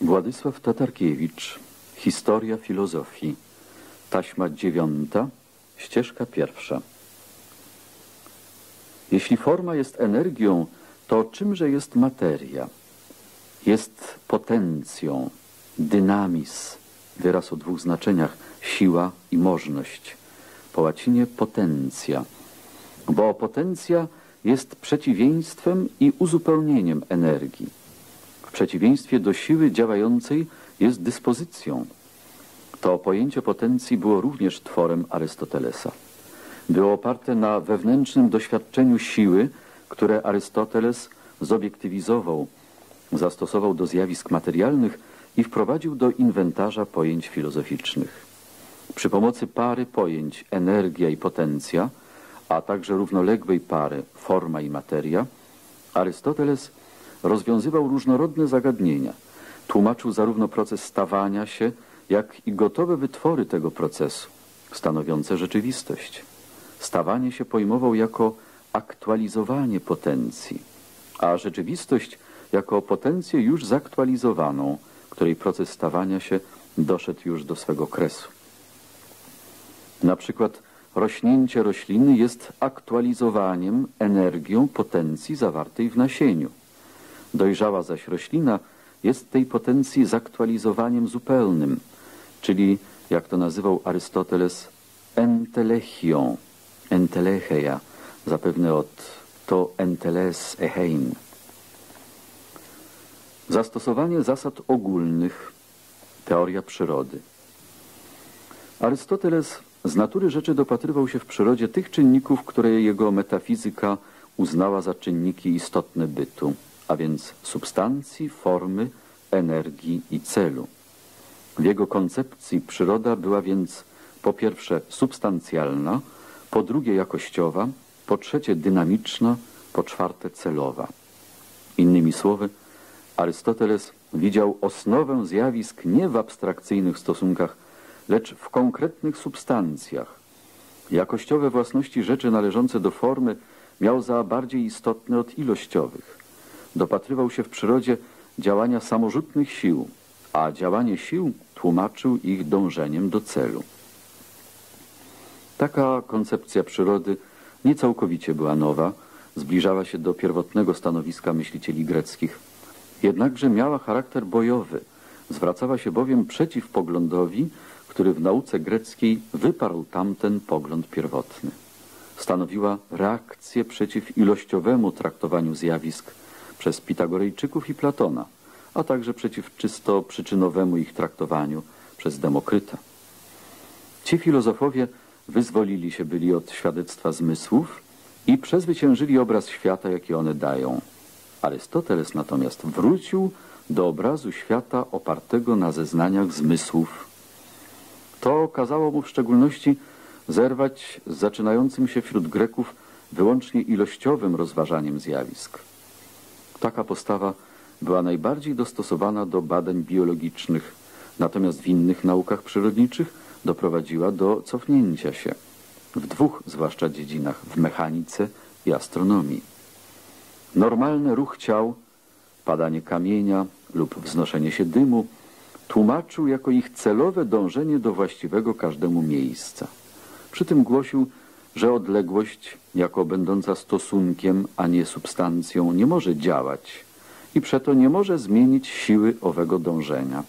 Władysław Tatarkiewicz Historia filozofii Taśma dziewiąta Ścieżka pierwsza Jeśli forma jest energią, to czymże jest materia? Jest potencją, dynamis, wyraz o dwóch znaczeniach, siła i możność. Po łacinie potencja, bo potencja jest przeciwieństwem i uzupełnieniem energii. Przeciwieństwie do siły działającej jest dyspozycją. To pojęcie potencji było również tworem Arystotelesa. Było oparte na wewnętrznym doświadczeniu siły, które Arystoteles zobiektywizował, zastosował do zjawisk materialnych i wprowadził do inwentarza pojęć filozoficznych. Przy pomocy pary pojęć energia i potencja, a także równoległej pary forma i materia, Arystoteles rozwiązywał różnorodne zagadnienia. Tłumaczył zarówno proces stawania się, jak i gotowe wytwory tego procesu, stanowiące rzeczywistość. Stawanie się pojmował jako aktualizowanie potencji, a rzeczywistość jako potencję już zaktualizowaną, której proces stawania się doszedł już do swego kresu. Na przykład rośnięcie rośliny jest aktualizowaniem energią potencji zawartej w nasieniu. Dojrzała zaś roślina jest tej potencji zaktualizowaniem zupełnym, czyli, jak to nazywał Arystoteles, entelechią, entelecheia, zapewne od to enteles echein. Zastosowanie zasad ogólnych, teoria przyrody. Arystoteles z natury rzeczy dopatrywał się w przyrodzie tych czynników, które jego metafizyka uznała za czynniki istotne bytu, a więc substancji, formy, energii i celu. W jego koncepcji przyroda była więc po pierwsze substancjalna, po drugie jakościowa, po trzecie dynamiczna, po czwarte celowa. Innymi słowy, Arystoteles widział osnowę zjawisk nie w abstrakcyjnych stosunkach, lecz w konkretnych substancjach. Jakościowe własności rzeczy należące do formy miał za bardziej istotne od ilościowych. Dopatrywał się w przyrodzie działania samorzutnych sił, a działanie sił tłumaczył ich dążeniem do celu. Taka koncepcja przyrody nie całkowicie była nowa, zbliżała się do pierwotnego stanowiska myślicieli greckich. Jednakże miała charakter bojowy, zwracała się bowiem przeciw poglądowi, który w nauce greckiej wyparł tamten pogląd pierwotny. Stanowiła reakcję przeciw ilościowemu traktowaniu zjawisk przez Pitagorejczyków i Platona, a także przeciw czysto przyczynowemu ich traktowaniu przez Demokryta. Ci filozofowie wyzwolili się byli od świadectwa zmysłów i przezwyciężyli obraz świata, jaki one dają. Arystoteles natomiast wrócił do obrazu świata opartego na zeznaniach zmysłów. To kazało mu w szczególności zerwać z zaczynającym się wśród Greków wyłącznie ilościowym rozważaniem zjawisk. Taka postawa była najbardziej dostosowana do badań biologicznych, natomiast w innych naukach przyrodniczych doprowadziła do cofnięcia się, w dwóch zwłaszcza dziedzinach, w mechanice i astronomii. Normalny ruch ciał, padanie kamienia lub wznoszenie się dymu tłumaczył jako ich celowe dążenie do właściwego każdemu miejsca. Przy tym głosił, że odległość, jako będąca stosunkiem, a nie substancją, nie może działać i przeto nie może zmienić siły owego dążenia.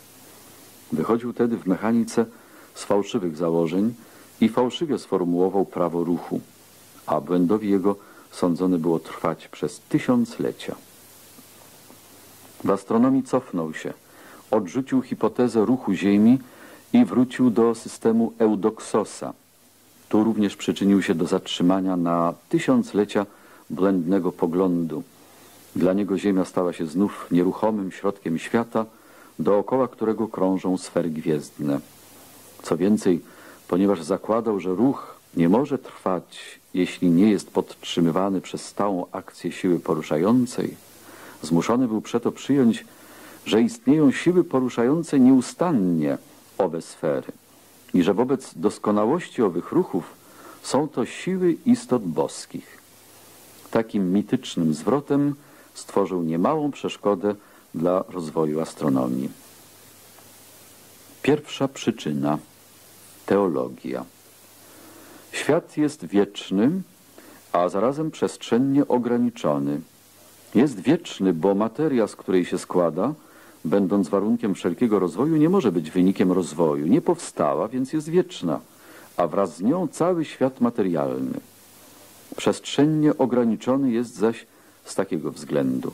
Wychodził tedy w mechanice z fałszywych założeń i fałszywie sformułował prawo ruchu, a błędowi jego sądzone było trwać przez tysiąclecia. W astronomii cofnął się, odrzucił hipotezę ruchu Ziemi i wrócił do systemu Eudoksosa. Tu również przyczynił się do zatrzymania na tysiąclecia błędnego poglądu. Dla niego Ziemia stała się znów nieruchomym środkiem świata, dookoła którego krążą sfery gwiezdne. Co więcej, ponieważ zakładał, że ruch nie może trwać, jeśli nie jest podtrzymywany przez stałą akcję siły poruszającej, zmuszony był przeto przyjąć, że istnieją siły poruszające nieustannie owe sfery i że wobec doskonałości owych ruchów są to siły istot boskich. Takim mitycznym zwrotem stworzył niemałą przeszkodę dla rozwoju astronomii. Pierwsza przyczyna teologia. Świat jest wieczny, a zarazem przestrzennie ograniczony. Jest wieczny, bo materia, z której się składa, będąc warunkiem wszelkiego rozwoju, nie może być wynikiem rozwoju. Nie powstała, więc jest wieczna, a wraz z nią cały świat materialny. Przestrzennie ograniczony jest zaś z takiego względu.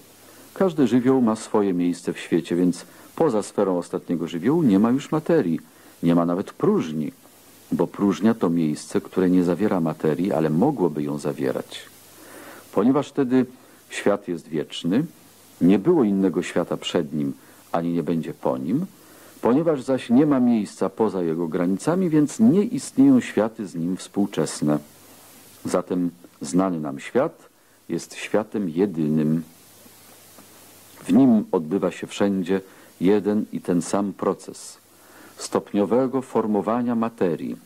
Każdy żywioł ma swoje miejsce w świecie, więc poza sferą ostatniego żywiołu nie ma już materii, nie ma nawet próżni, bo próżnia to miejsce, które nie zawiera materii, ale mogłoby ją zawierać. Ponieważ wtedy świat jest wieczny, nie było innego świata przed nim, ani nie będzie po nim, ponieważ zaś nie ma miejsca poza jego granicami, więc nie istnieją światy z nim współczesne. Zatem znany nam świat jest światem jedynym. W nim odbywa się wszędzie jeden i ten sam proces stopniowego formowania materii,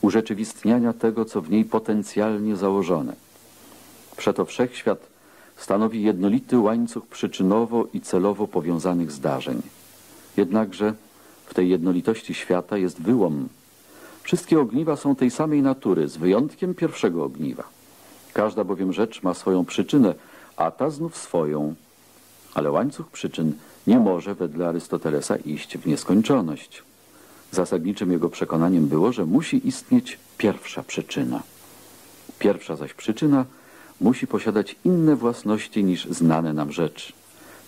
urzeczywistniania tego, co w niej potencjalnie założone. Przeto wszechświat stanowi jednolity łańcuch przyczynowo i celowo powiązanych zdarzeń. Jednakże w tej jednolitości świata jest wyłom. Wszystkie ogniwa są tej samej natury, z wyjątkiem pierwszego ogniwa. Każda bowiem rzecz ma swoją przyczynę, a ta znów swoją. Ale łańcuch przyczyn nie może wedle Arystotelesa iść w nieskończoność. Zasadniczym jego przekonaniem było, że musi istnieć pierwsza przyczyna. Pierwsza zaś przyczyna musi posiadać inne własności niż znane nam rzeczy.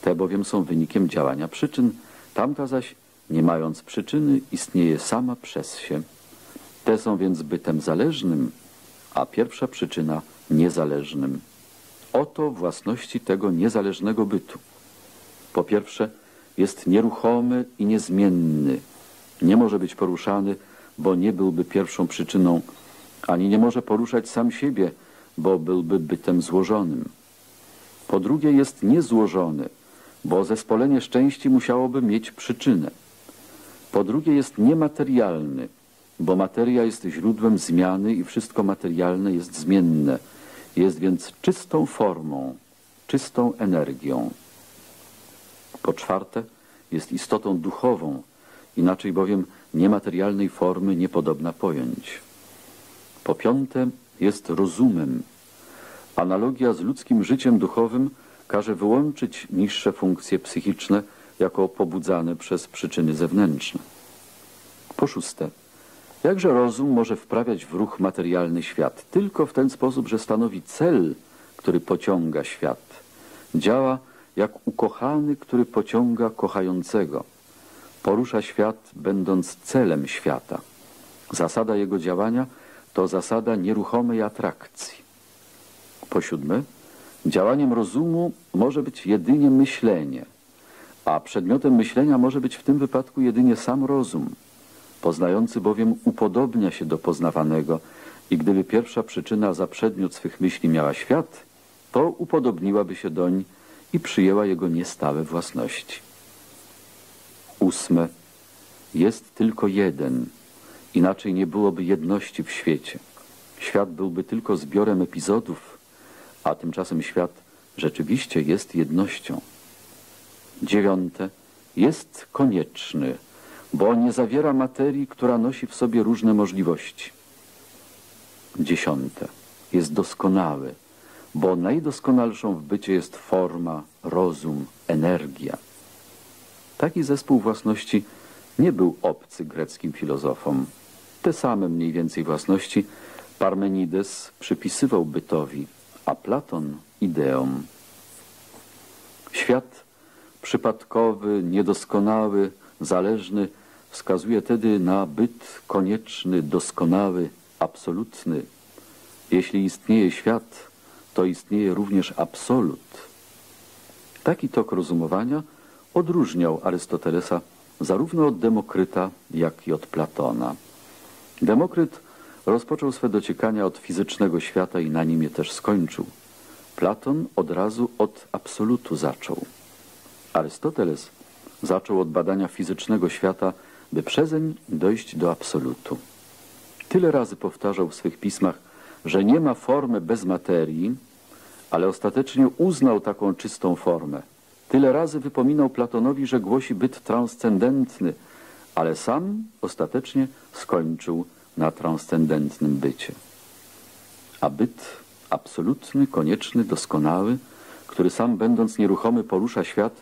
Te bowiem są wynikiem działania przyczyn, tamta zaś, nie mając przyczyny, istnieje sama przez się. Te są więc bytem zależnym, a pierwsza przyczyna niezależnym. Oto własności tego niezależnego bytu. Po pierwsze, jest nieruchomy i niezmienny. Nie może być poruszany, bo nie byłby pierwszą przyczyną, ani nie może poruszać sam siebie, bo byłby bytem złożonym. Po drugie, jest niezłożony, bo zespolenie szczęści musiałoby mieć przyczynę. Po drugie, jest niematerialny, bo materia jest źródłem zmiany i wszystko materialne jest zmienne. Jest więc czystą formą, czystą energią. Po czwarte, jest istotą duchową, inaczej bowiem niematerialnej formy niepodobna pojąć. Po piąte, jest rozumem. Analogia z ludzkim życiem duchowym każe wyłączyć niższe funkcje psychiczne jako pobudzane przez przyczyny zewnętrzne. Po szóste, jakże rozum może wprawiać w ruch materialny świat? Tylko w ten sposób, że stanowi cel, który pociąga świat. Działa jak ukochany, który pociąga kochającego. Porusza świat, będąc celem świata. Zasada jego działania to zasada nieruchomej atrakcji. Po siódme, działaniem rozumu może być jedynie myślenie, a przedmiotem myślenia może być w tym wypadku jedynie sam rozum. Poznający bowiem upodobnia się do poznawanego i gdyby pierwsza przyczyna za przedmiot swych myśli miała świat, to upodobniłaby się doń i przyjęła jego niestałe własności. Ósme. Jest tylko jeden. Inaczej nie byłoby jedności w świecie. Świat byłby tylko zbiorem epizodów, a tymczasem świat rzeczywiście jest jednością. Dziewiąte. Jest konieczny, bo nie zawiera materii, która nosi w sobie różne możliwości. Dziesiąte. Jest doskonały, bo najdoskonalszą w bycie jest forma, rozum, energia. Taki zespół własności nie był obcy greckim filozofom. Te same mniej więcej własności Parmenides przypisywał bytowi, a Platon ideom. Świat przypadkowy, niedoskonały, zależny wskazuje tedy na byt konieczny, doskonały, absolutny. Jeśli istnieje świat, to istnieje również absolut. Taki tok rozumowania odróżniał Arystotelesa zarówno od Demokryta, jak i od Platona. Demokryt rozpoczął swe dociekania od fizycznego świata i na nim je też skończył. Platon od razu od absolutu zaczął. Arystoteles zaczął od badania fizycznego świata, by przezeń dojść do absolutu. Tyle razy powtarzał w swych pismach, że nie ma formy bez materii, ale ostatecznie uznał taką czystą formę. Tyle razy wypominał Platonowi, że głosi byt transcendentny, ale sam ostatecznie skończył na transcendentnym bycie. A byt absolutny, konieczny, doskonały, który sam będąc nieruchomy porusza świat,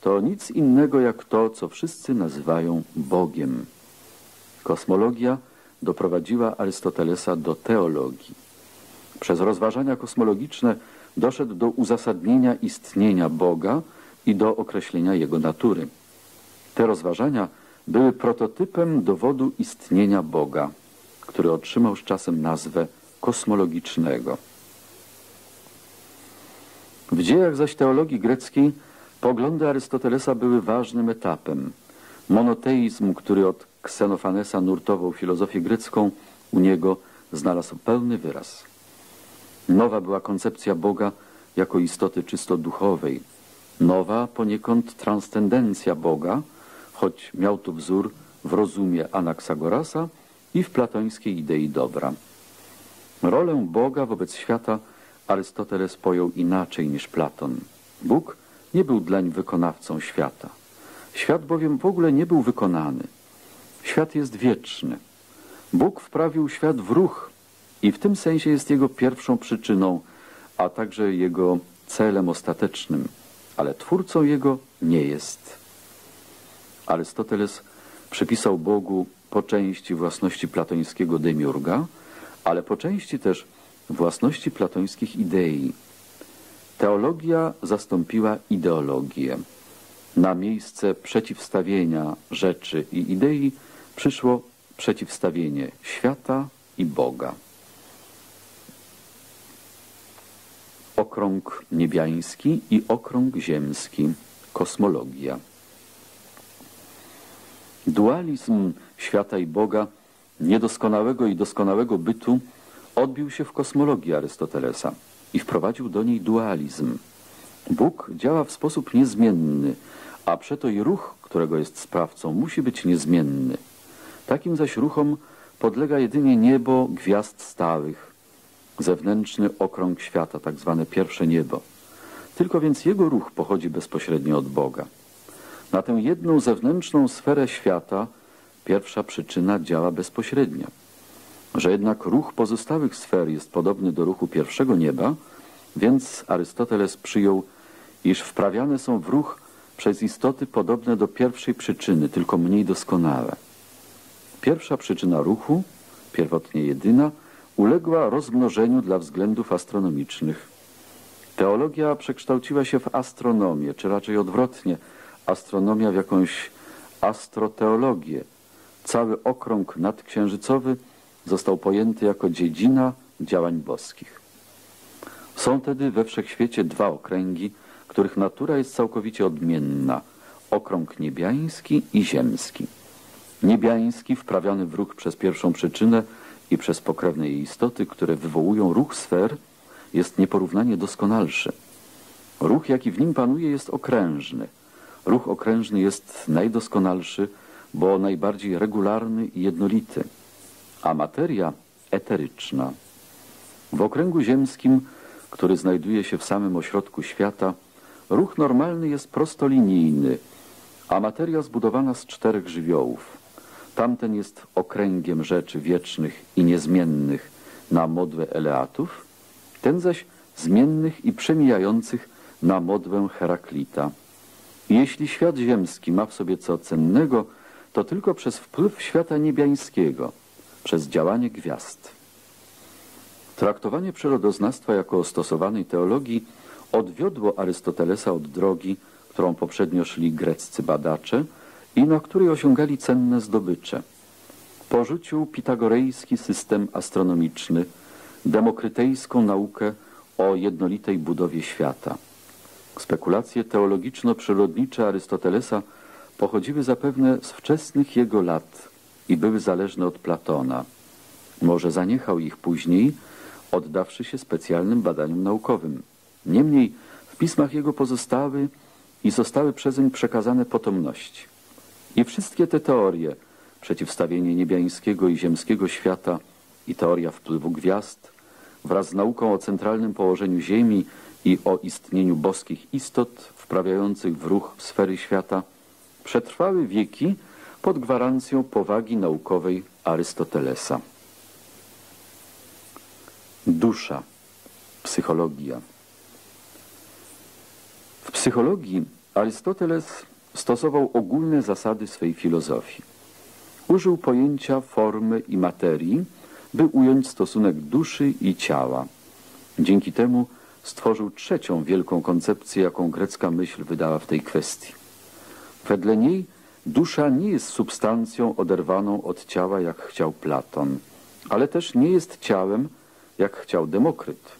to nic innego jak to, co wszyscy nazywają Bogiem. Kosmologia doprowadziła Arystotelesa do teologii. Przez rozważania kosmologiczne doszedł do uzasadnienia istnienia Boga i do określenia Jego natury. Te rozważania były prototypem dowodu istnienia Boga, który otrzymał z czasem nazwę kosmologicznego. W dziejach zaś teologii greckiej poglądy Arystotelesa były ważnym etapem. Monoteizm, który od Ksenofanesa nurtował filozofię grecką, u niego znalazł pełny wyraz. Nowa była koncepcja Boga jako istoty czysto duchowej. Nowa poniekąd transcendencja Boga, choć miał tu wzór w rozumie Anaksagorasa i w platońskiej idei dobra. Rolę Boga wobec świata Arystoteles pojął inaczej niż Platon. Bóg nie był dlań wykonawcą świata. Świat bowiem w ogóle nie był wykonany. Świat jest wieczny. Bóg wprawił świat w ruch i w tym sensie jest jego pierwszą przyczyną, a także jego celem ostatecznym, ale twórcą jego nie jest. Arystoteles przypisał Bogu po części własności platońskiego demiurga, ale po części też własności platońskich idei. Teologia zastąpiła ideologię. Na miejsce przeciwstawienia rzeczy i idei przyszło przeciwstawienie świata i Boga. Okrąg niebiański i okrąg ziemski. Kosmologia. Dualizm świata i Boga, niedoskonałego i doskonałego bytu odbił się w kosmologii Arystotelesa i wprowadził do niej dualizm. Bóg działa w sposób niezmienny, a przeto i ruch, którego jest sprawcą, musi być niezmienny. Takim zaś ruchom podlega jedynie niebo gwiazd stałych, zewnętrzny okrąg świata, tak zwane pierwsze niebo. Tylko więc jego ruch pochodzi bezpośrednio od Boga. Na tę jedną zewnętrzną sferę świata pierwsza przyczyna działa bezpośrednio. Że jednak ruch pozostałych sfer jest podobny do ruchu pierwszego nieba, więc Arystoteles przyjął, iż wprawiane są w ruch przez istoty podobne do pierwszej przyczyny, tylko mniej doskonałe. Pierwsza przyczyna ruchu, pierwotnie jedyna, uległa rozmnożeniu dla względów astronomicznych. Teologia przekształciła się w astronomię, czy raczej odwrotnie, astronomia w jakąś astroteologię. Cały okrąg nadksiężycowy został pojęty jako dziedzina działań boskich. Są tedy we wszechświecie dwa okręgi, których natura jest całkowicie odmienna. Okrąg niebiański i ziemski. Niebiański, wprawiany w ruch przez pierwszą przyczynę i przez pokrewne jej istoty, które wywołują ruch sfer, jest nieporównanie doskonalszy. Ruch, jaki w nim panuje, jest okrężny. Ruch okrężny jest najdoskonalszy, bo najbardziej regularny i jednolity, a materia eteryczna. W okręgu ziemskim, który znajduje się w samym ośrodku świata, ruch normalny jest prostolinijny, a materia zbudowana z czterech żywiołów. Tamten jest okręgiem rzeczy wiecznych i niezmiennych na modłę Eleatów, ten zaś zmiennych i przemijających na modłę Heraklita. Jeśli świat ziemski ma w sobie co cennego, to tylko przez wpływ świata niebiańskiego, przez działanie gwiazd. Traktowanie przyrodoznawstwa jako stosowanej teologii odwiodło Arystotelesa od drogi, którą poprzednio szli greccy badacze i na której osiągali cenne zdobycze. Porzucił pitagorejski system astronomiczny, demokrytejską naukę o jednolitej budowie świata. Spekulacje teologiczno-przyrodnicze Arystotelesa pochodziły zapewne z wczesnych jego lat i były zależne od Platona. Może zaniechał ich później, oddawszy się specjalnym badaniom naukowym. Niemniej w pismach jego pozostały i zostały przezeń przekazane potomności. I wszystkie te teorie, przeciwstawienie niebiańskiego i ziemskiego świata i teoria wpływu gwiazd, wraz z nauką o centralnym położeniu Ziemi i o istnieniu boskich istot wprawiających w ruch sfery świata, przetrwały wieki, pod gwarancją powagi naukowej Arystotelesa. Dusza, psychologia. W psychologii Arystoteles stosował ogólne zasady swej filozofii. Użył pojęcia formy i materii, by ująć stosunek duszy i ciała. Dzięki temu stworzył trzecią wielką koncepcję, jaką grecka myśl wydała w tej kwestii. Wedle niej dusza nie jest substancją oderwaną od ciała, jak chciał Platon, ale też nie jest ciałem, jak chciał Demokryt.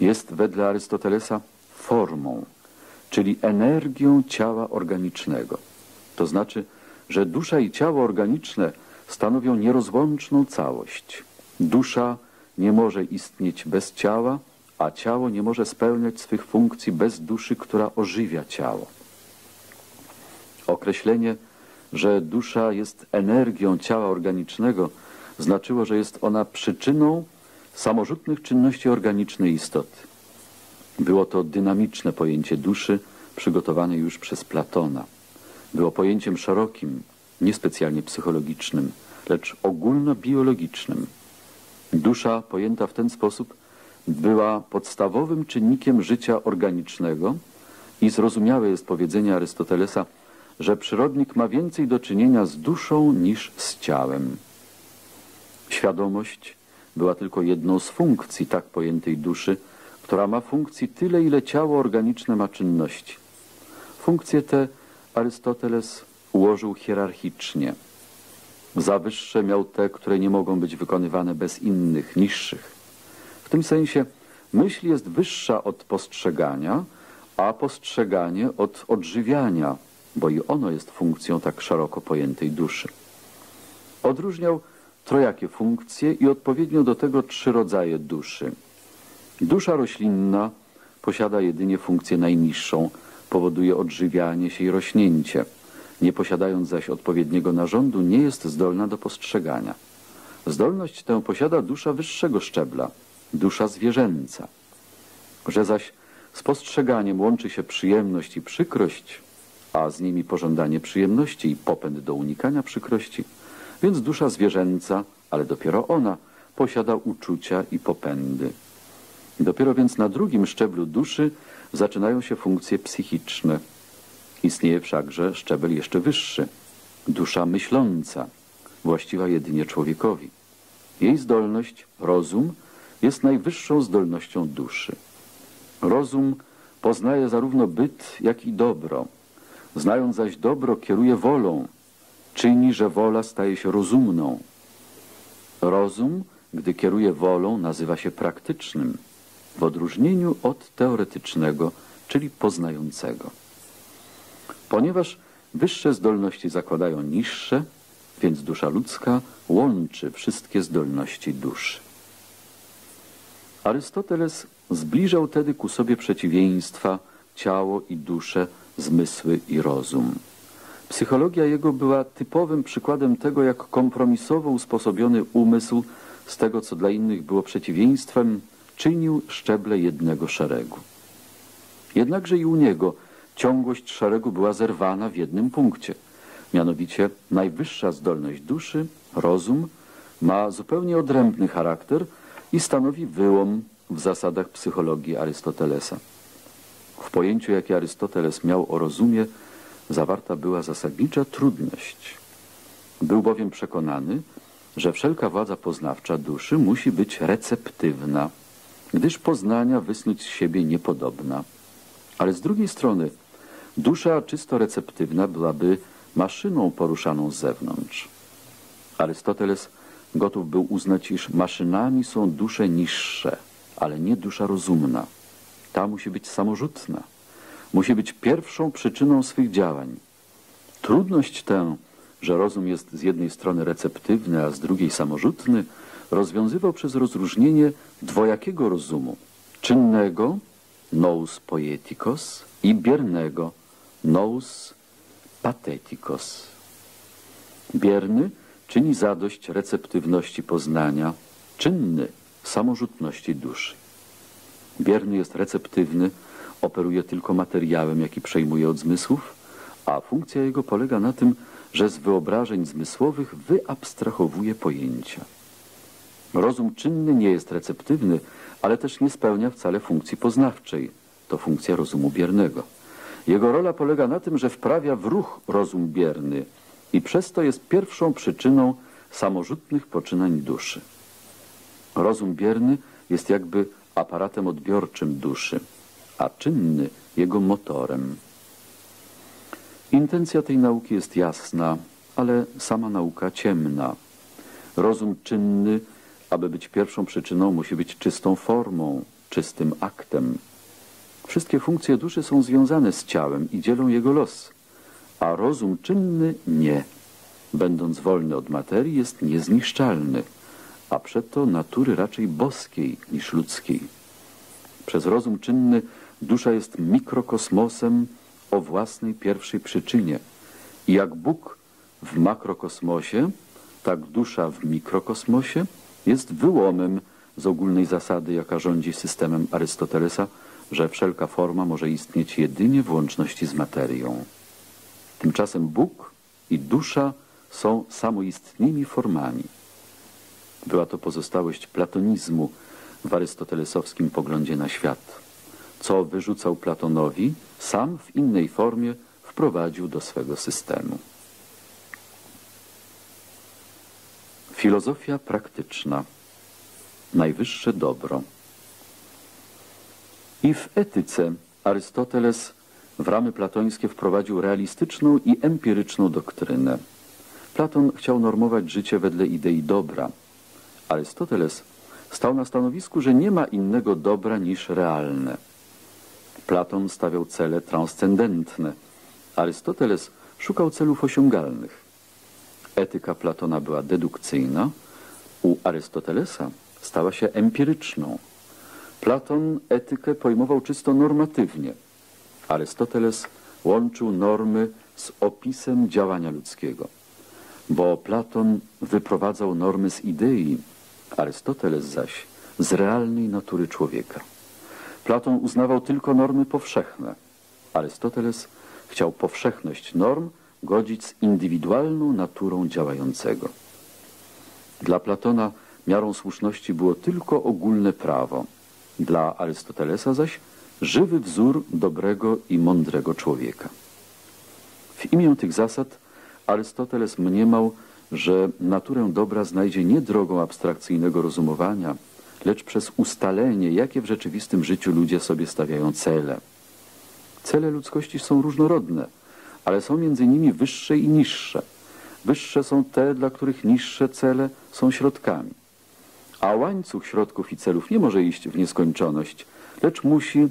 Jest wedle Arystotelesa formą, czyli energią ciała organicznego. To znaczy, że dusza i ciało organiczne stanowią nierozłączną całość. Dusza nie może istnieć bez ciała, a ciało nie może spełniać swych funkcji bez duszy, która ożywia ciało. Określenie, że dusza jest energią ciała organicznego, znaczyło, że jest ona przyczyną samorzutnych czynności organicznej istoty. Było to dynamiczne pojęcie duszy, przygotowane już przez Platona. Było pojęciem szerokim, niespecjalnie psychologicznym, lecz ogólnobiologicznym. Dusza pojęta w ten sposób była podstawowym czynnikiem życia organicznego i zrozumiałe jest powiedzenie Arystotelesa, że przyrodnik ma więcej do czynienia z duszą niż z ciałem. Świadomość była tylko jedną z funkcji tak pojętej duszy, która ma funkcji tyle, ile ciało organiczne ma czynności. Funkcje te Arystoteles ułożył hierarchicznie. Za wyższe miał te, które nie mogą być wykonywane bez innych, niższych. W tym sensie myśl jest wyższa od postrzegania, a postrzeganie od odżywiania, bo i ono jest funkcją tak szeroko pojętej duszy. Odróżniał trojakie funkcje i odpowiednio do tego trzy rodzaje duszy. Dusza roślinna posiada jedynie funkcję najniższą, powoduje odżywianie się i rośnięcie. Nie posiadając zaś odpowiedniego narządu, nie jest zdolna do postrzegania. Zdolność tę posiada dusza wyższego szczebla, dusza zwierzęca. Że zaś z postrzeganiem łączy się przyjemność i przykrość, a z nimi pożądanie przyjemności i popęd do unikania przykrości, więc dusza zwierzęca, ale dopiero ona, posiada uczucia i popędy. Dopiero więc na drugim szczeblu duszy zaczynają się funkcje psychiczne. Istnieje wszakże szczebel jeszcze wyższy, dusza myśląca, właściwa jedynie człowiekowi. Jej zdolność, rozum, jest najwyższą zdolnością duszy. Rozum poznaje zarówno byt, jak i dobro. Znając zaś dobro, kieruje wolą, czyni, że wola staje się rozumną. Rozum, gdy kieruje wolą, nazywa się praktycznym, w odróżnieniu od teoretycznego, czyli poznającego. Ponieważ wyższe zdolności zakładają niższe, więc dusza ludzka łączy wszystkie zdolności duszy. Arystoteles zbliżał tedy ku sobie przeciwieństwa ciało i duszę, zmysły i rozum. Psychologia jego była typowym przykładem tego, jak kompromisowo usposobiony umysł z tego, co dla innych było przeciwieństwem, czynił szczeble jednego szeregu. Jednakże i u niego ciągłość szeregu była zerwana w jednym punkcie. Mianowicie najwyższa zdolność duszy, rozum, ma zupełnie odrębny charakter i stanowi wyłom w zasadach psychologii Arystotelesa. W pojęciu, jakie Arystoteles miał o rozumie, zawarta była zasadnicza trudność. Był bowiem przekonany, że wszelka władza poznawcza duszy musi być receptywna, gdyż poznania wysnuć z siebie niepodobna. Ale z drugiej strony dusza czysto receptywna byłaby maszyną poruszaną z zewnątrz. Arystoteles gotów był uznać, iż maszynami są dusze niższe, ale nie dusza rozumna. Ta musi być samorzutna musi być pierwszą przyczyną swych działań. Trudność tę, że rozum jest z jednej strony receptywny, a z drugiej samorzutny, rozwiązywał przez rozróżnienie dwojakiego rozumu. Czynnego, nous poetikos, i biernego, nous patetikos. Bierny czyni zadość receptywności poznania, czynny samorzutności duszy. Bierny jest receptywny, operuje tylko materiałem, jaki przejmuje od zmysłów, a funkcja jego polega na tym, że z wyobrażeń zmysłowych wyabstrahowuje pojęcia. Rozum czynny nie jest receptywny, ale też nie spełnia wcale funkcji poznawczej. To funkcja rozumu biernego. Jego rola polega na tym, że wprawia w ruch rozum bierny i przez to jest pierwszą przyczyną samorzutnych poczynań duszy. Rozum bierny jest jakby aparatem odbiorczym duszy, a czynny jego motorem. Intencja tej nauki jest jasna, ale sama nauka ciemna. Rozum czynny, aby być pierwszą przyczyną, musi być czystą formą, czystym aktem. Wszystkie funkcje duszy są związane z ciałem i dzielą jego los, a rozum czynny nie. Będąc wolny od materii, jest niezniszczalny, a przeto natury raczej boskiej niż ludzkiej. Przez rozum czynny dusza jest mikrokosmosem o własnej pierwszej przyczynie. I jak Bóg w makrokosmosie, tak dusza w mikrokosmosie jest wyłomem z ogólnej zasady, jaka rządzi systemem Arystotelesa, że wszelka forma może istnieć jedynie w łączności z materią. Tymczasem Bóg i dusza są samoistnymi formami. Była to pozostałość platonizmu w arystotelesowskim poglądzie na świat. Co wyrzucał Platonowi, sam w innej formie wprowadził do swego systemu. Filozofia praktyczna. Najwyższe dobro. I w etyce Arystoteles w ramy platońskie wprowadził realistyczną i empiryczną doktrynę. Platon chciał normować życie wedle idei dobra. Arystoteles stał na stanowisku, że nie ma innego dobra niż realne. Platon stawiał cele transcendentne. Arystoteles szukał celów osiągalnych. Etyka Platona była dedukcyjna, u Arystotelesa stała się empiryczną. Platon etykę pojmował czysto normatywnie. Arystoteles łączył normy z opisem działania ludzkiego. Bo Platon wyprowadzał normy z idei, Arystoteles zaś z realnej natury człowieka. Platon uznawał tylko normy powszechne. Arystoteles chciał powszechność norm godzić z indywidualną naturą działającego. Dla Platona miarą słuszności było tylko ogólne prawo. Dla Arystotelesa zaś żywy wzór dobrego i mądrego człowieka. W imię tych zasad Arystoteles mniemał, że naturę dobra znajdzie nie drogą abstrakcyjnego rozumowania, lecz przez ustalenie, jakie w rzeczywistym życiu ludzie sobie stawiają cele. Cele ludzkości są różnorodne, ale są między nimi wyższe i niższe. Wyższe są te, dla których niższe cele są środkami. A łańcuch środków i celów nie może iść w nieskończoność, lecz musi,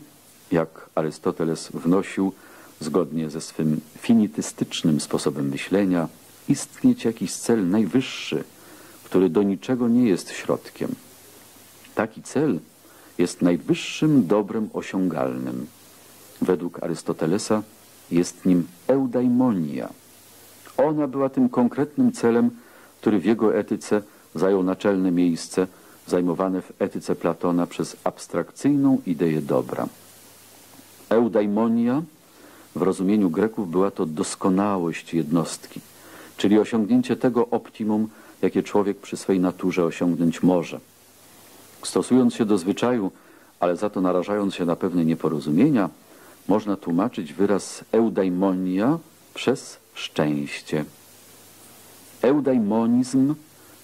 jak Arystoteles wnosił, zgodnie ze swym finitystycznym sposobem myślenia, istnieć jakiś cel najwyższy, który do niczego nie jest środkiem. Taki cel jest najwyższym dobrem osiągalnym. Według Arystotelesa jest nim eudaimonia. Ona była tym konkretnym celem, który w jego etyce zajął naczelne miejsce, zajmowane w etyce Platona przez abstrakcyjną ideę dobra. Eudaimonia w rozumieniu Greków była to doskonałość jednostki, czyli osiągnięcie tego optimum, jakie człowiek przy swej naturze osiągnąć może. Stosując się do zwyczaju, ale za to narażając się na pewne nieporozumienia, można tłumaczyć wyraz eudaimonia przez szczęście. Eudaimonizm,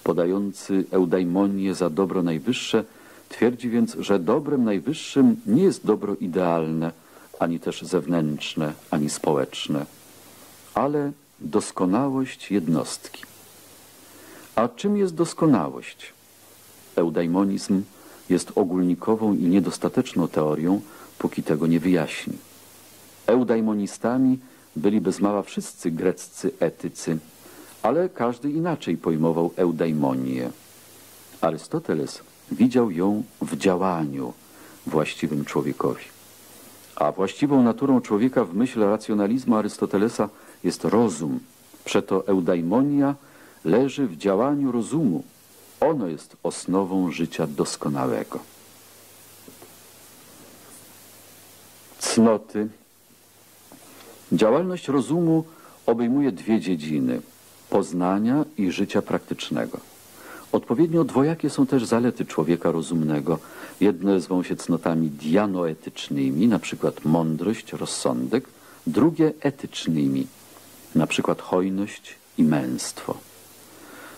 podający eudaimonię za dobro najwyższe, twierdzi więc, że dobrem najwyższym nie jest dobro idealne, ani też zewnętrzne, ani społeczne, ale doskonałość jednostki. A czym jest doskonałość? Eudaimonizm jest ogólnikową i niedostateczną teorią, póki tego nie wyjaśni. Eudaimonistami byli bez mała wszyscy greccy etycy, ale każdy inaczej pojmował eudaimonię. Arystoteles widział ją w działaniu właściwym człowiekowi. A właściwą naturą człowieka w myśl racjonalizmu Arystotelesa jest rozum. Przeto eudaimonia leży w działaniu rozumu. Ono jest osnową życia doskonałego. Cnoty Działalność rozumu obejmuje dwie dziedziny poznania i życia praktycznego. Odpowiednio dwojakie są też zalety człowieka rozumnego. Jedne zwą się cnotami dianoetycznymi, na przykład mądrość, rozsądek, drugie etycznymi, na przykład hojność i męstwo.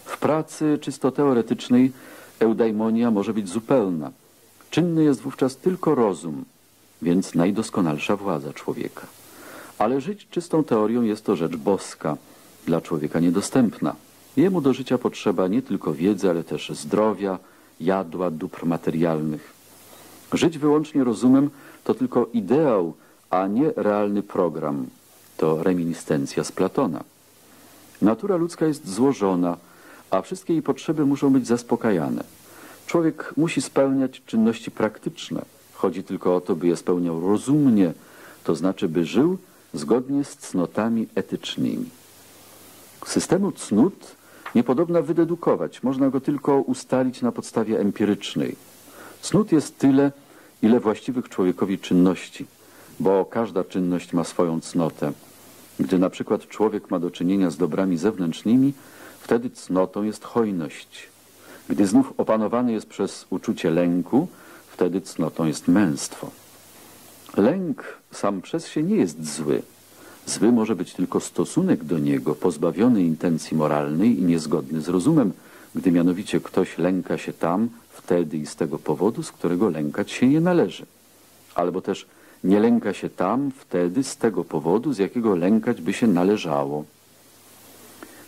W pracy czysto teoretycznej eudaimonia może być zupełna. Czynny jest wówczas tylko rozum, więc najdoskonalsza władza człowieka. Ale żyć czystą teorią jest to rzecz boska, dla człowieka niedostępna. Jemu do życia potrzeba nie tylko wiedzy, ale też zdrowia, jadła, dóbr materialnych. Żyć wyłącznie rozumem to tylko ideał, a nie realny program. To reminiscencja z Platona. Natura ludzka jest złożona, a wszystkie jej potrzeby muszą być zaspokajane. Człowiek musi spełniać czynności praktyczne. Chodzi tylko o to, by je spełniał rozumnie, to znaczy, by żył zgodnie z cnotami etycznymi. Systemu cnót niepodobna wydedukować, można go tylko ustalić na podstawie empirycznej. Cnót jest tyle, ile właściwych człowiekowi czynności, bo każda czynność ma swoją cnotę. Gdy na przykład człowiek ma do czynienia z dobrami zewnętrznymi, wtedy cnotą jest hojność. Gdy znów opanowany jest przez uczucie lęku, wtedy cnotą jest męstwo. Lęk sam przez się nie jest zły. Zły może być tylko stosunek do niego, pozbawiony intencji moralnej i niezgodny z rozumem, gdy mianowicie ktoś lęka się tam, wtedy i z tego powodu, z którego lękać się nie należy. Albo też nie lęka się tam, wtedy, z tego powodu, z jakiego lękać by się należało.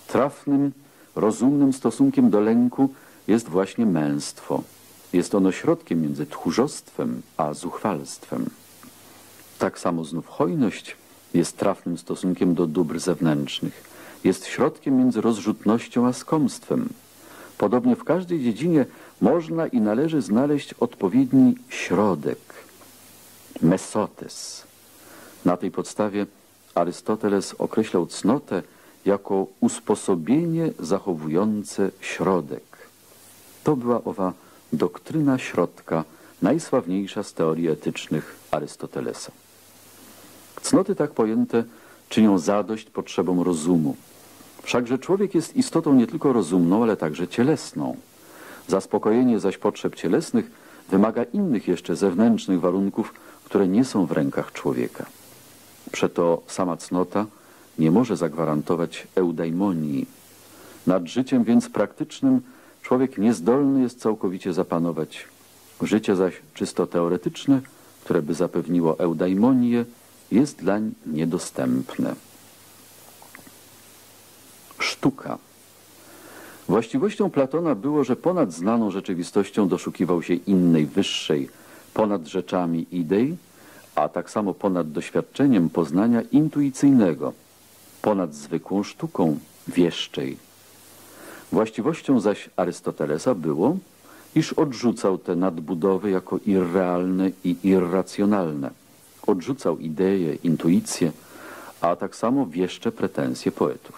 Trafnym, rozumnym stosunkiem do lęku jest właśnie męstwo. Jest ono środkiem między tchórzostwem a zuchwalstwem. Tak samo znów hojność jest trafnym stosunkiem do dóbr zewnętrznych. Jest środkiem między rozrzutnością a skomstwem. Podobnie w każdej dziedzinie można i należy znaleźć odpowiedni środek, mesotes. Na tej podstawie Arystoteles określał cnotę jako usposobienie zachowujące środek. To była owa doktryna środka, najsławniejsza z teorii etycznych Arystotelesa. Cnoty tak pojęte czynią zadość potrzebom rozumu. Wszakże człowiek jest istotą nie tylko rozumną, ale także cielesną. Zaspokojenie zaś potrzeb cielesnych wymaga innych jeszcze zewnętrznych warunków, które nie są w rękach człowieka. Przeto sama cnota nie może zagwarantować eudaimonii. Nad życiem więc praktycznym człowiek niezdolny jest całkowicie zapanować. Życie zaś czysto teoretyczne, które by zapewniło eudaimonię, jest dlań niedostępne. Sztuka. Właściwością Platona było, że ponad znaną rzeczywistością doszukiwał się innej, wyższej, ponad rzeczami idei, a tak samo ponad doświadczeniem poznania intuicyjnego, ponad zwykłą sztuką wieszczej. Właściwością zaś Arystotelesa było, iż odrzucał te nadbudowy jako irrealne i irracjonalne odrzucał idee, intuicje, a tak samo wieszcze pretensje poetów.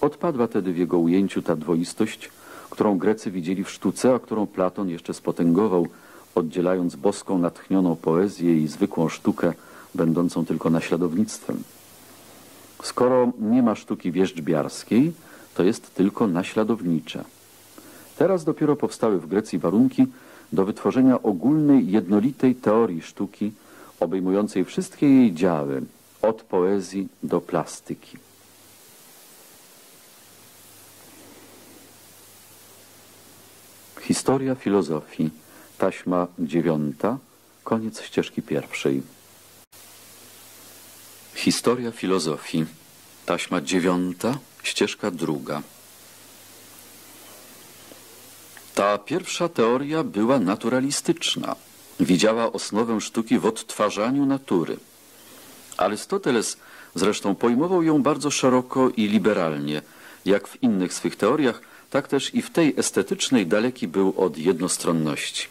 Odpadła tedy w jego ujęciu ta dwoistość, którą Grecy widzieli w sztuce, a którą Platon jeszcze spotęgował, oddzielając boską natchnioną poezję i zwykłą sztukę, będącą tylko naśladownictwem. Skoro nie ma sztuki wierzczbiarskiej, to jest tylko naśladownicza. Teraz dopiero powstały w Grecji warunki do wytworzenia ogólnej, jednolitej teorii sztuki, obejmującej wszystkie jej działy, od poezji do plastyki. Historia filozofii, taśma dziewiąta, koniec ścieżki pierwszej. Historia filozofii, taśma dziewiąta, ścieżka druga. Ta pierwsza teoria była naturalistyczna. Widziała osnowę sztuki w odtwarzaniu natury. Arystoteles zresztą pojmował ją bardzo szeroko i liberalnie. Jak w innych swych teoriach, tak też i w tej estetycznej daleki był od jednostronności.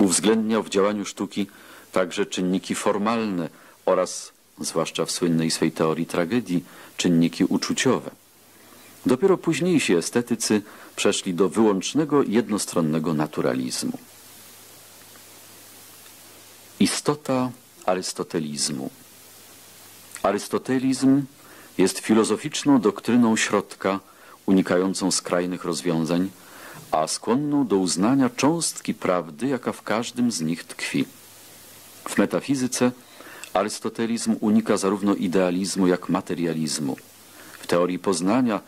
Uwzględniał w działaniu sztuki także czynniki formalne oraz, zwłaszcza w słynnej swej teorii tragedii, czynniki uczuciowe. Dopiero późniejsi estetycy przeszli do wyłącznego jednostronnego naturalizmu. Istota arystotelizmu Arystotelizm jest filozoficzną doktryną środka, unikającą skrajnych rozwiązań, a skłonną do uznania cząstki prawdy, jaka w każdym z nich tkwi. W metafizyce Arystotelizm unika zarówno idealizmu, jak materializmu. W teorii poznania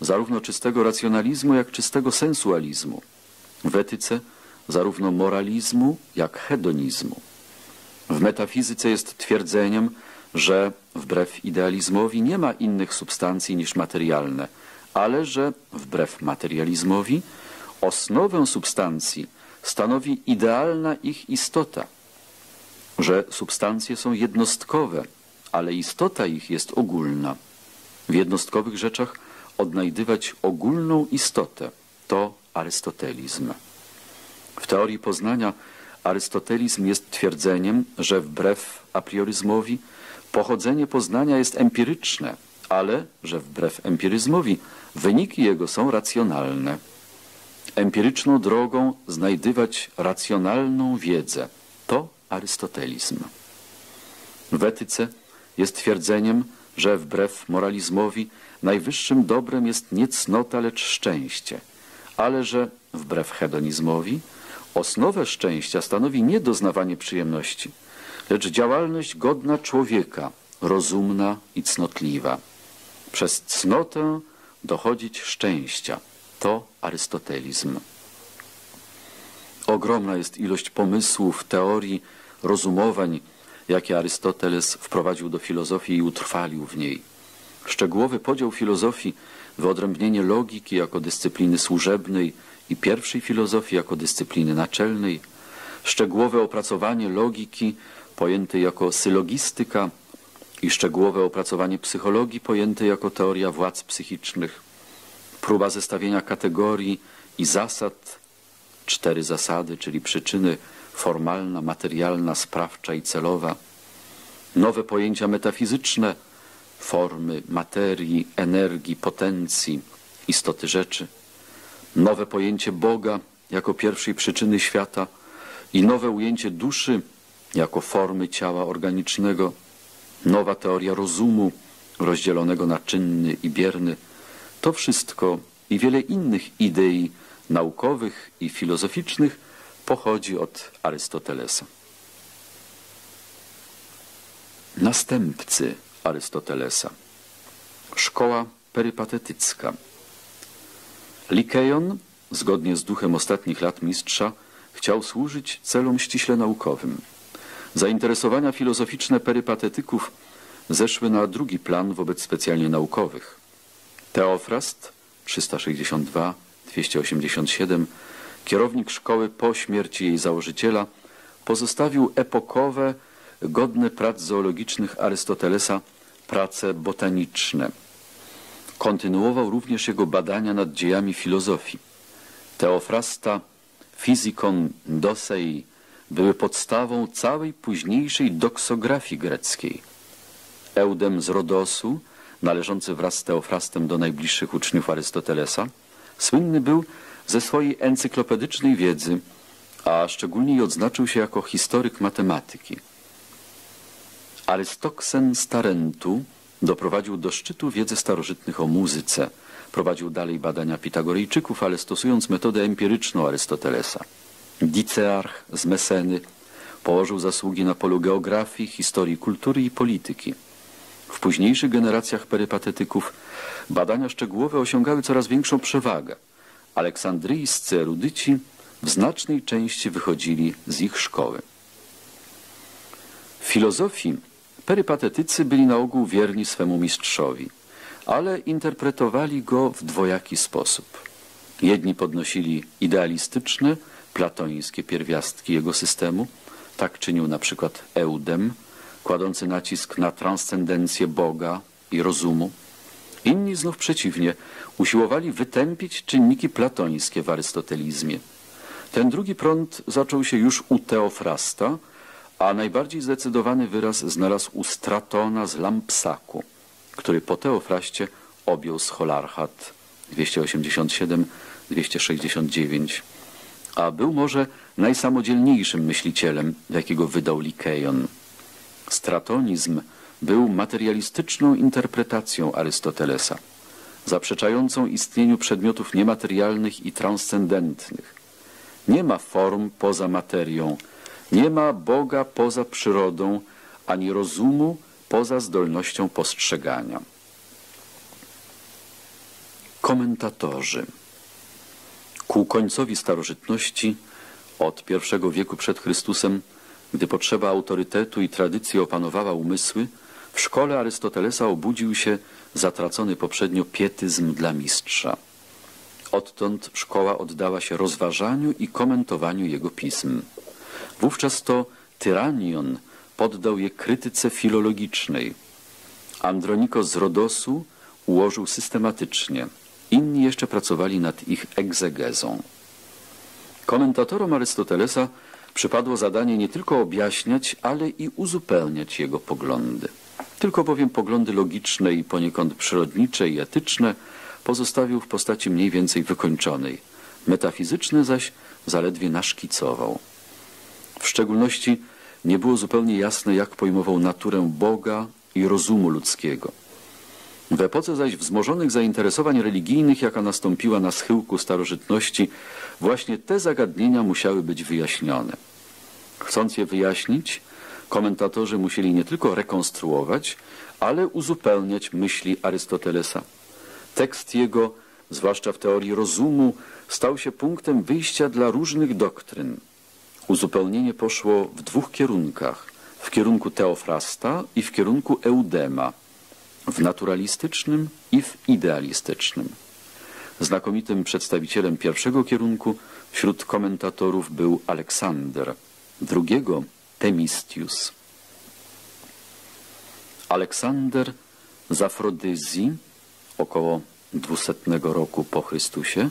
zarówno czystego racjonalizmu, jak czystego sensualizmu. W etyce zarówno moralizmu, jak hedonizmu. W metafizyce jest twierdzeniem, że wbrew idealizmowi nie ma innych substancji niż materialne, ale że wbrew materializmowi osnowę substancji stanowi idealna ich istota, że substancje są jednostkowe, ale istota ich jest ogólna. W jednostkowych rzeczach odnajdywać ogólną istotę to arystotelizm. W teorii poznania arystotelizm jest twierdzeniem, że wbrew aprioryzmowi pochodzenie poznania jest empiryczne, ale że wbrew empiryzmowi wyniki jego są racjonalne. Empiryczną drogą znajdywać racjonalną wiedzę to arystotelizm. W etyce jest twierdzeniem, że wbrew moralizmowi najwyższym dobrem jest nie cnota, lecz szczęście, ale że wbrew hedonizmowi osnowę szczęścia stanowi nie doznawanie przyjemności, lecz działalność godna człowieka, rozumna i cnotliwa. Przez cnotę dochodzić szczęścia. To arystotelizm. Ogromna jest ilość pomysłów, teorii, rozumowań, jakie Arystoteles wprowadził do filozofii i utrwalił w niej. Szczegółowy podział filozofii, wyodrębnienie logiki jako dyscypliny służebnej i pierwszej filozofii jako dyscypliny naczelnej, szczegółowe opracowanie logiki pojętej jako sylogistyka i szczegółowe opracowanie psychologii pojętej jako teoria władz psychicznych, próba zestawienia kategorii i zasad, cztery zasady, czyli przyczyny formalna, materialna, sprawcza i celowa, nowe pojęcia metafizyczne, formy, materii, energii, potencji, istoty rzeczy, nowe pojęcie Boga jako pierwszej przyczyny świata i nowe ujęcie duszy jako formy ciała organicznego, nowa teoria rozumu rozdzielonego na czynny i bierny, to wszystko i wiele innych idei naukowych i filozoficznych pochodzi od Arystotelesa. Następcy Arystotelesa. Szkoła perypatetycka. Likeion, zgodnie z duchem ostatnich lat mistrza, chciał służyć celom ściśle naukowym. Zainteresowania filozoficzne perypatetyków zeszły na drugi plan wobec specjalnie naukowych. Teofrast 362-287, kierownik szkoły po śmierci jej założyciela, pozostawił epokowe, godne prac zoologicznych Arystotelesa prace botaniczne. Kontynuował również jego badania nad dziejami filozofii. Teofrasta, Fizikon Dosei były podstawą całej późniejszej doksografii greckiej. Eudem z Rodosu, należący wraz z Teofrastem do najbliższych uczniów Arystotelesa, słynny był ze swojej encyklopedycznej wiedzy, a szczególnie odznaczył się jako historyk matematyki. Arystoksen z Tarentu doprowadził do szczytu wiedzy starożytnych o muzyce. Prowadził dalej badania Pitagorejczyków, ale stosując metodę empiryczną Arystotelesa. Dicearch z Meseny położył zasługi na polu geografii, historii kultury i polityki. W późniejszych generacjach perypatetyków badania szczegółowe osiągały coraz większą przewagę. Aleksandryjscy erudyci w znacznej części wychodzili z ich szkoły. W filozofii perypatetycy byli na ogół wierni swemu mistrzowi, ale interpretowali go w dwojaki sposób. Jedni podnosili idealistyczne, platońskie pierwiastki jego systemu, tak czynił na przykład Eudem, kładący nacisk na transcendencję Boga i rozumu. Inni znów przeciwnie, usiłowali wytępić czynniki platońskie w arystotelizmie. Ten drugi prąd zaczął się już u Teofrasta, a najbardziej zdecydowany wyraz znalazł u Stratona z Lampsaku, który po Teofraście objął scholarchat 287-269, a był może najsamodzielniejszym myślicielem, jakiego wydał Likeion. Stratonizm był materialistyczną interpretacją Arystotelesa, zaprzeczającą istnieniu przedmiotów niematerialnych i transcendentnych. Nie ma form poza materią, nie ma Boga poza przyrodą, ani rozumu poza zdolnością postrzegania. Komentatorzy Ku końcowi starożytności, od I wieku przed Chrystusem, gdy potrzeba autorytetu i tradycji opanowała umysły, w szkole Arystotelesa obudził się zatracony poprzednio pietyzm dla mistrza. Odtąd szkoła oddała się rozważaniu i komentowaniu jego pism. Wówczas to Tyranion poddał je krytyce filologicznej. Andronikos z Rodosu ułożył systematycznie. Inni jeszcze pracowali nad ich egzegezą. Komentatorom Arystotelesa przypadło zadanie nie tylko objaśniać, ale i uzupełniać jego poglądy. Tylko bowiem poglądy logiczne i poniekąd przyrodnicze i etyczne pozostawił w postaci mniej więcej wykończonej. Metafizyczne zaś zaledwie naszkicował. W szczególności nie było zupełnie jasne, jak pojmował naturę Boga i rozumu ludzkiego. W epoce zaś wzmożonych zainteresowań religijnych, jaka nastąpiła na schyłku starożytności, właśnie te zagadnienia musiały być wyjaśnione. Chcąc je wyjaśnić, komentatorzy musieli nie tylko rekonstruować, ale uzupełniać myśli Arystotelesa. Tekst jego, zwłaszcza w teorii rozumu, stał się punktem wyjścia dla różnych doktryn. Uzupełnienie poszło w dwóch kierunkach. W kierunku Teofrasta i w kierunku Eudema. W naturalistycznym i w idealistycznym. Znakomitym przedstawicielem pierwszego kierunku wśród komentatorów był Aleksander, drugiego Temistius. Aleksander z Afrodyzji około 200 roku po Chrystusie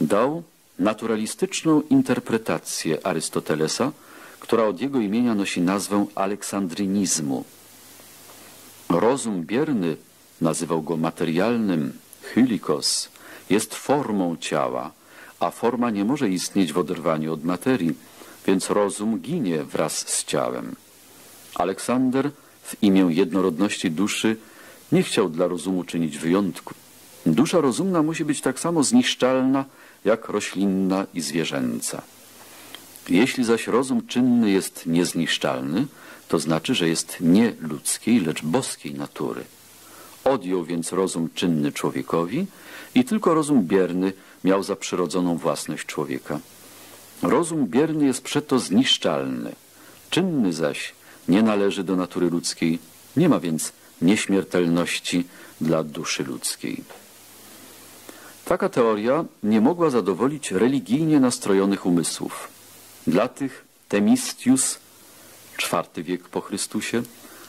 dał naturalistyczną interpretację Arystotelesa, która od jego imienia nosi nazwę aleksandrynizmu. Rozum bierny, nazywał go materialnym, hylikos, jest formą ciała, a forma nie może istnieć w oderwaniu od materii, więc rozum ginie wraz z ciałem. Aleksander w imię jednorodności duszy nie chciał dla rozumu czynić wyjątku. Dusza rozumna musi być tak samo zniszczalna, jak roślinna i zwierzęca. Jeśli zaś rozum czynny jest niezniszczalny, to znaczy, że jest nie ludzkiej, lecz boskiej natury. Odjął więc rozum czynny człowiekowi i tylko rozum bierny miał za przyrodzoną własność człowieka. Rozum bierny jest przeto zniszczalny, czynny zaś nie należy do natury ludzkiej, nie ma więc nieśmiertelności dla duszy ludzkiej. Taka teoria nie mogła zadowolić religijnie nastrojonych umysłów. Dla tych Temistius, IV wiek po Chrystusie,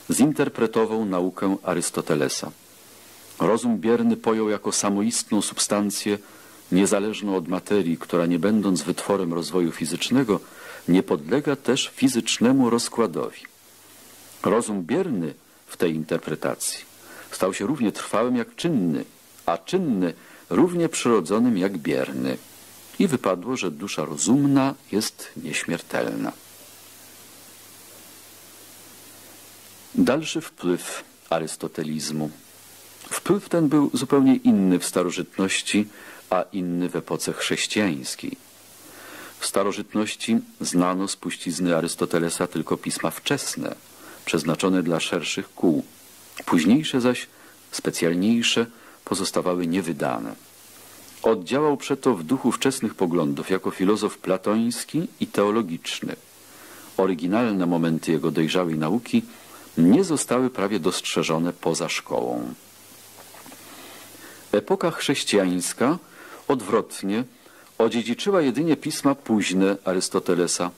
zinterpretował naukę Arystotelesa. Rozum bierny pojął jako samoistną substancję niezależną od materii, która nie będąc wytworem rozwoju fizycznego, nie podlega też fizycznemu rozkładowi. Rozum bierny w tej interpretacji stał się równie trwałym jak czynny, a czynny równie przyrodzonym jak bierny. I wypadło, że dusza rozumna jest nieśmiertelna. Dalszy wpływ arystotelizmu. Wpływ ten był zupełnie inny w starożytności, a inny w epoce chrześcijańskiej. W starożytności znano z puścizny Arystotelesa tylko pisma wczesne, przeznaczone dla szerszych kół. Późniejsze zaś, specjalniejsze, pozostawały niewydane. Oddziałał przeto w duchu wczesnych poglądów jako filozof platoński i teologiczny. Oryginalne momenty jego dojrzałej nauki nie zostały prawie dostrzeżone poza szkołą. Epoka chrześcijańska odwrotnie odziedziczyła jedynie pisma późne Arystotelesa,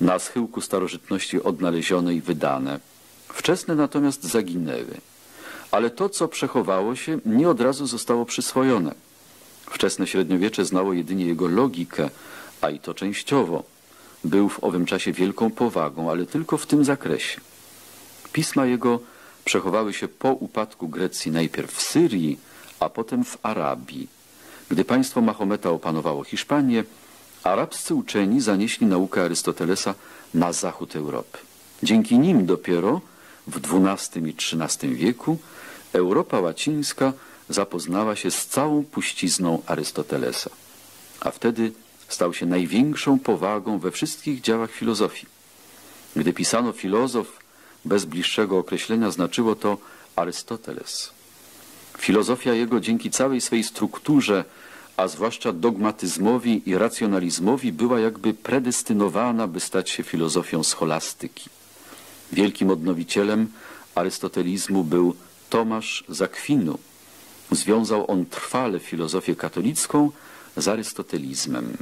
na schyłku starożytności odnalezione i wydane. Wczesne natomiast zaginęły. Ale to, co przechowało się, nie od razu zostało przyswojone. Wczesne średniowiecze znało jedynie jego logikę, a i to częściowo. Był w owym czasie wielką powagą, ale tylko w tym zakresie. Pisma jego przechowały się po upadku Grecji najpierw w Syrii, a potem w Arabii. Gdy państwo Mahometa opanowało Hiszpanię, arabscy uczeni zanieśli naukę Arystotelesa na zachód Europy. Dzięki nim dopiero w XII i XIII wieku Europa łacińska zapoznała się z całą puścizną Arystotelesa, a wtedy stał się największą powagą we wszystkich działach filozofii. Gdy pisano filozof, bez bliższego określenia znaczyło to Arystoteles. Filozofia jego dzięki całej swej strukturze, a zwłaszcza dogmatyzmowi i racjonalizmowi była jakby predestynowana, by stać się filozofią scholastyki. Wielkim odnowicielem arystotelizmu był Tomasz Zakwinu. Związał on trwale filozofię katolicką z arystotelizmem.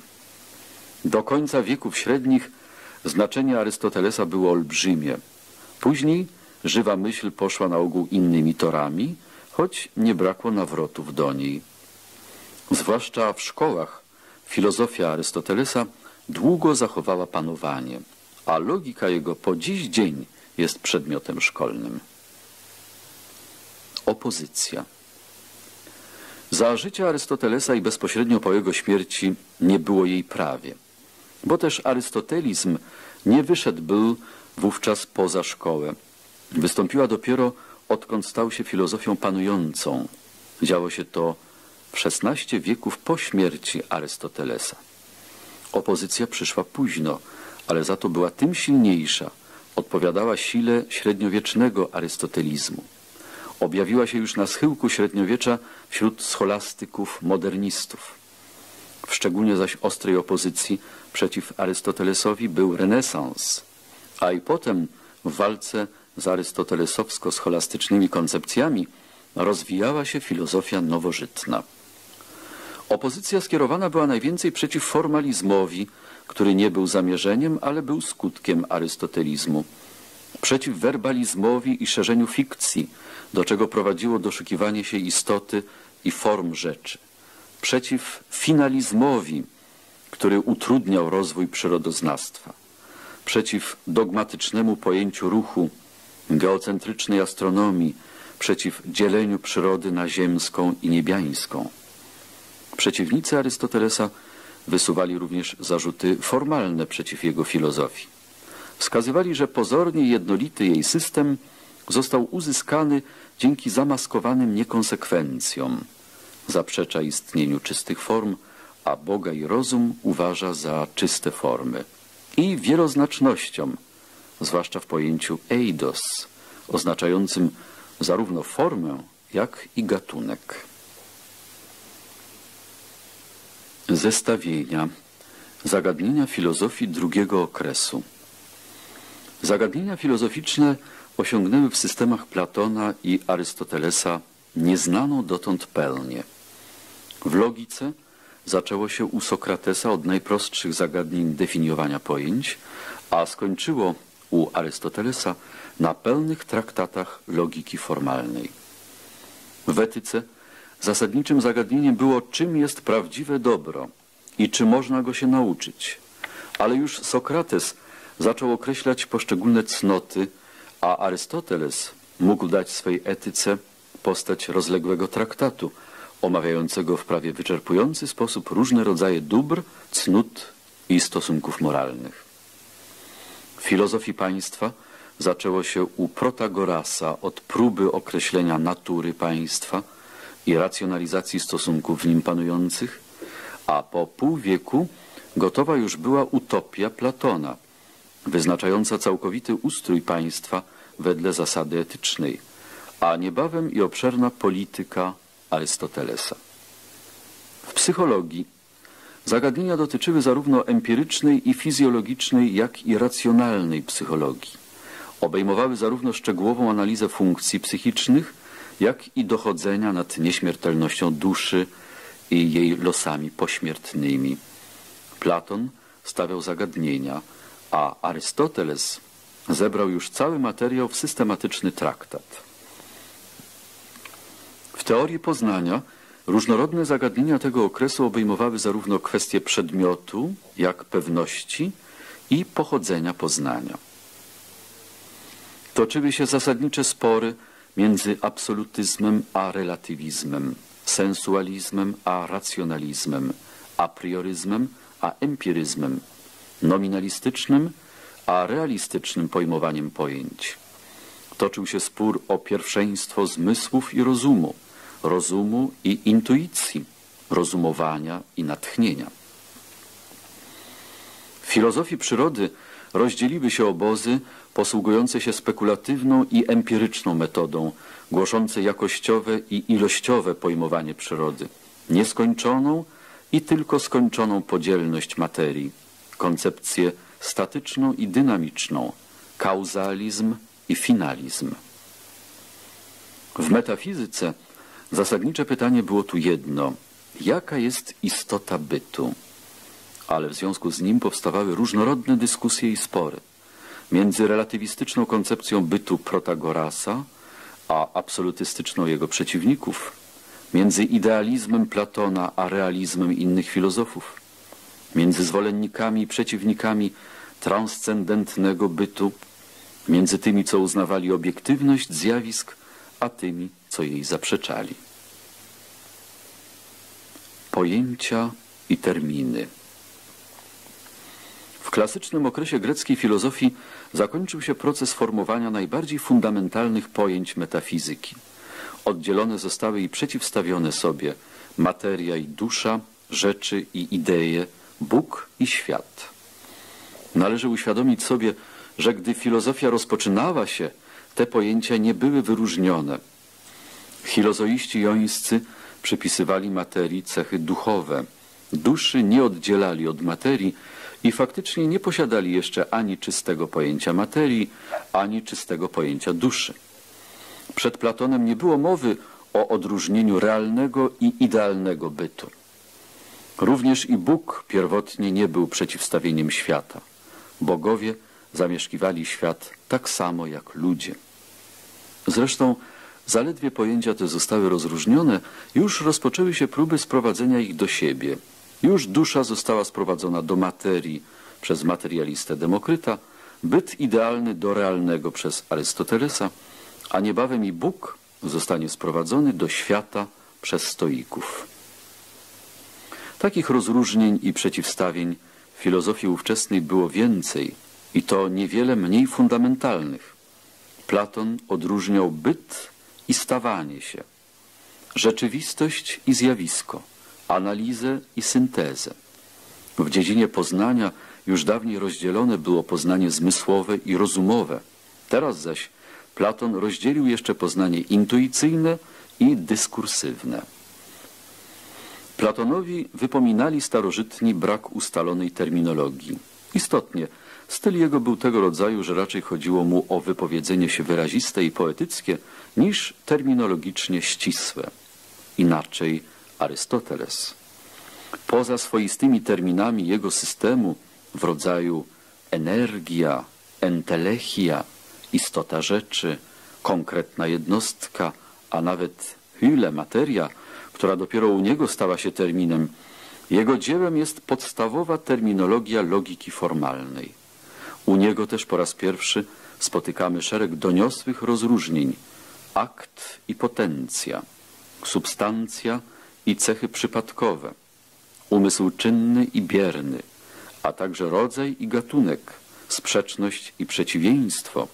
Do końca wieków średnich znaczenie Arystotelesa było olbrzymie. Później żywa myśl poszła na ogół innymi torami, choć nie brakło nawrotów do niej. Zwłaszcza w szkołach filozofia Arystotelesa długo zachowała panowanie, a logika jego po dziś dzień jest przedmiotem szkolnym. Opozycja Za życia Arystotelesa i bezpośrednio po jego śmierci nie było jej prawie, bo też arystotelizm nie wyszedł był wówczas poza szkołę. Wystąpiła dopiero odkąd stał się filozofią panującą. Działo się to w XVI wieków po śmierci Arystotelesa. Opozycja przyszła późno, ale za to była tym silniejsza. Odpowiadała sile średniowiecznego arystotelizmu. Objawiła się już na schyłku średniowiecza wśród scholastyków, modernistów. W szczególnie zaś ostrej opozycji przeciw Arystotelesowi był renesans, a i potem w walce z arystotelesowsko-scholastycznymi koncepcjami rozwijała się filozofia nowożytna. Opozycja skierowana była najwięcej przeciw formalizmowi, który nie był zamierzeniem, ale był skutkiem arystotelizmu. Przeciw werbalizmowi i szerzeniu fikcji, do czego prowadziło doszukiwanie się istoty i form rzeczy. Przeciw finalizmowi, który utrudniał rozwój przyrodoznawstwa. Przeciw dogmatycznemu pojęciu ruchu, geocentrycznej astronomii, przeciw dzieleniu przyrody na ziemską i niebiańską. Przeciwnicy Arystotelesa wysuwali również zarzuty formalne przeciw jego filozofii. Wskazywali, że pozornie jednolity jej system został uzyskany dzięki zamaskowanym niekonsekwencjom. Zaprzecza istnieniu czystych form, a Boga i rozum uważa za czyste formy. I wieloznacznościom, zwłaszcza w pojęciu eidos, oznaczającym zarówno formę, jak i gatunek. Zestawienia Zagadnienia filozofii drugiego okresu Zagadnienia filozoficzne osiągnęły w systemach Platona i Arystotelesa nieznaną dotąd pełnię. W logice zaczęło się u Sokratesa od najprostszych zagadnień definiowania pojęć, a skończyło u Arystotelesa na pełnych traktatach logiki formalnej. W etyce zasadniczym zagadnieniem było, czym jest prawdziwe dobro i czy można go się nauczyć. Ale już Sokrates zaczął określać poszczególne cnoty, a Arystoteles mógł dać swej etyce postać rozległego traktatu, omawiającego w prawie wyczerpujący sposób różne rodzaje dóbr, cnót i stosunków moralnych. W filozofii państwa zaczęło się u Protagorasa od próby określenia natury państwa i racjonalizacji stosunków w nim panujących, a po pół wieku gotowa już była utopia Platona, wyznaczająca całkowity ustrój państwa wedle zasady etycznej, a niebawem i obszerna polityka Arystotelesa. W psychologii zagadnienia dotyczyły zarówno empirycznej i fizjologicznej, jak i racjonalnej psychologii. Obejmowały zarówno szczegółową analizę funkcji psychicznych, jak i dochodzenia nad nieśmiertelnością duszy i jej losami pośmiertnymi. Platon stawiał zagadnienia, a Arystoteles zebrał już cały materiał w systematyczny traktat. Teorii poznania różnorodne zagadnienia tego okresu obejmowały zarówno kwestie przedmiotu, jak pewności i pochodzenia poznania. Toczyły się zasadnicze spory między absolutyzmem a relatywizmem, sensualizmem a racjonalizmem, aprioryzmem a empiryzmem, nominalistycznym a realistycznym pojmowaniem pojęć. Toczył się spór o pierwszeństwo zmysłów i rozumu, rozumu i intuicji, rozumowania i natchnienia. W filozofii przyrody rozdzieliły się obozy posługujące się spekulatywną i empiryczną metodą, głoszące jakościowe i ilościowe pojmowanie przyrody, nieskończoną i tylko skończoną podzielność materii, koncepcję statyczną i dynamiczną, kauzalizm i finalizm. W metafizyce zasadnicze pytanie było tu jedno. Jaka jest istota bytu? Ale w związku z nim powstawały różnorodne dyskusje i spory między relatywistyczną koncepcją bytu Protagorasa a absolutystyczną jego przeciwników, między idealizmem Platona a realizmem innych filozofów, między zwolennikami i przeciwnikami transcendentnego bytu, między tymi, co uznawali obiektywność zjawisk, a tymi, co jej zaprzeczali. Pojęcia i terminy. W klasycznym okresie greckiej filozofii zakończył się proces formowania najbardziej fundamentalnych pojęć metafizyki. Oddzielone zostały i przeciwstawione sobie materia i dusza, rzeczy i idee, Bóg i świat. Należy uświadomić sobie, że gdy filozofia rozpoczynała się, te pojęcia nie były wyróżnione. Filozoiści jońscy przypisywali materii cechy duchowe. Duszy nie oddzielali od materii i faktycznie nie posiadali jeszcze ani czystego pojęcia materii, ani czystego pojęcia duszy. Przed Platonem nie było mowy o odróżnieniu realnego i idealnego bytu. Również i Bóg pierwotnie nie był przeciwstawieniem świata. Bogowie zamieszkiwali świat tak samo jak ludzie. Zresztą zaledwie pojęcia te zostały rozróżnione, już rozpoczęły się próby sprowadzenia ich do siebie. Już dusza została sprowadzona do materii przez materialistę Demokryta, byt idealny do realnego przez Arystotelesa, a niebawem i Bóg zostanie sprowadzony do świata przez stoików. Takich rozróżnień i przeciwstawień w filozofii ówczesnej było więcej i to niewiele mniej fundamentalnych. Platon odróżniał byt i stawanie się, rzeczywistość i zjawisko, analizę i syntezę. W dziedzinie poznania już dawniej rozdzielone było poznanie zmysłowe i rozumowe. Teraz zaś Platon rozdzielił jeszcze poznanie intuicyjne i dyskursywne. Platonowi wypominali starożytni brak ustalonej terminologii. Istotnie, styl jego był tego rodzaju, że raczej chodziło mu o wypowiedzenie się wyraziste i poetyckie niż terminologicznie ścisłe. Inaczej Arystoteles. Poza swoistymi terminami jego systemu w rodzaju energia, entelechia, istota rzeczy, konkretna jednostka, a nawet hyle, materia – która dopiero u niego stała się terminem, jego dziełem jest podstawowa terminologia logiki formalnej. U niego też po raz pierwszy spotykamy szereg doniosłych rozróżnień. Akt i potencja, substancja i cechy przypadkowe, umysł czynny i bierny, a także rodzaj i gatunek, sprzeczność i przeciwieństwo,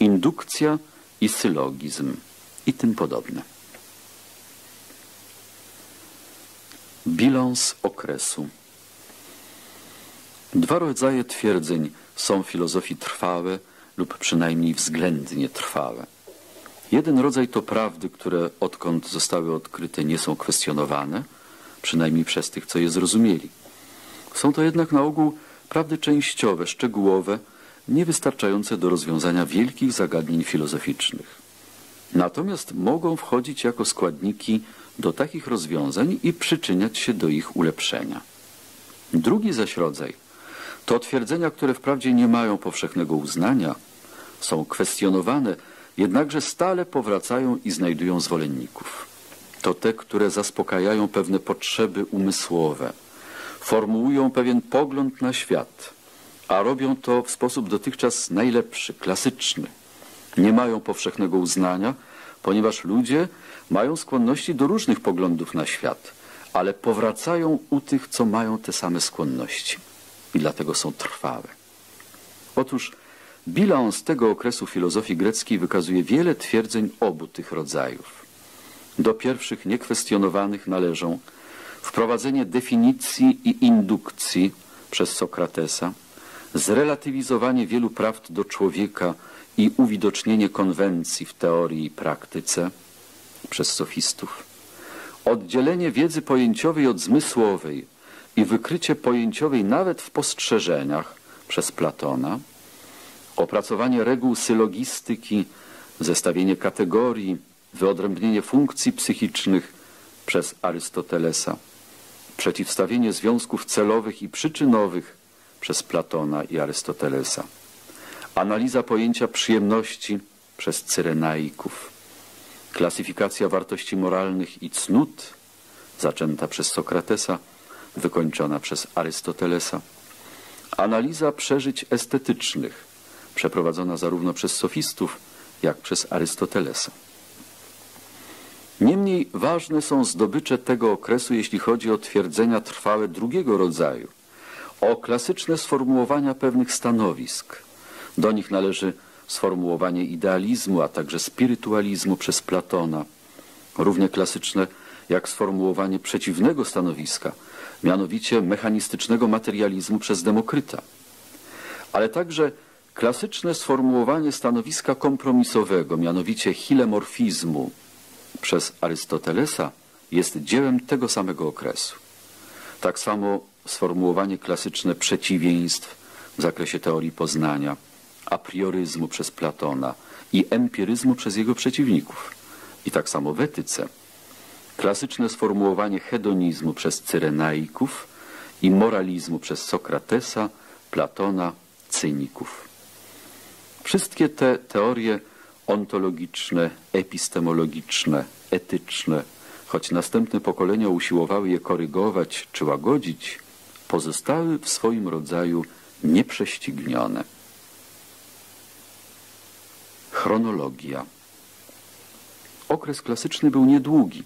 indukcja i sylogizm i tym podobne. Bilans okresu Dwa rodzaje twierdzeń są w filozofii trwałe lub przynajmniej względnie trwałe. Jeden rodzaj to prawdy, które odkąd zostały odkryte nie są kwestionowane, przynajmniej przez tych, co je zrozumieli. Są to jednak na ogół prawdy częściowe, szczegółowe, niewystarczające do rozwiązania wielkich zagadnień filozoficznych. Natomiast mogą wchodzić jako składniki do takich rozwiązań i przyczyniać się do ich ulepszenia. Drugi zaś rodzaj to twierdzenia, które wprawdzie nie mają powszechnego uznania, są kwestionowane, jednakże stale powracają i znajdują zwolenników. To te, które zaspokajają pewne potrzeby umysłowe, formułują pewien pogląd na świat, a robią to w sposób dotychczas najlepszy, klasyczny. Nie mają powszechnego uznania, ponieważ ludzie mają skłonności do różnych poglądów na świat, ale powracają u tych, co mają te same skłonności i dlatego są trwałe. Otóż Bilans tego okresu filozofii greckiej wykazuje wiele twierdzeń obu tych rodzajów. Do pierwszych niekwestionowanych należą wprowadzenie definicji i indukcji przez Sokratesa, zrelatywizowanie wielu prawd do człowieka i uwidocznienie konwencji w teorii i praktyce przez sofistów, oddzielenie wiedzy pojęciowej od zmysłowej i wykrycie pojęciowej nawet w postrzeżeniach przez Platona, opracowanie reguł sylogistyki, zestawienie kategorii, wyodrębnienie funkcji psychicznych przez Arystotelesa, przeciwstawienie związków celowych i przyczynowych przez Platona i Arystotelesa, analiza pojęcia przyjemności przez Cyrenaików, klasyfikacja wartości moralnych i cnót zaczęta przez Sokratesa, wykończona przez Arystotelesa, analiza przeżyć estetycznych, przeprowadzona zarówno przez sofistów, jak przez Arystotelesa. Niemniej ważne są zdobycze tego okresu, jeśli chodzi o twierdzenia trwałe drugiego rodzaju, o klasyczne sformułowania pewnych stanowisk. Do nich należy sformułowanie idealizmu, a także spirytualizmu przez Platona, równie klasyczne jak sformułowanie przeciwnego stanowiska, mianowicie mechanistycznego materializmu przez Demokryta. Ale także klasyczne sformułowanie stanowiska kompromisowego, mianowicie hilemorfizmu przez Arystotelesa jest dziełem tego samego okresu. Tak samo sformułowanie klasyczne przeciwieństw w zakresie teorii poznania, a prioryzmu przez Platona i empiryzmu przez jego przeciwników. I tak samo w etyce. Klasyczne sformułowanie hedonizmu przez Cyrenaików i moralizmu przez Sokratesa, Platona, cyników. Wszystkie te teorie ontologiczne, epistemologiczne, etyczne, choć następne pokolenia usiłowały je korygować czy łagodzić, pozostały w swoim rodzaju nieprześcignione. Chronologia Okres klasyczny był niedługi.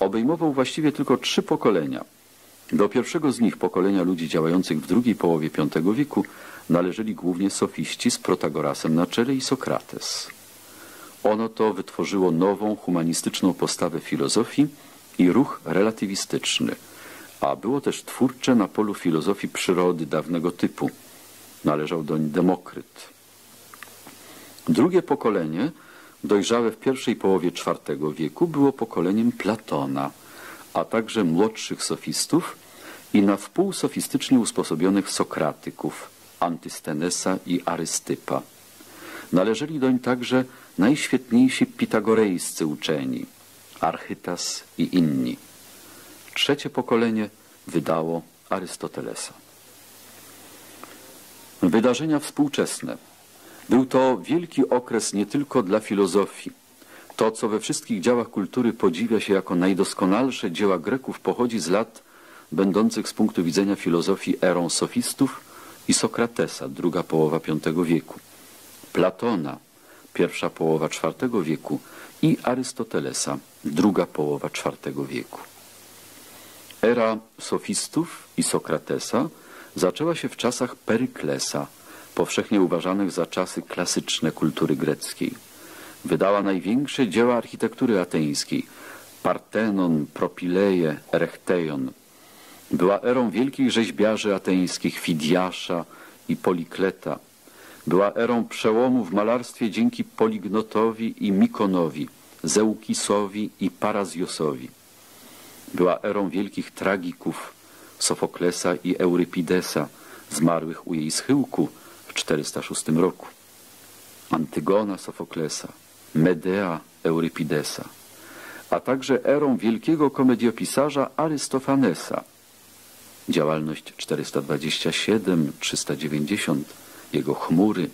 Obejmował właściwie tylko trzy pokolenia. Do pierwszego z nich pokolenia ludzi działających w drugiej połowie V wieku należeli głównie sofiści z Protagorasem na czele i Sokrates. Ono to wytworzyło nową, humanistyczną postawę filozofii i ruch relatywistyczny, a było też twórcze na polu filozofii przyrody dawnego typu. Należał doń Demokryt. Drugie pokolenie, dojrzałe w pierwszej połowie IV wieku, było pokoleniem Platona, a także młodszych sofistów i na wpół sofistycznie usposobionych sokratyków, Antystenesa i Arystypa. Należeli doń także najświetniejsi pitagorejscy uczeni, Archytas i inni. Trzecie pokolenie wydało Arystotelesa. Wydarzenia współczesne. Był to wielki okres nie tylko dla filozofii. To, co we wszystkich działach kultury podziwia się jako najdoskonalsze dzieła Greków, pochodzi z lat będących z punktu widzenia filozofii erą sofistów i Sokratesa, druga połowa V wieku, Platona, pierwsza połowa IV wieku i Arystotelesa, druga połowa IV wieku. Era sofistów i Sokratesa zaczęła się w czasach Peryklesa, powszechnie uważanych za czasy klasyczne kultury greckiej. Wydała największe dzieła architektury ateńskiej Partenon, Propileje, Erechteion. Była erą wielkich rzeźbiarzy ateńskich Fidiasza i Polikleta, była erą przełomu w malarstwie dzięki Polignotowi i Mikonowi, Zeukisowi i Parazjosowi. Była erą wielkich tragików Sofoklesa i Eurypidesa, zmarłych u jej schyłku 406 roku. Antygona Sofoklesa, Medea Eurypidesa, a także erą wielkiego komediopisarza Arystofanesa. Działalność 427-390 jego chmury.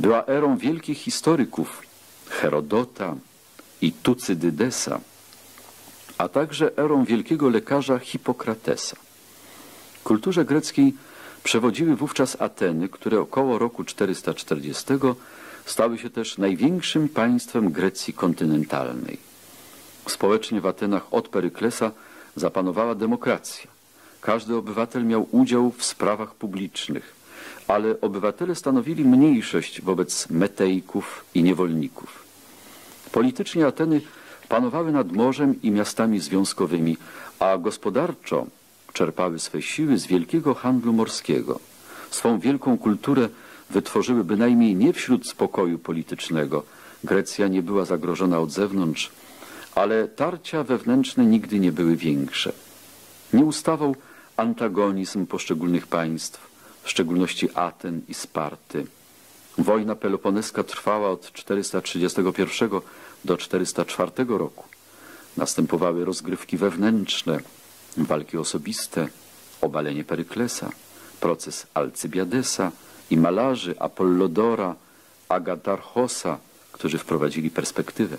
Była erą wielkich historyków Herodota i Tucydydesa, a także erą wielkiego lekarza Hipokratesa. Kulturze greckiej przewodziły wówczas Ateny, które około roku 440 stały się też największym państwem Grecji kontynentalnej. Społecznie w Atenach od Peryklesa zapanowała demokracja. Każdy obywatel miał udział w sprawach publicznych ale obywatele stanowili mniejszość wobec metejków i niewolników. Politycznie Ateny panowały nad morzem i miastami związkowymi, a gospodarczo czerpały swe siły z wielkiego handlu morskiego. Swą wielką kulturę wytworzyły bynajmniej nie wśród spokoju politycznego. Grecja nie była zagrożona od zewnątrz, ale tarcia wewnętrzne nigdy nie były większe. Nie ustawał antagonizm poszczególnych państw, w szczególności Aten i Sparty. Wojna peloponeska trwała od 431 do 404 roku. Następowały rozgrywki wewnętrzne, walki osobiste, obalenie Peryklesa, proces Alcybiadesa i malarzy Apollodora, Agatarchosa, którzy wprowadzili perspektywę.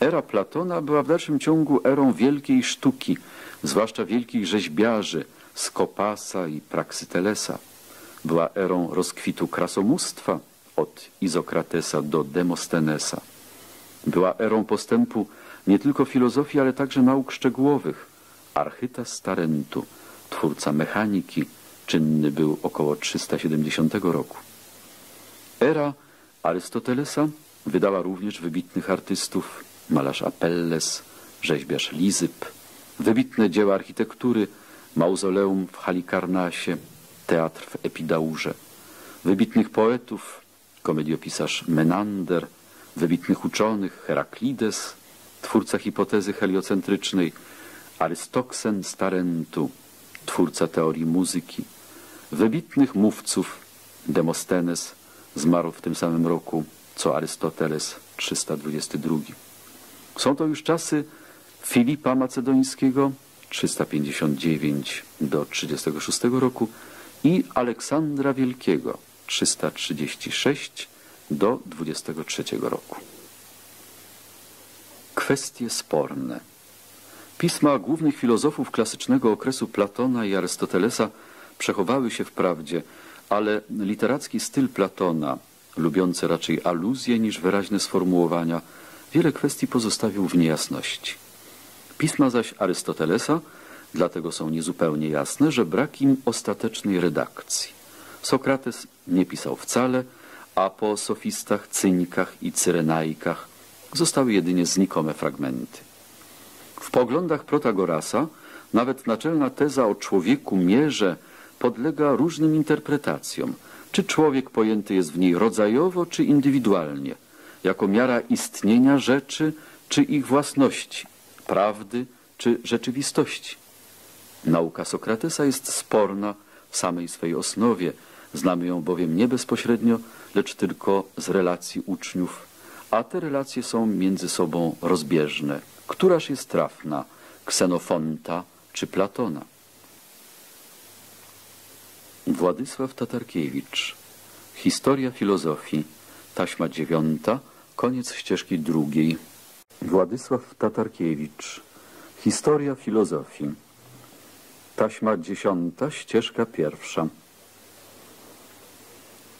Era Platona była w dalszym ciągu erą wielkiej sztuki, zwłaszcza wielkich rzeźbiarzy Skopasa i Praxytelesa. Była erą rozkwitu krasomóstwa od Izokratesa do Demostenesa. Była erą postępu nie tylko filozofii, ale także nauk szczegółowych. Archytas Tarentu, twórca mechaniki, czynny był około 370 roku. Era Arystotelesa wydała również wybitnych artystów, malarz Apelles, rzeźbiarz Lizyp, wybitne dzieła architektury, mauzoleum w Halikarnasie, teatr w Epidaurze, wybitnych poetów, komediopisarz Menander, wybitnych uczonych Heraklides, twórca hipotezy heliocentrycznej, Arystoksen z Tarentu, twórca teorii muzyki, wybitnych mówców, Demostenes zmarł w tym samym roku, co Arystoteles 322. Są to już czasy Filipa Macedońskiego 359 do 36 roku i Aleksandra Wielkiego 336 do 23 roku. Kwestie sporne. Pisma głównych filozofów klasycznego okresu Platona i Arystotelesa przechowały się wprawdzie, ale literacki styl Platona, lubiący raczej aluzje niż wyraźne sformułowania, wiele kwestii pozostawił w niejasności. Pisma zaś Arystotelesa dlatego są niezupełnie jasne, że brak im ostatecznej redakcji. Sokrates nie pisał wcale, a po sofistach, cynikach i cyrenajkach zostały jedynie znikome fragmenty. W poglądach Protagorasa nawet naczelna teza o człowieku mierze podlega różnym interpretacjom. Czy człowiek pojęty jest w niej rodzajowo, czy indywidualnie, jako miara istnienia rzeczy, czy ich własności, prawdy, czy rzeczywistości. Nauka Sokratesa jest sporna w samej swej osnowie. Znamy ją bowiem nie bezpośrednio, lecz tylko z relacji uczniów, a te relacje są między sobą rozbieżne. Któraż jest trafna, Ksenofonta czy Platona? Władysław Tatarkiewicz. Historia filozofii. Taśma dziewiąta Koniec ścieżki drugiej. Władysław Tatarkiewicz. Historia filozofii. Taśma dziesiąta Ścieżka pierwsza.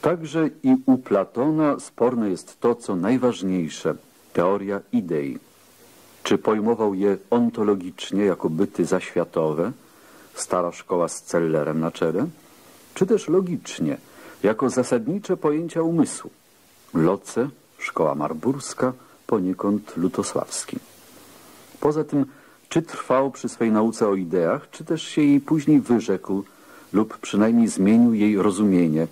Także i u Platona sporne jest to, co najważniejsze. Teoria idei. Czy pojmował je ontologicznie jako byty zaświatowe, stara szkoła z Cellerem na czele, czy też logicznie, jako zasadnicze pojęcia umysłu. Loce, szkoła marburska, poniekąd lutosławski. Poza tym, czy trwał przy swej nauce o ideach, czy też się jej później wyrzekł lub przynajmniej zmienił jej rozumienie.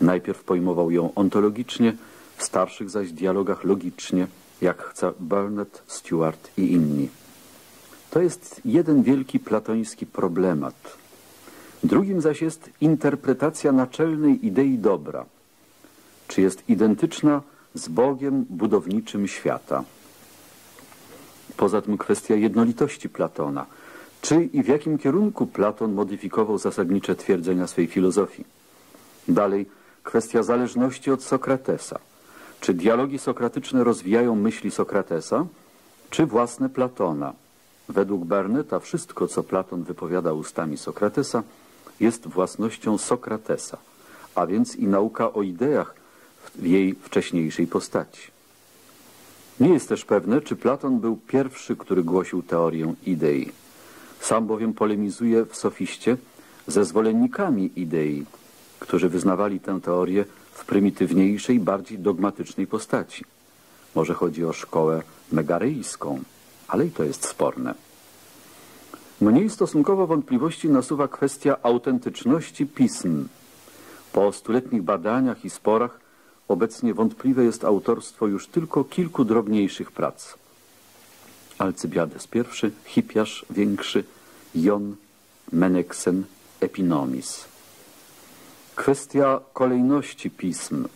Najpierw pojmował ją ontologicznie, w starszych zaś dialogach logicznie, jak chce Burnett, Stewart i inni. To jest jeden wielki platoński problemat. Drugim zaś jest interpretacja naczelnej idei dobra. Czy jest identyczna z Bogiem budowniczym świata? Poza tym kwestia jednolitości Platona. Czy i w jakim kierunku Platon modyfikował zasadnicze twierdzenia swej filozofii? Dalej, kwestia zależności od Sokratesa. Czy dialogi sokratyczne rozwijają myśli Sokratesa, czy własne Platona? Według Barneta wszystko, co Platon wypowiada ustami Sokratesa, jest własnością Sokratesa, a więc i nauka o ideach w jej wcześniejszej postaci. Nie jest też pewne, czy Platon był pierwszy, który głosił teorię idei. Sam bowiem polemizuje w sofiście ze zwolennikami idei, którzy wyznawali tę teorię w prymitywniejszej, bardziej dogmatycznej postaci. Może chodzi o szkołę megaryjską, ale i to jest sporne. Mniej stosunkowo wątpliwości nasuwa kwestia autentyczności pism. Po stuletnich badaniach i sporach obecnie wątpliwe jest autorstwo już tylko kilku drobniejszych prac. Alcybiades I, Hipiasz Większy, Jon, Meneksen, Epinomis. Kwestia kolejności pism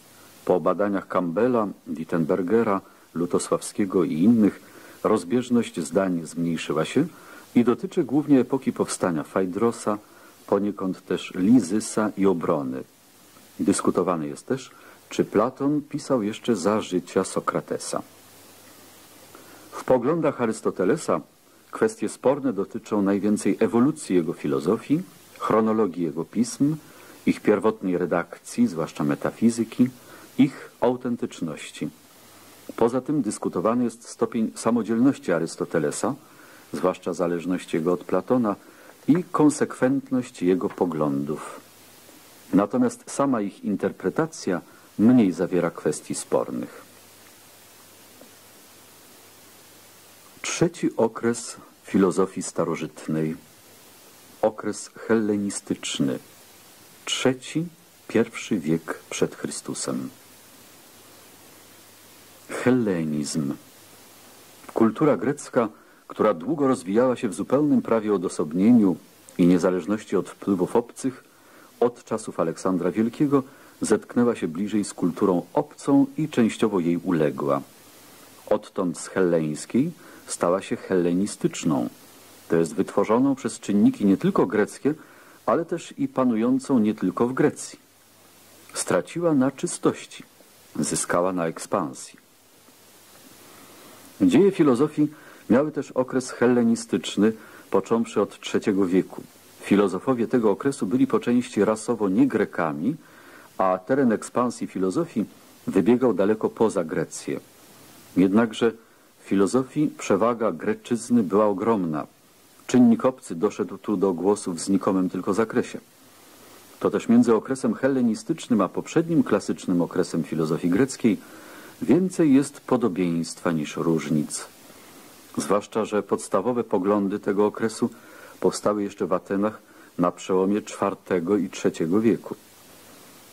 po badaniach Campbella, Wittenbergera, Lutosławskiego i innych rozbieżność zdań zmniejszyła się i dotyczy głównie epoki powstania Fajdrosa, poniekąd też Lizysa i Obrony. Dyskutowane jest też, czy Platon pisał jeszcze za życia Sokratesa. W poglądach Arystotelesa kwestie sporne dotyczą najwięcej ewolucji jego filozofii, chronologii jego pism, ich pierwotnej redakcji, zwłaszcza metafizyki, ich autentyczności. Poza tym dyskutowany jest stopień samodzielności Arystotelesa, zwłaszcza zależność jego od Platona i konsekwentność jego poglądów. Natomiast sama ich interpretacja mniej zawiera kwestii spornych. Trzeci okres filozofii starożytnej, okres hellenistyczny, trzeci, pierwszy wiek przed Chrystusem. Hellenizm. Kultura grecka, która długo rozwijała się w zupełnym prawie odosobnieniu i niezależności od wpływów obcych, od czasów Aleksandra Wielkiego zetknęła się bliżej z kulturą obcą i częściowo jej uległa. Odtąd z helleńskiej stała się hellenistyczną, to jest wytworzoną przez czynniki nie tylko greckie, ale też i panującą nie tylko w Grecji. Straciła na czystości, zyskała na ekspansji. Dzieje filozofii miały też okres hellenistyczny, począwszy od III wieku. Filozofowie tego okresu byli po części rasowo nie Grekami, a teren ekspansji filozofii wybiegał daleko poza Grecję. Jednakże w filozofii przewaga greczyzny była ogromna. Czynnik obcy doszedł tu do głosu w znikomym tylko zakresie. To też między okresem hellenistycznym a poprzednim klasycznym okresem filozofii greckiej więcej jest podobieństwa niż różnic. Zwłaszcza, że podstawowe poglądy tego okresu powstały jeszcze w Atenach na przełomie IV i III wieku.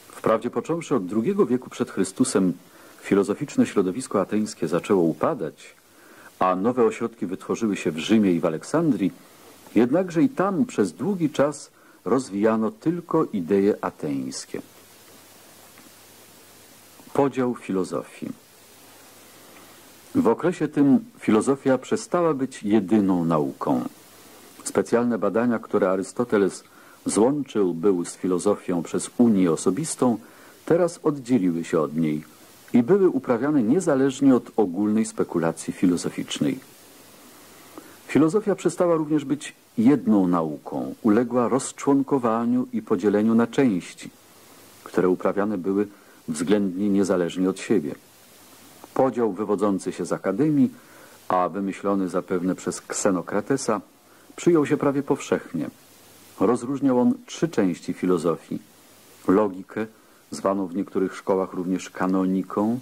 Wprawdzie począwszy od II wieku przed Chrystusem filozoficzne środowisko ateńskie zaczęło upadać, a nowe ośrodki wytworzyły się w Rzymie i w Aleksandrii, jednakże i tam przez długi czas rozwijano tylko idee ateńskie. Podział filozofii W okresie tym filozofia przestała być jedyną nauką. Specjalne badania, które Arystoteles złączył był z filozofią przez Unię osobistą, teraz oddzieliły się od niej i były uprawiane niezależnie od ogólnej spekulacji filozoficznej. Filozofia przestała również być jedną nauką, uległa rozczłonkowaniu i podzieleniu na części, które uprawiane były względnie niezależnie od siebie. Podział wywodzący się z akademii, a wymyślony zapewne przez Ksenokratesa, przyjął się prawie powszechnie. Rozróżniał on trzy części filozofii. Logikę, zwaną w niektórych szkołach również kanoniką,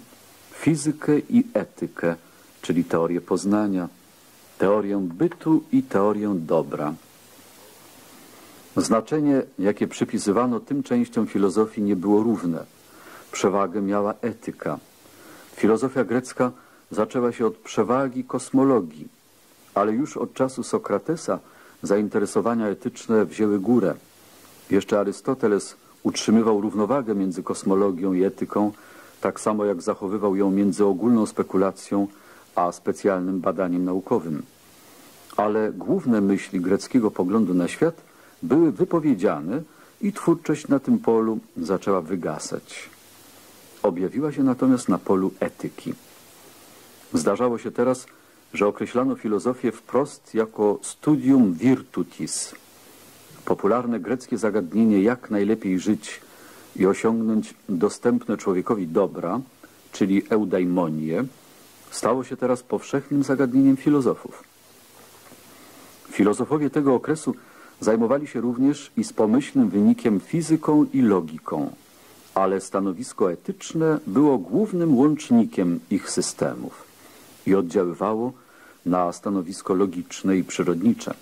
fizykę i etykę, czyli teorię poznania, teorię bytu i teorię dobra. Znaczenie, jakie przypisywano tym częściom filozofii nie było równe. Przewagę miała etyka. Filozofia grecka zaczęła się od przewagi kosmologii, ale już od czasu Sokratesa zainteresowania etyczne wzięły górę. Jeszcze Arystoteles utrzymywał równowagę między kosmologią i etyką, tak samo jak zachowywał ją między ogólną spekulacją a specjalnym badaniem naukowym. Ale główne myśli greckiego poglądu na świat były wypowiedziane i twórczość na tym polu zaczęła wygasać. Objawiła się natomiast na polu etyki. Zdarzało się teraz, że określano filozofię wprost jako studium virtutis. Popularne greckie zagadnienie, jak najlepiej żyć i osiągnąć dostępne człowiekowi dobra, czyli eudaimonię, stało się teraz powszechnym zagadnieniem filozofów. Filozofowie tego okresu Zajmowali się również i z pomyślnym wynikiem fizyką i logiką, ale stanowisko etyczne było głównym łącznikiem ich systemów i oddziaływało na stanowisko logiczne i przyrodnicze.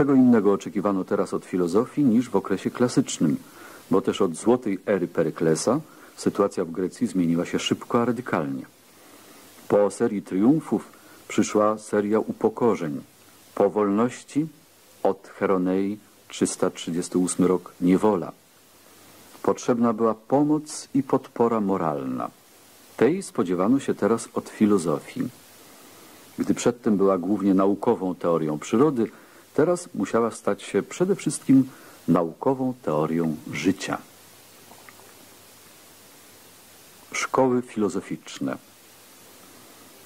Czego innego oczekiwano teraz od filozofii niż w okresie klasycznym, bo też od złotej ery Peryklesa sytuacja w Grecji zmieniła się szybko, a radykalnie. Po serii triumfów przyszła seria upokorzeń. Po wolności od Heronei 338 rok niewola. Potrzebna była pomoc i podpora moralna. Tej spodziewano się teraz od filozofii. Gdy przedtem była głównie naukową teorią przyrody, teraz musiała stać się przede wszystkim naukową teorią życia. Szkoły filozoficzne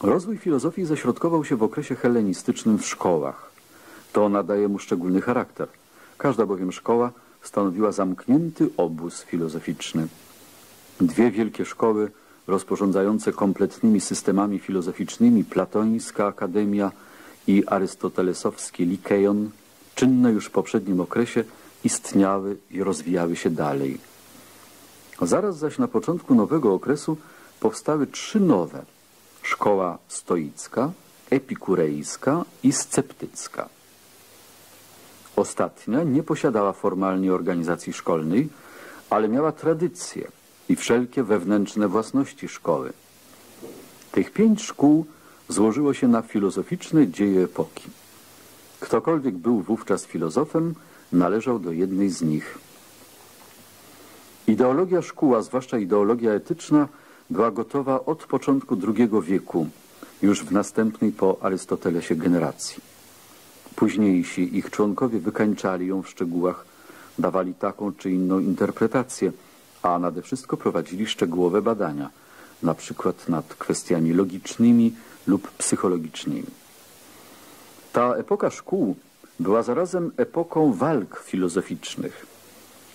Rozwój filozofii zaśrodkował się w okresie hellenistycznym w szkołach. To nadaje mu szczególny charakter. Każda bowiem szkoła stanowiła zamknięty obóz filozoficzny. Dwie wielkie szkoły rozporządzające kompletnymi systemami filozoficznymi, platońska akademia i arystotelesowski Likeion, czynne już w poprzednim okresie, istniały i rozwijały się dalej. Zaraz zaś na początku nowego okresu powstały trzy nowe – szkoła stoicka, epikurejska i sceptycka. Ostatnia nie posiadała formalnie organizacji szkolnej, ale miała tradycje i wszelkie wewnętrzne własności szkoły. Tych pięć szkół złożyło się na filozoficzne dzieje epoki. Ktokolwiek był wówczas filozofem, należał do jednej z nich. Ideologia szkół, a zwłaszcza ideologia etyczna, była gotowa od początku II wieku, już w następnej po Arystotelesie generacji. Późniejsi ich członkowie wykańczali ją w szczegółach, dawali taką czy inną interpretację, a nade wszystko prowadzili szczegółowe badania, na przykład nad kwestiami logicznymi lub psychologicznymi. Ta epoka szkół była zarazem epoką walk filozoficznych.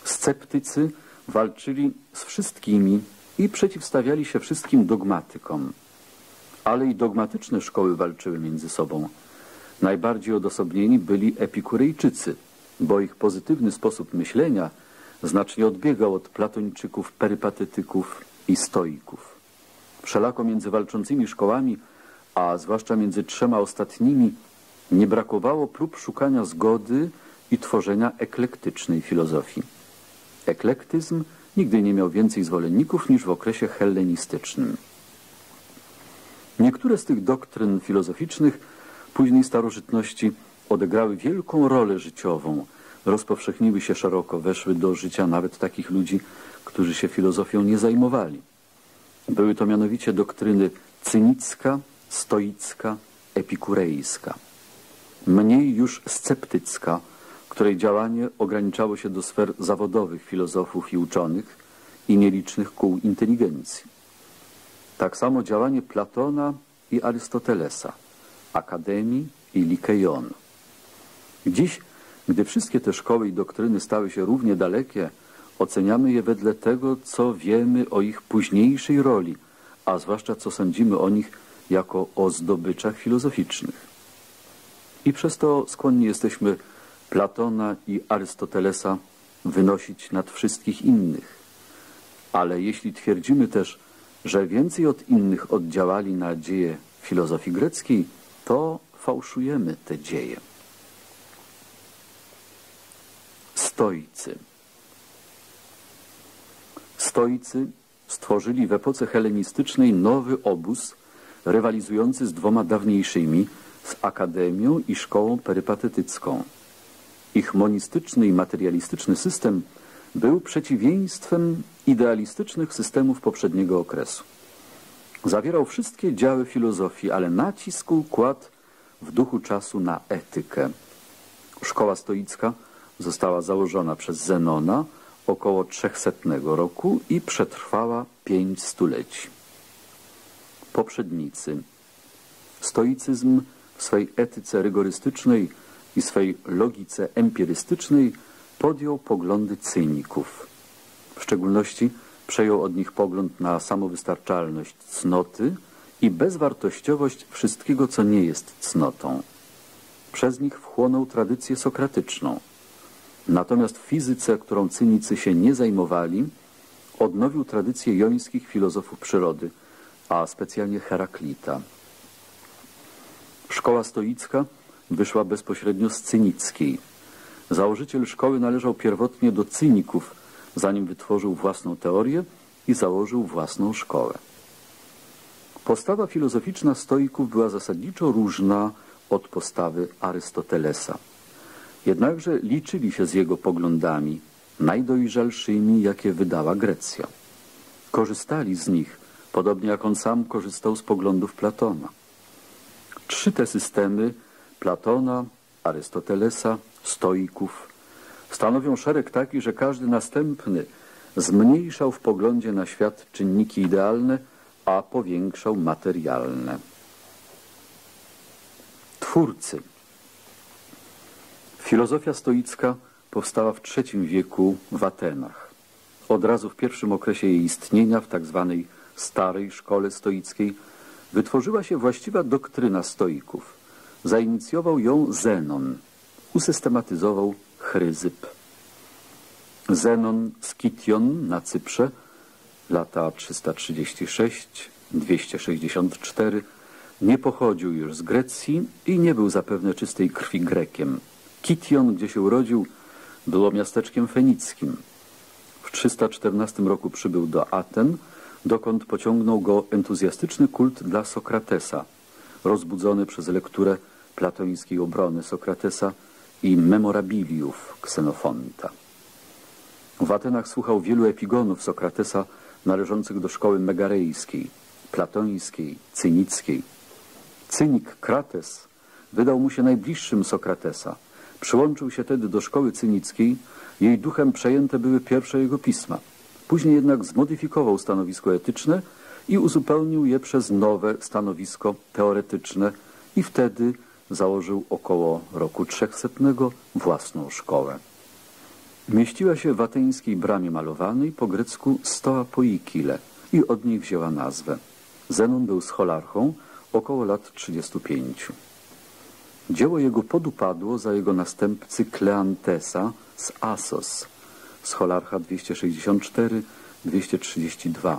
Sceptycy walczyli z wszystkimi i przeciwstawiali się wszystkim dogmatykom. Ale i dogmatyczne szkoły walczyły między sobą. Najbardziej odosobnieni byli epikurejczycy, bo ich pozytywny sposób myślenia znacznie odbiegał od platończyków, perypatetyków i stoików. Wszelako między walczącymi szkołami, a zwłaszcza między trzema ostatnimi, nie brakowało prób szukania zgody i tworzenia eklektycznej filozofii. Eklektyzm – nigdy nie miał więcej zwolenników niż w okresie hellenistycznym. Niektóre z tych doktryn filozoficznych późnej starożytności odegrały wielką rolę życiową, rozpowszechniły się szeroko, weszły do życia nawet takich ludzi, którzy się filozofią nie zajmowali. Były to mianowicie doktryny cynicka, stoicka, epikurejska. Mniej już sceptycka, której działanie ograniczało się do sfer zawodowych filozofów i uczonych i nielicznych kół inteligencji. Tak samo działanie Platona i Arystotelesa, Akademii i Likeion. Dziś, gdy wszystkie te szkoły i doktryny stały się równie dalekie, oceniamy je wedle tego, co wiemy o ich późniejszej roli, a zwłaszcza co sądzimy o nich jako o zdobyczach filozoficznych. I przez to skłonni jesteśmy Platona i Arystotelesa wynosić nad wszystkich innych. Ale jeśli twierdzimy też, że więcej od innych oddziałali na dzieje filozofii greckiej, to fałszujemy te dzieje. Stoicy Stoicy stworzyli w epoce helenistycznej nowy obóz rywalizujący z dwoma dawniejszymi, z akademią i szkołą perypatetycką. Ich monistyczny i materialistyczny system był przeciwieństwem idealistycznych systemów poprzedniego okresu. Zawierał wszystkie działy filozofii, ale nacisk kładł w duchu czasu na etykę. Szkoła stoicka została założona przez Zenona około 300 roku i przetrwała pięć stuleci. Poprzednicy. Stoicyzm w swej etyce rygorystycznej i swej logice empirystycznej podjął poglądy cyników. W szczególności przejął od nich pogląd na samowystarczalność cnoty i bezwartościowość wszystkiego, co nie jest cnotą. Przez nich wchłonął tradycję sokratyczną. Natomiast w fizyce, którą cynicy się nie zajmowali, odnowił tradycję jońskich filozofów przyrody, a specjalnie Heraklita. Szkoła stoicka wyszła bezpośrednio z cynickiej. Założyciel szkoły należał pierwotnie do cyników, zanim wytworzył własną teorię i założył własną szkołę. Postawa filozoficzna stoików była zasadniczo różna od postawy Arystotelesa. Jednakże liczyli się z jego poglądami, najdojrzalszymi, jakie wydała Grecja. Korzystali z nich, podobnie jak on sam korzystał z poglądów Platona. Trzy te systemy Platona, Arystotelesa, stoików stanowią szereg taki, że każdy następny zmniejszał w poglądzie na świat czynniki idealne, a powiększał materialne. Twórcy Filozofia stoicka powstała w III wieku w Atenach. Od razu w pierwszym okresie jej istnienia w tzw. Tak starej szkole stoickiej wytworzyła się właściwa doktryna stoików. Zainicjował ją Zenon, usystematyzował Chryzyp. Zenon z Kition na Cyprze, lata 336-264, nie pochodził już z Grecji i nie był zapewne czystej krwi Grekiem. Kition, gdzie się urodził, było miasteczkiem fenickim. W 314 roku przybył do Aten, dokąd pociągnął go entuzjastyczny kult dla Sokratesa, rozbudzony przez lekturę platońskiej obrony Sokratesa i memorabiliów Ksenofonta. W Atenach słuchał wielu epigonów Sokratesa należących do szkoły megarejskiej, platońskiej, cynickiej. Cynik Krates wydał mu się najbliższym Sokratesa – Przyłączył się tedy do szkoły cynickiej, jej duchem przejęte były pierwsze jego pisma. Później jednak zmodyfikował stanowisko etyczne i uzupełnił je przez nowe stanowisko teoretyczne i wtedy założył około roku 300 własną szkołę. Mieściła się w ateńskiej bramie malowanej, po grecku Stoa Poikile i od niej wzięła nazwę. Zenon był scholarchą około lat 35. Dzieło jego podupadło za jego następcy Kleantesa z Asos, scholarcha 264-232.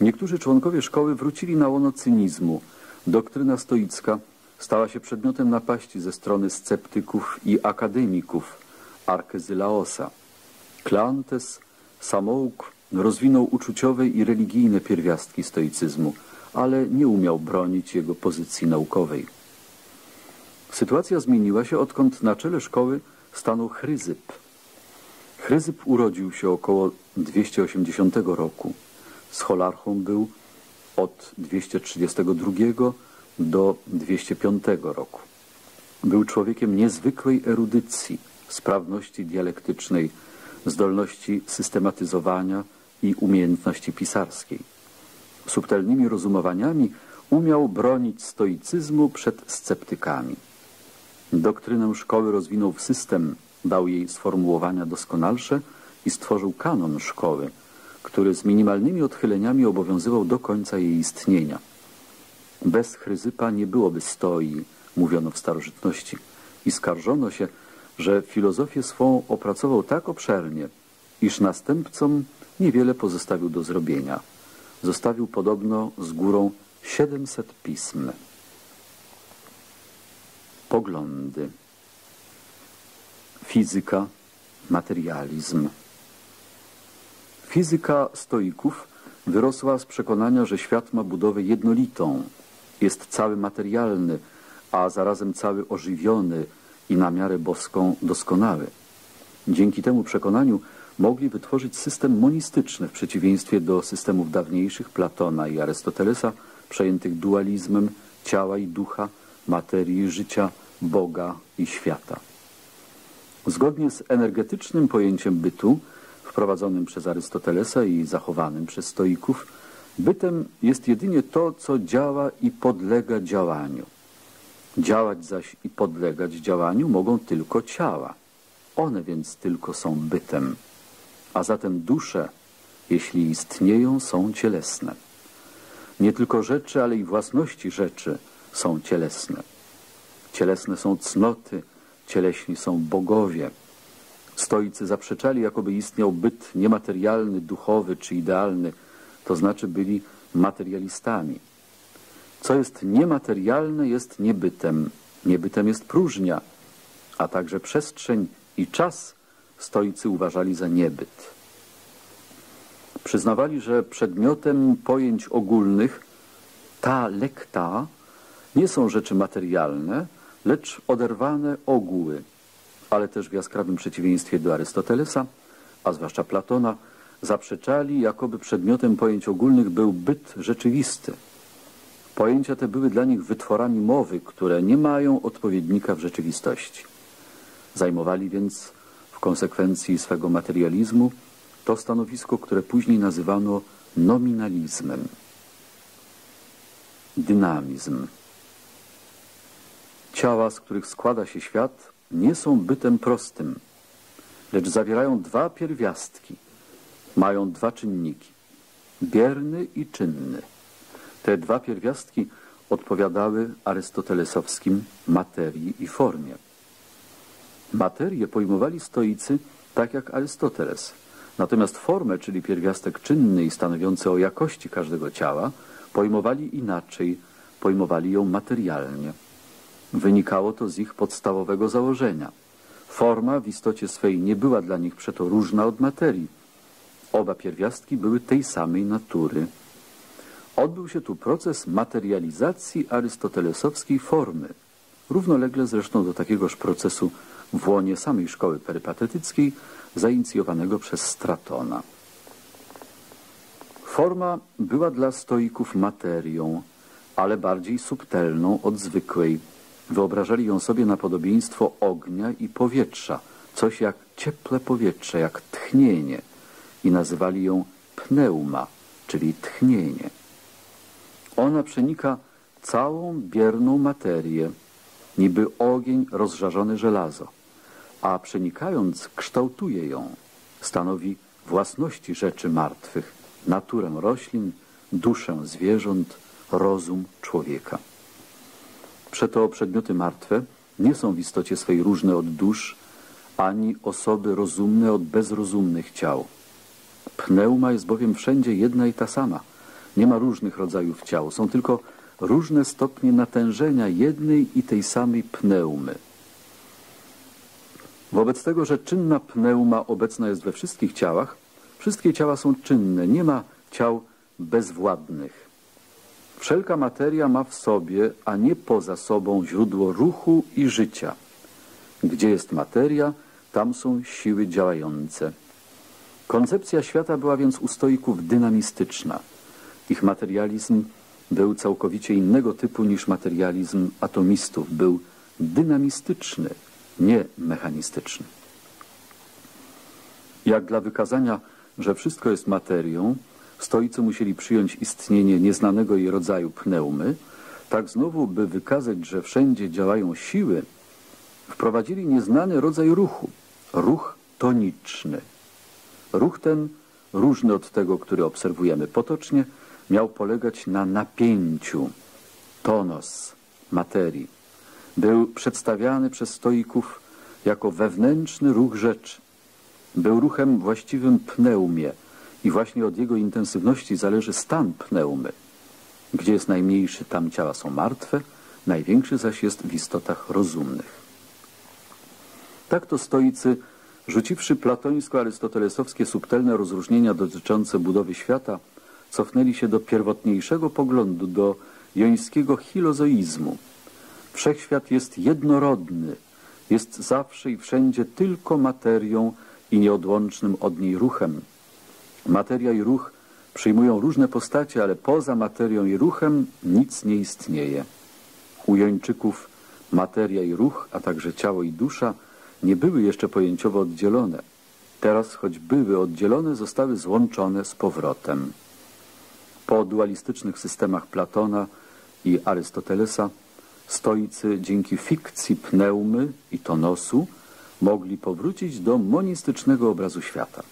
Niektórzy członkowie szkoły wrócili na łono cynizmu. Doktryna stoicka stała się przedmiotem napaści ze strony sceptyków i akademików Arkezylaosa. Kleantes, samouk, rozwinął uczuciowe i religijne pierwiastki stoicyzmu, ale nie umiał bronić jego pozycji naukowej. Sytuacja zmieniła się, odkąd na czele szkoły stanął Chryzyp. Chryzyp urodził się około 280 roku. Scholarchą był od 232 do 205 roku. Był człowiekiem niezwykłej erudycji, sprawności dialektycznej, zdolności systematyzowania i umiejętności pisarskiej. Subtelnymi rozumowaniami umiał bronić stoicyzmu przed sceptykami. Doktrynę szkoły rozwinął w system, dał jej sformułowania doskonalsze i stworzył kanon szkoły, który z minimalnymi odchyleniami obowiązywał do końca jej istnienia. Bez Chryzypa nie byłoby stoi, mówiono w starożytności, i skarżono się, że filozofię swą opracował tak obszernie, iż następcom niewiele pozostawił do zrobienia. Zostawił podobno z górą 700 pism. Poglądy. Fizyka, materializm. Fizyka stoików wyrosła z przekonania, że świat ma budowę jednolitą, jest cały materialny, a zarazem cały ożywiony i na miarę boską doskonały. Dzięki temu przekonaniu mogli wytworzyć system monistyczny w przeciwieństwie do systemów dawniejszych Platona i Arystotelesa, przejętych dualizmem ciała i ducha, materii, życia, Boga i świata. Zgodnie z energetycznym pojęciem bytu, wprowadzonym przez Arystotelesa i zachowanym przez stoików, bytem jest jedynie to, co działa i podlega działaniu. Działać zaś i podlegać działaniu mogą tylko ciała. One więc tylko są bytem. A zatem dusze, jeśli istnieją, są cielesne. Nie tylko rzeczy, ale i własności rzeczy są cielesne. cielesne są cnoty, cieleśni są bogowie. Stoicy zaprzeczali, jakoby istniał byt niematerialny, duchowy czy idealny, to znaczy byli materialistami. Co jest niematerialne, jest niebytem. Niebytem jest próżnia, a także przestrzeń i czas stoicy uważali za niebyt. Przyznawali, że przedmiotem pojęć ogólnych ta lekta nie są rzeczy materialne, lecz oderwane ogóły, ale też w jaskrawym przeciwieństwie do Arystotelesa, a zwłaszcza Platona, zaprzeczali, jakoby przedmiotem pojęć ogólnych był byt rzeczywisty. Pojęcia te były dla nich wytworami mowy, które nie mają odpowiednika w rzeczywistości. Zajmowali więc w konsekwencji swego materializmu to stanowisko, które później nazywano nominalizmem. Dynamizm. Ciała, z których składa się świat, nie są bytem prostym, lecz zawierają dwa pierwiastki, mają dwa czynniki, bierny i czynny. Te dwa pierwiastki odpowiadały arystotelesowskim materii i formie. Materię pojmowali stoicy tak jak Arystoteles. Natomiast formę, czyli pierwiastek czynny i stanowiący o jakości każdego ciała, pojmowali inaczej, pojmowali ją materialnie. Wynikało to z ich podstawowego założenia. Forma w istocie swej nie była dla nich przeto różna od materii. Oba pierwiastki były tej samej natury. Odbył się tu proces materializacji arystotelesowskiej formy, równolegle zresztą do takiegoż procesu w łonie samej szkoły perypatetyckiej zainicjowanego przez Stratona. Forma była dla stoików materią, ale bardziej subtelną od zwykłej. Wyobrażali ją sobie na podobieństwo ognia i powietrza, coś jak ciepłe powietrze, jak tchnienie i nazywali ją pneuma, czyli tchnienie. Ona przenika całą bierną materię, niby ogień rozżarzone żelazo a przenikając kształtuje ją, stanowi własności rzeczy martwych, naturę roślin, duszę zwierząt, rozum człowieka. Przeto przedmioty martwe nie są w istocie swej różne od dusz, ani osoby rozumne od bezrozumnych ciał. Pneuma jest bowiem wszędzie jedna i ta sama. Nie ma różnych rodzajów ciał, są tylko różne stopnie natężenia jednej i tej samej pneumy. Wobec tego, że czynna pneuma obecna jest we wszystkich ciałach, wszystkie ciała są czynne, nie ma ciał bezwładnych. Wszelka materia ma w sobie, a nie poza sobą źródło ruchu i życia. Gdzie jest materia, tam są siły działające. Koncepcja świata była więc u stoików dynamistyczna. Ich materializm był całkowicie innego typu niż materializm atomistów. Był dynamistyczny, nie mechanistyczny. Jak dla wykazania, że wszystko jest materią, stoicy musieli przyjąć istnienie nieznanego jej rodzaju pneumy, tak znowu, by wykazać, że wszędzie działają siły, wprowadzili nieznany rodzaj ruchu, ruch toniczny. Ruch ten, różny od tego, który obserwujemy potocznie, miał polegać na napięciu, tonos materii był przedstawiany przez stoików jako wewnętrzny ruch rzeczy. Był ruchem właściwym pneumie i właśnie od jego intensywności zależy stan pneumy. Gdzie jest najmniejszy, tam ciała są martwe, największy zaś jest w istotach rozumnych. Tak to stoicy, rzuciwszy platońsko-arystotelesowskie subtelne rozróżnienia dotyczące budowy świata, cofnęli się do pierwotniejszego poglądu, do jońskiego hilozoizmu – Wszechświat jest jednorodny, jest zawsze i wszędzie tylko materią i nieodłącznym od niej ruchem. Materia i ruch przyjmują różne postacie, ale poza materią i ruchem nic nie istnieje. U Jończyków materia i ruch, a także ciało i dusza nie były jeszcze pojęciowo oddzielone. Teraz, choć były oddzielone, zostały złączone z powrotem. Po dualistycznych systemach Platona i Arystotelesa Stoicy dzięki fikcji pneumy i tonosu mogli powrócić do monistycznego obrazu świata.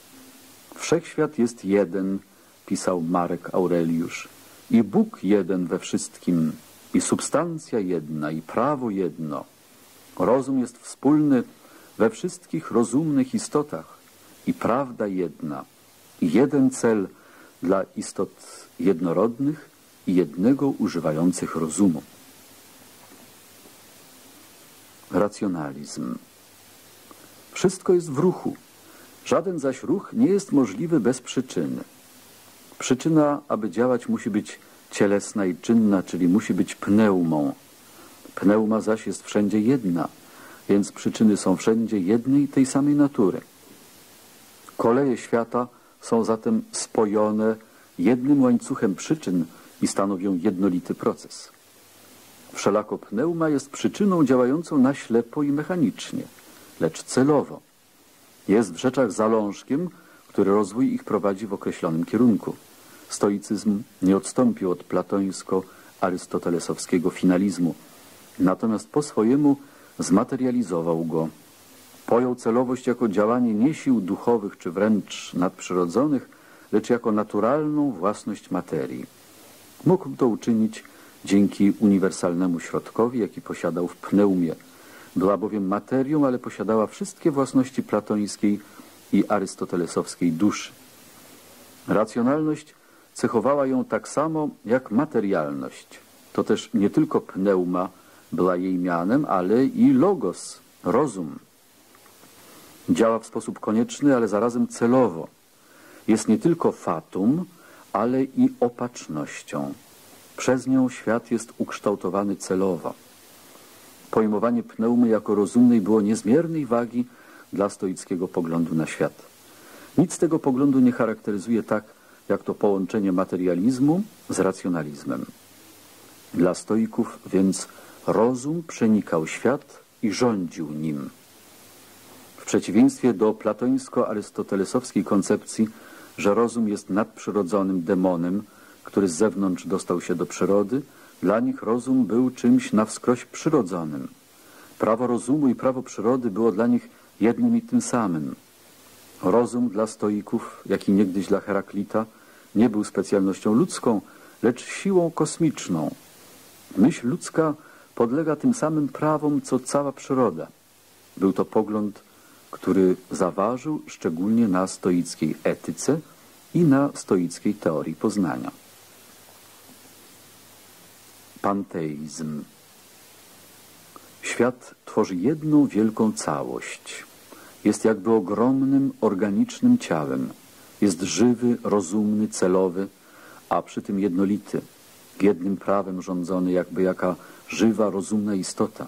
Wszechświat jest jeden, pisał Marek Aureliusz, i Bóg jeden we wszystkim, i substancja jedna, i prawo jedno, Rozum jest wspólny we wszystkich rozumnych istotach i prawda jedna, i jeden cel dla istot jednorodnych i jednego używających rozumu. Racjonalizm. Wszystko jest w ruchu. Żaden zaś ruch nie jest możliwy bez przyczyny. Przyczyna, aby działać, musi być cielesna i czynna, czyli musi być pneumą. Pneuma zaś jest wszędzie jedna, więc przyczyny są wszędzie jednej tej samej natury. Koleje świata są zatem spojone jednym łańcuchem przyczyn i stanowią jednolity proces. Wszelako pneuma jest przyczyną działającą na ślepo i mechanicznie, lecz celowo. Jest w rzeczach zalążkiem, który rozwój ich prowadzi w określonym kierunku. Stoicyzm nie odstąpił od platońsko-arystotelesowskiego finalizmu, natomiast po swojemu zmaterializował go. Pojął celowość jako działanie nie sił duchowych czy wręcz nadprzyrodzonych, lecz jako naturalną własność materii. Mógł to uczynić dzięki uniwersalnemu środkowi, jaki posiadał w pneumie. Była bowiem materią, ale posiadała wszystkie własności platońskiej i arystotelesowskiej duszy. Racjonalność cechowała ją tak samo jak materialność. To też nie tylko pneuma była jej mianem, ale i logos, rozum. Działa w sposób konieczny, ale zarazem celowo. Jest nie tylko fatum, ale i opatrznością. Przez nią świat jest ukształtowany celowo. Pojmowanie pneumy jako rozumnej było niezmiernej wagi dla stoickiego poglądu na świat. Nic tego poglądu nie charakteryzuje tak, jak to połączenie materializmu z racjonalizmem. Dla stoików więc rozum przenikał świat i rządził nim. W przeciwieństwie do platońsko-arystotelesowskiej koncepcji, że rozum jest nadprzyrodzonym demonem, który z zewnątrz dostał się do przyrody, dla nich rozum był czymś na wskroś przyrodzonym. Prawo rozumu i prawo przyrody było dla nich jednym i tym samym. Rozum dla stoików, jak i niegdyś dla Heraklita, nie był specjalnością ludzką, lecz siłą kosmiczną. Myśl ludzka podlega tym samym prawom, co cała przyroda. Był to pogląd, który zaważył szczególnie na stoickiej etyce i na stoickiej teorii poznania. Panteizm Świat tworzy jedną wielką całość. Jest jakby ogromnym, organicznym ciałem. Jest żywy, rozumny, celowy, a przy tym jednolity, jednym prawem rządzony jakby jaka żywa, rozumna istota.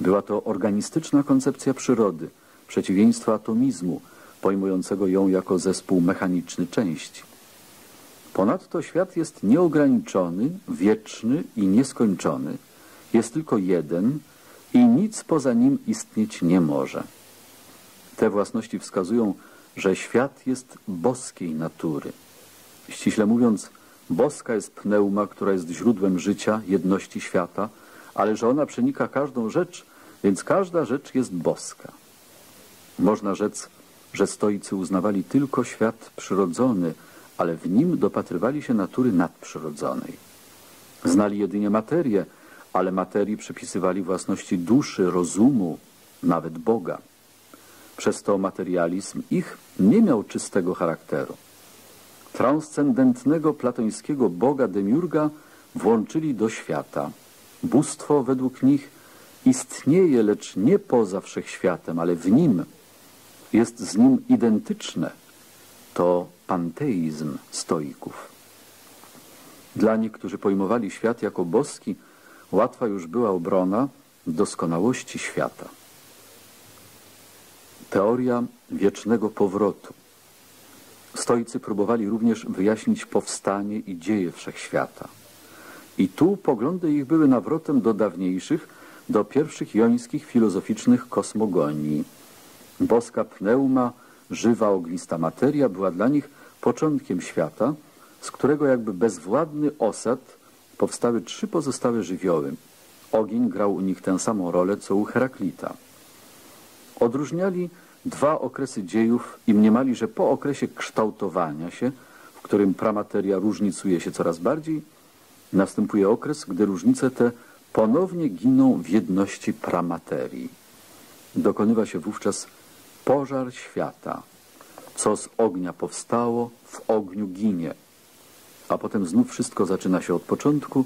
Była to organistyczna koncepcja przyrody, przeciwieństwa atomizmu, pojmującego ją jako zespół mechaniczny części. Ponadto świat jest nieograniczony, wieczny i nieskończony. Jest tylko jeden i nic poza nim istnieć nie może. Te własności wskazują, że świat jest boskiej natury. Ściśle mówiąc, boska jest pneuma, która jest źródłem życia, jedności świata, ale że ona przenika każdą rzecz, więc każda rzecz jest boska. Można rzec, że stoicy uznawali tylko świat przyrodzony, ale w nim dopatrywali się natury nadprzyrodzonej. Znali jedynie materię, ale materii przypisywali własności duszy, rozumu, nawet Boga. Przez to materializm ich nie miał czystego charakteru. Transcendentnego platońskiego Boga Demiurga włączyli do świata. Bóstwo według nich istnieje, lecz nie poza wszechświatem, ale w nim. Jest z nim identyczne. To panteizm stoików. Dla nich, którzy pojmowali świat jako boski, łatwa już była obrona doskonałości świata. Teoria wiecznego powrotu. Stoicy próbowali również wyjaśnić powstanie i dzieje wszechświata. I tu poglądy ich były nawrotem do dawniejszych, do pierwszych jońskich filozoficznych kosmogonii. Boska pneuma, żywa ognista materia była dla nich początkiem świata, z którego jakby bezwładny osad powstały trzy pozostałe żywioły. Ogień grał u nich tę samą rolę, co u Heraklita. Odróżniali dwa okresy dziejów i mniemali, że po okresie kształtowania się, w którym pramateria różnicuje się coraz bardziej, następuje okres, gdy różnice te ponownie giną w jedności pramaterii. Dokonywa się wówczas pożar świata. Co z ognia powstało, w ogniu ginie. A potem znów wszystko zaczyna się od początku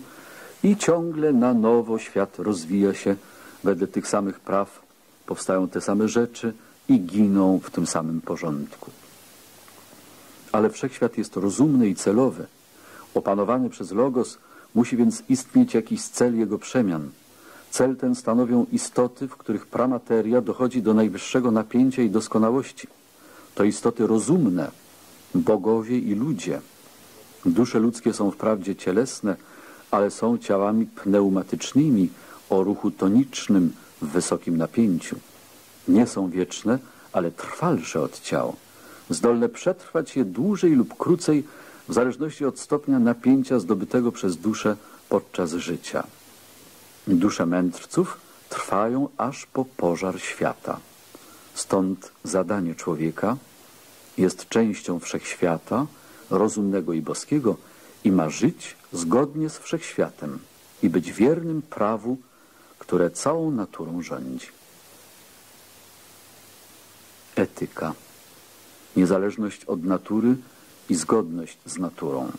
i ciągle na nowo świat rozwija się wedle tych samych praw, powstają te same rzeczy i giną w tym samym porządku. Ale wszechświat jest rozumny i celowy. Opanowany przez Logos musi więc istnieć jakiś cel jego przemian. Cel ten stanowią istoty, w których pramateria dochodzi do najwyższego napięcia i doskonałości. To istoty rozumne, bogowie i ludzie. Dusze ludzkie są wprawdzie cielesne, ale są ciałami pneumatycznymi o ruchu tonicznym w wysokim napięciu. Nie są wieczne, ale trwalsze od ciał. Zdolne przetrwać je dłużej lub krócej w zależności od stopnia napięcia zdobytego przez duszę podczas życia. Dusze mędrców trwają aż po pożar świata. Stąd zadanie człowieka jest częścią wszechświata, rozumnego i boskiego i ma żyć zgodnie z wszechświatem i być wiernym prawu, które całą naturą rządzi. Etyka. Niezależność od natury i zgodność z naturą.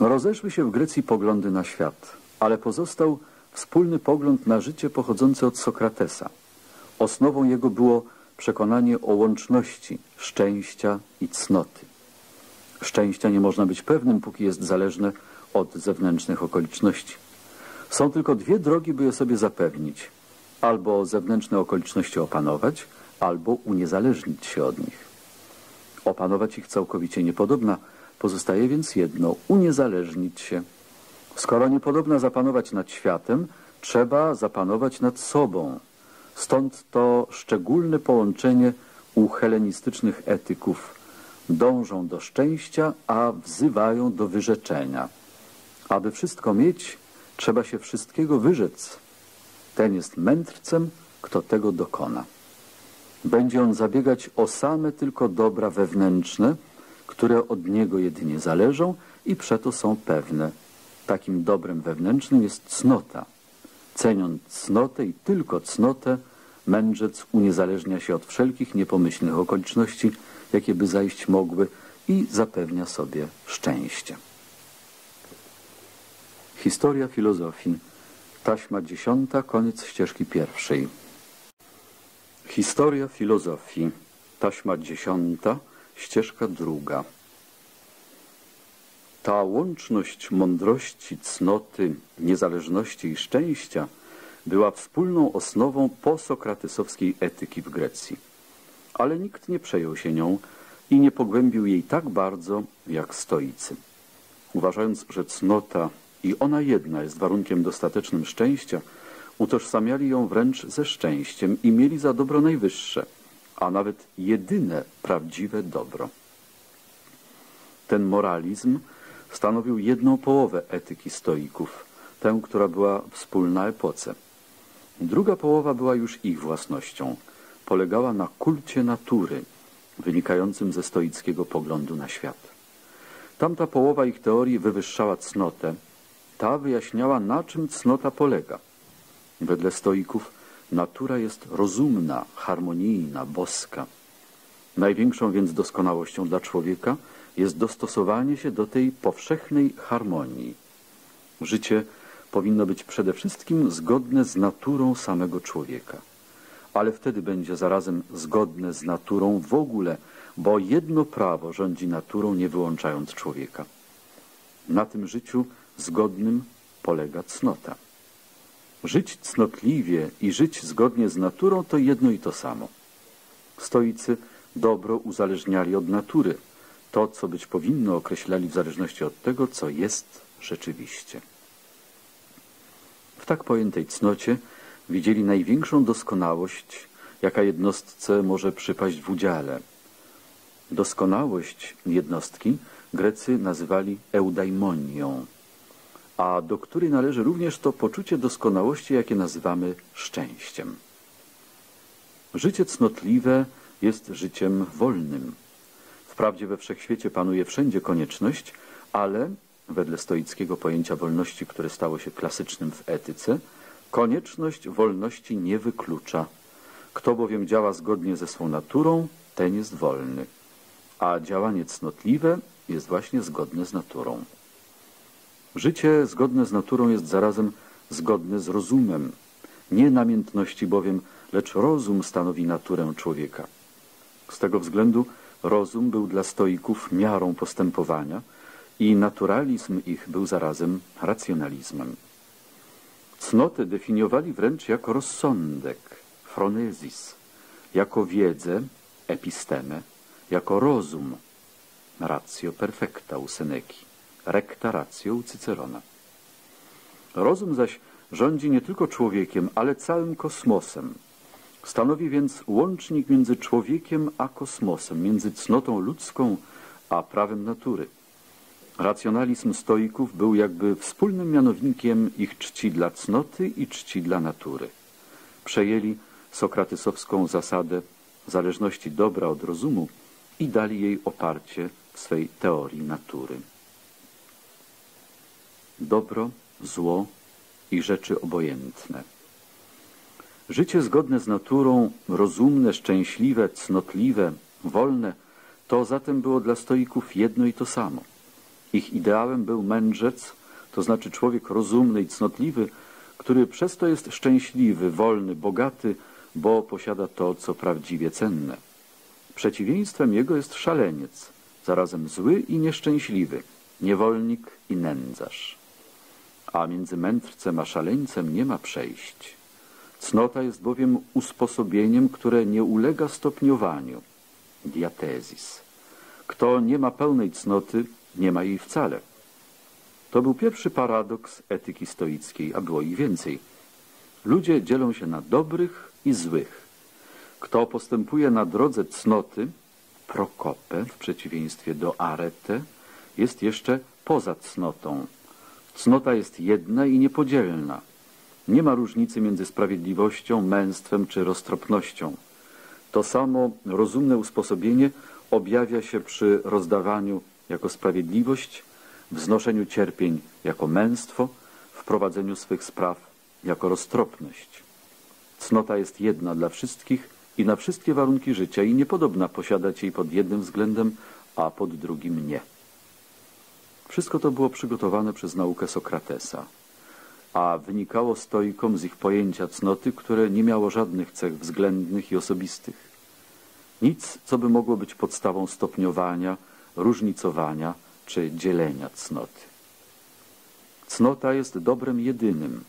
Rozeszły się w Grecji poglądy na świat, ale pozostał wspólny pogląd na życie pochodzący od Sokratesa. Osnową jego było przekonanie o łączności szczęścia i cnoty. Szczęścia nie można być pewnym, póki jest zależne od zewnętrznych okoliczności. Są tylko dwie drogi, by je sobie zapewnić. Albo zewnętrzne okoliczności opanować, albo uniezależnić się od nich. Opanować ich całkowicie niepodobna, pozostaje więc jedno – uniezależnić się. Skoro niepodobna zapanować nad światem, trzeba zapanować nad sobą. Stąd to szczególne połączenie u helenistycznych etyków. Dążą do szczęścia, a wzywają do wyrzeczenia. Aby wszystko mieć, trzeba się wszystkiego wyrzec. Ten jest mędrcem, kto tego dokona. Będzie on zabiegać o same tylko dobra wewnętrzne, które od niego jedynie zależą i przeto są pewne. Takim dobrem wewnętrznym jest cnota. Ceniąc cnotę i tylko cnotę, mędrzec uniezależnia się od wszelkich niepomyślnych okoliczności, jakie by zajść mogły i zapewnia sobie szczęście. Historia filozofii. Taśma dziesiąta, koniec ścieżki pierwszej. Historia filozofii. Taśma dziesiąta, ścieżka druga. Ta łączność mądrości, cnoty, niezależności i szczęścia była wspólną osnową posokratesowskiej etyki w Grecji. Ale nikt nie przejął się nią i nie pogłębił jej tak bardzo jak stoicy. Uważając, że cnota i ona jedna jest warunkiem dostatecznym szczęścia, utożsamiali ją wręcz ze szczęściem i mieli za dobro najwyższe, a nawet jedyne prawdziwe dobro. Ten moralizm stanowił jedną połowę etyki stoików, tę, która była wspólna epoce. Druga połowa była już ich własnością. Polegała na kulcie natury, wynikającym ze stoickiego poglądu na świat. Tamta połowa ich teorii wywyższała cnotę, ta wyjaśniała, na czym cnota polega. Wedle stoików natura jest rozumna, harmonijna, boska. Największą więc doskonałością dla człowieka jest dostosowanie się do tej powszechnej harmonii. Życie powinno być przede wszystkim zgodne z naturą samego człowieka. Ale wtedy będzie zarazem zgodne z naturą w ogóle, bo jedno prawo rządzi naturą, nie wyłączając człowieka. Na tym życiu zgodnym polega cnota. Żyć cnotliwie i żyć zgodnie z naturą to jedno i to samo. Stoicy dobro uzależniali od natury. To, co być powinno, określali w zależności od tego, co jest rzeczywiście. W tak pojętej cnocie widzieli największą doskonałość, jaka jednostce może przypaść w udziale. Doskonałość jednostki Grecy nazywali eudaimonią a do której należy również to poczucie doskonałości, jakie nazywamy szczęściem. Życie cnotliwe jest życiem wolnym. Wprawdzie we wszechświecie panuje wszędzie konieczność, ale wedle stoickiego pojęcia wolności, które stało się klasycznym w etyce, konieczność wolności nie wyklucza. Kto bowiem działa zgodnie ze swą naturą, ten jest wolny, a działanie cnotliwe jest właśnie zgodne z naturą. Życie zgodne z naturą jest zarazem zgodne z rozumem. Nie namiętności bowiem, lecz rozum stanowi naturę człowieka. Z tego względu rozum był dla stoików miarą postępowania i naturalizm ich był zarazem racjonalizmem. Cnotę definiowali wręcz jako rozsądek, phronesis, jako wiedzę, epistemę, jako rozum, ratio perfecta u Seneki, u Cycerona. Rozum zaś rządzi nie tylko człowiekiem, ale całym kosmosem. Stanowi więc łącznik między człowiekiem a kosmosem, między cnotą ludzką a prawem natury. Racjonalizm stoików był jakby wspólnym mianownikiem ich czci dla cnoty i czci dla natury. Przejęli sokratysowską zasadę zależności dobra od rozumu i dali jej oparcie w swej teorii natury. Dobro, zło i rzeczy obojętne. Życie zgodne z naturą, rozumne, szczęśliwe, cnotliwe, wolne, to zatem było dla stoików jedno i to samo. Ich ideałem był mędrzec, to znaczy człowiek rozumny i cnotliwy, który przez to jest szczęśliwy, wolny, bogaty, bo posiada to, co prawdziwie cenne. Przeciwieństwem jego jest szaleniec, zarazem zły i nieszczęśliwy, niewolnik i nędzarz. A między mędrcem a szaleńcem nie ma przejść. Cnota jest bowiem usposobieniem, które nie ulega stopniowaniu. Diatezis. Kto nie ma pełnej cnoty, nie ma jej wcale. To był pierwszy paradoks etyki stoickiej, a było ich więcej. Ludzie dzielą się na dobrych i złych. Kto postępuje na drodze cnoty, prokope, w przeciwieństwie do arete, jest jeszcze poza cnotą. Cnota jest jedna i niepodzielna. Nie ma różnicy między sprawiedliwością, męstwem czy roztropnością. To samo rozumne usposobienie objawia się przy rozdawaniu jako sprawiedliwość, w znoszeniu cierpień jako męstwo, w prowadzeniu swych spraw jako roztropność. Cnota jest jedna dla wszystkich i na wszystkie warunki życia i niepodobna posiadać jej pod jednym względem, a pod drugim nie. Wszystko to było przygotowane przez naukę Sokratesa, a wynikało stoikom z ich pojęcia cnoty, które nie miało żadnych cech względnych i osobistych. Nic, co by mogło być podstawą stopniowania, różnicowania czy dzielenia cnoty. Cnota jest dobrem jedynym.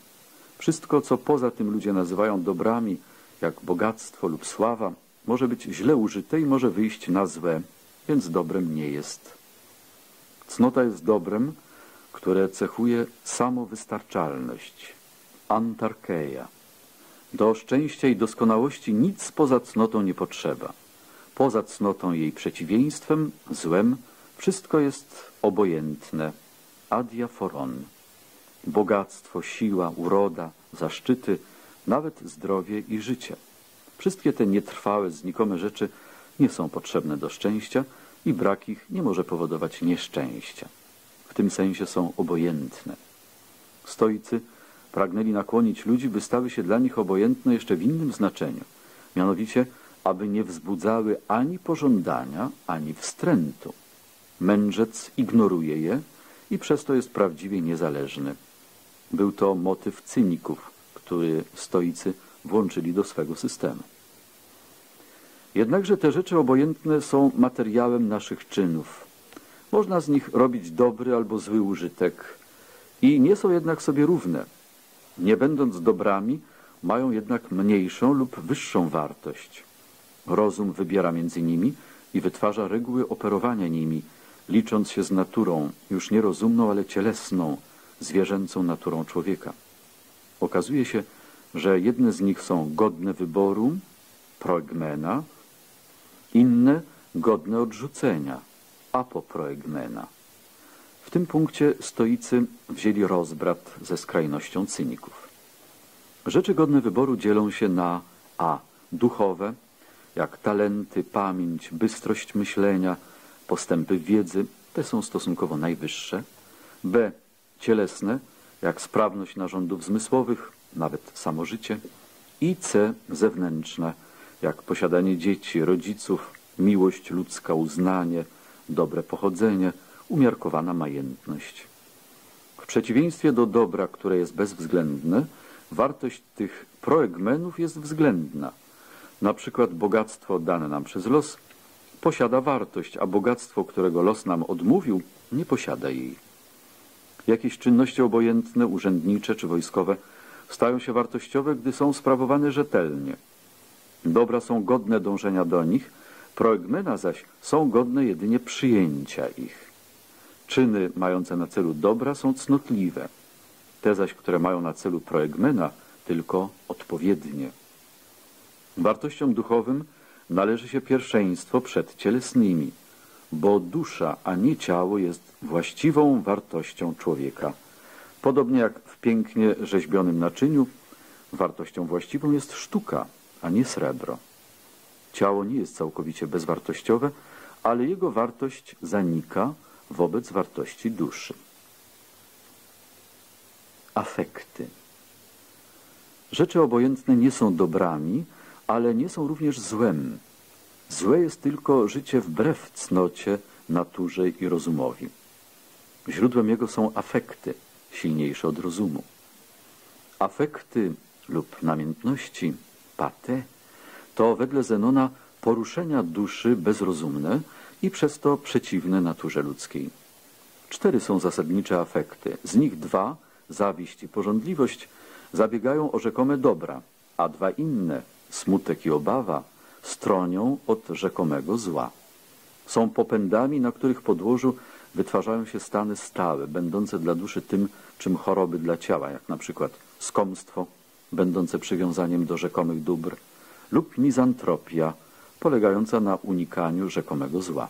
Wszystko, co poza tym ludzie nazywają dobrami, jak bogactwo lub sława, może być źle użyte i może wyjść na złe, więc dobrem nie jest. Cnota jest dobrem, które cechuje samowystarczalność, antarkeia. Do szczęścia i doskonałości nic poza cnotą nie potrzeba. Poza cnotą jej przeciwieństwem, złem, wszystko jest obojętne, adiaforon. Bogactwo, siła, uroda, zaszczyty, nawet zdrowie i życie. Wszystkie te nietrwałe, znikome rzeczy nie są potrzebne do szczęścia i brak ich nie może powodować nieszczęścia. W tym sensie są obojętne. Stoicy pragnęli nakłonić ludzi, by stały się dla nich obojętne jeszcze w innym znaczeniu, mianowicie, aby nie wzbudzały ani pożądania, ani wstrętu. Mędrzec ignoruje je i przez to jest prawdziwie niezależny. Był to motyw cyników, który stoicy włączyli do swego systemu. Jednakże te rzeczy obojętne są materiałem naszych czynów. Można z nich robić dobry albo zły użytek i nie są jednak sobie równe. Nie będąc dobrami, mają jednak mniejszą lub wyższą wartość. Rozum wybiera między nimi i wytwarza reguły operowania nimi, licząc się z naturą, już nie rozumną, ale cielesną, zwierzęcą naturą człowieka. Okazuje się, że jedne z nich są godne wyboru, proegmena, inne godne odrzucenia, apoproegmena. W tym punkcie stoicy wzięli rozbrat ze skrajnością cyników. Rzeczy godne wyboru dzielą się na a. duchowe, jak talenty, pamięć, bystrość myślenia, postępy wiedzy, te są stosunkowo najwyższe, b. cielesne, jak sprawność narządów zmysłowych, nawet samożycie i c. zewnętrzne, jak posiadanie dzieci, rodziców, miłość ludzka, uznanie, dobre pochodzenie, umiarkowana majętność. W przeciwieństwie do dobra, które jest bezwzględne, wartość tych proegmenów jest względna. Na przykład bogactwo dane nam przez los posiada wartość, a bogactwo, którego los nam odmówił, nie posiada jej. Jakieś czynności obojętne, urzędnicze czy wojskowe stają się wartościowe, gdy są sprawowane rzetelnie. Dobra są godne dążenia do nich, proegmena zaś są godne jedynie przyjęcia ich. Czyny mające na celu dobra są cnotliwe, te zaś, które mają na celu proegmena, tylko odpowiednie. Wartościom duchowym należy się pierwszeństwo przed cielesnymi, bo dusza, a nie ciało jest właściwą wartością człowieka. Podobnie jak w pięknie rzeźbionym naczyniu, wartością właściwą jest sztuka, a nie srebro. Ciało nie jest całkowicie bezwartościowe, ale jego wartość zanika wobec wartości duszy. Afekty. Rzeczy obojętne nie są dobrami, ale nie są również złem. Złe jest tylko życie wbrew cnocie, naturze i rozumowi. Źródłem jego są afekty, silniejsze od rozumu. Afekty lub namiętności, pate, to wedle Zenona poruszenia duszy bezrozumne i przez to przeciwne naturze ludzkiej. Cztery są zasadnicze afekty. Z nich dwa, zawiść i porządliwość, zabiegają o rzekome dobra, a dwa inne, smutek i obawa, stronią od rzekomego zła. Są popędami, na których podłożu wytwarzają się stany stałe, będące dla duszy tym, czym choroby dla ciała, jak na przykład skomstwo, będące przywiązaniem do rzekomych dóbr, lub mizantropia, polegająca na unikaniu rzekomego zła.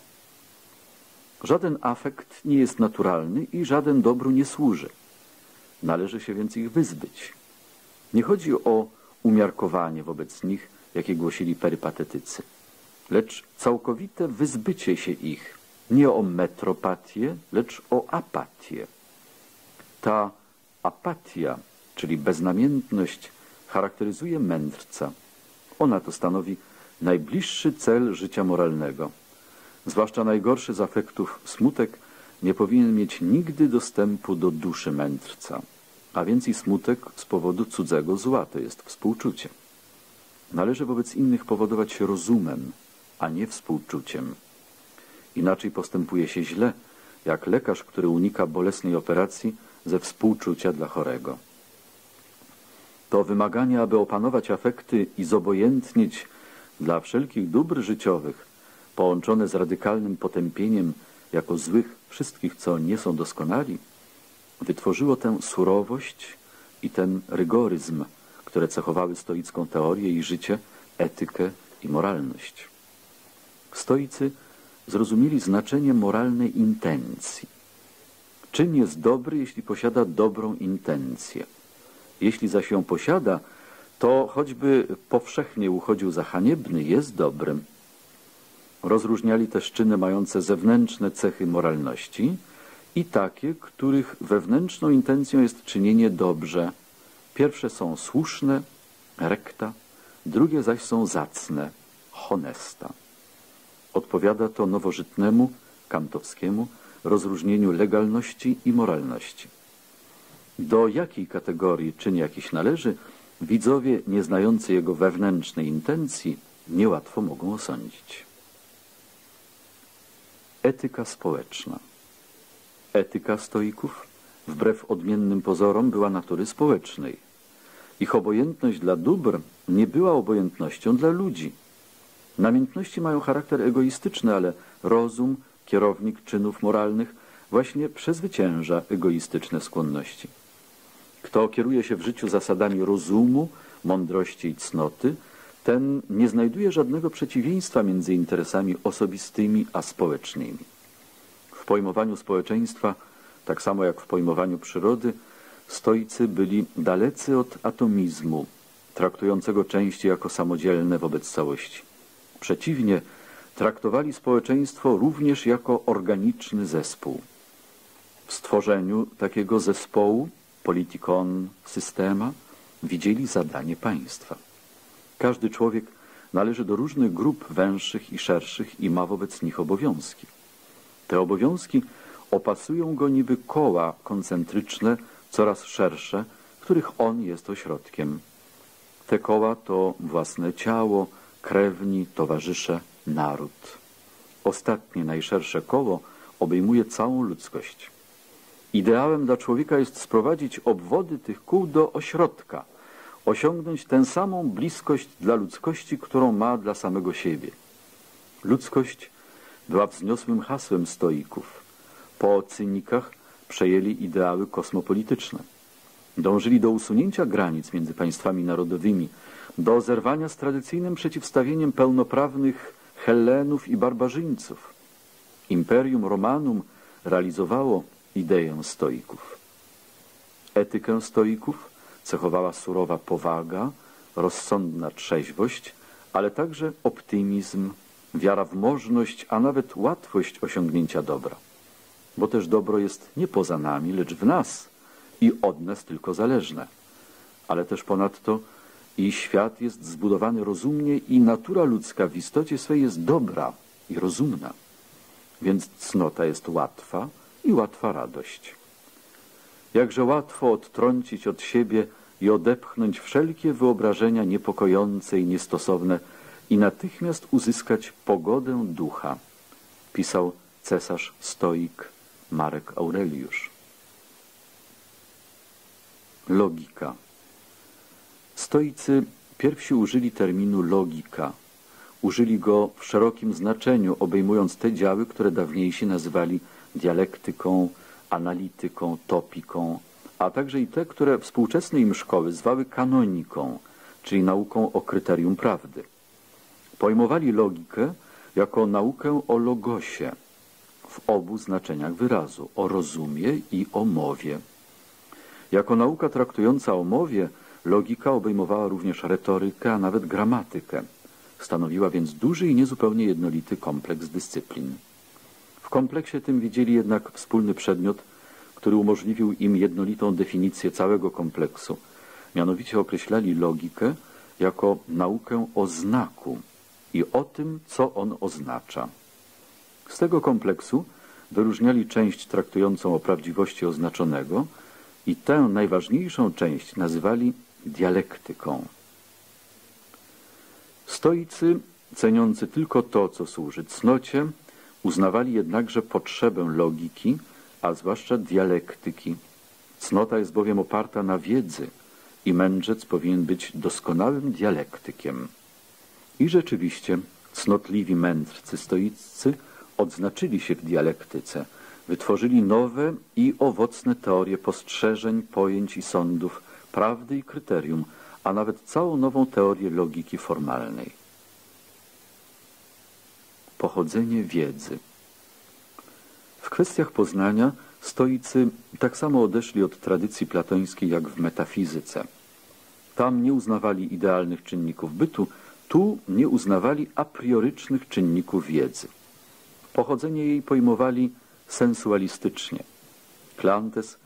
Żaden afekt nie jest naturalny i żaden dobru nie służy. Należy się więc ich wyzbyć. Nie chodzi o umiarkowanie wobec nich, jakie głosili perypatetycy, lecz całkowite wyzbycie się ich, nie o metropatię, lecz o apatię. Ta apatia, czyli beznamiętność, charakteryzuje mędrca. Ona to stanowi najbliższy cel życia moralnego. Zwłaszcza najgorszy z afektów, smutek, nie powinien mieć nigdy dostępu do duszy mędrca, a więc i smutek z powodu cudzego zła, to jest współczucie. Należy wobec innych powodować się rozumem, a nie współczuciem. Inaczej postępuje się źle, jak lekarz, który unika bolesnej operacji ze współczucia dla chorego. To wymaganie, aby opanować afekty i zobojętnieć dla wszelkich dóbr życiowych, połączone z radykalnym potępieniem jako złych wszystkich, co nie są doskonali, wytworzyło tę surowość i ten rygoryzm, które cechowały stoicką teorię i życie, etykę i moralność. Stoicy zrozumieli znaczenie moralnej intencji. Czyn jest dobry, jeśli posiada dobrą intencję. Jeśli zaś ją posiada, to choćby powszechnie uchodził za haniebny, jest dobrym. Rozróżniali też czyny mające zewnętrzne cechy moralności i takie, których wewnętrzną intencją jest czynienie dobrze. Pierwsze są słuszne, rekta, drugie zaś są zacne, honesta. Odpowiada to nowożytnemu, kantowskiemu rozróżnieniu legalności i moralności. Do jakiej kategorii czyn jakiś należy, widzowie nieznający jego wewnętrznej intencji niełatwo mogą osądzić. Etyka społeczna Etyka stoików, wbrew odmiennym pozorom, była natury społecznej. Ich obojętność dla dóbr nie była obojętnością dla ludzi. Namiętności mają charakter egoistyczny, ale rozum, kierownik czynów moralnych, właśnie przezwycięża egoistyczne skłonności. Kto kieruje się w życiu zasadami rozumu, mądrości i cnoty, ten nie znajduje żadnego przeciwieństwa między interesami osobistymi a społecznymi. W pojmowaniu społeczeństwa, tak samo jak w pojmowaniu przyrody, stoicy byli dalecy od atomizmu, traktującego części jako samodzielne wobec całości. Przeciwnie, traktowali społeczeństwo również jako organiczny zespół. W stworzeniu takiego zespołu, politikon systema, widzieli zadanie państwa. Każdy człowiek należy do różnych grup węższych i szerszych i ma wobec nich obowiązki. Te obowiązki opasują go niby koła koncentryczne, coraz szersze, których on jest ośrodkiem. Te koła to własne ciało, krewni, towarzysze, naród. Ostatnie, najszersze koło obejmuje całą ludzkość. Ideałem dla człowieka jest sprowadzić obwody tych kół do ośrodka, osiągnąć tę samą bliskość dla ludzkości, którą ma dla samego siebie. Ludzkość była wzniosłym hasłem stoików. Po cynikach przejęli ideały kosmopolityczne. Dążyli do usunięcia granic między państwami narodowymi, do zerwania z tradycyjnym przeciwstawieniem pełnoprawnych Hellenów i barbarzyńców. Imperium Romanum realizowało ideę stoików. Etykę stoików cechowała surowa powaga, rozsądna trzeźwość, ale także optymizm, wiara w możność, a nawet łatwość osiągnięcia dobra. Bo też dobro jest nie poza nami, lecz w nas i od nas tylko zależne. Ale też ponadto i świat jest zbudowany rozumnie i natura ludzka w istocie swej jest dobra i rozumna. Więc cnota jest łatwa i łatwa radość. Jakże łatwo odtrącić od siebie i odepchnąć wszelkie wyobrażenia niepokojące i niestosowne i natychmiast uzyskać pogodę ducha, pisał cesarz stoik Marek Aureliusz. Logika Stoicy pierwsi użyli terminu logika. Użyli go w szerokim znaczeniu, obejmując te działy, które dawniejsi nazywali dialektyką, analityką, topiką, a także i te, które współczesne im szkoły zwały kanoniką, czyli nauką o kryterium prawdy. Pojmowali logikę jako naukę o logosie, w obu znaczeniach wyrazu, o rozumie i o mowie. Jako nauka traktująca o mowie, logika obejmowała również retorykę, a nawet gramatykę. Stanowiła więc duży i niezupełnie jednolity kompleks dyscyplin. W kompleksie tym widzieli jednak wspólny przedmiot, który umożliwił im jednolitą definicję całego kompleksu. Mianowicie określali logikę jako naukę o znaku i o tym, co on oznacza. Z tego kompleksu wyróżniali część traktującą o prawdziwości oznaczonego i tę najważniejszą część nazywali dialektyką. Stoicy, ceniący tylko to, co służy cnocie, uznawali jednakże potrzebę logiki, a zwłaszcza dialektyki. Cnota jest bowiem oparta na wiedzy i mędrzec powinien być doskonałym dialektykiem. I rzeczywiście cnotliwi mędrcy stoiccy odznaczyli się w dialektyce, wytworzyli nowe i owocne teorie postrzeżeń, pojęć i sądów, prawdy i kryterium, a nawet całą nową teorię logiki formalnej. Pochodzenie wiedzy W kwestiach poznania stoicy tak samo odeszli od tradycji platońskiej jak w metafizyce. Tam nie uznawali idealnych czynników bytu, tu nie uznawali a priorycznych czynników wiedzy. Pochodzenie jej pojmowali sensualistycznie. Klantes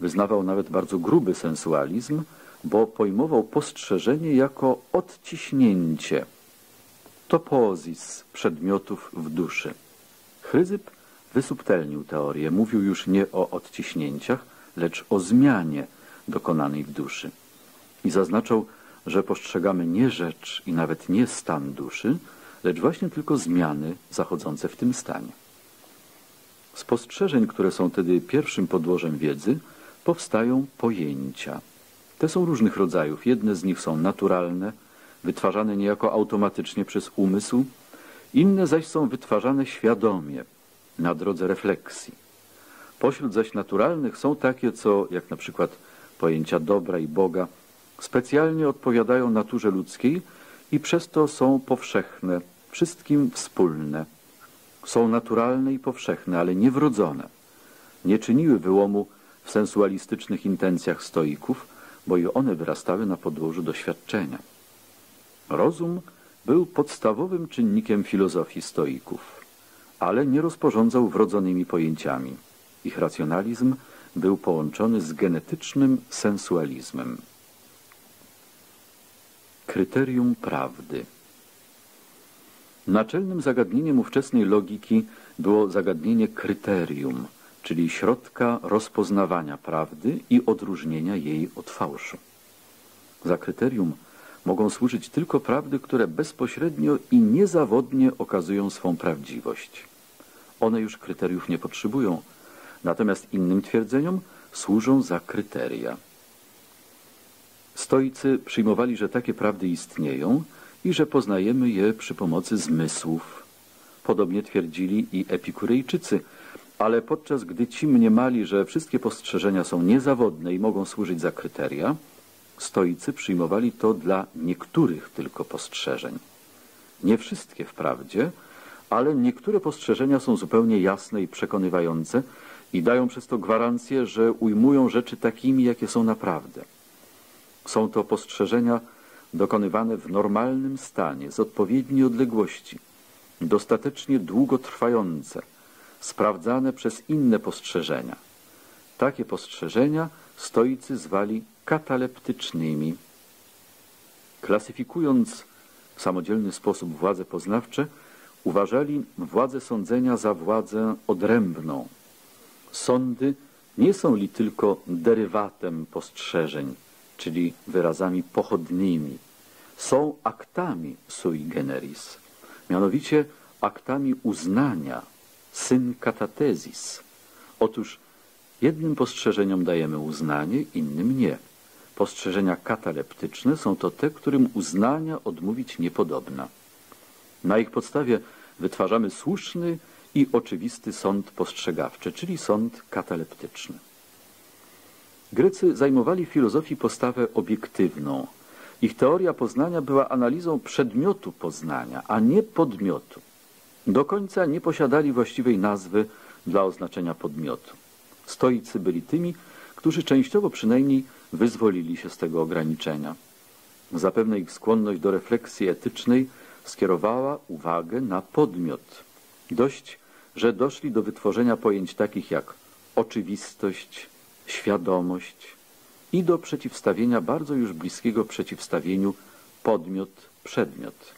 wyznawał nawet bardzo gruby sensualizm, bo pojmował postrzeżenie jako odciśnięcie, topozis przedmiotów w duszy. Chryzyp wysubtelnił teorię, mówił już nie o odciśnięciach, lecz o zmianie dokonanej w duszy. I zaznaczał, że postrzegamy nie rzecz i nawet nie stan duszy, lecz właśnie tylko zmiany zachodzące w tym stanie. Spostrzeżeń, które są wtedy pierwszym podłożem wiedzy, powstają pojęcia. Te są różnych rodzajów. Jedne z nich są naturalne, wytwarzane niejako automatycznie przez umysł, inne zaś są wytwarzane świadomie, na drodze refleksji. Pośród zaś naturalnych są takie, co, jak na przykład pojęcia dobra i Boga, specjalnie odpowiadają naturze ludzkiej i przez to są powszechne, wszystkim wspólne. Są naturalne i powszechne, ale niewrodzone. Nie czyniły wyłomu w sensualistycznych intencjach stoików, bo i one wyrastały na podłożu doświadczenia. Rozum był podstawowym czynnikiem filozofii stoików, ale nie rozporządzał wrodzonymi pojęciami. Ich racjonalizm był połączony z genetycznym sensualizmem. Kryterium prawdy Naczelnym zagadnieniem ówczesnej logiki było zagadnienie kryterium, czyli środka rozpoznawania prawdy i odróżnienia jej od fałszu. Za kryterium mogą służyć tylko prawdy, które bezpośrednio i niezawodnie okazują swą prawdziwość. One już kryteriów nie potrzebują, natomiast innym twierdzeniom służą za kryteria. Stoicy przyjmowali, że takie prawdy istnieją i że poznajemy je przy pomocy zmysłów. Podobnie twierdzili i epikurejczycy, ale podczas gdy ci mniemali, że wszystkie postrzeżenia są niezawodne i mogą służyć za kryteria, stoicy przyjmowali to dla niektórych tylko postrzeżeń. Nie wszystkie wprawdzie, ale niektóre postrzeżenia są zupełnie jasne i przekonywające i dają przez to gwarancję, że ujmują rzeczy takimi, jakie są naprawdę. Są to postrzeżenia dokonywane w normalnym stanie, z odpowiedniej odległości, dostatecznie długotrwające, sprawdzane przez inne postrzeżenia. Takie postrzeżenia stoicy zwali kataleptycznymi. Klasyfikując w samodzielny sposób władze poznawcze, uważali władzę sądzenia za władzę odrębną. Sądy nie są li tylko derywatem postrzeżeń, czyli wyrazami pochodnymi. Są aktami sui generis, mianowicie aktami uznania, syn katatesis. Otóż jednym postrzeżeniom dajemy uznanie, innym nie. Postrzeżenia kataleptyczne są to te, którym uznania odmówić niepodobna. Na ich podstawie wytwarzamy słuszny i oczywisty sąd postrzegawczy, czyli sąd kataleptyczny. Grecy zajmowali w filozofii postawę obiektywną. Ich teoria poznania była analizą przedmiotu poznania, a nie podmiotu. Do końca nie posiadali właściwej nazwy dla oznaczenia podmiotu. Stoicy byli tymi, którzy częściowo przynajmniej wyzwolili się z tego ograniczenia. Zapewne ich skłonność do refleksji etycznej skierowała uwagę na podmiot. Dość, że doszli do wytworzenia pojęć takich jak oczywistość, świadomość i do przeciwstawienia bardzo już bliskiego przeciwstawieniu podmiot-przedmiot.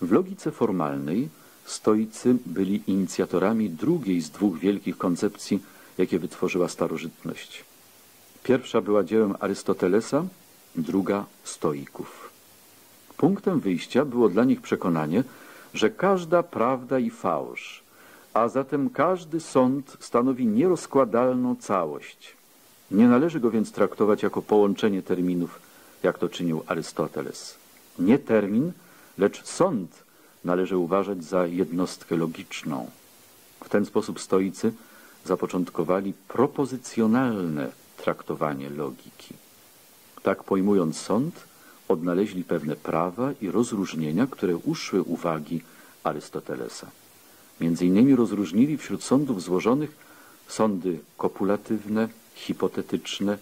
W logice formalnej stoicy byli inicjatorami drugiej z dwóch wielkich koncepcji, jakie wytworzyła starożytność. Pierwsza była dziełem Arystotelesa, druga stoików. Punktem wyjścia było dla nich przekonanie, że każda prawda i fałsz, a zatem każdy sąd stanowi nierozkładalną całość. Nie należy go więc traktować jako połączenie terminów, jak to czynił Arystoteles. Nie termin, lecz sąd należy uważać za jednostkę logiczną. W ten sposób stoicy zapoczątkowali propozycjonalne traktowanie logiki. Tak pojmując sąd, odnaleźli pewne prawa i rozróżnienia, które uszły uwagi Arystotelesa. Między innymi rozróżnili wśród sądów złożonych sądy kopulatywne, hipotetyczne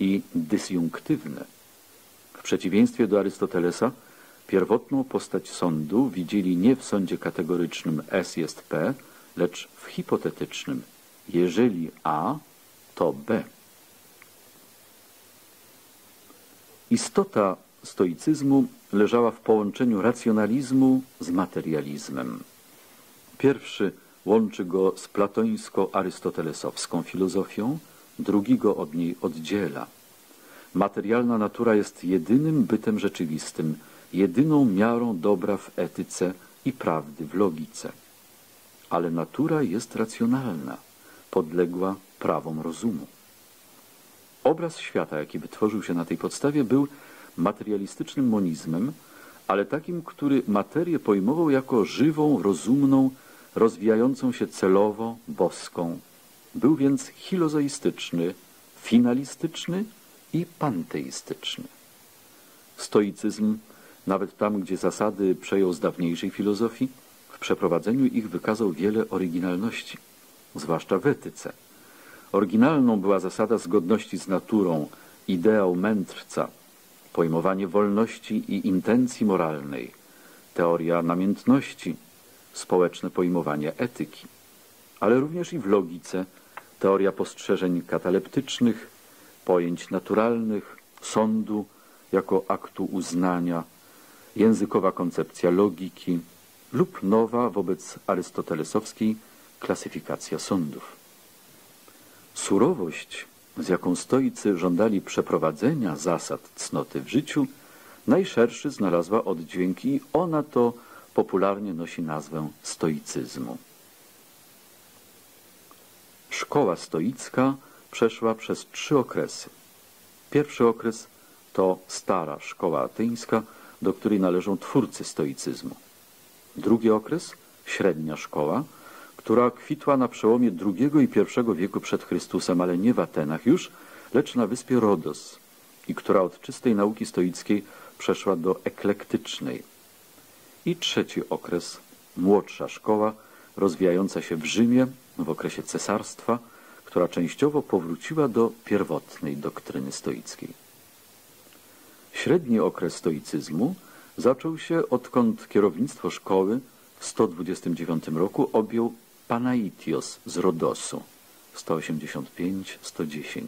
i dysjunktywne. W przeciwieństwie do Arystotelesa pierwotną postać sądu widzieli nie w sądzie kategorycznym S jest P, lecz w hipotetycznym jeżeli A, to B. Istota stoicyzmu leżała w połączeniu racjonalizmu z materializmem. Pierwszy łączy go z platońsko-arystotelesowską filozofią, drugi go od niej oddziela. Materialna natura jest jedynym bytem rzeczywistym, jedyną miarą dobra w etyce i prawdy w logice. Ale natura jest racjonalna, podległa prawom rozumu. Obraz świata, jaki wytworzył się na tej podstawie, był materialistycznym monizmem, ale takim, który materię pojmował jako żywą, rozumną, rozwijającą się celowo, boską. Był więc filozoistyczny, finalistyczny i panteistyczny. Stoicyzm, nawet tam, gdzie zasady przejął z dawniejszej filozofii, w przeprowadzeniu ich wykazał wiele oryginalności, zwłaszcza w etyce. Oryginalną była zasada zgodności z naturą, ideał mędrca, pojmowanie wolności i intencji moralnej, teoria namiętności, społeczne pojmowanie etyki. ale również i w logice, teoria postrzeżeń kataleptycznych, pojęć naturalnych, sądu jako aktu uznania, językowa koncepcja logiki lub nowa wobec arystotelesowskiej klasyfikacja sądów. Surowość, z jaką stoicy żądali przeprowadzenia zasad cnoty w życiu, najszerszy znalazła oddźwięk i ona to popularnie nosi nazwę stoicyzmu. Szkoła stoicka przeszła przez trzy okresy. Pierwszy okres to stara szkoła ateńska, do której należą twórcy stoicyzmu. Drugi okres, średnia szkoła, która kwitła na przełomie II i I wieku przed Chrystusem, ale nie w Atenach już, lecz na wyspie Rodos i która od czystej nauki stoickiej przeszła do eklektycznej. I trzeci okres, młodsza szkoła, rozwijająca się w Rzymie w okresie cesarstwa, która częściowo powróciła do pierwotnej doktryny stoickiej. Średni okres stoicyzmu zaczął się odkąd kierownictwo szkoły w 129 roku objął Panaitios z Rodosu 185-110.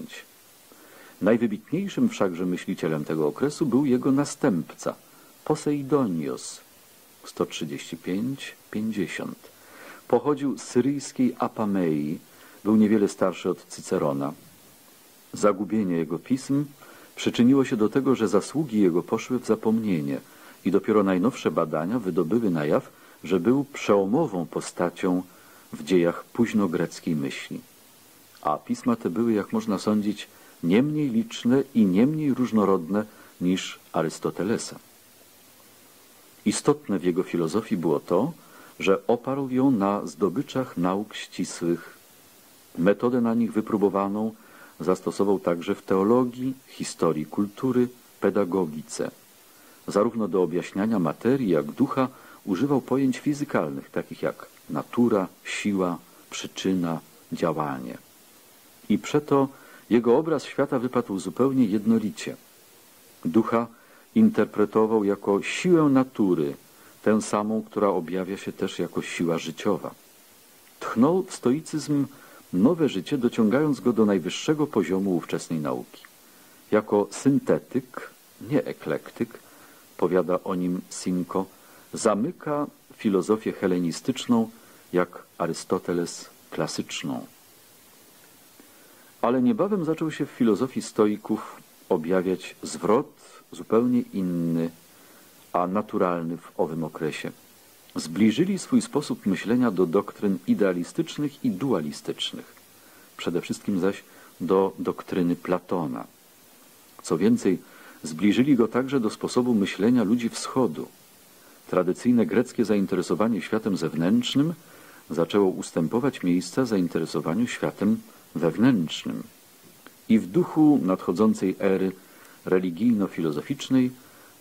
Najwybitniejszym wszakże myślicielem tego okresu był jego następca Poseidonios 135-50. Pochodził z syryjskiej Apamei, był niewiele starszy od Cycerona. Zagubienie jego pism przyczyniło się do tego, że zasługi jego poszły w zapomnienie i dopiero najnowsze badania wydobyły na jaw, że był przełomową postacią w dziejach późnogreckiej myśli. A pisma te były, jak można sądzić, nie mniej liczne i nie mniej różnorodne niż Arystotelesa. Istotne w jego filozofii było to, że oparł ją na zdobyczach nauk ścisłych. Metodę na nich wypróbowaną zastosował także w teologii, historii kultury, pedagogice. Zarówno do objaśniania materii, jak ducha używał pojęć fizykalnych, takich jak natura, siła, przyczyna, działanie. I przeto jego obraz świata wypadł zupełnie jednolicie. Ducha interpretował jako siłę natury, tę samą, która objawia się też jako siła życiowa. Tchnął w stoicyzm nowe życie, dociągając go do najwyższego poziomu ówczesnej nauki. Jako syntetyk, nie eklektyk, powiada o nim Simko, zamyka filozofię helenistyczną jak Arystoteles klasyczną. Ale niebawem zaczął się w filozofii stoików objawiać zwrot zupełnie inny, a naturalny w owym okresie. Zbliżyli swój sposób myślenia do doktryn idealistycznych i dualistycznych, przede wszystkim zaś do doktryny Platona. Co więcej, zbliżyli go także do sposobu myślenia ludzi wschodu. Tradycyjne greckie zainteresowanie światem zewnętrznym zaczęło ustępować miejsca zainteresowaniu światem wewnętrznym. I w duchu nadchodzącej ery religijno-filozoficznej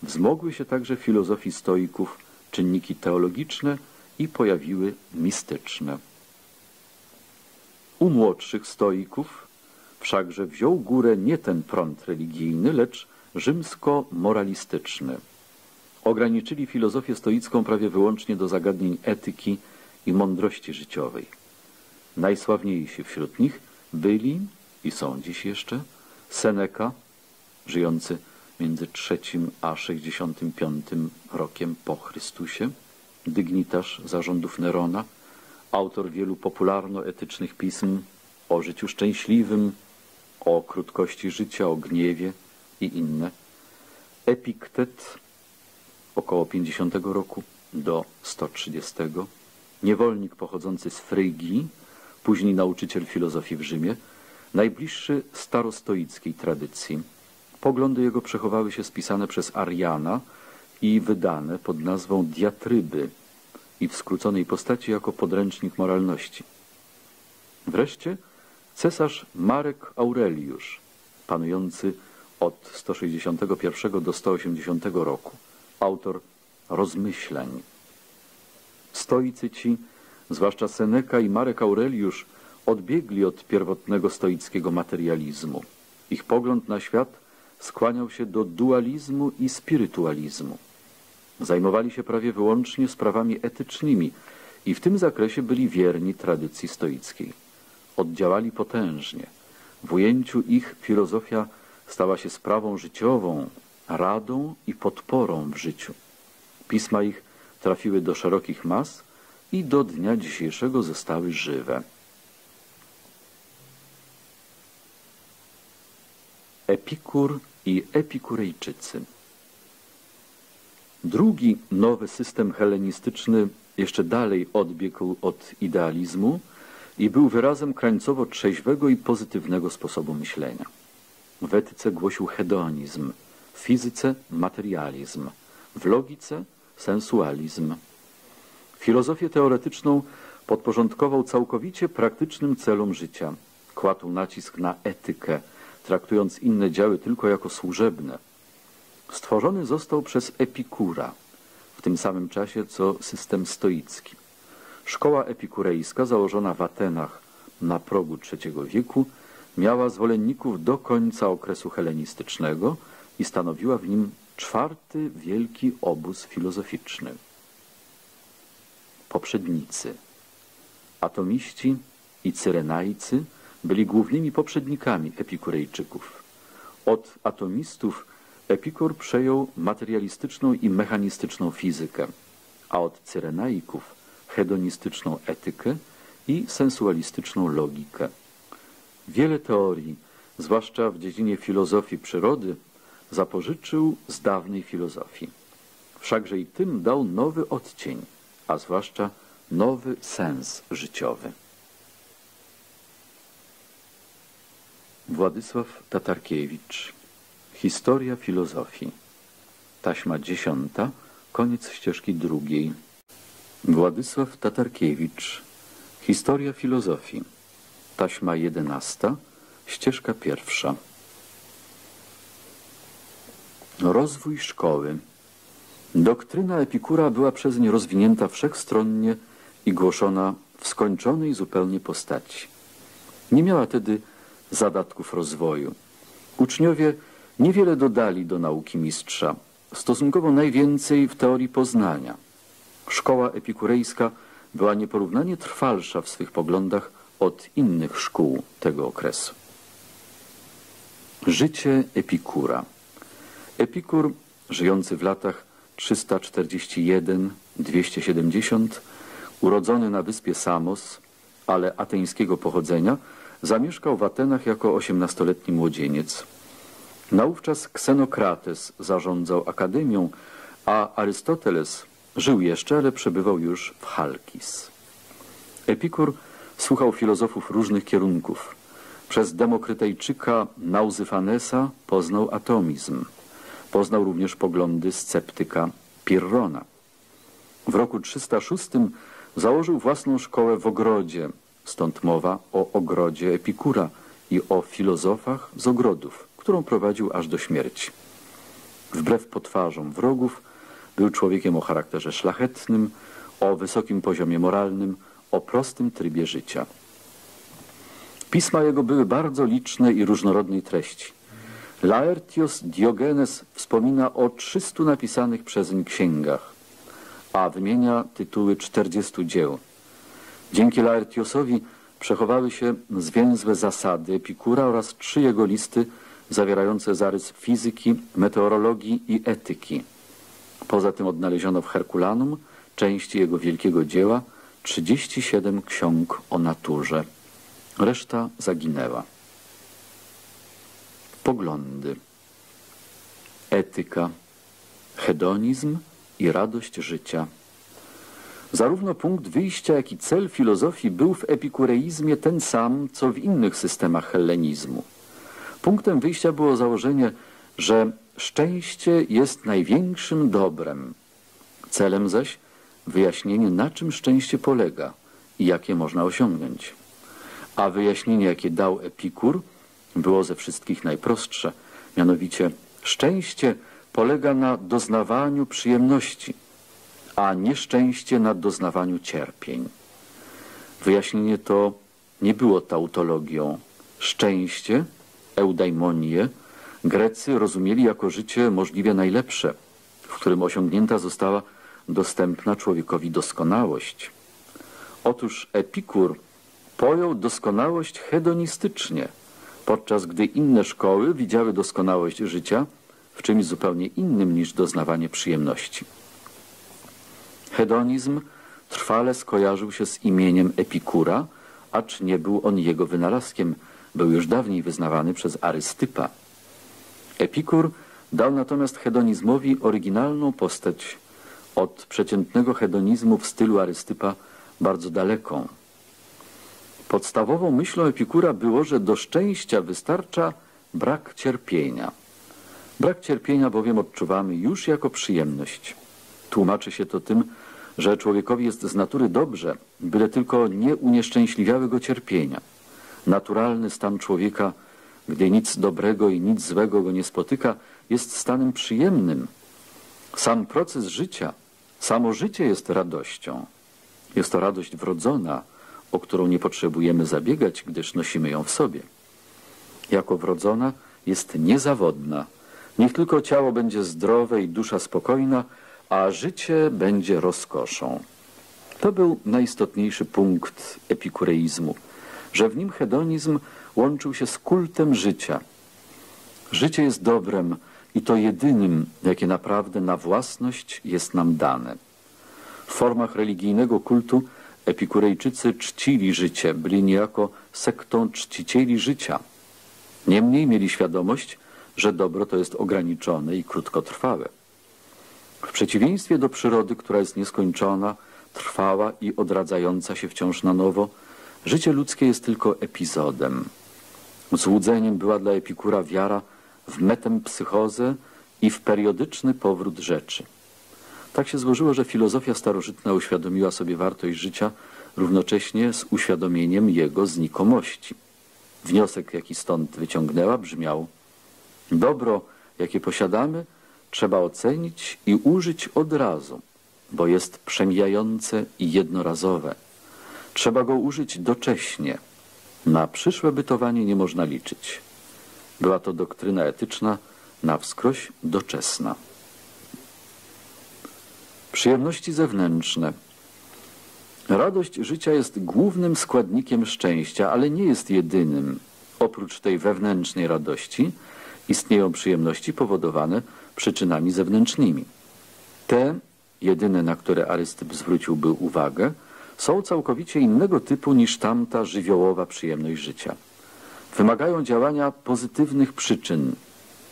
wzmogły się także filozofii stoików czynniki teologiczne i pojawiły mistyczne. U młodszych stoików wszakże wziął górę nie ten prąd religijny, lecz rzymsko-moralistyczny. Ograniczyli filozofię stoicką prawie wyłącznie do zagadnień etyki i mądrości życiowej. Najsławniejsi wśród nich byli i są dziś jeszcze Seneca, żyjący między trzecim a 65 rokiem po Chrystusie, dygnitarz zarządów Nerona, autor wielu popularno-etycznych pism o życiu szczęśliwym, o krótkości życia, o gniewie i inne. Epiktet około 50 roku do 130, niewolnik pochodzący z Frygii, później nauczyciel filozofii w Rzymie, najbliższy starostoickiej tradycji, Poglądy jego przechowały się spisane przez Ariana i wydane pod nazwą Diatryby i w skróconej postaci jako podręcznik moralności. Wreszcie cesarz Marek Aureliusz, panujący od 161 do 180 roku, autor rozmyśleń. Stoicy ci, zwłaszcza Seneca i Marek Aureliusz, odbiegli od pierwotnego stoickiego materializmu. Ich pogląd na świat skłaniał się do dualizmu i spirytualizmu. Zajmowali się prawie wyłącznie sprawami etycznymi i w tym zakresie byli wierni tradycji stoickiej. Oddziałali potężnie. W ujęciu ich filozofia stała się sprawą życiową, radą i podporą w życiu. Pisma ich trafiły do szerokich mas i do dnia dzisiejszego zostały żywe. Epikur i Epikurejczycy Drugi nowy system helenistyczny jeszcze dalej odbiegł od idealizmu i był wyrazem krańcowo trzeźwego i pozytywnego sposobu myślenia. W etyce głosił hedonizm, w fizyce materializm, w logice sensualizm. Filozofię teoretyczną podporządkował całkowicie praktycznym celom życia. Kładł nacisk na etykę, traktując inne działy tylko jako służebne. Stworzony został przez Epikura, w tym samym czasie co system stoicki. Szkoła epikurejska założona w Atenach na progu III wieku miała zwolenników do końca okresu helenistycznego i stanowiła w nim czwarty wielki obóz filozoficzny. Poprzednicy Atomiści i Cyrenajcy byli głównymi poprzednikami epikurejczyków. Od atomistów Epikur przejął materialistyczną i mechanistyczną fizykę, a od Cyrenaików hedonistyczną etykę i sensualistyczną logikę. Wiele teorii, zwłaszcza w dziedzinie filozofii przyrody, zapożyczył z dawnej filozofii. Wszakże i tym dał nowy odcień, a zwłaszcza nowy sens życiowy. Władysław Tatarkiewicz. Historia filozofii. Taśma dziesiąta, koniec ścieżki drugiej. Władysław Tatarkiewicz. Historia filozofii. Taśma jedenasta, ścieżka pierwsza Rozwój szkoły Doktryna Epikura była przez nie rozwinięta wszechstronnie i głoszona w skończonej zupełnie postaci. Nie miała tedy zadatków rozwoju. Uczniowie niewiele dodali do nauki mistrza, stosunkowo najwięcej w teorii poznania. Szkoła epikurejska była nieporównanie trwalsza w swych poglądach od innych szkół tego okresu. Życie Epikura Epikur, żyjący w latach 341-270, urodzony na wyspie Samos, ale ateńskiego pochodzenia, zamieszkał w Atenach jako osiemnastoletni młodzieniec. Naówczas Ksenokrates zarządzał akademią, a Arystoteles żył jeszcze, ale przebywał już w Chalkis. Epikur słuchał filozofów różnych kierunków. Przez Demokrytejczyka Nauzyfanesa poznał atomizm. Poznał również poglądy sceptyka Pirrona. W roku 306 założył własną szkołę w ogrodzie, stąd mowa o ogrodzie Epikura i o filozofach z ogrodów, którą prowadził aż do śmierci. Wbrew potwarzom wrogów był człowiekiem o charakterze szlachetnym, o wysokim poziomie moralnym, o prostym trybie życia. Pisma jego były bardzo liczne i różnorodnej treści. Laertios Diogenes wspomina o 300 napisanych przez nim księgach, a wymienia tytuły 40 dzieł. Dzięki Laertiosowi przechowały się zwięzłe zasady Epikura oraz trzy jego listy zawierające zarys fizyki, meteorologii i etyki. Poza tym odnaleziono w Herkulanum części jego wielkiego dzieła 37 ksiąg o naturze. Reszta zaginęła. Poglądy. Etyka, hedonizm i radość życia. Zarówno punkt wyjścia, jak i cel filozofii był w epikureizmie ten sam, co w innych systemach hellenizmu. Punktem wyjścia było założenie, że szczęście jest największym dobrem. Celem zaś wyjaśnienie, na czym szczęście polega i jakie można osiągnąć. A wyjaśnienie, jakie dał Epikur, było ze wszystkich najprostsze, mianowicie szczęście polega na doznawaniu przyjemności, a nieszczęście na doznawaniu cierpień. Wyjaśnienie to nie było tautologią. Szczęście, eudaimonię, Grecy rozumieli jako życie możliwie najlepsze, w którym osiągnięta została dostępna człowiekowi doskonałość. Otóż Epikur pojął doskonałość hedonistycznie, podczas gdy inne szkoły widziały doskonałość życia w czymś zupełnie innym niż doznawanie przyjemności. Hedonizm trwale skojarzył się z imieniem Epikura, acz nie był on jego wynalazkiem, był już dawniej wyznawany przez Arystypa. Epikur dał natomiast hedonizmowi oryginalną postać, od przeciętnego hedonizmu w stylu Arystypa bardzo daleką. Podstawową myślą Epikura było, że do szczęścia wystarcza brak cierpienia. Brak cierpienia bowiem odczuwamy już jako przyjemność. Tłumaczy się to tym, że człowiekowi jest z natury dobrze, byle tylko nie unieszczęśliwiały go cierpienia. Naturalny stan człowieka, gdy nic dobrego i nic złego go nie spotyka, jest stanem przyjemnym. Sam proces życia, samo życie jest radością. Jest to radość wrodzona, o którą nie potrzebujemy zabiegać, gdyż nosimy ją w sobie. Jako wrodzona jest niezawodna. Niech tylko ciało będzie zdrowe i dusza spokojna, a życie będzie rozkoszą. To był najistotniejszy punkt epikureizmu, że w nim hedonizm łączył się z kultem życia. Życie jest dobrem i to jedynym, jakie naprawdę na własność jest nam dane. W formach religijnego kultu epikurejczycy czcili życie, byli niejako sektą czcicieli życia. Niemniej mieli świadomość, że dobro to jest ograniczone i krótkotrwałe. W przeciwieństwie do przyrody, która jest nieskończona, trwała i odradzająca się wciąż na nowo, życie ludzkie jest tylko epizodem. Złudzeniem była dla Epikura wiara w metempsychozę i w periodyczny powrót rzeczy. Tak się złożyło, że filozofia starożytna uświadomiła sobie wartość życia równocześnie z uświadomieniem jego znikomości. Wniosek, jaki stąd wyciągnęła, brzmiał Dobro, jakie posiadamy, trzeba ocenić i użyć od razu, bo jest przemijające i jednorazowe. Trzeba go użyć docześnie. Na przyszłe bytowanie nie można liczyć. Była to doktryna etyczna na wskroś doczesna. Przyjemności zewnętrzne. Radość życia jest głównym składnikiem szczęścia, ale nie jest jedynym. Oprócz tej wewnętrznej radości istnieją przyjemności powodowane przyczynami zewnętrznymi. Te, jedyne na które Arystyp zwróciłby uwagę, są całkowicie innego typu niż tamta żywiołowa przyjemność życia. Wymagają działania pozytywnych przyczyn,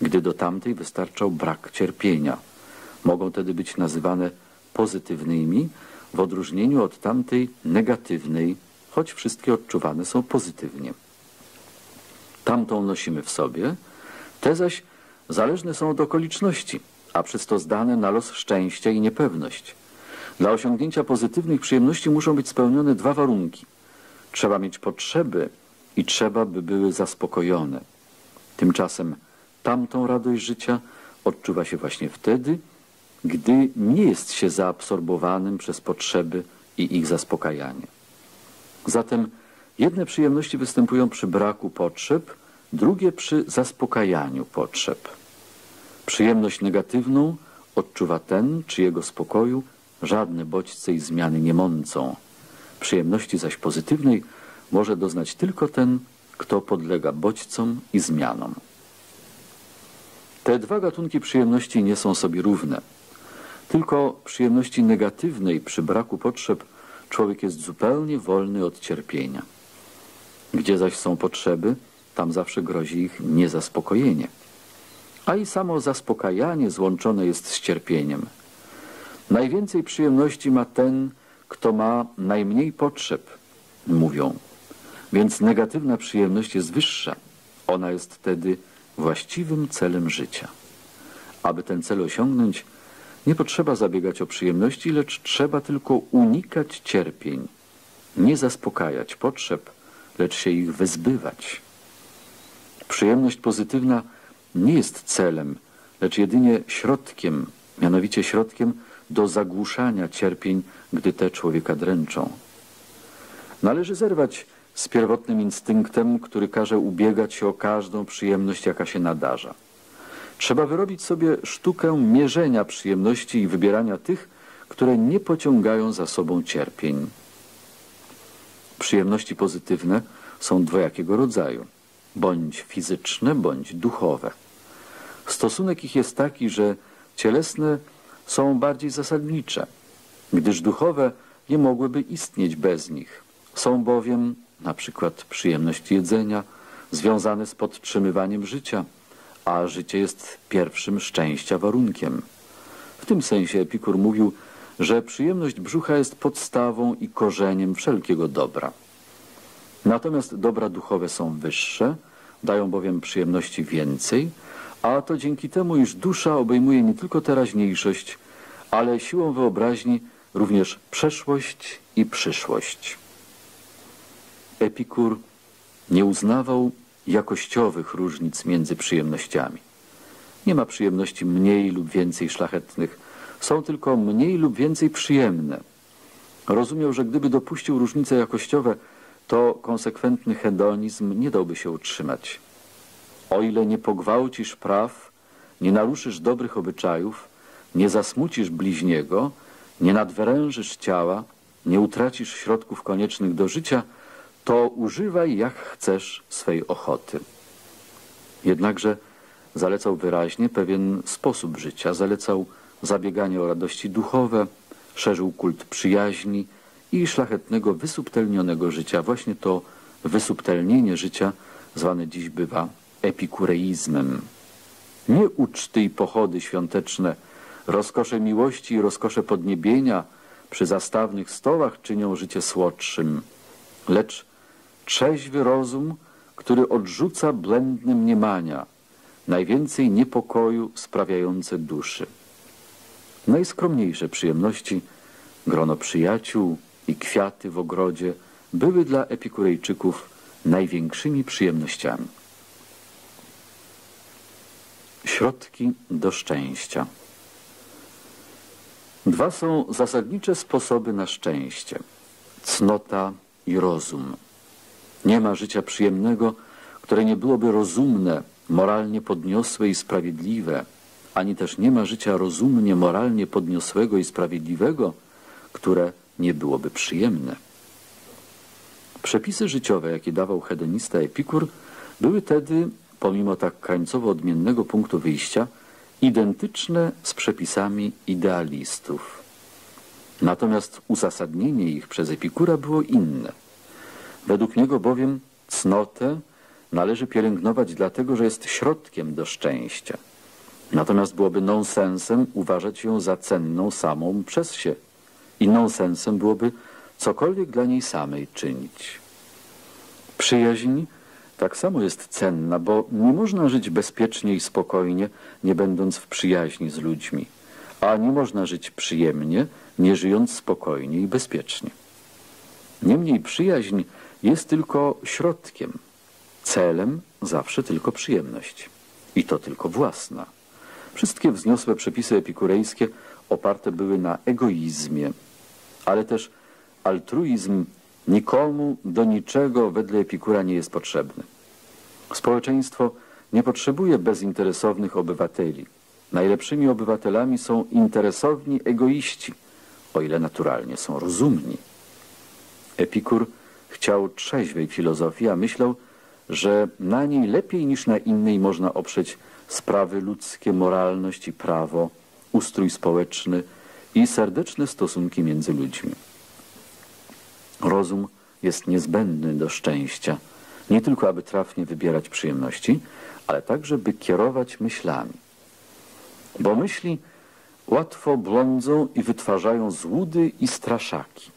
gdy do tamtej wystarczał brak cierpienia. Mogą tedy być nazywane pozytywnymi w odróżnieniu od tamtej negatywnej, choć wszystkie odczuwane są pozytywnie. Tamtą nosimy w sobie, te zaś zależne są od okoliczności, a przez to zdane na los szczęścia i niepewność. Dla osiągnięcia pozytywnych przyjemności muszą być spełnione dwa warunki. Trzeba mieć potrzeby i trzeba, by były zaspokojone. Tymczasem tamtą radość życia odczuwa się właśnie wtedy, gdy nie jest się zaabsorbowanym przez potrzeby i ich zaspokajanie. Zatem jedne przyjemności występują przy braku potrzeb, drugie przy zaspokajaniu potrzeb. Przyjemność negatywną odczuwa ten, czyjego spokoju żadne bodźce i zmiany nie mącą. Przyjemności zaś pozytywnej może doznać tylko ten, kto podlega bodźcom i zmianom. Te dwa gatunki przyjemności nie są sobie równe. Tylko przyjemności negatywnej przy braku potrzeb człowiek jest zupełnie wolny od cierpienia. Gdzie zaś są potrzeby, tam zawsze grozi ich niezaspokojenie. A i samo zaspokajanie złączone jest z cierpieniem. Najwięcej przyjemności ma ten, kto ma najmniej potrzeb, mówią. Więc negatywna przyjemność jest wyższa. Ona jest wtedy właściwym celem życia. Aby ten cel osiągnąć, nie potrzeba zabiegać o przyjemności, lecz trzeba tylko unikać cierpień, nie zaspokajać potrzeb, lecz się ich wyzbywać. Przyjemność pozytywna nie jest celem, lecz jedynie środkiem, mianowicie środkiem do zagłuszania cierpień, gdy te człowieka dręczą. Należy zerwać z pierwotnym instynktem, który każe ubiegać się o każdą przyjemność, jaka się nadarza. Trzeba wyrobić sobie sztukę mierzenia przyjemności i wybierania tych, które nie pociągają za sobą cierpień. Przyjemności pozytywne są dwojakiego rodzaju, bądź fizyczne, bądź duchowe. Stosunek ich jest taki, że cielesne są bardziej zasadnicze, gdyż duchowe nie mogłyby istnieć bez nich. Są bowiem na przykład przyjemność jedzenia związane z podtrzymywaniem życia, a życie jest pierwszym szczęścia warunkiem. W tym sensie Epikur mówił, że przyjemność brzucha jest podstawą i korzeniem wszelkiego dobra. Natomiast dobra duchowe są wyższe, dają bowiem przyjemności więcej, a to dzięki temu, iż dusza obejmuje nie tylko teraźniejszość, ale siłą wyobraźni również przeszłość i przyszłość. Epikur nie uznawał jakościowych różnic między przyjemnościami. Nie ma przyjemności mniej lub więcej szlachetnych, są tylko mniej lub więcej przyjemne. Rozumiał, że gdyby dopuścił różnice jakościowe, to konsekwentny hedonizm nie dałby się utrzymać. O ile nie pogwałcisz praw, nie naruszysz dobrych obyczajów, nie zasmucisz bliźniego, nie nadwyrężysz ciała, nie utracisz środków koniecznych do życia, to używaj jak chcesz swej ochoty. Jednakże zalecał wyraźnie pewien sposób życia, zalecał zabieganie o radości duchowe, szerzył kult przyjaźni i szlachetnego, wysubtelnionego życia. Właśnie to wysubtelnienie życia zwane dziś bywa epikureizmem. Nie uczty i pochody świąteczne, rozkosze miłości i rozkosze podniebienia przy zastawnych stołach czynią życie słodszym, lecz trzeźwy rozum, który odrzuca blędne mniemania, najwięcej niepokoju sprawiające duszy. Najskromniejsze przyjemności, grono przyjaciół i kwiaty w ogrodzie były dla epikurejczyków największymi przyjemnościami. Środki do szczęścia Dwa są zasadnicze sposoby na szczęście. Cnota i rozum. Nie ma życia przyjemnego, które nie byłoby rozumne, moralnie podniosłe i sprawiedliwe, ani też nie ma życia rozumnie, moralnie podniosłego i sprawiedliwego, które nie byłoby przyjemne. Przepisy życiowe, jakie dawał hedonista Epikur, były tedy, pomimo tak krańcowo odmiennego punktu wyjścia, identyczne z przepisami idealistów. Natomiast uzasadnienie ich przez Epikura było inne. Według niego bowiem cnotę należy pielęgnować dlatego, że jest środkiem do szczęścia. Natomiast byłoby nonsensem uważać ją za cenną samą przez się i nonsensem byłoby cokolwiek dla niej samej czynić. Przyjaźń tak samo jest cenna, bo nie można żyć bezpiecznie i spokojnie, nie będąc w przyjaźni z ludźmi, a nie można żyć przyjemnie, nie żyjąc spokojnie i bezpiecznie. Niemniej przyjaźń jest tylko środkiem, celem zawsze tylko przyjemność i to tylko własna. Wszystkie wzniosłe przepisy epikurejskie oparte były na egoizmie, ale też altruizm nikomu do niczego wedle Epikura nie jest potrzebny. Społeczeństwo nie potrzebuje bezinteresownych obywateli. Najlepszymi obywatelami są interesowni egoiści, o ile naturalnie są rozumni. Epikur chciał trzeźwej filozofii, a myślał, że na niej lepiej niż na innej można oprzeć sprawy ludzkie, moralność i prawo, ustrój społeczny i serdeczne stosunki między ludźmi. Rozum jest niezbędny do szczęścia, nie tylko aby trafnie wybierać przyjemności, ale także by kierować myślami. Bo myśli łatwo blądzą i wytwarzają złudy i straszaki,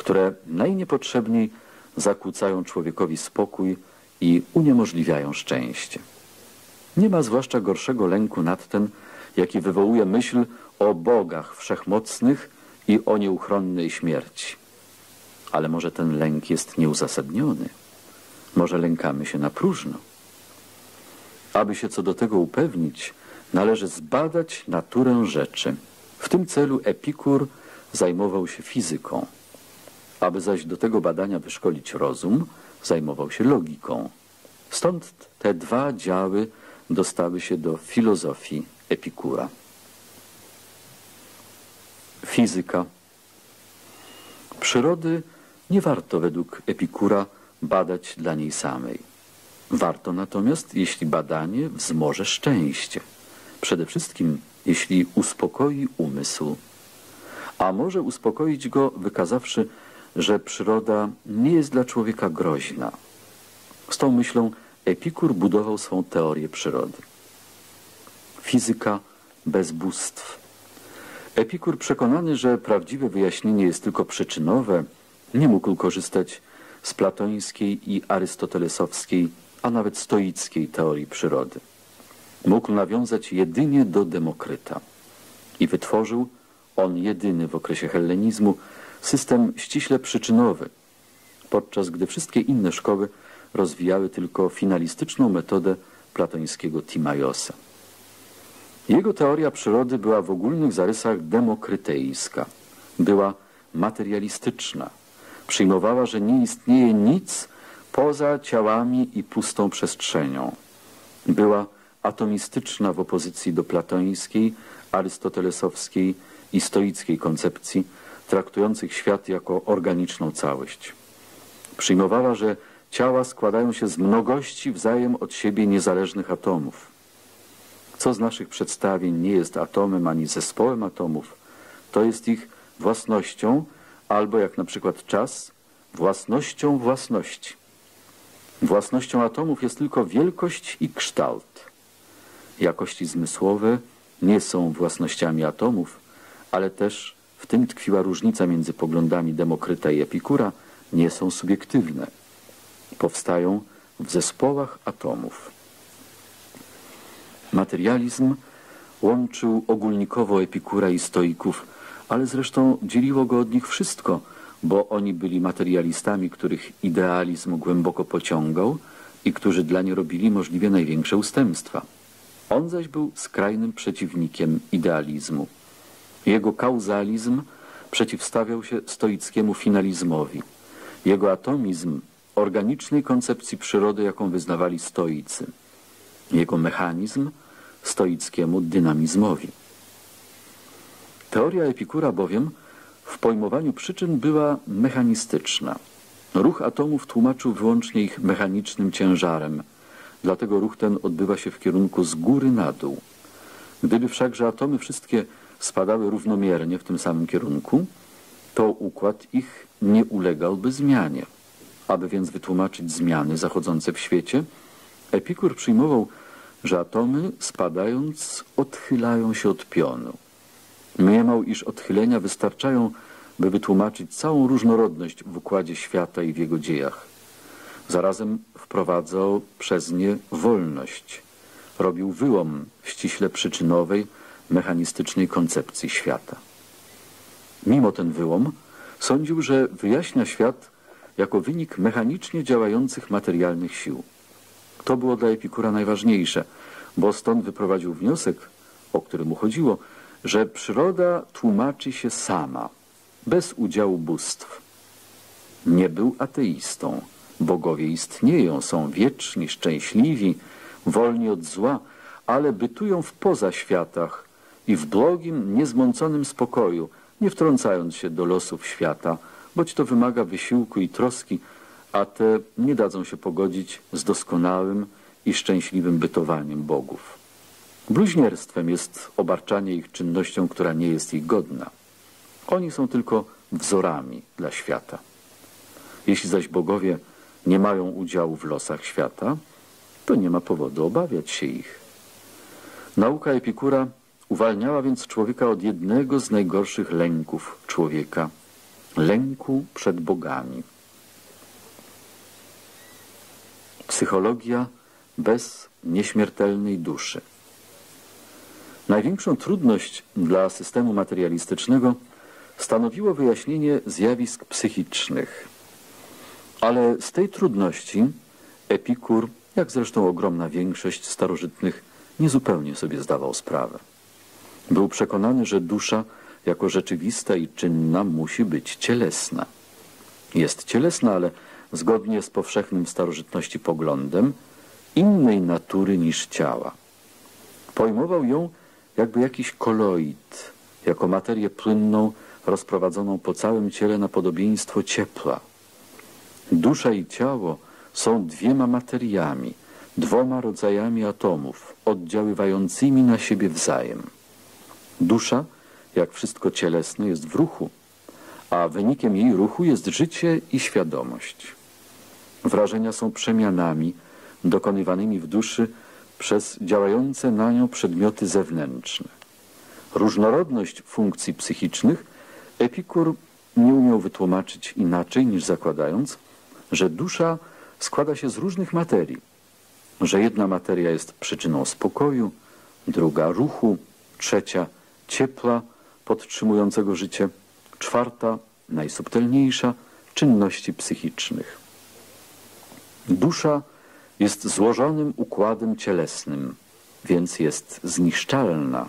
które najniepotrzebniej zakłócają człowiekowi spokój i uniemożliwiają szczęście. Nie ma zwłaszcza gorszego lęku nad ten, jaki wywołuje myśl o bogach wszechmocnych i o nieuchronnej śmierci. Ale może ten lęk jest nieuzasadniony. Może lękamy się na próżno. Aby się co do tego upewnić, należy zbadać naturę rzeczy. W tym celu Epikur zajmował się fizyką. Aby zaś do tego badania wyszkolić rozum, zajmował się logiką. Stąd te dwa działy dostały się do filozofii Epikura. Fizyka. Przyrody nie warto według Epikura badać dla niej samej. Warto natomiast, jeśli badanie wzmoże szczęście. Przede wszystkim, jeśli uspokoi umysł. A może uspokoić go, wykazawszy, że przyroda nie jest dla człowieka groźna. Z tą myślą Epikur budował swą teorię przyrody. Fizyka bez bóstw. Epikur przekonany, że prawdziwe wyjaśnienie jest tylko przyczynowe, nie mógł korzystać z platońskiej i arystotelesowskiej, a nawet stoickiej teorii przyrody. Mógł nawiązać jedynie do Demokryta i wytworzył, on jedyny w okresie hellenizmu, system ściśle przyczynowy, podczas gdy wszystkie inne szkoły rozwijały tylko finalistyczną metodę platońskiego Timajosa. Jego teoria przyrody była w ogólnych zarysach demokrytejska. Była materialistyczna. Przyjmowała, że nie istnieje nic poza ciałami i pustą przestrzenią. Była atomistyczna w opozycji do platońskiej, arystotelesowskiej i stoickiej koncepcji, traktujących świat jako organiczną całość. Przyjmowała, że ciała składają się z mnogości wzajem od siebie niezależnych atomów. Co z naszych przedstawień nie jest atomem ani zespołem atomów, to jest ich własnością, albo jak na przykład czas, własnością własności. Własnością atomów jest tylko wielkość i kształt. Jakości zmysłowe nie są własnościami atomów, ale też tym tkwiła różnica między poglądami Demokryta i Epikura, nie są subiektywne. Powstają w zespołach atomów. Materializm łączył ogólnikowo Epikura i stoików, ale zresztą dzieliło go od nich wszystko, bo oni byli materialistami, których idealizm głęboko pociągał i którzy dla nie robili możliwie największe ustępstwa. On zaś był skrajnym przeciwnikiem idealizmu. Jego kauzalizm przeciwstawiał się stoickiemu finalizmowi. Jego atomizm organicznej koncepcji przyrody, jaką wyznawali stoicy. Jego mechanizm stoickiemu dynamizmowi. Teoria Epikura bowiem w pojmowaniu przyczyn była mechanistyczna. Ruch atomów tłumaczył wyłącznie ich mechanicznym ciężarem, dlatego ruch ten odbywa się w kierunku z góry na dół. Gdyby wszakże atomy wszystkie spadały równomiernie w tym samym kierunku, to układ ich nie ulegałby zmianie. Aby więc wytłumaczyć zmiany zachodzące w świecie, Epikur przyjmował, że atomy spadając odchylają się od pionu. Mniemał, iż odchylenia wystarczają, by wytłumaczyć całą różnorodność w układzie świata i w jego dziejach. Zarazem wprowadzał przez nie wolność. Robił wyłom w ściśle przyczynowej, mechanistycznej koncepcji świata. Mimo ten wyłom sądził, że wyjaśnia świat jako wynik mechanicznie działających materialnych sił. To było dla Epikura najważniejsze, bo stąd wyprowadził wniosek, o który mu chodziło, że przyroda tłumaczy się sama, bez udziału bóstw. Nie był ateistą. Bogowie istnieją, są wieczni, szczęśliwi, wolni od zła, ale bytują w pozaświatach i w błogim, niezmąconym spokoju, nie wtrącając się do losów świata, boć to wymaga wysiłku i troski, a te nie dadzą się pogodzić z doskonałym i szczęśliwym bytowaniem bogów. Bluźnierstwem jest obarczanie ich czynnością, która nie jest ich godna. Oni są tylko wzorami dla świata. Jeśli zaś bogowie nie mają udziału w losach świata, to nie ma powodu obawiać się ich. Nauka Epikura uwalniała więc człowieka od jednego z najgorszych lęków człowieka lęku przed bogami. Psychologia bez nieśmiertelnej duszy. Największą trudność dla systemu materialistycznego stanowiło wyjaśnienie zjawisk psychicznych. Ale z tej trudności Epikur, jak zresztą ogromna większość starożytnych, niezupełnie sobie zdawał sprawę. Był przekonany, że dusza jako rzeczywista i czynna musi być cielesna. Jest cielesna, ale zgodnie z powszechnym starożytności poglądem innej natury niż ciała. Pojmował ją jakby jakiś koloid, jako materię płynną rozprowadzoną po całym ciele na podobieństwo ciepła, Dusza i ciało są dwiema materiami, dwoma rodzajami atomów, oddziaływającymi na siebie wzajem. Dusza, jak wszystko cielesne, jest w ruchu, a wynikiem jej ruchu jest życie i świadomość. Wrażenia są przemianami dokonywanymi w duszy przez działające na nią przedmioty zewnętrzne. Różnorodność funkcji psychicznych Epikur nie umiał wytłumaczyć inaczej niż zakładając, że dusza składa się z różnych materii, że jedna materia jest przyczyną spokoju, druga ruchu, trzecia ciepła podtrzymującego życie, czwarta, najsubtelniejsza, czynności psychicznych. Dusza jest złożonym układem cielesnym, więc jest zniszczalna.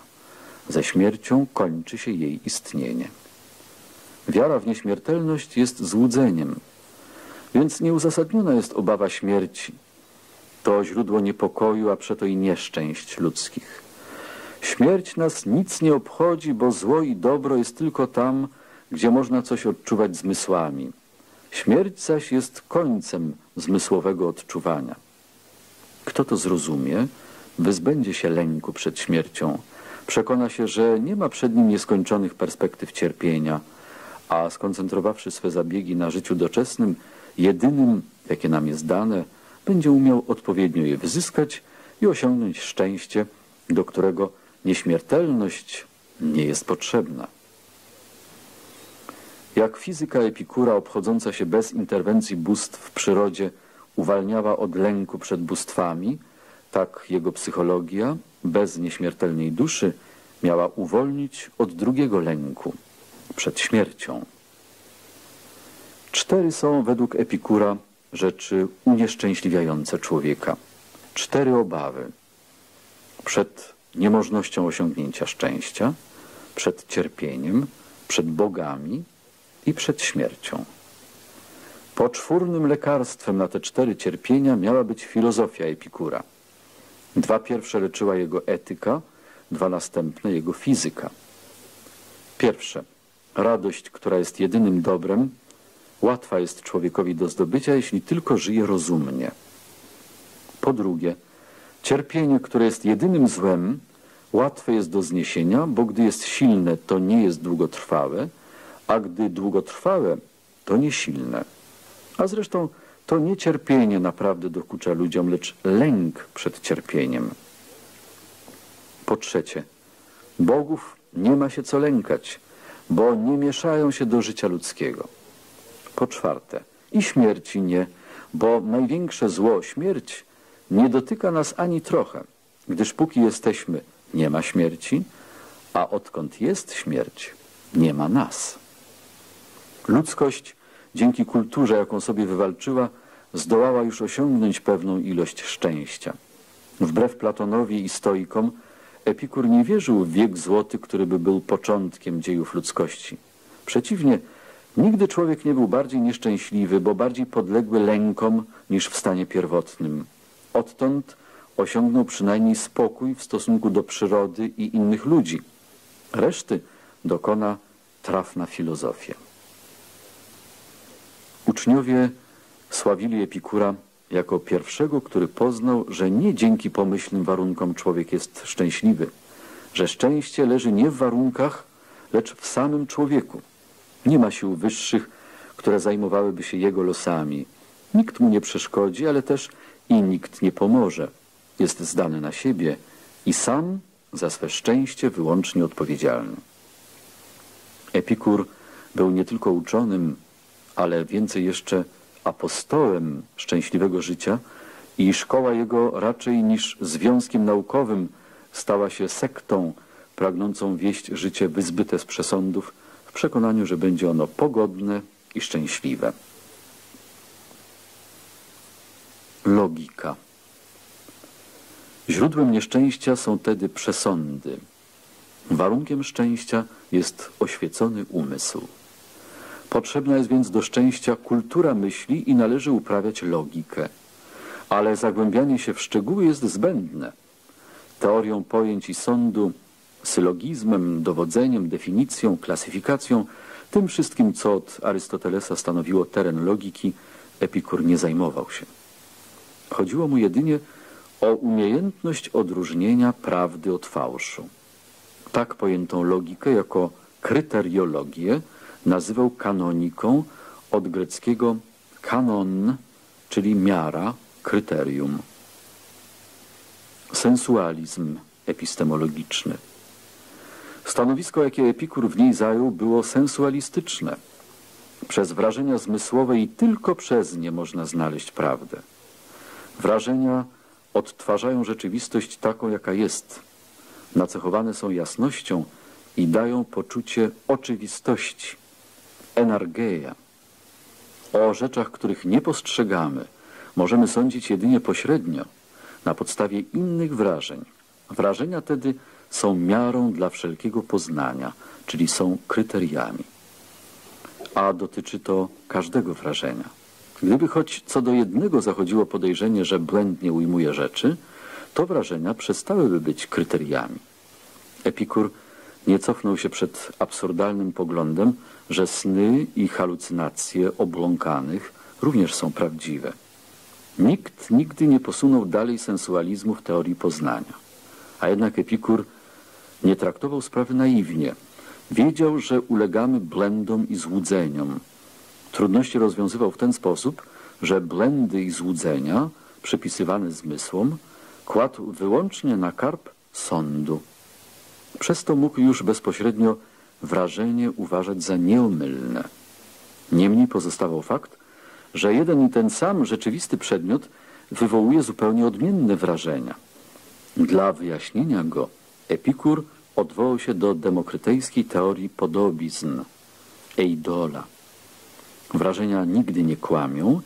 Ze śmiercią kończy się jej istnienie. Wiara w nieśmiertelność jest złudzeniem, więc nieuzasadniona jest obawa śmierci. To źródło niepokoju, a przeto i nieszczęść ludzkich. Śmierć nas nic nie obchodzi, bo zło i dobro jest tylko tam, gdzie można coś odczuwać zmysłami. Śmierć zaś jest końcem zmysłowego odczuwania. Kto to zrozumie, wyzbędzie się lęku przed śmiercią, przekona się, że nie ma przed nim nieskończonych perspektyw cierpienia, a skoncentrowawszy swe zabiegi na życiu doczesnym, jedynym, jakie nam jest dane, będzie umiał odpowiednio je wyzyskać i osiągnąć szczęście, do którego nieśmiertelność nie jest potrzebna. Jak fizyka Epikura obchodząca się bez interwencji bóstw w przyrodzie uwalniała od lęku przed bóstwami, tak jego psychologia bez nieśmiertelnej duszy miała uwolnić od drugiego lęku przed śmiercią. Cztery są według Epikura rzeczy unieszczęśliwiające człowieka. Cztery obawy. Przed niemożnością osiągnięcia szczęścia, przed cierpieniem, przed bogami i przed śmiercią. Poczwórnym lekarstwem na te cztery cierpienia miała być filozofia Epikura. Dwa pierwsze leczyła jego etyka, dwa następne jego fizyka. Pierwsze, radość, która jest jedynym dobrem, łatwa jest człowiekowi do zdobycia, jeśli tylko żyje rozumnie. Po drugie, cierpienie, które jest jedynym złem, łatwe jest do zniesienia, bo gdy jest silne, to nie jest długotrwałe, a gdy długotrwałe, to niesilne. A zresztą to nie cierpienie naprawdę dokucza ludziom, lecz lęk przed cierpieniem. Po trzecie, bogów nie ma się co lękać, bo nie mieszają się do życia ludzkiego. Po czwarte, i śmierci nie, bo największe zło, śmierć, nie dotyka nas ani trochę, gdyż póki jesteśmy, nie ma śmierci, a odkąd jest śmierć, nie ma nas. Ludzkość dzięki kulturze, jaką sobie wywalczyła, zdołała już osiągnąć pewną ilość szczęścia. Wbrew Platonowi i stoikom, Epikur nie wierzył w wiek złoty, który by był początkiem dziejów ludzkości. Przeciwnie, nigdy człowiek nie był bardziej nieszczęśliwy, bo bardziej podległy lękom niż w stanie pierwotnym. Odtąd osiągnął przynajmniej spokój w stosunku do przyrody i innych ludzi. Reszty dokona trafna filozofia. Uczniowie sławili Epikura jako pierwszego, który poznał, że nie dzięki pomyślnym warunkom człowiek jest szczęśliwy, że szczęście leży nie w warunkach, lecz w samym człowieku. Nie ma sił wyższych, które zajmowałyby się jego losami. Nikt mu nie przeszkodzi, ale też i nikt nie pomoże. Jest zdany na siebie i sam za swe szczęście wyłącznie odpowiedzialny. Epikur był nie tylko uczonym, ale więcej jeszcze apostołem szczęśliwego życia i szkoła jego raczej niż związkiem naukowym stała się sektą pragnącą wieść życie wyzbyte z przesądów w przekonaniu, że będzie ono pogodne i szczęśliwe. Logika. Źródłem nieszczęścia są tedy przesądy. Warunkiem szczęścia jest oświecony umysł. Potrzebna jest więc do szczęścia kultura myśli i należy uprawiać logikę. Ale zagłębianie się w szczegóły jest zbędne. Teorią pojęć i sądu, sylogizmem, dowodzeniem, definicją, klasyfikacją, tym wszystkim, co od Arystotelesa stanowiło teren logiki, Epikur nie zajmował się. Chodziło mu jedynie o umiejętność odróżnienia prawdy od fałszu. Tak pojętą logikę jako kryteriologię nazywał kanoniką od greckiego kanon, czyli miara, kryterium. Sensualizm epistemologiczny. Stanowisko, jakie Epikur w niej zajął, było sensualistyczne. Przez wrażenia zmysłowe i tylko przez nie można znaleźć prawdę. Wrażenia odtwarzają rzeczywistość taką, jaka jest. Nacechowane są jasnością i dają poczucie oczywistości, energeja. O rzeczach, których nie postrzegamy, możemy sądzić jedynie pośrednio, na podstawie innych wrażeń. Wrażenia tedy są miarą dla wszelkiego poznania, czyli są kryteriami. A dotyczy to każdego wrażenia. Gdyby choć co do jednego zachodziło podejrzenie, że błędnie ujmuje rzeczy, to wrażenia przestałyby być kryteriami. Epikur nie cofnął się przed absurdalnym poglądem, że sny i halucynacje obląkanych również są prawdziwe. Nikt nigdy nie posunął dalej sensualizmu w teorii poznania. A jednak Epikur nie traktował sprawy naiwnie. Wiedział, że ulegamy blędom i złudzeniom. Trudności rozwiązywał w ten sposób, że błędy i złudzenia, przypisywane zmysłom, kładł wyłącznie na karp sądu. Przez to mógł już bezpośrednio wrażenie uważać za nieomylne. Niemniej pozostawał fakt, że jeden i ten sam rzeczywisty przedmiot wywołuje zupełnie odmienne wrażenia. Dla wyjaśnienia go Epikur odwołał się do demokrytejskiej teorii podobizn, eidola. Wrażenia nigdy nie kłamią,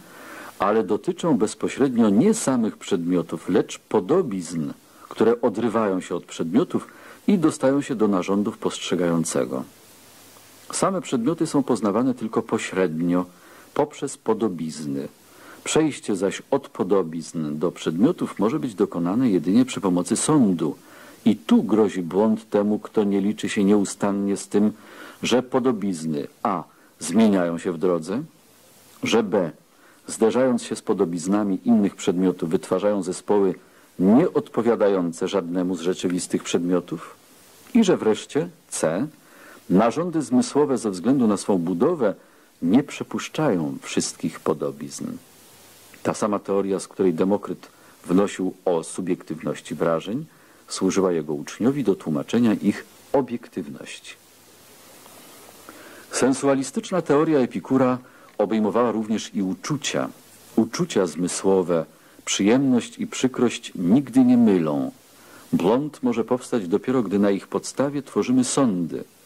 ale dotyczą bezpośrednio nie samych przedmiotów, lecz podobizn, które odrywają się od przedmiotów i dostają się do narządów postrzegającego. Same przedmioty są poznawane tylko pośrednio, poprzez podobizny. Przejście zaś od podobizn do przedmiotów może być dokonane jedynie przy pomocy sądu. I tu grozi błąd temu, kto nie liczy się nieustannie z tym, że podobizny a. zmieniają się w drodze, że b. zderzając się z podobiznami innych przedmiotów wytwarzają zespoły nieodpowiadające żadnemu z rzeczywistych przedmiotów i że wreszcie c. narządy zmysłowe ze względu na swą budowę nie przepuszczają wszystkich podobizn. Ta sama teoria, z której Demokryt wnosił o subiektywności wrażeń, służyła jego uczniowi do tłumaczenia ich obiektywności. Sensualistyczna teoria Epikura obejmowała również i uczucia. Uczucia zmysłowe, przyjemność i przykrość nigdy nie mylą. Blond może powstać dopiero, gdy na ich podstawie tworzymy sądy –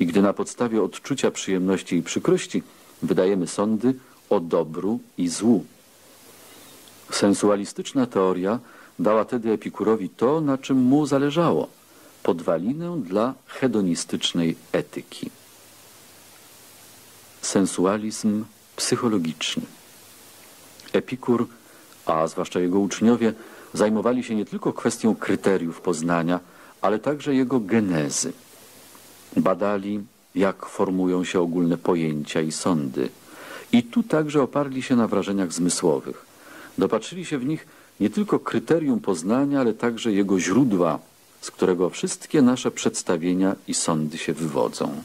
i gdy na podstawie odczucia przyjemności i przykrości wydajemy sądy o dobru i złu. Sensualistyczna teoria dała tedy Epikurowi to, na czym mu zależało podwalinę dla hedonistycznej etyki. Sensualizm psychologiczny. Epikur, a zwłaszcza jego uczniowie, zajmowali się nie tylko kwestią kryteriów poznania, ale także jego genezy. Badali, jak formują się ogólne pojęcia i sądy. I tu także oparli się na wrażeniach zmysłowych. Dopatrzyli się w nich nie tylko kryterium poznania, ale także jego źródła, z którego wszystkie nasze przedstawienia i sądy się wywodzą.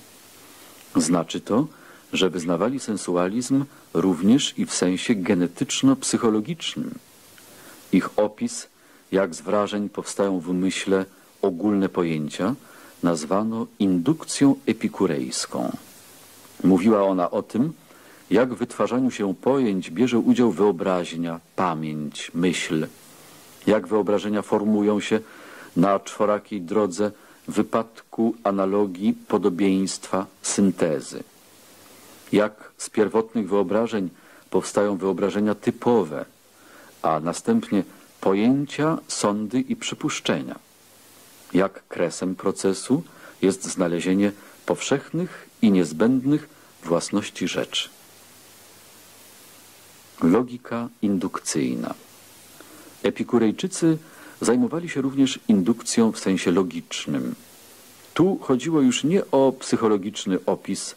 Znaczy to, że wyznawali sensualizm również i w sensie genetyczno-psychologicznym. Ich opis, jak z wrażeń powstają w myśle ogólne pojęcia – nazwano indukcją epikurejską. Mówiła ona o tym, jak w wytwarzaniu się pojęć bierze udział wyobraźnia, pamięć, myśl, jak wyobrażenia formują się na czworakiej drodze wypadku analogii, podobieństwa, syntezy. Jak z pierwotnych wyobrażeń powstają wyobrażenia typowe, a następnie pojęcia, sądy i przypuszczenia jak kresem procesu jest znalezienie powszechnych i niezbędnych własności rzeczy. Logika indukcyjna. Epikurejczycy zajmowali się również indukcją w sensie logicznym. Tu chodziło już nie o psychologiczny opis,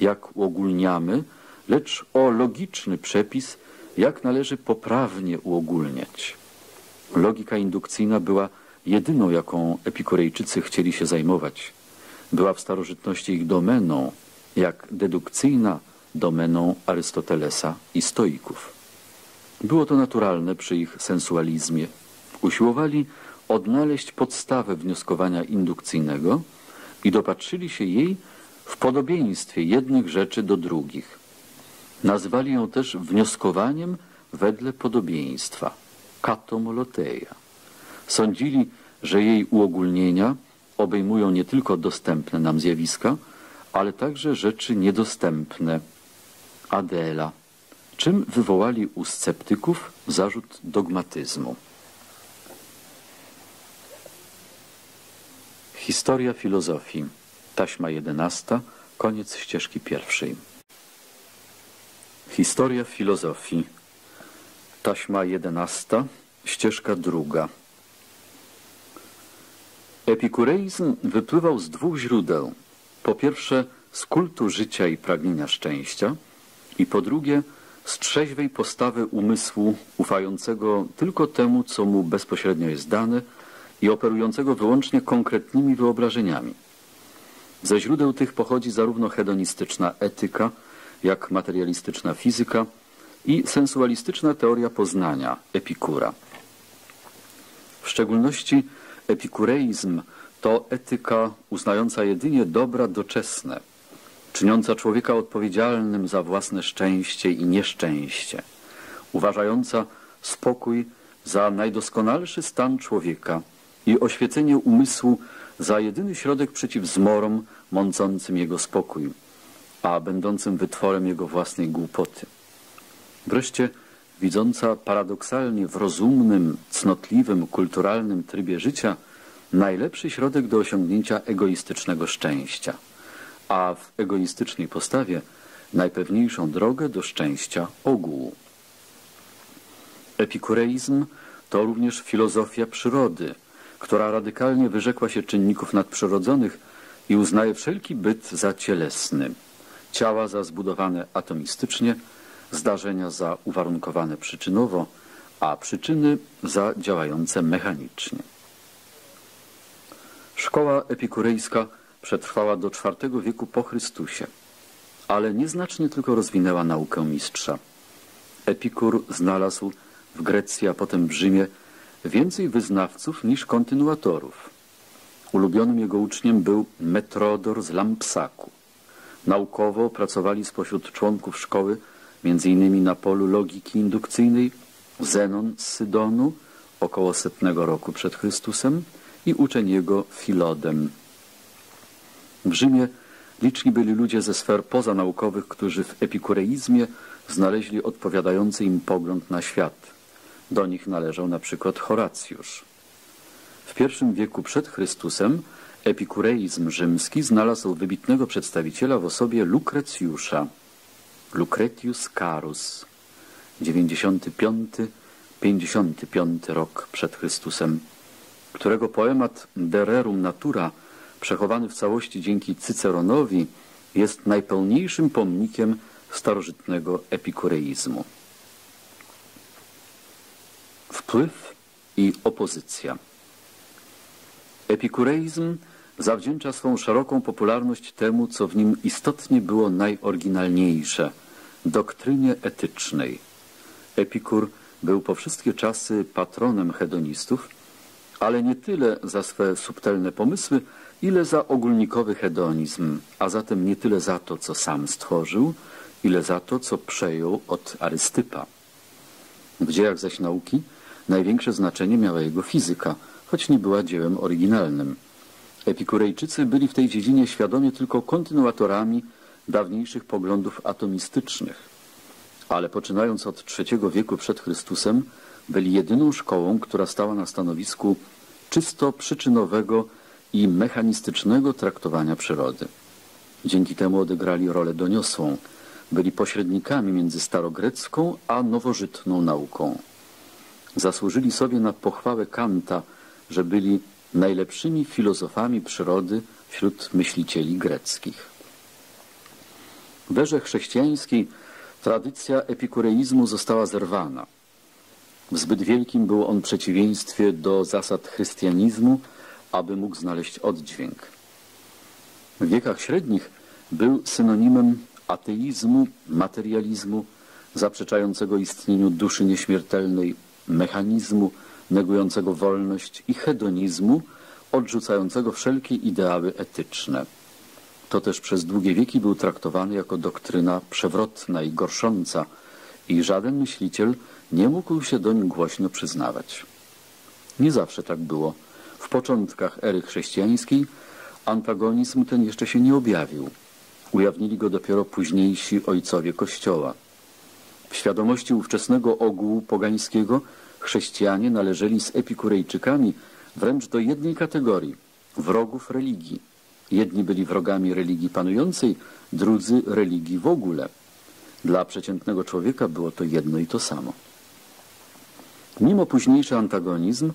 jak uogólniamy, lecz o logiczny przepis, jak należy poprawnie uogólniać. Logika indukcyjna była jedyną, jaką epikurejczycy chcieli się zajmować. Była w starożytności ich domeną, jak dedukcyjna domeną Arystotelesa i stoików. Było to naturalne przy ich sensualizmie. Usiłowali odnaleźć podstawę wnioskowania indukcyjnego i dopatrzyli się jej w podobieństwie jednych rzeczy do drugich. Nazwali ją też wnioskowaniem wedle podobieństwa, katomoloteia. Sądzili, że jej uogólnienia obejmują nie tylko dostępne nam zjawiska, ale także rzeczy niedostępne, adela, czym wywołali u sceptyków zarzut dogmatyzmu. Historia filozofii, taśma jedenasta, koniec ścieżki pierwszej. Historia filozofii, taśma jedenasta, ścieżka druga. Epikureizm wypływał z dwóch źródeł. Po pierwsze z kultu życia i pragnienia szczęścia i po drugie z trzeźwej postawy umysłu ufającego tylko temu, co mu bezpośrednio jest dane i operującego wyłącznie konkretnymi wyobrażeniami. Ze źródeł tych pochodzi zarówno hedonistyczna etyka, jak materialistyczna fizyka i sensualistyczna teoria poznania Epikura. W szczególności epikureizm to etyka uznająca jedynie dobra doczesne, czyniąca człowieka odpowiedzialnym za własne szczęście i nieszczęście, uważająca spokój za najdoskonalszy stan człowieka i oświecenie umysłu za jedyny środek przeciw zmorom mącącym jego spokój, a będącym wytworem jego własnej głupoty. Wreszcie widząca paradoksalnie w rozumnym, cnotliwym, kulturalnym trybie życia najlepszy środek do osiągnięcia egoistycznego szczęścia, a w egoistycznej postawie najpewniejszą drogę do szczęścia ogółu. Epikureizm to również filozofia przyrody, która radykalnie wyrzekła się czynników nadprzyrodzonych i uznaje wszelki byt za cielesny, ciała za zbudowane atomistycznie, zdarzenia za uwarunkowane przyczynowo, a przyczyny za działające mechanicznie. Szkoła epikurejska przetrwała do IV wieku po Chrystusie, ale nieznacznie tylko rozwinęła naukę mistrza. Epikur znalazł w Grecji, a potem w Rzymie więcej wyznawców niż kontynuatorów. Ulubionym jego uczniem był Metrodor z Lampsaku. Naukowo pracowali spośród członków szkoły m.in. na polu logiki indukcyjnej Zenon z Sydonu około setnego roku przed Chrystusem i uczeń jego Filodem. W Rzymie liczni byli ludzie ze sfer pozanaukowych, którzy w epikureizmie znaleźli odpowiadający im pogląd na świat. Do nich należał na przykład Horacjusz. W pierwszym wieku przed Chrystusem epikureizm rzymski znalazł wybitnego przedstawiciela w osobie Lukrecjusza. Lucretius Carus, 95-55 rok przed Chrystusem, którego poemat De Rerum Natura, przechowany w całości dzięki Cyceronowi, jest najpełniejszym pomnikiem starożytnego epikureizmu. Wpływ i opozycja Epikureizm zawdzięcza swą szeroką popularność temu, co w nim istotnie było najoryginalniejsze – doktrynie etycznej. Epikur był po wszystkie czasy patronem hedonistów, ale nie tyle za swe subtelne pomysły, ile za ogólnikowy hedonizm, a zatem nie tyle za to, co sam stworzył, ile za to, co przejął od Arystypa. W dziejach zaś nauki największe znaczenie miała jego fizyka, choć nie była dziełem oryginalnym. Epikurejczycy byli w tej dziedzinie świadomie tylko kontynuatorami dawniejszych poglądów atomistycznych, ale poczynając od III wieku przed Chrystusem byli jedyną szkołą, która stała na stanowisku czysto przyczynowego i mechanistycznego traktowania przyrody. Dzięki temu odegrali rolę doniosłą, byli pośrednikami między starogrecką a nowożytną nauką. Zasłużyli sobie na pochwałę Kanta, że byli najlepszymi filozofami przyrody wśród myślicieli greckich. W erze chrześcijańskiej Tradycja epikureizmu została zerwana. W zbyt wielkim był on przeciwieństwie do zasad chrystianizmu, aby mógł znaleźć oddźwięk. W wiekach średnich był synonimem ateizmu, materializmu, zaprzeczającego istnieniu duszy nieśmiertelnej, mechanizmu, negującego wolność i hedonizmu, odrzucającego wszelkie ideały etyczne. To też przez długie wieki był traktowany jako doktryna przewrotna i gorsząca i żaden myśliciel nie mógł się doń głośno przyznawać. Nie zawsze tak było. W początkach ery chrześcijańskiej antagonizm ten jeszcze się nie objawił. Ujawnili go dopiero późniejsi ojcowie Kościoła. W świadomości ówczesnego ogółu pogańskiego chrześcijanie należeli z epikurejczykami wręcz do jednej kategorii – wrogów religii. Jedni byli wrogami religii panującej, drudzy religii w ogóle. Dla przeciętnego człowieka było to jedno i to samo. Mimo późniejszy antagonizm,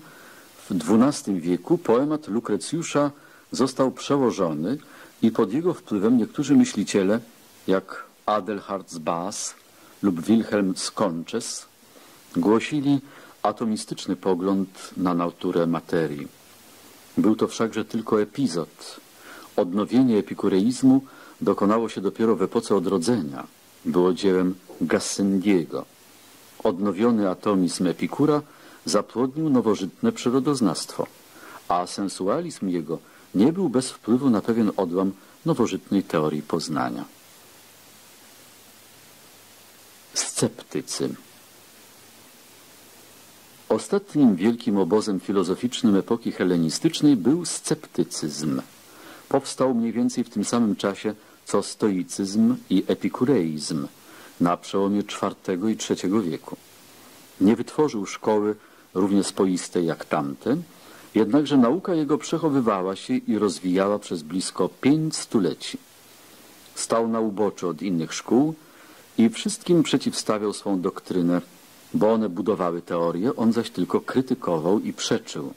w XII wieku poemat Lukrecjusza został przełożony i pod jego wpływem niektórzy myśliciele, jak Adelhard z Bas lub Wilhelm z Conches, głosili atomistyczny pogląd na naturę materii. Był to wszakże tylko epizod. Odnowienie epikureizmu dokonało się dopiero w epoce odrodzenia. Było dziełem Gassendiego. Odnowiony atomizm Epikura zapłodnił nowożytne przyrodoznawstwo, a sensualizm jego nie był bez wpływu na pewien odłam nowożytnej teorii poznania. Sceptycy Ostatnim wielkim obozem filozoficznym epoki hellenistycznej był sceptycyzm. Powstał mniej więcej w tym samym czasie co stoicyzm i epikureizm na przełomie IV i III wieku. Nie wytworzył szkoły równie swoistej jak tamte, jednakże nauka jego przechowywała się i rozwijała przez blisko pięć stuleci. Stał na uboczu od innych szkół i wszystkim przeciwstawiał swą doktrynę bo one budowały teorię, on zaś tylko krytykował i przeczył.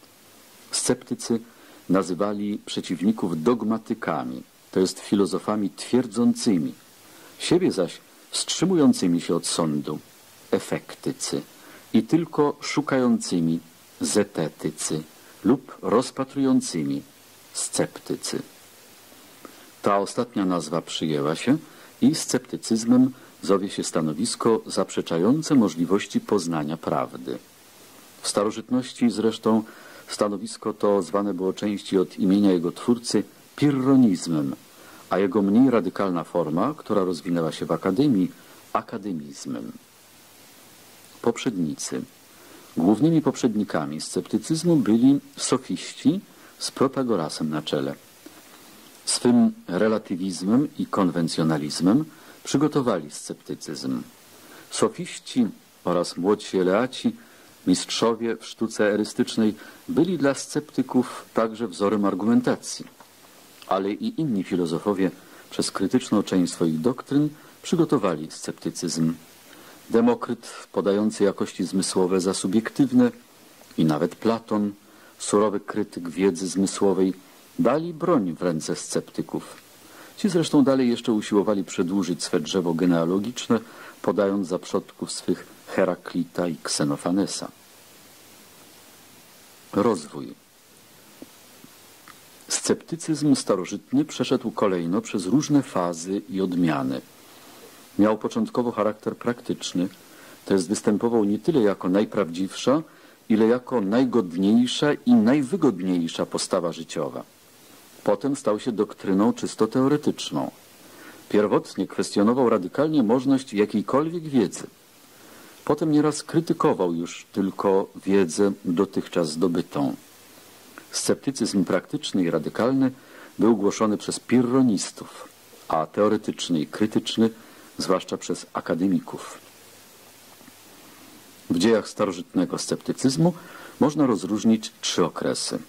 Sceptycy nazywali przeciwników dogmatykami, to jest filozofami twierdzącymi, siebie zaś wstrzymującymi się od sądu, efektycy i tylko szukającymi, zetetycy lub rozpatrującymi, sceptycy. Ta ostatnia nazwa przyjęła się i sceptycyzmem zowie się stanowisko zaprzeczające możliwości poznania prawdy. W starożytności zresztą stanowisko to zwane było częściej od imienia jego twórcy pirronizmem, a jego mniej radykalna forma, która rozwinęła się w akademii, akademizmem. Poprzednicy. Głównymi poprzednikami sceptycyzmu byli sofiści z Protagorasem na czele. Swym relatywizmem i konwencjonalizmem przygotowali sceptycyzm. Sofiści oraz młodsi eleaci, mistrzowie w sztuce erystycznej, byli dla sceptyków także wzorem argumentacji. Ale i inni filozofowie przez krytyczną część swoich doktryn przygotowali sceptycyzm. Demokryt, podający jakości zmysłowe za subiektywne, i nawet Platon, surowy krytyk wiedzy zmysłowej, dali broń w ręce sceptyków. Ci zresztą dalej jeszcze usiłowali przedłużyć swe drzewo genealogiczne, podając za przodków swych Heraklita i Ksenofanesa. Rozwój Sceptycyzm starożytny przeszedł kolejno przez różne fazy i odmiany. Miał początkowo charakter praktyczny, to jest występował nie tyle jako najprawdziwsza, ile jako najgodniejsza i najwygodniejsza postawa życiowa. Potem stał się doktryną czysto teoretyczną. Pierwotnie kwestionował radykalnie możność jakiejkolwiek wiedzy. Potem nieraz krytykował już tylko wiedzę dotychczas zdobytą. Sceptycyzm praktyczny i radykalny był głoszony przez pirronistów, a teoretyczny i krytyczny zwłaszcza przez akademików. W dziejach starożytnego sceptycyzmu można rozróżnić trzy okresy.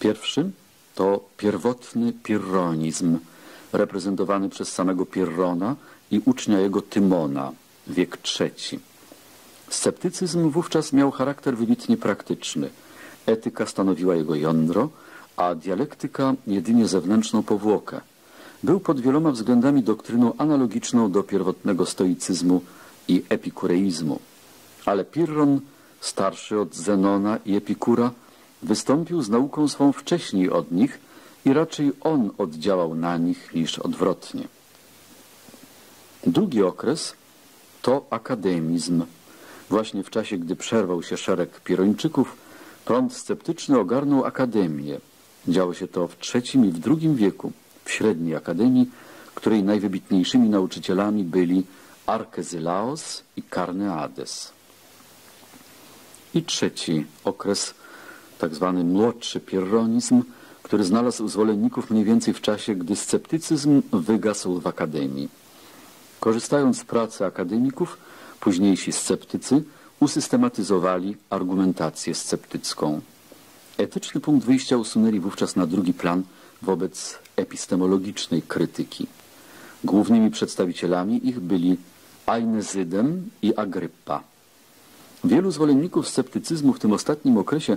Pierwszy to pierwotny pirronizm, reprezentowany przez samego Pirrona i ucznia jego Tymona, wiek III. Sceptycyzm wówczas miał charakter wybitnie praktyczny. Etyka stanowiła jego jądro, a dialektyka jedynie zewnętrzną powłokę. był pod wieloma względami doktryną analogiczną do pierwotnego stoicyzmu i epikureizmu. Ale Pirron, starszy od Zenona i Epikura, wystąpił z nauką swą wcześniej od nich i raczej on oddziałał na nich niż odwrotnie. Drugi okres to akademizm. Właśnie w czasie, gdy przerwał się szereg Pirończyków, prąd sceptyczny ogarnął akademię. Działo się to w III i w II wieku, w średniej akademii, której najwybitniejszymi nauczycielami byli Arkezylaos i Karneades. I trzeci okres, tak zwany młodszy pierronizm, który znalazł zwolenników mniej więcej w czasie, gdy sceptycyzm wygasł w akademii. Korzystając z pracy akademików, późniejsi sceptycy usystematyzowali argumentację sceptycką. Etyczny punkt wyjścia usunęli wówczas na drugi plan wobec epistemologicznej krytyki. Głównymi przedstawicielami ich byli Ainezydem i Agryppa. Wielu zwolenników sceptycyzmu w tym ostatnim okresie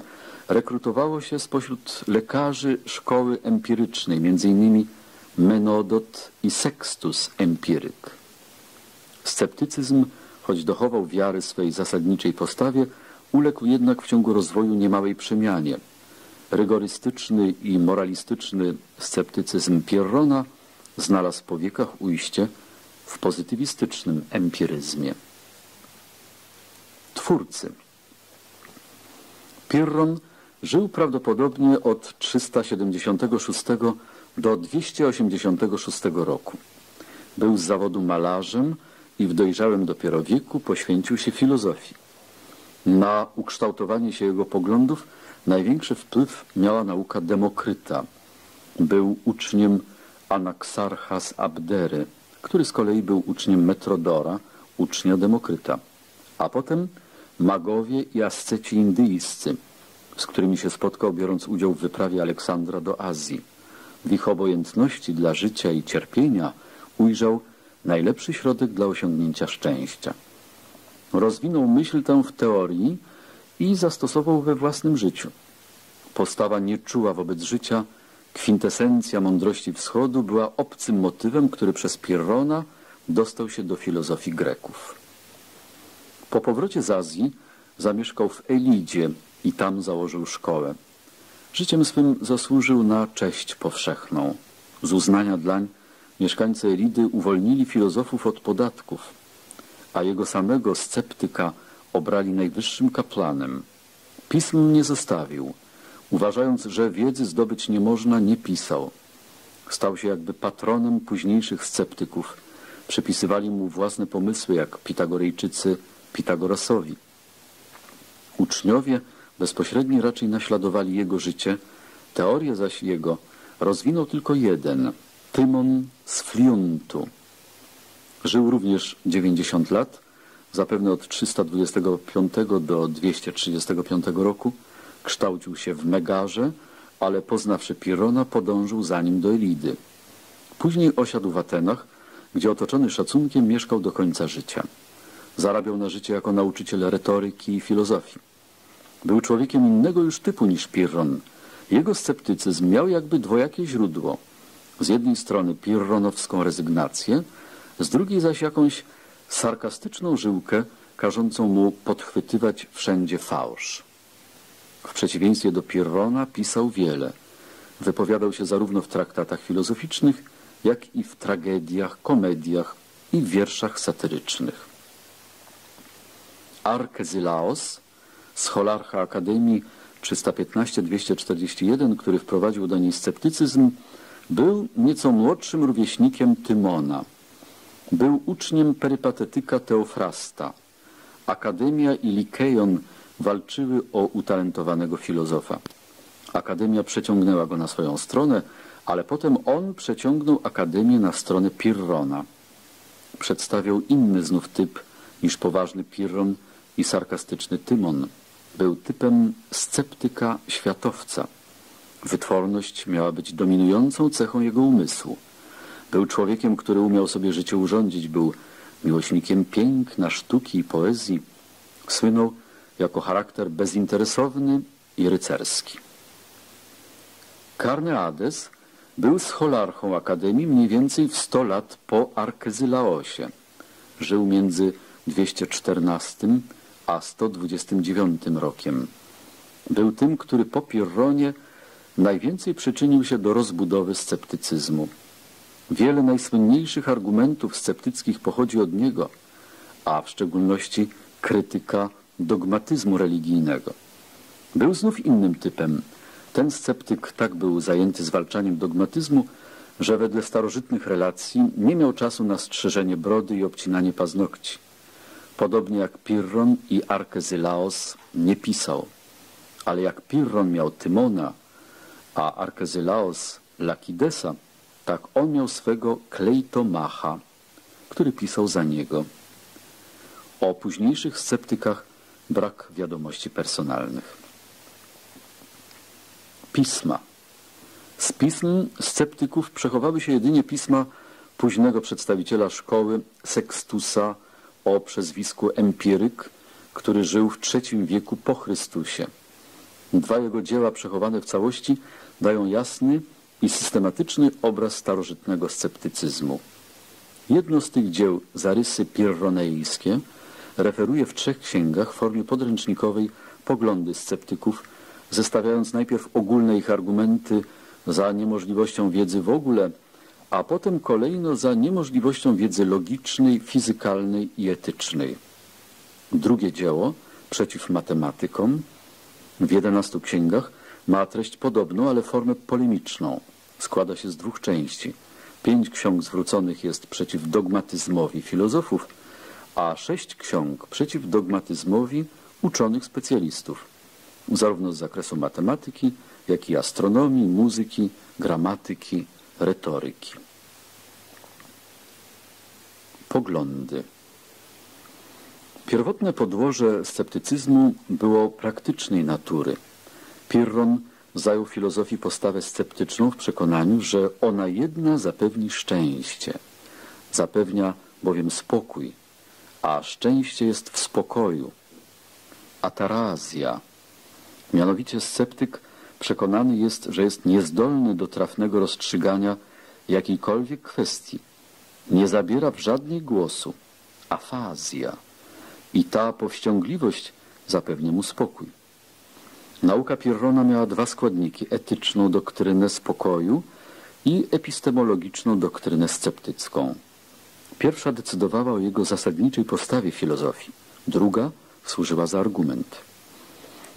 rekrutowało się spośród lekarzy szkoły empirycznej, m.in. Menodot i Sextus Empiryk. Sceptycyzm, choć dochował wiary swej zasadniczej postawie, uległ jednak w ciągu rozwoju niemałej przemianie. Rygorystyczny i moralistyczny sceptycyzm Pierrona znalazł po wiekach ujście w pozytywistycznym empiryzmie. Twórcy Pirron żył prawdopodobnie od 376 do 286 roku. Był z zawodu malarzem i w dojrzałym dopiero wieku poświęcił się filozofii. Na ukształtowanie się jego poglądów największy wpływ miała nauka Demokryta. Był uczniem Anaxarcha z Abdery, który z kolei był uczniem Metrodora, ucznia Demokryta. A potem magowie i asceci indyjscy, z którymi się spotkał biorąc udział w wyprawie Aleksandra do Azji. W ich obojętności dla życia i cierpienia ujrzał najlepszy środek dla osiągnięcia szczęścia. Rozwinął myśl tę w teorii i zastosował we własnym życiu. Postawa nieczuła wobec życia, kwintesencja mądrości wschodu była obcym motywem, który przez Pierrona dostał się do filozofii Greków. Po powrocie z Azji zamieszkał w Elidzie i tam założył szkołę. Życiem swym zasłużył na cześć powszechną. Z uznania dlań mieszkańcy Elidy uwolnili filozofów od podatków, a jego samego sceptyka obrali najwyższym kaplanem. Pism nie zostawił. Uważając, że wiedzy zdobyć nie można, nie pisał. Stał się jakby patronem późniejszych sceptyków. Przypisywali mu własne pomysły, jak Pitagorejczycy Pitagorasowi. Uczniowie bezpośrednio raczej naśladowali jego życie, teorię zaś jego rozwinął tylko jeden, Tymon z Fliuntu. Żył również 90 lat, zapewne od 325 do 235 roku, kształcił się w Megarze, ale poznawszy Pirona podążył za nim do Elidy. Później osiadł w Atenach, gdzie otoczony szacunkiem mieszkał do końca życia. Zarabiał na życie jako nauczyciel retoryki i filozofii. Był człowiekiem innego już typu niż Pirron. Jego sceptycyzm miał jakby dwojakie źródło. Z jednej strony pirronowską rezygnację, z drugiej zaś jakąś sarkastyczną żyłkę, każącą mu podchwytywać wszędzie fałsz. W przeciwieństwie do Pirrona pisał wiele. Wypowiadał się zarówno w traktatach filozoficznych, jak i w tragediach, komediach i wierszach satyrycznych. Arkezylaos, scholarcha Akademii 315-241, który wprowadził do niej sceptycyzm, był nieco młodszym rówieśnikiem Tymona. Był uczniem perypatetyka Teofrasta. Akademia i Likeion walczyły o utalentowanego filozofa. Akademia przeciągnęła go na swoją stronę, ale potem on przeciągnął Akademię na stronę Pirrona. Przedstawiał inny znów typ niż poważny Pirron i sarkastyczny Tymon. Był typem sceptyka światowca. Wytworność miała być dominującą cechą jego umysłu. Był człowiekiem, który umiał sobie życie urządzić, był miłośnikiem piękna, sztuki i poezji. Słynął jako charakter bezinteresowny i rycerski. Karneades był scholarchą Akademii mniej więcej w 100 lat po Arkezylaosie. Żył między 214 a 129 rokiem. Był tym, który po Pirronie najwięcej przyczynił się do rozbudowy sceptycyzmu. Wiele najsłynniejszych argumentów sceptyckich pochodzi od niego, a w szczególności krytyka dogmatyzmu religijnego. Był znów innym typem. Ten sceptyk tak był zajęty zwalczaniem dogmatyzmu, że wedle starożytnych relacji nie miał czasu na strzeżenie brody i obcinanie paznokci. Podobnie jak Pirron i Arkezylaos nie pisał. Ale jak Pirron miał Tymona, a Arkezylaos Lakidesa, tak on miał swego Klejtomacha, który pisał za niego. O późniejszych sceptykach brak wiadomości personalnych. Pisma. Z pism sceptyków przechowały się jedynie pisma późnego przedstawiciela szkoły Sextusa o przezwisku Empiryk, który żył w III wieku po Chrystusie. Dwa jego dzieła przechowane w całości dają jasny i systematyczny obraz starożytnego sceptycyzmu. Jedno z tych dzieł, Zarysy Pirronejskie, referuje w trzech księgach w formie podręcznikowej poglądy sceptyków, zestawiając najpierw ogólne ich argumenty za niemożliwością wiedzy w ogóle, a potem kolejno za niemożliwością wiedzy logicznej, fizykalnej i etycznej. Drugie dzieło, przeciw matematykom, w jedenastu księgach ma treść podobną, ale formę polemiczną. Składa się z dwóch części. Pięć ksiąg zwróconych jest przeciw dogmatyzmowi filozofów, a sześć ksiąg przeciw dogmatyzmowi uczonych specjalistów, zarówno z zakresu matematyki, jak i astronomii, muzyki, gramatyki, retoryki. Poglądy. Pierwotne podłoże sceptycyzmu było praktycznej natury. Pirron zajął filozofii postawę sceptyczną w przekonaniu, że ona jedna zapewni szczęście. Zapewnia bowiem spokój, a szczęście jest w spokoju. Atarazja. Mianowicie sceptyk przekonany jest, że jest niezdolny do trafnego rozstrzygania jakiejkolwiek kwestii. Nie zabiera w żadnej głosu. Afazja. I ta powściągliwość zapewnia mu spokój. Nauka Pirrona miała dwa składniki. Etyczną doktrynę spokoju i epistemologiczną doktrynę sceptycką. Pierwsza decydowała o jego zasadniczej postawie filozofii. Druga służyła za argument.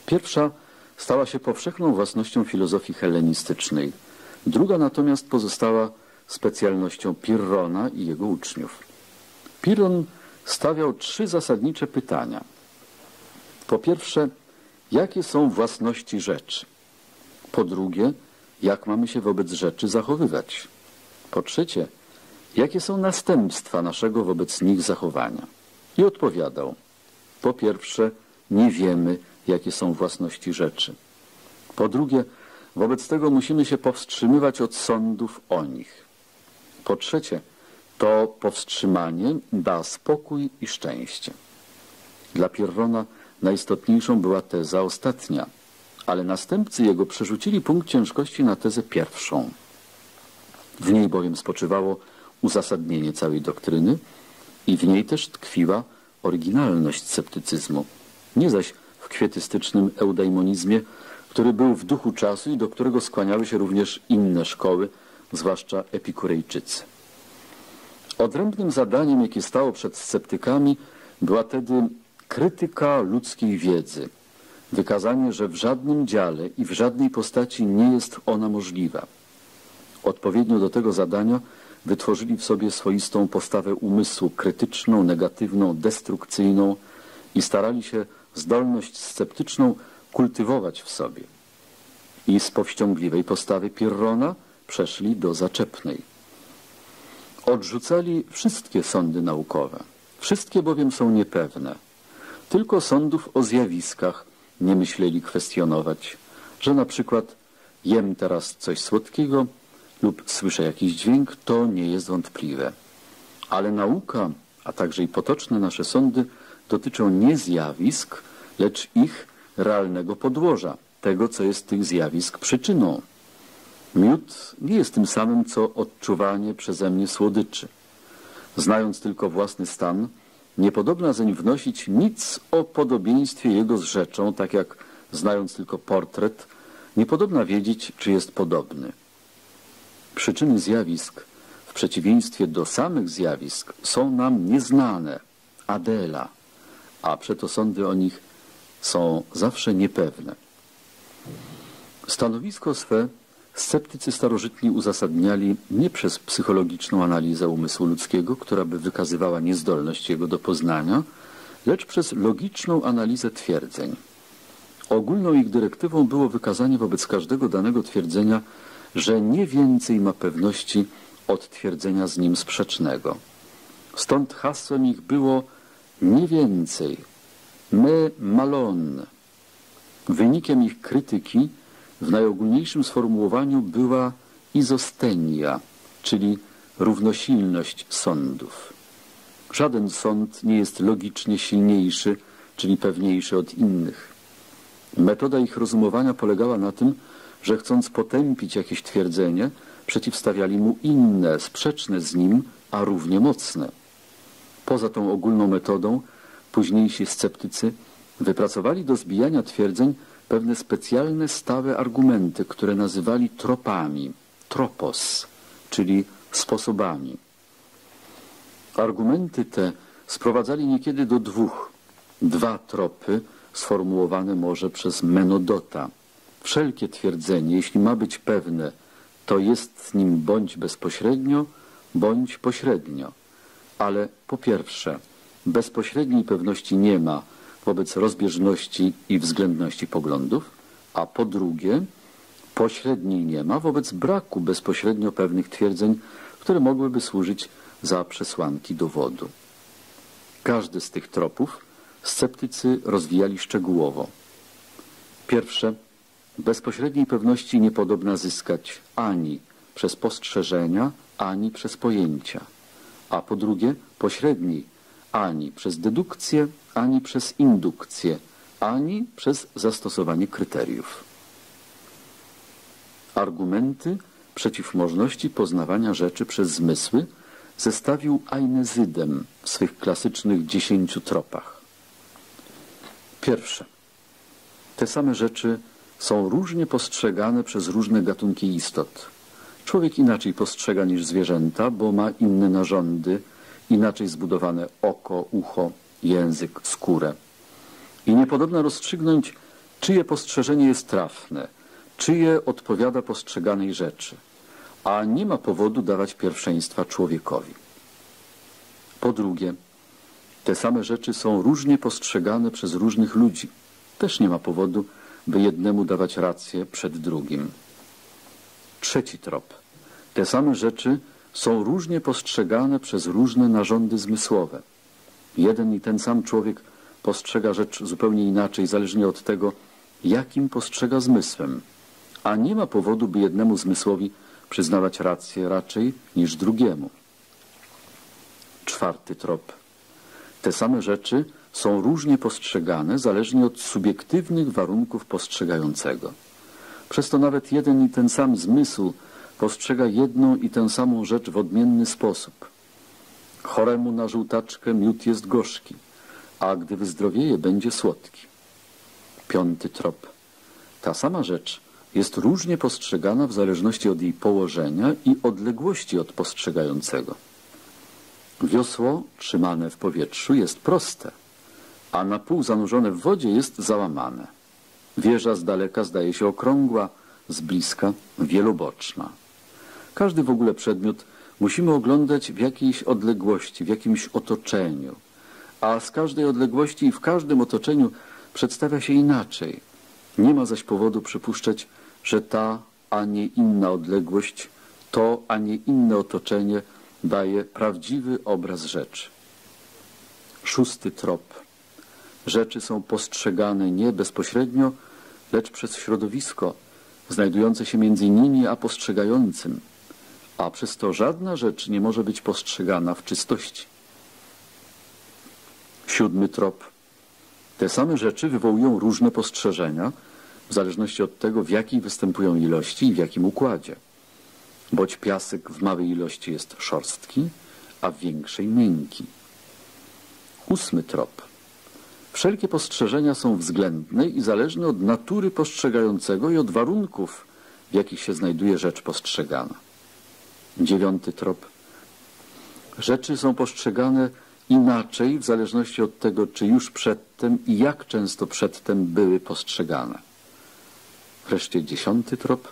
Pierwsza stała się powszechną własnością filozofii hellenistycznej. Druga natomiast pozostała specjalnością Pirrona i jego uczniów. Pirron stawiał trzy zasadnicze pytania. Po pierwsze, jakie są własności rzeczy? Po drugie, jak mamy się wobec rzeczy zachowywać? Po trzecie, jakie są następstwa naszego wobec nich zachowania? I odpowiadał, po pierwsze, nie wiemy, jakie są własności rzeczy. Po drugie, wobec tego musimy się powstrzymywać od sądów o nich. Po trzecie, to powstrzymanie da spokój i szczęście. Dla Pierrona najistotniejszą była teza ostatnia, ale następcy jego przerzucili punkt ciężkości na tezę pierwszą. W niej bowiem spoczywało uzasadnienie całej doktryny i w niej też tkwiła oryginalność sceptycyzmu. Nie zaś w kwietystycznym eudaimonizmie, który był w duchu czasu i do którego skłaniały się również inne szkoły, zwłaszcza epikurejczycy. Odrębnym zadaniem, jakie stało przed sceptykami, była tedy krytyka ludzkiej wiedzy, wykazanie, że w żadnym dziale i w żadnej postaci nie jest ona możliwa. Odpowiednio do tego zadania wytworzyli w sobie swoistą postawę umysłu krytyczną, negatywną, destrukcyjną i starali się zdolność sceptyczną kultywować w sobie. I z powściągliwej postawy Pirrona przeszli do zaczepnej. Odrzucali wszystkie sądy naukowe. Wszystkie bowiem są niepewne. Tylko sądów o zjawiskach nie myśleli kwestionować, że na przykład jem teraz coś słodkiego lub słyszę jakiś dźwięk, to nie jest wątpliwe. Ale nauka, a także i potoczne nasze sądy dotyczą nie zjawisk, lecz ich realnego podłoża, tego, co jest tych zjawisk przyczyną. Miód nie jest tym samym, co odczuwanie przeze mnie słodyczy. Znając tylko własny stan, niepodobna zeń wnosić nic o podobieństwie jego z rzeczą, tak jak znając tylko portret, niepodobna wiedzieć, czy jest podobny. Przyczyny zjawisk, w przeciwieństwie do samych zjawisk, są nam nieznane, Adela, a przeto sądy o nich są zawsze niepewne. Stanowisko swe sceptycy starożytni uzasadniali nie przez psychologiczną analizę umysłu ludzkiego, która by wykazywała niezdolność jego do poznania, lecz przez logiczną analizę twierdzeń. Ogólną ich dyrektywą było wykazanie wobec każdego danego twierdzenia, że nie więcej ma pewności od twierdzenia z nim sprzecznego. Stąd hasłem ich było nie więcej, me malon. Wynikiem ich krytyki w najogólniejszym sformułowaniu była izostenia, czyli równosilność sądów. Żaden sąd nie jest logicznie silniejszy, czyli pewniejszy od innych. Metoda ich rozumowania polegała na tym, że chcąc potępić jakieś twierdzenie, przeciwstawiali mu inne, sprzeczne z nim, a równie mocne. Poza tą ogólną metodą, późniejsi sceptycy wypracowali do zbijania twierdzeń pewne specjalne stałe argumenty, które nazywali tropami, tropos, czyli sposobami. Argumenty te sprowadzali niekiedy do dwóch, dwa tropy sformułowane może przez Menodota. Wszelkie twierdzenie, jeśli ma być pewne, to jest nim bądź bezpośrednio, bądź pośrednio. Ale po pierwsze, bezpośredniej pewności nie ma, wobec rozbieżności i względności poglądów, a po drugie pośredniej nie ma wobec braku bezpośrednio pewnych twierdzeń, które mogłyby służyć za przesłanki dowodu. Każdy z tych tropów sceptycy rozwijali szczegółowo. Pierwsze, bezpośredniej pewności niepodobna zyskać ani przez postrzeżenia, ani przez pojęcia, a po drugie pośredniej ani przez dedukcję, ani przez indukcję, ani przez zastosowanie kryteriów. Argumenty przeciw możliwości poznawania rzeczy przez zmysły zestawił Einezydem w swych klasycznych dziesięciu tropach. Pierwsze. Te same rzeczy są różnie postrzegane przez różne gatunki istot. Człowiek inaczej postrzega niż zwierzęta, bo ma inne narządy, inaczej zbudowane oko, ucho, język, skórę. I niepodobna rozstrzygnąć, czyje postrzeżenie jest trafne, czyje odpowiada postrzeganej rzeczy, a nie ma powodu dawać pierwszeństwa człowiekowi. Po drugie, te same rzeczy są różnie postrzegane przez różnych ludzi. Też nie ma powodu, by jednemu dawać rację przed drugim. Trzeci trop. Te same rzeczy są różnie postrzegane przez różne narządy zmysłowe. Jeden i ten sam człowiek postrzega rzecz zupełnie inaczej, zależnie od tego, jakim postrzega zmysłem. A nie ma powodu, by jednemu zmysłowi przyznawać rację raczej niż drugiemu. Czwarty trop. Te same rzeczy są różnie postrzegane zależnie od subiektywnych warunków postrzegającego. Przez to nawet jeden i ten sam zmysł postrzega jedną i tę samą rzecz w odmienny sposób. Choremu na żółtaczkę miód jest gorzki, a gdy wyzdrowieje, będzie słodki. Piąty trop. Ta sama rzecz jest różnie postrzegana w zależności od jej położenia i odległości od postrzegającego. Wiosło trzymane w powietrzu jest proste, a na pół zanurzone w wodzie jest załamane. Wieża z daleka zdaje się okrągła, z bliska wieloboczna. Każdy w ogóle przedmiot musimy oglądać w jakiejś odległości, w jakimś otoczeniu. A z każdej odległości i w każdym otoczeniu przedstawia się inaczej. Nie ma zaś powodu przypuszczać, że ta, a nie inna odległość, to, a nie inne otoczenie daje prawdziwy obraz rzeczy. Szósty trop. Rzeczy są postrzegane nie bezpośrednio, lecz przez środowisko, znajdujące się między nimi a postrzegającym a przez to żadna rzecz nie może być postrzegana w czystości. Siódmy trop. Te same rzeczy wywołują różne postrzeżenia, w zależności od tego, w jakiej występują ilości i w jakim układzie. Boć piasek w małej ilości jest szorstki, a w większej miękki. Ósmy trop. Wszelkie postrzeżenia są względne i zależne od natury postrzegającego i od warunków, w jakich się znajduje rzecz postrzegana. Dziewiąty trop. Rzeczy są postrzegane inaczej w zależności od tego, czy już przedtem i jak często przedtem były postrzegane. Wreszcie dziesiąty trop.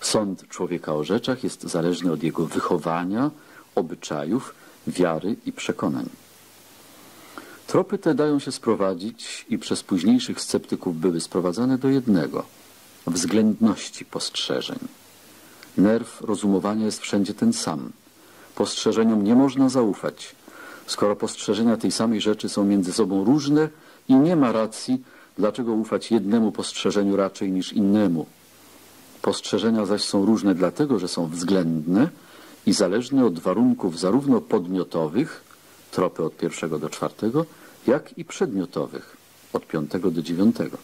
Sąd człowieka o rzeczach jest zależny od jego wychowania, obyczajów, wiary i przekonań. Tropy te dają się sprowadzić i przez późniejszych sceptyków były sprowadzane do jednego – względności postrzeżeń. Nerw rozumowania jest wszędzie ten sam. Postrzeżeniom nie można zaufać. Skoro postrzeżenia tej samej rzeczy są między sobą różne i nie ma racji, dlaczego ufać jednemu postrzeżeniu raczej niż innemu. Postrzeżenia zaś są różne dlatego, że są względne i zależne od warunków zarówno podmiotowych, tropy od pierwszego do czwartego, jak i przedmiotowych od piątego do dziewiątego.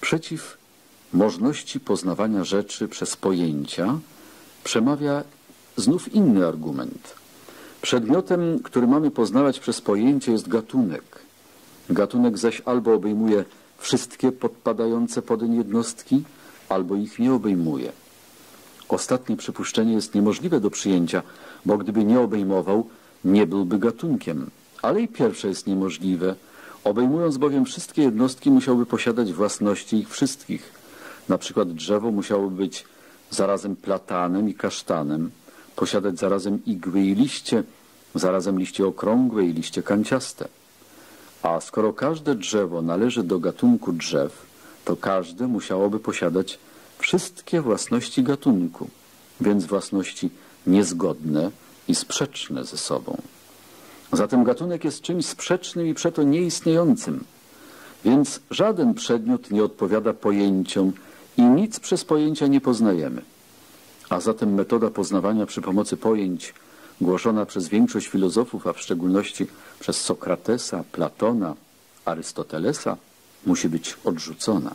Przeciw możności poznawania rzeczy przez pojęcia przemawia znów inny argument. Przedmiotem, który mamy poznawać przez pojęcie jest gatunek. Gatunek zaś albo obejmuje wszystkie podpadające podeń jednostki, albo ich nie obejmuje. Ostatnie przypuszczenie jest niemożliwe do przyjęcia, bo gdyby nie obejmował, nie byłby gatunkiem. Ale i pierwsze jest niemożliwe. Obejmując bowiem wszystkie jednostki, musiałby posiadać własności ich wszystkich. Na przykład drzewo musiało być zarazem platanem i kasztanem, posiadać zarazem igły i liście, zarazem liście okrągłe i liście kanciaste. A skoro każde drzewo należy do gatunku drzew, to każde musiałoby posiadać wszystkie własności gatunku, więc własności niezgodne i sprzeczne ze sobą. Zatem gatunek jest czymś sprzecznym i przeto nieistniejącym. Więc żaden przedmiot nie odpowiada pojęciom i nic przez pojęcia nie poznajemy. A zatem metoda poznawania przy pomocy pojęć, głoszona przez większość filozofów, a w szczególności przez Sokratesa, Platona, Arystotelesa, musi być odrzucona.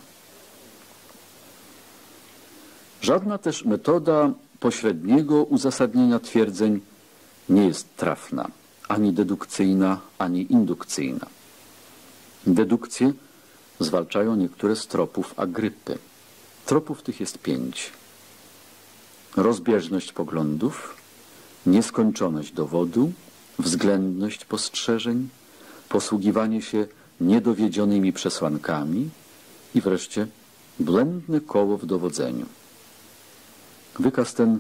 Żadna też metoda pośredniego uzasadnienia twierdzeń nie jest trafna ani dedukcyjna, ani indukcyjna. Dedukcje zwalczają niektóre z tropów Agrypy. Tropów tych jest pięć. Rozbieżność poglądów, nieskończoność dowodu, względność postrzeżeń, posługiwanie się niedowiedzionymi przesłankami i wreszcie błędne koło w dowodzeniu. Wykaz ten,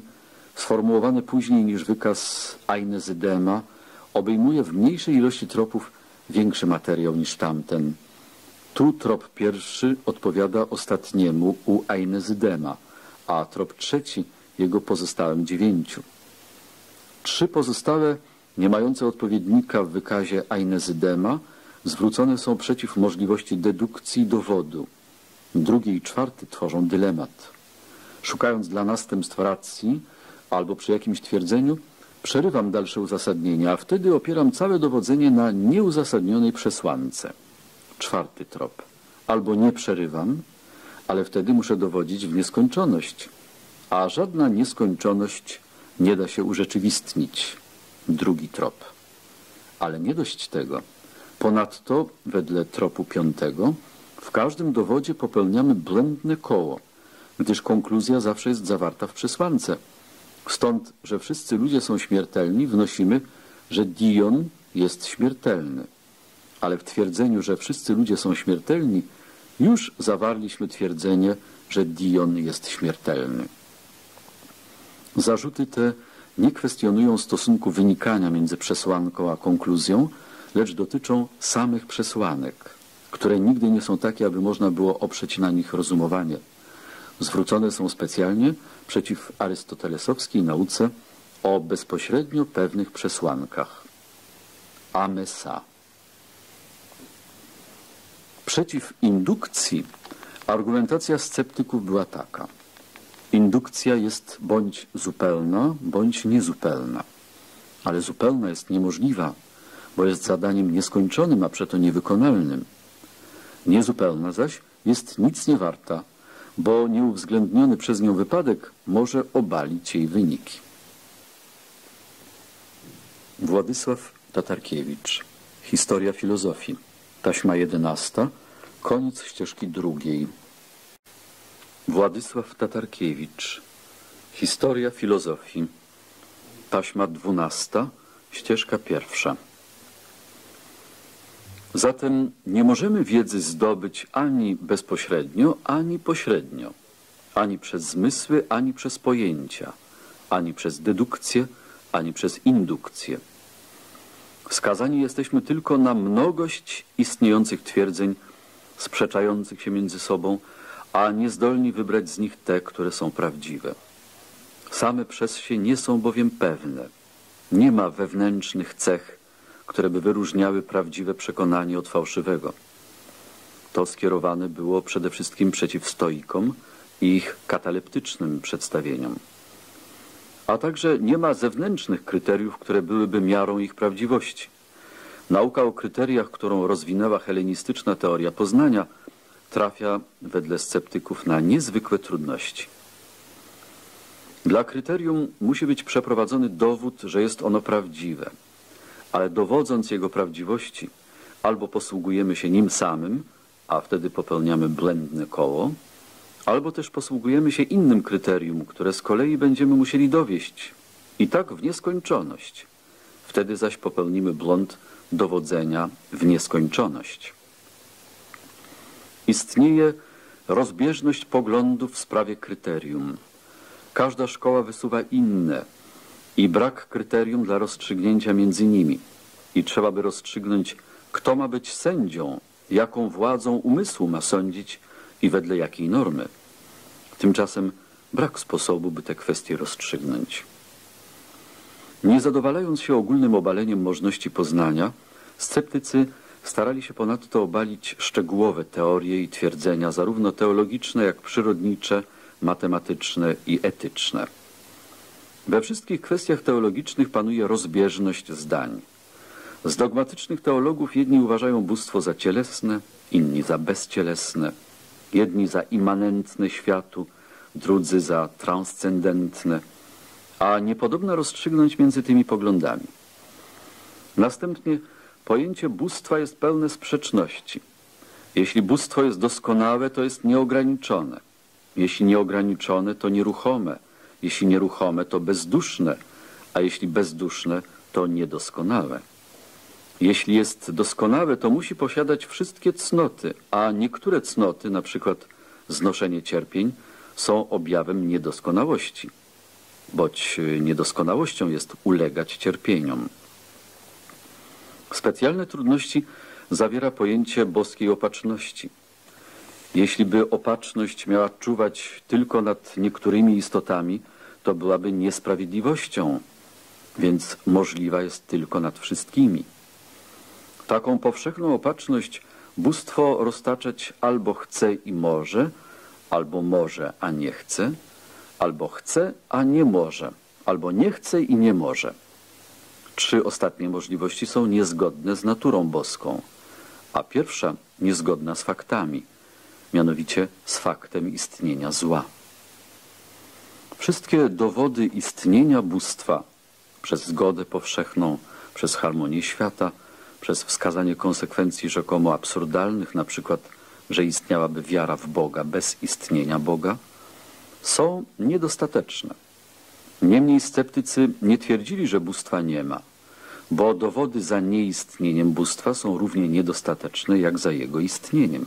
sformułowany później niż wykaz Einezydema, obejmuje w mniejszej ilości tropów większy materiał niż tamten. Tu trop pierwszy odpowiada ostatniemu u Einezydema, a trop trzeci jego pozostałym dziewięciu. Trzy pozostałe, nie mające odpowiednika w wykazie Einezydema, zwrócone są przeciw możliwości dedukcji dowodu. Drugi i czwarty tworzą dylemat. Szukając dla następstw racji albo przy jakimś twierdzeniu, Przerywam dalsze uzasadnienie, a wtedy opieram całe dowodzenie na nieuzasadnionej przesłance. Czwarty trop. Albo nie przerywam, ale wtedy muszę dowodzić w nieskończoność, a żadna nieskończoność nie da się urzeczywistnić. Drugi trop. Ale nie dość tego. Ponadto, wedle tropu piątego, w każdym dowodzie popełniamy błędne koło, gdyż konkluzja zawsze jest zawarta w przesłance – Stąd, że wszyscy ludzie są śmiertelni, wnosimy, że Dion jest śmiertelny. Ale w twierdzeniu, że wszyscy ludzie są śmiertelni, już zawarliśmy twierdzenie, że Dion jest śmiertelny. Zarzuty te nie kwestionują stosunku wynikania między przesłanką a konkluzją, lecz dotyczą samych przesłanek, które nigdy nie są takie, aby można było oprzeć na nich rozumowanie zwrócone są specjalnie przeciw arystotelesowskiej nauce o bezpośrednio pewnych przesłankach. Amesa. Przeciw indukcji argumentacja sceptyków była taka. Indukcja jest bądź zupełna, bądź niezupełna. Ale zupełna jest niemożliwa, bo jest zadaniem nieskończonym, a przeto niewykonalnym. Niezupełna zaś jest nic nie warta, bo nieuwzględniony przez nią wypadek może obalić jej wyniki. Władysław Tatarkiewicz. Historia filozofii. Taśma jedenasta. Koniec ścieżki drugiej. Władysław Tatarkiewicz. Historia filozofii. Taśma dwunasta. Ścieżka pierwsza Zatem nie możemy wiedzy zdobyć ani bezpośrednio, ani pośrednio, ani przez zmysły, ani przez pojęcia, ani przez dedukcję, ani przez indukcję. Skazani jesteśmy tylko na mnogość istniejących twierdzeń sprzeczających się między sobą, a niezdolni wybrać z nich te, które są prawdziwe. Same przez się nie są bowiem pewne. Nie ma wewnętrznych cech, które by wyróżniały prawdziwe przekonanie od fałszywego. To skierowane było przede wszystkim przeciw stoikom i ich kataleptycznym przedstawieniom. A także nie ma zewnętrznych kryteriów, które byłyby miarą ich prawdziwości. Nauka o kryteriach, którą rozwinęła helenistyczna teoria poznania, trafia wedle sceptyków na niezwykłe trudności. Dla kryterium musi być przeprowadzony dowód, że jest ono prawdziwe – ale dowodząc jego prawdziwości, albo posługujemy się nim samym, a wtedy popełniamy błędne koło, albo też posługujemy się innym kryterium, które z kolei będziemy musieli dowieść i tak w nieskończoność. Wtedy zaś popełnimy błąd dowodzenia w nieskończoność. Istnieje rozbieżność poglądów w sprawie kryterium. Każda szkoła wysuwa inne, i brak kryterium dla rozstrzygnięcia między nimi. I trzeba by rozstrzygnąć, kto ma być sędzią, jaką władzą umysłu ma sądzić i wedle jakiej normy. Tymczasem brak sposobu, by te kwestie rozstrzygnąć. Nie zadowalając się ogólnym obaleniem możliwości poznania, sceptycy starali się ponadto obalić szczegółowe teorie i twierdzenia, zarówno teologiczne, jak przyrodnicze, matematyczne i etyczne. We wszystkich kwestiach teologicznych panuje rozbieżność zdań. Z dogmatycznych teologów jedni uważają bóstwo za cielesne, inni za bezcielesne, jedni za immanentne światu, drudzy za transcendentne, a niepodobno rozstrzygnąć między tymi poglądami. Następnie pojęcie bóstwa jest pełne sprzeczności. Jeśli bóstwo jest doskonałe, to jest nieograniczone. Jeśli nieograniczone, to nieruchome. Jeśli nieruchome, to bezduszne, a jeśli bezduszne, to niedoskonałe. Jeśli jest doskonałe, to musi posiadać wszystkie cnoty, a niektóre cnoty, na przykład znoszenie cierpień, są objawem niedoskonałości, boć niedoskonałością jest ulegać cierpieniom. Specjalne trudności zawiera pojęcie boskiej opatrzności. Jeśli by opatrzność miała czuwać tylko nad niektórymi istotami, to byłaby niesprawiedliwością, więc możliwa jest tylko nad wszystkimi. Taką powszechną opatrzność bóstwo roztaczać albo chce i może, albo może, a nie chce, albo chce, a nie może, albo nie chce i nie może. Trzy ostatnie możliwości są niezgodne z naturą boską, a pierwsza niezgodna z faktami, mianowicie z faktem istnienia zła. Wszystkie dowody istnienia bóstwa przez zgodę powszechną, przez harmonię świata, przez wskazanie konsekwencji rzekomo absurdalnych, na przykład, że istniałaby wiara w Boga bez istnienia Boga, są niedostateczne. Niemniej sceptycy nie twierdzili, że bóstwa nie ma, bo dowody za nieistnieniem bóstwa są równie niedostateczne jak za jego istnieniem.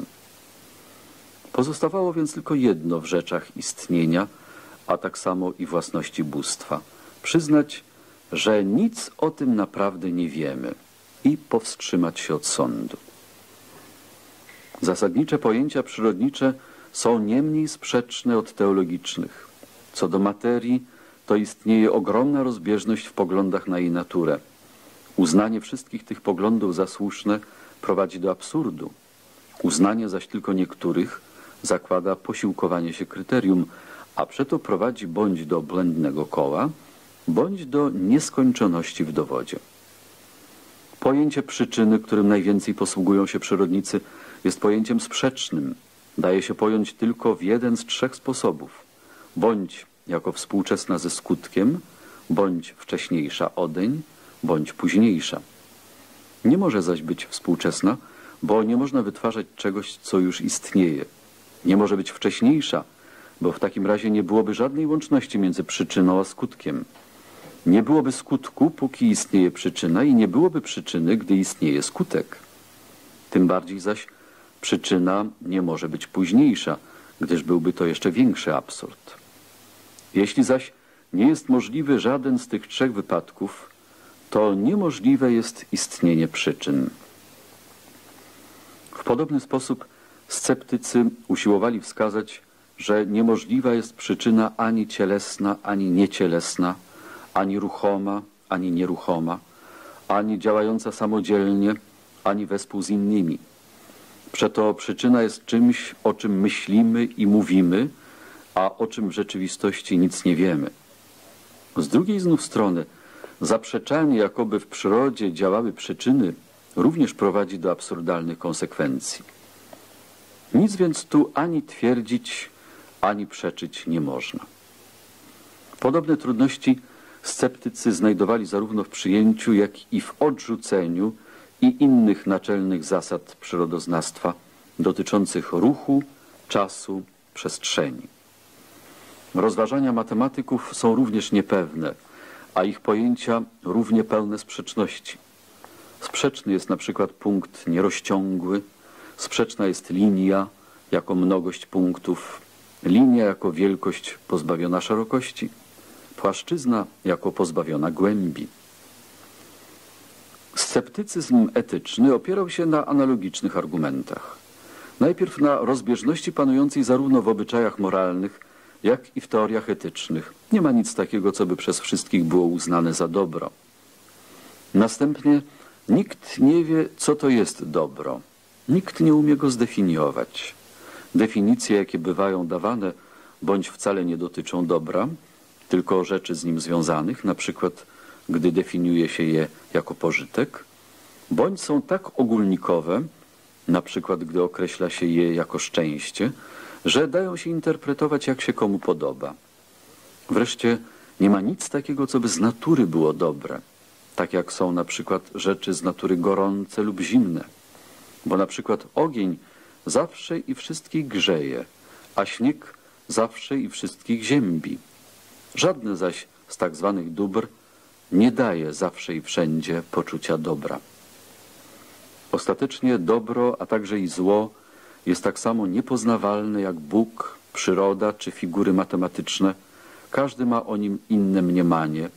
Pozostawało więc tylko jedno w rzeczach istnienia – a tak samo i własności bóstwa. Przyznać, że nic o tym naprawdę nie wiemy i powstrzymać się od sądu. Zasadnicze pojęcia przyrodnicze są nie mniej sprzeczne od teologicznych. Co do materii, to istnieje ogromna rozbieżność w poglądach na jej naturę. Uznanie wszystkich tych poglądów za słuszne prowadzi do absurdu. Uznanie zaś tylko niektórych zakłada posiłkowanie się kryterium, a przeto prowadzi bądź do błędnego koła, bądź do nieskończoności w dowodzie. Pojęcie przyczyny, którym najwięcej posługują się przyrodnicy, jest pojęciem sprzecznym, daje się pojąć tylko w jeden z trzech sposobów. Bądź jako współczesna ze skutkiem, bądź wcześniejsza odeń, bądź późniejsza. Nie może zaś być współczesna, bo nie można wytwarzać czegoś, co już istnieje. Nie może być wcześniejsza, bo w takim razie nie byłoby żadnej łączności między przyczyną a skutkiem. Nie byłoby skutku, póki istnieje przyczyna i nie byłoby przyczyny, gdy istnieje skutek. Tym bardziej zaś przyczyna nie może być późniejsza, gdyż byłby to jeszcze większy absurd. Jeśli zaś nie jest możliwy żaden z tych trzech wypadków, to niemożliwe jest istnienie przyczyn. W podobny sposób sceptycy usiłowali wskazać, że niemożliwa jest przyczyna ani cielesna, ani niecielesna, ani ruchoma, ani nieruchoma, ani działająca samodzielnie, ani wespół z innymi. Przeto przyczyna jest czymś, o czym myślimy i mówimy, a o czym w rzeczywistości nic nie wiemy. Z drugiej znów strony, zaprzeczanie, jakoby w przyrodzie działały przyczyny, również prowadzi do absurdalnych konsekwencji. Nic więc tu ani twierdzić, ani przeczyć nie można. Podobne trudności sceptycy znajdowali zarówno w przyjęciu, jak i w odrzuceniu i innych naczelnych zasad przyrodoznawstwa dotyczących ruchu, czasu, przestrzeni. Rozważania matematyków są również niepewne, a ich pojęcia równie pełne sprzeczności. Sprzeczny jest na przykład punkt nierozciągły, sprzeczna jest linia jako mnogość punktów, linia jako wielkość pozbawiona szerokości, płaszczyzna jako pozbawiona głębi. Sceptycyzm etyczny opierał się na analogicznych argumentach. Najpierw na rozbieżności panującej zarówno w obyczajach moralnych, jak i w teoriach etycznych. Nie ma nic takiego, co by przez wszystkich było uznane za dobro. Następnie nikt nie wie, co to jest dobro. Nikt nie umie go zdefiniować. Definicje, jakie bywają dawane, bądź wcale nie dotyczą dobra, tylko rzeczy z nim związanych, na przykład gdy definiuje się je jako pożytek, bądź są tak ogólnikowe, na przykład gdy określa się je jako szczęście, że dają się interpretować jak się komu podoba. Wreszcie nie ma nic takiego, co by z natury było dobre, tak jak są na przykład rzeczy z natury gorące lub zimne, bo na przykład ogień zawsze i wszystkich grzeje, a śnieg zawsze i wszystkich ziębi. Żadne zaś z tak zwanych dóbr nie daje zawsze i wszędzie poczucia dobra. Ostatecznie dobro, a także i zło jest tak samo niepoznawalne jak Bóg, przyroda czy figury matematyczne. Każdy ma o nim inne mniemanie,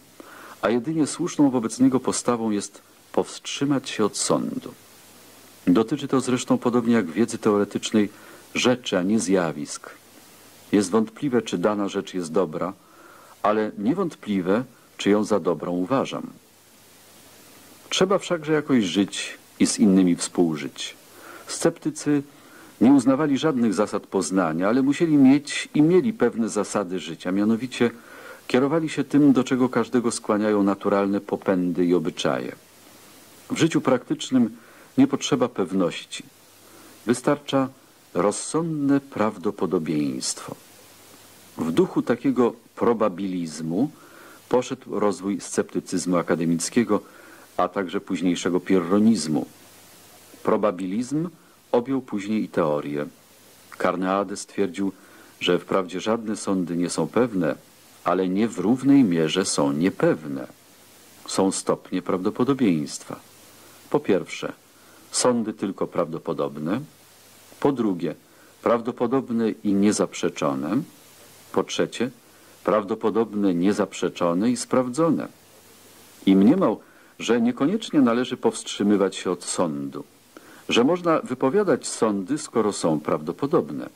a jedynie słuszną wobec niego postawą jest powstrzymać się od sądu. Dotyczy to zresztą podobnie jak wiedzy teoretycznej rzeczy, a nie zjawisk. Jest wątpliwe, czy dana rzecz jest dobra, ale niewątpliwe, czy ją za dobrą uważam. Trzeba wszakże jakoś żyć i z innymi współżyć. Sceptycy nie uznawali żadnych zasad poznania, ale musieli mieć i mieli pewne zasady życia, mianowicie kierowali się tym, do czego każdego skłaniają naturalne popędy i obyczaje. W życiu praktycznym nie potrzeba pewności. Wystarcza rozsądne prawdopodobieństwo. W duchu takiego probabilizmu poszedł rozwój sceptycyzmu akademickiego, a także późniejszego pirronizmu. Probabilizm objął później i teorię. Carneade stwierdził, że wprawdzie żadne sądy nie są pewne, ale nie w równej mierze są niepewne. Są stopnie prawdopodobieństwa. Po pierwsze, sądy tylko prawdopodobne. Po drugie, prawdopodobne i niezaprzeczone. Po trzecie, prawdopodobne, niezaprzeczone i sprawdzone. I mniemał, że niekoniecznie należy powstrzymywać się od sądu, że można wypowiadać sądy, skoro są prawdopodobne.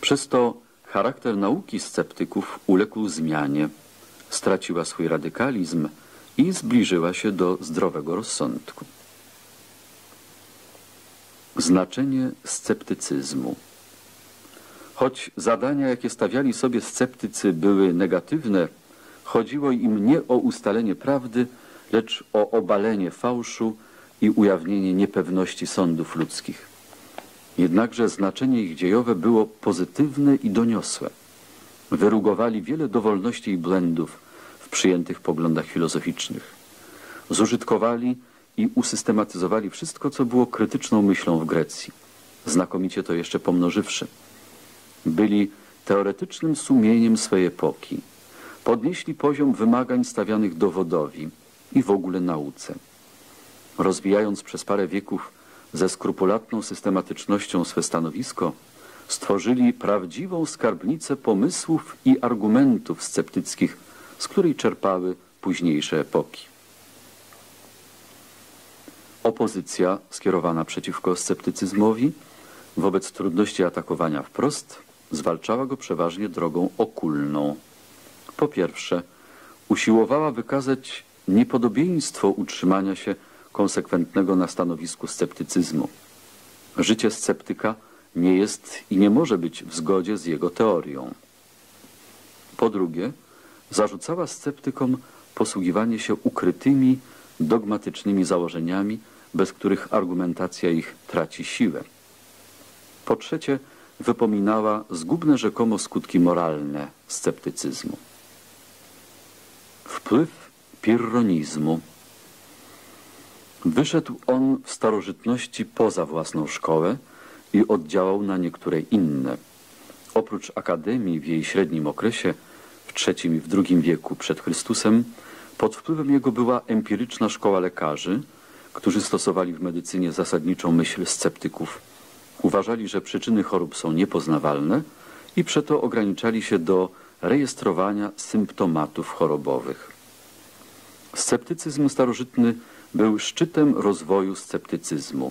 Przez to charakter nauki sceptyków uległ zmianie, straciła swój radykalizm i zbliżyła się do zdrowego rozsądku. Znaczenie sceptycyzmu Choć zadania, jakie stawiali sobie sceptycy, były negatywne, chodziło im nie o ustalenie prawdy, lecz o obalenie fałszu i ujawnienie niepewności sądów ludzkich. Jednakże znaczenie ich dziejowe było pozytywne i doniosłe. Wyrugowali wiele dowolności i błędów w przyjętych poglądach filozoficznych. Zużytkowali i usystematyzowali wszystko, co było krytyczną myślą w Grecji, znakomicie to jeszcze pomnożywszy. Byli teoretycznym sumieniem swej epoki. Podnieśli poziom wymagań stawianych dowodowi i w ogóle nauce. Rozwijając przez parę wieków ze skrupulatną systematycznością swe stanowisko, stworzyli prawdziwą skarbnicę pomysłów i argumentów sceptyckich, z której czerpały późniejsze epoki. Opozycja skierowana przeciwko sceptycyzmowi wobec trudności atakowania wprost zwalczała go przeważnie drogą okulną. Po pierwsze, usiłowała wykazać niepodobieństwo utrzymania się konsekwentnego na stanowisku sceptycyzmu. Życie sceptyka nie jest i nie może być w zgodzie z jego teorią. Po drugie, zarzucała sceptykom posługiwanie się ukrytymi, dogmatycznymi założeniami, bez których argumentacja ich traci siłę. Po trzecie, wypominała zgubne rzekomo skutki moralne sceptycyzmu. Wpływ pirronizmu Wyszedł on w starożytności poza własną szkołę i oddziałał na niektóre inne. Oprócz akademii w jej średnim okresie, w III i w II wieku przed Chrystusem, pod wpływem jego była empiryczna szkoła lekarzy, którzy stosowali w medycynie zasadniczą myśl sceptyków. Uważali, że przyczyny chorób są niepoznawalne i przeto ograniczali się do rejestrowania symptomatów chorobowych. Sceptycyzm starożytny był szczytem rozwoju sceptycyzmu.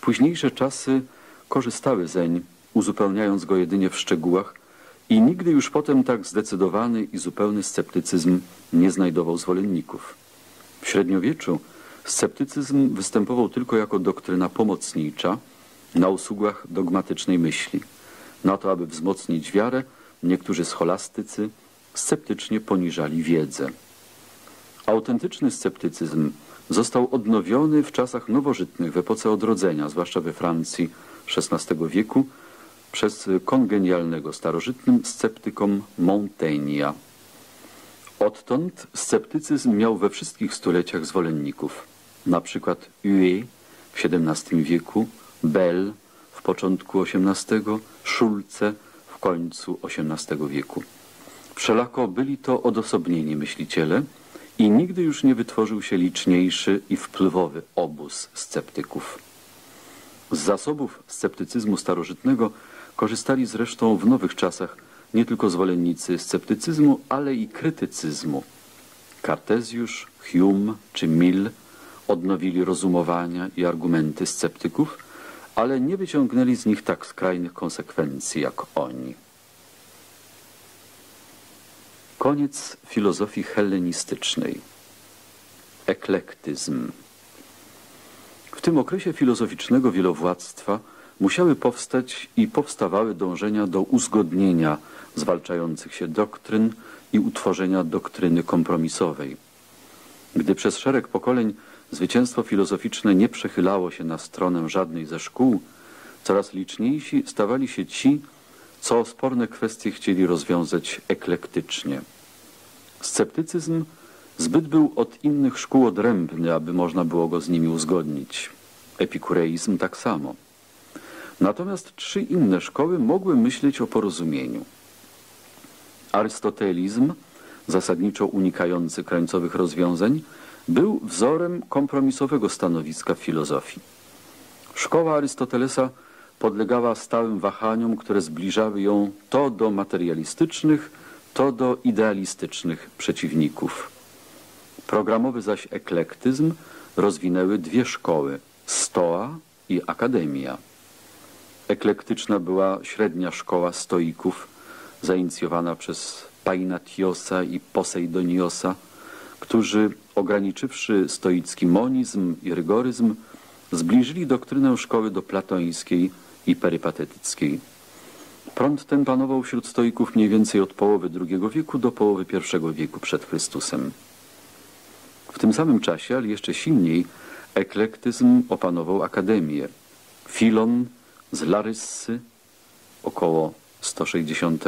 Późniejsze czasy korzystały zeń, uzupełniając go jedynie w szczegółach i nigdy już potem tak zdecydowany i zupełny sceptycyzm nie znajdował zwolenników. W średniowieczu sceptycyzm występował tylko jako doktryna pomocnicza na usługach dogmatycznej myśli. Na to, aby wzmocnić wiarę, niektórzy scholastycy sceptycznie poniżali wiedzę. Autentyczny sceptycyzm został odnowiony w czasach nowożytnych, w epoce odrodzenia, zwłaszcza we Francji XVI wieku, przez kongenialnego starożytnym sceptykom Montaigne'a. Odtąd sceptycyzm miał we wszystkich stuleciach zwolenników. Na przykład Huet w XVII wieku, Bell w początku XVIII, Schulze w końcu XVIII wieku. Wszelako byli to odosobnieni myśliciele, i nigdy już nie wytworzył się liczniejszy i wpływowy obóz sceptyków. Z zasobów sceptycyzmu starożytnego korzystali zresztą w nowych czasach nie tylko zwolennicy sceptycyzmu, ale i krytycyzmu. Kartezjusz, Hume czy Mill odnowili rozumowania i argumenty sceptyków, ale nie wyciągnęli z nich tak skrajnych konsekwencji jak oni. Koniec filozofii hellenistycznej. Eklektyzm. W tym okresie filozoficznego wielowładztwa musiały powstać i powstawały dążenia do uzgodnienia zwalczających się doktryn i utworzenia doktryny kompromisowej. Gdy przez szereg pokoleń zwycięstwo filozoficzne nie przechylało się na stronę żadnej ze szkół, coraz liczniejsi stawali się ci, co sporne kwestie chcieli rozwiązać eklektycznie. Sceptycyzm zbyt był od innych szkół odrębny, aby można było go z nimi uzgodnić. Epikureizm tak samo. Natomiast trzy inne szkoły mogły myśleć o porozumieniu. Arystotelizm, zasadniczo unikający krańcowych rozwiązań, był wzorem kompromisowego stanowiska w filozofii. Szkoła Arystotelesa podlegała stałym wahaniom, które zbliżały ją to do materialistycznych, to do idealistycznych przeciwników. Programowy zaś eklektyzm rozwinęły dwie szkoły – Stoa i Akademia. Eklektyczna była średnia szkoła stoików, zainicjowana przez Painatiosa i Poseidoniosa, którzy, ograniczywszy stoicki monizm i rygoryzm, zbliżyli doktrynę szkoły do platońskiej i perypatetyckiej. Prąd ten panował wśród stoików mniej więcej od połowy II wieku do połowy I wieku przed Chrystusem. W tym samym czasie, ale jeszcze silniej, eklektyzm opanował akademię. Filon, z Laryssy około 160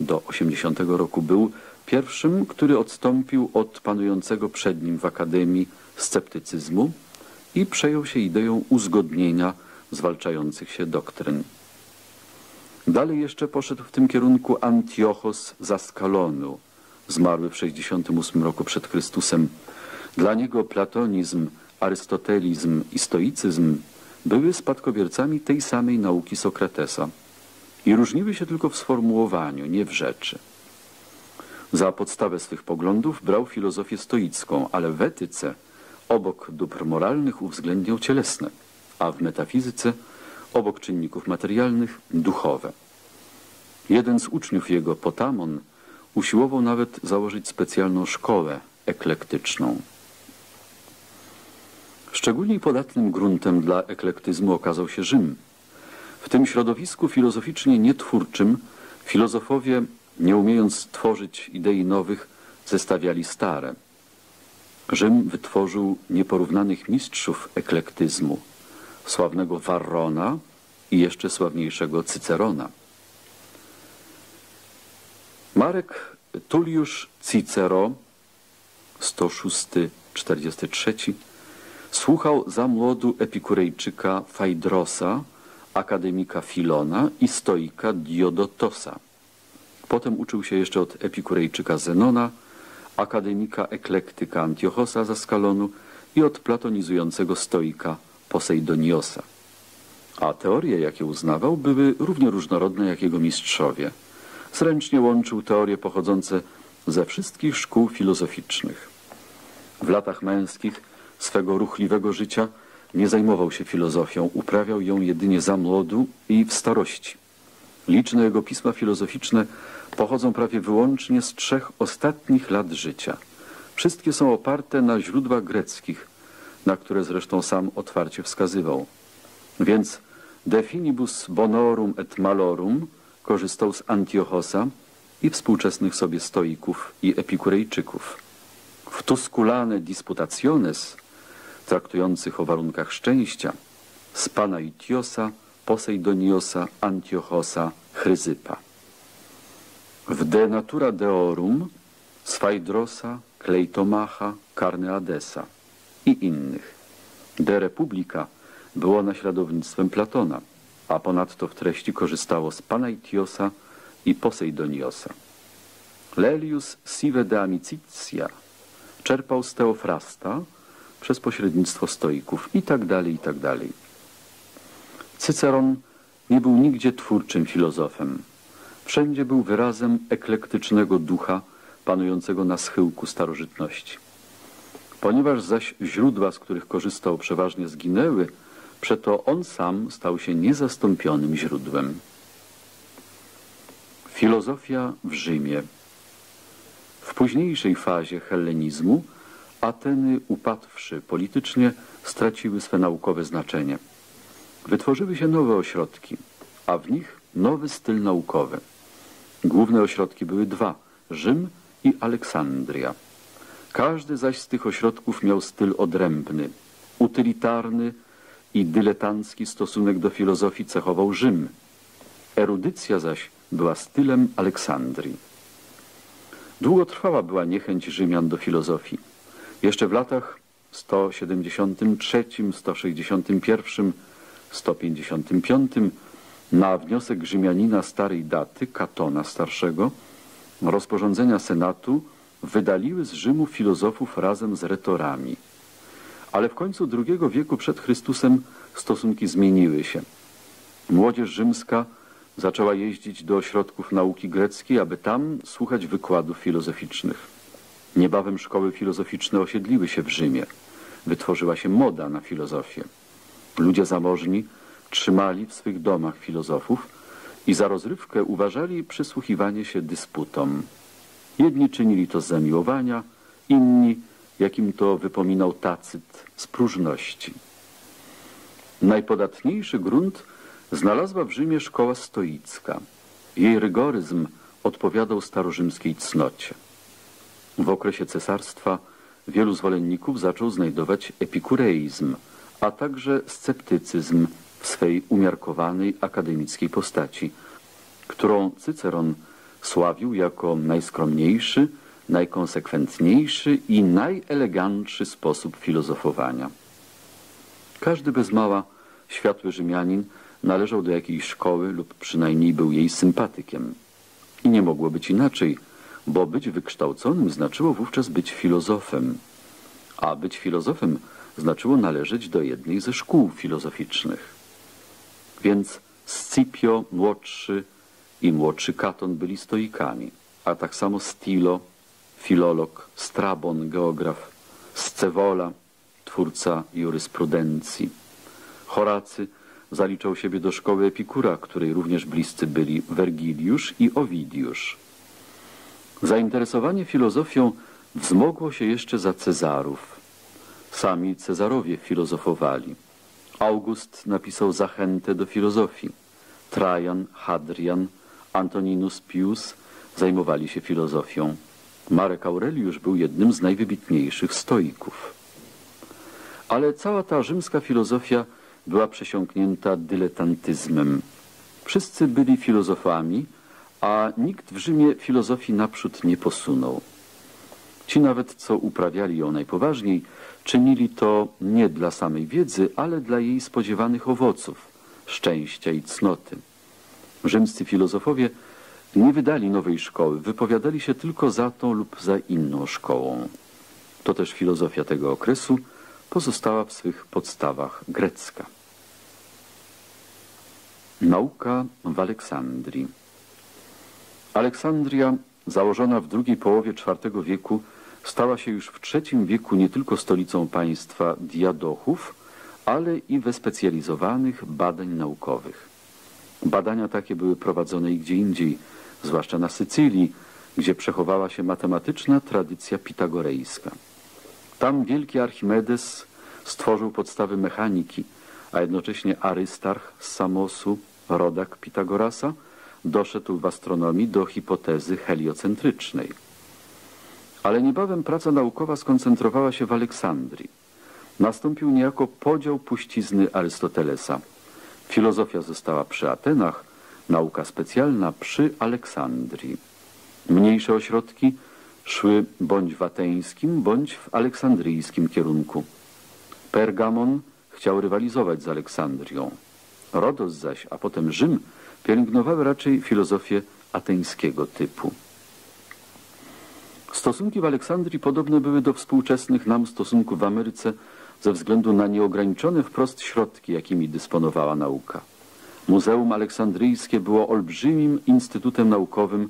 do 80 roku był pierwszym, który odstąpił od panującego przed nim w Akademii sceptycyzmu i przejął się ideą uzgodnienia zwalczających się doktryn. Dalej jeszcze poszedł w tym kierunku Antiochos z Askalonu, zmarły w 68 roku przed Chrystusem. Dla niego platonizm, arystotelizm i stoicyzm były spadkobiercami tej samej nauki Sokratesa i różniły się tylko w sformułowaniu, nie w rzeczy. Za podstawę swych poglądów brał filozofię stoicką, ale w etyce obok dóbr moralnych uwzględniał cielesne, a w metafizyce obok czynników materialnych duchowe. Jeden z uczniów jego, Potamon, usiłował nawet założyć specjalną szkołę eklektyczną. Szczególnie podatnym gruntem dla eklektyzmu okazał się Rzym. W tym środowisku filozoficznie nietwórczym filozofowie, nie umiejąc tworzyć idei nowych, zestawiali stare. Rzym wytworzył nieporównanych mistrzów eklektyzmu, sławnego Varrona i jeszcze sławniejszego Cycerona. Marek Tulliusz Cicero 106-43 słuchał za młodu epikurejczyka Fajdrosa, akademika Filona i stoika Diodotosa. Potem uczył się jeszcze od epikurejczyka Zenona, akademika eklektyka Antiochosa z Askalonu i od platonizującego stoika Poseidoniosa. A teorie, jakie uznawał, były równie różnorodne jak jego mistrzowie. Zręcznie łączył teorie pochodzące ze wszystkich szkół filozoficznych. W latach męskich swego ruchliwego życia nie zajmował się filozofią, uprawiał ją jedynie za młodu i w starości. Liczne jego pisma filozoficzne pochodzą prawie wyłącznie z trzech ostatnich lat życia. Wszystkie są oparte na źródłach greckich, na które zresztą sam otwarcie wskazywał. Więc de finibus bonorum et malorum korzystał z Antiochosa i współczesnych sobie stoików i epikurejczyków. W Tusculane Disputationes, traktujących o warunkach szczęścia, z Panaitiosa, Poseidoniosa, Antiochosa, Chryzypa. W De Natura Deorum, z Fajdrosa, Klejtomacha, Karneadesa i innych. De Republica było naśladownictwem Platona, a ponadto w treści korzystało z Panaitiosa i Poseidoniosa. Lelius Sive de Amicitia czerpał z Teofrasta przez pośrednictwo stoików i tak dalej, i tak dalej. Cyceron nie był nigdzie twórczym filozofem. Wszędzie był wyrazem eklektycznego ducha panującego na schyłku starożytności. Ponieważ zaś źródła, z których korzystał, przeważnie zginęły, przeto on sam stał się niezastąpionym źródłem. Filozofia w Rzymie W późniejszej fazie hellenizmu Ateny, upadwszy politycznie, straciły swe naukowe znaczenie. Wytworzyły się nowe ośrodki, a w nich nowy styl naukowy. Główne ośrodki były dwa – Rzym i Aleksandria. Każdy zaś z tych ośrodków miał styl odrębny, utylitarny i dyletancki stosunek do filozofii cechował Rzym. Erudycja zaś była stylem Aleksandrii. Długotrwała była niechęć Rzymian do filozofii. Jeszcze w latach 173, 161, 155 na wniosek Rzymianina starej daty, Katona Starszego, rozporządzenia Senatu wydaliły z Rzymu filozofów razem z retorami. Ale w końcu II wieku przed Chrystusem stosunki zmieniły się. Młodzież rzymska zaczęła jeździć do ośrodków nauki greckiej, aby tam słuchać wykładów filozoficznych. Niebawem szkoły filozoficzne osiedliły się w Rzymie. Wytworzyła się moda na filozofię. Ludzie zamożni trzymali w swych domach filozofów i za rozrywkę uważali przysłuchiwanie się dysputom. Jedni czynili to z zamiłowania, inni, jakim to wypominał Tacyt, z próżności. Najpodatniejszy grunt znalazła w Rzymie szkoła stoicka. Jej rygoryzm odpowiadał starorzymskiej cnocie. W okresie cesarstwa wielu zwolenników zaczął znajdować epikureizm, a także sceptycyzm w swej umiarkowanej akademickiej postaci, którą Cyceron sławił jako najskromniejszy, najkonsekwentniejszy i najelegantszy sposób filozofowania. Każdy bez mała światły Rzymianin należał do jakiejś szkoły lub przynajmniej był jej sympatykiem. I nie mogło być inaczej, bo być wykształconym znaczyło wówczas być filozofem, a być filozofem znaczyło należeć do jednej ze szkół filozoficznych. Więc Scipio młodszy i młodszy Katon byli stoikami, a tak samo Stilo, filolog, Strabon, geograf, Scevola, twórca jurysprudencji. Horacy zaliczał siebie do szkoły Epikura, której również bliscy byli Wergiliusz i Owidiusz. Zainteresowanie filozofią wzmogło się jeszcze za Cezarów. Sami Cezarowie filozofowali. August napisał zachętę do filozofii. Trajan, Hadrian, Antoninus Pius zajmowali się filozofią. Marek Aureliusz był jednym z najwybitniejszych stoików. Ale cała ta rzymska filozofia była przesiąknięta dyletantyzmem. Wszyscy byli filozofami, a nikt w Rzymie filozofii naprzód nie posunął. Ci nawet, co uprawiali ją najpoważniej, czynili to nie dla samej wiedzy, ale dla jej spodziewanych owoców, szczęścia i cnoty. Rzymscy filozofowie nie wydali nowej szkoły, wypowiadali się tylko za tą lub za inną szkołą. To też filozofia tego okresu pozostała w swych podstawach grecka. Nauka w Aleksandrii Aleksandria, założona w drugiej połowie IV wieku, stała się już w III wieku nie tylko stolicą państwa diadochów, ale i wyspecjalizowanych badań naukowych. Badania takie były prowadzone i gdzie indziej, zwłaszcza na Sycylii, gdzie przechowała się matematyczna tradycja pitagorejska. Tam wielki Archimedes stworzył podstawy mechaniki, a jednocześnie Arystarch z Samosu, rodak Pitagorasa, doszedł w astronomii do hipotezy heliocentrycznej. Ale niebawem praca naukowa skoncentrowała się w Aleksandrii. Nastąpił niejako podział puścizny Arystotelesa. Filozofia została przy Atenach, nauka specjalna przy Aleksandrii. Mniejsze ośrodki szły bądź w ateńskim, bądź w aleksandryjskim kierunku. Pergamon chciał rywalizować z Aleksandrią. Rodos zaś, a potem Rzym pielęgnowały raczej filozofię ateńskiego typu. Stosunki w Aleksandrii podobne były do współczesnych nam stosunków w Ameryce ze względu na nieograniczone wprost środki, jakimi dysponowała nauka. Muzeum Aleksandryjskie było olbrzymim instytutem naukowym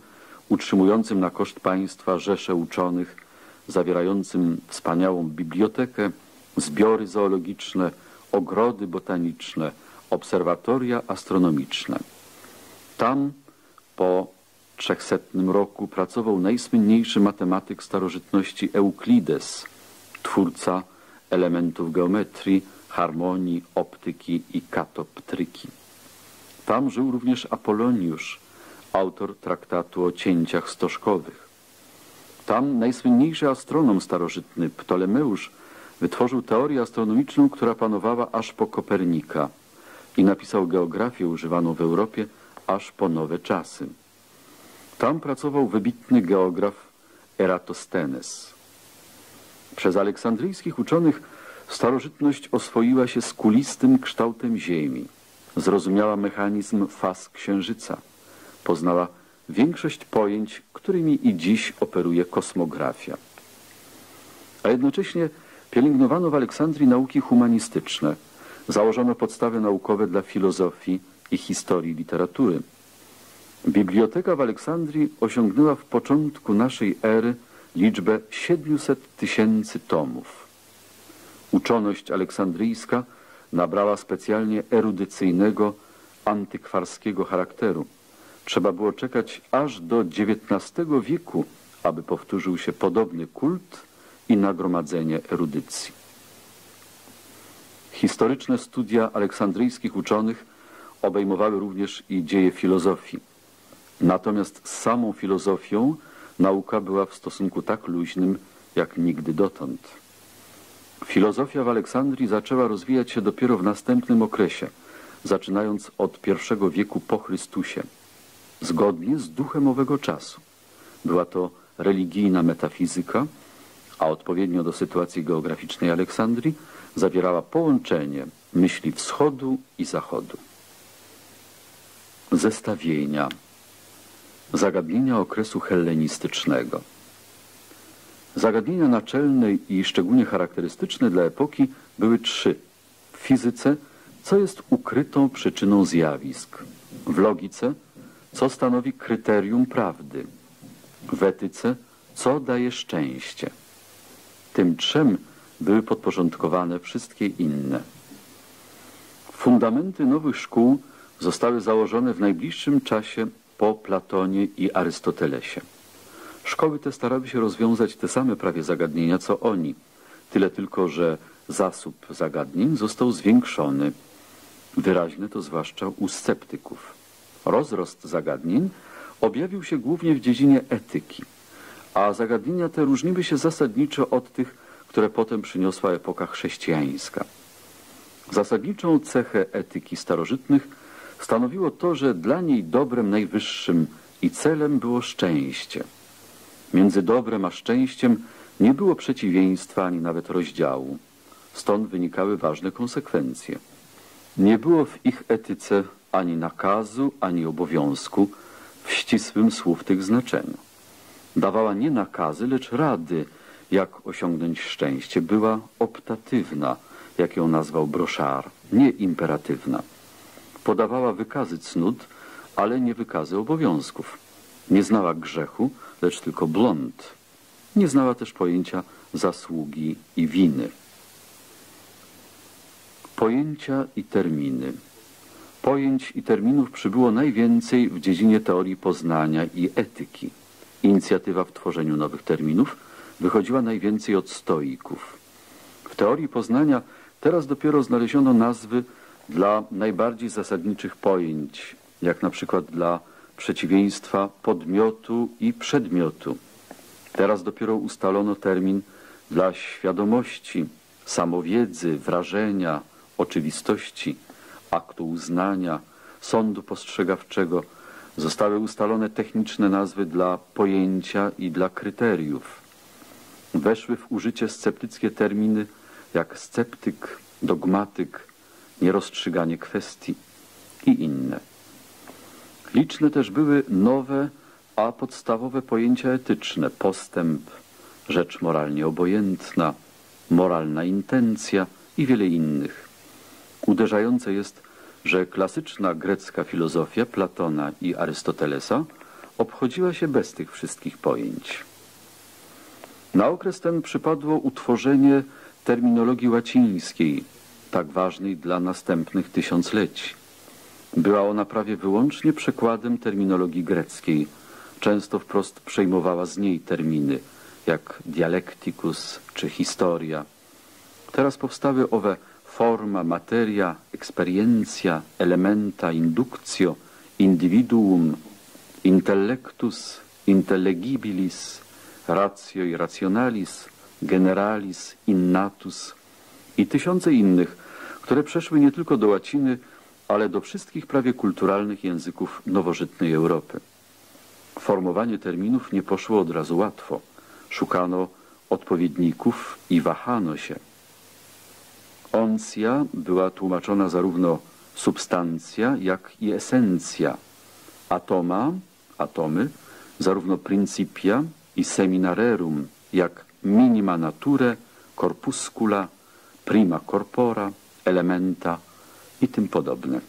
utrzymującym na koszt państwa rzesze uczonych, zawierającym wspaniałą bibliotekę, zbiory zoologiczne, ogrody botaniczne, obserwatoria astronomiczne. Tam po trzechsetnym roku pracował najsłynniejszy matematyk starożytności Euklides, twórca elementów geometrii, harmonii, optyki i katoptryki. Tam żył również Apoloniusz, autor traktatu o cięciach stożkowych. Tam najsłynniejszy astronom starożytny Ptolemeusz wytworzył teorię astronomiczną, która panowała aż po Kopernika i napisał geografię używaną w Europie aż po nowe czasy. Tam pracował wybitny geograf Eratosthenes. Przez aleksandryjskich uczonych starożytność oswoiła się z kulistym kształtem Ziemi, zrozumiała mechanizm faz Księżyca, poznała większość pojęć, którymi i dziś operuje kosmografia. A jednocześnie pielęgnowano w Aleksandrii nauki humanistyczne, założono podstawy naukowe dla filozofii i historii literatury. Biblioteka w Aleksandrii osiągnęła w początku naszej ery liczbę 700 tysięcy tomów. Uczoność aleksandryjska nabrała specjalnie erudycyjnego, antykwarskiego charakteru. Trzeba było czekać aż do XIX wieku, aby powtórzył się podobny kult i nagromadzenie erudycji. Historyczne studia aleksandryjskich uczonych obejmowały również i dzieje filozofii. Natomiast z samą filozofią nauka była w stosunku tak luźnym, jak nigdy dotąd. Filozofia w Aleksandrii zaczęła rozwijać się dopiero w następnym okresie, zaczynając od pierwszego wieku po Chrystusie, zgodnie z duchem owego czasu. Była to religijna metafizyka, a odpowiednio do sytuacji geograficznej Aleksandrii zawierała połączenie myśli wschodu i zachodu. Zestawienia Zagadnienia okresu hellenistycznego Zagadnienia naczelne i szczególnie charakterystyczne dla epoki były trzy. W fizyce, co jest ukrytą przyczyną zjawisk. W logice, co stanowi kryterium prawdy. W etyce, co daje szczęście. Tym trzem były podporządkowane wszystkie inne. Fundamenty nowych szkół zostały założone w najbliższym czasie po Platonie i Arystotelesie. Szkoły te starały się rozwiązać te same prawie zagadnienia, co oni. Tyle tylko, że zasób zagadnień został zwiększony. Wyraźne to zwłaszcza u sceptyków. Rozrost zagadnień objawił się głównie w dziedzinie etyki, a zagadnienia te różniły się zasadniczo od tych, które potem przyniosła epoka chrześcijańska. Zasadniczą cechę etyki starożytnych stanowiło to, że dla niej dobrem najwyższym i celem było szczęście. Między dobrem a szczęściem nie było przeciwieństwa ani nawet rozdziału. Stąd wynikały ważne konsekwencje. Nie było w ich etyce ani nakazu, ani obowiązku w ścisłym słów tych znaczeniu. Dawała nie nakazy, lecz rady, jak osiągnąć szczęście. Była optatywna, jak ją nazwał Broszar, nie imperatywna. Podawała wykazy cnót, ale nie wykazy obowiązków. Nie znała grzechu, lecz tylko blond. Nie znała też pojęcia zasługi i winy. Pojęcia i terminy. Pojęć i terminów przybyło najwięcej w dziedzinie teorii poznania i etyki. Inicjatywa w tworzeniu nowych terminów wychodziła najwięcej od stoików. W teorii poznania teraz dopiero znaleziono nazwy dla najbardziej zasadniczych pojęć, jak na przykład dla przeciwieństwa podmiotu i przedmiotu. Teraz dopiero ustalono termin dla świadomości, samowiedzy, wrażenia, oczywistości, aktu uznania, sądu postrzegawczego. Zostały ustalone techniczne nazwy dla pojęcia i dla kryteriów. Weszły w użycie sceptyckie terminy jak sceptyk, dogmatyk, nierozstrzyganie kwestii i inne. Liczne też były nowe, a podstawowe pojęcia etyczne, postęp, rzecz moralnie obojętna, moralna intencja i wiele innych. Uderzające jest, że klasyczna grecka filozofia Platona i Arystotelesa obchodziła się bez tych wszystkich pojęć. Na okres ten przypadło utworzenie terminologii łacińskiej, tak ważnej dla następnych tysiącleci. Była ona prawie wyłącznie przekładem terminologii greckiej. Często wprost przejmowała z niej terminy, jak dialektikus czy historia. Teraz powstały owe forma, materia, experientia, elementa, inductio, individuum, intellectus, intellegibilis, ratio i rationalis, generalis, innatus i tysiące innych, które przeszły nie tylko do łaciny, ale do wszystkich prawie kulturalnych języków nowożytnej Europy. Formowanie terminów nie poszło od razu łatwo. Szukano odpowiedników i wahano się. Oncja była tłumaczona zarówno substancja, jak i esencja. Atoma, atomy, zarówno principia i seminarerum, jak minima nature, corpuscula, prima corpora, elementa, i tym podobne.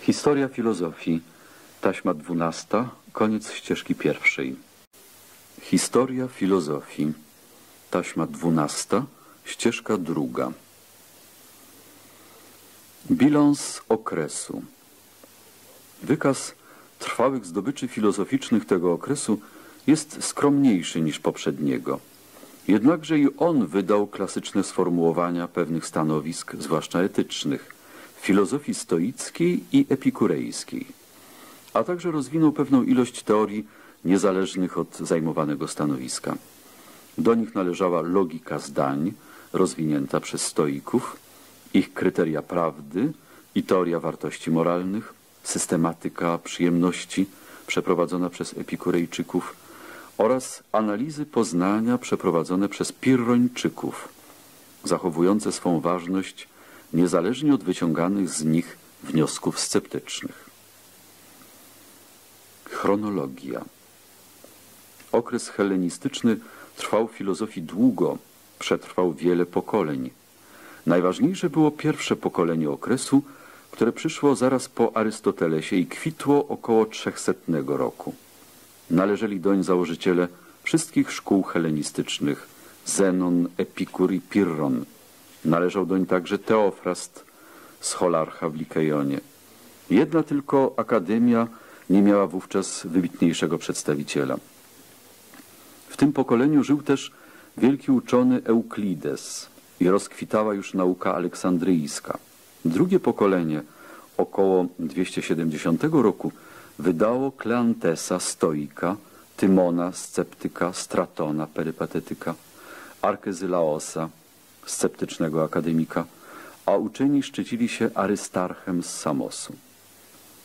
Historia filozofii, taśma dwunasta, koniec ścieżki pierwszej. Historia filozofii, taśma dwunasta, ścieżka druga. Bilans okresu. Wykaz trwałych zdobyczy filozoficznych tego okresu jest skromniejszy niż poprzedniego. Jednakże i on wydał klasyczne sformułowania pewnych stanowisk, zwłaszcza etycznych, filozofii stoickiej i epikurejskiej, a także rozwinął pewną ilość teorii niezależnych od zajmowanego stanowiska. Do nich należała logika zdań, rozwinięta przez stoików, ich kryteria prawdy i teoria wartości moralnych, systematyka przyjemności przeprowadzona przez epikurejczyków oraz analizy poznania przeprowadzone przez pirrończyków, zachowujące swą ważność niezależnie od wyciąganych z nich wniosków sceptycznych. Chronologia Okres hellenistyczny trwał w filozofii długo, przetrwał wiele pokoleń. Najważniejsze było pierwsze pokolenie okresu, które przyszło zaraz po Arystotelesie i kwitło około 300 roku. Należeli doń założyciele wszystkich szkół helenistycznych Zenon, Epikur i Pirron. Należał doń także Teofrast, scholarcha w Likejonie. Jedna tylko akademia nie miała wówczas wybitniejszego przedstawiciela. W tym pokoleniu żył też wielki uczony Euklides i rozkwitała już nauka aleksandryjska. Drugie pokolenie, około 270 roku, wydało Kleantesa, stoika, Tymona, sceptyka, Stratona, perypatetyka, Arkezylaosa, sceptycznego akademika, a uczeni szczycili się Arystarchem z Samosu.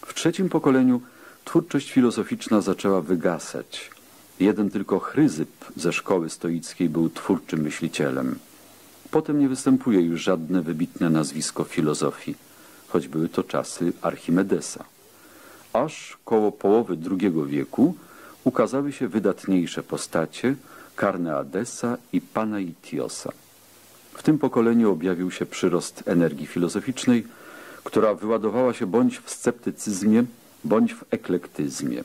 W trzecim pokoleniu twórczość filozoficzna zaczęła wygasać. Jeden tylko Chryzyp ze szkoły stoickiej był twórczym myślicielem. Potem nie występuje już żadne wybitne nazwisko filozofii, choć były to czasy Archimedesa. Aż koło połowy II wieku ukazały się wydatniejsze postacie Karneadesa i Panaitiosa. W tym pokoleniu objawił się przyrost energii filozoficznej, która wyładowała się bądź w sceptycyzmie, bądź w eklektyzmie.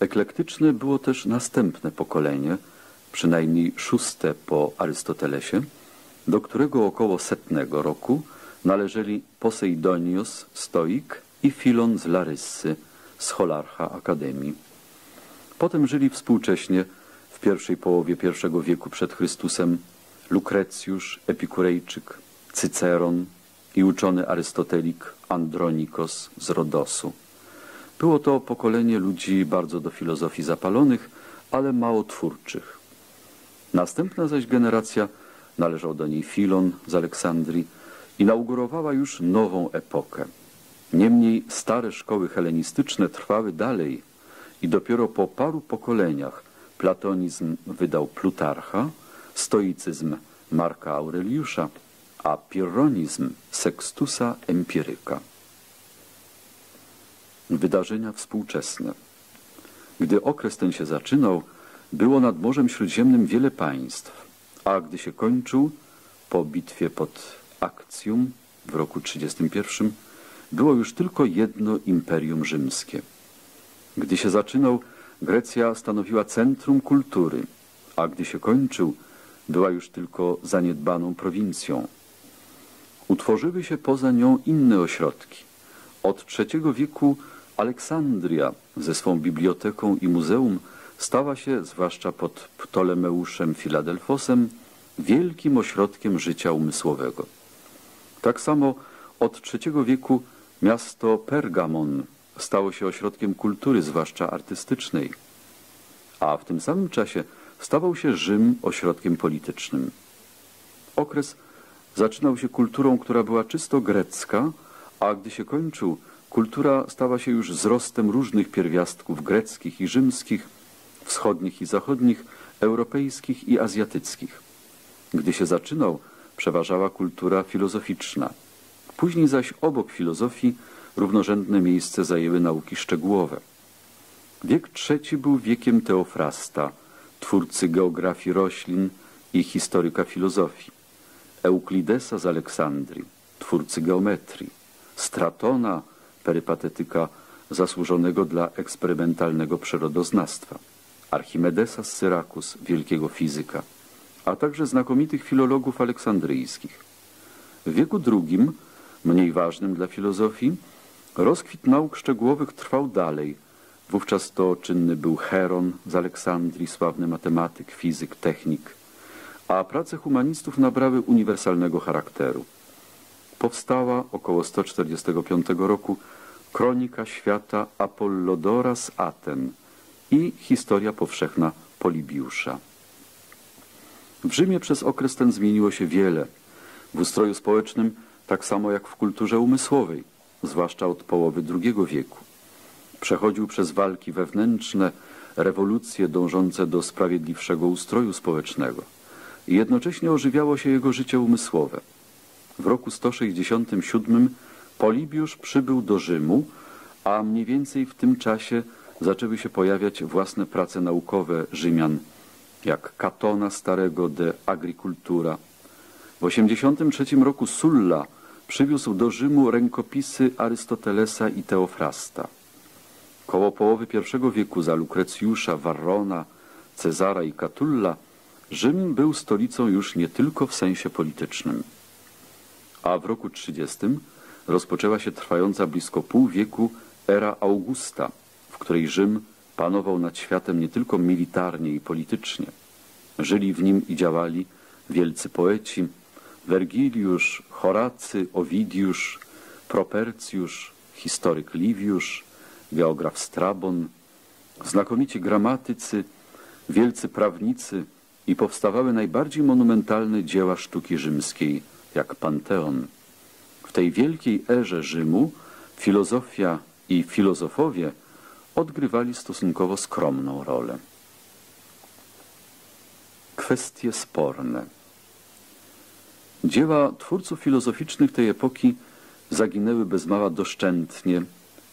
Eklektyczne było też następne pokolenie, przynajmniej szóste po Arystotelesie, do którego około setnego roku należeli Poseidonios, stoik i Filon z Laryssy, scholarcha Akademii. Potem żyli współcześnie w pierwszej połowie I wieku przed Chrystusem Lukrecjusz, Epikurejczyk, Cyceron i uczony Arystotelik Andronikos z Rodosu. Było to pokolenie ludzi bardzo do filozofii zapalonych, ale mało twórczych. Następna zaś generacja należał do niej Filon z Aleksandrii, inaugurowała już nową epokę. Niemniej stare szkoły helenistyczne trwały dalej i dopiero po paru pokoleniach platonizm wydał Plutarcha, stoicyzm Marka Aureliusza, a pirronizm Sextusa Empiryka. Wydarzenia współczesne Gdy okres ten się zaczynał, było nad Morzem Śródziemnym wiele państw, a gdy się kończył, po bitwie pod Akcjum w roku 31, było już tylko jedno imperium rzymskie. Gdy się zaczynał, Grecja stanowiła centrum kultury, a gdy się kończył, była już tylko zaniedbaną prowincją. Utworzyły się poza nią inne ośrodki. Od III wieku Aleksandria ze swą biblioteką i muzeum stała się, zwłaszcza pod Ptolemeuszem Filadelfosem, wielkim ośrodkiem życia umysłowego. Tak samo od III wieku miasto Pergamon stało się ośrodkiem kultury, zwłaszcza artystycznej, a w tym samym czasie stawał się Rzym ośrodkiem politycznym. Okres zaczynał się kulturą, która była czysto grecka, a gdy się kończył, kultura stała się już wzrostem różnych pierwiastków greckich i rzymskich, wschodnich i zachodnich, europejskich i azjatyckich. Gdy się zaczynał, przeważała kultura filozoficzna. Później zaś obok filozofii równorzędne miejsce zajęły nauki szczegółowe. Wiek trzeci był wiekiem Teofrasta, twórcy geografii roślin i historyka filozofii, Euklidesa z Aleksandrii, twórcy geometrii, Stratona, perypatetyka zasłużonego dla eksperymentalnego przyrodoznawstwa, Archimedesa z Syrakus, wielkiego fizyka, a także znakomitych filologów aleksandryjskich. W wieku drugim, mniej ważnym dla filozofii, rozkwit nauk szczegółowych trwał dalej. Wówczas to czynny był Heron z Aleksandrii, sławny matematyk, fizyk, technik, a prace humanistów nabrały uniwersalnego charakteru. Powstała około 145 roku Kronika świata Apollodora z Aten i historia powszechna Polibiusza. W Rzymie przez okres ten zmieniło się wiele. W ustroju społecznym tak samo jak w kulturze umysłowej, zwłaszcza od połowy II wieku. Przechodził przez walki wewnętrzne, rewolucje dążące do sprawiedliwszego ustroju społecznego i jednocześnie ożywiało się jego życie umysłowe. W roku 167 Polibiusz przybył do Rzymu, a mniej więcej w tym czasie zaczęły się pojawiać własne prace naukowe Rzymian, jak Katona Starego de Agricultura. W 83 roku Sulla przywiózł do Rzymu rękopisy Arystotelesa i Teofrasta. Koło połowy I wieku za Lukrecjusza, Varrona, Cezara i Catulla Rzym był stolicą już nie tylko w sensie politycznym. A w roku 30 rozpoczęła się trwająca blisko pół wieku era Augusta, w której Rzym panował nad światem nie tylko militarnie i politycznie. Żyli w nim i działali wielcy poeci, Wergiliusz, Horacy, Owidiusz, Propercjusz, historyk Liviusz, geograf Strabon, znakomici gramatycy, wielcy prawnicy i powstawały najbardziej monumentalne dzieła sztuki rzymskiej, jak Panteon. W tej wielkiej erze Rzymu filozofia i filozofowie odgrywali stosunkowo skromną rolę. Kwestie sporne Dzieła twórców filozoficznych tej epoki zaginęły bez mała doszczętnie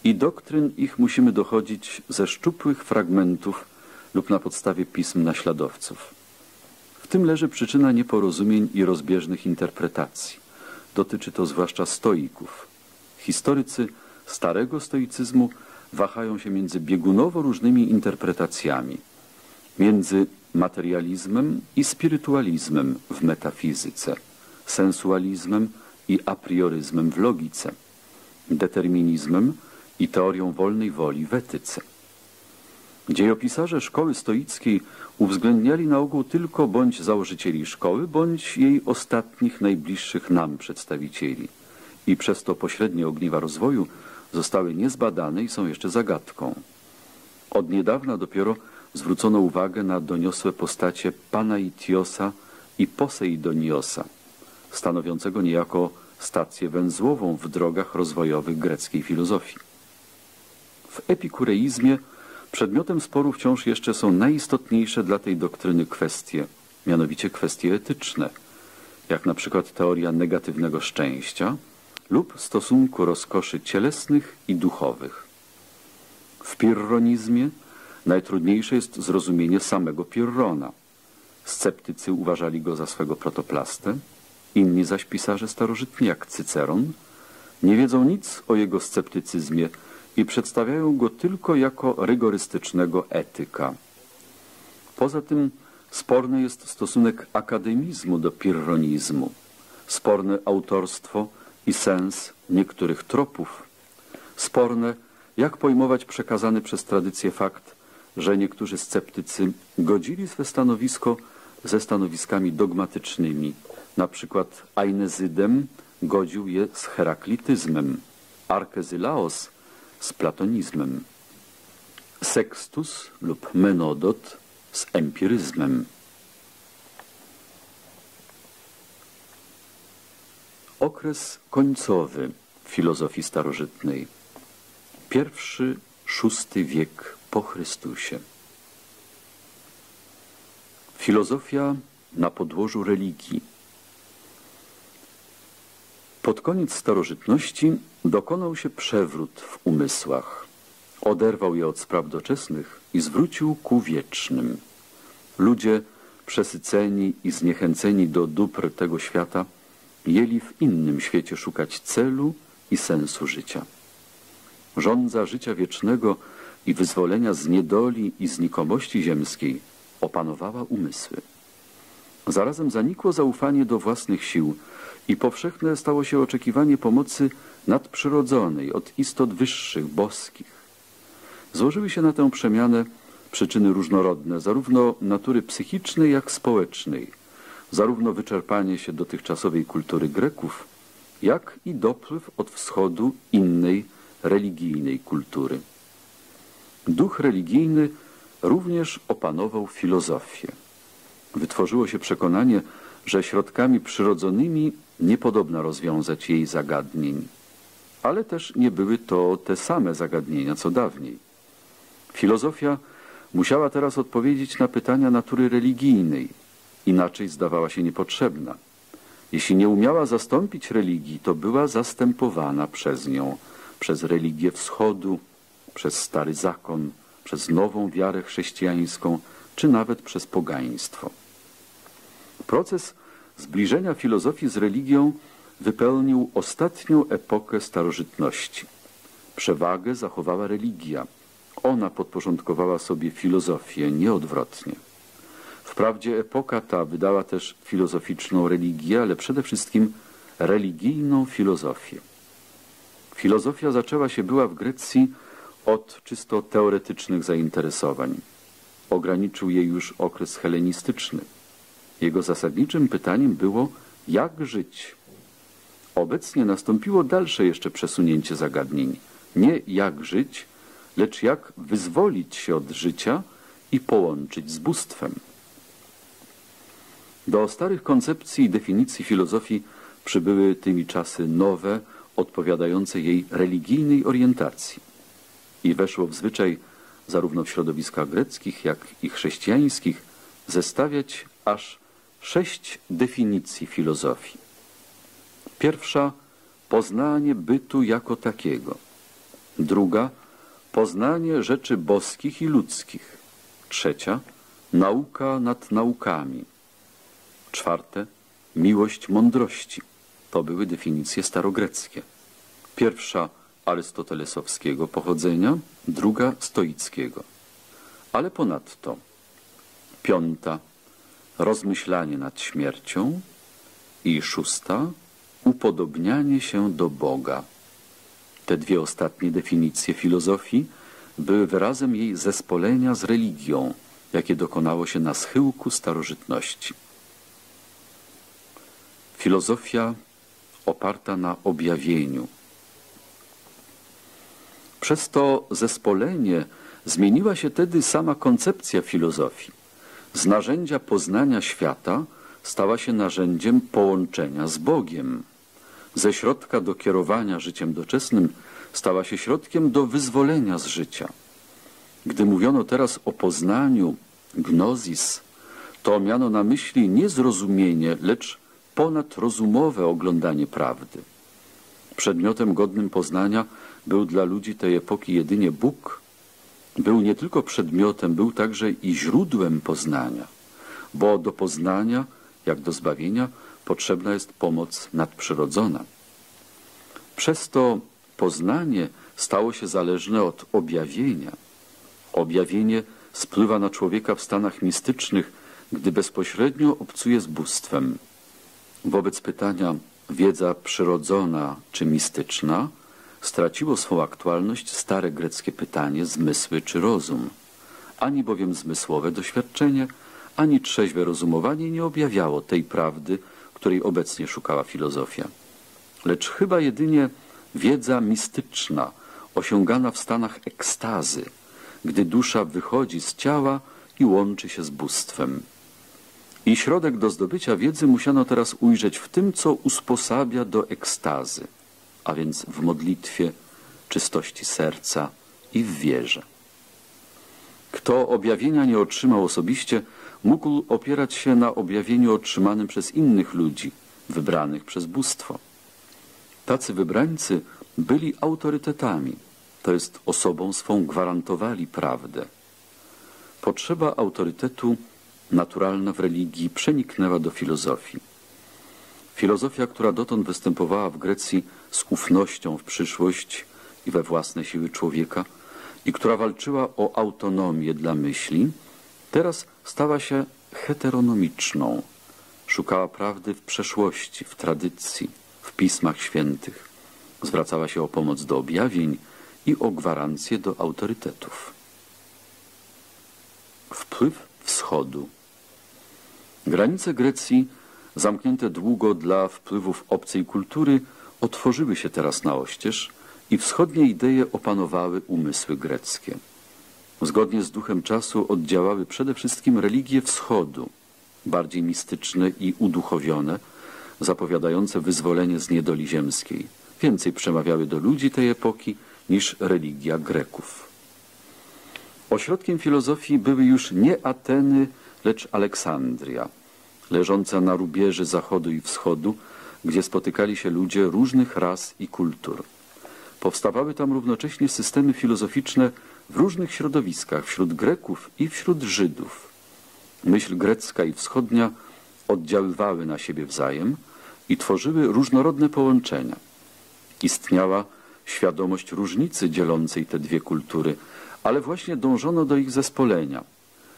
i doktryn ich musimy dochodzić ze szczupłych fragmentów lub na podstawie pism naśladowców. W tym leży przyczyna nieporozumień i rozbieżnych interpretacji. Dotyczy to zwłaszcza stoików. Historycy starego stoicyzmu wahają się między biegunowo różnymi interpretacjami, między materializmem i spirytualizmem w metafizyce, sensualizmem i aprioryzmem w logice, determinizmem i teorią wolnej woli w etyce. Dziejopisarze szkoły stoickiej uwzględniali na ogół tylko bądź założycieli szkoły, bądź jej ostatnich, najbliższych nam przedstawicieli. I przez to pośrednie ogniwa rozwoju zostały niezbadane i są jeszcze zagadką. Od niedawna dopiero zwrócono uwagę na doniosłe postacie Panaitiosa i Poseidoniosa, stanowiącego niejako stację węzłową w drogach rozwojowych greckiej filozofii. W epikureizmie przedmiotem sporu wciąż jeszcze są najistotniejsze dla tej doktryny kwestie, mianowicie kwestie etyczne, jak na przykład teoria negatywnego szczęścia lub stosunku rozkoszy cielesnych i duchowych. W pirronizmie najtrudniejsze jest zrozumienie samego Pirrona. Sceptycy uważali go za swego protoplastę, inni zaś pisarze starożytni jak Cyceron nie wiedzą nic o jego sceptycyzmie i przedstawiają go tylko jako rygorystycznego etyka. Poza tym sporny jest stosunek akademizmu do pirronizmu, sporne autorstwo i sens niektórych tropów, sporne jak pojmować przekazany przez tradycję fakt, że niektórzy sceptycy godzili swe stanowisko ze stanowiskami dogmatycznymi, na przykład Ainezydem godził je z heraklityzmem, Arkezylaos z platonizmem, Sextus lub Menodot z empiryzmem. Okres końcowy filozofii starożytnej. Pierwszy, szósty wiek po Chrystusie. Filozofia na podłożu religii. Pod koniec starożytności dokonał się przewrót w umysłach. Oderwał je od spraw doczesnych i zwrócił ku wiecznym. Ludzie przesyceni i zniechęceni do dóbr tego świata jeli w innym świecie szukać celu i sensu życia. Rządza życia wiecznego i wyzwolenia z niedoli i znikomości ziemskiej opanowała umysły. Zarazem zanikło zaufanie do własnych sił i powszechne stało się oczekiwanie pomocy nadprzyrodzonej od istot wyższych, boskich. Złożyły się na tę przemianę przyczyny różnorodne, zarówno natury psychicznej, jak społecznej, zarówno wyczerpanie się dotychczasowej kultury Greków, jak i dopływ od wschodu innej religijnej kultury. Duch religijny również opanował filozofię. Wytworzyło się przekonanie, że środkami przyrodzonymi niepodobna rozwiązać jej zagadnień. Ale też nie były to te same zagadnienia, co dawniej. Filozofia musiała teraz odpowiedzieć na pytania natury religijnej, inaczej zdawała się niepotrzebna. Jeśli nie umiała zastąpić religii, to była zastępowana przez nią, przez religię wschodu, przez stary zakon, przez nową wiarę chrześcijańską, czy nawet przez pogaństwo. Proces zbliżenia filozofii z religią wypełnił ostatnią epokę starożytności. Przewagę zachowała religia. Ona podporządkowała sobie filozofię, nieodwrotnie. Wprawdzie epoka ta wydała też filozoficzną religię, ale przede wszystkim religijną filozofię. Filozofia zaczęła się była w Grecji od czysto teoretycznych zainteresowań. Ograniczył jej już okres helenistyczny. Jego zasadniczym pytaniem było, jak żyć. Obecnie nastąpiło dalsze jeszcze przesunięcie zagadnień. Nie jak żyć, lecz jak wyzwolić się od życia i połączyć z bóstwem. Do starych koncepcji i definicji filozofii przybyły tymi czasy nowe, odpowiadające jej religijnej orientacji. I weszło w zwyczaj zarówno w środowiskach greckich, jak i chrześcijańskich zestawiać aż sześć definicji filozofii. Pierwsza poznanie bytu jako takiego. Druga poznanie rzeczy boskich i ludzkich. Trzecia nauka nad naukami. Czwarte miłość mądrości. To były definicje starogreckie. Pierwsza arystotelesowskiego pochodzenia, druga stoickiego. Ale ponadto piąta rozmyślanie nad śmiercią i szósta upodobnianie się do Boga. Te dwie ostatnie definicje filozofii były wyrazem jej zespolenia z religią, jakie dokonało się na schyłku starożytności. Filozofia oparta na objawieniu. Przez to zespolenie zmieniła się tedy sama koncepcja filozofii. Z narzędzia poznania świata stała się narzędziem połączenia z Bogiem. Ze środka do kierowania życiem doczesnym stała się środkiem do wyzwolenia z życia. Gdy mówiono teraz o poznaniu, gnozis, to miano na myśli nie zrozumienie, lecz ponadrozumowe oglądanie prawdy. Przedmiotem godnym poznania był dla ludzi tej epoki jedynie Bóg, był nie tylko przedmiotem, był także i źródłem poznania, bo do poznania, jak do zbawienia, potrzebna jest pomoc nadprzyrodzona. Przez to poznanie stało się zależne od objawienia. Objawienie spływa na człowieka w stanach mistycznych, gdy bezpośrednio obcuje z bóstwem. Wobec pytania wiedza przyrodzona czy mistyczna straciło swą aktualność stare greckie pytanie zmysły czy rozum. Ani bowiem zmysłowe doświadczenie, ani trzeźwe rozumowanie nie objawiało tej prawdy, której obecnie szukała filozofia. Lecz chyba jedynie wiedza mistyczna, osiągana w stanach ekstazy, gdy dusza wychodzi z ciała i łączy się z bóstwem. I środek do zdobycia wiedzy musiano teraz ujrzeć w tym, co usposabia do ekstazy, a więc w modlitwie, czystości serca i w wierze. Kto objawienia nie otrzymał osobiście, mógł opierać się na objawieniu otrzymanym przez innych ludzi, wybranych przez bóstwo. Tacy wybrańcy byli autorytetami, to jest osobą swą gwarantowali prawdę. Potrzeba autorytetu naturalna w religii przeniknęła do filozofii. Filozofia, która dotąd występowała w Grecji z ufnością w przyszłość i we własne siły człowieka i która walczyła o autonomię dla myśli, teraz stała się heteronomiczną. Szukała prawdy w przeszłości, w tradycji, w pismach świętych. Zwracała się o pomoc do objawień i o gwarancję do autorytetów. Wpływ wschodu Granice Grecji, zamknięte długo dla wpływów obcej kultury, otworzyły się teraz na oścież i wschodnie idee opanowały umysły greckie. Zgodnie z duchem czasu oddziałały przede wszystkim religie wschodu, bardziej mistyczne i uduchowione, zapowiadające wyzwolenie z niedoli ziemskiej. Więcej przemawiały do ludzi tej epoki niż religia Greków. Ośrodkiem filozofii były już nie Ateny, lecz Aleksandria, leżąca na rubieży zachodu i wschodu, gdzie spotykali się ludzie różnych ras i kultur. Powstawały tam równocześnie systemy filozoficzne w różnych środowiskach, wśród Greków i wśród Żydów. Myśl grecka i wschodnia oddziaływały na siebie wzajem i tworzyły różnorodne połączenia. Istniała świadomość różnicy dzielącej te dwie kultury, ale właśnie dążono do ich zespolenia.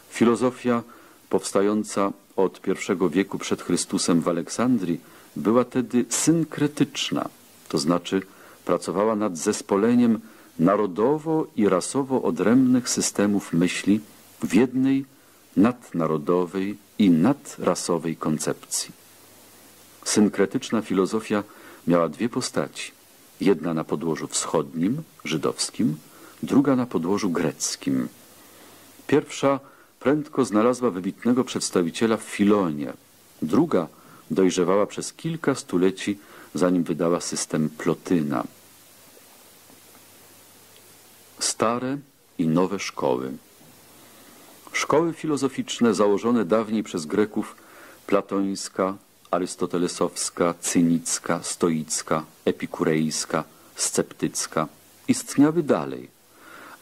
Filozofia powstająca od I wieku przed Chrystusem w Aleksandrii była tedy synkretyczna, to znaczy pracowała nad zespoleniem narodowo i rasowo odrębnych systemów myśli w jednej nadnarodowej i nadrasowej koncepcji. Synkretyczna filozofia miała dwie postaci. Jedna na podłożu wschodnim, żydowskim, druga na podłożu greckim. Pierwsza prędko znalazła wybitnego przedstawiciela w Filonie, druga dojrzewała przez kilka stuleci, zanim wydała system Plotyna. Stare i nowe szkoły. Szkoły filozoficzne założone dawniej przez Greków platońska, arystotelesowska, cynicka, stoicka, epikurejska, sceptycka istniały dalej,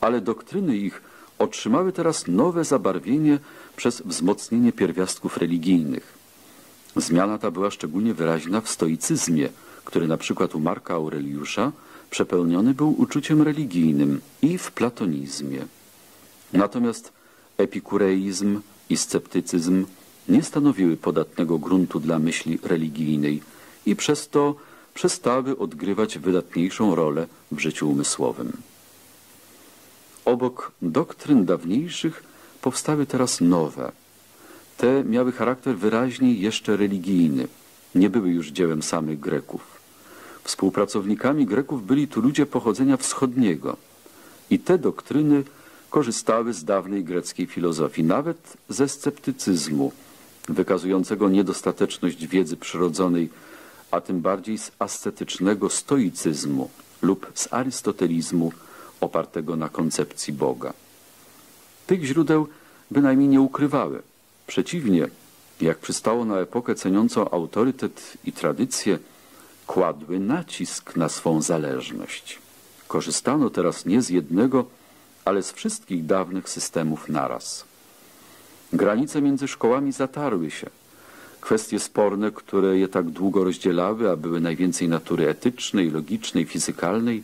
ale doktryny ich otrzymały teraz nowe zabarwienie przez wzmocnienie pierwiastków religijnych. Zmiana ta była szczególnie wyraźna w stoicyzmie, który na przykład u Marka Aureliusza przepełniony był uczuciem religijnym i w platonizmie. Natomiast epikureizm i sceptycyzm nie stanowiły podatnego gruntu dla myśli religijnej i przez to przestały odgrywać wydatniejszą rolę w życiu umysłowym. Obok doktryn dawniejszych powstały teraz nowe. Te miały charakter wyraźnie jeszcze religijny, nie były już dziełem samych Greków. Współpracownikami Greków byli tu ludzie pochodzenia wschodniego i te doktryny korzystały z dawnej greckiej filozofii, nawet ze sceptycyzmu, wykazującego niedostateczność wiedzy przyrodzonej, a tym bardziej z ascetycznego stoicyzmu lub z arystotelizmu opartego na koncepcji Boga. Tych źródeł bynajmniej nie ukrywały. Przeciwnie, jak przystało na epokę ceniącą autorytet i tradycję, kładły nacisk na swą zależność. Korzystano teraz nie z jednego, ale z wszystkich dawnych systemów naraz. Granice między szkołami zatarły się. Kwestie sporne, które je tak długo rozdzielały, a były najwięcej natury etycznej, logicznej, fizykalnej,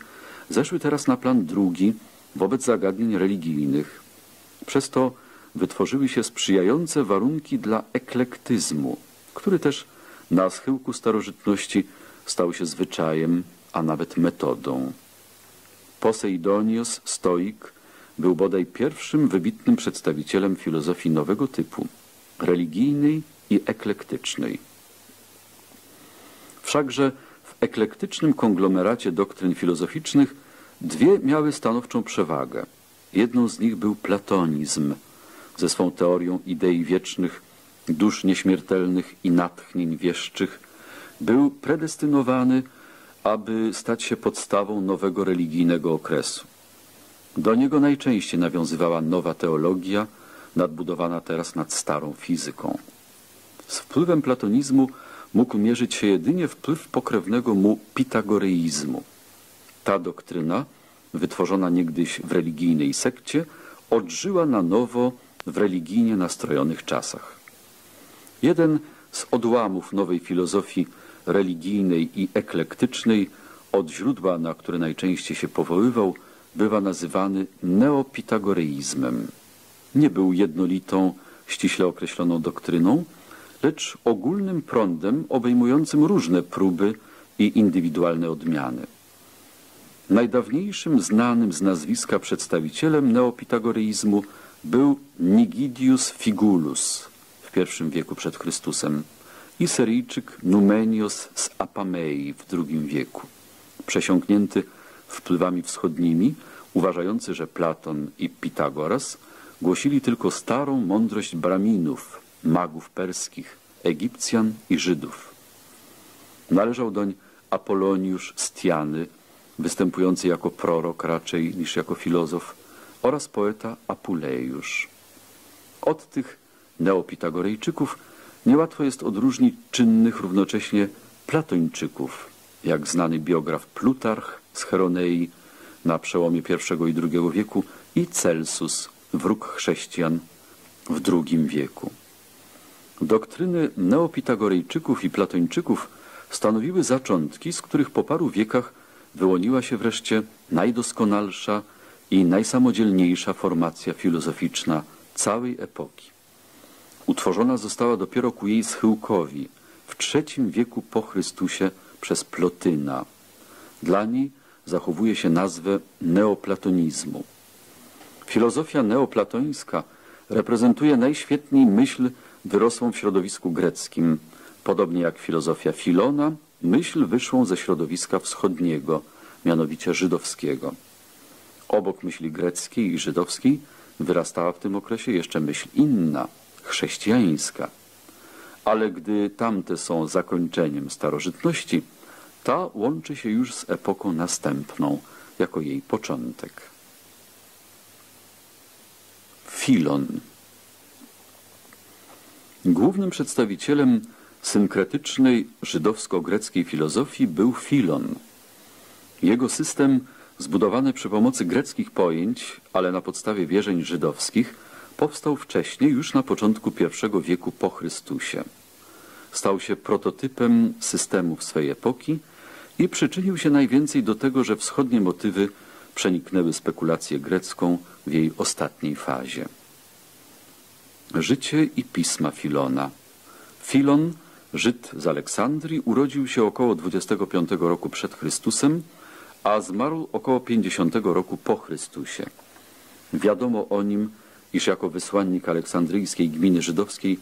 zeszły teraz na plan drugi wobec zagadnień religijnych. Przez to wytworzyły się sprzyjające warunki dla eklektyzmu, który też na schyłku starożytności stał się zwyczajem, a nawet metodą. Poseidonios, stoik, był bodaj pierwszym wybitnym przedstawicielem filozofii nowego typu, religijnej i eklektycznej. Wszakże w eklektycznym konglomeracie doktryn filozoficznych dwie miały stanowczą przewagę. Jedną z nich był platonizm ze swą teorią idei wiecznych, dusz nieśmiertelnych i natchnień wieszczych. Był predestynowany, aby stać się podstawą nowego religijnego okresu. Do niego najczęściej nawiązywała nowa teologia, nadbudowana teraz nad starą fizyką. Z wpływem platonizmu mógł mierzyć się jedynie wpływ pokrewnego mu pitagoreizmu. Ta doktryna, wytworzona niegdyś w religijnej sekcie, odżyła na nowo w religijnie nastrojonych czasach. Jeden z odłamów nowej filozofii religijnej i eklektycznej, od źródła, na które najczęściej się powoływał, bywa nazywany neopitagoreizmem. Nie był jednolitą, ściśle określoną doktryną, lecz ogólnym prądem obejmującym różne próby i indywidualne odmiany. Najdawniejszym znanym z nazwiska przedstawicielem neopitagoreizmu był Nigidius Figulus w I wieku przed Chrystusem i Syryjczyk Numenios z Apamei w II wieku. Przesiąknięty wpływami wschodnimi, uważający, że Platon i Pitagoras głosili tylko starą mądrość braminów, magów perskich, Egipcjan i Żydów. Należał doń Apoloniusz Stiany, występujący jako prorok raczej niż jako filozof, oraz poeta Apulejusz. Od tych neopitagorejczyków niełatwo jest odróżnić czynnych równocześnie platończyków, jak znany biograf Plutarch z Heronei na przełomie I i II wieku i Celsus, wróg chrześcijan w II wieku. Doktryny neopitagorejczyków i platończyków stanowiły zaczątki, z których po paru wiekach wyłoniła się wreszcie najdoskonalsza i najsamodzielniejsza formacja filozoficzna całej epoki. Utworzona została dopiero ku jej schyłkowi w III wieku po Chrystusie przez Plotyna. Dla niej zachowuje się nazwę neoplatonizmu. Filozofia neoplatońska reprezentuje najświetniej myśl wyrosłą w środowisku greckim, podobnie jak filozofia Filona, myśl wyszłą ze środowiska wschodniego, mianowicie żydowskiego. Obok myśli greckiej i żydowskiej wyrastała w tym okresie jeszcze myśl inna, chrześcijańska. Ale gdy tamte są zakończeniem starożytności, ta łączy się już z epoką następną, jako jej początek. Filon Głównym przedstawicielem synkretycznej żydowsko-greckiej filozofii był Filon. Jego system, zbudowany przy pomocy greckich pojęć, ale na podstawie wierzeń żydowskich, powstał wcześniej, już na początku I wieku po Chrystusie. Stał się prototypem systemów swej epoki i przyczynił się najwięcej do tego, że wschodnie motywy przeniknęły spekulację grecką w jej ostatniej fazie. Życie i pisma Filona Filon, Żyd z Aleksandrii, urodził się około 25 roku przed Chrystusem, a zmarł około 50 roku po Chrystusie. Wiadomo o nim, iż jako wysłannik aleksandryjskiej gminy żydowskiej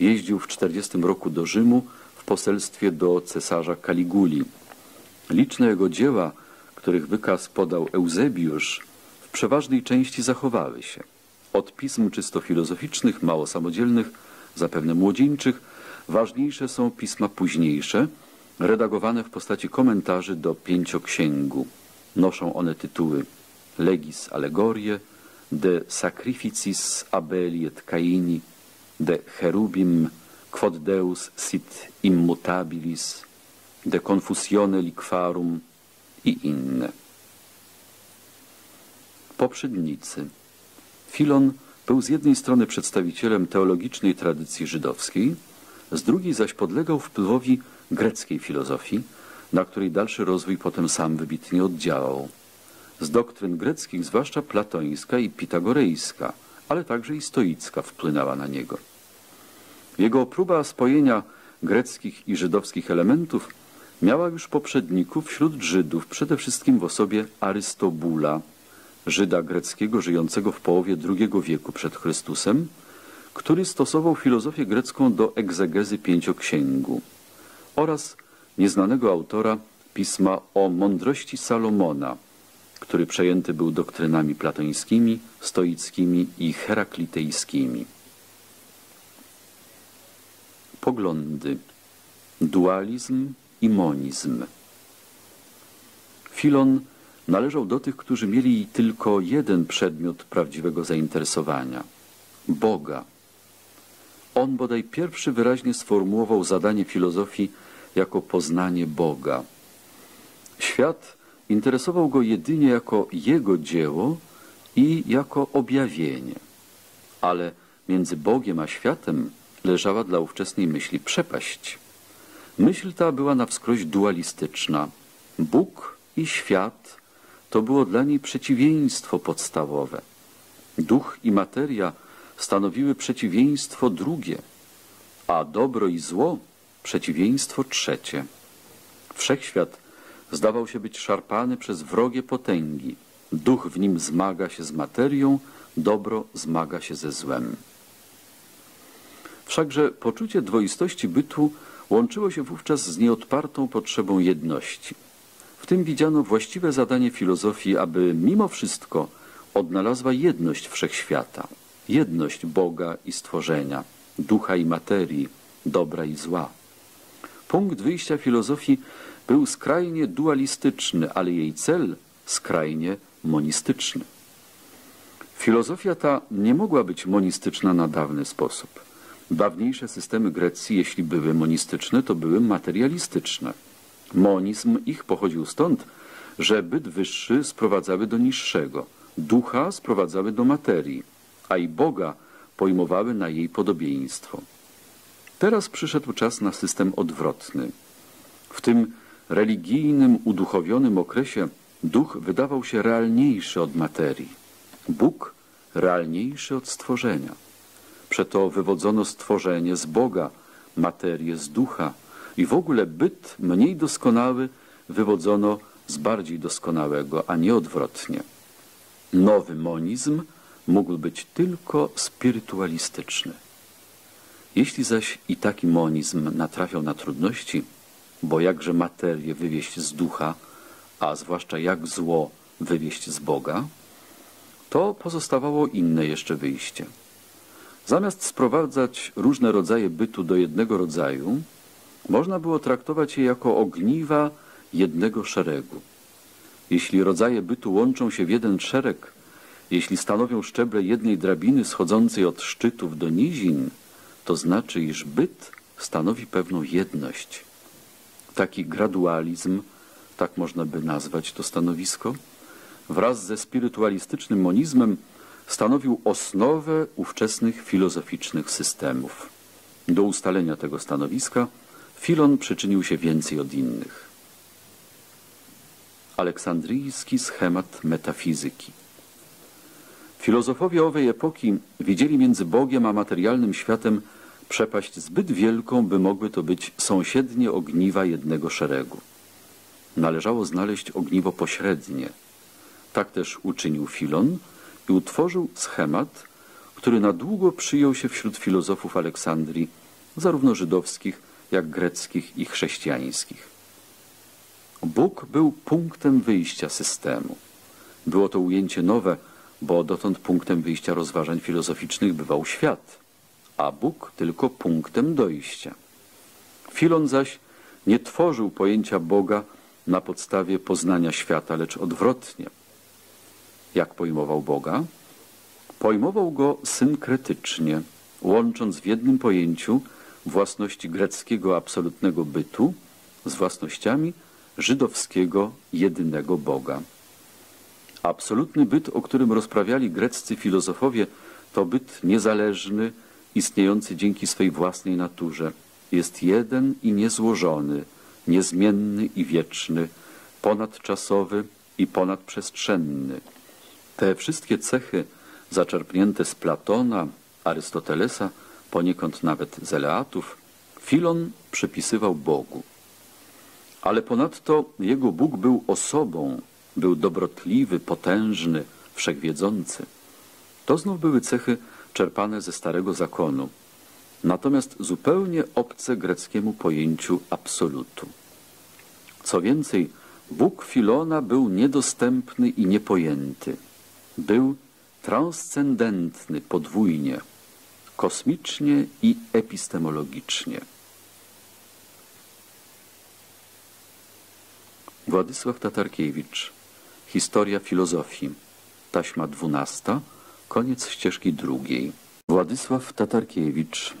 jeździł w 40 roku do Rzymu w poselstwie do cesarza Kaliguli. Liczne jego dzieła, których wykaz podał Eusebiusz, w przeważnej części zachowały się. Od pism czysto filozoficznych, mało samodzielnych, zapewne młodzieńczych, ważniejsze są pisma późniejsze, redagowane w postaci komentarzy do pięcioksięgu. Noszą one tytuły Legis Allegorie, De Sacrificis Abeli et Caini, De Cherubim, Quod Deus sit immutabilis, De Confusione Liquarum i inne. Poprzednicy Filon był z jednej strony przedstawicielem teologicznej tradycji żydowskiej, z drugiej zaś podlegał wpływowi greckiej filozofii, na której dalszy rozwój potem sam wybitnie oddziałał. Z doktryn greckich zwłaszcza platońska i pitagorejska, ale także i stoicka wpłynęła na niego. Jego próba spojenia greckich i żydowskich elementów miała już poprzedników wśród Żydów, przede wszystkim w osobie Arystobula, Żyda greckiego żyjącego w połowie II wieku przed Chrystusem, który stosował filozofię grecką do egzegezy pięcioksięgu oraz nieznanego autora pisma o mądrości Salomona, który przejęty był doktrynami platońskimi, stoickimi i heraklitejskimi. Poglądy Dualizm i monizm Filon należał do tych, którzy mieli tylko jeden przedmiot prawdziwego zainteresowania – Boga. On bodaj pierwszy wyraźnie sformułował zadanie filozofii jako poznanie Boga. Świat interesował go jedynie jako jego dzieło i jako objawienie. Ale między Bogiem a światem leżała dla ówczesnej myśli przepaść. Myśl ta była na wskroś dualistyczna. Bóg i świat to było dla niej przeciwieństwo podstawowe. Duch i materia stanowiły przeciwieństwo drugie, a dobro i zło przeciwieństwo trzecie. Wszechświat zdawał się być szarpany przez wrogie potęgi. Duch w nim zmaga się z materią, dobro zmaga się ze złem. Wszakże poczucie dwoistości bytu łączyło się wówczas z nieodpartą potrzebą jedności. W tym widziano właściwe zadanie filozofii, aby mimo wszystko odnalazła jedność wszechświata, jedność Boga i stworzenia, ducha i materii, dobra i zła. Punkt wyjścia filozofii był skrajnie dualistyczny, ale jej cel skrajnie monistyczny. Filozofia ta nie mogła być monistyczna na dawny sposób. Dawniejsze systemy Grecji, jeśli były monistyczne, to były materialistyczne. Monizm ich pochodził stąd, że byt wyższy sprowadzały do niższego, ducha sprowadzały do materii, a i Boga pojmowały na jej podobieństwo. Teraz przyszedł czas na system odwrotny. W tym religijnym, uduchowionym okresie duch wydawał się realniejszy od materii. Bóg realniejszy od stworzenia. Przeto wywodzono stworzenie z Boga, materię z ducha i w ogóle byt mniej doskonały wywodzono z bardziej doskonałego, a nie odwrotnie. Nowy monizm mógł być tylko spirytualistyczny. Jeśli zaś i taki monizm natrafiał na trudności, bo jakże materię wywieść z ducha, a zwłaszcza jak zło wywieść z Boga, to pozostawało inne jeszcze wyjście. Zamiast sprowadzać różne rodzaje bytu do jednego rodzaju, można było traktować je jako ogniwa jednego szeregu. Jeśli rodzaje bytu łączą się w jeden szereg, jeśli stanowią szczeble jednej drabiny schodzącej od szczytów do nizin, to znaczy, iż byt stanowi pewną jedność. Taki gradualizm, tak można by nazwać to stanowisko, wraz ze spirytualistycznym monizmem stanowił osnowę ówczesnych filozoficznych systemów. Do ustalenia tego stanowiska Filon przyczynił się więcej od innych. Aleksandryjski schemat metafizyki Filozofowie owej epoki widzieli między Bogiem a materialnym światem przepaść zbyt wielką, by mogły to być sąsiednie ogniwa jednego szeregu. Należało znaleźć ogniwo pośrednie. Tak też uczynił Filon i utworzył schemat, który na długo przyjął się wśród filozofów Aleksandrii, zarówno żydowskich, jak greckich i chrześcijańskich. Bóg był punktem wyjścia systemu. Było to ujęcie nowe, bo dotąd punktem wyjścia rozważań filozoficznych bywał świat, a Bóg tylko punktem dojścia. Filon zaś nie tworzył pojęcia Boga na podstawie poznania świata, lecz odwrotnie. Jak pojmował Boga? Pojmował go synkretycznie, łącząc w jednym pojęciu własności greckiego absolutnego bytu z własnościami żydowskiego jedynego Boga. Absolutny byt, o którym rozprawiali greccy filozofowie, to byt niezależny, istniejący dzięki swej własnej naturze. Jest jeden i niezłożony, niezmienny i wieczny, ponadczasowy i ponadprzestrzenny. Te wszystkie cechy zaczerpnięte z Platona, Arystotelesa, poniekąd nawet z Eleatów, Filon przypisywał Bogu. Ale ponadto jego Bóg był osobą, był dobrotliwy, potężny, wszechwiedzący. To znów były cechy czerpane ze Starego Zakonu, natomiast zupełnie obce greckiemu pojęciu absolutu. Co więcej, Bóg Filona był niedostępny i niepojęty. Był transcendentny podwójnie, kosmicznie i epistemologicznie. Władysław Tatarkiewicz Historia filozofii. Taśma dwunasta. Koniec ścieżki drugiej. Władysław Tatarkiewicz.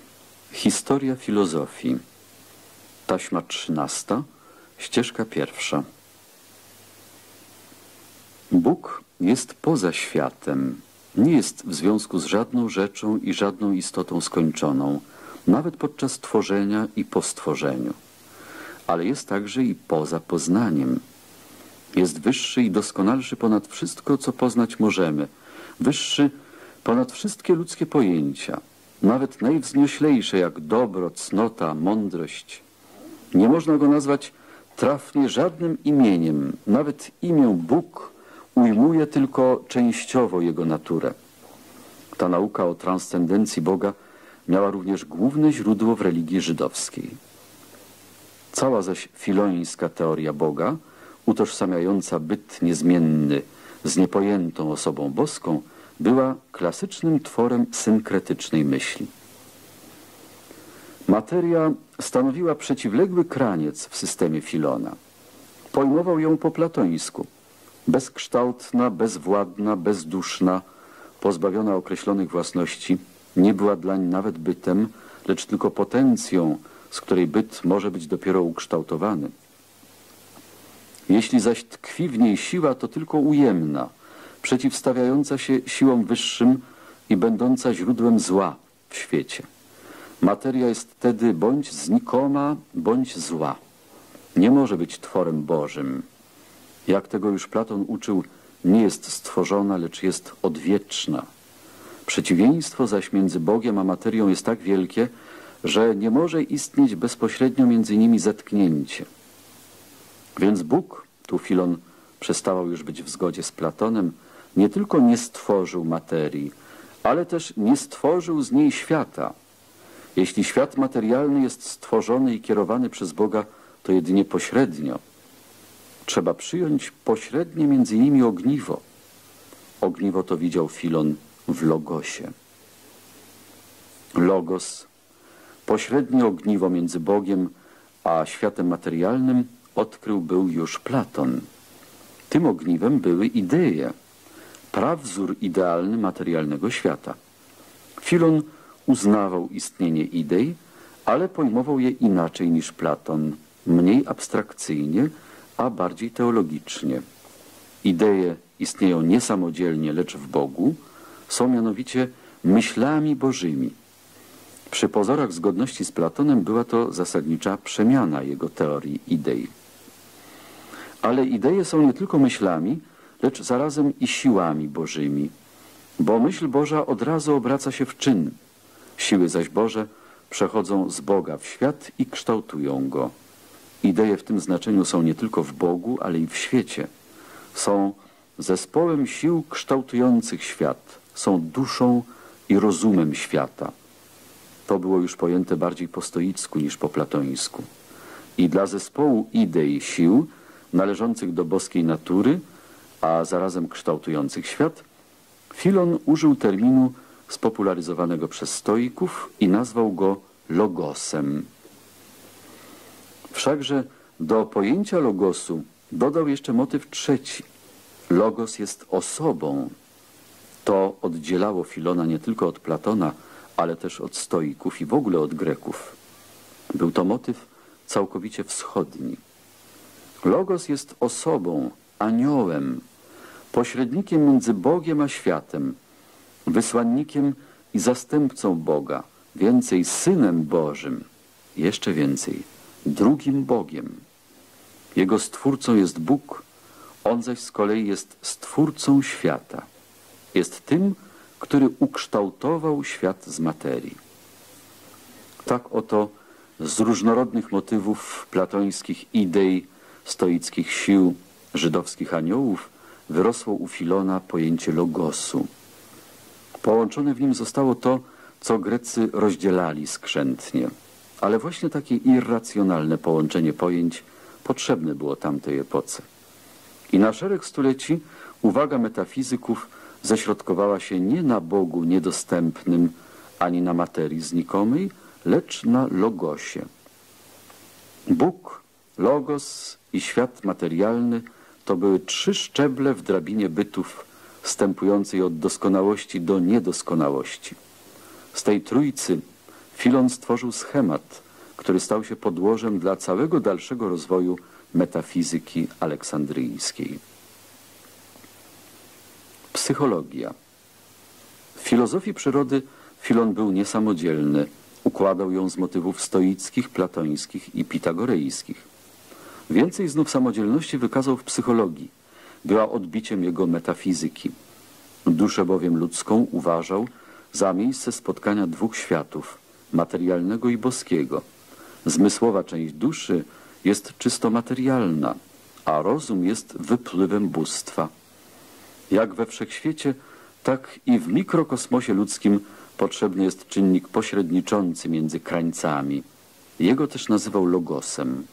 Historia filozofii. Taśma trzynasta. Ścieżka pierwsza. Bóg jest poza światem. Nie jest w związku z żadną rzeczą i żadną istotą skończoną, nawet podczas tworzenia i po stworzeniu. Ale jest także i poza poznaniem. Jest wyższy i doskonalszy ponad wszystko, co poznać możemy. Wyższy ponad wszystkie ludzkie pojęcia, nawet najwznioślejsze jak dobro, cnota, mądrość. Nie można go nazwać trafnie żadnym imieniem. Nawet imię Bóg ujmuje tylko częściowo jego naturę. Ta nauka o transcendencji Boga miała również główne źródło w religii żydowskiej. Cała zaś filońska teoria Boga – utożsamiająca byt niezmienny z niepojętą osobą boską, była klasycznym tworem synkretycznej myśli. Materia stanowiła przeciwległy kraniec w systemie Filona. Pojmował ją po platońsku. Bezkształtna, bezwładna, bezduszna, pozbawiona określonych własności, nie była dlań nawet bytem, lecz tylko potencją, z której byt może być dopiero ukształtowany. Jeśli zaś tkwi w niej siła, to tylko ujemna, przeciwstawiająca się siłom wyższym i będąca źródłem zła w świecie. Materia jest wtedy bądź znikoma, bądź zła. Nie może być tworem Bożym. Jak tego już Platon uczył, nie jest stworzona, lecz jest odwieczna. Przeciwieństwo zaś między Bogiem a materią jest tak wielkie, że nie może istnieć bezpośrednio między nimi zetknięcie. Więc Bóg, tu Filon przestawał już być w zgodzie z Platonem, nie tylko nie stworzył materii, ale też nie stworzył z niej świata. Jeśli świat materialny jest stworzony i kierowany przez Boga, to jedynie pośrednio. Trzeba przyjąć pośrednie między nimi ogniwo. Ogniwo to widział Filon w Logosie. Logos, pośrednie ogniwo między Bogiem a światem materialnym, odkrył był już Platon. Tym ogniwem były idee, prawzór idealny materialnego świata. Filon uznawał istnienie idei, ale pojmował je inaczej niż Platon, mniej abstrakcyjnie, a bardziej teologicznie. Idee istnieją niesamodzielnie, lecz w Bogu, są mianowicie myślami bożymi. Przy pozorach zgodności z Platonem była to zasadnicza przemiana jego teorii idei. Ale idee są nie tylko myślami, lecz zarazem i siłami bożymi, bo myśl Boża od razu obraca się w czyn. Siły zaś Boże przechodzą z Boga w świat i kształtują go. Idee w tym znaczeniu są nie tylko w Bogu, ale i w świecie. Są zespołem sił kształtujących świat, są duszą i rozumem świata. To było już pojęte bardziej po stoicku niż po platońsku. I dla zespołu idei sił należących do boskiej natury, a zarazem kształtujących świat, Filon użył terminu spopularyzowanego przez stoików i nazwał go logosem. Wszakże do pojęcia logosu dodał jeszcze motyw trzeci. Logos jest osobą. To oddzielało Filona nie tylko od Platona, ale też od stoików i w ogóle od Greków. Był to motyw całkowicie wschodni. Logos jest osobą, aniołem, pośrednikiem między Bogiem a światem, wysłannikiem i zastępcą Boga, więcej Synem Bożym, jeszcze więcej drugim Bogiem. Jego stwórcą jest Bóg, on zaś z kolei jest stwórcą świata. Jest tym, który ukształtował świat z materii. Tak oto z różnorodnych motywów platońskich idei, stoickich sił, żydowskich aniołów wyrosło u Filona pojęcie logosu. Połączone w nim zostało to, co Grecy rozdzielali skrzętnie. Ale właśnie takie irracjonalne połączenie pojęć potrzebne było tamtej epoce. I na szereg stuleci uwaga metafizyków ześrodkowała się nie na Bogu niedostępnym, ani na materii znikomej, lecz na logosie. Bóg, logos i świat materialny to były trzy szczeble w drabinie bytów, wstępującej od doskonałości do niedoskonałości. Z tej trójcy Filon stworzył schemat, który stał się podłożem dla całego dalszego rozwoju metafizyki aleksandryjskiej. Psychologia. W filozofii przyrody Filon był niesamodzielny. Układał ją z motywów stoickich, platońskich i pitagorejskich. Więcej znów samodzielności wykazał w psychologii. Była odbiciem jego metafizyki. Duszę bowiem ludzką uważał za miejsce spotkania dwóch światów, materialnego i boskiego. Zmysłowa część duszy jest czysto materialna, a rozum jest wypływem bóstwa. Jak we wszechświecie, tak i w mikrokosmosie ludzkim potrzebny jest czynnik pośredniczący między krańcami. Jego też nazywał logosem.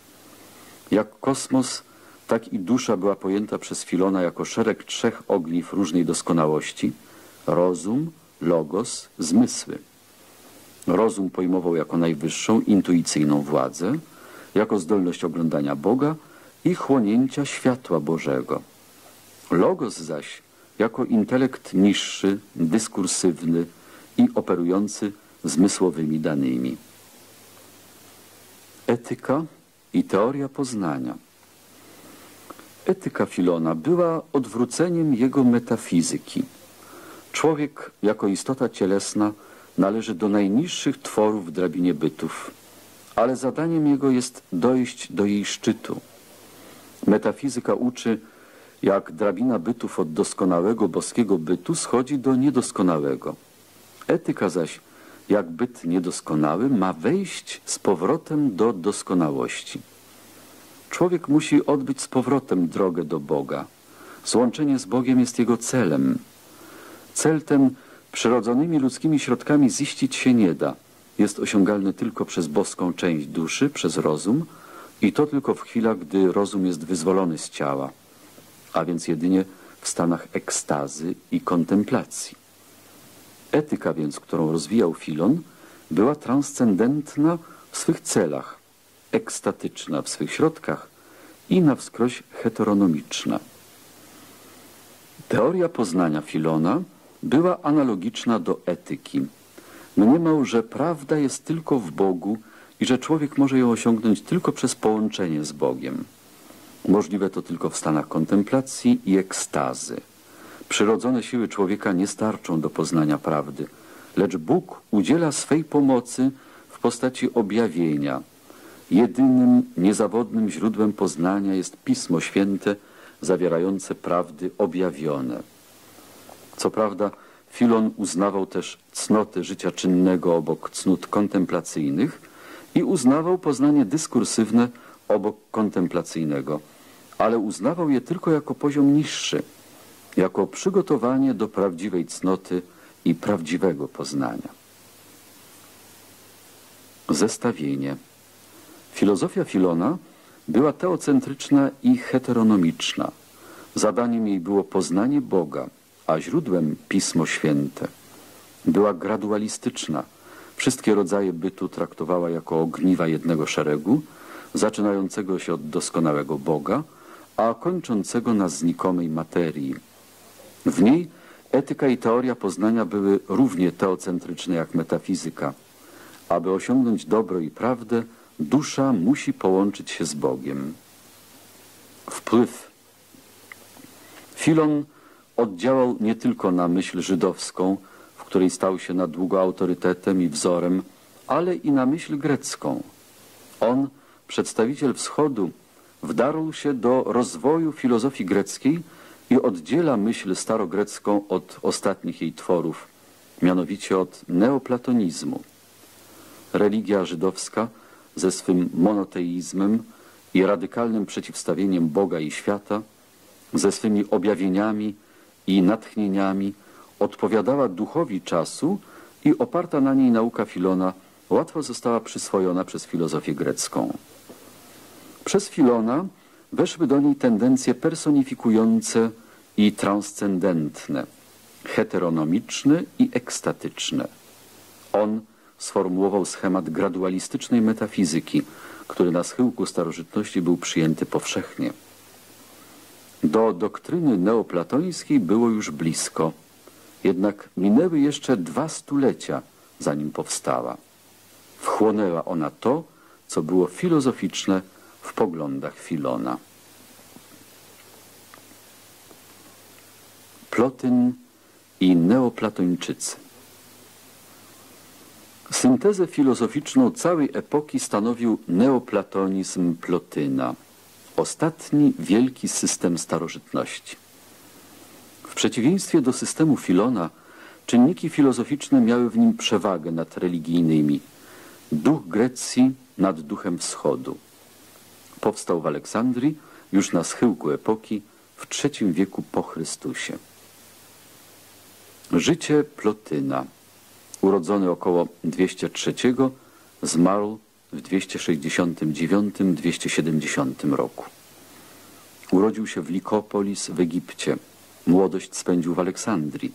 Jak kosmos, tak i dusza była pojęta przez Filona jako szereg trzech ogniw różnej doskonałości – rozum, logos, zmysły. Rozum pojmował jako najwyższą, intuicyjną władzę, jako zdolność oglądania Boga i chłonięcia światła Bożego. Logos zaś jako intelekt niższy, dyskursywny i operujący zmysłowymi danymi. Etyka i teoria poznania. Etyka Filona była odwróceniem jego metafizyki. Człowiek jako istota cielesna należy do najniższych tworów w drabinie bytów, ale zadaniem jego jest dojść do jej szczytu. Metafizyka uczy, jak drabina bytów od doskonałego boskiego bytu schodzi do niedoskonałego. Etyka zaś, jak byt niedoskonały, ma wejść z powrotem do doskonałości. Człowiek musi odbyć z powrotem drogę do Boga. Złączenie z Bogiem jest jego celem. Cel ten przyrodzonymi ludzkimi środkami ziścić się nie da. Jest osiągalny tylko przez boską część duszy, przez rozum i to tylko w chwilach, gdy rozum jest wyzwolony z ciała, a więc jedynie w stanach ekstazy i kontemplacji. Etyka więc, którą rozwijał Filon, była transcendentna w swych celach, ekstatyczna w swych środkach i na wskroś heteronomiczna. Teoria poznania Filona była analogiczna do etyki. Mniemał, że prawda jest tylko w Bogu i że człowiek może ją osiągnąć tylko przez połączenie z Bogiem. Możliwe to tylko w stanach kontemplacji i ekstazy. Przyrodzone siły człowieka nie starczą do poznania prawdy, lecz Bóg udziela swej pomocy w postaci objawienia. Jedynym, niezawodnym źródłem poznania jest Pismo Święte, zawierające prawdy objawione. Co prawda, Filon uznawał też cnoty życia czynnego obok cnót kontemplacyjnych i uznawał poznanie dyskursywne obok kontemplacyjnego, ale uznawał je tylko jako poziom niższy, jako przygotowanie do prawdziwej cnoty i prawdziwego poznania. Zestawienie. Filozofia Filona była teocentryczna i heteronomiczna. Zadaniem jej było poznanie Boga, a źródłem Pismo Święte. Była gradualistyczna. Wszystkie rodzaje bytu traktowała jako ogniwa jednego szeregu, zaczynającego się od doskonałego Boga, a kończącego na znikomej materii. W niej etyka i teoria poznania były równie teocentryczne jak metafizyka. Aby osiągnąć dobro i prawdę, dusza musi połączyć się z Bogiem. Wpływ Filon oddziałał nie tylko na myśl żydowską, w której stał się na długo autorytetem i wzorem, ale i na myśl grecką. On, przedstawiciel wschodu, wdarł się do rozwoju filozofii greckiej i oddziela myśl starogrecką od ostatnich jej tworów, mianowicie od neoplatonizmu. Religia żydowska ze swym monoteizmem i radykalnym przeciwstawieniem Boga i świata, ze swymi objawieniami i natchnieniami odpowiadała duchowi czasu i oparta na niej nauka Filona łatwo została przyswojona przez filozofię grecką. Przez Filona weszły do niej tendencje personifikujące i transcendentne, heteronomiczne i ekstatyczne. On sformułował schemat gradualistycznej metafizyki, który na schyłku starożytności był przyjęty powszechnie. Do doktryny neoplatońskiej było już blisko, jednak minęły jeszcze dwa stulecia, zanim powstała. Wchłonęła ona to, co było filozoficzne w poglądach Filona. Plotyn i neoplatończycy Syntezę filozoficzną całej epoki stanowił neoplatonizm Plotyna – Ostatni wielki system starożytności. W przeciwieństwie do systemu Filona, czynniki filozoficzne miały w nim przewagę nad religijnymi. Duch Grecji nad duchem wschodu. Powstał w Aleksandrii już na schyłku epoki w III wieku po Chrystusie. Życie Plotyna. Urodzony około 203, zmarł w 269-270 roku. Urodził się w Likopolis w Egipcie. Młodość spędził w Aleksandrii.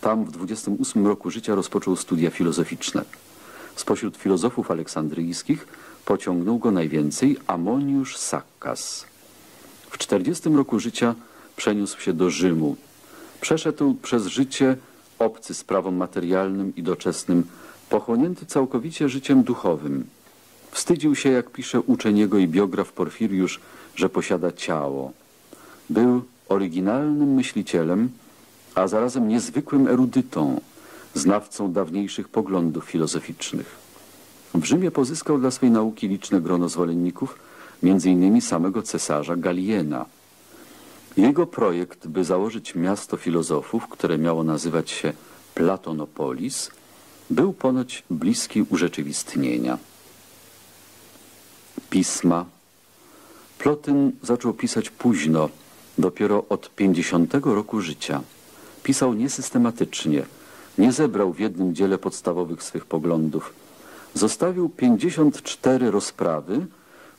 Tam w 28 roku życia rozpoczął studia filozoficzne. Spośród filozofów aleksandryjskich pociągnął go najwięcej Amoniusz Sakkas. W 40 roku życia przeniósł się do Rzymu. Przeszedł przez życie obcy sprawom materialnym i doczesnym, pochłonięty całkowicie życiem duchowym. Wstydził się, jak pisze uczeń jego i biograf Porfiriusz, że posiada ciało. Był oryginalnym myślicielem, a zarazem niezwykłym erudytą, znawcą dawniejszych poglądów filozoficznych. W Rzymie pozyskał dla swej nauki liczne grono zwolenników, m.in. samego cesarza Galiena. Jego projekt, by założyć miasto filozofów, które miało nazywać się Platonopolis, był ponoć bliski urzeczywistnienia. Pisma. Plotyn zaczął pisać późno, dopiero od 50 roku życia. Pisał niesystematycznie, nie zebrał w jednym dziele podstawowych swych poglądów. Zostawił 54 rozprawy,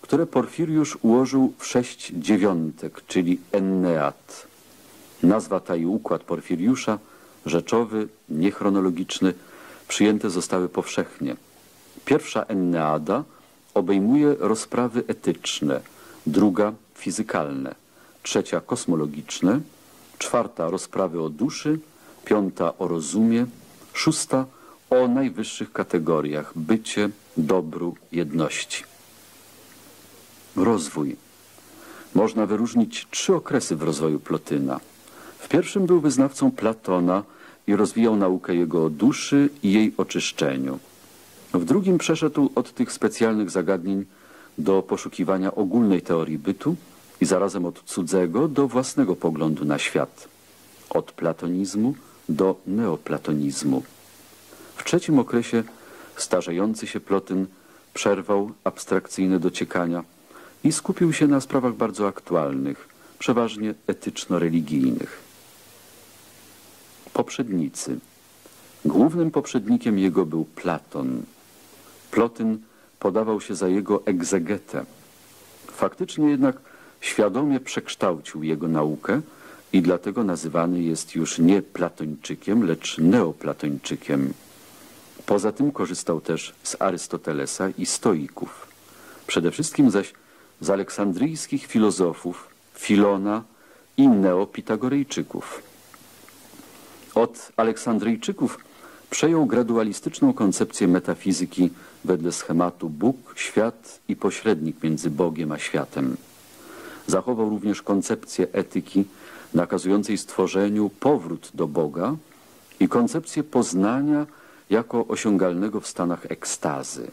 które Porfiriusz ułożył w sześć dziewiątek, czyli Enneat. Nazwa ta i układ Porfiriusza, rzeczowy, niechronologiczny, przyjęte zostały powszechnie. Pierwsza Enneada obejmuje rozprawy etyczne, druga fizykalne, trzecia kosmologiczne, czwarta rozprawy o duszy, piąta o rozumie, szósta o najwyższych kategoriach bycie, dobru, jedności. Rozwój. Można wyróżnić trzy okresy w rozwoju Plotyna. W pierwszym był wyznawcą Platona i rozwijał naukę jego duszy i jej oczyszczeniu. W drugim przeszedł od tych specjalnych zagadnień do poszukiwania ogólnej teorii bytu i zarazem od cudzego do własnego poglądu na świat. Od platonizmu do neoplatonizmu. W trzecim okresie starzejący się Plotyn przerwał abstrakcyjne dociekania i skupił się na sprawach bardzo aktualnych, przeważnie etyczno-religijnych. Poprzednicy. Głównym poprzednikiem jego był Platon. Plotyn podawał się za jego egzegetę. Faktycznie jednak świadomie przekształcił jego naukę i dlatego nazywany jest już nie platończykiem, lecz neoplatończykiem. Poza tym korzystał też z Arystotelesa i stoików. Przede wszystkim zaś z aleksandryjskich filozofów Filona i neopitagorejczyków. Od Aleksandryjczyków przejął gradualistyczną koncepcję metafizyki wedle schematu Bóg, świat i pośrednik między Bogiem a światem. Zachował również koncepcję etyki nakazującej stworzeniu powrót do Boga i koncepcję poznania jako osiągalnego w stanach ekstazy.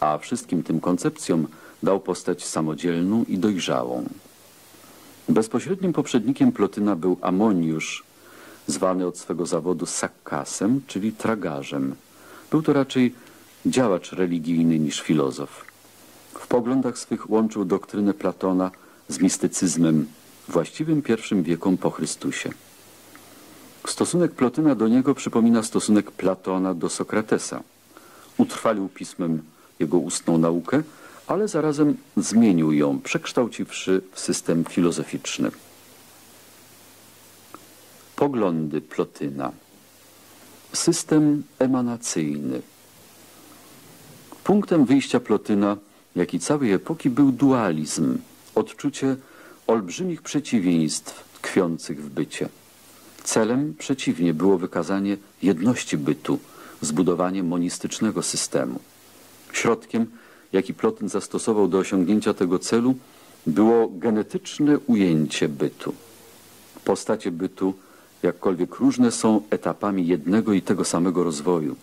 A wszystkim tym koncepcjom dał postać samodzielną i dojrzałą. Bezpośrednim poprzednikiem Plotyna był Amoniusz, zwany od swego zawodu Sakkasem, czyli tragarzem. Był to raczej działacz religijny niż filozof. W poglądach swych łączył doktrynę Platona z mistycyzmem, właściwym pierwszym wiekom po Chrystusie. Stosunek Plotyna do niego przypomina stosunek Platona do Sokratesa. Utrwalił pismem jego ustną naukę, ale zarazem zmienił ją, przekształciwszy w system filozoficzny. Poglądy Plotyna System emanacyjny Punktem wyjścia Plotyna, jak i całej epoki, był dualizm, odczucie olbrzymich przeciwieństw tkwiących w bycie. Celem przeciwnie było wykazanie jedności bytu, zbudowanie monistycznego systemu. Środkiem, jaki Plotyn zastosował do osiągnięcia tego celu, było genetyczne ujęcie bytu. Postacie bytu, jakkolwiek różne, są etapami jednego i tego samego rozwoju.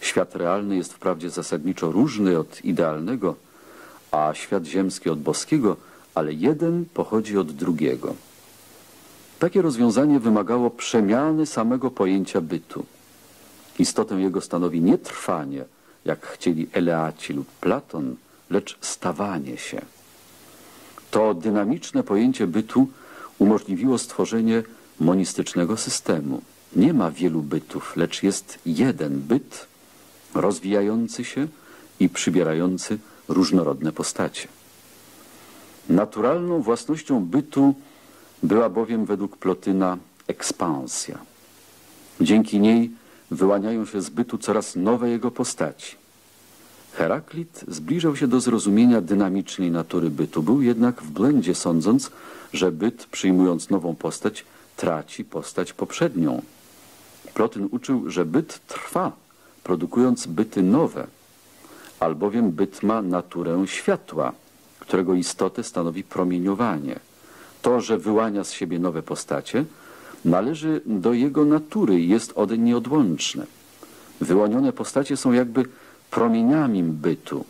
Świat realny jest wprawdzie zasadniczo różny od idealnego, a świat ziemski od boskiego, ale jeden pochodzi od drugiego. Takie rozwiązanie wymagało przemiany samego pojęcia bytu. Istotę jego stanowi nie trwanie, jak chcieli Eleaci lub Platon, lecz stawanie się. To dynamiczne pojęcie bytu umożliwiło stworzenie monistycznego systemu. Nie ma wielu bytów, lecz jest jeden byt rozwijający się i przybierający różnorodne postacie. Naturalną własnością bytu była bowiem według Plotyna ekspansja. Dzięki niej wyłaniają się z bytu coraz nowe jego postaci. Heraklit zbliżał się do zrozumienia dynamicznej natury bytu. Był jednak w błędzie sądząc, że byt przyjmując nową postać traci postać poprzednią. Plotyn uczył, że byt trwa, produkując byty nowe, albowiem byt ma naturę światła, którego istotę stanowi promieniowanie. To, że wyłania z siebie nowe postacie, należy do jego natury i jest odeń nieodłączne. Wyłonione postacie są jakby promieniami bytu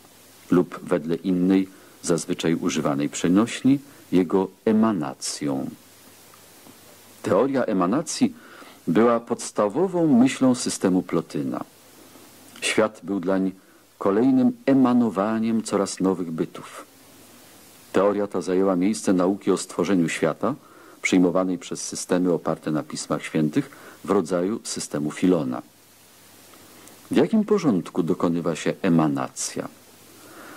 lub wedle innej, zazwyczaj używanej przenośni, jego emanacją. Teoria emanacji była podstawową myślą systemu Plotyna. Świat był dlań kolejnym emanowaniem coraz nowych bytów. Teoria ta zajęła miejsce nauki o stworzeniu świata, przyjmowanej przez systemy oparte na Pismach Świętych w rodzaju systemu Filona. W jakim porządku dokonywa się emanacja?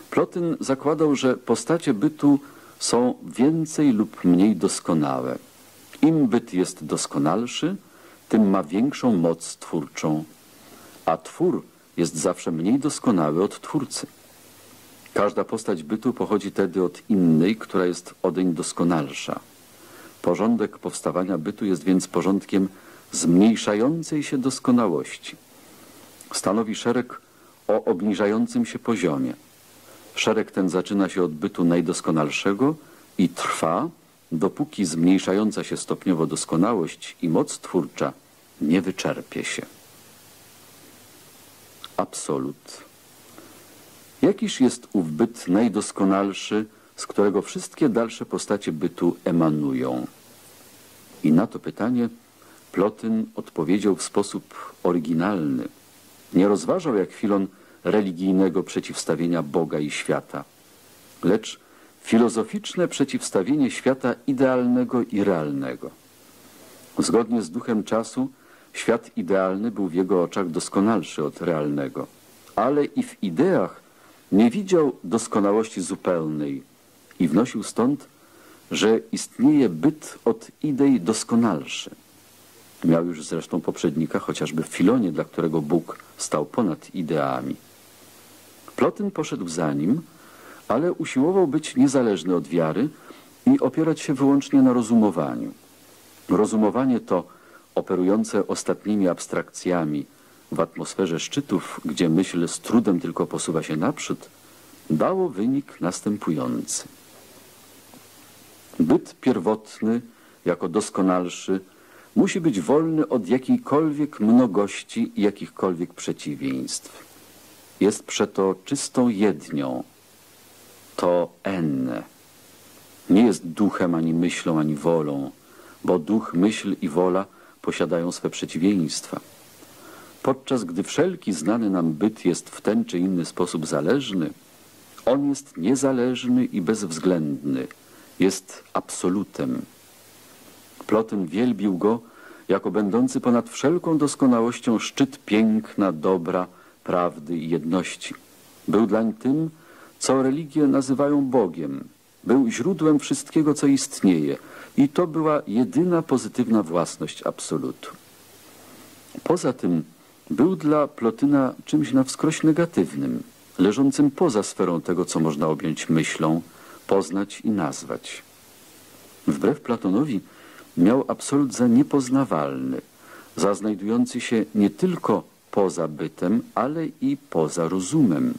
Plotyn zakładał, że postacie bytu są więcej lub mniej doskonałe. Im byt jest doskonalszy, tym ma większą moc twórczą, a twór jest zawsze mniej doskonały od twórcy. Każda postać bytu pochodzi tedy od innej, która jest odeń doskonalsza. Porządek powstawania bytu jest więc porządkiem zmniejszającej się doskonałości. Stanowi szereg o obniżającym się poziomie. Szereg ten zaczyna się od bytu najdoskonalszego i trwa, dopóki zmniejszająca się stopniowo doskonałość i moc twórcza nie wyczerpie się. Absolut. Jakiż jest ów byt najdoskonalszy, z którego wszystkie dalsze postacie bytu emanują? I na to pytanie Plotyn odpowiedział w sposób oryginalny. Nie rozważał jak Filon religijnego przeciwstawienia Boga i świata, lecz filozoficzne przeciwstawienie świata idealnego i realnego. Zgodnie z duchem czasu świat idealny był w jego oczach doskonalszy od realnego, ale i w ideach nie widział doskonałości zupełnej i wnosił stąd, że istnieje byt od idei doskonalszy. Miał już zresztą poprzednika, chociażby w Filonie, dla którego Bóg stał ponad ideami. Plotyn poszedł za nim, ale usiłował być niezależny od wiary i opierać się wyłącznie na rozumowaniu. Rozumowanie to, operujące ostatnimi abstrakcjami w atmosferze szczytów, gdzie myśl z trudem tylko posuwa się naprzód, dało wynik następujący. Byt pierwotny, jako doskonalszy, musi być wolny od jakiejkolwiek mnogości i jakichkolwiek przeciwieństw. Jest przeto czystą jednią, to enne. Nie jest duchem, ani myślą, ani wolą, bo duch, myśl i wola posiadają swe przeciwieństwa. Podczas gdy wszelki znany nam byt jest w ten czy inny sposób zależny, on jest niezależny i bezwzględny, jest absolutem. Plotyn wielbił go jako będący ponad wszelką doskonałością szczyt piękna, dobra, prawdy i jedności. Był dlań tym, co religie nazywają Bogiem. Był źródłem wszystkiego, co istnieje i to była jedyna pozytywna własność absolutu. Poza tym był dla Plotyna czymś na wskroś negatywnym, leżącym poza sferą tego, co można objąć myślą, poznać i nazwać. Wbrew Platonowi miał absolut za niepoznawalny, za znajdujący się nie tylko poza bytem, ale i poza rozumem.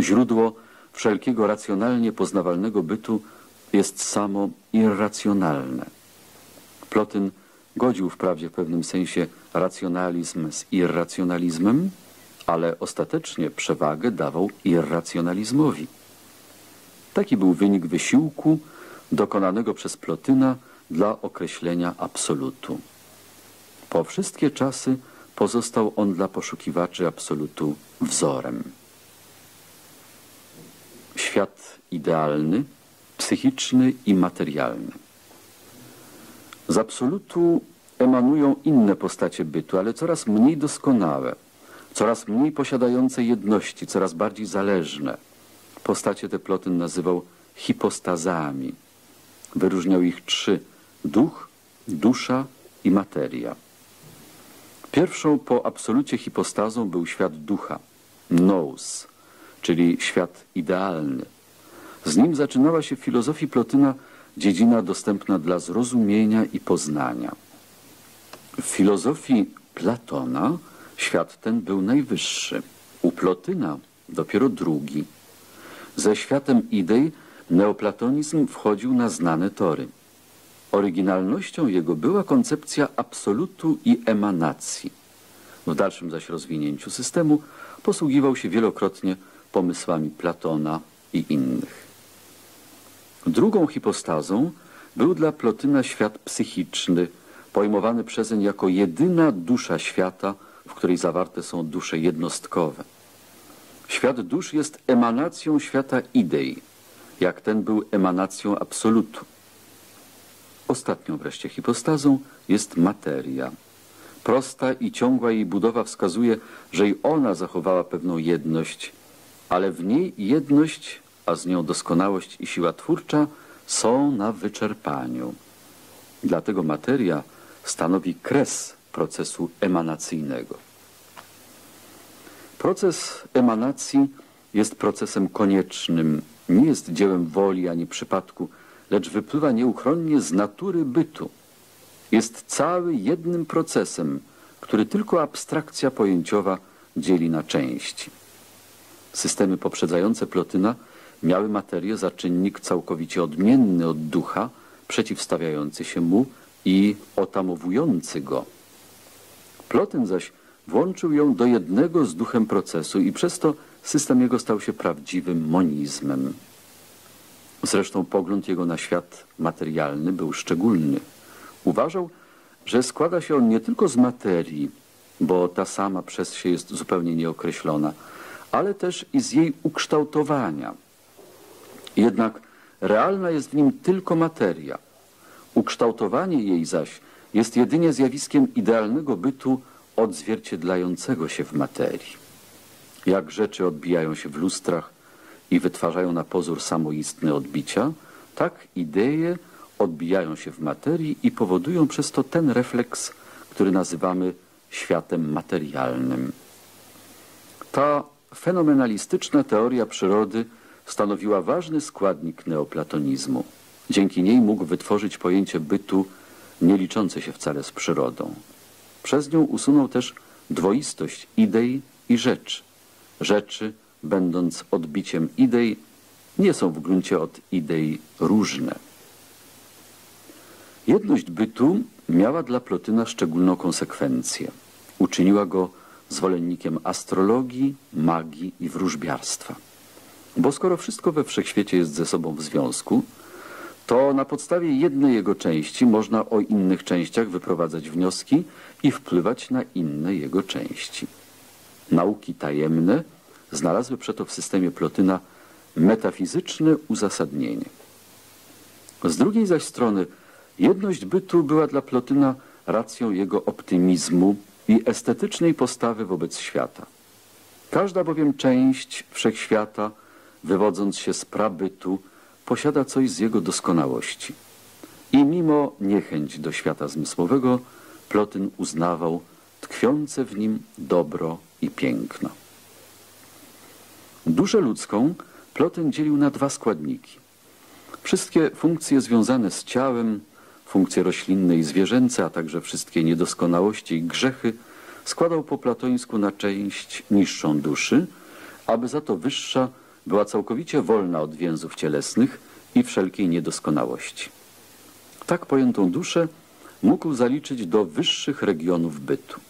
Źródło wszelkiego racjonalnie poznawalnego bytu jest samo irracjonalne. Plotyn godził wprawdzie w pewnym sensie racjonalizm z irracjonalizmem, ale ostatecznie przewagę dawał irracjonalizmowi. Taki był wynik wysiłku dokonanego przez Plotyna dla określenia absolutu. Po wszystkie czasy pozostał on dla poszukiwaczy absolutu wzorem. Świat idealny, psychiczny i materialny. Z absolutu emanują inne postacie bytu, ale coraz mniej doskonałe, coraz mniej posiadające jedności, coraz bardziej zależne. Postacie te Plotyn nazywał hipostazami. Wyróżniał ich trzy – duch, dusza i materia. Pierwszą po absolucie hipostazą był świat ducha, nous, czyli świat idealny. Z nim zaczynała się w filozofii Plotyna dziedzina dostępna dla zrozumienia i poznania. W filozofii Platona świat ten był najwyższy, u Plotyna dopiero drugi. Ze światem idei neoplatonizm wchodził na znane tory. Oryginalnością jego była koncepcja absolutu i emanacji. W dalszym zaś rozwinięciu systemu posługiwał się wielokrotnie pomysłami Platona i innych. Drugą hipostazą był dla Plotyna świat psychiczny, pojmowany przezeń jako jedyna dusza świata, w której zawarte są dusze jednostkowe. Świat dusz jest emanacją świata idei, jak ten był emanacją absolutu. Ostatnią wreszcie hipostazą jest materia. Prosta i ciągła jej budowa wskazuje, że i ona zachowała pewną jedność, ale w niej jedność, a z nią doskonałość i siła twórcza są na wyczerpaniu. Dlatego materia stanowi kres procesu emanacyjnego. Proces emanacji jest procesem koniecznym, nie jest dziełem woli ani przypadku, lecz wypływa nieuchronnie z natury bytu. Jest cały jednym procesem, który tylko abstrakcja pojęciowa dzieli na części. Systemy poprzedzające Plotyna miały materię za czynnik całkowicie odmienny od ducha, przeciwstawiający się mu i otamowujący go. Plotyn zaś włączył ją do jednego z duchem procesu i przez to system jego stał się prawdziwym monizmem. Zresztą pogląd jego na świat materialny był szczególny. Uważał, że składa się on nie tylko z materii, bo ta sama przez się jest zupełnie nieokreślona, ale też i z jej ukształtowania. Jednak realna jest w nim tylko materia. Ukształtowanie jej zaś jest jedynie zjawiskiem idealnego bytu odzwierciedlającego się w materii. Jak rzeczy odbijają się w lustrach i wytwarzają na pozór samoistne odbicia, tak idee odbijają się w materii i powodują przez to ten refleks, który nazywamy światem materialnym. Ta fenomenalistyczna teoria przyrody stanowiła ważny składnik neoplatonizmu. Dzięki niej mógł wytworzyć pojęcie bytu nie liczące się wcale z przyrodą. Przez nią usunął też dwoistość idei i rzeczy. Rzeczy, będąc odbiciem idei, nie są w gruncie od idei różne. Jedność bytu miała dla Plotyna szczególną konsekwencję. Uczyniła go zwolennikiem astrologii, magii i wróżbiarstwa. Bo skoro wszystko we wszechświecie jest ze sobą w związku, to na podstawie jednej jego części można o innych częściach wyprowadzać wnioski i wpływać na inne jego części. Nauki tajemne znalazły przeto w systemie Plotyna metafizyczne uzasadnienie. Z drugiej zaś strony jedność bytu była dla Plotyna racją jego optymizmu i estetycznej postawy wobec świata. Każda bowiem część wszechświata, wywodząc się z prabytu, posiada coś z jego doskonałości. I mimo niechęć do świata zmysłowego, Plotyn uznawał tkwiące w nim dobro i piękno. Duszę ludzką Plotyn dzielił na dwa składniki. Wszystkie funkcje związane z ciałem, funkcje roślinne i zwierzęce, a także wszystkie niedoskonałości i grzechy składał po platońsku na część niższą duszy, aby za to wyższa była całkowicie wolna od więzów cielesnych i wszelkiej niedoskonałości. Tak pojętą duszę mógł zaliczyć do wyższych regionów bytu.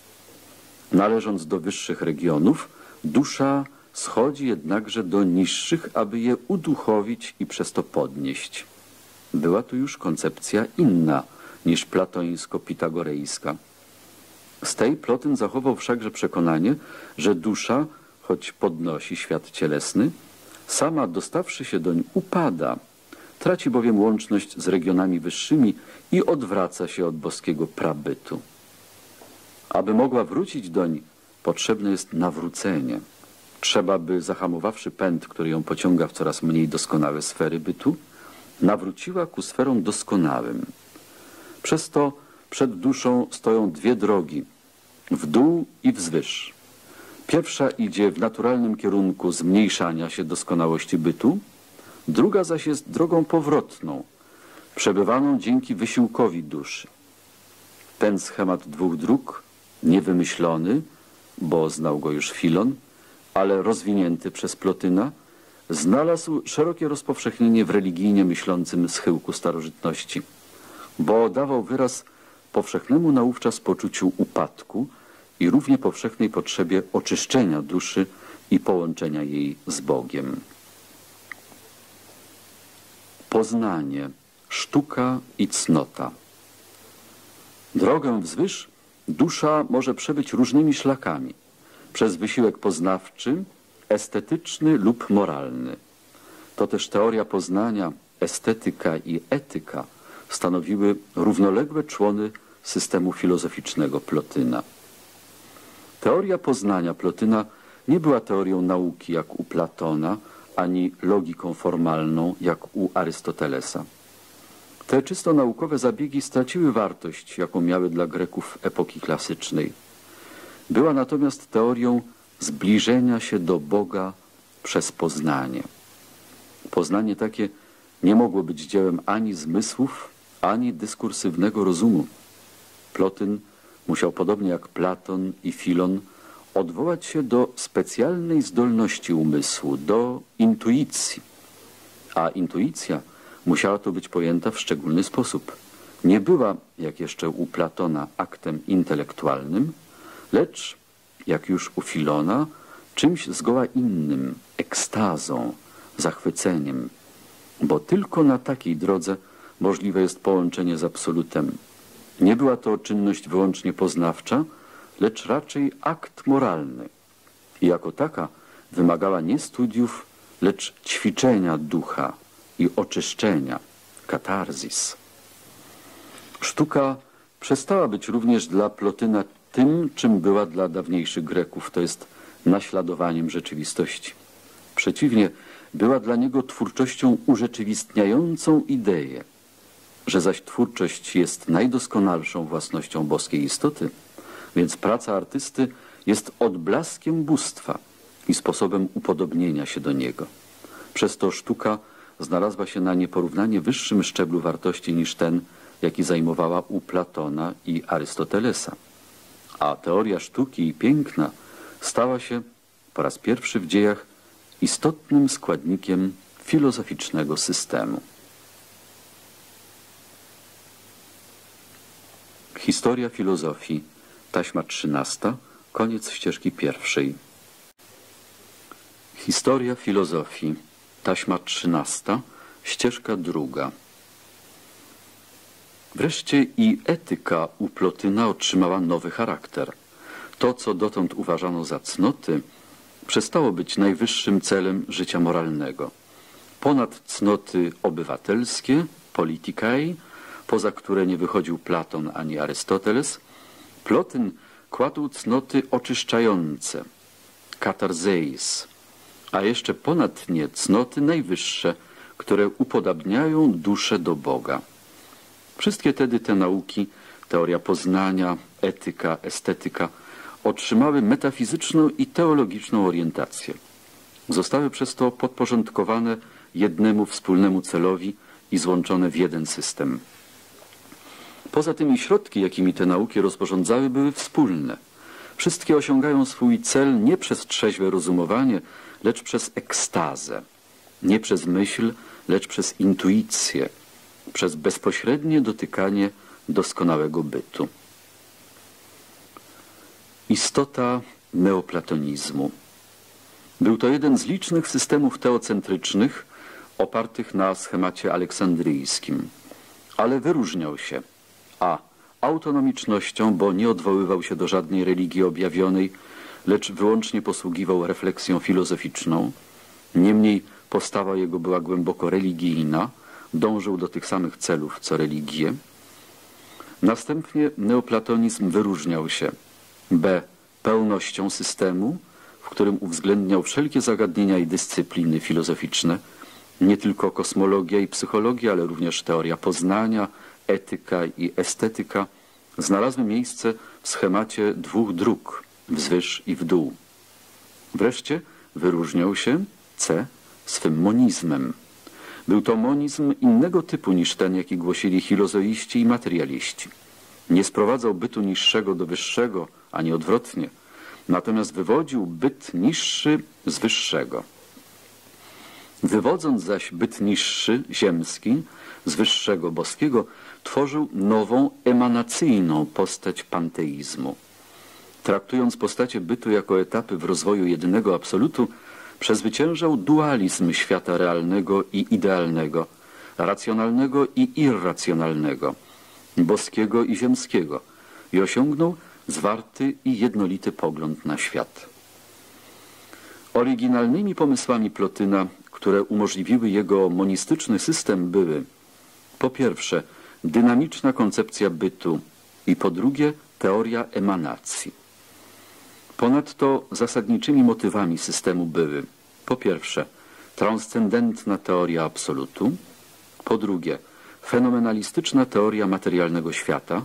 Należąc do wyższych regionów, dusza schodzi jednakże do niższych, aby je uduchowić i przez to podnieść. Była tu już koncepcja inna niż platońsko-pitagorejska. Z tej Plotyn zachował wszakże przekonanie, że dusza, choć podnosi świat cielesny, sama dostawszy się doń upada, traci bowiem łączność z regionami wyższymi i odwraca się od boskiego prabytu. Aby mogła wrócić doń, potrzebne jest nawrócenie. Trzeba by, zahamowawszy pęd, który ją pociąga w coraz mniej doskonałe sfery bytu, nawróciła ku sferom doskonałym. Przez to przed duszą stoją dwie drogi. w dół i wzwyż. Pierwsza idzie w naturalnym kierunku zmniejszania się doskonałości bytu, druga zaś jest drogą powrotną, przebywaną dzięki wysiłkowi duszy. Ten schemat dwóch dróg, niewymyślony, bo znał go już Filon, ale rozwinięty przez Plotyna, znalazł szerokie rozpowszechnienie w religijnie myślącym schyłku starożytności, bo dawał wyraz powszechnemu naówczas poczuciu upadku i równie powszechnej potrzebie oczyszczenia duszy i połączenia jej z Bogiem. Poznanie, sztuka i cnota. Drogę wzwyż dusza może przebyć różnymi szlakami. Przez wysiłek poznawczy, estetyczny lub moralny. To też teoria poznania, estetyka i etyka stanowiły równoległe człony systemu filozoficznego Plotyna. Teoria poznania Plotyna nie była teorią nauki jak u Platona, ani logiką formalną jak u Arystotelesa. Te czysto naukowe zabiegi straciły wartość, jaką miały dla Greków epoki klasycznej. Była natomiast teorią zbliżenia się do Boga przez poznanie. Poznanie takie nie mogło być dziełem ani zmysłów, ani dyskursywnego rozumu. Plotyn musiał podobnie jak Platon i Filon odwołać się do specjalnej zdolności umysłu, do intuicji. A intuicja musiała tu być pojęta w szczególny sposób. Nie była, jak jeszcze u Platona, aktem intelektualnym, lecz, jak już u Filona, czymś zgoła innym, ekstazą, zachwyceniem, bo tylko na takiej drodze możliwe jest połączenie z absolutem. Nie była to czynność wyłącznie poznawcza, lecz raczej akt moralny. I jako taka wymagała nie studiów, lecz ćwiczenia ducha i oczyszczenia, katarzis. Sztuka przestała być również dla Plotyna tym, czym była dla dawniejszych Greków, to jest naśladowaniem rzeczywistości. Przeciwnie, była dla niego twórczością urzeczywistniającą ideę, że zaś twórczość jest najdoskonalszą własnością boskiej istoty, więc praca artysty jest odblaskiem bóstwa i sposobem upodobnienia się do niego. Przez to sztuka znalazła się na nieporównanie wyższym szczeblu wartości niż ten, jaki zajmowała u Platona i Arystotelesa. A teoria sztuki i piękna stała się po raz pierwszy w dziejach istotnym składnikiem filozoficznego systemu. Historia filozofii, taśma trzynasta, koniec ścieżki pierwszej. Historia filozofii, taśma trzynasta, ścieżka druga. Wreszcie i etyka u Plotyna otrzymała nowy charakter. To, co dotąd uważano za cnoty, przestało być najwyższym celem życia moralnego. Ponad cnoty obywatelskie, politikai, poza które nie wychodził Platon ani Arystoteles, Plotyn kładł cnoty oczyszczające, katarzeis, a jeszcze ponad nie cnoty najwyższe, które upodabniają duszę do Boga. Wszystkie tedy te nauki, teoria poznania, etyka, estetyka, otrzymały metafizyczną i teologiczną orientację. Zostały przez to podporządkowane jednemu wspólnemu celowi i złączone w jeden system. Poza tymi środki, jakimi te nauki rozporządzały, były wspólne. Wszystkie osiągają swój cel nie przez trzeźwe rozumowanie, lecz przez ekstazę. Nie przez myśl, lecz przez intuicję, przez bezpośrednie dotykanie doskonałego bytu. Istota neoplatonizmu. Był to jeden z licznych systemów teocentrycznych opartych na schemacie aleksandryjskim, ale wyróżniał się – a. Autonomicznością, bo nie odwoływał się do żadnej religii objawionej, lecz wyłącznie posługiwał refleksją filozoficzną. Niemniej postawa jego była głęboko religijna, dążył do tych samych celów co religie. Następnie neoplatonizm wyróżniał się b. pełnością systemu, w którym uwzględniał wszelkie zagadnienia i dyscypliny filozoficzne, nie tylko kosmologia i psychologia, ale również teoria poznania, etyka i estetyka znalazły miejsce w schemacie dwóch dróg, wzwyż i w dół. Wreszcie wyróżniał się C swym monizmem. Był to monizm innego typu niż ten, jaki głosili filozoiści i materialiści. Nie sprowadzał bytu niższego do wyższego, ani odwrotnie, natomiast wywodził byt niższy z wyższego. Wywodząc zaś byt niższy, ziemski, z wyższego boskiego, tworzył nową, emanacyjną postać panteizmu. Traktując postacie bytu jako etapy w rozwoju jedynego absolutu, przezwyciężał dualizm świata realnego i idealnego, racjonalnego i irracjonalnego, boskiego i ziemskiego i osiągnął zwarty i jednolity pogląd na świat. Oryginalnymi pomysłami Plotyna, które umożliwiły jego monistyczny system były po pierwsze dynamiczna koncepcja bytu i po drugie teoria emanacji. Ponadto zasadniczymi motywami systemu były po pierwsze transcendentna teoria absolutu, po drugie fenomenalistyczna teoria materialnego świata,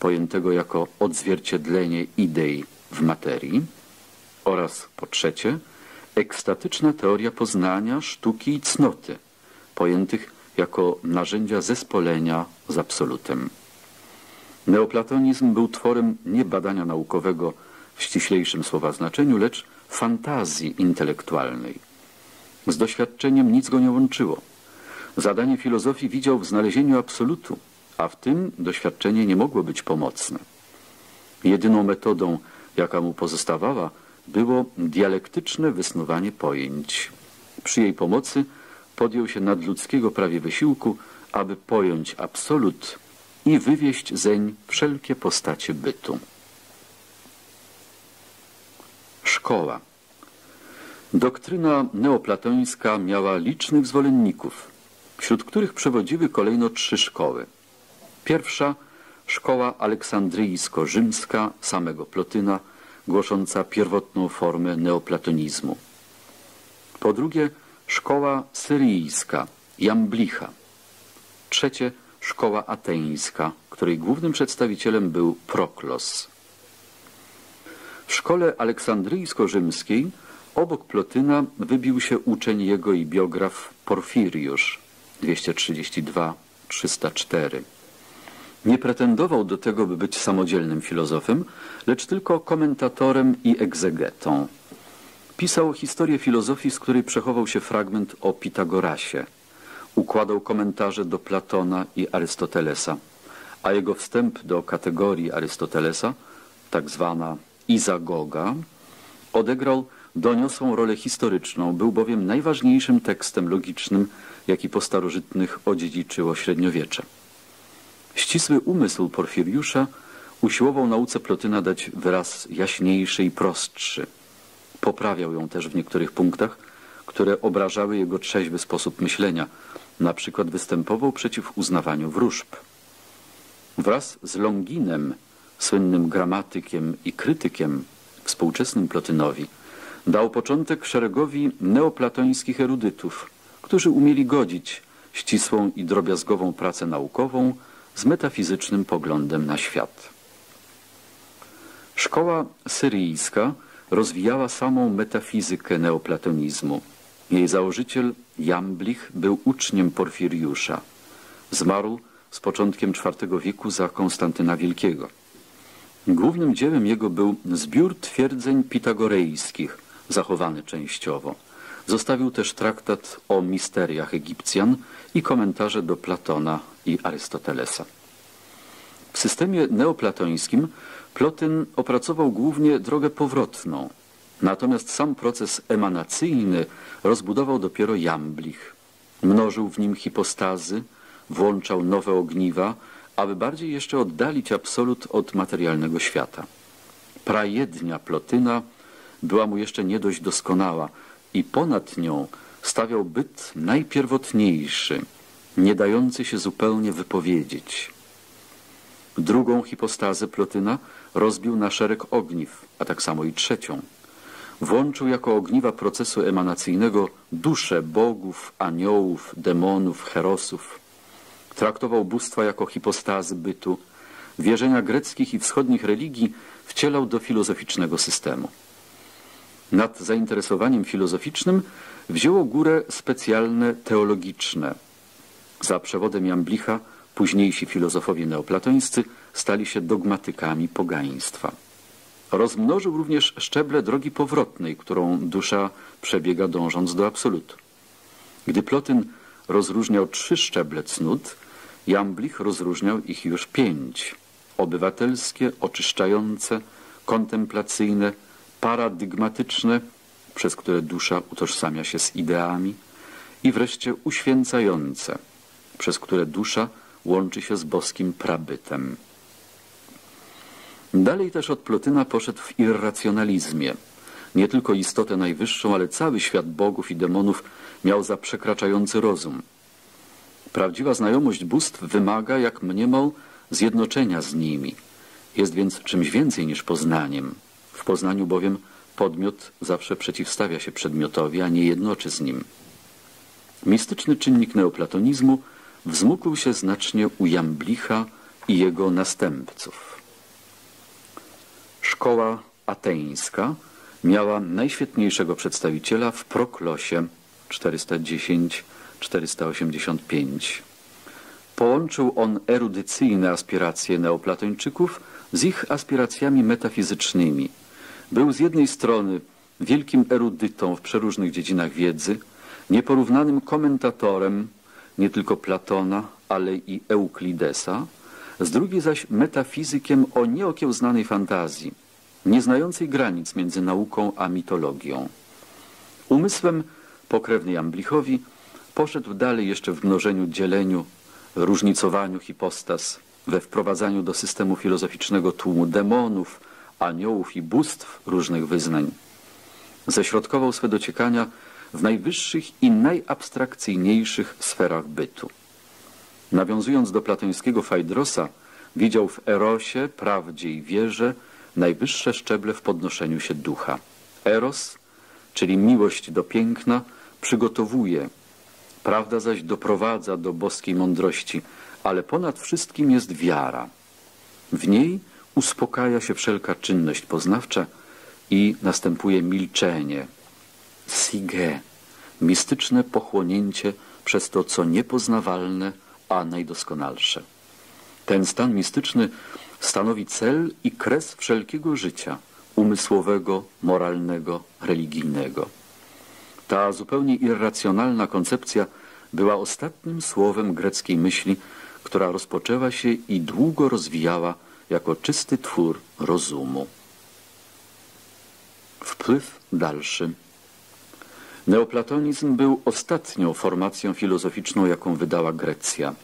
pojętego jako odzwierciedlenie idei w materii oraz po trzecie ekstatyczna teoria poznania, sztuki i cnoty, pojętych jako narzędzia zespolenia z absolutem. Neoplatonizm był tworem nie badania naukowego w ściślejszym słowa znaczeniu, lecz fantazji intelektualnej. Z doświadczeniem nic go nie łączyło. Zadanie filozofii widział w znalezieniu absolutu, a w tym doświadczenie nie mogło być pomocne. Jedyną metodą, jaka mu pozostawała, było dialektyczne wysnuwanie pojęć. Przy jej pomocy podjął się nadludzkiego prawie wysiłku, aby pojąć absolut i wywieść zeń wszelkie postacie bytu. Szkoła Doktryna neoplatońska miała licznych zwolenników, wśród których przewodziły kolejno trzy szkoły. Pierwsza szkoła aleksandryjsko-rzymska samego Plotyna, głosząca pierwotną formę neoplatonizmu. Po drugie szkoła syryjska, Jamblicha. Trzecie szkoła ateńska, której głównym przedstawicielem był Proklos. W szkole aleksandryjsko-rzymskiej obok Plotyna wybił się uczeń jego i biograf Porfiriusz 232-304. Nie pretendował do tego, by być samodzielnym filozofem, lecz tylko komentatorem i egzegetą. Pisał historię filozofii, z której przechował się fragment o Pitagorasie. Układał komentarze do Platona i Arystotelesa, a jego wstęp do kategorii Arystotelesa, tak zwana Izagoga, odegrał doniosłą rolę historyczną, był bowiem najważniejszym tekstem logicznym, jaki po starożytnych odziedziczyło średniowiecze. Ścisły umysł Porfiriusza usiłował nauce Plotyna dać wyraz jaśniejszy i prostszy. Poprawiał ją też w niektórych punktach, które obrażały jego trzeźwy sposób myślenia. Na przykład występował przeciw uznawaniu wróżb. Wraz z Longinem, słynnym gramatykiem i krytykiem, współczesnym Plotynowi, dał początek szeregowi neoplatońskich erudytów, którzy umieli godzić ścisłą i drobiazgową pracę naukową z metafizycznym poglądem na świat. Szkoła syryjska rozwijała samą metafizykę neoplatonizmu. Jej założyciel Jamblich był uczniem Porfiriusza. Zmarł z początkiem IV wieku za Konstantyna Wielkiego. Głównym dziełem jego był zbiór twierdzeń pitagorejskich, zachowany częściowo. Zostawił też traktat o misteriach Egipcjan i komentarze do Platona i Arystotelesa. W systemie neoplatońskim Plotyn opracował głównie drogę powrotną, natomiast sam proces emanacyjny rozbudował dopiero Jamblich. Mnożył w nim hipostazy, włączał nowe ogniwa, aby bardziej jeszcze oddalić absolut od materialnego świata. Prajednia Plotyna była mu jeszcze nie dość doskonała i ponad nią stawiał byt najpierwotniejszy, nie dający się zupełnie wypowiedzieć. Drugą hipostazę Plotyna rozbił na szereg ogniw, a tak samo i trzecią. Włączył jako ogniwa procesu emanacyjnego dusze bogów, aniołów, demonów, herosów. Traktował bóstwa jako hipostazy bytu, wierzenia greckich i wschodnich religii wcielał do filozoficznego systemu. Nad zainteresowaniem filozoficznym wzięło górę specjalne teologiczne. Za przewodem Jamblicha późniejsi filozofowie neoplatońscy stali się dogmatykami pogaństwa. Rozmnożył również szczeble drogi powrotnej, którą dusza przebiega dążąc do absolutu. Gdy Plotyn rozróżniał trzy szczeble cnót, Jamblich rozróżniał ich już pięć. Obywatelskie, oczyszczające, kontemplacyjne, paradygmatyczne, przez które dusza utożsamia się z ideami i wreszcie uświęcające, przez które dusza łączy się z boskim prabytem. Dalej też od Plotyna poszedł w irracjonalizmie. Nie tylko istotę najwyższą, ale cały świat bogów i demonów miał za przekraczający rozum. Prawdziwa znajomość bóstw wymaga, jak mniemał, zjednoczenia z nimi. Jest więc czymś więcej niż poznaniem. W poznaniu bowiem podmiot zawsze przeciwstawia się przedmiotowi, a nie jednoczy z nim. Mistyczny czynnik neoplatonizmu wzmógł się znacznie u Jamblicha i jego następców. Szkoła ateńska miała najświetniejszego przedstawiciela w Proklosie 410-485. Połączył on erudycyjne aspiracje neoplatończyków z ich aspiracjami metafizycznymi. Był z jednej strony wielkim erudytą w przeróżnych dziedzinach wiedzy, nieporównanym komentatorem nie tylko Platona, ale i Euklidesa, z drugiej zaś metafizykiem o nieokiełznanej fantazji, nieznającej granic między nauką a mitologią. Umysłem pokrewny Jamblichowi poszedł dalej jeszcze w mnożeniu, dzieleniu, różnicowaniu hipostas, we wprowadzaniu do systemu filozoficznego tłumu demonów, aniołów i bóstw różnych wyznań. Ześrodkował swe dociekania w najwyższych i najabstrakcyjniejszych sferach bytu. Nawiązując do platońskiego Fajdrosa, widział w Erosie, prawdzie i wierze najwyższe szczeble w podnoszeniu się ducha. Eros, czyli miłość do piękna, przygotowuje, prawda zaś doprowadza do boskiej mądrości, ale ponad wszystkim jest wiara. W niej uspokaja się wszelka czynność poznawcza i następuje milczenie, sige, mistyczne pochłonięcie przez to, co niepoznawalne, a najdoskonalsze. Ten stan mistyczny stanowi cel i kres wszelkiego życia umysłowego, moralnego, religijnego. Ta zupełnie irracjonalna koncepcja była ostatnim słowem greckiej myśli, która rozpoczęła się i długo rozwijała jako czysty twór rozumu. Wpływ dalszy. Neoplatonizm był ostatnią formacją filozoficzną, jaką wydała Grecja.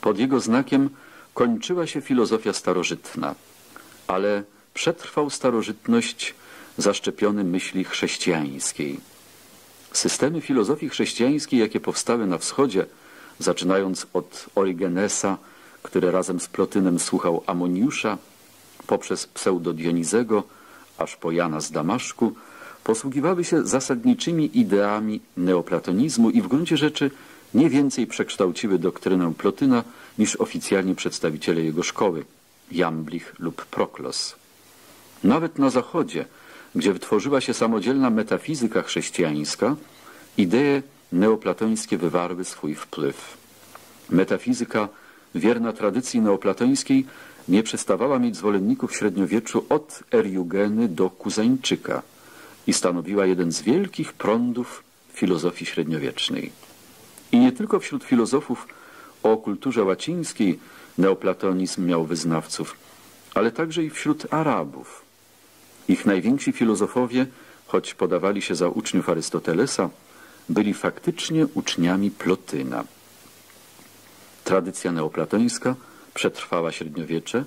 Pod jego znakiem kończyła się filozofia starożytna, ale przetrwał starożytność zaszczepiony myśli chrześcijańskiej. Systemy filozofii chrześcijańskiej, jakie powstały na wschodzie, zaczynając od Origenesa, który razem z Plotynem słuchał Amoniusza, poprzez Pseudodionizego, aż po Jana z Damaszku, posługiwały się zasadniczymi ideami neoplatonizmu i w gruncie rzeczy nie więcej przekształciły doktrynę Plotyna niż oficjalni przedstawiciele jego szkoły, Jamblich lub Proklos. Nawet na Zachodzie, gdzie wytworzyła się samodzielna metafizyka chrześcijańska, idee neoplatońskie wywarły swój wpływ. Metafizyka, wierna tradycji neoplatońskiej, nie przestawała mieć zwolenników w średniowieczu od Eriugeny do Kuzańczyka i stanowiła jeden z wielkich prądów filozofii średniowiecznej. I nie tylko wśród filozofów o kulturze łacińskiej neoplatonizm miał wyznawców, ale także i wśród Arabów. Ich najwięksi filozofowie, choć podawali się za uczniów Arystotelesa, byli faktycznie uczniami Plotyna. Tradycja neoplatońska przetrwała średniowiecze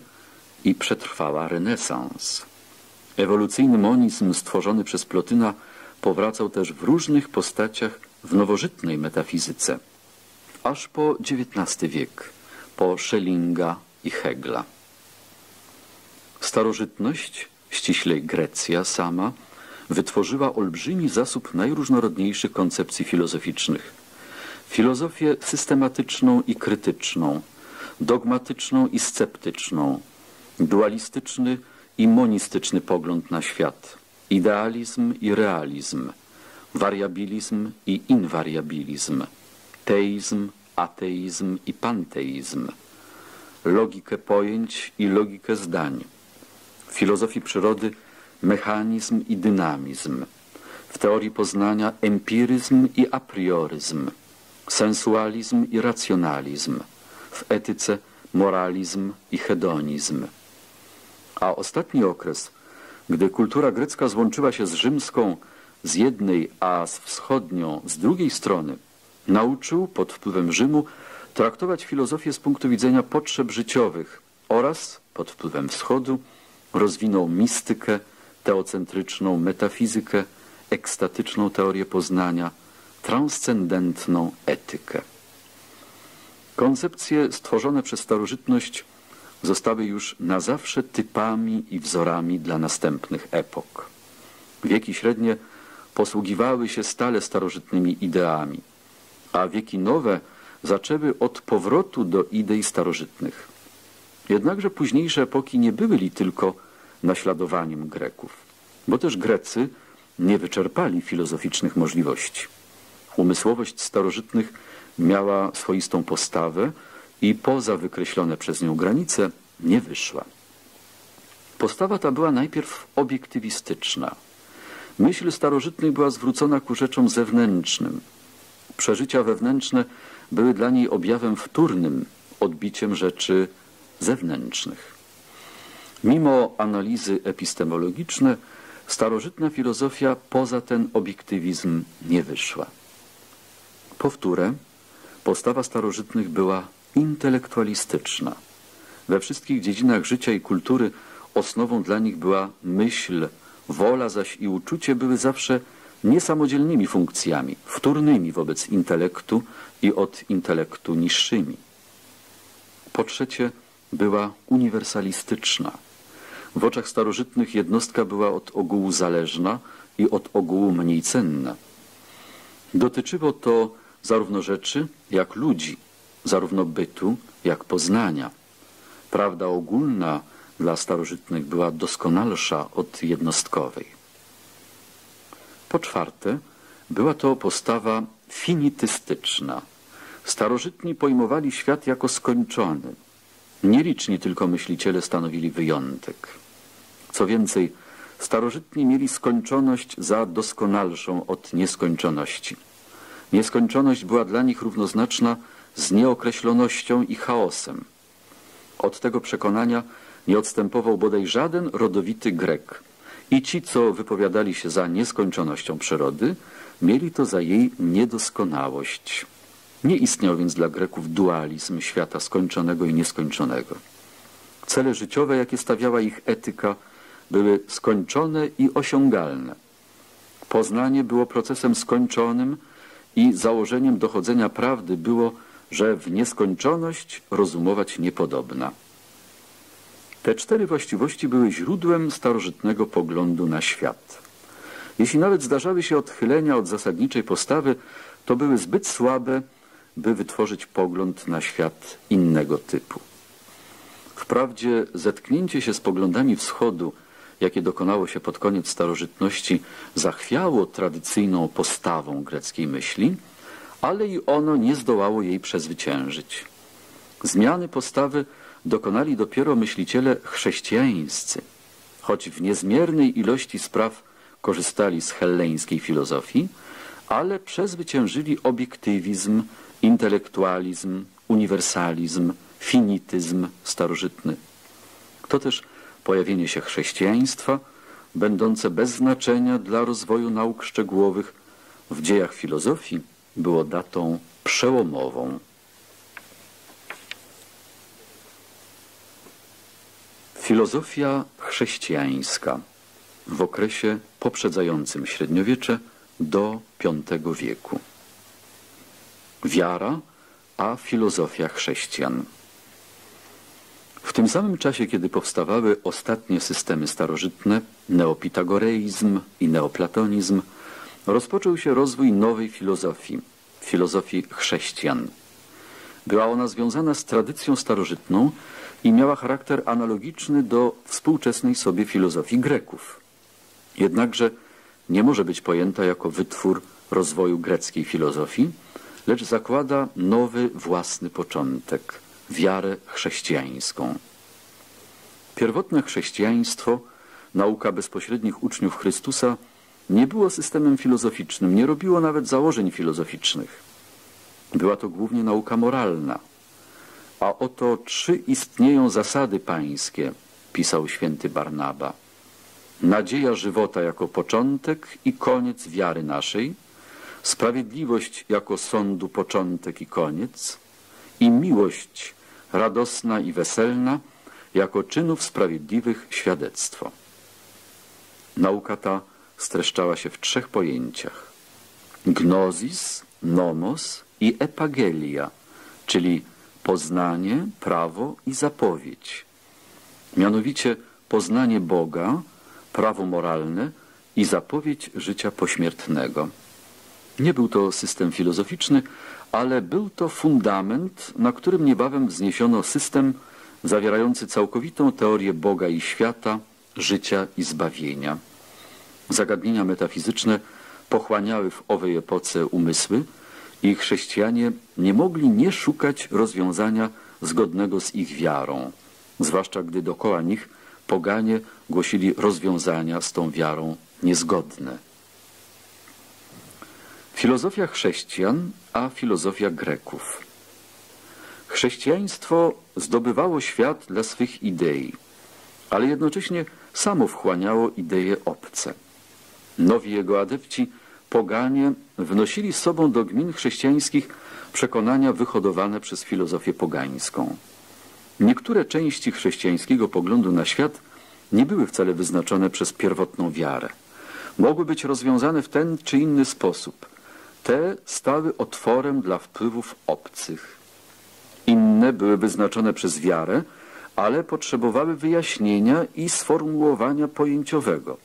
i przetrwała renesans. Ewolucyjny monizm stworzony przez Plotyna powracał też w różnych postaciach w nowożytnej metafizyce, aż po XIX wiek, po Schellinga i Hegla. Starożytność, ściślej Grecja sama, wytworzyła olbrzymi zasób najróżnorodniejszych koncepcji filozoficznych. Filozofię systematyczną i krytyczną, dogmatyczną i sceptyczną, dualistyczny i monistyczny pogląd na świat, idealizm i realizm, wariabilizm i inwariabilizm, teizm, ateizm i panteizm, logikę pojęć i logikę zdań, w filozofii przyrody mechanizm i dynamizm, w teorii poznania empiryzm i aprioryzm, sensualizm i racjonalizm, w etyce moralizm i hedonizm. A ostatni okres, gdy kultura grecka złączyła się z rzymską z jednej, a z wschodnią z drugiej strony, nauczył pod wpływem Rzymu traktować filozofię z punktu widzenia potrzeb życiowych oraz pod wpływem wschodu rozwinął mistykę, teocentryczną metafizykę, ekstatyczną teorię poznania, transcendentną etykę. Koncepcje stworzone przez starożytność zostały już na zawsze typami i wzorami dla następnych epok. Wieki średnie posługiwały się stale starożytnymi ideami, a wieki nowe zaczęły od powrotu do idei starożytnych. Jednakże późniejsze epoki nie były tylko naśladowaniem Greków, bo też Grecy nie wyczerpali filozoficznych możliwości. Umysłowość starożytnych miała swoistą postawę i poza wykreślone przez nią granice nie wyszła. Postawa ta była najpierw obiektywistyczna. Myśl starożytnej była zwrócona ku rzeczom zewnętrznym. Przeżycia wewnętrzne były dla niej objawem wtórnym, odbiciem rzeczy zewnętrznych. Mimo analizy epistemologiczne, starożytna filozofia poza ten obiektywizm nie wyszła. Powtórę, postawa starożytnych była intelektualistyczna. We wszystkich dziedzinach życia i kultury osnową dla nich była myśl, wola zaś i uczucie były zawsze niesamodzielnymi funkcjami, wtórnymi wobec intelektu i od intelektu niższymi. Po trzecie, była uniwersalistyczna. W oczach starożytnych jednostka była od ogółu zależna i od ogółu mniej cenna. Dotyczyło to zarówno rzeczy, jak ludzi, zarówno bytu, jak poznania. Prawda ogólna dla starożytnych była doskonalsza od jednostkowej. Po czwarte, była to postawa finitystyczna. Starożytni pojmowali świat jako skończony. Nieliczni tylko myśliciele stanowili wyjątek. Co więcej, starożytni mieli skończoność za doskonalszą od nieskończoności. Nieskończoność była dla nich równoznaczna z nieokreślonością i chaosem. Od tego przekonania nie odstępował bodaj żaden rodowity Grek. I ci, co wypowiadali się za nieskończonością przyrody, mieli to za jej niedoskonałość. Nie istniał więc dla Greków dualizm świata skończonego i nieskończonego. Cele życiowe, jakie stawiała ich etyka, były skończone i osiągalne. Poznanie było procesem skończonym i założeniem dochodzenia prawdy było że w nieskończoność rozumować niepodobna. Te cztery właściwości były źródłem starożytnego poglądu na świat. Jeśli nawet zdarzały się odchylenia od zasadniczej postawy, to były zbyt słabe, by wytworzyć pogląd na świat innego typu. Wprawdzie zetknięcie się z poglądami wschodu, jakie dokonało się pod koniec starożytności, zachwiało tradycyjną postawą greckiej myśli, ale i ono nie zdołało jej przezwyciężyć. Zmiany postawy dokonali dopiero myśliciele chrześcijańscy, choć w niezmiernej ilości spraw korzystali z helleńskiej filozofii, ale przezwyciężyli obiektywizm, intelektualizm, uniwersalizm, finityzm starożytny. To też pojawienie się chrześcijaństwa, będące bez znaczenia dla rozwoju nauk szczegółowych w dziejach filozofii, było datą przełomową. Filozofia chrześcijańska w okresie poprzedzającym średniowiecze do V wieku. Wiara, a filozofia chrześcijan. W tym samym czasie, kiedy powstawały ostatnie systemy starożytne, neopitagoreizm i neoplatonizm, rozpoczął się rozwój nowej filozofii, filozofii chrześcijan. Była ona związana z tradycją starożytną i miała charakter analogiczny do współczesnej sobie filozofii Greków. Jednakże nie może być pojęta jako wytwór rozwoju greckiej filozofii, lecz zakłada nowy własny początek wiarę chrześcijańską. Pierwotne chrześcijaństwo, nauka bezpośrednich uczniów Chrystusa, nie było systemem filozoficznym, nie robiło nawet założeń filozoficznych. Była to głównie nauka moralna. A oto trzy istnieją zasady pańskie, pisał święty Barnaba. Nadzieja żywota jako początek i koniec wiary naszej, sprawiedliwość jako sądu początek i koniec i miłość radosna i weselna jako czynów sprawiedliwych świadectwo. Nauka ta streszczała się w trzech pojęciach. Gnosis, nomos i epagelia, czyli poznanie, prawo i zapowiedź. Mianowicie poznanie Boga, prawo moralne i zapowiedź życia pośmiertnego. Nie był to system filozoficzny, ale był to fundament, na którym niebawem wzniesiono system zawierający całkowitą teorię Boga i świata, życia i zbawienia. Zagadnienia metafizyczne pochłaniały w owej epoce umysły i chrześcijanie nie mogli nie szukać rozwiązania zgodnego z ich wiarą, zwłaszcza gdy dokoła nich poganie głosili rozwiązania z tą wiarą niezgodne. Filozofia chrześcijan, a filozofia Greków. Chrześcijaństwo zdobywało świat dla swych idei, ale jednocześnie samo wchłaniało idee obce. Nowi jego adepci, poganie, wnosili z sobą do gmin chrześcijańskich przekonania wyhodowane przez filozofię pogańską. Niektóre części chrześcijańskiego poglądu na świat nie były wcale wyznaczone przez pierwotną wiarę. Mogły być rozwiązane w ten czy inny sposób – te stały otworem dla wpływów obcych. Inne były wyznaczone przez wiarę, ale potrzebowały wyjaśnienia i sformułowania pojęciowego.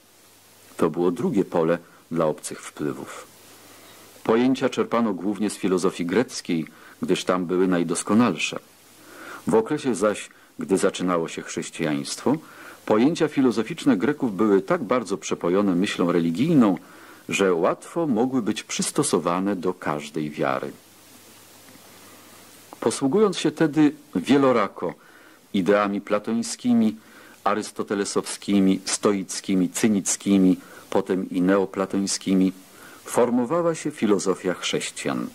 To było drugie pole dla obcych wpływów. Pojęcia czerpano głównie z filozofii greckiej, gdyż tam były najdoskonalsze. W okresie zaś, gdy zaczynało się chrześcijaństwo, pojęcia filozoficzne Greków były tak bardzo przepojone myślą religijną, że łatwo mogły być przystosowane do każdej wiary. Posługując się tedy wielorako ideami platońskimi, arystotelesowskimi, stoickimi, cynickimi, potem i neoplatońskimi, formowała się filozofia chrześcijan.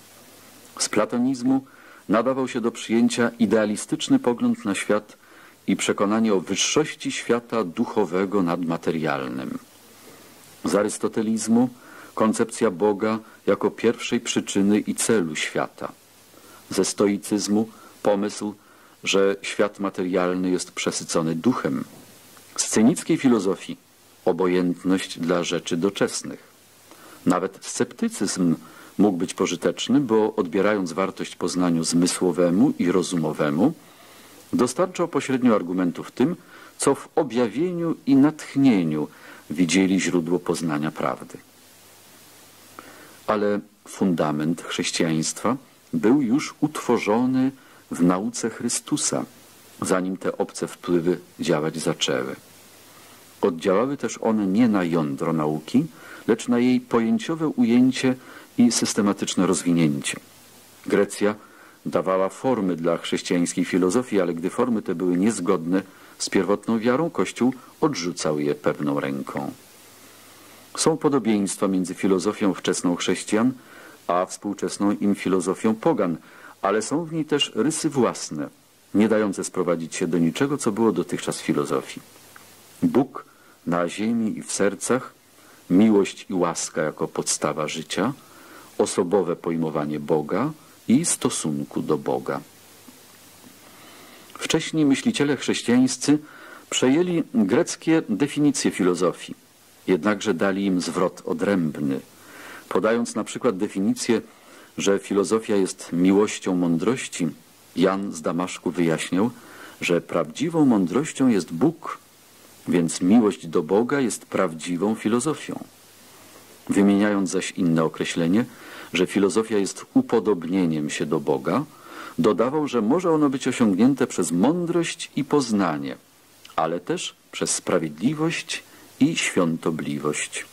Z platonizmu nadawał się do przyjęcia idealistyczny pogląd na świat i przekonanie o wyższości świata duchowego nad materialnym. Z arystotelizmu koncepcja Boga jako pierwszej przyczyny i celu świata. Ze stoicyzmu pomysł, że świat materialny jest przesycony duchem. Z cynickiej filozofii obojętność dla rzeczy doczesnych. Nawet sceptycyzm mógł być pożyteczny, bo odbierając wartość poznaniu zmysłowemu i rozumowemu, dostarczał pośrednio argumentów tym, co w objawieniu i natchnieniu widzieli źródło poznania prawdy ale fundament chrześcijaństwa był już utworzony w nauce Chrystusa, zanim te obce wpływy działać zaczęły. Oddziałały też one nie na jądro nauki, lecz na jej pojęciowe ujęcie i systematyczne rozwinięcie. Grecja dawała formy dla chrześcijańskiej filozofii, ale gdy formy te były niezgodne z pierwotną wiarą, Kościół odrzucał je pewną ręką. Są podobieństwa między filozofią wczesną chrześcijan a współczesną im filozofią pogan, ale są w niej też rysy własne, nie dające sprowadzić się do niczego, co było dotychczas filozofii. Bóg na ziemi i w sercach, miłość i łaska jako podstawa życia, osobowe pojmowanie Boga i stosunku do Boga. Wcześniej myśliciele chrześcijańscy przejęli greckie definicje filozofii jednakże dali im zwrot odrębny, podając na przykład definicję, że filozofia jest miłością mądrości. Jan z Damaszku wyjaśniał, że prawdziwą mądrością jest Bóg, więc miłość do Boga jest prawdziwą filozofią. Wymieniając zaś inne określenie, że filozofia jest upodobnieniem się do Boga, dodawał, że może ono być osiągnięte przez mądrość i poznanie, ale też przez sprawiedliwość i świątobliwość.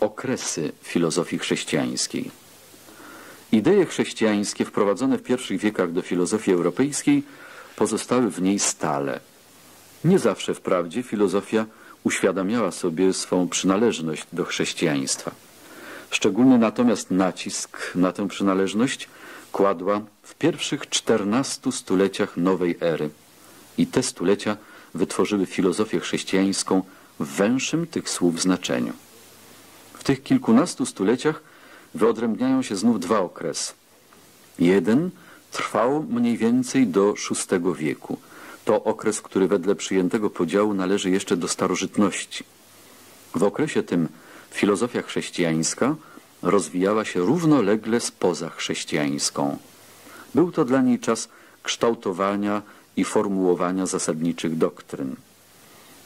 Okresy filozofii chrześcijańskiej Idee chrześcijańskie wprowadzone w pierwszych wiekach do filozofii europejskiej pozostały w niej stale. Nie zawsze wprawdzie filozofia uświadamiała sobie swą przynależność do chrześcijaństwa. Szczególny natomiast nacisk na tę przynależność kładła w pierwszych czternastu stuleciach nowej ery. I te stulecia wytworzyły filozofię chrześcijańską w węższym tych słów znaczeniu. W tych kilkunastu stuleciach wyodrębniają się znów dwa okresy. Jeden trwał mniej więcej do VI wieku. To okres, który wedle przyjętego podziału należy jeszcze do starożytności. W okresie tym filozofia chrześcijańska rozwijała się równolegle z pozachrześcijańską. Był to dla niej czas kształtowania i formułowania zasadniczych doktryn.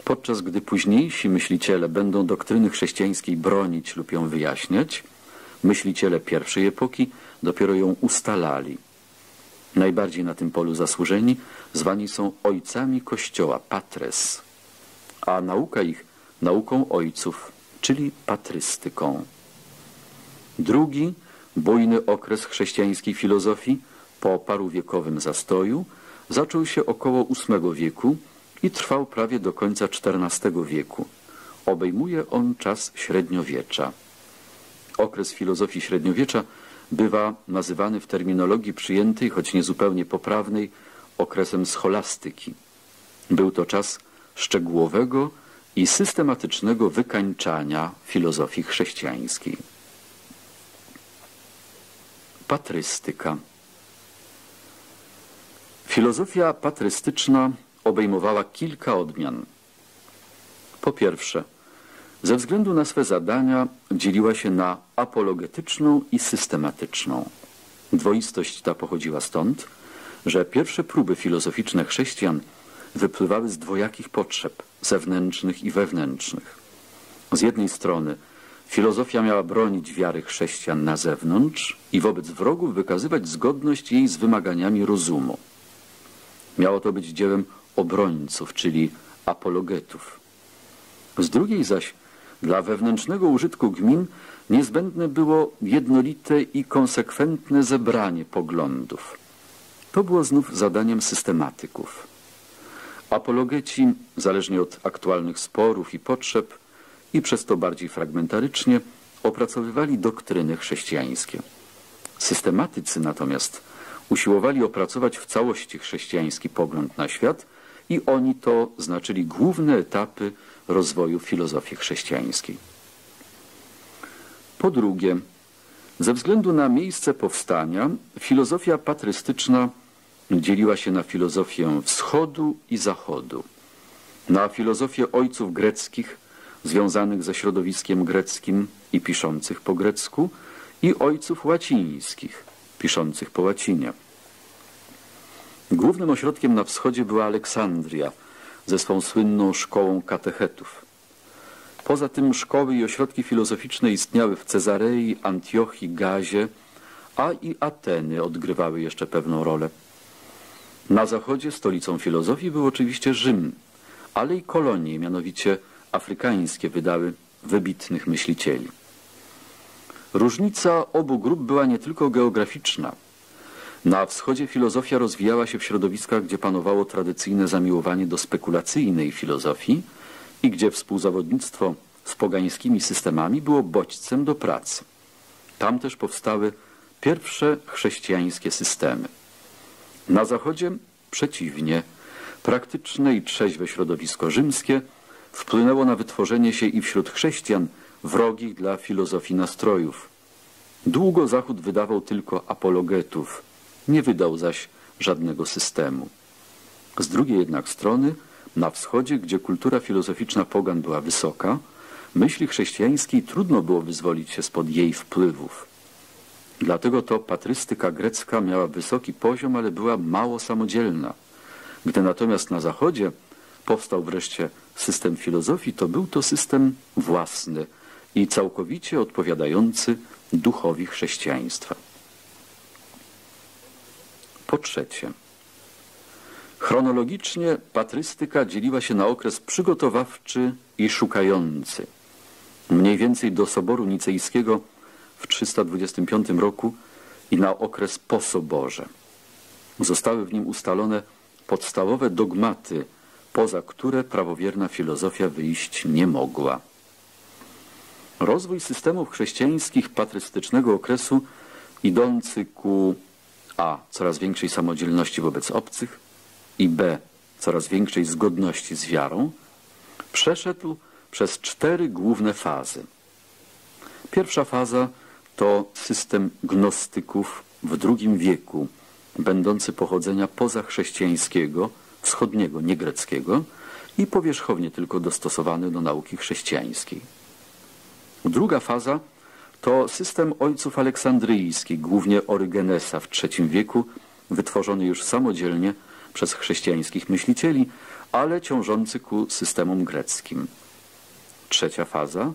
Podczas gdy późniejsi myśliciele będą doktryny chrześcijańskiej bronić lub ją wyjaśniać, myśliciele pierwszej epoki dopiero ją ustalali. Najbardziej na tym polu zasłużeni zwani są ojcami Kościoła, patres, a nauka ich nauką ojców, czyli patrystyką. Drugi, bujny okres chrześcijańskiej filozofii po paruwiekowym zastoju zaczął się około VIII wieku i trwał prawie do końca XIV wieku. Obejmuje on czas średniowiecza. Okres filozofii średniowiecza bywa nazywany w terminologii przyjętej, choć niezupełnie poprawnej, okresem scholastyki. Był to czas szczegółowego i systematycznego wykańczania filozofii chrześcijańskiej. Patrystyka Filozofia patrystyczna obejmowała kilka odmian. Po pierwsze, ze względu na swe zadania dzieliła się na apologetyczną i systematyczną. Dwoistość ta pochodziła stąd, że pierwsze próby filozoficzne chrześcijan wypływały z dwojakich potrzeb zewnętrznych i wewnętrznych. Z jednej strony filozofia miała bronić wiary chrześcijan na zewnątrz i wobec wrogów wykazywać zgodność jej z wymaganiami rozumu. Miało to być dziełem obrońców, czyli apologetów. Z drugiej zaś dla wewnętrznego użytku gmin niezbędne było jednolite i konsekwentne zebranie poglądów. To było znów zadaniem systematyków. Apologeci, zależnie od aktualnych sporów i potrzeb, i przez to bardziej fragmentarycznie, opracowywali doktryny chrześcijańskie. Systematycy natomiast usiłowali opracować w całości chrześcijański pogląd na świat i oni to znaczyli główne etapy rozwoju filozofii chrześcijańskiej. Po drugie, ze względu na miejsce powstania, filozofia patrystyczna dzieliła się na filozofię wschodu i zachodu, na filozofię ojców greckich związanych ze środowiskiem greckim i piszących po grecku i ojców łacińskich, piszących po łacinie. Głównym ośrodkiem na wschodzie była Aleksandria – ze swą słynną szkołą katechetów. Poza tym szkoły i ośrodki filozoficzne istniały w Cezarei, Antiochii, Gazie, a i Ateny odgrywały jeszcze pewną rolę. Na zachodzie stolicą filozofii był oczywiście Rzym, ale i kolonie, mianowicie afrykańskie, wydały wybitnych myślicieli. Różnica obu grup była nie tylko geograficzna – na wschodzie filozofia rozwijała się w środowiskach, gdzie panowało tradycyjne zamiłowanie do spekulacyjnej filozofii i gdzie współzawodnictwo z pogańskimi systemami było bodźcem do pracy. Tam też powstały pierwsze chrześcijańskie systemy. Na zachodzie przeciwnie, praktyczne i trzeźwe środowisko rzymskie wpłynęło na wytworzenie się i wśród chrześcijan wrogich dla filozofii nastrojów. Długo Zachód wydawał tylko apologetów, nie wydał zaś żadnego systemu. Z drugiej jednak strony, na wschodzie, gdzie kultura filozoficzna pogan była wysoka, myśli chrześcijańskiej trudno było wyzwolić się spod jej wpływów. Dlatego to patrystyka grecka miała wysoki poziom, ale była mało samodzielna. Gdy natomiast na zachodzie powstał wreszcie system filozofii, to był to system własny i całkowicie odpowiadający duchowi chrześcijaństwa. Po trzecie, chronologicznie patrystyka dzieliła się na okres przygotowawczy i szukający. Mniej więcej do Soboru Nicejskiego w 325 roku i na okres po Soborze. Zostały w nim ustalone podstawowe dogmaty, poza które prawowierna filozofia wyjść nie mogła. Rozwój systemów chrześcijańskich patrystycznego okresu idący ku a. coraz większej samodzielności wobec obcych i b. coraz większej zgodności z wiarą, przeszedł przez cztery główne fazy. Pierwsza faza to system gnostyków w II wieku, będący pochodzenia pozachrześcijańskiego, wschodniego, niegreckiego i powierzchownie tylko dostosowany do nauki chrześcijańskiej. Druga faza to system ojców aleksandryjskich, głównie Orygenesa w III wieku, wytworzony już samodzielnie przez chrześcijańskich myślicieli, ale ciążący ku systemom greckim. Trzecia faza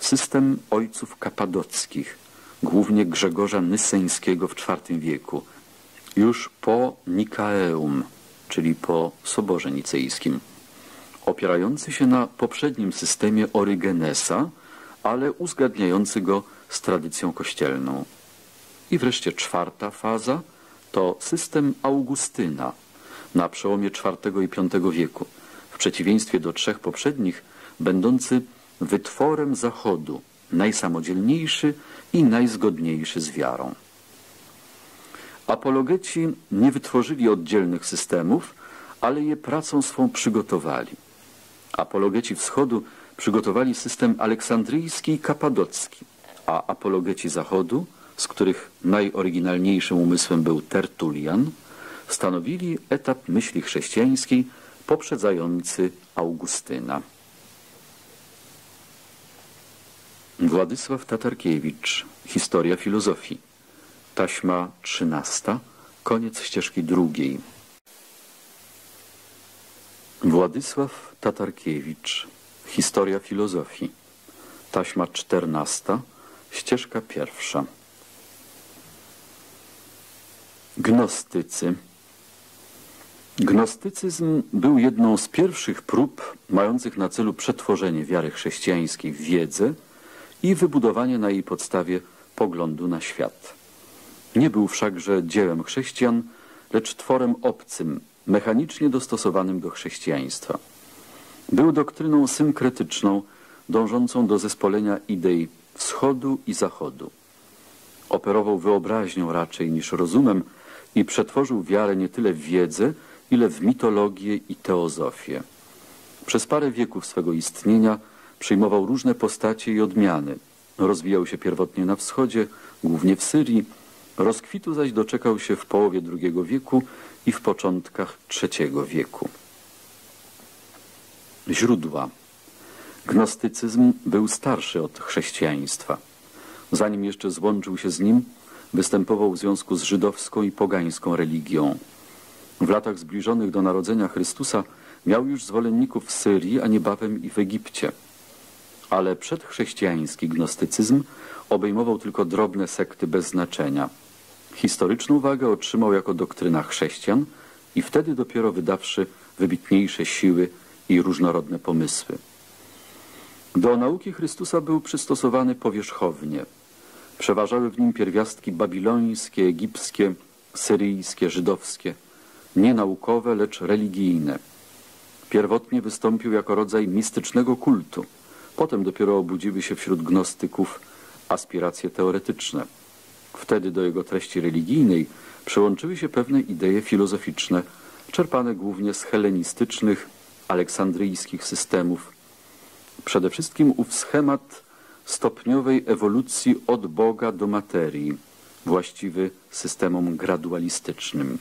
system ojców kapadockich, głównie Grzegorza Nyseńskiego w IV wieku, już po Nikaeum, czyli po Soborze Nicejskim, opierający się na poprzednim systemie Orygenesa, ale uzgadniający go z tradycją kościelną. I wreszcie czwarta faza to system Augustyna na przełomie IV i V wieku, w przeciwieństwie do trzech poprzednich, będący wytworem Zachodu, najsamodzielniejszy i najzgodniejszy z wiarą. Apologeci nie wytworzyli oddzielnych systemów, ale je pracą swą przygotowali. Apologeci wschodu przygotowali system aleksandryjski i kapadocki, a apologeci zachodu, z których najoryginalniejszym umysłem był Tertulian, stanowili etap myśli chrześcijańskiej poprzedzający Augustyna. Władysław Tatarkiewicz, Historia filozofii. Taśma trzynasta, koniec ścieżki drugiej. Władysław Tatarkiewicz, Historia filozofii. Taśma czternasta, ścieżka pierwsza. Gnostycy. Gnostycyzm był jedną z pierwszych prób mających na celu przetworzenie wiary chrześcijańskiej w wiedzę i wybudowanie na jej podstawie poglądu na świat. Nie był wszakże dziełem chrześcijan, lecz tworem obcym, mechanicznie dostosowanym do chrześcijaństwa. Był doktryną synkretyczną, dążącą do zespolenia idei wschodu i zachodu. Operował wyobraźnią raczej niż rozumem i przetworzył wiarę nie tyle w wiedzę, ile w mitologię i teozofię. Przez parę wieków swego istnienia przyjmował różne postacie i odmiany. Rozwijał się pierwotnie na wschodzie, głównie w Syrii, rozkwitu zaś doczekał się w połowie II wieku i w początkach III wieku. Źródła. Gnostycyzm był starszy od chrześcijaństwa. Zanim jeszcze złączył się z nim, występował w związku z żydowską i pogańską religią. W latach zbliżonych do narodzenia Chrystusa miał już zwolenników w Syrii, a niebawem i w Egipcie. Ale przedchrześcijański gnostycyzm obejmował tylko drobne sekty bez znaczenia. Historyczną wagę otrzymał jako doktryna chrześcijan i wtedy dopiero wydawszy wybitniejsze siły i różnorodne pomysły. Do nauki Chrystusa był przystosowany powierzchownie. Przeważały w nim pierwiastki babilońskie, egipskie, syryjskie, żydowskie. Nie naukowe, lecz religijne. Pierwotnie wystąpił jako rodzaj mistycznego kultu. Potem dopiero obudziły się wśród gnostyków aspiracje teoretyczne. Wtedy do jego treści religijnej przyłączyły się pewne idee filozoficzne, czerpane głównie z helenistycznych, aleksandryjskich systemów. Przede wszystkim ów schemat stopniowej ewolucji od Boga do materii, właściwy systemom gradualistycznym.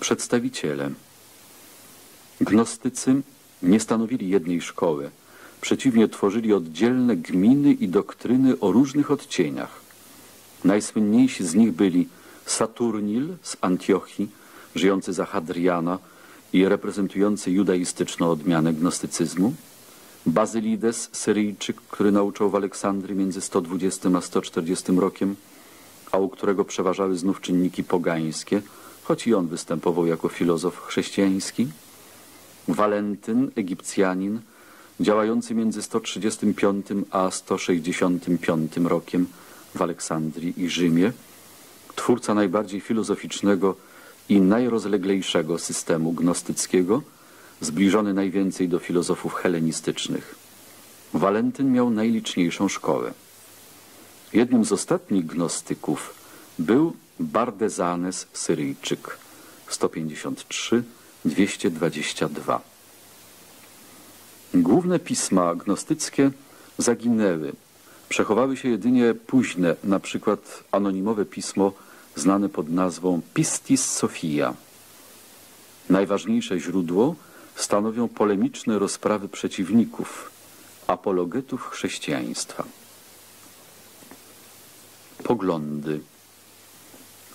Przedstawiciele Gnostycy nie stanowili jednej szkoły, przeciwnie tworzyli oddzielne gminy i doktryny o różnych odcieniach. Najsłynniejsi z nich byli Saturnil z Antiochii, żyjący za Hadriana i reprezentujący judaistyczną odmianę gnostycyzmu, Bazylides, Syryjczyk, który nauczał w Aleksandrii między 120 a 140 rokiem, a u którego przeważały znów czynniki pogańskie, choć i on występował jako filozof chrześcijański. Walentyn, Egipcjanin, działający między 135 a 165 rokiem w Aleksandrii i Rzymie, twórca najbardziej filozoficznego i najrozleglejszego systemu gnostyckiego, zbliżony najwięcej do filozofów helenistycznych. Walentyn miał najliczniejszą szkołę. Jednym z ostatnich gnostyków był Bardezanes Syryjczyk 153-222. Główne pisma gnostyckie zaginęły. Przechowały się jedynie późne, na przykład anonimowe pismo znane pod nazwą Pistis Sophia. Najważniejsze źródło stanowią polemiczne rozprawy przeciwników, apologetów chrześcijaństwa. Poglądy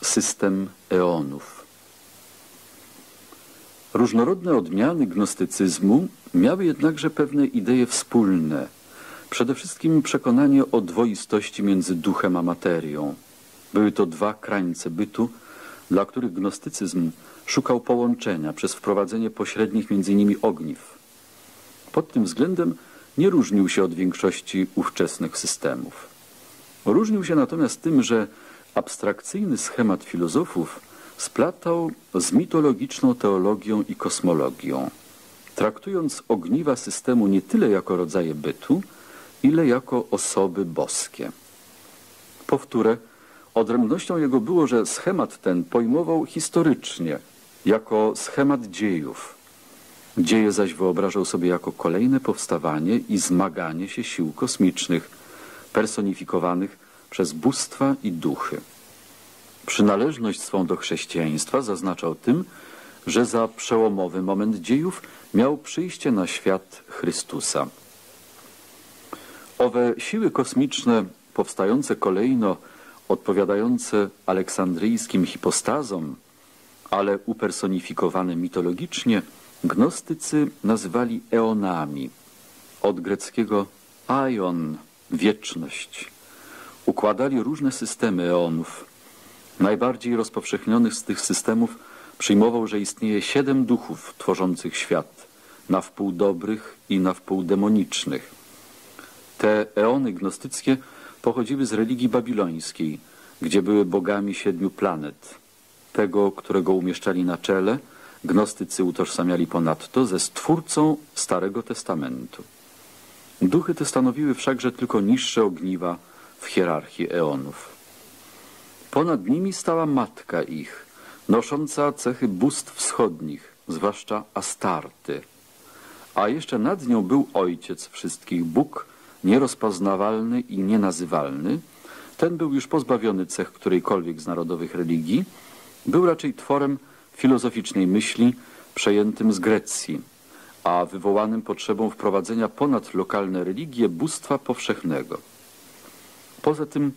System eonów Różnorodne odmiany gnostycyzmu miały jednakże pewne idee wspólne. Przede wszystkim przekonanie o dwoistości między duchem a materią. Były to dwa krańce bytu, dla których gnostycyzm szukał połączenia przez wprowadzenie pośrednich między nimi ogniw. Pod tym względem nie różnił się od większości ówczesnych systemów. Różnił się natomiast tym, że abstrakcyjny schemat filozofów splatał z mitologiczną teologią i kosmologią, traktując ogniwa systemu nie tyle jako rodzaje bytu, ile jako osoby boskie. Powtórę, odrębnością jego było, że schemat ten pojmował historycznie, jako schemat dziejów. Dzieje zaś wyobrażał sobie jako kolejne powstawanie i zmaganie się sił kosmicznych, personifikowanych przez bóstwa i duchy. Przynależność swą do chrześcijaństwa zaznaczał tym, że za przełomowy moment dziejów miał przyjście na świat Chrystusa. Owe siły kosmiczne, powstające kolejno, odpowiadające aleksandryjskim hipostazom, ale upersonifikowane mitologicznie, gnostycy nazywali eonami, od greckiego aion, wieczność. Układali różne systemy eonów. Najbardziej rozpowszechnionych z tych systemów przyjmował, że istnieje siedem duchów tworzących świat, na wpół dobrych i na wpół demonicznych. Te eony gnostyckie pochodziły z religii babilońskiej, gdzie były bogami siedmiu planet. Tego, którego umieszczali na czele, gnostycy utożsamiali ponadto ze Stwórcą Starego Testamentu. Duchy te stanowiły wszakże tylko niższe ogniwa w hierarchii eonów. Ponad nimi stała matka ich, nosząca cechy bóstw wschodnich, zwłaszcza Astarty. A jeszcze nad nią był ojciec wszystkich Bóg, nierozpoznawalny i nienazywalny. Ten był już pozbawiony cech którejkolwiek z narodowych religii. Był raczej tworem filozoficznej myśli przejętym z Grecji, a wywołanym potrzebą wprowadzenia ponad lokalne religie bóstwa powszechnego. Poza tym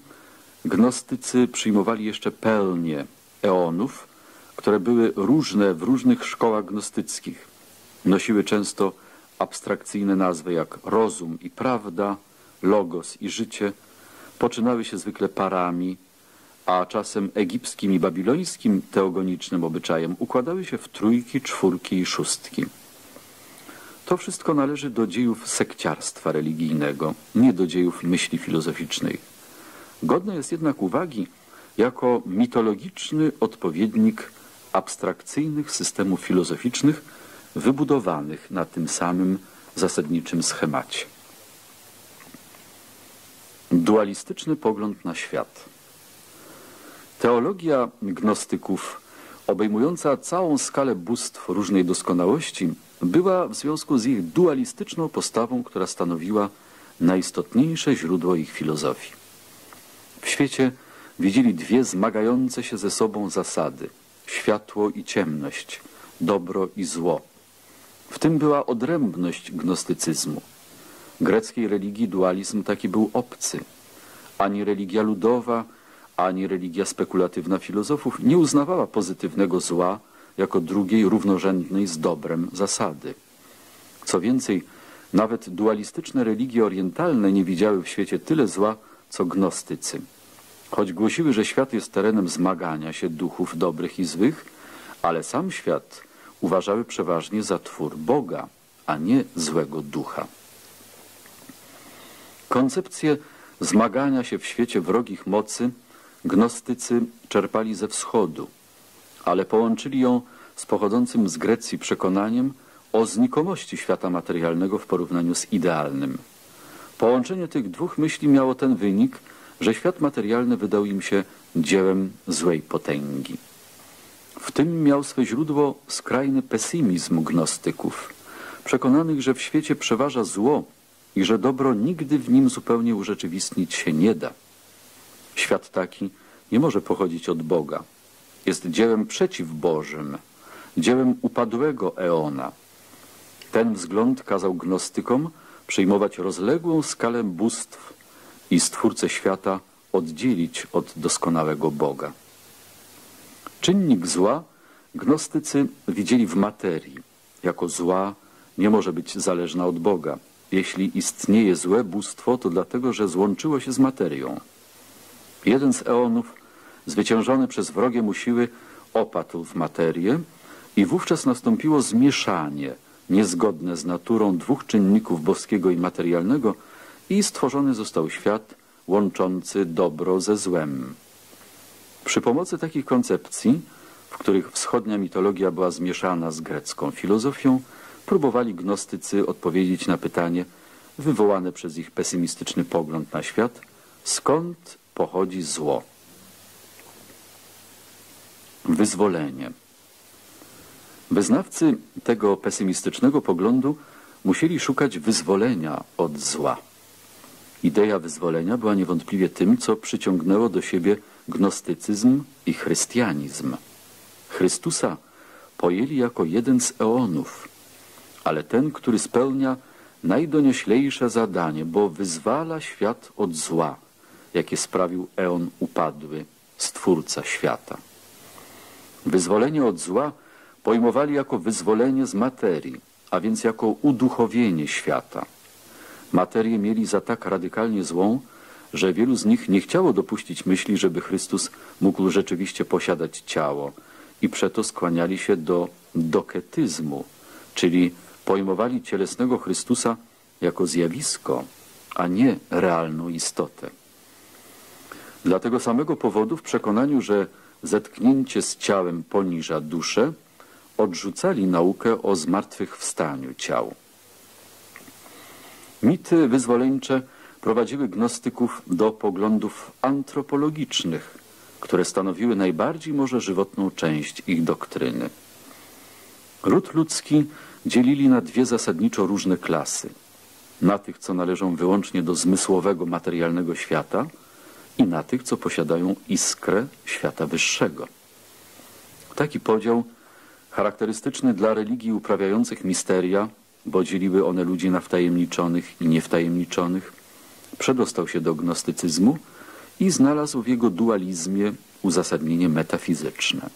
gnostycy przyjmowali jeszcze pełnię eonów, które były różne w różnych szkołach gnostyckich. Nosiły często abstrakcyjne nazwy jak rozum i prawda, logos i życie, poczynały się zwykle parami, a czasem egipskim i babilońskim teogonicznym obyczajem układały się w trójki, czwórki i szóstki. To wszystko należy do dziejów sekciarstwa religijnego, nie do dziejów myśli filozoficznej. Godne jest jednak uwagi jako mitologiczny odpowiednik abstrakcyjnych systemów filozoficznych wybudowanych na tym samym zasadniczym schemacie. Dualistyczny pogląd na świat. Teologia gnostyków, obejmująca całą skalę bóstw różnej doskonałości, była w związku z ich dualistyczną postawą, która stanowiła najistotniejsze źródło ich filozofii. W świecie widzieli dwie zmagające się ze sobą zasady – światło i ciemność, dobro i zło. W tym była odrębność gnostycyzmu. Greckiej religii dualizm taki był obcy. Ani religia ludowa, ani religia spekulatywna filozofów nie uznawała pozytywnego zła jako drugiej równorzędnej z dobrem zasady. Co więcej, nawet dualistyczne religie orientalne nie widziały w świecie tyle zła, co gnostycy. Choć głosiły, że świat jest terenem zmagania się duchów dobrych i złych, ale sam świat uważały przeważnie za twór Boga, a nie złego ducha. Koncepcję zmagania się w świecie wrogich mocy gnostycy czerpali ze wschodu, ale połączyli ją z pochodzącym z Grecji przekonaniem o znikomości świata materialnego w porównaniu z idealnym. Połączenie tych dwóch myśli miało ten wynik, że świat materialny wydał im się dziełem złej potęgi. W tym miał swe źródło skrajny pesymizm gnostyków, przekonanych, że w świecie przeważa zło i że dobro nigdy w nim zupełnie urzeczywistnić się nie da. Świat taki nie może pochodzić od Boga. Jest dziełem przeciwbożym, dziełem upadłego Eona. Ten wzgląd kazał gnostykom przyjmować rozległą skalę bóstw i Stwórcę świata oddzielić od doskonałego Boga. Czynnik zła gnostycy widzieli w materii. Jako zła nie może być zależna od Boga. Jeśli istnieje złe bóstwo, to dlatego, że złączyło się z materią. Jeden z eonów, zwyciężony przez wrogie mu siły, opadł w materię i wówczas nastąpiło zmieszanie niezgodne z naturą dwóch czynników boskiego i materialnego i stworzony został świat łączący dobro ze złem. Przy pomocy takich koncepcji, w których wschodnia mitologia była zmieszana z grecką filozofią, próbowali gnostycy odpowiedzieć na pytanie wywołane przez ich pesymistyczny pogląd na świat, skąd pochodzi zło. Wyzwolenie. Wyznawcy tego pesymistycznego poglądu musieli szukać wyzwolenia od zła. Idea wyzwolenia była niewątpliwie tym, co przyciągnęło do siebie gnostycyzm i chrystianizm. Chrystusa pojęli jako jeden z eonów, ale ten, który spełnia najdonioślejsze zadanie, bo wyzwala świat od zła, jakie sprawił eon upadły, stwórca świata. Wyzwolenie od zła pojmowali jako wyzwolenie z materii, a więc jako uduchowienie świata. Materię mieli za tak radykalnie złą, że wielu z nich nie chciało dopuścić myśli, żeby Chrystus mógł rzeczywiście posiadać ciało i przeto skłaniali się do doketyzmu, czyli pojmowali cielesnego Chrystusa jako zjawisko, a nie realną istotę. Dla tego samego powodu w przekonaniu, że zetknięcie z ciałem poniża duszę, odrzucali naukę o zmartwychwstaniu ciał. Mity wyzwoleńcze prowadziły gnostyków do poglądów antropologicznych, które stanowiły najbardziej może żywotną część ich doktryny. Ród ludzki dzielili na dwie zasadniczo różne klasy. Na tych, co należą wyłącznie do zmysłowego, materialnego świata i na tych, co posiadają iskrę świata wyższego. Taki podział charakterystyczny dla religii uprawiających misteria, bo dzieliły one ludzi na wtajemniczonych i niewtajemniczonych, przedostał się do gnostycyzmu i znalazł w jego dualizmie uzasadnienie metafizyczne.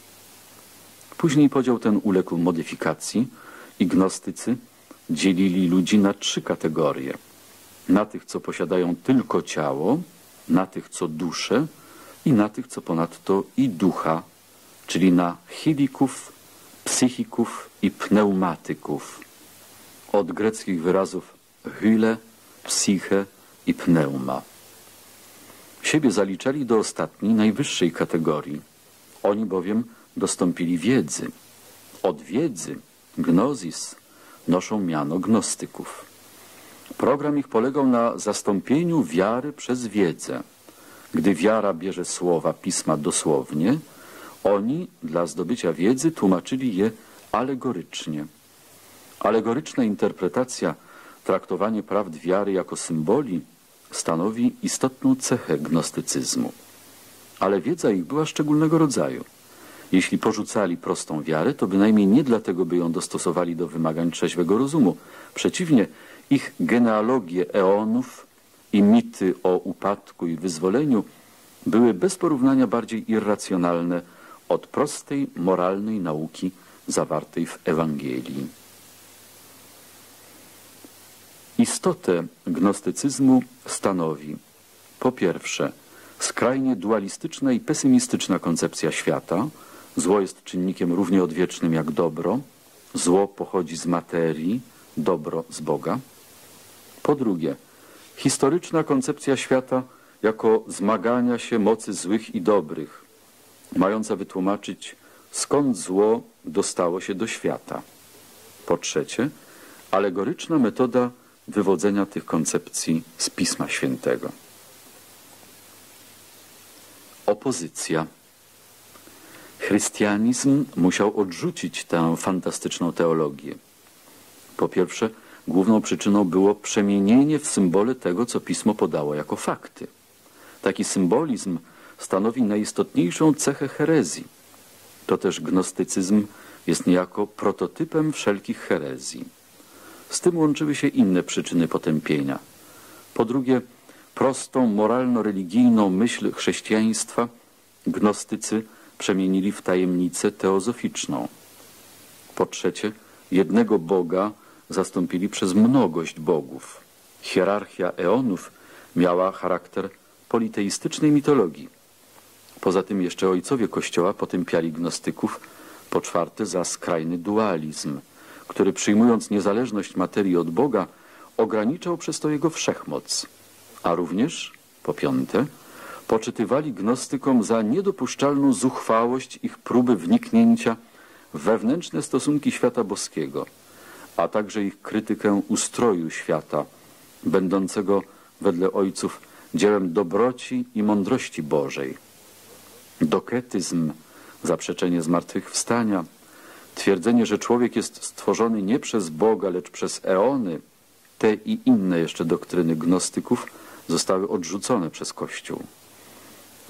Później podział ten uległ modyfikacji i gnostycy dzielili ludzi na trzy kategorie. Na tych, co posiadają tylko ciało, na tych, co duszę i na tych, co ponadto i ducha, czyli na chilików, psychików i pneumatyków. Od greckich wyrazów hyle, psyche i pneuma. Siebie zaliczali do ostatniej, najwyższej kategorii. Oni bowiem dostąpili wiedzy. Od wiedzy, gnozis, noszą miano gnostyków. Program ich polegał na zastąpieniu wiary przez wiedzę. Gdy wiara bierze słowa pisma dosłownie, oni dla zdobycia wiedzy tłumaczyli je alegorycznie. Alegoryczna interpretacja, traktowanie prawd wiary jako symboli stanowi istotną cechę gnostycyzmu. Ale wiedza ich była szczególnego rodzaju. Jeśli porzucali prostą wiarę, to bynajmniej nie dlatego, by ją dostosowali do wymagań trzeźwego rozumu. Przeciwnie, ich genealogie eonów i mity o upadku i wyzwoleniu były bez porównania bardziej irracjonalne od prostej moralnej nauki zawartej w Ewangelii. Istotę gnostycyzmu stanowi po pierwsze skrajnie dualistyczna i pesymistyczna koncepcja świata. Zło jest czynnikiem równie odwiecznym jak dobro. Zło pochodzi z materii, dobro z Boga. Po drugie, historyczna koncepcja świata jako zmagania się mocy złych i dobrych, mająca wytłumaczyć, skąd zło dostało się do świata. Po trzecie, alegoryczna metoda wywodzenia tych koncepcji z Pisma Świętego. Opozycja. Chrystianizm musiał odrzucić tę fantastyczną teologię. Po pierwsze, główną przyczyną było przemienienie w symbole tego, co Pismo podało jako fakty. Taki symbolizm stanowi najistotniejszą cechę herezji. To też gnostycyzm jest niejako prototypem wszelkich herezji. Z tym łączyły się inne przyczyny potępienia. Po drugie, prostą moralno-religijną myśl chrześcijaństwa gnostycy przemienili w tajemnicę teozoficzną. Po trzecie, jednego Boga zastąpili przez mnogość bogów. Hierarchia eonów miała charakter politeistycznej mitologii. Poza tym jeszcze ojcowie Kościoła potępiali gnostyków, po czwarte za skrajny dualizm, który przyjmując niezależność materii od Boga, ograniczał przez to jego wszechmoc. A również, po piąte, poczytywali gnostykom za niedopuszczalną zuchwałość ich próby wniknięcia w wewnętrzne stosunki świata boskiego, a także ich krytykę ustroju świata, będącego wedle ojców dziełem dobroci i mądrości Bożej. Doketyzm, zaprzeczenie zmartwychwstania, twierdzenie, że człowiek jest stworzony nie przez Boga, lecz przez eony, te i inne jeszcze doktryny gnostyków zostały odrzucone przez Kościół.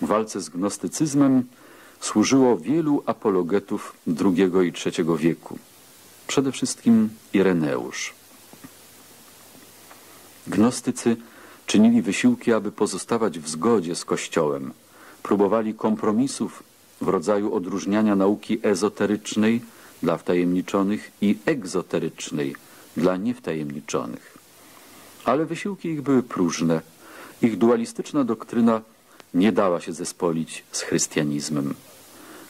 W walce z gnostycyzmem służyło wielu apologetów II i III wieku. Przede wszystkim Ireneusz. Gnostycy czynili wysiłki, aby pozostawać w zgodzie z Kościołem. Próbowali kompromisów w rodzaju odróżniania nauki ezoterycznej dla wtajemniczonych i egzoterycznej dla niewtajemniczonych. Ale wysiłki ich były próżne. Ich dualistyczna doktryna nie dała się zespolić z chrystianizmem.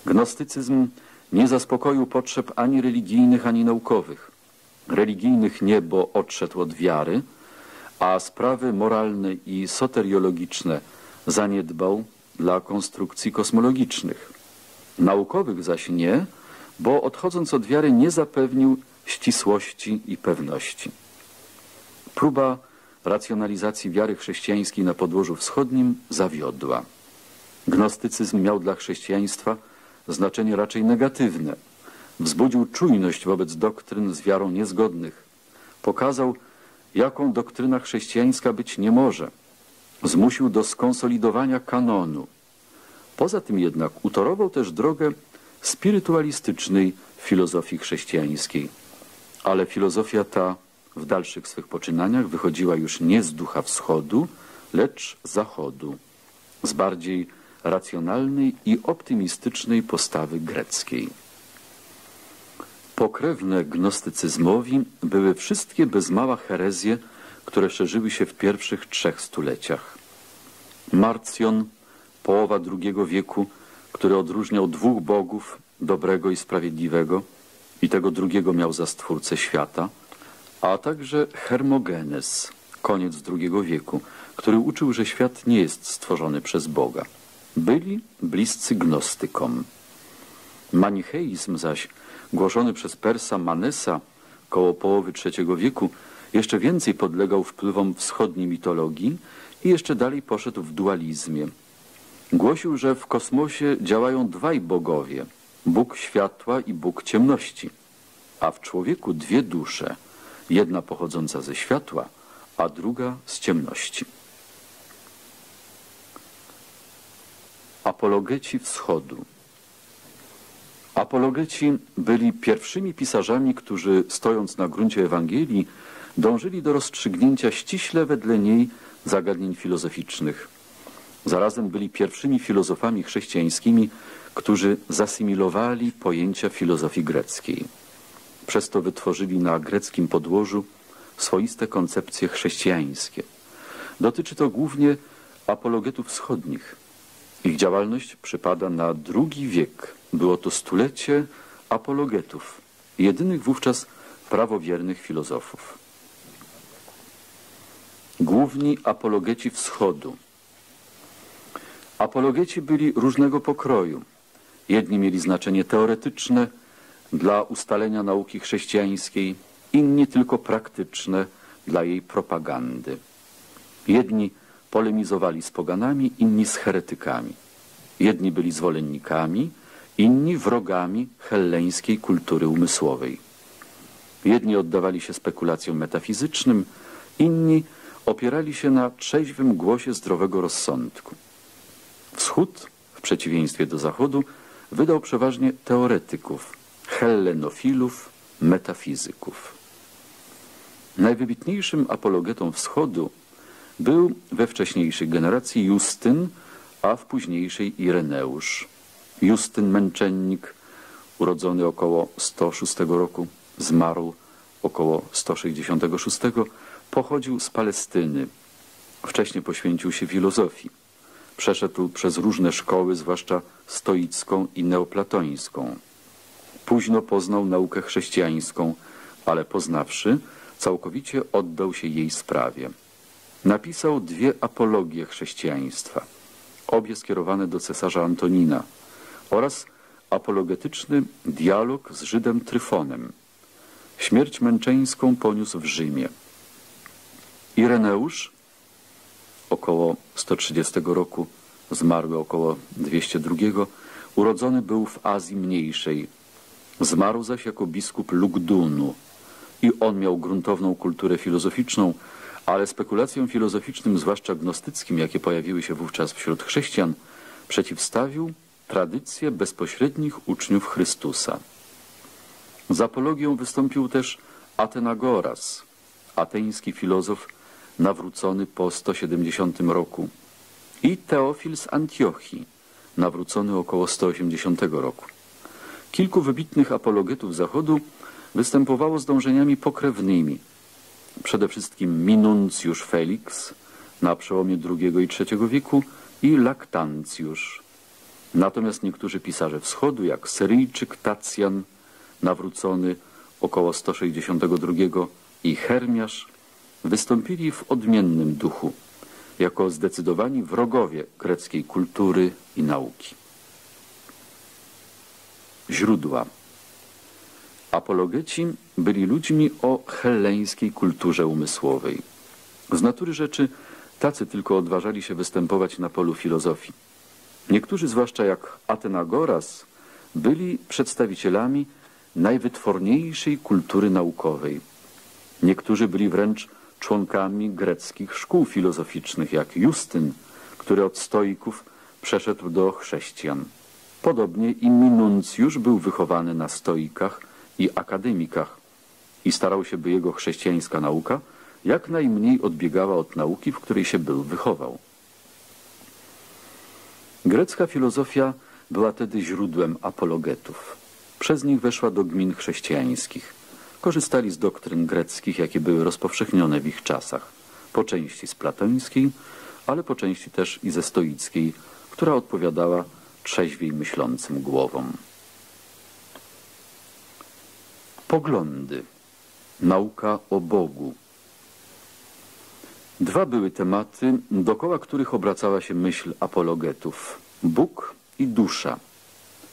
Gnostycyzm nie zaspokoił potrzeb ani religijnych, ani naukowych. Religijnych nie, bo odszedł od wiary, a sprawy moralne i soteriologiczne zaniedbał dla konstrukcji kosmologicznych. Naukowych zaś nie, bo odchodząc od wiary nie zapewnił ścisłości i pewności. Próba racjonalizacji wiary chrześcijańskiej na podłożu wschodnim zawiodła. Gnostycyzm miał dla chrześcijaństwa znaczenie raczej negatywne. Wzbudził czujność wobec doktryn z wiarą niezgodnych. Pokazał, jaką doktryna chrześcijańska być nie może. Zmusił do skonsolidowania kanonu. Poza tym jednak utorował też drogę spirytualistycznej filozofii chrześcijańskiej. Ale filozofia ta w dalszych swych poczynaniach wychodziła już nie z ducha wschodu, lecz zachodu, z bardziej racjonalnej i optymistycznej postawy greckiej. Pokrewne gnostycyzmowi były wszystkie bez mała herezje, które szerzyły się w pierwszych trzech stuleciach. Marcjon, połowa II wieku, który odróżniał dwóch bogów, dobrego i sprawiedliwego, i tego drugiego miał za stwórcę świata, a także Hermogenes, koniec II wieku, który uczył, że świat nie jest stworzony przez Boga. Byli bliscy gnostykom. Manicheizm zaś, głoszony przez Persa Manesa koło połowy III wieku, jeszcze więcej podlegał wpływom wschodniej mitologii i jeszcze dalej poszedł w dualizmie. Głosił, że w kosmosie działają dwaj bogowie, Bóg światła i Bóg ciemności, a w człowieku dwie dusze, jedna pochodząca ze światła, a druga z ciemności. Apologeci Wschodu Apologeci byli pierwszymi pisarzami, którzy stojąc na gruncie Ewangelii dążyli do rozstrzygnięcia ściśle wedle niej zagadnień filozoficznych. Zarazem byli pierwszymi filozofami chrześcijańskimi, którzy zasymilowali pojęcia filozofii greckiej. Przez to wytworzyli na greckim podłożu swoiste koncepcje chrześcijańskie. Dotyczy to głównie apologetów wschodnich, Ich działalność przypada na drugi wiek. Było to stulecie apologetów, jedynych wówczas prawowiernych filozofów. Główni apologeci wschodu. Apologeci byli różnego pokroju. Jedni mieli znaczenie teoretyczne dla ustalenia nauki chrześcijańskiej, inni tylko praktyczne dla jej propagandy. Jedni polemizowali z poganami, inni z heretykami. Jedni byli zwolennikami, inni wrogami helleńskiej kultury umysłowej. Jedni oddawali się spekulacjom metafizycznym, inni opierali się na trzeźwym głosie zdrowego rozsądku. Wschód, w przeciwieństwie do Zachodu, wydał przeważnie teoretyków, hellenofilów, metafizyków. Najwybitniejszym apologetą Wschodu był we wcześniejszej generacji Justyn, a w późniejszej Ireneusz. Justyn Męczennik, urodzony około 106 roku, zmarł około 166, pochodził z Palestyny. Wcześniej poświęcił się filozofii. Przeszedł przez różne szkoły, zwłaszcza stoicką i neoplatońską. Późno poznał naukę chrześcijańską, ale poznawszy, całkowicie oddał się jej sprawie. Napisał dwie apologie chrześcijaństwa, obie skierowane do cesarza Antonina oraz apologetyczny dialog z Żydem Tryfonem. Śmierć męczeńską poniósł w Rzymie. Ireneusz, około 130 roku, zmarły około 202, urodzony był w Azji Mniejszej. Zmarł zaś jako biskup Lugdunu i on miał gruntowną kulturę filozoficzną, ale spekulacjom filozoficznym, zwłaszcza gnostyckim, jakie pojawiły się wówczas wśród chrześcijan, przeciwstawił tradycję bezpośrednich uczniów Chrystusa. Z apologią wystąpił też Atenagoras, ateński filozof nawrócony po 170 roku i Teofil z Antiochii, nawrócony około 180 roku. Kilku wybitnych apologetów Zachodu występowało z dążeniami pokrewnymi. Przede wszystkim Minuncjusz Felix na przełomie II i III wieku i Laktancjusz. Natomiast niektórzy pisarze wschodu, jak Syryjczyk Tacjan, nawrócony około 162 i Hermiasz, wystąpili w odmiennym duchu, jako zdecydowani wrogowie greckiej kultury i nauki. Źródła Apologeci byli ludźmi o helleńskiej kulturze umysłowej. Z natury rzeczy tacy tylko odważali się występować na polu filozofii. Niektórzy, zwłaszcza jak Atenagoras, byli przedstawicielami najwytworniejszej kultury naukowej. Niektórzy byli wręcz członkami greckich szkół filozoficznych, jak Justyn, który od stoików przeszedł do chrześcijan. Podobnie i Minuncjusz był wychowany na stoikach i akademikach i starał się, by jego chrześcijańska nauka jak najmniej odbiegała od nauki, w której się był wychował. Grecka filozofia była tedy źródłem apologetów. Przez nich weszła do gmin chrześcijańskich. Korzystali z doktryn greckich, jakie były rozpowszechnione w ich czasach. Po części z platońskiej, ale po części też i ze stoickiej, która odpowiadała trzeźwiej myślącym głowom. Poglądy. Nauka o Bogu. Dwa były tematy, dokoła których obracała się myśl apologetów. Bóg i dusza.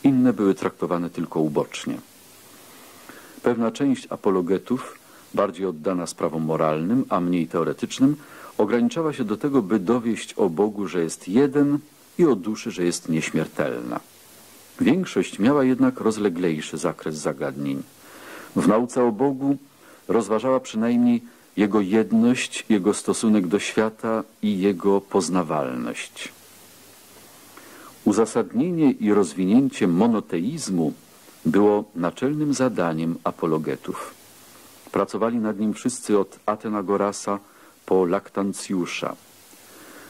Inne były traktowane tylko ubocznie. Pewna część apologetów, bardziej oddana sprawom moralnym, a mniej teoretycznym, ograniczała się do tego, by dowieść o Bogu, że jest jeden i o duszy, że jest nieśmiertelna. Większość miała jednak rozleglejszy zakres zagadnień. W nauce o Bogu rozważała przynajmniej Jego jedność, Jego stosunek do świata i Jego poznawalność. Uzasadnienie i rozwinięcie monoteizmu było naczelnym zadaniem apologetów. Pracowali nad nim wszyscy od Atenagorasa po Laktancjusza.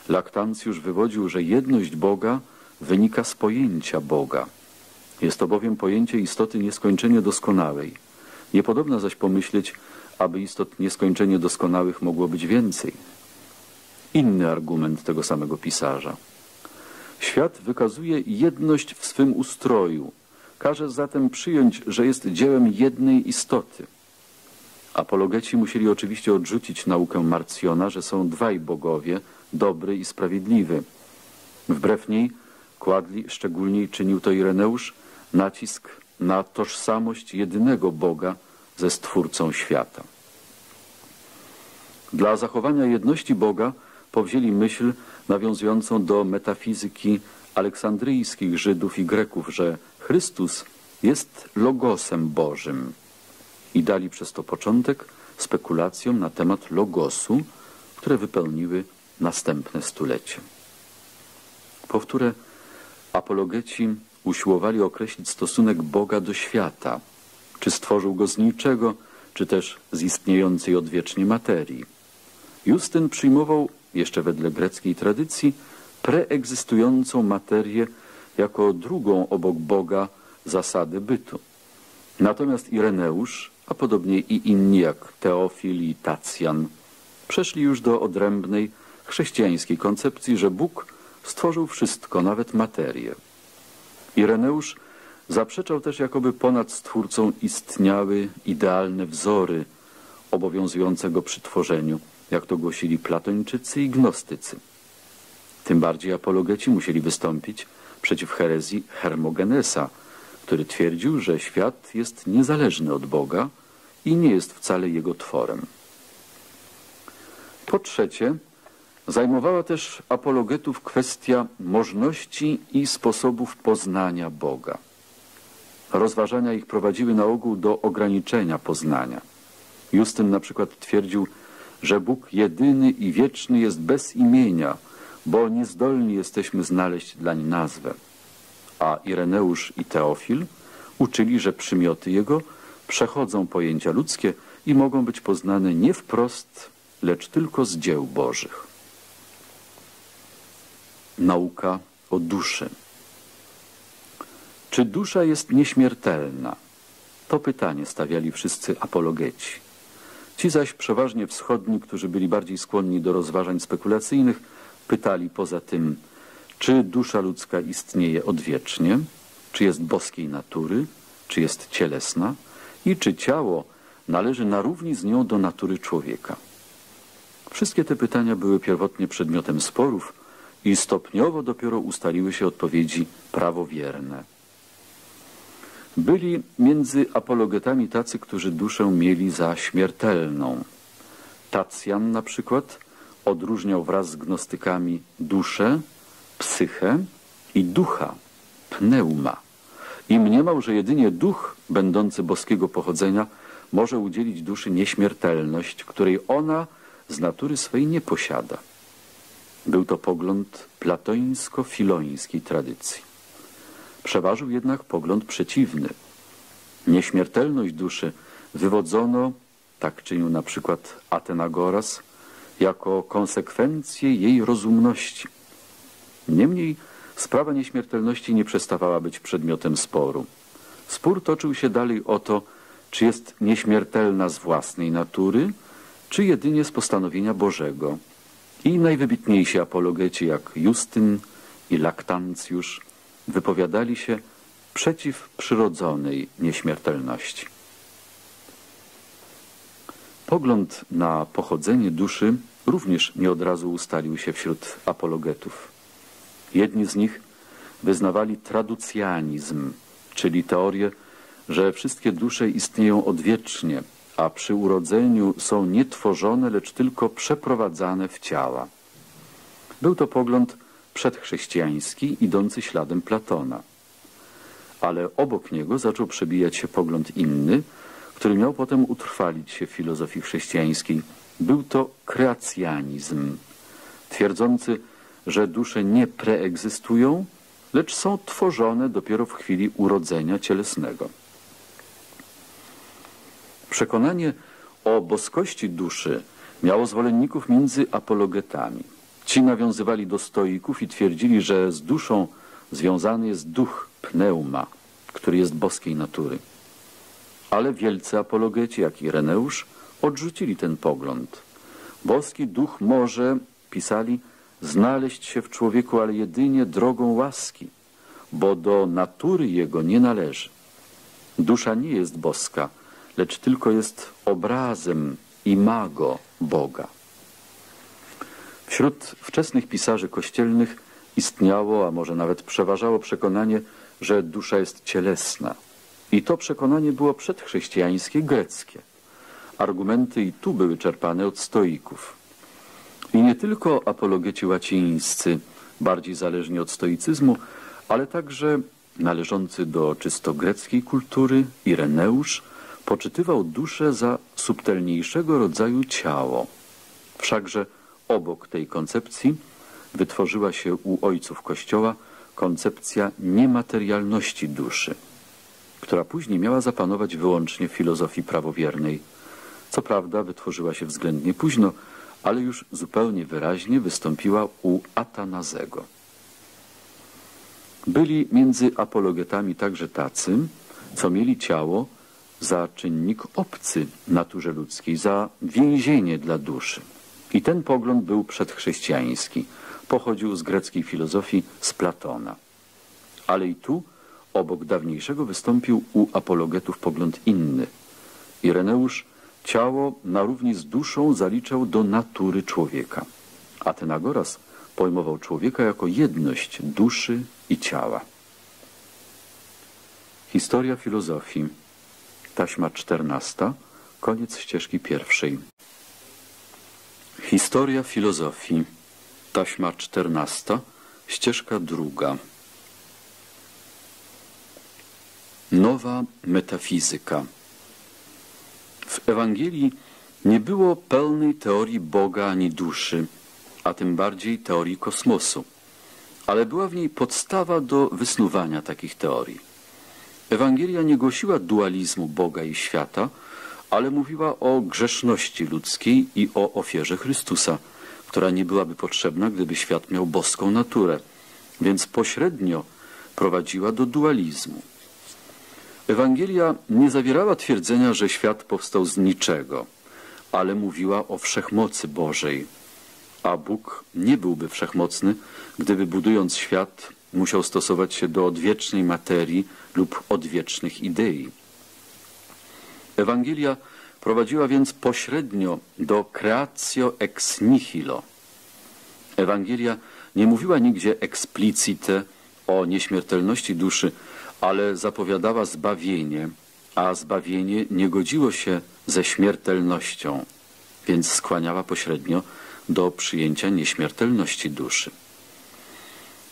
Laktancjusz wywodził, że jedność Boga wynika z pojęcia Boga. Jest to bowiem pojęcie istoty nieskończenie doskonałej. Niepodobna zaś pomyśleć, aby istot nieskończenie doskonałych mogło być więcej. Inny argument tego samego pisarza. Świat wykazuje jedność w swym ustroju. Każe zatem przyjąć, że jest dziełem jednej istoty. Apologeci musieli oczywiście odrzucić naukę Marcjona, że są dwaj bogowie, dobry i sprawiedliwy. Wbrew niej kładli, szczególnie czynił to Ireneusz, nacisk na tożsamość jedynego Boga ze Stwórcą świata. Dla zachowania jedności Boga powzięli myśl nawiązującą do metafizyki aleksandryjskich Żydów i Greków, że Chrystus jest logosem Bożym i dali przez to początek spekulacjom na temat logosu, które wypełniły następne stulecie. Powtórę, apologeci usiłowali określić stosunek Boga do świata, czy stworzył go z niczego, czy też z istniejącej odwiecznie materii. Justyn przyjmował, jeszcze wedle greckiej tradycji, preegzystującą materię jako drugą obok Boga zasadę bytu. Natomiast Ireneusz, a podobnie i inni jak Teofil i Tacjan, przeszli już do odrębnej chrześcijańskiej koncepcji, że Bóg stworzył wszystko, nawet materię. Ireneusz zaprzeczał też, jakoby ponad Stwórcą istniały idealne wzory obowiązującego przy tworzeniu, jak to głosili platończycy i gnostycy. Tym bardziej apologeci musieli wystąpić przeciw herezji Hermogenesa, który twierdził, że świat jest niezależny od Boga i nie jest wcale jego tworem. Po trzecie, zajmowała też apologetów kwestia możności i sposobów poznania Boga. Rozważania ich prowadziły na ogół do ograniczenia poznania. Justyn na przykład twierdził, że Bóg jedyny i wieczny jest bez imienia, bo niezdolni jesteśmy znaleźć dlań nazwę. A Ireneusz i Teofil uczyli, że przymioty Jego przechodzą pojęcia ludzkie i mogą być poznane nie wprost, lecz tylko z dzieł Bożych. Nauka o duszy. Czy dusza jest nieśmiertelna? To pytanie stawiali wszyscy apologeci. Ci zaś przeważnie wschodni, którzy byli bardziej skłonni do rozważań spekulacyjnych, pytali poza tym, czy dusza ludzka istnieje odwiecznie, czy jest boskiej natury, czy jest cielesna i czy ciało należy na równi z nią do natury człowieka. Wszystkie te pytania były pierwotnie przedmiotem sporów i stopniowo dopiero ustaliły się odpowiedzi prawowierne. Byli między apologetami tacy, którzy duszę mieli za śmiertelną. Tacjan na przykład odróżniał wraz z gnostykami duszę, psychę i ducha, pneuma. I mniemał, że jedynie duch, będący boskiego pochodzenia, może udzielić duszy nieśmiertelność, której ona z natury swej nie posiada. Był to pogląd platońsko-filońskiej tradycji. Przeważył jednak pogląd przeciwny. Nieśmiertelność duszy wywodzono, tak czynił na przykład Atenagoras, jako konsekwencję jej rozumności. Niemniej sprawa nieśmiertelności nie przestawała być przedmiotem sporu. Spór toczył się dalej o to, czy jest nieśmiertelna z własnej natury, czy jedynie z postanowienia Bożego. I najwybitniejsi apologeci jak Justyn i Laktancjusz wypowiadali się przeciw przyrodzonej nieśmiertelności. Pogląd na pochodzenie duszy również nie od razu ustalił się wśród apologetów. Jedni z nich wyznawali traducjanizm, czyli teorię, że wszystkie dusze istnieją odwiecznie, a przy urodzeniu są nie tworzone, lecz tylko przeprowadzane w ciała. Był to pogląd przedchrześcijański, idący śladem Platona. Ale obok niego zaczął przebijać się pogląd inny, który miał potem utrwalić się w filozofii chrześcijańskiej. Był to kreacjanizm, twierdzący, że dusze nie preegzystują, lecz są tworzone dopiero w chwili urodzenia cielesnego. Przekonanie o boskości duszy miało zwolenników między apologetami. Ci nawiązywali do stoików i twierdzili, że z duszą związany jest duch pneuma, który jest boskiej natury. Ale wielcy apologeci, jak i Reneusz, odrzucili ten pogląd. Boski duch może, pisali, znaleźć się w człowieku, ale jedynie drogą łaski, bo do natury jego nie należy. Dusza nie jest boska, lecz tylko jest obrazem imago Boga. Wśród wczesnych pisarzy kościelnych istniało, a może nawet przeważało przekonanie, że dusza jest cielesna. I to przekonanie było przedchrześcijańskie, greckie. Argumenty i tu były czerpane od stoików. I nie tylko apologeci łacińscy, bardziej zależni od stoicyzmu, ale także należący do czysto greckiej kultury Ireneusz poczytywał duszę za subtelniejszego rodzaju ciało. Wszakże obok tej koncepcji wytworzyła się u ojców Kościoła koncepcja niematerialności duszy, która później miała zapanować wyłącznie w filozofii prawowiernej. Co prawda wytworzyła się względnie późno, ale już zupełnie wyraźnie wystąpiła u Atanazego. Byli między apologetami także tacy, co mieli ciało za czynnik obcy naturze ludzkiej, za więzienie dla duszy. I ten pogląd był przedchrześcijański. Pochodził z greckiej filozofii, z Platona. Ale i tu, obok dawniejszego, wystąpił u apologetów pogląd inny. Ireneusz ciało na równi z duszą zaliczał do natury człowieka. Atenagoras pojmował człowieka jako jedność duszy i ciała. Historia filozofii. Taśma czternasta. Koniec ścieżki pierwszej. Historia filozofii. Taśma czternasta. Ścieżka druga. Nowa metafizyka. W Ewangelii nie było pełnej teorii Boga ani duszy, a tym bardziej teorii kosmosu, ale była w niej podstawa do wysnuwania takich teorii. Ewangelia nie głosiła dualizmu Boga i świata, ale mówiła o grzeszności ludzkiej i o ofierze Chrystusa, która nie byłaby potrzebna, gdyby świat miał boską naturę, więc pośrednio prowadziła do dualizmu. Ewangelia nie zawierała twierdzenia, że świat powstał z niczego, ale mówiła o wszechmocy Bożej. A Bóg nie byłby wszechmocny, gdyby budując świat musiał stosować się do odwiecznej materii lub odwiecznych idei. Ewangelia prowadziła więc pośrednio do creatio ex nihilo. Ewangelia nie mówiła nigdzie explicite o nieśmiertelności duszy, ale zapowiadała zbawienie, a zbawienie nie godziło się ze śmiertelnością, więc skłaniała pośrednio do przyjęcia nieśmiertelności duszy.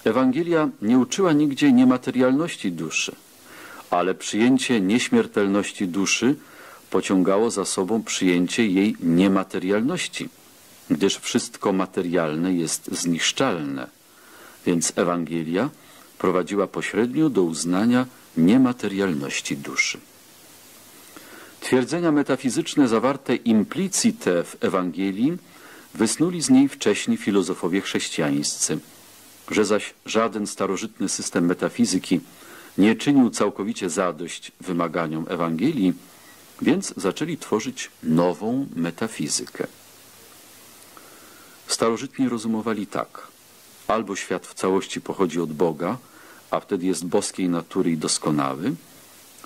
Ewangelia nie uczyła nigdzie niematerialności duszy, ale przyjęcie nieśmiertelności duszy pociągało za sobą przyjęcie jej niematerialności, gdyż wszystko materialne jest zniszczalne. Więc Ewangelia prowadziła pośrednio do uznania niematerialności duszy. Twierdzenia metafizyczne zawarte implicite w Ewangelii wysnuli z niej wcześniej filozofowie chrześcijańscy, że zaś żaden starożytny system metafizyki nie czynił całkowicie zadość wymaganiom Ewangelii, więc zaczęli tworzyć nową metafizykę. Starożytni rozumowali tak. Albo świat w całości pochodzi od Boga, a wtedy jest boskiej natury i doskonały,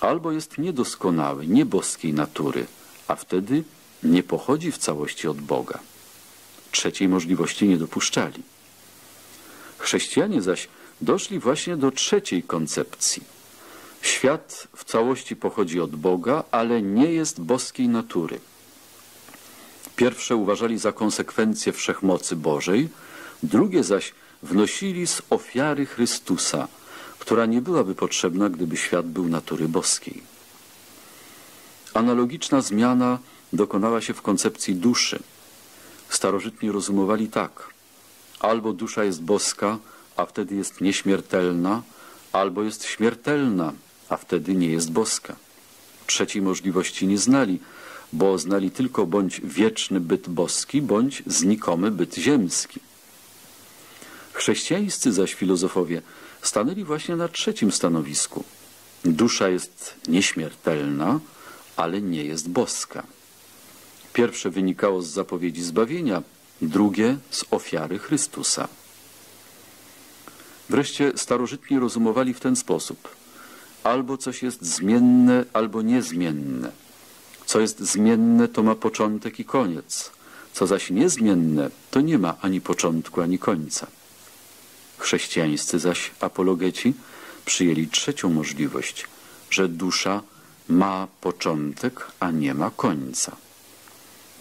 albo jest niedoskonały, nieboskiej natury, a wtedy nie pochodzi w całości od Boga. Trzeciej możliwości nie dopuszczali. Chrześcijanie zaś doszli właśnie do trzeciej koncepcji. Świat w całości pochodzi od Boga, ale nie jest boskiej natury. Pierwsze uważali za konsekwencję wszechmocy Bożej, drugie zaś wnosili z ofiary Chrystusa, która nie byłaby potrzebna, gdyby świat był natury boskiej. Analogiczna zmiana dokonała się w koncepcji duszy. Starożytni rozumowali tak. Albo dusza jest boska, a wtedy jest nieśmiertelna, albo jest śmiertelna, a wtedy nie jest boska. Trzeciej możliwości nie znali, bo znali tylko bądź wieczny byt boski, bądź znikomy byt ziemski. Chrześcijańscy zaś filozofowie stanęli właśnie na trzecim stanowisku. Dusza jest nieśmiertelna, ale nie jest boska. Pierwsze wynikało z zapowiedzi zbawienia, drugie z ofiary Chrystusa. Wreszcie starożytni rozumowali w ten sposób. Albo coś jest zmienne, albo niezmienne. Co jest zmienne, to ma początek i koniec. Co zaś niezmienne, to nie ma ani początku, ani końca. Chrześcijańscy zaś apologeci przyjęli trzecią możliwość, że dusza ma początek, a nie ma końca.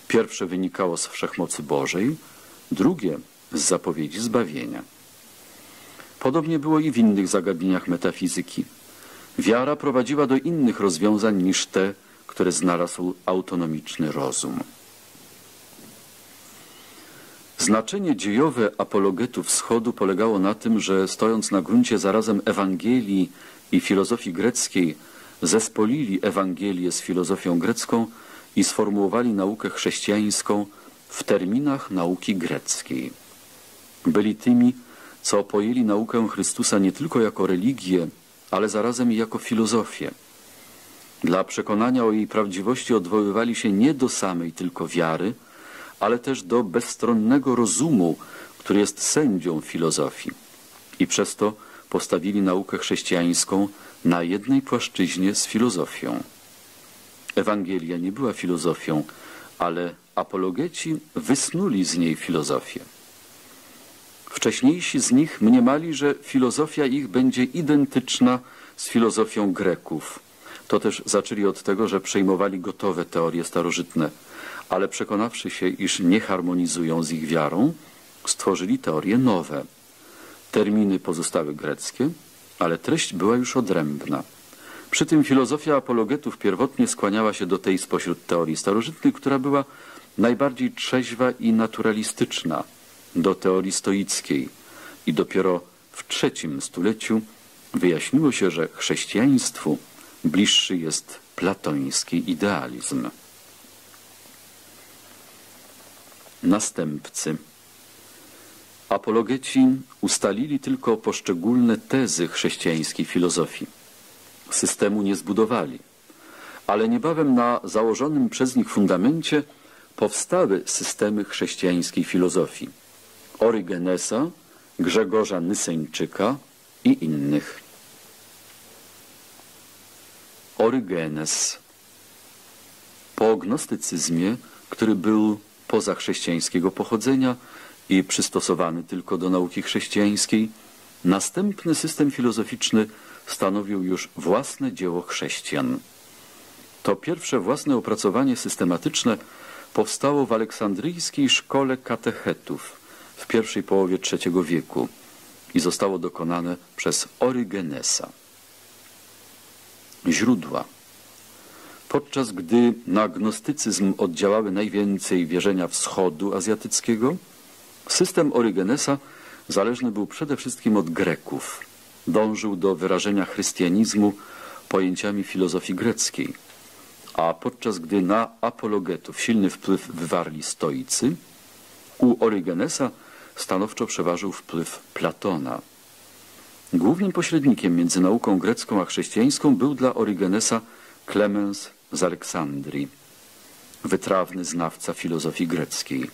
Pierwsze wynikało z wszechmocy Bożej, drugie z zapowiedzi zbawienia. Podobnie było i w innych zagadnieniach metafizyki. Wiara prowadziła do innych rozwiązań niż te, które znalazł autonomiczny rozum. Znaczenie dziejowe apologetów wschodu polegało na tym, że stojąc na gruncie zarazem Ewangelii i filozofii greckiej, zespolili Ewangelię z filozofią grecką i sformułowali naukę chrześcijańską w terminach nauki greckiej. Byli tymi, co pojęli naukę Chrystusa nie tylko jako religię, ale zarazem i jako filozofię. Dla przekonania o jej prawdziwości odwoływali się nie do samej tylko wiary, ale też do bezstronnego rozumu, który jest sędzią filozofii. I przez to postawili naukę chrześcijańską na jednej płaszczyźnie z filozofią. Ewangelia nie była filozofią, ale apologeci wysnuli z niej filozofię. Wcześniejsi z nich mniemali, że filozofia ich będzie identyczna z filozofią Greków. To też zaczęli od tego, że przejmowali gotowe teorie starożytne, ale przekonawszy się, iż nie harmonizują z ich wiarą, stworzyli teorie nowe. Terminy pozostały greckie, ale treść była już odrębna. Przy tym filozofia apologetów pierwotnie skłaniała się do tej spośród teorii starożytnych, która była najbardziej trzeźwa i naturalistyczna, do teorii stoickiej. I dopiero w trzecim stuleciu wyjaśniło się, że chrześcijaństwu bliższy jest platoński idealizm. Następcy Apologeci ustalili tylko poszczególne tezy chrześcijańskiej filozofii. Systemu nie zbudowali, ale niebawem na założonym przez nich fundamencie powstały systemy chrześcijańskiej filozofii. Orygenesa, Grzegorza Nyseńczyka i innych. Orygenes Po gnostycyzmie, który był pozachrześcijańskiego pochodzenia, i przystosowany tylko do nauki chrześcijańskiej, następny system filozoficzny stanowił już własne dzieło chrześcijan. To pierwsze własne opracowanie systematyczne powstało w aleksandryjskiej szkole katechetów w pierwszej połowie III wieku i zostało dokonane przez Orygenesa. Źródła Podczas gdy na gnostycyzm oddziałały najwięcej wierzenia wschodu azjatyckiego, System Orygenesa zależny był przede wszystkim od Greków. Dążył do wyrażenia chrystianizmu pojęciami filozofii greckiej. A podczas gdy na apologetów silny wpływ wywarli stoicy, u Orygenesa stanowczo przeważył wpływ Platona. Głównym pośrednikiem między nauką grecką a chrześcijańską był dla Orygenesa Klemens z Aleksandrii, wytrawny znawca filozofii greckiej.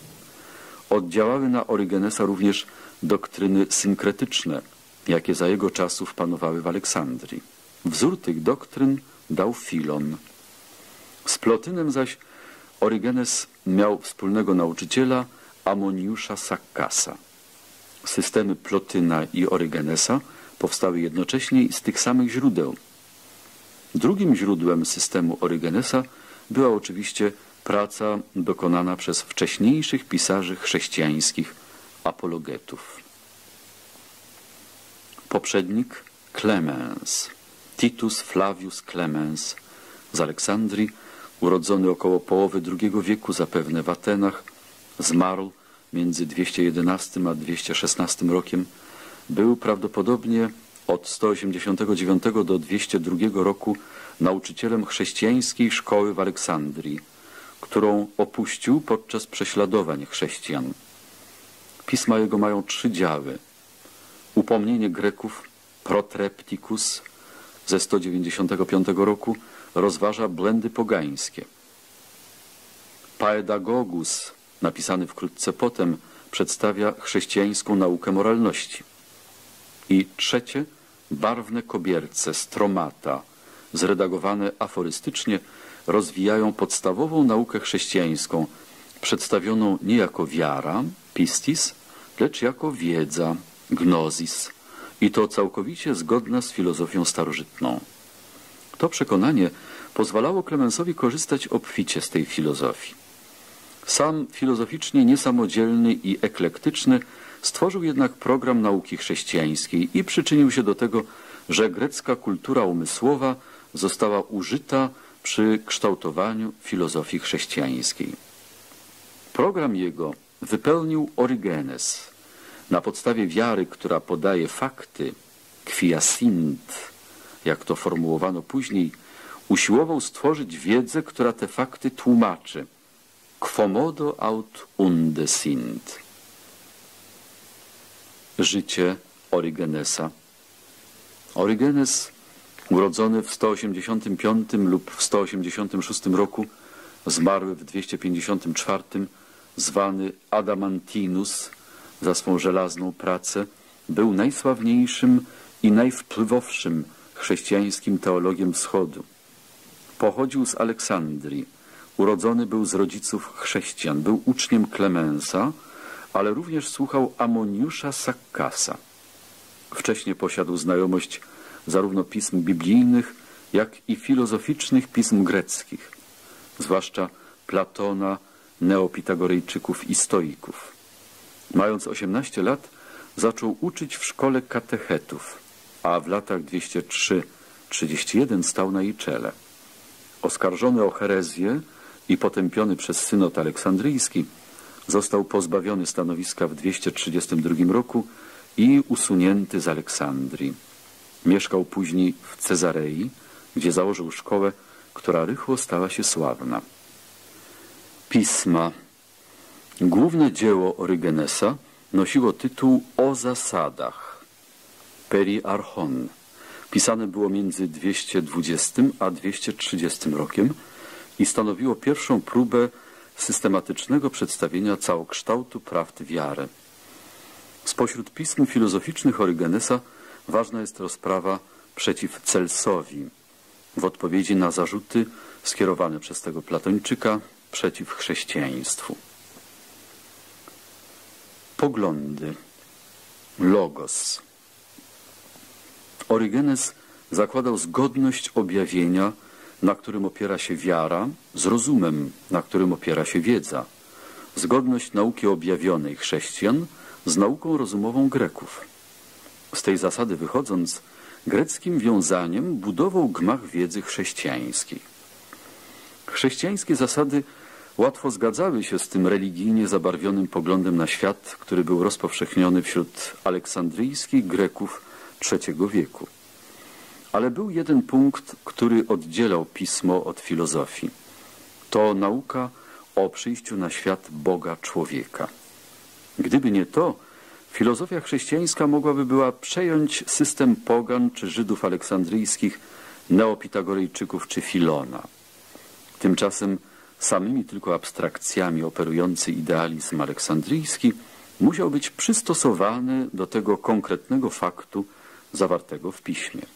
Oddziałały na Orygenesa również doktryny synkretyczne, jakie za jego czasów panowały w Aleksandrii. Wzór tych doktryn dał Filon. Z Plotynem zaś Orygenes miał wspólnego nauczyciela Amoniusza Sakkasa. Systemy Plotyna i Orygenesa powstały jednocześnie z tych samych źródeł. Drugim źródłem systemu Orygenesa była oczywiście praca dokonana przez wcześniejszych pisarzy chrześcijańskich apologetów. Poprzednik Clemens, Titus Flavius Clemens z Aleksandrii, urodzony około połowy II wieku zapewne w Atenach, zmarł między 211 a 216 rokiem, był prawdopodobnie od 189 do 202 roku nauczycielem chrześcijańskiej szkoły w Aleksandrii którą opuścił podczas prześladowań chrześcijan. Pisma jego mają trzy działy. Upomnienie Greków Protrepticus ze 195 roku rozważa błędy pogańskie. Paedagogus napisany wkrótce potem, przedstawia chrześcijańską naukę moralności. I trzecie, barwne kobierce, stromata, zredagowane aforystycznie, rozwijają podstawową naukę chrześcijańską, przedstawioną nie jako wiara, pistis, lecz jako wiedza, gnosis, i to całkowicie zgodna z filozofią starożytną. To przekonanie pozwalało Klemensowi korzystać obficie z tej filozofii. Sam filozoficznie niesamodzielny i eklektyczny stworzył jednak program nauki chrześcijańskiej i przyczynił się do tego, że grecka kultura umysłowa została użyta przy kształtowaniu filozofii chrześcijańskiej. Program jego wypełnił Orygenes na podstawie wiary, która podaje fakty, quia sint, jak to formułowano później, usiłował stworzyć wiedzę, która te fakty tłumaczy. Quomodo aut unde sint. Życie Orygenesa Orygenes, urodzony w 185 lub w 186 roku, zmarły w 254, zwany Adamantinus za swą żelazną pracę, był najsławniejszym i najwpływowszym chrześcijańskim teologiem wschodu. Pochodził z Aleksandrii. Urodzony był z rodziców chrześcijan. Był uczniem Klemensa, ale również słuchał Amoniusza Sakkasa. Wcześniej posiadł znajomość zarówno pism biblijnych, jak i filozoficznych pism greckich, zwłaszcza Platona, neopitagorejczyków i stoików. Mając 18 lat, zaczął uczyć w szkole katechetów, a w latach 203-31 stał na jej czele. Oskarżony o herezję i potępiony przez synod aleksandryjski, został pozbawiony stanowiska w 232 roku i usunięty z Aleksandrii. Mieszkał później w Cezarei, gdzie założył szkołę, która rychło stała się sławna. Pisma. Główne dzieło Orygenesa nosiło tytuł O zasadach. Peri Archon. Pisane było między 220 a 230 rokiem i stanowiło pierwszą próbę systematycznego przedstawienia całokształtu prawd wiary. Spośród pism filozoficznych Orygenesa ważna jest rozprawa przeciw Celsowi w odpowiedzi na zarzuty skierowane przez tego Platończyka przeciw chrześcijaństwu. Poglądy. Logos. Orygenes zakładał zgodność objawienia, na którym opiera się wiara, z rozumem, na którym opiera się wiedza. Zgodność nauki objawionej chrześcijan z nauką rozumową Greków. Z tej zasady wychodząc, greckim wiązaniem budował gmach wiedzy chrześcijańskiej. Chrześcijańskie zasady łatwo zgadzały się z tym religijnie zabarwionym poglądem na świat, który był rozpowszechniony wśród aleksandryjskich Greków III wieku. Ale był jeden punkt, który oddzielał pismo od filozofii. To nauka o przyjściu na świat Boga człowieka. Gdyby nie to, filozofia chrześcijańska mogłaby była przejąć system pogan czy Żydów aleksandryjskich, neopitagorejczyków czy Filona. Tymczasem samymi tylko abstrakcjami operujący idealizm aleksandryjski musiał być przystosowany do tego konkretnego faktu zawartego w piśmie.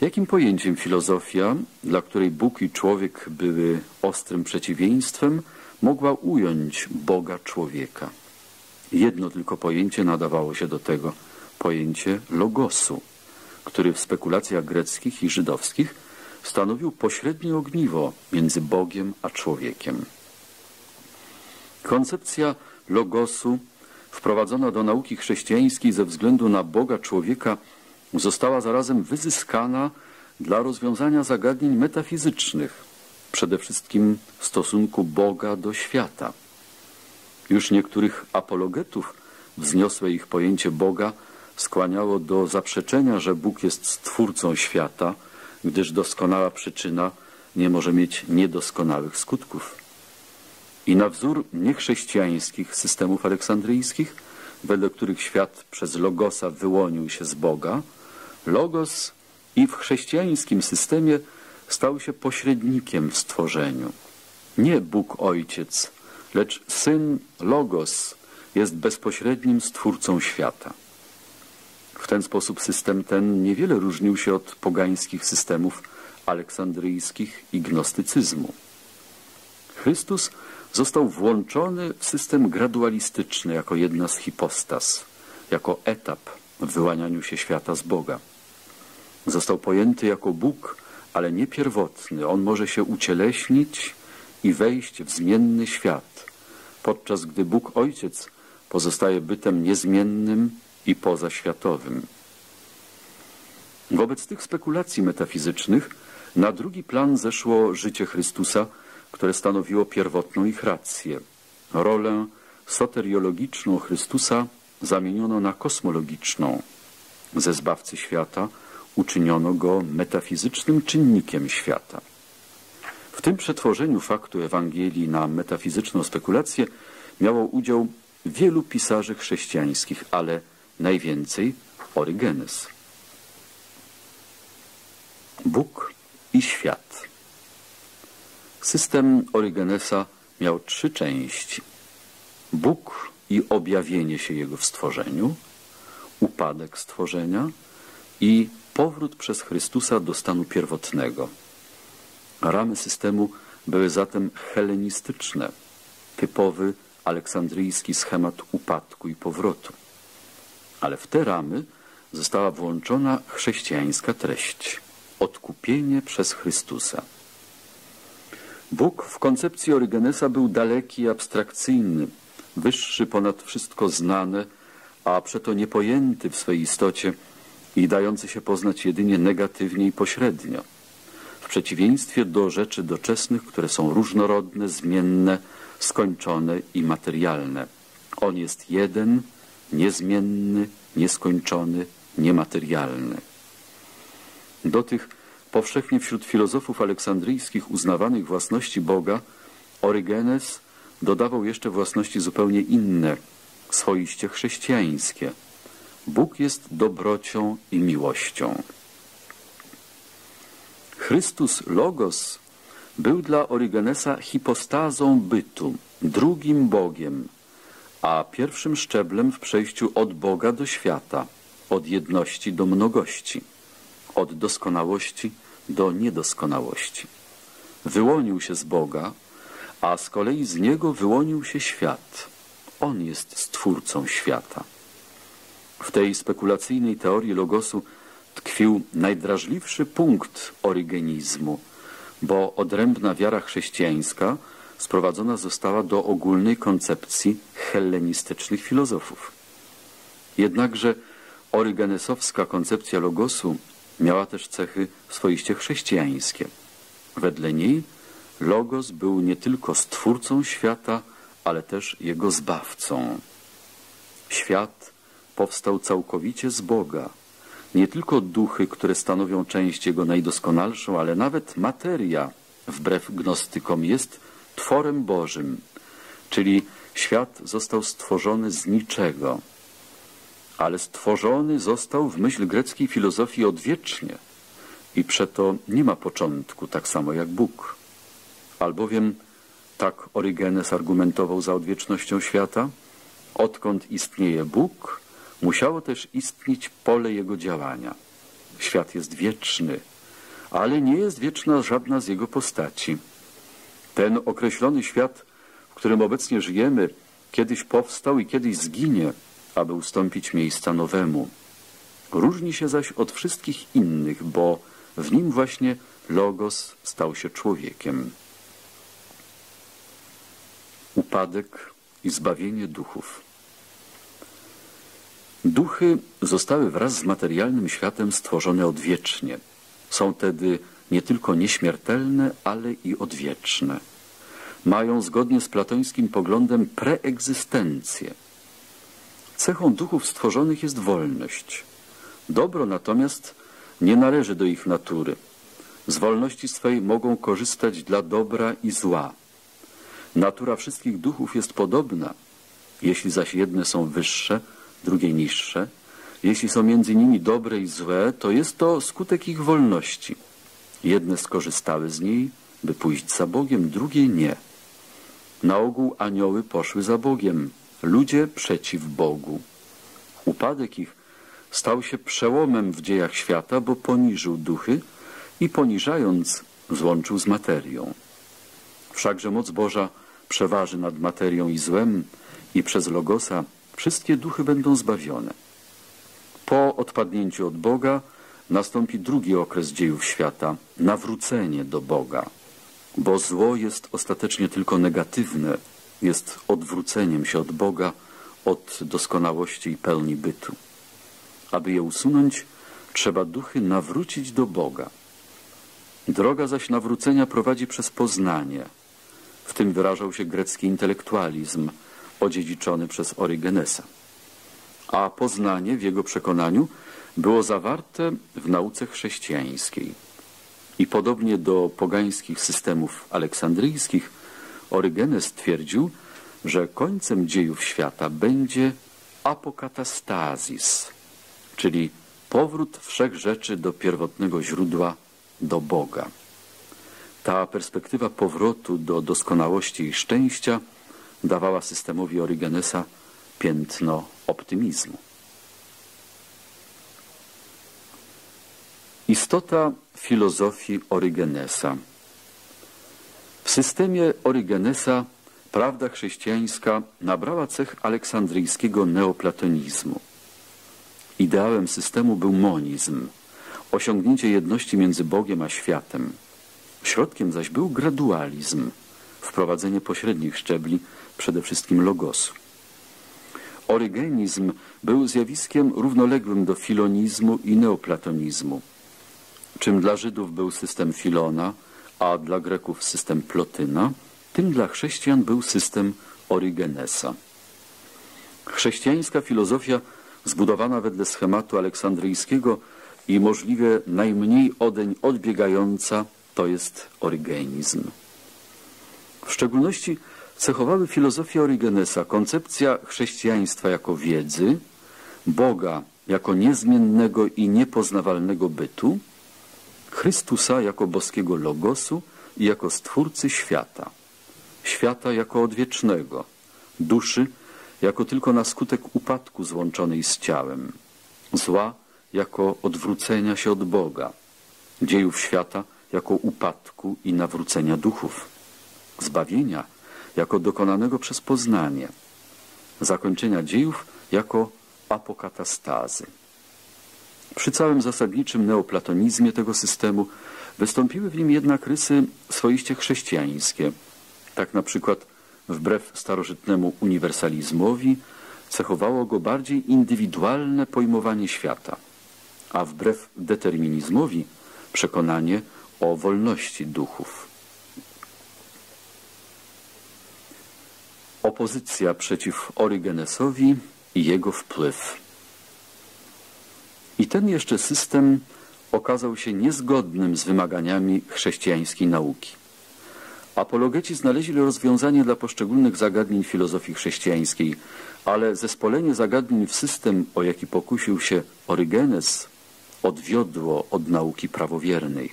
Jakim pojęciem filozofia, dla której Bóg i człowiek były ostrym przeciwieństwem, mogła ująć Boga człowieka? Jedno tylko pojęcie nadawało się do tego pojęcie logosu, który w spekulacjach greckich i żydowskich stanowił pośrednie ogniwo między Bogiem a człowiekiem. Koncepcja logosu wprowadzona do nauki chrześcijańskiej ze względu na Boga człowieka została zarazem wyzyskana dla rozwiązania zagadnień metafizycznych, przede wszystkim stosunku Boga do świata. Już niektórych apologetów wzniosłe ich pojęcie Boga skłaniało do zaprzeczenia, że Bóg jest stwórcą świata, gdyż doskonała przyczyna nie może mieć niedoskonałych skutków. I na wzór niechrześcijańskich systemów aleksandryjskich, wedle których świat przez Logosa wyłonił się z Boga, Logos i w chrześcijańskim systemie stał się pośrednikiem w stworzeniu. Nie Bóg Ojciec, lecz Syn Logos jest bezpośrednim stwórcą świata. W ten sposób system ten niewiele różnił się od pogańskich systemów aleksandryjskich i gnostycyzmu. Chrystus został włączony w system gradualistyczny jako jedna z hipostas, jako etap w wyłanianiu się świata z Boga. Został pojęty jako Bóg, ale nie pierwotny. On może się ucieleśnić i wejść w zmienny świat, podczas gdy Bóg Ojciec pozostaje bytem niezmiennym i pozaświatowym. Wobec tych spekulacji metafizycznych na drugi plan zeszło życie Chrystusa, które stanowiło pierwotną ich rację. Rolę soteriologiczną Chrystusa zamieniono na kosmologiczną. Ze Zbawcy świata uczyniono go metafizycznym czynnikiem świata. W tym przetworzeniu faktu Ewangelii na metafizyczną spekulację miało udział wielu pisarzy chrześcijańskich, ale najwięcej Orygenes. Bóg i świat. System Orygenesa miał trzy części. Bóg i objawienie się Jego w stworzeniu, upadek stworzenia i powrót przez Chrystusa do stanu pierwotnego. Ramy systemu były zatem helenistyczne, typowy aleksandryjski schemat upadku i powrotu. Ale w te ramy została włączona chrześcijańska treść odkupienie przez Chrystusa. Bóg w koncepcji Orygenesa był daleki i abstrakcyjny, wyższy ponad wszystko znane, a przeto niepojęty w swej istocie i dający się poznać jedynie negatywnie i pośrednio. W przeciwieństwie do rzeczy doczesnych, które są różnorodne, zmienne, skończone i materialne. On jest jeden, niezmienny, nieskończony, niematerialny. Do tych powszechnie wśród filozofów aleksandryjskich uznawanych własności Boga Orygenes dodawał jeszcze własności zupełnie inne, swoiście chrześcijańskie. Bóg jest dobrocią i miłością. Chrystus Logos był dla Orygenesa hipostazą bytu, drugim Bogiem, a pierwszym szczeblem w przejściu od Boga do świata, od jedności do mnogości, od doskonałości do niedoskonałości. Wyłonił się z Boga, a z kolei z Niego wyłonił się świat. On jest stwórcą świata. W tej spekulacyjnej teorii logosu tkwił najdrażliwszy punkt orygenizmu, bo odrębna wiara chrześcijańska sprowadzona została do ogólnej koncepcji hellenistycznych filozofów. Jednakże orygenesowska koncepcja logosu miała też cechy swoiście chrześcijańskie. Wedle niej logos był nie tylko stwórcą świata, ale też jego zbawcą. Świat powstał całkowicie z Boga. Nie tylko duchy, które stanowią część jego najdoskonalszą, ale nawet materia, wbrew gnostykom, jest tworem Bożym, czyli świat został stworzony z niczego, ale stworzony został w myśl greckiej filozofii odwiecznie i przeto nie ma początku, tak samo jak Bóg. Albowiem tak Orygenes argumentował za odwiecznością świata, odkąd istnieje Bóg, musiało też istnieć pole jego działania. Świat jest wieczny, ale nie jest wieczna żadna z jego postaci. Ten określony świat, w którym obecnie żyjemy, kiedyś powstał i kiedyś zginie, aby ustąpić miejsca nowemu. Różni się zaś od wszystkich innych, bo w nim właśnie Logos stał się człowiekiem. Upadek i zbawienie duchów. Duchy zostały wraz z materialnym światem stworzone odwiecznie. Są tedy nie tylko nieśmiertelne, ale i odwieczne. Mają zgodnie z platońskim poglądem preegzystencję. Cechą duchów stworzonych jest wolność. Dobro natomiast nie należy do ich natury. Z wolności swej mogą korzystać dla dobra i zła. Natura wszystkich duchów jest podobna. Jeśli zaś jedne są wyższe, drugie niższe, jeśli są między nimi dobre i złe, to jest to skutek ich wolności. Jedne skorzystały z niej, by pójść za Bogiem, drugie nie. Na ogół anioły poszły za Bogiem, ludzie przeciw Bogu. Upadek ich stał się przełomem w dziejach świata, bo poniżył duchy i poniżając złączył z materią. Wszakże moc Boża przeważy nad materią i złem i przez Logosa wszystkie duchy będą zbawione. Po odpadnięciu od Boga nastąpi drugi okres dziejów świata, nawrócenie do Boga, bo zło jest ostatecznie tylko negatywne, jest odwróceniem się od Boga, od doskonałości i pełni bytu. Aby je usunąć, trzeba duchy nawrócić do Boga. Droga zaś nawrócenia prowadzi przez poznanie. W tym wyrażał się grecki intelektualizm, odziedziczony przez Orygenesa. A poznanie w jego przekonaniu było zawarte w nauce chrześcijańskiej. I podobnie do pogańskich systemów aleksandryjskich, Orygenes twierdził, że końcem dziejów świata będzie apokatastazis, czyli powrót wszech rzeczy do pierwotnego źródła, do Boga. Ta perspektywa powrotu do doskonałości i szczęścia dawała systemowi Orygenesa piętno optymizmu. Istota filozofii Orygenesa W systemie Orygenesa prawda chrześcijańska nabrała cech aleksandryjskiego neoplatonizmu. Ideałem systemu był monizm, osiągnięcie jedności między Bogiem a światem. Środkiem zaś był gradualizm, wprowadzenie pośrednich szczebli, przede wszystkim logosu. Orygenizm był zjawiskiem równoległym do filonizmu i neoplatonizmu. Czym dla Żydów był system Filona, a dla Greków system Plotyna, tym dla chrześcijan był system Orygenesa. Chrześcijańska filozofia zbudowana wedle schematu aleksandryjskiego i możliwie najmniej odeń odbiegająca to jest orygenizm. W szczególności cechowały filozofię Orygenesa koncepcja chrześcijaństwa jako wiedzy, Boga jako niezmiennego i niepoznawalnego bytu, Chrystusa jako boskiego logosu i jako stwórcy świata, świata jako odwiecznego, duszy jako tylko na skutek upadku złączonej z ciałem, zła jako odwrócenia się od Boga, dziejów świata jako upadku i nawrócenia duchów, zbawienia jako dokonanego przez poznanie, zakończenia dziejów jako apokatastazy. Przy całym zasadniczym neoplatonizmie tego systemu wystąpiły w nim jednak rysy swoiście chrześcijańskie. Tak na przykład wbrew starożytnemu uniwersalizmowi cechowało go bardziej indywidualne pojmowanie świata, a wbrew determinizmowi przekonanie o wolności duchów. Opozycja przeciw Orygenesowi i jego wpływ. I ten jeszcze system okazał się niezgodnym z wymaganiami chrześcijańskiej nauki. Apologeci znaleźli rozwiązanie dla poszczególnych zagadnień filozofii chrześcijańskiej, ale zespolenie zagadnień w system, o jaki pokusił się Orygenes, odwiodło od nauki prawowiernej.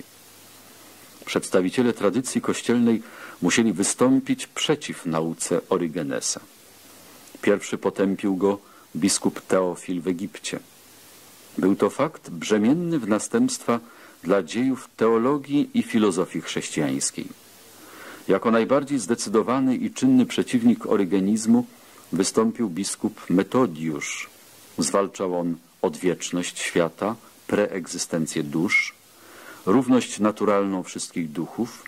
Przedstawiciele tradycji kościelnej musieli wystąpić przeciw nauce Orygenesa. Pierwszy potępił go biskup Teofil w Egipcie. Był to fakt brzemienny w następstwa dla dziejów teologii i filozofii chrześcijańskiej. Jako najbardziej zdecydowany i czynny przeciwnik orygenizmu wystąpił biskup Metodiusz. Zwalczał on odwieczność świata, preegzystencję dusz, równość naturalną wszystkich duchów,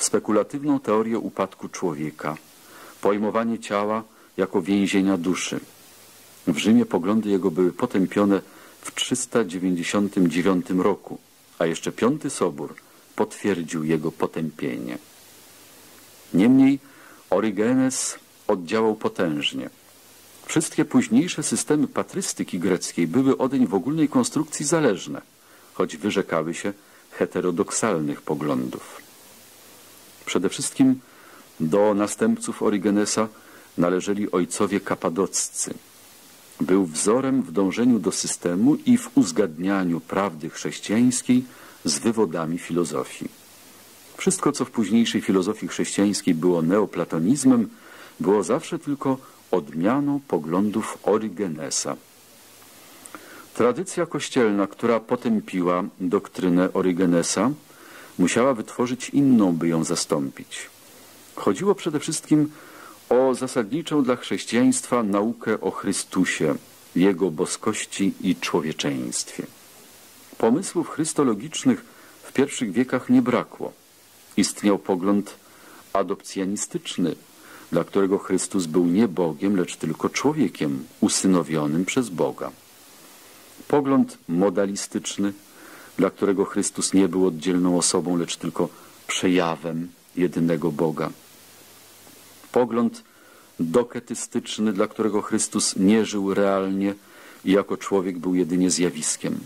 spekulatywną teorię upadku człowieka, pojmowanie ciała jako więzienia duszy. W Rzymie poglądy jego były potępione w 399 roku, a jeszcze Piąty Sobór potwierdził jego potępienie. Niemniej Orygenes oddziałał potężnie. Wszystkie późniejsze systemy patrystyki greckiej były odeń w ogólnej konstrukcji zależne, choć wyrzekały się heterodoksalnych poglądów. Przede wszystkim do następców Orygenesa należeli ojcowie kapadoccy. Był wzorem w dążeniu do systemu i w uzgadnianiu prawdy chrześcijańskiej z wywodami filozofii. Wszystko, co w późniejszej filozofii chrześcijańskiej było neoplatonizmem, było zawsze tylko odmianą poglądów Orygenesa. Tradycja kościelna, która potępiła doktrynę Orygenesa, musiała wytworzyć inną, by ją zastąpić. Chodziło przede wszystkim o zasadniczą dla chrześcijaństwa naukę o Chrystusie, Jego boskości i człowieczeństwie. Pomysłów chrystologicznych w pierwszych wiekach nie brakło. Istniał pogląd adopcjanistyczny, dla którego Chrystus był nie Bogiem, lecz tylko człowiekiem usynowionym przez Boga. Pogląd modalistyczny, dla którego Chrystus nie był oddzielną osobą, lecz tylko przejawem jedynego Boga. Pogląd doketystyczny, dla którego Chrystus nie żył realnie i jako człowiek był jedynie zjawiskiem.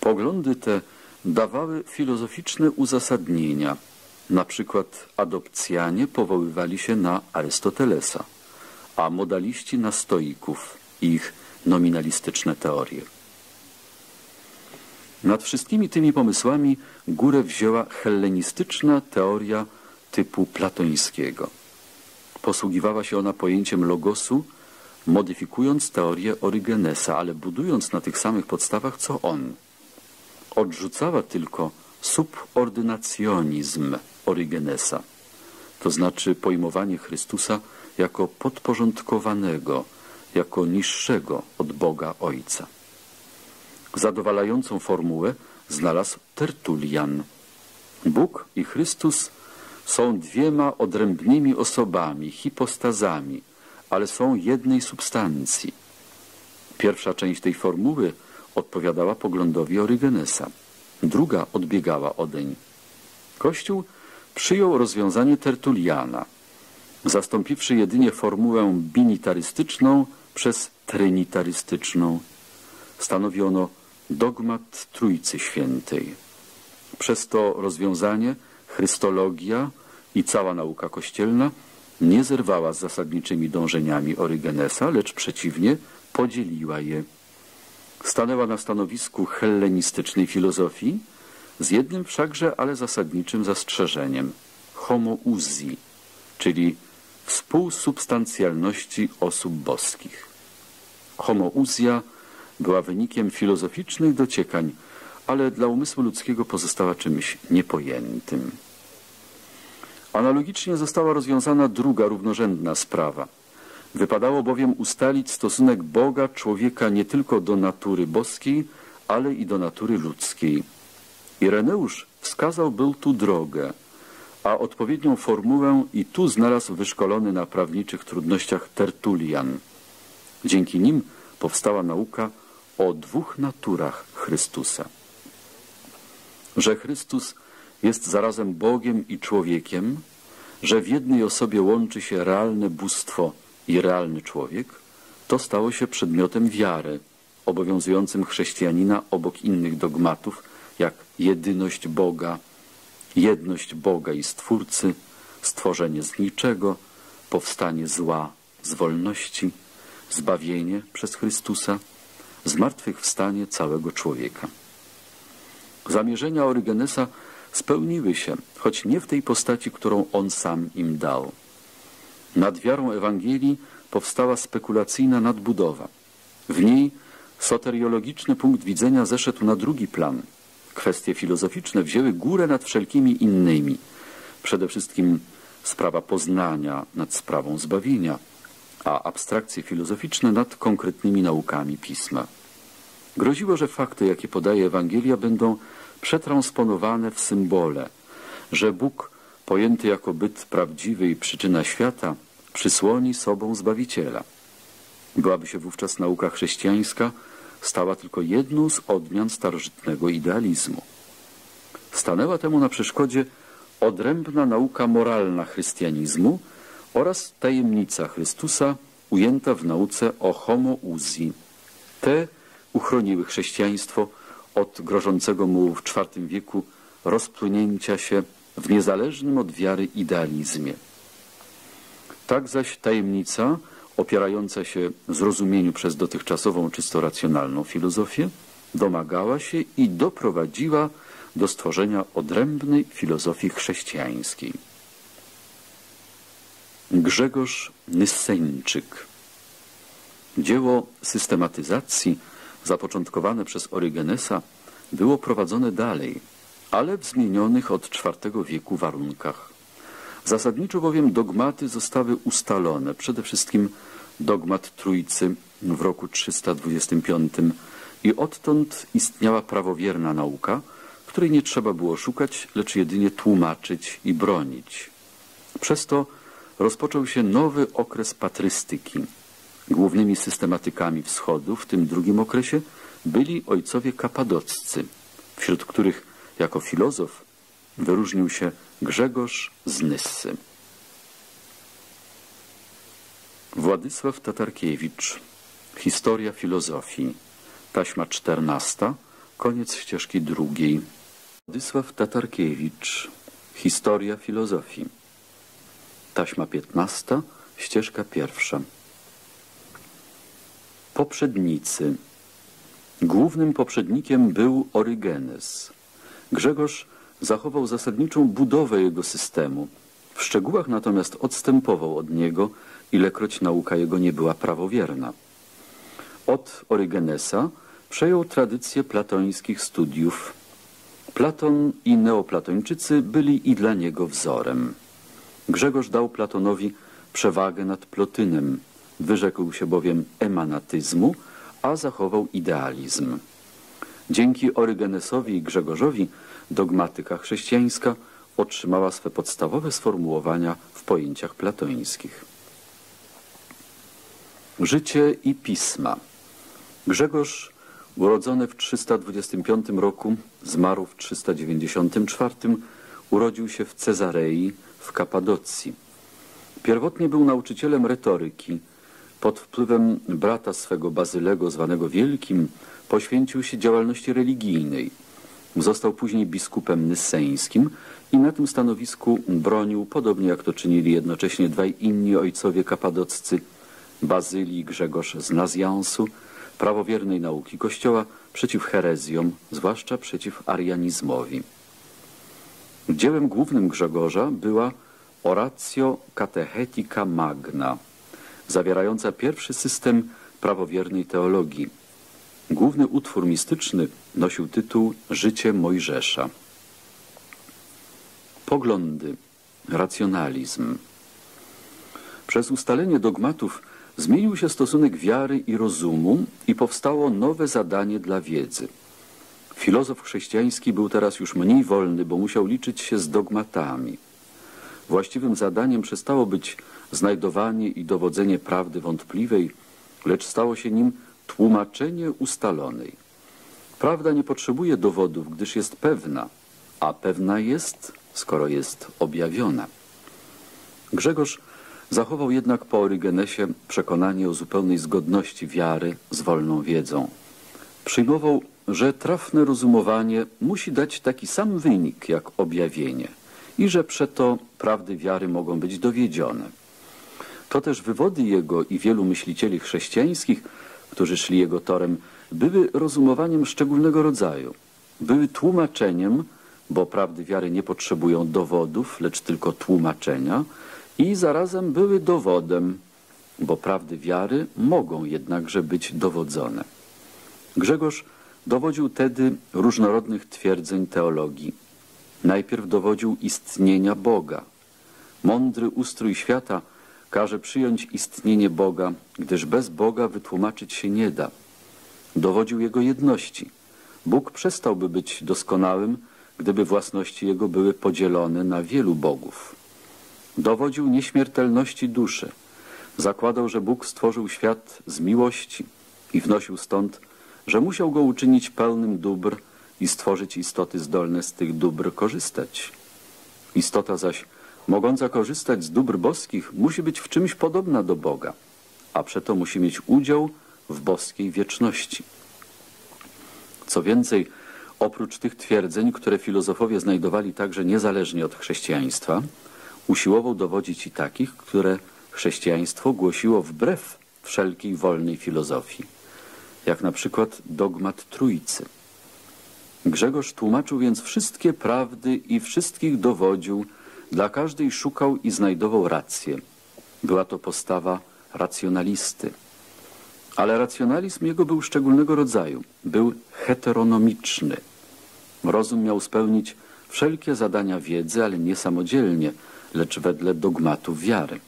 Poglądy te dawały filozoficzne uzasadnienia. Na przykład adopcjanie powoływali się na Arystotelesa, a modaliści na stoików i ich nominalistyczne teorie. Nad wszystkimi tymi pomysłami górę wzięła hellenistyczna teoria typu platońskiego. Posługiwała się ona pojęciem logosu, modyfikując teorię Orygenesa, ale budując na tych samych podstawach co on. Odrzucała tylko subordynacjonizm Orygenesa, to znaczy pojmowanie Chrystusa jako podporządkowanego, jako niższego od Boga Ojca. Zadowalającą formułę znalazł Tertulian. Bóg i Chrystus są dwiema odrębnymi osobami, hipostazami, ale są jednej substancji. Pierwsza część tej formuły odpowiadała poglądowi Orygenesa, druga odbiegała odeń. Kościół przyjął rozwiązanie Tertuliana, zastąpiwszy jedynie formułę binitarystyczną przez trinitarystyczną. Stanowi ono dogmat Trójcy Świętej. Przez to rozwiązanie Chrystologia i cała nauka kościelna nie zerwała z zasadniczymi dążeniami Orygenesa, lecz przeciwnie podzieliła je. Stanęła na stanowisku hellenistycznej filozofii z jednym wszakże, ale zasadniczym zastrzeżeniem homouzji, czyli współsubstancjalności osób boskich. Homouzja była wynikiem filozoficznych dociekań, ale dla umysłu ludzkiego pozostała czymś niepojętym. Analogicznie została rozwiązana druga równorzędna sprawa. Wypadało bowiem ustalić stosunek Boga człowieka nie tylko do natury boskiej, ale i do natury ludzkiej. Ireneusz wskazał był tu drogę, a odpowiednią formułę i tu znalazł wyszkolony na prawniczych trudnościach Tertulian. Dzięki nim powstała nauka o dwóch naturach Chrystusa. Że Chrystus jest zarazem Bogiem i człowiekiem, że w jednej osobie łączy się realne bóstwo i realny człowiek, to stało się przedmiotem wiary, obowiązującym chrześcijanina obok innych dogmatów, jak jedyność Boga, jedność Boga i Stwórcy, stworzenie z niczego, powstanie zła z wolności, zbawienie przez Chrystusa, zmartwychwstanie całego człowieka. Zamierzenia Orygenesa spełniły się, choć nie w tej postaci, którą on sam im dał. Nad wiarą Ewangelii powstała spekulacyjna nadbudowa. W niej soteriologiczny punkt widzenia zeszedł na drugi plan. Kwestie filozoficzne wzięły górę nad wszelkimi innymi. Przede wszystkim sprawa poznania nad sprawą zbawienia, a abstrakcje filozoficzne nad konkretnymi naukami pisma. Groziło, że fakty, jakie podaje Ewangelia, będą przetransponowane w symbole, że Bóg, pojęty jako byt prawdziwy i przyczyna świata, przysłoni sobą Zbawiciela. Byłaby się wówczas nauka chrześcijańska stała tylko jedną z odmian starożytnego idealizmu. Stanęła temu na przeszkodzie odrębna nauka moralna chrystianizmu oraz tajemnica Chrystusa ujęta w nauce o homouzji. Te uchroniły chrześcijaństwo od grożącego mu w IV wieku rozpłynięcia się w niezależnym od wiary idealizmie. Tak zaś tajemnica, opierająca się zrozumieniu przez dotychczasową czysto racjonalną filozofię, domagała się i doprowadziła do stworzenia odrębnej filozofii chrześcijańskiej. Grzegorz Nysseńczyk Dzieło systematyzacji zapoczątkowane przez Orygenesa było prowadzone dalej, ale w zmienionych od IV wieku warunkach. Zasadniczo bowiem dogmaty zostały ustalone, przede wszystkim dogmat Trójcy w roku 325 i odtąd istniała prawowierna nauka, której nie trzeba było szukać, lecz jedynie tłumaczyć i bronić. Przez to rozpoczął się nowy okres patrystyki. Głównymi systematykami wschodu w tym drugim okresie byli ojcowie kapadoccy, wśród których jako filozof wyróżnił się Grzegorz z Nyssy. Władysław Tatarkiewicz Historia filozofii Taśma czternasta Koniec ścieżki drugiej Władysław Tatarkiewicz Historia filozofii Taśma piętnasta Ścieżka pierwsza Poprzednicy Głównym poprzednikiem był Orygenes. Grzegorz zachował zasadniczą budowę jego systemu. W szczegółach natomiast odstępował od niego, ilekroć nauka jego nie była prawowierna. Od Orygenesa przejął tradycję platońskich studiów. Platon i neoplatończycy byli i dla niego wzorem. Grzegorz dał Platonowi przewagę nad Plotynem, wyrzekł się bowiem emanatyzmu, a zachował idealizm. Dzięki Orygenesowi i Grzegorzowi dogmatyka chrześcijańska otrzymała swe podstawowe sformułowania w pojęciach platońskich. Życie i pisma Grzegorz, urodzony w 325 roku, zmarł w 394, urodził się w Cezarei w Kapadocji. Pierwotnie był nauczycielem retoryki. Pod wpływem brata swego Bazylego, zwanego Wielkim, poświęcił się działalności religijnej. Został później biskupem nyseńskim i na tym stanowisku bronił, podobnie jak to czynili jednocześnie dwaj inni ojcowie kapadoccy, Bazylii Grzegorz z Nazjansu, prawowiernej nauki Kościoła przeciw herezjom, zwłaszcza przeciw arianizmowi. Dziełem głównym Grzegorza była Oratio Catechetica Magna, zawierająca pierwszy system prawowiernej teologii. Główny utwór mistyczny nosił tytuł Życie Mojżesza. Poglądy, racjonalizm. Przez ustalenie dogmatów zmienił się stosunek wiary i rozumu i powstało nowe zadanie dla wiedzy. Filozof chrześcijański był teraz już mniej wolny, bo musiał liczyć się z dogmatami. Właściwym zadaniem przestało być znajdowanie i dowodzenie prawdy wątpliwej, lecz stało się nim tłumaczenie ustalonej. Prawda nie potrzebuje dowodów, gdyż jest pewna, a pewna jest, skoro jest objawiona. Grzegorz zachował jednak po Orygenesie przekonanie o zupełnej zgodności wiary z wolną wiedzą. Przyjmował, że trafne rozumowanie musi dać taki sam wynik jak objawienie i że przeto prawdy wiary mogą być dowiedzione. To też wywody jego i wielu myślicieli chrześcijańskich, którzy szli jego torem, były rozumowaniem szczególnego rodzaju. Były tłumaczeniem, bo prawdy wiary nie potrzebują dowodów, lecz tylko tłumaczenia, i zarazem były dowodem, bo prawdy wiary mogą jednakże być dowodzone. Grzegorz dowodził tedy różnorodnych twierdzeń teologii. Najpierw dowodził istnienia Boga. Mądry ustrój świata każe przyjąć istnienie Boga, gdyż bez Boga wytłumaczyć się nie da. Dowodził Jego jedności. Bóg przestałby być doskonałym, gdyby własności Jego były podzielone na wielu bogów. Dowodził nieśmiertelności duszy. Zakładał, że Bóg stworzył świat z miłości i wnosił stąd, że musiał go uczynić pełnym dóbr i stworzyć istoty zdolne z tych dóbr korzystać. Istota zaś, mogąca korzystać z dóbr boskich, musi być w czymś podobna do Boga, a przeto musi mieć udział w boskiej wieczności. Co więcej, oprócz tych twierdzeń, które filozofowie znajdowali także niezależnie od chrześcijaństwa, usiłował dowodzić i takich, które chrześcijaństwo głosiło wbrew wszelkiej wolnej filozofii, jak na przykład dogmat Trójcy. Grzegorz tłumaczył więc wszystkie prawdy i wszystkich dowodził, dla każdej szukał i znajdował rację. Była to postawa racjonalisty. Ale racjonalizm jego był szczególnego rodzaju. Był heteronomiczny. Rozum miał spełnić wszelkie zadania wiedzy, ale nie samodzielnie, lecz wedle dogmatów wiary.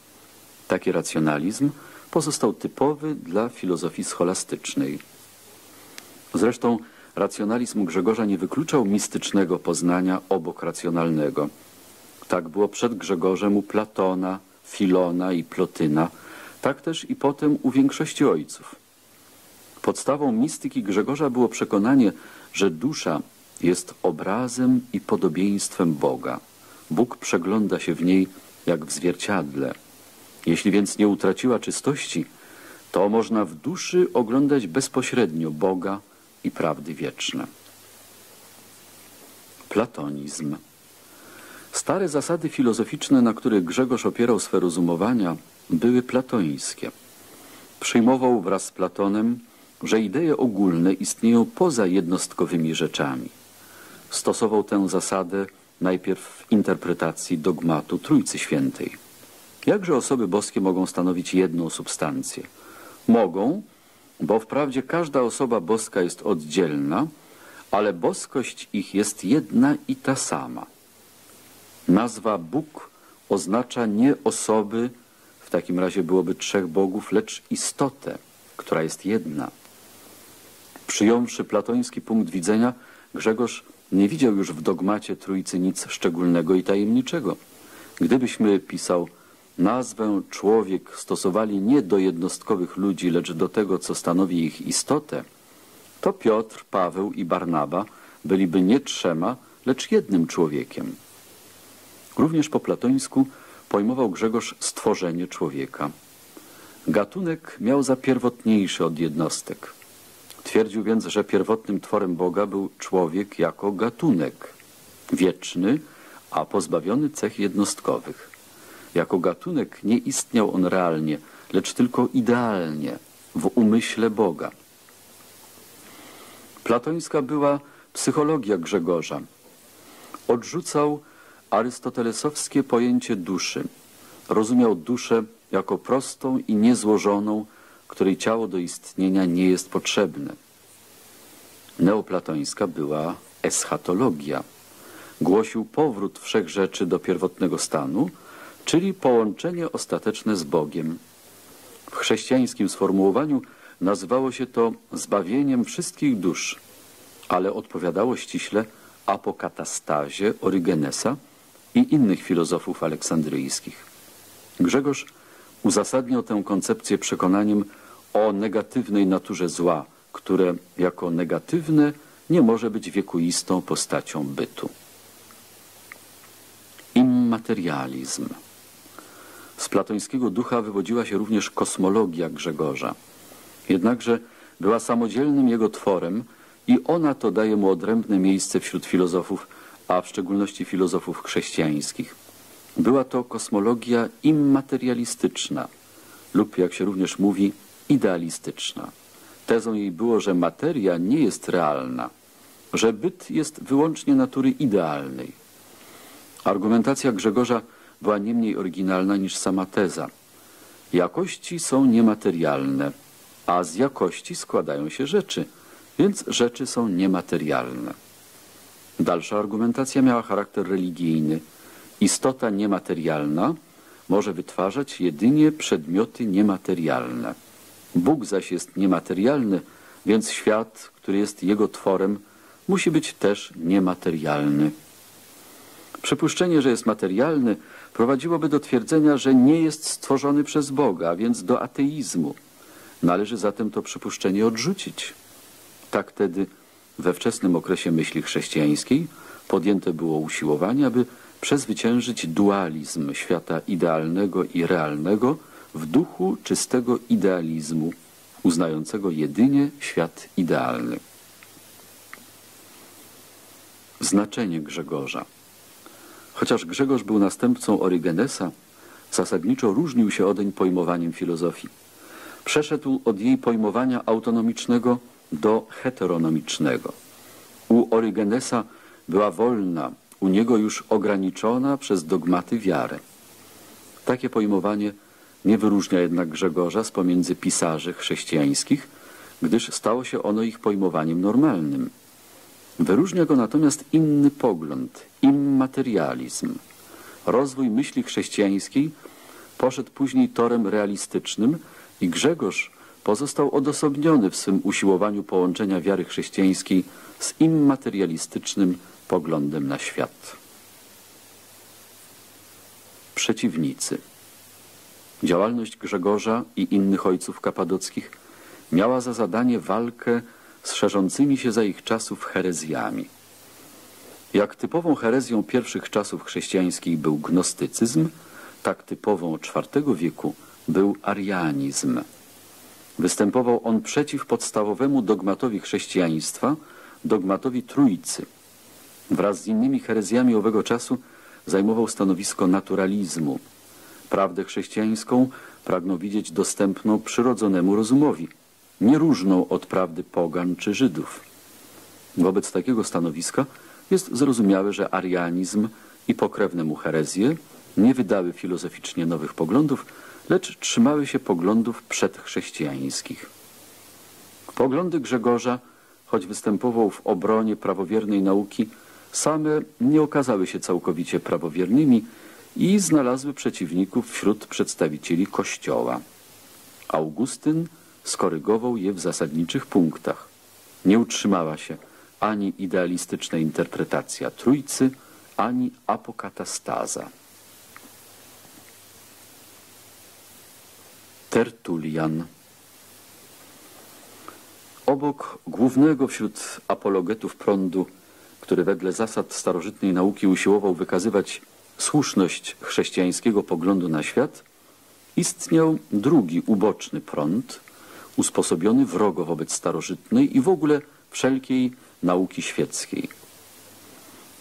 Taki racjonalizm pozostał typowy dla filozofii scholastycznej. Zresztą racjonalizm Grzegorza nie wykluczał mistycznego poznania obok racjonalnego. Tak było przed Grzegorzem u Platona, Filona i Plotyna, tak też i potem u większości ojców. Podstawą mistyki Grzegorza było przekonanie, że dusza jest obrazem i podobieństwem Boga. Bóg przegląda się w niej jak w zwierciadle. Jeśli więc nie utraciła czystości, to można w duszy oglądać bezpośrednio Boga i prawdy wieczne. Platonizm Stare zasady filozoficzne, na których Grzegorz opierał swe rozumowania, były platońskie. Przyjmował wraz z Platonem, że idee ogólne istnieją poza jednostkowymi rzeczami. Stosował tę zasadę najpierw w interpretacji dogmatu Trójcy Świętej. Jakże osoby boskie mogą stanowić jedną substancję? Mogą, bo wprawdzie każda osoba boska jest oddzielna, ale boskość ich jest jedna i ta sama. Nazwa Bóg oznacza nie osoby, w takim razie byłoby trzech bogów, lecz istotę, która jest jedna. Przyjąwszy platoński punkt widzenia, Grzegorz nie widział już w dogmacie Trójcy nic szczególnego i tajemniczego. Gdybyśmy, pisał, nazwę człowiek stosowali nie do jednostkowych ludzi, lecz do tego, co stanowi ich istotę, to Piotr, Paweł i Barnaba byliby nie trzema, lecz jednym człowiekiem. Również po platońsku pojmował Grzegorz stworzenie człowieka. Gatunek miał za pierwotniejszy od jednostek. Twierdził więc, że pierwotnym tworem Boga był człowiek jako gatunek, wieczny, a pozbawiony cech jednostkowych. Jako gatunek nie istniał on realnie, lecz tylko idealnie, w umyśle Boga. Platońska była psychologia Grzegorza. Odrzucał arystotelesowskie pojęcie duszy. Rozumiał duszę jako prostą i niezłożoną, której ciało do istnienia nie jest potrzebne. Neoplatońska była eschatologia. Głosił powrót wszech rzeczy do pierwotnego stanu, czyli połączenie ostateczne z Bogiem. W chrześcijańskim sformułowaniu nazywało się to zbawieniem wszystkich dusz, ale odpowiadało ściśle apokatastazie Orygenesa i innych filozofów aleksandryjskich. Grzegorz uzasadniał tę koncepcję przekonaniem o negatywnej naturze zła, które jako negatywne nie może być wiekuistą postacią bytu. Immaterializm. Z platońskiego ducha wywodziła się również kosmologia Grzegorza. Jednakże była samodzielnym jego tworem i ona to daje mu odrębne miejsce wśród filozofów, a w szczególności filozofów chrześcijańskich. Była to kosmologia immaterialistyczna lub, jak się również mówi, idealistyczna. Tezą jej było, że materia nie jest realna, że byt jest wyłącznie natury idealnej. Argumentacja Grzegorza była nie mniej oryginalna niż sama teza. Jakości są niematerialne, a z jakości składają się rzeczy, więc rzeczy są niematerialne. Dalsza argumentacja miała charakter religijny. Istota niematerialna może wytwarzać jedynie przedmioty niematerialne. Bóg zaś jest niematerialny, więc świat, który jest Jego tworem, musi być też niematerialny. Przypuszczenie, że jest materialny, prowadziłoby do twierdzenia, że nie jest stworzony przez Boga, a więc do ateizmu. Należy zatem to przypuszczenie odrzucić. Tak tedy we wczesnym okresie myśli chrześcijańskiej podjęte było usiłowanie, aby przezwyciężyć dualizm świata idealnego i realnego w duchu czystego idealizmu, uznającego jedynie świat idealny. Znaczenie Grzegorza Chociaż Grzegorz był następcą Orygenesa, zasadniczo różnił się odeń pojmowaniem filozofii. Przeszedł od jej pojmowania autonomicznego do heteronomicznego. U Orygenesa była wolna, u niego już ograniczona przez dogmaty wiary. Takie pojmowanie nie wyróżnia jednak Grzegorza z pomiędzy pisarzy chrześcijańskich, gdyż stało się ono ich pojmowaniem normalnym. Wyróżnia go natomiast inny pogląd, immaterializm. Rozwój myśli chrześcijańskiej poszedł później torem realistycznym i Grzegorz pozostał odosobniony w swym usiłowaniu połączenia wiary chrześcijańskiej z immaterialistycznym poglądem na świat. Przeciwnicy Działalność Grzegorza i innych ojców kapadockich miała za zadanie walkę z szerzącymi się za ich czasów herezjami. Jak typową herezją pierwszych czasów chrześcijańskich był gnostycyzm, tak typową IV wieku był arianizm. Występował on przeciw podstawowemu dogmatowi chrześcijaństwa, dogmatowi Trójcy. Wraz z innymi herezjami owego czasu zajmował stanowisko naturalizmu. Prawdę chrześcijańską pragnął widzieć dostępną przyrodzonemu rozumowi, nieróżną od prawdy pogan czy Żydów. Wobec takiego stanowiska jest zrozumiałe, że arianizm i pokrewne mu herezje nie wydały filozoficznie nowych poglądów, lecz trzymały się poglądów przedchrześcijańskich. Poglądy Grzegorza, choć występował w obronie prawowiernej nauki, same nie okazały się całkowicie prawowiernymi i znalazły przeciwników wśród przedstawicieli Kościoła. Augustyn skorygował je w zasadniczych punktach. Nie utrzymała się ani idealistyczna interpretacja Trójcy, ani apokatastaza. Tertulian Obok głównego wśród apologetów prądu, który wedle zasad starożytnej nauki usiłował wykazywać słuszność chrześcijańskiego poglądu na świat, istniał drugi uboczny prąd, usposobiony wrogo wobec starożytnej i w ogóle wszelkiej nauki świeckiej.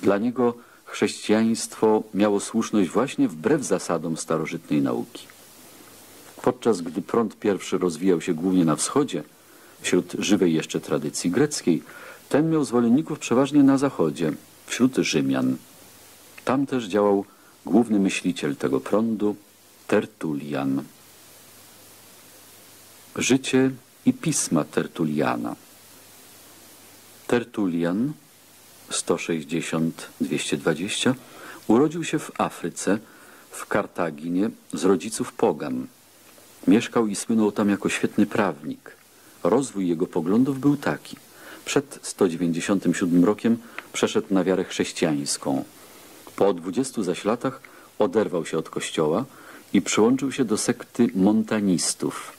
Dla niego chrześcijaństwo miało słuszność właśnie wbrew zasadom starożytnej nauki. Podczas gdy prąd pierwszy rozwijał się głównie na wschodzie, wśród żywej jeszcze tradycji greckiej, ten miał zwolenników przeważnie na zachodzie, wśród Rzymian. Tam też działał główny myśliciel tego prądu, Tertulian. Życie i pisma Tertuliana. Tertulian 160-220 urodził się w Afryce, w Kartaginie z rodziców pogan. Mieszkał i słynął tam jako świetny prawnik. Rozwój jego poglądów był taki. Przed 197 rokiem przeszedł na wiarę chrześcijańską. Po 20 zaś latach oderwał się od kościoła i przyłączył się do sekty montanistów.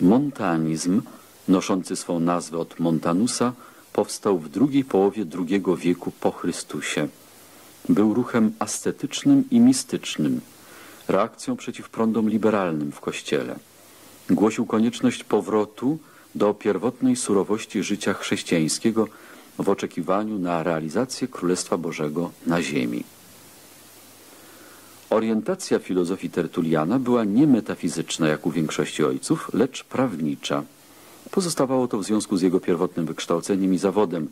Montanizm, noszący swą nazwę od Montanusa, powstał w drugiej połowie II wieku po Chrystusie. Był ruchem ascetycznym i mistycznym, reakcją przeciw prądom liberalnym w Kościele. Głosił konieczność powrotu do pierwotnej surowości życia chrześcijańskiego w oczekiwaniu na realizację Królestwa Bożego na ziemi. Orientacja filozofii Tertuliana była nie metafizyczna jak u większości ojców, lecz prawnicza. Pozostawało to w związku z jego pierwotnym wykształceniem i zawodem,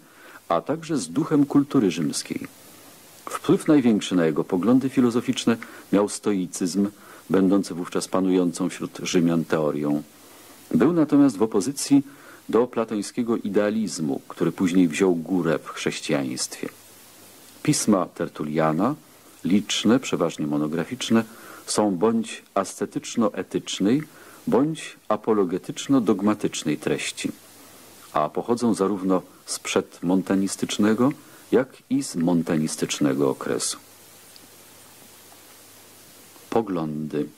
a także z duchem kultury rzymskiej. Wpływ największy na jego poglądy filozoficzne miał stoicyzm, będący wówczas panującą wśród Rzymian teorią. Był natomiast w opozycji do platońskiego idealizmu, który później wziął górę w chrześcijaństwie. Pisma Tertuliana, liczne, przeważnie monograficzne, są bądź ascetyczno-etycznej, bądź apologetyczno-dogmatycznej treści, a pochodzą zarówno z przedmontanistycznego, jak i z montanistycznego okresu. Poglądy.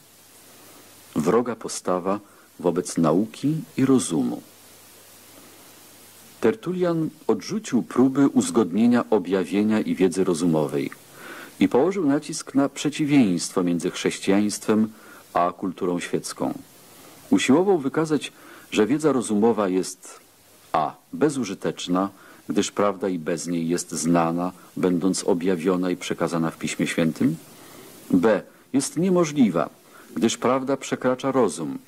Wroga postawa wobec nauki i rozumu. Tertulian odrzucił próby uzgodnienia objawienia i wiedzy rozumowej i położył nacisk na przeciwieństwo między chrześcijaństwem a kulturą świecką. Usiłował wykazać, że wiedza rozumowa jest a. bezużyteczna, gdyż prawda i bez niej jest znana, będąc objawiona i przekazana w Piśmie Świętym, b. jest niemożliwa, gdyż prawda przekracza rozum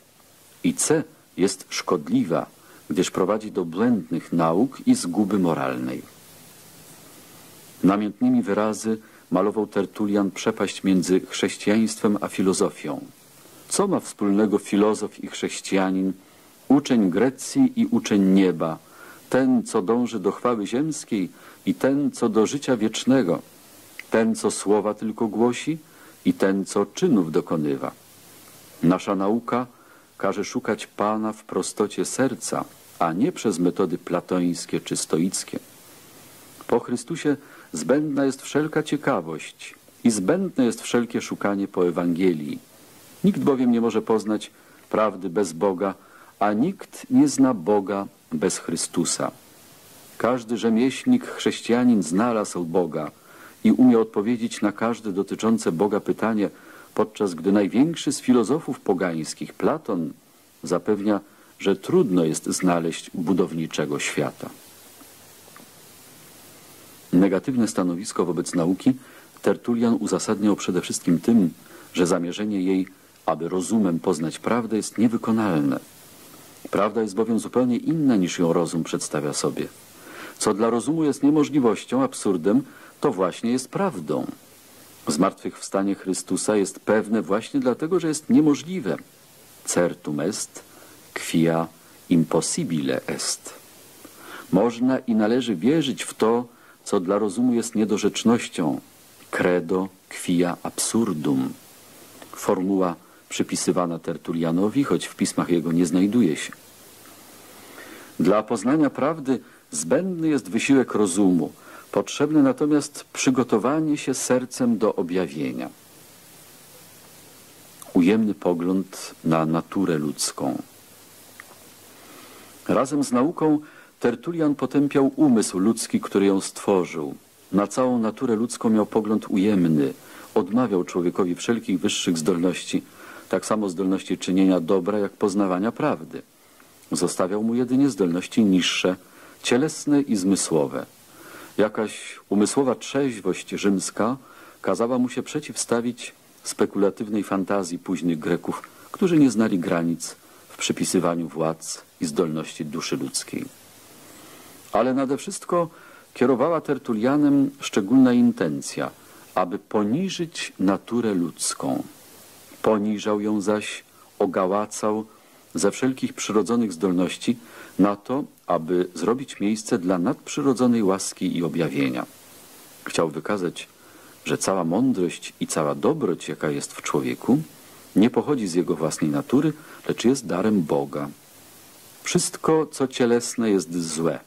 i c. jest szkodliwa, gdyż prowadzi do błędnych nauk i zguby moralnej. Namiętnymi wyrazy malował Tertulian przepaść między chrześcijaństwem a filozofią. Co ma wspólnego filozof i chrześcijanin, uczeń Grecji i uczeń nieba, ten, co dąży do chwały ziemskiej i ten, co do życia wiecznego, ten, co słowa tylko głosi i ten, co czynów dokonywa. Nasza nauka każe szukać Pana w prostocie serca, a nie przez metody platońskie czy stoickie. Po Chrystusie zbędna jest wszelka ciekawość i zbędne jest wszelkie szukanie po Ewangelii. Nikt bowiem nie może poznać prawdy bez Boga, a nikt nie zna Boga bez Chrystusa. Każdy rzemieślnik, chrześcijanin znalazł Boga i umie odpowiedzieć na każde dotyczące Boga pytanie, podczas gdy największy z filozofów pogańskich, Platon, zapewnia, że trudno jest znaleźć budowniczego świata. Negatywne stanowisko wobec nauki Tertulian uzasadniał przede wszystkim tym, że zamierzenie jej, aby rozumem poznać prawdę, jest niewykonalne. Prawda jest bowiem zupełnie inna niż ją rozum przedstawia sobie. Co dla rozumu jest niemożliwością, absurdem, to właśnie jest prawdą. Zmartwychwstanie Chrystusa jest pewne właśnie dlatego, że jest niemożliwe. Certum est, quia impossibile est. Można i należy wierzyć w to, co dla rozumu jest niedorzecznością. Credo quia absurdum. Formuła przypisywana Tertulianowi, choć w pismach jego nie znajduje się. Dla poznania prawdy zbędny jest wysiłek rozumu, potrzebne natomiast przygotowanie się sercem do objawienia. Ujemny pogląd na naturę ludzką. Razem z nauką Tertulian potępiał umysł ludzki, który ją stworzył. Na całą naturę ludzką miał pogląd ujemny, odmawiał człowiekowi wszelkich wyższych zdolności, tak samo zdolności czynienia dobra, jak poznawania prawdy. Zostawiał mu jedynie zdolności niższe, cielesne i zmysłowe. Jakaś umysłowa trzeźwość rzymska kazała mu się przeciwstawić spekulatywnej fantazji późnych Greków, którzy nie znali granic w przypisywaniu władz i zdolności duszy ludzkiej. Ale nade wszystko kierowała Tertulianem szczególna intencja, aby poniżyć naturę ludzką. Poniżał ją zaś, ogałacał ze wszelkich przyrodzonych zdolności na to, aby zrobić miejsce dla nadprzyrodzonej łaski i objawienia. Chciał wykazać, że cała mądrość i cała dobroć, jaka jest w człowieku, nie pochodzi z jego własnej natury, lecz jest darem Boga. Wszystko, co cielesne, jest złe,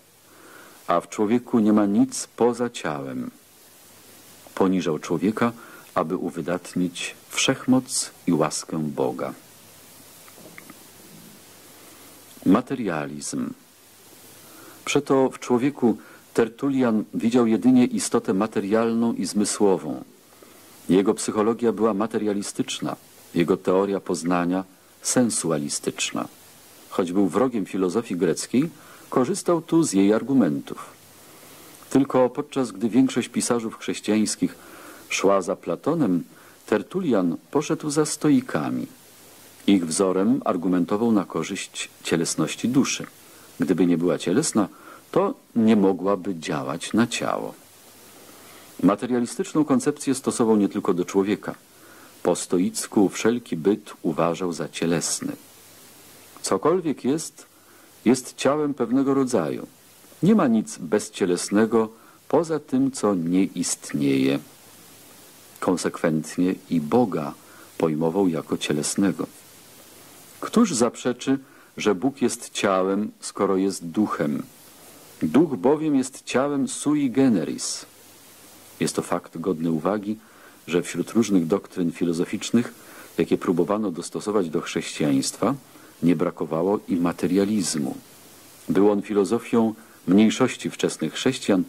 a w człowieku nie ma nic poza ciałem. Poniżał człowieka, aby uwydatnić wszechmoc i łaskę Boga. Materializm. Przeto w człowieku Tertulian widział jedynie istotę materialną i zmysłową. Jego psychologia była materialistyczna, jego teoria poznania sensualistyczna. Choć był wrogiem filozofii greckiej, korzystał tu z jej argumentów. Tylko podczas gdy większość pisarzów chrześcijańskich szła za Platonem, Tertulian poszedł za stoikami. Ich wzorem argumentował na korzyść cielesności duszy. Gdyby nie była cielesna, to nie mogłaby działać na ciało. Materialistyczną koncepcję stosował nie tylko do człowieka. Po stoicku wszelki byt uważał za cielesny. Cokolwiek jest, jest ciałem pewnego rodzaju. Nie ma nic bezcielesnego poza tym, co nie istnieje. Konsekwentnie i Boga pojmował jako cielesnego. Któż zaprzeczy, że Bóg jest ciałem, skoro jest duchem? Duch bowiem jest ciałem sui generis. Jest to fakt godny uwagi, że wśród różnych doktryn filozoficznych, jakie próbowano dostosować do chrześcijaństwa, nie brakowało i materializmu. Był on filozofią mniejszości wczesnych chrześcijan,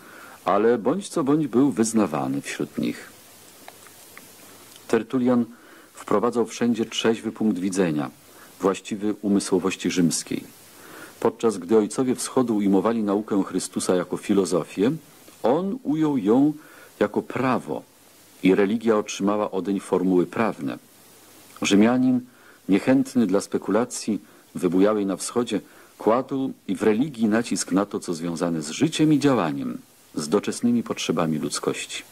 ale bądź co bądź był wyznawany wśród nich. Tertulian wprowadzał wszędzie trzeźwy punkt widzenia, właściwy umysłowości rzymskiej. Podczas gdy ojcowie wschodu ujmowali naukę Chrystusa jako filozofię, on ujął ją jako prawo i religia otrzymała odeń formuły prawne. Rzymianin, niechętny dla spekulacji wybujałej na wschodzie, kładł i w religii nacisk na to, co związane z życiem i działaniem. z doczesnymi potrzebami ludzkości.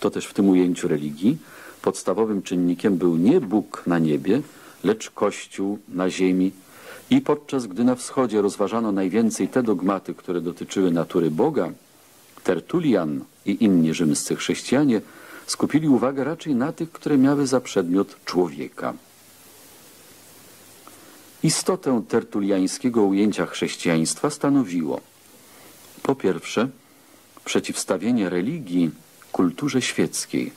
To też w tym ujęciu religii podstawowym czynnikiem był nie Bóg na niebie, lecz Kościół na ziemi i podczas gdy na wschodzie rozważano najwięcej te dogmaty, które dotyczyły natury Boga, Tertulian i inni rzymscy chrześcijanie skupili uwagę raczej na tych, które miały za przedmiot człowieka. Istotę tertuliańskiego ujęcia chrześcijaństwa stanowiło po pierwsze przeciwstawienie religii kulturze świeckiej,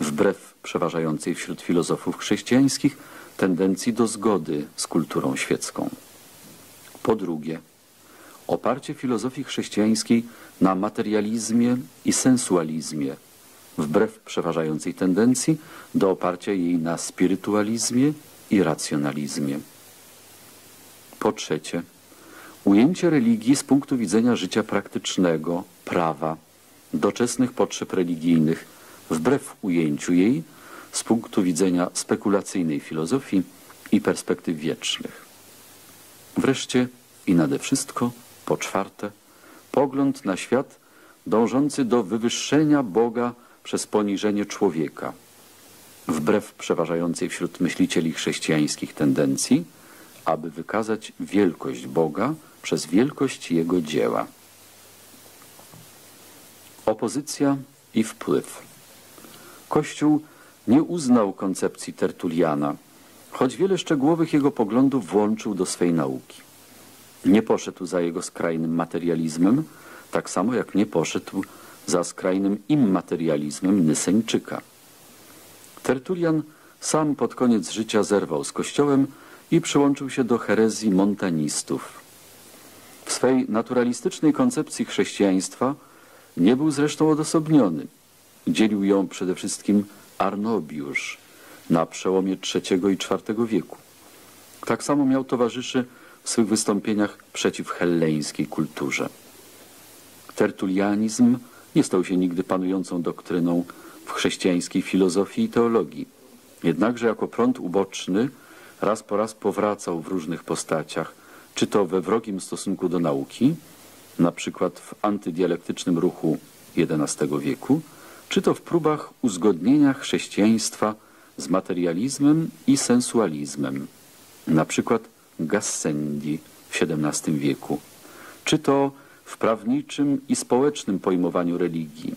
wbrew przeważającej wśród filozofów chrześcijańskich tendencji do zgody z kulturą świecką. Po drugie, oparcie filozofii chrześcijańskiej na materializmie i sensualizmie, wbrew przeważającej tendencji do oparcia jej na spirytualizmie i racjonalizmie. Po trzecie, ujęcie religii z punktu widzenia życia praktycznego, prawa, doczesnych potrzeb religijnych, wbrew ujęciu jej z punktu widzenia spekulacyjnej filozofii i perspektyw wiecznych. Wreszcie i nade wszystko, po czwarte, pogląd na świat dążący do wywyższenia Boga przez poniżenie człowieka, wbrew przeważającej wśród myślicieli chrześcijańskich tendencji, aby wykazać wielkość Boga przez wielkość Jego dzieła. Opozycja i wpływ. Kościół nie uznał koncepcji Tertuliana, choć wiele szczegółowych jego poglądów włączył do swej nauki. Nie poszedł za jego skrajnym materializmem, tak samo jak nie poszedł za skrajnym immaterializmem Nyseńczyka. Tertulian sam pod koniec życia zerwał z kościołem i przyłączył się do herezji montanistów. W swej naturalistycznej koncepcji chrześcijaństwa nie był zresztą odosobniony. Dzielił ją przede wszystkim Arnobiusz na przełomie III i IV wieku. Tak samo miał towarzyszy w swych wystąpieniach przeciw helleńskiej kulturze. Tertulianizm nie stał się nigdy panującą doktryną w chrześcijańskiej filozofii i teologii. Jednakże jako prąd uboczny raz po raz powracał w różnych postaciach, czy to we wrogim stosunku do nauki, na przykład w antydialektycznym ruchu XI wieku, czy to w próbach uzgodnienia chrześcijaństwa z materializmem i sensualizmem, na przykład Gassendi w XVII wieku, czy to w prawniczym i społecznym pojmowaniu religii,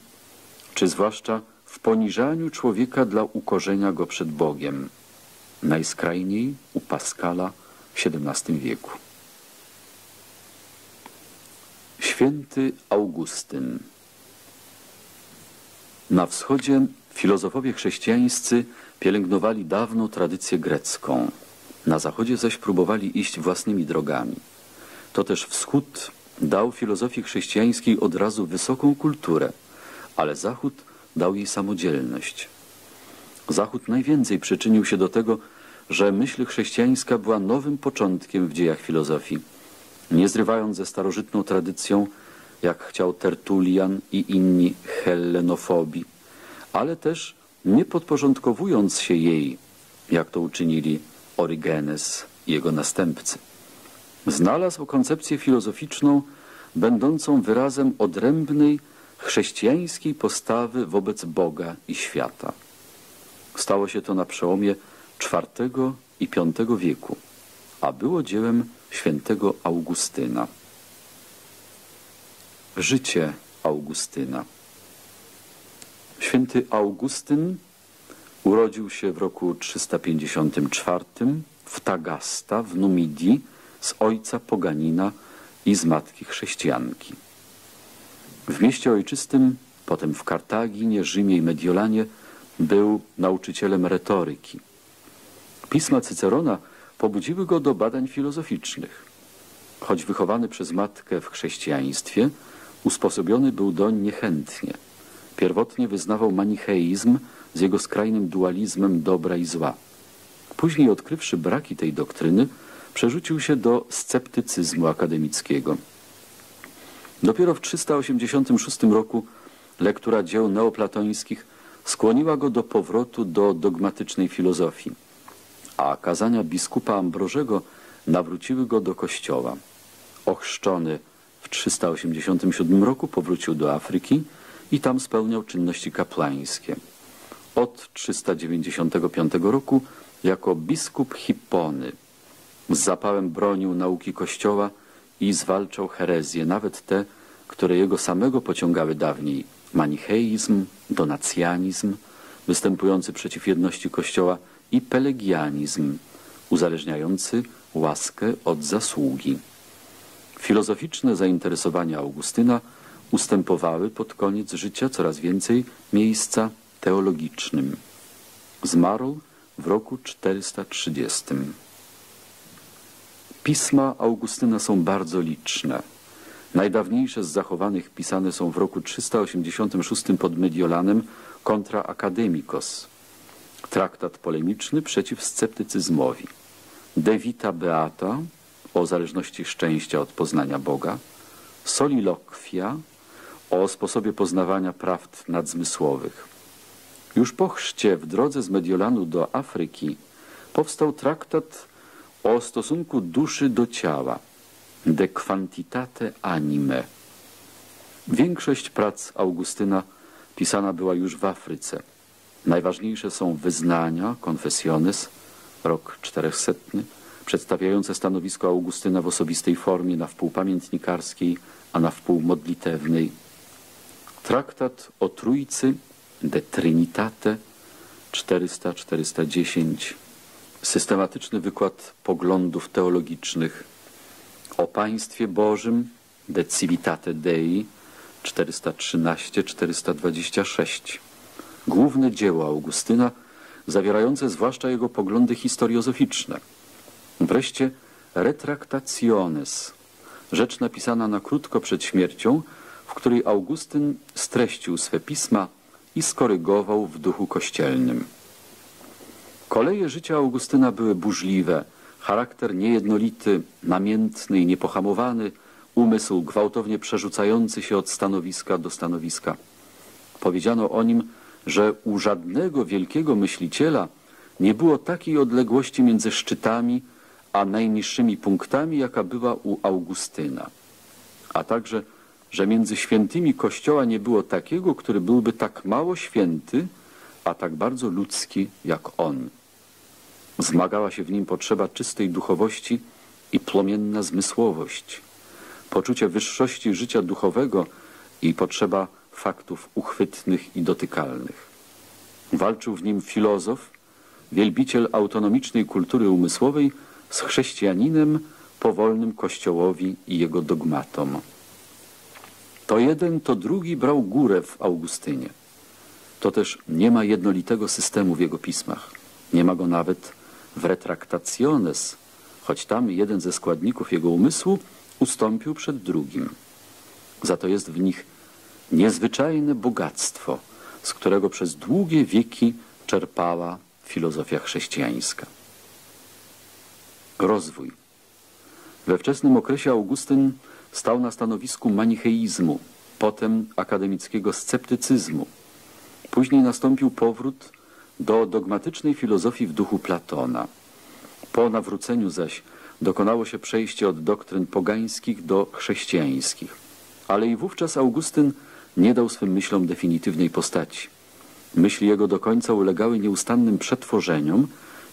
czy zwłaszcza w poniżaniu człowieka dla ukorzenia go przed Bogiem, najskrajniej u Pascala w XVII wieku. Święty Augustyn Na wschodzie filozofowie chrześcijańscy pielęgnowali dawną tradycję grecką, na zachodzie zaś próbowali iść własnymi drogami. To też wschód dał filozofii chrześcijańskiej od razu wysoką kulturę, ale Zachód dał jej samodzielność. Zachód najwięcej przyczynił się do tego, że myśl chrześcijańska była nowym początkiem w dziejach filozofii. Nie zrywając ze starożytną tradycją, jak chciał Tertulian i inni hellenofobi, ale też nie podporządkowując się jej, jak to uczynili Orygenes i jego następcy. Znalazł koncepcję filozoficzną będącą wyrazem odrębnej chrześcijańskiej postawy wobec Boga i świata. Stało się to na przełomie IV i V wieku, a było dziełem świętego Augustyna. Życie Augustyna Święty Augustyn urodził się w roku 354 w Tagasta w Numidii z ojca poganina i z matki chrześcijanki. W mieście ojczystym, potem w Kartaginie, Rzymie i Mediolanie był nauczycielem retoryki. Pisma Cycerona pobudziły go do badań filozoficznych. Choć wychowany przez matkę w chrześcijaństwie, usposobiony był doń niechętnie. Pierwotnie wyznawał manicheizm z jego skrajnym dualizmem dobra i zła. Później odkrywszy braki tej doktryny, przerzucił się do sceptycyzmu akademickiego. Dopiero w 386 roku lektura dzieł neoplatońskich skłoniła go do powrotu do dogmatycznej filozofii, a kazania biskupa Ambrożego nawróciły go do kościoła. Ochrzczony w 1387 roku powrócił do Afryki i tam spełniał czynności kapłańskie. Od 395 roku jako biskup Hippony z zapałem bronił nauki Kościoła i zwalczał herezje, nawet te, które jego samego pociągały dawniej. Manicheizm, donacjanizm, występujący przeciw jedności Kościoła i pelegianizm, uzależniający łaskę od zasługi. Filozoficzne zainteresowania Augustyna ustępowały pod koniec życia coraz więcej miejsca teologicznym. Zmarł w roku 430. Pisma Augustyna są bardzo liczne. Najdawniejsze z zachowanych pisane są w roku 386 pod Mediolanem kontra Academicos, traktat polemiczny przeciw sceptycyzmowi. De Vita Beata o zależności szczęścia od poznania Boga, Soliloquia o sposobie poznawania prawd nadzmysłowych. Już po chrzcie w drodze z Mediolanu do Afryki powstał traktat o stosunku duszy do ciała, de quantitate anime. Większość prac Augustyna pisana była już w Afryce. Najważniejsze są wyznania, confessiones, rok 400, przedstawiające stanowisko Augustyna w osobistej formie na wpół pamiętnikarskiej, a na wpół modlitewnej. Traktat o Trójcy, de Trinitate, 400-410, systematyczny wykład poglądów teologicznych o Państwie Bożym, de Civitate Dei, 413-426. Główne dzieło Augustyna, zawierające zwłaszcza jego poglądy historiozoficzne. Wreszcie Retractationes, rzecz napisana na krótko przed śmiercią, w której Augustyn streścił swe pisma i skorygował w duchu kościelnym. Koleje życia Augustyna były burzliwe, charakter niejednolity, namiętny i niepohamowany, umysł gwałtownie przerzucający się od stanowiska do stanowiska. Powiedziano o nim, że u żadnego wielkiego myśliciela nie było takiej odległości między szczytami a najniższymi punktami, jaka była u Augustyna. A także, że między świętymi Kościoła nie było takiego, który byłby tak mało święty, a tak bardzo ludzki jak on. Zmagała się w nim potrzeba czystej duchowości i płomienna zmysłowość, poczucie wyższości życia duchowego i potrzeba faktów uchwytnych i dotykalnych. Walczył w nim filozof, wielbiciel autonomicznej kultury umysłowej z chrześcijaninem powolnym Kościołowi i jego dogmatom. To jeden, to drugi brał górę w Augustynie. To też nie ma jednolitego systemu w jego pismach. Nie ma go nawet w Retractationes, choć tam jeden ze składników jego umysłu ustąpił przed drugim. Za to jest w nich niezwyczajne bogactwo, z którego przez długie wieki czerpała filozofia chrześcijańska. Rozwój. We wczesnym okresie Augustyn stał na stanowisku manicheizmu, potem akademickiego sceptycyzmu. Później nastąpił powrót do dogmatycznej filozofii w duchu Platona. Po nawróceniu zaś dokonało się przejście od doktryn pogańskich do chrześcijańskich. Ale i wówczas Augustyn nie dał swym myślom definitywnej postaci. Myśli jego do końca ulegały nieustannym przetworzeniom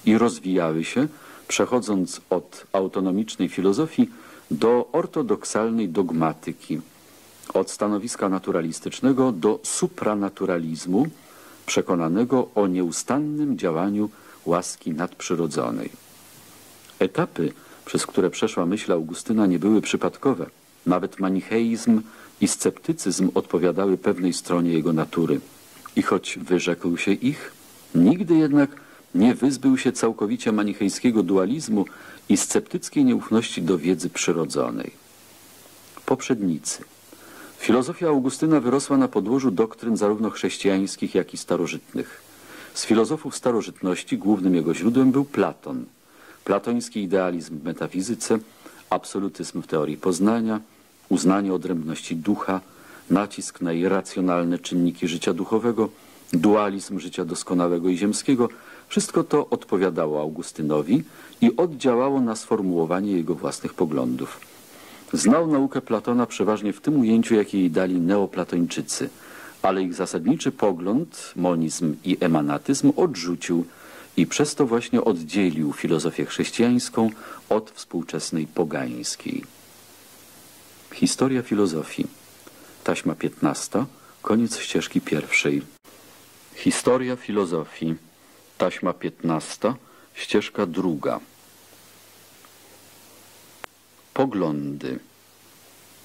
i rozwijały się, przechodząc od autonomicznej filozofii do ortodoksalnej dogmatyki, od stanowiska naturalistycznego do supranaturalizmu, przekonanego o nieustannym działaniu łaski nadprzyrodzonej. Etapy, przez które przeszła myśl Augustyna, nie były przypadkowe. Nawet manicheizm i sceptycyzm odpowiadały pewnej stronie jego natury. I choć wyrzekł się ich, nigdy jednak nie wyzbył się całkowicie manichejskiego dualizmu i sceptyckiej nieufności do wiedzy przyrodzonej. Poprzednicy. Filozofia Augustyna wyrosła na podłożu doktryn zarówno chrześcijańskich, jak i starożytnych. Z filozofów starożytności głównym jego źródłem był Platon. Platoński idealizm w metafizyce, absolutyzm w teorii poznania, uznanie odrębności ducha, nacisk na irracjonalne czynniki życia duchowego, dualizm życia doskonałego i ziemskiego, wszystko to odpowiadało Augustynowi i oddziałało na sformułowanie jego własnych poglądów. Znał naukę Platona przeważnie w tym ujęciu, jakie jej dali neoplatończycy, ale ich zasadniczy pogląd, monizm i emanatyzm odrzucił i przez to właśnie oddzielił filozofię chrześcijańską od współczesnej pogańskiej. Historia filozofii. Taśma 15. Koniec ścieżki pierwszej. Historia filozofii. Taśma 15. Ścieżka druga. Poglądy.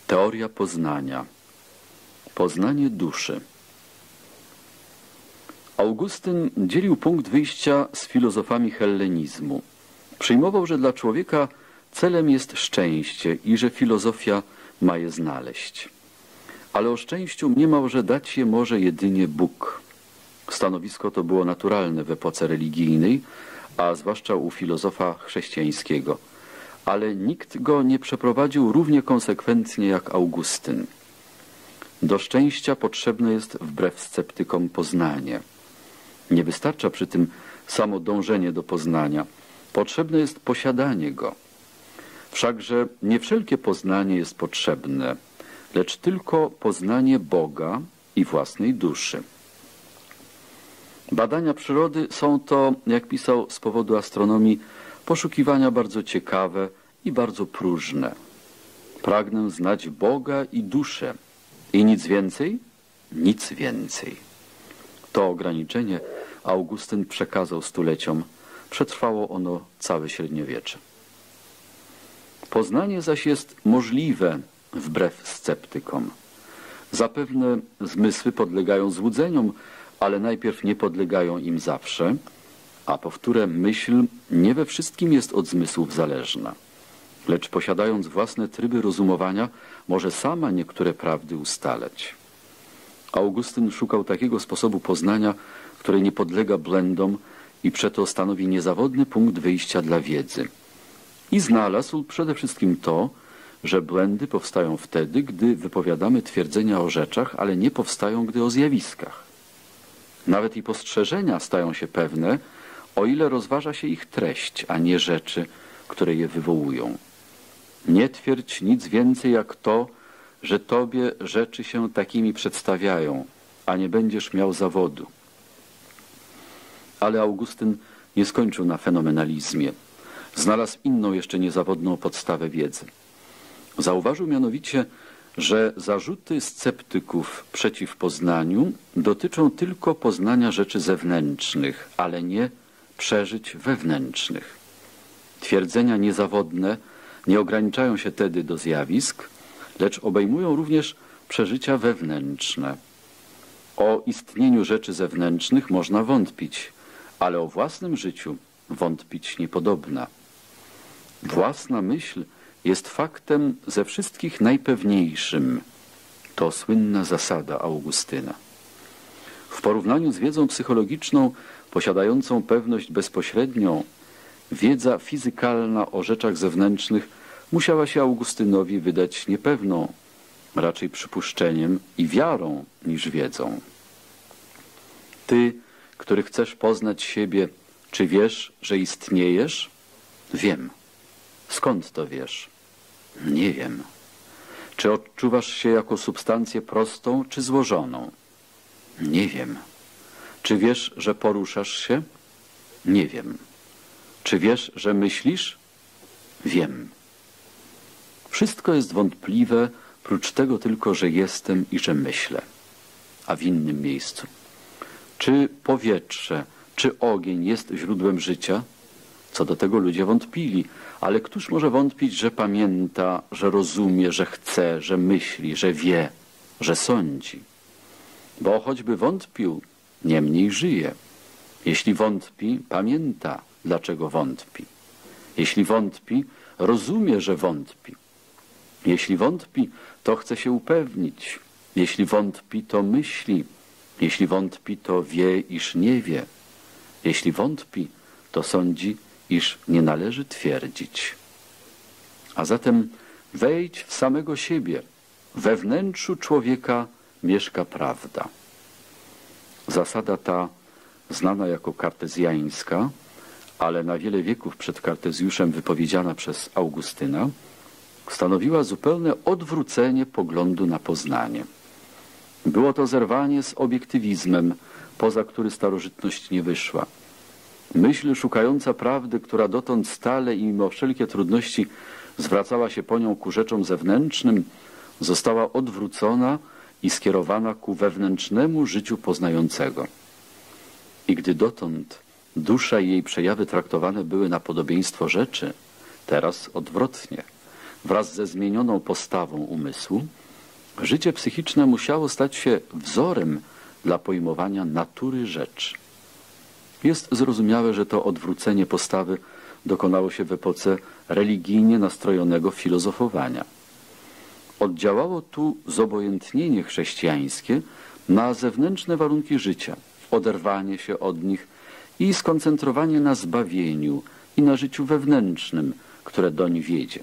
Teoria poznania. Poznanie duszy. Augustyn dzielił punkt wyjścia z filozofami hellenizmu. Przyjmował, że dla człowieka celem jest szczęście i że filozofia ma je znaleźć. Ale o szczęściu mniemał, że dać je może jedynie Bóg. Stanowisko to było naturalne w epoce religijnej, a zwłaszcza u filozofa chrześcijańskiego. Ale nikt go nie przeprowadził równie konsekwentnie jak Augustyn. Do szczęścia potrzebne jest wbrew sceptykom poznanie. Nie wystarcza przy tym samo dążenie do poznania. Potrzebne jest posiadanie go. Wszakże nie wszelkie poznanie jest potrzebne, lecz tylko poznanie Boga i własnej duszy. Badania przyrody są to, jak pisał z powodu astronomii, poszukiwania bardzo ciekawe i bardzo próżne. Pragnę znać Boga i duszę. I nic więcej? Nic więcej. To ograniczenie Augustyn przekazał stuleciom. Przetrwało ono całe średniowiecze. Poznanie zaś jest możliwe wbrew sceptykom. Zapewne zmysły podlegają złudzeniom, ale najpierw nie podlegają im zawsze, a powtórę myśl nie we wszystkim jest od zmysłów zależna, lecz posiadając własne tryby rozumowania, może sama niektóre prawdy ustalać. Augustyn szukał takiego sposobu poznania, który nie podlega błędom i przeto stanowi niezawodny punkt wyjścia dla wiedzy. I znalazł przede wszystkim to, że błędy powstają wtedy, gdy wypowiadamy twierdzenia o rzeczach, ale nie powstają, gdy o zjawiskach. Nawet i postrzeżenia stają się pewne, o ile rozważa się ich treść, a nie rzeczy, które je wywołują. Nie twierdź nic więcej jak to, że Tobie rzeczy się takimi przedstawiają, a nie będziesz miał zawodu. Ale Augustyn nie skończył na fenomenalizmie. Znalazł inną jeszcze niezawodną podstawę wiedzy. Zauważył mianowicie, że zarzuty sceptyków przeciw poznaniu dotyczą tylko poznania rzeczy zewnętrznych, ale nie przeżyć wewnętrznych. Twierdzenia niezawodne nie ograniczają się tedy do zjawisk, lecz obejmują również przeżycia wewnętrzne. O istnieniu rzeczy zewnętrznych można wątpić, ale o własnym życiu wątpić niepodobna. Własna myśl jest faktem ze wszystkich najpewniejszym. To słynna zasada Augustyna. W porównaniu z wiedzą psychologiczną, posiadającą pewność bezpośrednią, wiedza fizykalna o rzeczach zewnętrznych musiała się Augustynowi wydać niepewną, raczej przypuszczeniem i wiarą niż wiedzą. Ty, który chcesz poznać siebie, czy wiesz, że istniejesz? Wiem. Skąd to wiesz? Nie wiem. Czy odczuwasz się jako substancję prostą czy złożoną? Nie wiem. Czy wiesz, że poruszasz się? Nie wiem. Czy wiesz, że myślisz? Wiem. Wszystko jest wątpliwe, prócz tego tylko, że jestem i że myślę. A w innym miejscu. Czy powietrze, czy ogień jest źródłem życia? Co do tego ludzie wątpili, ale któż może wątpić, że pamięta, że rozumie, że chce, że myśli, że wie, że sądzi? Bo choćby wątpił, niemniej żyje. Jeśli wątpi, pamięta, dlaczego wątpi. Jeśli wątpi, rozumie, że wątpi. Jeśli wątpi, to chce się upewnić. Jeśli wątpi, to myśli. Jeśli wątpi, to wie, iż nie wie. Jeśli wątpi, to sądzi, iż nie należy twierdzić. A zatem wejdź w samego siebie. We wnętrzu człowieka mieszka prawda. Zasada ta, znana jako kartezjańska, ale na wiele wieków przed Kartezjuszem wypowiedziana przez Augustyna, stanowiła zupełne odwrócenie poglądu na poznanie. Było to zerwanie z obiektywizmem, poza który starożytność nie wyszła. Myśl szukająca prawdy, która dotąd stale i mimo wszelkie trudności zwracała się po nią ku rzeczom zewnętrznym, została odwrócona i skierowana ku wewnętrznemu życiu poznającego. I gdy dotąd dusza i jej przejawy traktowane były na podobieństwo rzeczy, teraz odwrotnie, wraz ze zmienioną postawą umysłu, życie psychiczne musiało stać się wzorem dla pojmowania natury rzeczy. Jest zrozumiałe, że to odwrócenie postawy dokonało się w epoce religijnie nastrojonego filozofowania. Oddziałało tu zobojętnienie chrześcijańskie na zewnętrzne warunki życia, oderwanie się od nich i skoncentrowanie na zbawieniu i na życiu wewnętrznym, które doń wiedzie.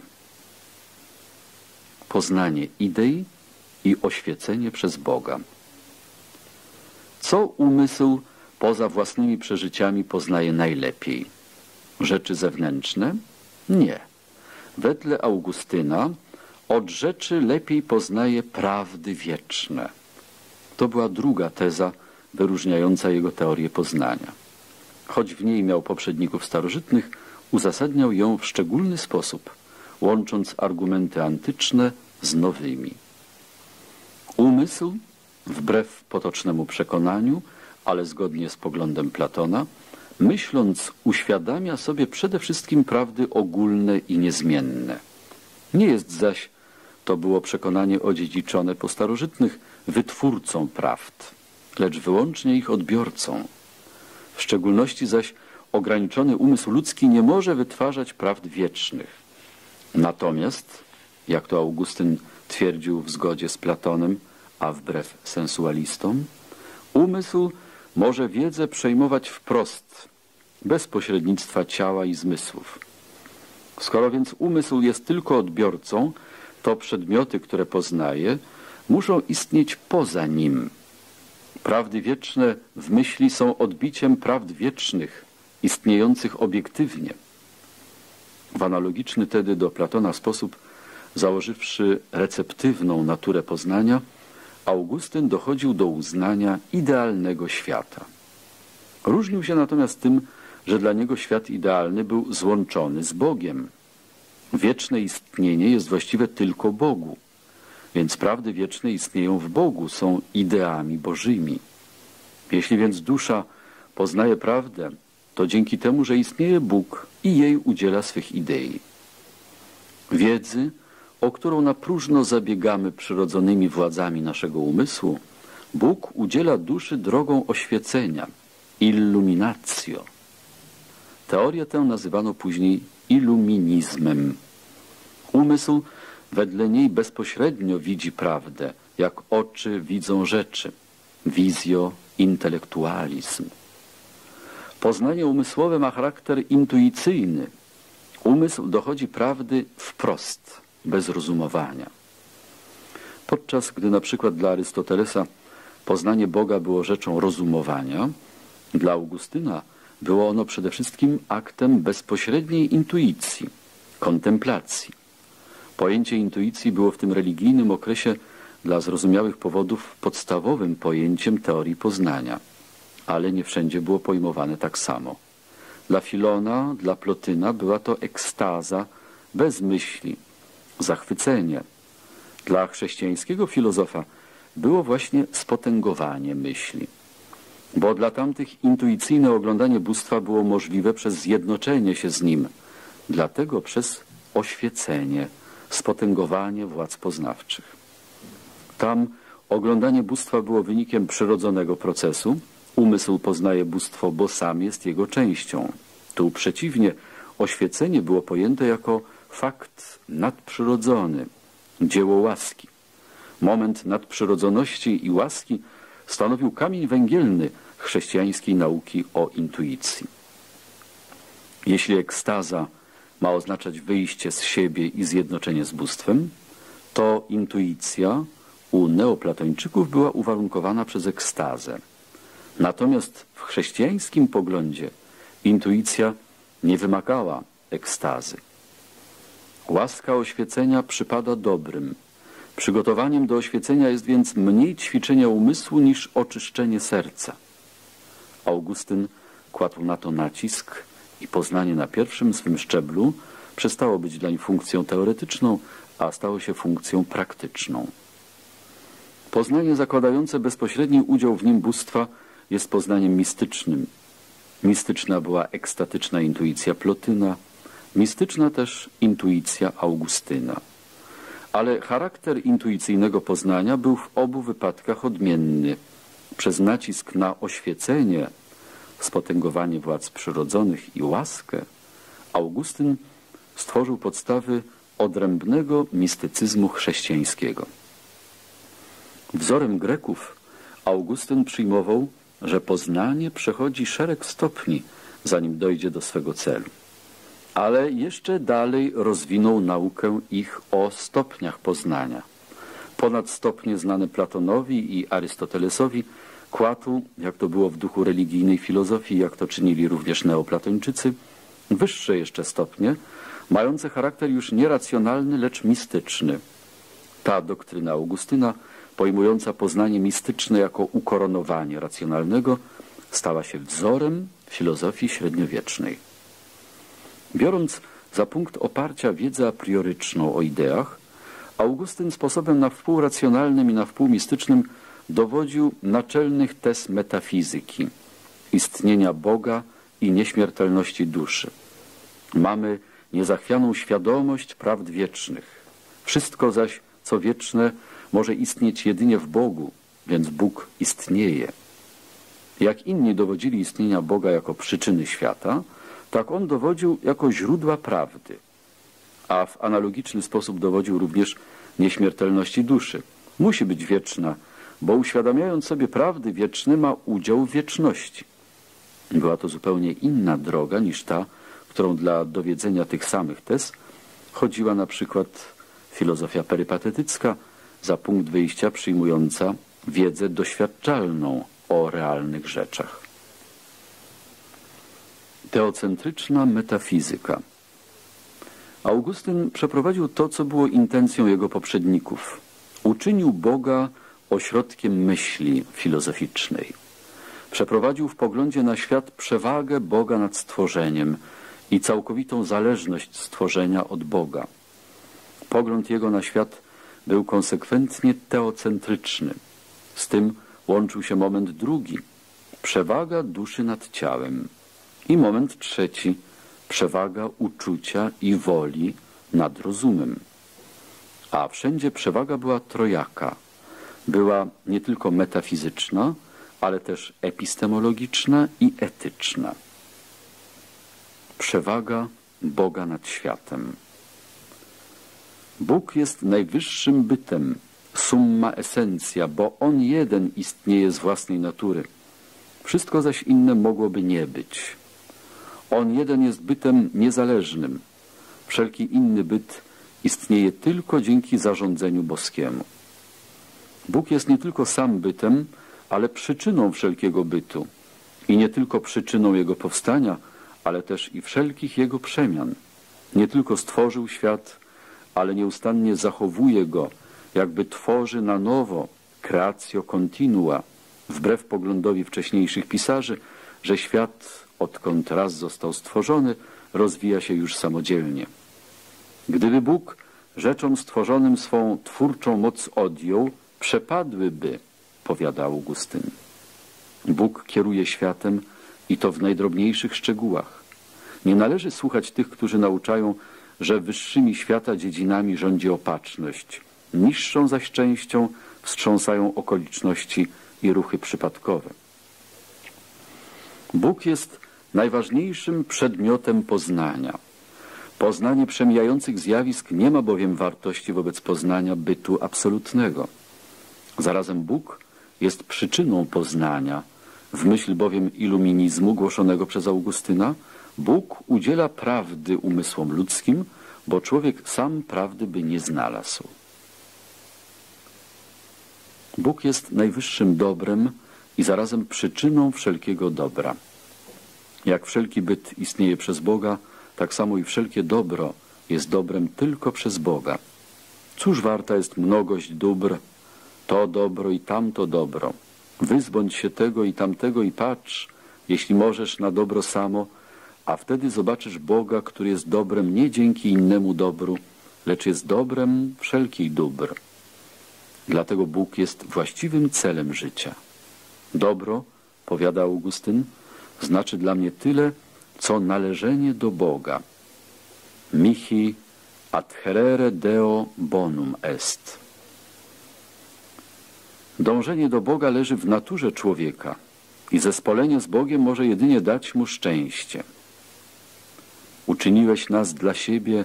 Poznanie idei i oświecenie przez Boga. Co umysł poza własnymi przeżyciami poznaje najlepiej? Rzeczy zewnętrzne? Nie. Wedle Augustyna od rzeczy lepiej poznaje prawdy wieczne. To była druga teza wyróżniająca jego teorię poznania. Choć w niej miał poprzedników starożytnych, uzasadniał ją w szczególny sposób, łącząc argumenty antyczne z nowymi. Umysł, wbrew potocznemu przekonaniu, ale zgodnie z poglądem Platona, myśląc uświadamia sobie przede wszystkim prawdy ogólne i niezmienne. Nie jest zaś, to było przekonanie odziedziczone po starożytnych, wytwórcą prawd, lecz wyłącznie ich odbiorcą. W szczególności zaś ograniczony umysł ludzki nie może wytwarzać prawd wiecznych. Natomiast, jak to Augustyn twierdził w zgodzie z Platonem, a wbrew sensualistom, umysł może wiedzę przejmować wprost, bez pośrednictwa ciała i zmysłów. Skoro więc umysł jest tylko odbiorcą, to przedmioty, które poznaje, muszą istnieć poza nim. Prawdy wieczne w myśli są odbiciem prawd wiecznych, istniejących obiektywnie. W analogiczny tedy do Platona sposób, założywszy receptywną naturę poznania, Augustyn dochodził do uznania idealnego świata. Różnił się natomiast tym, że dla niego świat idealny był złączony z Bogiem. Wieczne istnienie jest właściwe tylko Bogu, więc prawdy wieczne istnieją w Bogu, są ideami bożymi. Jeśli więc dusza poznaje prawdę, to dzięki temu, że istnieje Bóg i jej udziela swych idei. Wiedzy, o którą na próżno zabiegamy przyrodzonymi władzami naszego umysłu, Bóg udziela duszy drogą oświecenia, illuminatio. Teorię tę nazywano później iluminizmem. Umysł wedle niej bezpośrednio widzi prawdę, jak oczy widzą rzeczy. Wizjo intelektualizm. Poznanie umysłowe ma charakter intuicyjny. Umysł dochodzi prawdy wprost, bez rozumowania. Podczas gdy na przykład dla Arystotelesa poznanie Boga było rzeczą rozumowania, dla Augustyna było ono przede wszystkim aktem bezpośredniej intuicji, kontemplacji. Pojęcie intuicji było w tym religijnym okresie dla zrozumiałych powodów podstawowym pojęciem teorii poznania, ale nie wszędzie było pojmowane tak samo. Dla Filona, dla Plotyna była to ekstaza bez myśli, zachwycenie. Dla chrześcijańskiego filozofa było właśnie spotęgowanie myśli bo dla tamtych intuicyjne oglądanie bóstwa było możliwe przez zjednoczenie się z nim, dlatego przez oświecenie, spotęgowanie władz poznawczych. Tam oglądanie bóstwa było wynikiem przyrodzonego procesu, umysł poznaje bóstwo, bo sam jest jego częścią. Tu przeciwnie, oświecenie było pojęte jako fakt nadprzyrodzony, dzieło łaski. Moment nadprzyrodzoności i łaski stanowił kamień węgielny chrześcijańskiej nauki o intuicji. Jeśli ekstaza ma oznaczać wyjście z siebie i zjednoczenie z bóstwem, to intuicja u neoplatończyków była uwarunkowana przez ekstazę. Natomiast w chrześcijańskim poglądzie intuicja nie wymagała ekstazy. Łaska oświecenia przypada dobrym. Przygotowaniem do oświecenia jest więc mniej ćwiczenia umysłu niż oczyszczenie serca. Augustyn kładł na to nacisk i poznanie na pierwszym swym szczeblu przestało być dlań funkcją teoretyczną, a stało się funkcją praktyczną. Poznanie zakładające bezpośredni udział w nim bóstwa jest poznaniem mistycznym. Mistyczna była ekstatyczna intuicja Plotyna, mistyczna też intuicja Augustyna. Ale charakter intuicyjnego poznania był w obu wypadkach odmienny. Przez nacisk na oświecenie, spotęgowanie władz przyrodzonych i łaskę, Augustyn stworzył podstawy odrębnego mistycyzmu chrześcijańskiego. Wzorem Greków Augustyn przyjmował, że poznanie przechodzi szereg stopni, zanim dojdzie do swego celu. Ale jeszcze dalej rozwinął naukę ich o stopniach poznania. Ponad stopnie znane Platonowi i Arystotelesowi kładł, jak to było w duchu religijnej filozofii, jak to czynili również neoplatończycy, wyższe jeszcze stopnie, mające charakter już nieracjonalny, lecz mistyczny. Ta doktryna Augustyna, pojmująca poznanie mistyczne jako ukoronowanie racjonalnego, stała się wzorem filozofii średniowiecznej. Biorąc za punkt oparcia wiedzę a prioryczną o ideach, Augustyn sposobem na wpół racjonalnym i na wpół mistycznym dowodził naczelnych tez metafizyki, istnienia Boga i nieśmiertelności duszy. Mamy niezachwianą świadomość prawd wiecznych. Wszystko zaś, co wieczne, może istnieć jedynie w Bogu, więc Bóg istnieje. Jak inni dowodzili istnienia Boga jako przyczyny świata, tak on dowodził jako źródła prawdy, a w analogiczny sposób dowodził również nieśmiertelności duszy. Musi być wieczna, bo uświadamiając sobie prawdy wieczne ma udział w wieczności. Była to zupełnie inna droga niż ta, którą dla dowiedzenia tych samych tez chodziła na przykład filozofia perypatetycka, za punkt wyjścia przyjmująca wiedzę doświadczalną o realnych rzeczach. Teocentryczna metafizyka Augustyn przeprowadził to, co było intencją jego poprzedników. Uczynił Boga ośrodkiem myśli filozoficznej. Przeprowadził w poglądzie na świat przewagę Boga nad stworzeniem i całkowitą zależność stworzenia od Boga. Pogląd jego na świat był konsekwentnie teocentryczny. Z tym łączył się moment drugi, przewaga duszy nad ciałem. I moment trzeci, przewaga uczucia i woli nad rozumem. A wszędzie przewaga była trojaka. Była nie tylko metafizyczna, ale też epistemologiczna i etyczna. Przewaga Boga nad światem. Bóg jest najwyższym bytem, summa esencja, bo On jeden istnieje z własnej natury. Wszystko zaś inne mogłoby nie być. On jeden jest bytem niezależnym. Wszelki inny byt istnieje tylko dzięki zarządzeniu boskiemu. Bóg jest nie tylko sam bytem, ale przyczyną wszelkiego bytu. I nie tylko przyczyną jego powstania, ale też i wszelkich jego przemian. Nie tylko stworzył świat, ale nieustannie zachowuje go, jakby tworzy na nowo, creatio continua, wbrew poglądowi wcześniejszych pisarzy, że świat, odkąd raz został stworzony, rozwija się już samodzielnie. Gdyby Bóg rzeczom stworzonym swą twórczą moc odjął, przepadłyby, powiada Augustyn. Bóg kieruje światem i to w najdrobniejszych szczegółach. Nie należy słuchać tych, którzy nauczają, że wyższymi świata dziedzinami rządzi opatrzność, niższą zaś częścią wstrząsają okoliczności i ruchy przypadkowe. Bóg jest najważniejszym przedmiotem poznania. Poznanie przemijających zjawisk nie ma bowiem wartości wobec poznania bytu absolutnego. Zarazem Bóg jest przyczyną poznania. W myśl bowiem iluminizmu głoszonego przez Augustyna, Bóg udziela prawdy umysłom ludzkim, bo człowiek sam prawdy by nie znalazł. Bóg jest najwyższym dobrem i zarazem przyczyną wszelkiego dobra. Jak wszelki byt istnieje przez Boga, tak samo i wszelkie dobro jest dobrem tylko przez Boga. Cóż warta jest mnogość dóbr, to dobro i tamto dobro. Wyzbądź się tego i tamtego i patrz, jeśli możesz, na dobro samo, a wtedy zobaczysz Boga, który jest dobrem nie dzięki innemu dobru, lecz jest dobrem wszelkich dóbr. Dlatego Bóg jest właściwym celem życia. Dobro, powiada Augustyn, znaczy dla mnie tyle, co należenie do Boga. Mihi adherere deo bonum est. Dążenie do Boga leży w naturze człowieka i zespolenie z Bogiem może jedynie dać mu szczęście. Uczyniłeś nas dla siebie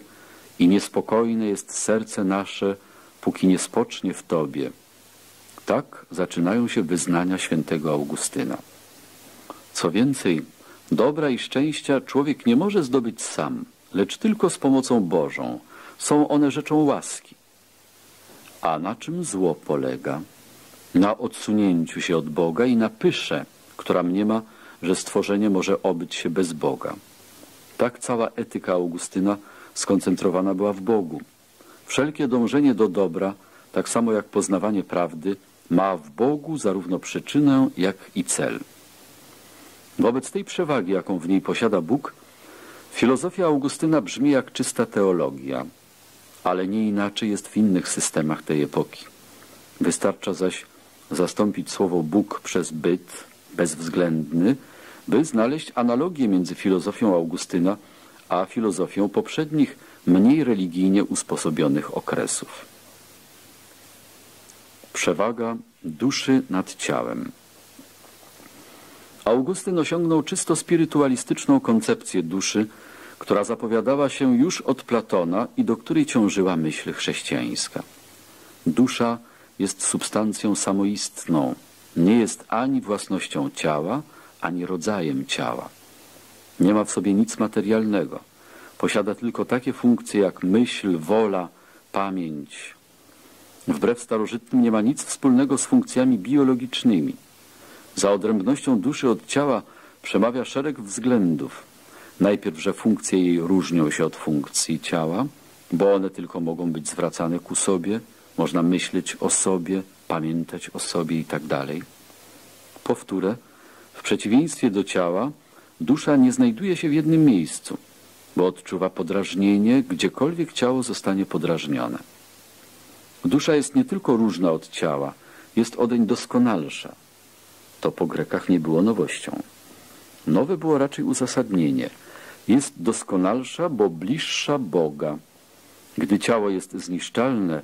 i niespokojne jest serce nasze, póki nie spocznie w Tobie. Tak zaczynają się wyznania świętego Augustyna. Co więcej, dobra i szczęścia człowiek nie może zdobyć sam, lecz tylko z pomocą Bożą. Są one rzeczą łaski. A na czym zło polega? Na odsunięciu się od Boga i na pysze, która mniema, że stworzenie może obyć się bez Boga. Tak cała etyka Augustyna skoncentrowana była w Bogu. Wszelkie dążenie do dobra, tak samo jak poznawanie prawdy, ma w Bogu zarówno przyczynę, jak i cel. Wobec tej przewagi, jaką w niej posiada Bóg, filozofia Augustyna brzmi jak czysta teologia, ale nie inaczej jest w innych systemach tej epoki. Wystarcza zaś zastąpić słowo Bóg przez byt, bezwzględny, by znaleźć analogię między filozofią Augustyna a filozofią poprzednich, mniej religijnie usposobionych okresów. Przewaga duszy nad ciałem. Augustyn osiągnął czysto spirytualistyczną koncepcję duszy, która zapowiadała się już od Platona i do której ciążyła myśl chrześcijańska. Dusza jest substancją samoistną, nie jest ani własnością ciała, ani rodzajem ciała. Nie ma w sobie nic materialnego. Posiada tylko takie funkcje jak myśl, wola, pamięć. Wbrew starożytnym nie ma nic wspólnego z funkcjami biologicznymi. Za odrębnością duszy od ciała przemawia szereg względów. Najpierw, że funkcje jej różnią się od funkcji ciała, bo one tylko mogą być zwracane ku sobie, można myśleć o sobie, pamiętać o sobie i tak. Powtórę, w przeciwieństwie do ciała, dusza nie znajduje się w jednym miejscu, bo odczuwa podrażnienie, gdziekolwiek ciało zostanie podrażnione. Dusza jest nie tylko różna od ciała, jest odeń doskonalsza. To po Grekach nie było nowością. Nowe było raczej uzasadnienie. Jest doskonalsza, bo bliższa Boga. Gdy ciało jest zniszczalne,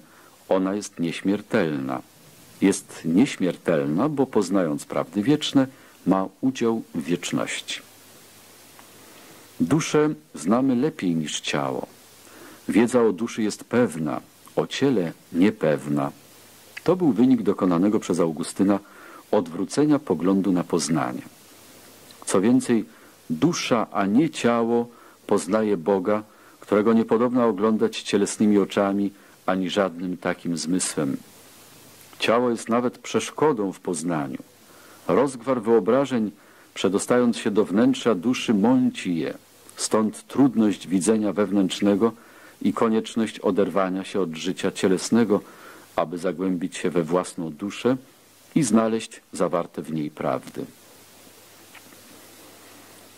ona jest nieśmiertelna. Jest nieśmiertelna, bo poznając prawdy wieczne, ma udział w wieczności. Duszę znamy lepiej niż ciało. Wiedza o duszy jest pewna, o ciele niepewna. To był wynik dokonanego przez Augustyna odwrócenia poglądu na poznanie. Co więcej, dusza, a nie ciało poznaje Boga, którego nie podobna oglądać cielesnymi oczami ani żadnym takim zmysłem. Ciało jest nawet przeszkodą w poznaniu. Rozgwar wyobrażeń, przedostając się do wnętrza duszy, mąci je. Stąd trudność widzenia wewnętrznego i konieczność oderwania się od życia cielesnego, aby zagłębić się we własną duszę i znaleźć zawarte w niej prawdy.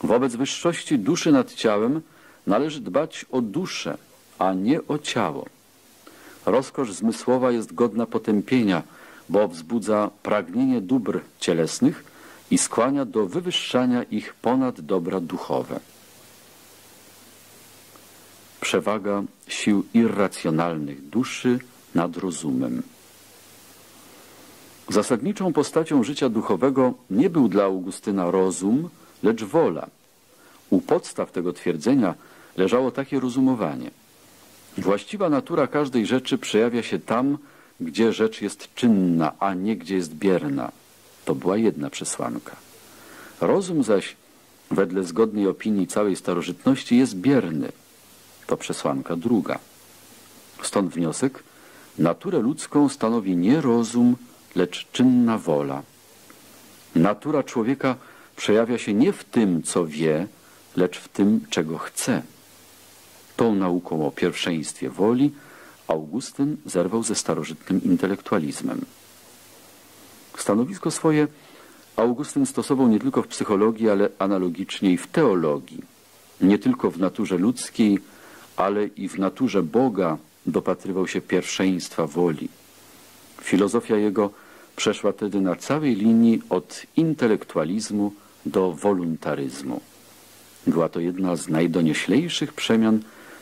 Wobec wyższości duszy nad ciałem należy dbać o duszę, a nie o ciało. Rozkosz zmysłowa jest godna potępienia, bo wzbudza pragnienie dóbr cielesnych i skłania do wywyższania ich ponad dobra duchowe. Przewaga sił irracjonalnych duszy nad rozumem. Zasadniczą postacią życia duchowego nie był dla Augustyna rozum, lecz wola. U podstaw tego twierdzenia leżało takie rozumowanie. Właściwa natura każdej rzeczy przejawia się tam, gdzie rzecz jest czynna, a nie gdzie jest bierna. To była jedna przesłanka. Rozum zaś, wedle zgodnej opinii całej starożytności, jest bierny. To przesłanka druga. Stąd wniosek, naturę ludzką stanowi nie rozum, lecz czynna wola. Natura człowieka przejawia się nie w tym, co wie, lecz w tym, czego chce. tą nauką o pierwszeństwie woli Augustyn zerwał ze starożytnym intelektualizmem. Stanowisko swoje Augustyn stosował nie tylko w psychologii, ale analogicznie i w teologii. Nie tylko w naturze ludzkiej, ale i w naturze Boga dopatrywał się pierwszeństwa woli. Filozofia jego przeszła tedy na całej linii od intelektualizmu do woluntaryzmu. Była to jedna z najdonioślejszych przemian,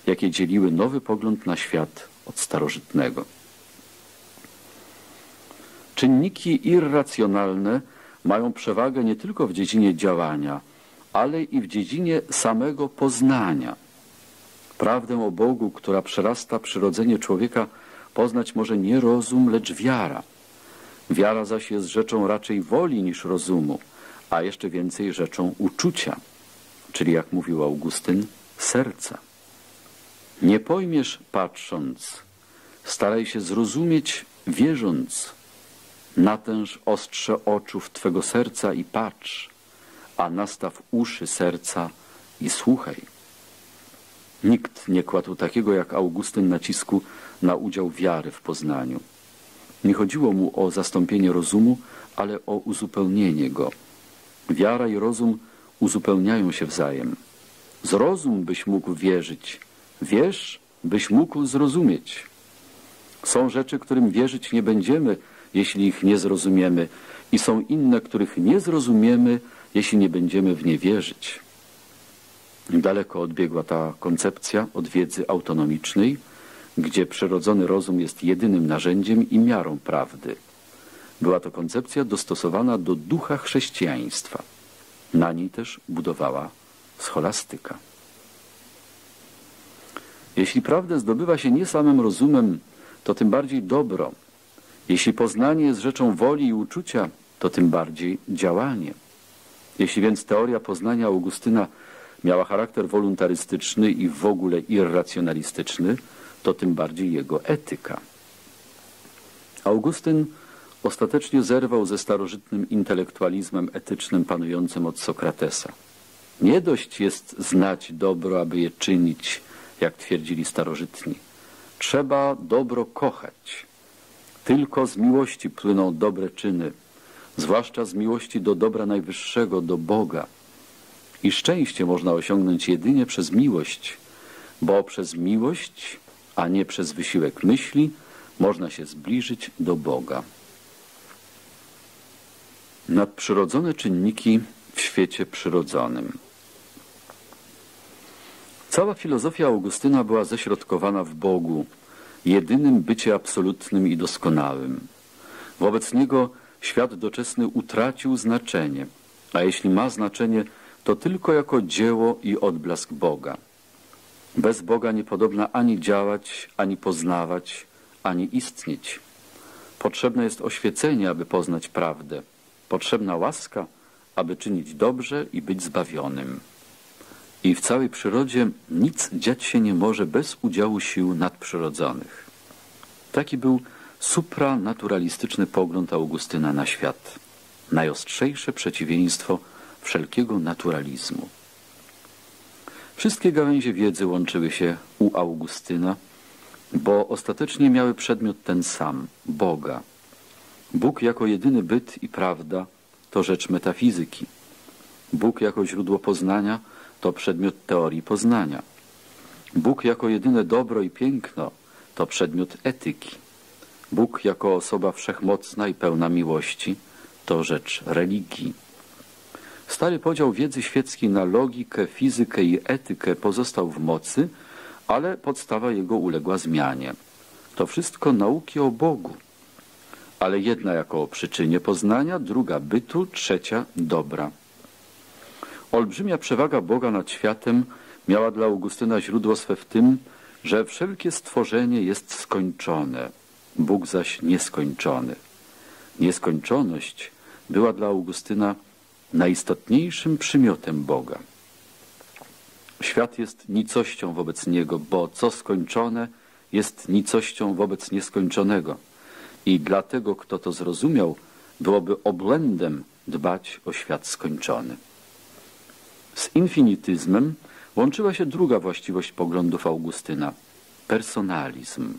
jakie dzieliły nowy pogląd na świat od starożytnego. Czynniki irracjonalne mają przewagę nie tylko w dziedzinie działania, ale i w dziedzinie samego poznania. Prawdę o Bogu, która przerasta przyrodzenie człowieka, poznać może nie rozum, lecz wiara. Wiara zaś jest rzeczą raczej woli niż rozumu, a jeszcze więcej rzeczą uczucia, czyli jak mówił Augustyn, serca. Nie pojmiesz patrząc, staraj się zrozumieć wierząc. Natęż ostrze oczów Twego serca i patrz, a nastaw uszy serca i słuchaj. Nikt nie kładł takiego jak Augustyn nacisku na udział wiary w poznaniu. Nie chodziło mu o zastąpienie rozumu, ale o uzupełnienie go. Wiara i rozum uzupełniają się wzajem. Zrozum byś mógł wierzyć, wierz byś mógł zrozumieć. Są rzeczy, którym wierzyć nie będziemy, jeśli ich nie zrozumiemy i są inne, których nie zrozumiemy, jeśli nie będziemy w nie wierzyć. Daleko odbiegła ta koncepcja od wiedzy autonomicznej, gdzie przyrodzony rozum jest jedynym narzędziem i miarą prawdy. Była to koncepcja dostosowana do ducha chrześcijaństwa. Na niej też budowała scholastyka. Jeśli prawdę zdobywa się nie samym rozumem, to tym bardziej dobro. Jeśli poznanie jest rzeczą woli i uczucia, to tym bardziej działanie. Jeśli więc teoria poznania Augustyna miała charakter woluntarystyczny i w ogóle irracjonalistyczny, to tym bardziej jego etyka. Augustyn ostatecznie zerwał ze starożytnym intelektualizmem etycznym panującym od Sokratesa. Nie dość jest znać dobro, aby je czynić, jak twierdzili starożytni. Trzeba dobro kochać. Tylko z miłości płyną dobre czyny, zwłaszcza z miłości do dobra najwyższego, do Boga. I szczęście można osiągnąć jedynie przez miłość, bo przez miłość, a nie przez wysiłek myśli, można się zbliżyć do Boga. Nadprzyrodzone czynniki w świecie przyrodzonym. Cała filozofia Augustyna była ześrodkowana w Bogu, jedynym bycie absolutnym i doskonałym. Wobec Niego świat doczesny utracił znaczenie, a jeśli ma znaczenie, to tylko jako dzieło i odblask Boga. Bez Boga niepodobna ani działać, ani poznawać, ani istnieć. Potrzebne jest oświecenie, aby poznać prawdę. Potrzebna łaska, aby czynić dobrze i być zbawionym. I w całej przyrodzie nic dziać się nie może bez udziału sił nadprzyrodzonych. Taki był supranaturalistyczny pogląd Augustyna na świat. Najostrzejsze przeciwieństwo wszelkiego naturalizmu. Wszystkie gałęzie wiedzy łączyły się u Augustyna, bo ostatecznie miały przedmiot ten sam – Boga. Bóg jako jedyny byt i prawda to rzecz metafizyki. Bóg jako źródło poznania – to przedmiot teorii poznania. Bóg jako jedyne dobro i piękno to przedmiot etyki. Bóg jako osoba wszechmocna i pełna miłości to rzecz religii. Stary podział wiedzy świeckiej na logikę, fizykę i etykę pozostał w mocy, ale podstawa jego uległa zmianie. To wszystko nauki o Bogu, ale jedna jako o przyczynie poznania, druga bytu, trzecia dobra. Olbrzymia przewaga Boga nad światem miała dla Augustyna źródło swe w tym, że wszelkie stworzenie jest skończone, Bóg zaś nieskończony. Nieskończoność była dla Augustyna najistotniejszym przymiotem Boga. Świat jest nicością wobec Niego, bo co skończone jest nicością wobec nieskończonego. I dlatego, kto to zrozumiał, byłoby obłędem dbać o świat skończony. Z infinityzmem łączyła się druga właściwość poglądów Augustyna – personalizm.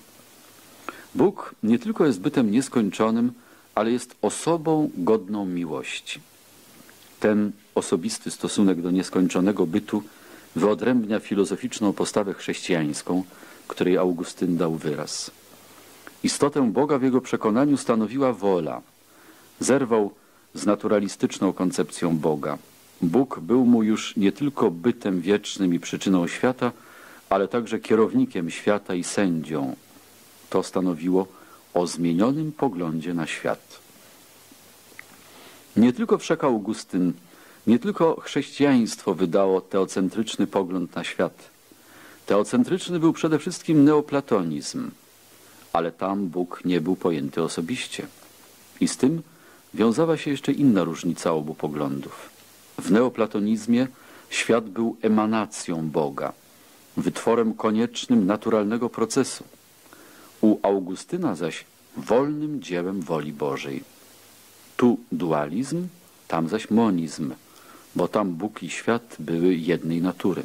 Bóg nie tylko jest bytem nieskończonym, ale jest osobą godną miłości. Ten osobisty stosunek do nieskończonego bytu wyodrębnia filozoficzną postawę chrześcijańską, której Augustyn dał wyraz. Istotę Boga w jego przekonaniu stanowiła wola. Zerwał z naturalistyczną koncepcją Boga. Bóg był mu już nie tylko bytem wiecznym i przyczyną świata, ale także kierownikiem świata i sędzią. To stanowiło o zmienionym poglądzie na świat. Nie tylko wszak Augustyn, nie tylko chrześcijaństwo wydało teocentryczny pogląd na świat. Teocentryczny był przede wszystkim neoplatonizm, ale tam Bóg nie był pojęty osobiście. I z tym wiązała się jeszcze inna różnica obu poglądów. W neoplatonizmie świat był emanacją Boga, wytworem koniecznym naturalnego procesu. U Augustyna zaś wolnym dziełem woli Bożej. Tu dualizm, tam zaś monizm, bo tam Bóg i świat były jednej natury.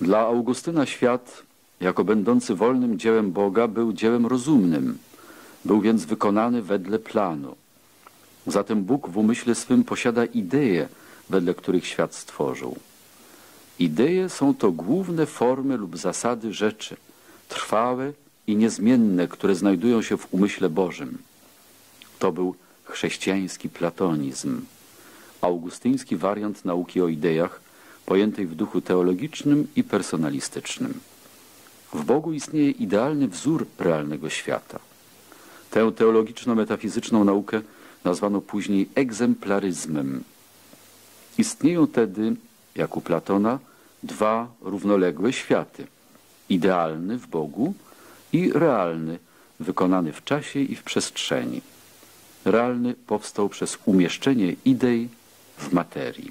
Dla Augustyna świat, jako będący wolnym dziełem Boga, był dziełem rozumnym, był więc wykonany wedle planu. Zatem Bóg w umyśle swym posiada idee, wedle których świat stworzył. Idee są to główne formy lub zasady rzeczy, trwałe i niezmienne, które znajdują się w umyśle Bożym. To był chrześcijański platonizm, augustyński wariant nauki o ideach, pojętej w duchu teologicznym i personalistycznym. W Bogu istnieje idealny wzór realnego świata. Tę teologiczno-metafizyczną naukę nazwano później egzemplaryzmem. Istnieją tedy, jak u Platona, dwa równoległe światy. Idealny w Bogu i realny, wykonany w czasie i w przestrzeni. Realny powstał przez umieszczenie idei w materii.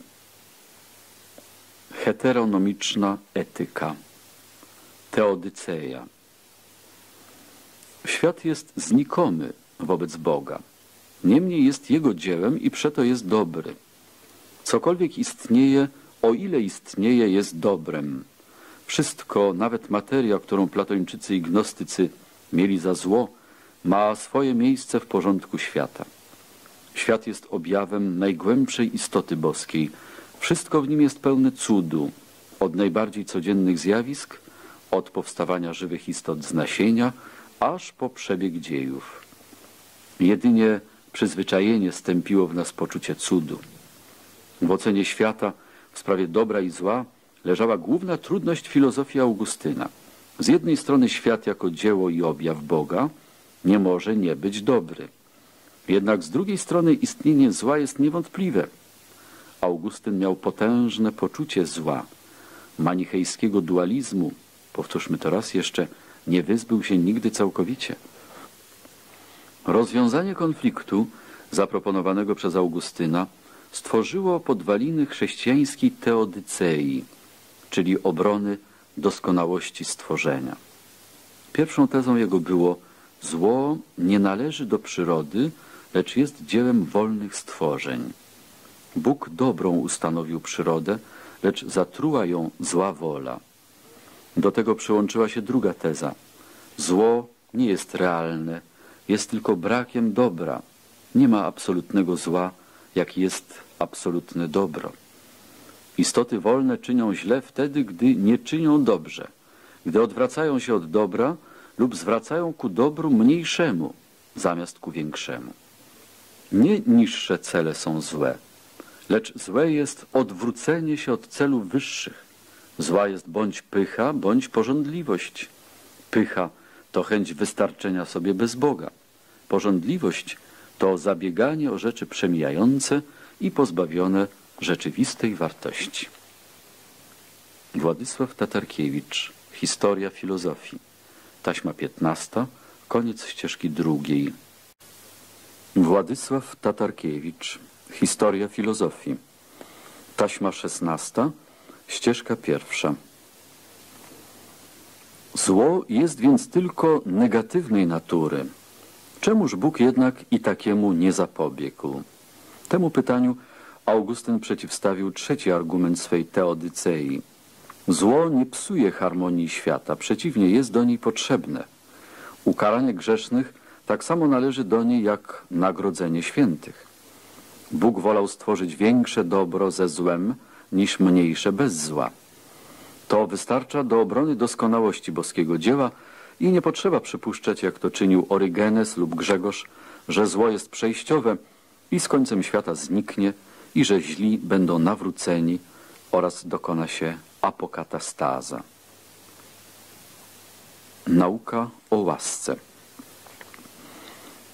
Heteronomiczna etyka. Teodyceja. Świat jest znikomy wobec Boga. Niemniej jest Jego dziełem i przeto jest dobry. Cokolwiek istnieje, o ile istnieje, jest dobrem. Wszystko, nawet materia, którą platończycy i gnostycy mieli za zło, ma swoje miejsce w porządku świata. Świat jest objawem najgłębszej istoty boskiej. Wszystko w nim jest pełne cudu, od najbardziej codziennych zjawisk, od powstawania żywych istot z nasienia, aż po przebieg dziejów. Jedynie przyzwyczajenie stępiło w nas poczucie cudu. W ocenie świata w sprawie dobra i zła leżała główna trudność filozofii Augustyna. Z jednej strony świat jako dzieło i objaw Boga nie może nie być dobry. Jednak z drugiej strony istnienie zła jest niewątpliwe. Augustyn miał potężne poczucie zła, manichejskiego dualizmu, powtórzmy to raz jeszcze, nie wyzbył się nigdy całkowicie. Rozwiązanie konfliktu zaproponowanego przez Augustyna stworzyło podwaliny chrześcijańskiej teodycei, czyli obrony doskonałości stworzenia. Pierwszą tezą jego było zło nie należy do przyrody, lecz jest dziełem wolnych stworzeń. Bóg dobrą ustanowił przyrodę, lecz zatruła ją zła wola. Do tego przyłączyła się druga teza. Zło nie jest realne, jest tylko brakiem dobra. Nie ma absolutnego zła, jak jest absolutne dobro. Istoty wolne czynią źle wtedy, gdy nie czynią dobrze, gdy odwracają się od dobra lub zwracają ku dobru mniejszemu zamiast ku większemu. Nie niższe cele są złe, lecz złe jest odwrócenie się od celów wyższych. Zła jest bądź pycha, bądź porządliwość. Pycha to chęć wystarczenia sobie bez Boga. Porządliwość to zabieganie o rzeczy przemijające i pozbawione rzeczywistej wartości. Władysław Tatarkiewicz Historia filozofii Taśma 15 Koniec ścieżki drugiej Władysław Tatarkiewicz Historia filozofii Taśma 16 Ścieżka pierwsza Zło jest więc tylko negatywnej natury. Czemuż Bóg jednak i takiemu nie zapobiegł? Temu pytaniu Augustyn przeciwstawił trzeci argument swej teodycei. Zło nie psuje harmonii świata, przeciwnie, jest do niej potrzebne. Ukaranie grzesznych tak samo należy do niej jak nagrodzenie świętych. Bóg wolał stworzyć większe dobro ze złem niż mniejsze bez zła. To wystarcza do obrony doskonałości boskiego dzieła i nie potrzeba przypuszczać, jak to czynił Orygenes lub Grzegorz, że zło jest przejściowe i z końcem świata zniknie i że źli będą nawróceni oraz dokona się apokatastaza. Nauka o łasce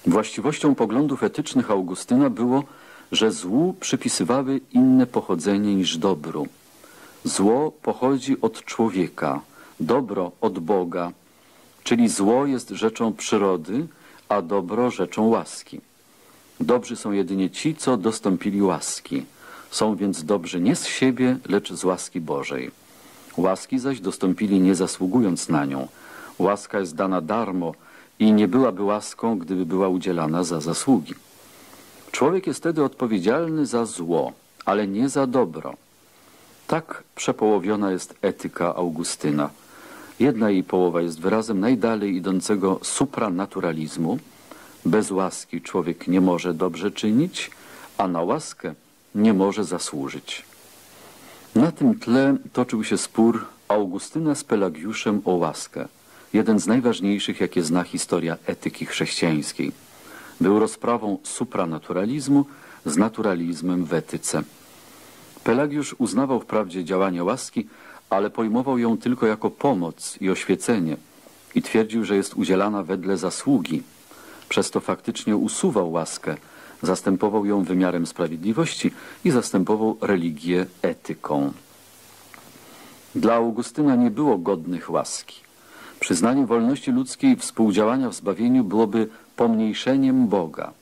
Właściwością poglądów etycznych Augustyna było, że złu przypisywały inne pochodzenie niż dobru. Zło pochodzi od człowieka, dobro od Boga, czyli zło jest rzeczą przyrody, a dobro rzeczą łaski. Dobrzy są jedynie ci, co dostąpili łaski. Są więc dobrzy nie z siebie, lecz z łaski Bożej. Łaski zaś dostąpili nie zasługując na nią. Łaska jest dana darmo i nie byłaby łaską, gdyby była udzielana za zasługi. Człowiek jest wtedy odpowiedzialny za zło, ale nie za dobro. Tak przepołowiona jest etyka Augustyna. Jedna jej połowa jest wyrazem najdalej idącego supranaturalizmu. Bez łaski człowiek nie może dobrze czynić, a na łaskę nie może zasłużyć. Na tym tle toczył się spór Augustyna z Pelagiuszem o łaskę, jeden z najważniejszych, jakie zna historia etyki chrześcijańskiej. Był rozprawą supranaturalizmu z naturalizmem w etyce. Pelagiusz uznawał wprawdzie działanie łaski, ale pojmował ją tylko jako pomoc i oświecenie i twierdził, że jest udzielana wedle zasługi. Przez to faktycznie usuwał łaskę, zastępował ją wymiarem sprawiedliwości i zastępował religię etyką. Dla Augustyna nie było godnych łaski. Przyznanie wolności ludzkiej współdziałania w zbawieniu byłoby pomniejszeniem Boga.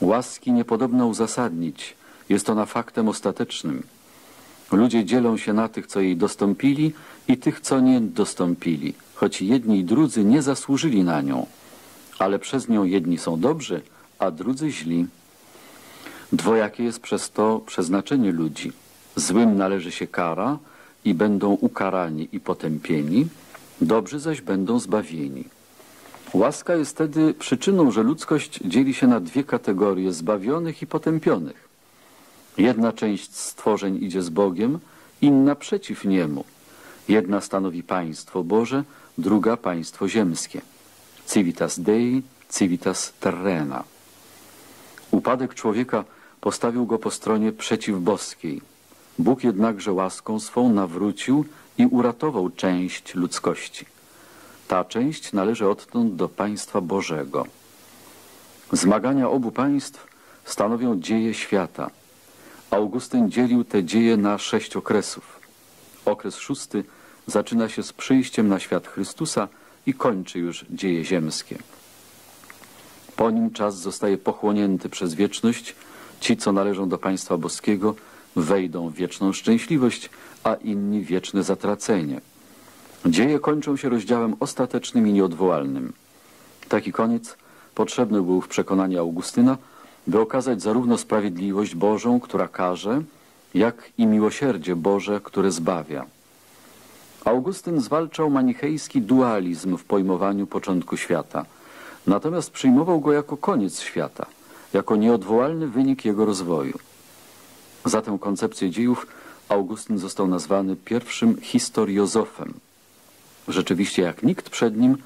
Łaski nie podobno uzasadnić, jest ona faktem ostatecznym. Ludzie dzielą się na tych, co jej dostąpili i tych, co nie dostąpili, choć jedni i drudzy nie zasłużyli na nią, ale przez nią jedni są dobrzy, a drudzy źli. Dwojakie jest przez to przeznaczenie ludzi. Złym należy się kara i będą ukarani i potępieni, dobrzy zaś będą zbawieni. Łaska jest wtedy przyczyną, że ludzkość dzieli się na dwie kategorie zbawionych i potępionych. Jedna część stworzeń idzie z Bogiem, inna przeciw Niemu. Jedna stanowi państwo Boże, druga państwo ziemskie. Civitas Dei, civitas terrena. Upadek człowieka postawił go po stronie przeciwboskiej. Bóg jednakże łaską swą nawrócił i uratował część ludzkości. Ta część należy odtąd do państwa Bożego. Zmagania obu państw stanowią dzieje świata. Augustyn dzielił te dzieje na sześć okresów. Okres szósty zaczyna się z przyjściem na świat Chrystusa i kończy już dzieje ziemskie. Po nim czas zostaje pochłonięty przez wieczność. Ci, co należą do państwa boskiego, wejdą w wieczną szczęśliwość, a inni wieczne zatracenie. Dzieje kończą się rozdziałem ostatecznym i nieodwołalnym. Taki koniec potrzebny był w przekonaniu Augustyna, by okazać zarówno sprawiedliwość Bożą, która karze, jak i miłosierdzie Boże, które zbawia. Augustyn zwalczał manichejski dualizm w pojmowaniu początku świata, natomiast przyjmował go jako koniec świata, jako nieodwołalny wynik jego rozwoju. Za tę koncepcję dziejów Augustyn został nazwany pierwszym historiozofem. Rzeczywiście jak nikt przed nim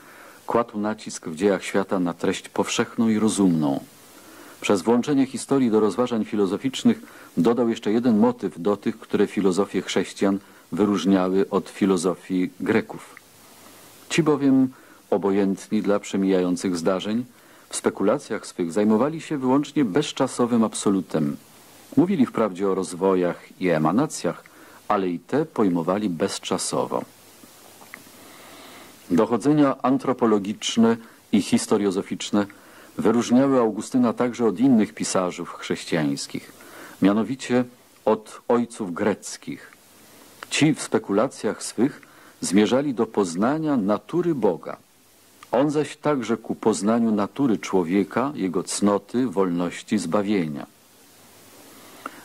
kładł nacisk w dziejach świata na treść powszechną i rozumną. Przez włączenie historii do rozważań filozoficznych dodał jeszcze jeden motyw do tych, które filozofie chrześcijan wyróżniały od filozofii Greków. Ci bowiem, obojętni dla przemijających zdarzeń, w spekulacjach swych zajmowali się wyłącznie bezczasowym absolutem. Mówili wprawdzie o rozwojach i emanacjach, ale i te pojmowali bezczasowo. Dochodzenia antropologiczne i historiozoficzne wyróżniały Augustyna także od innych pisarzów chrześcijańskich, mianowicie od ojców greckich. Ci w spekulacjach swych zmierzali do poznania natury Boga. On zaś także ku poznaniu natury człowieka, jego cnoty, wolności, zbawienia.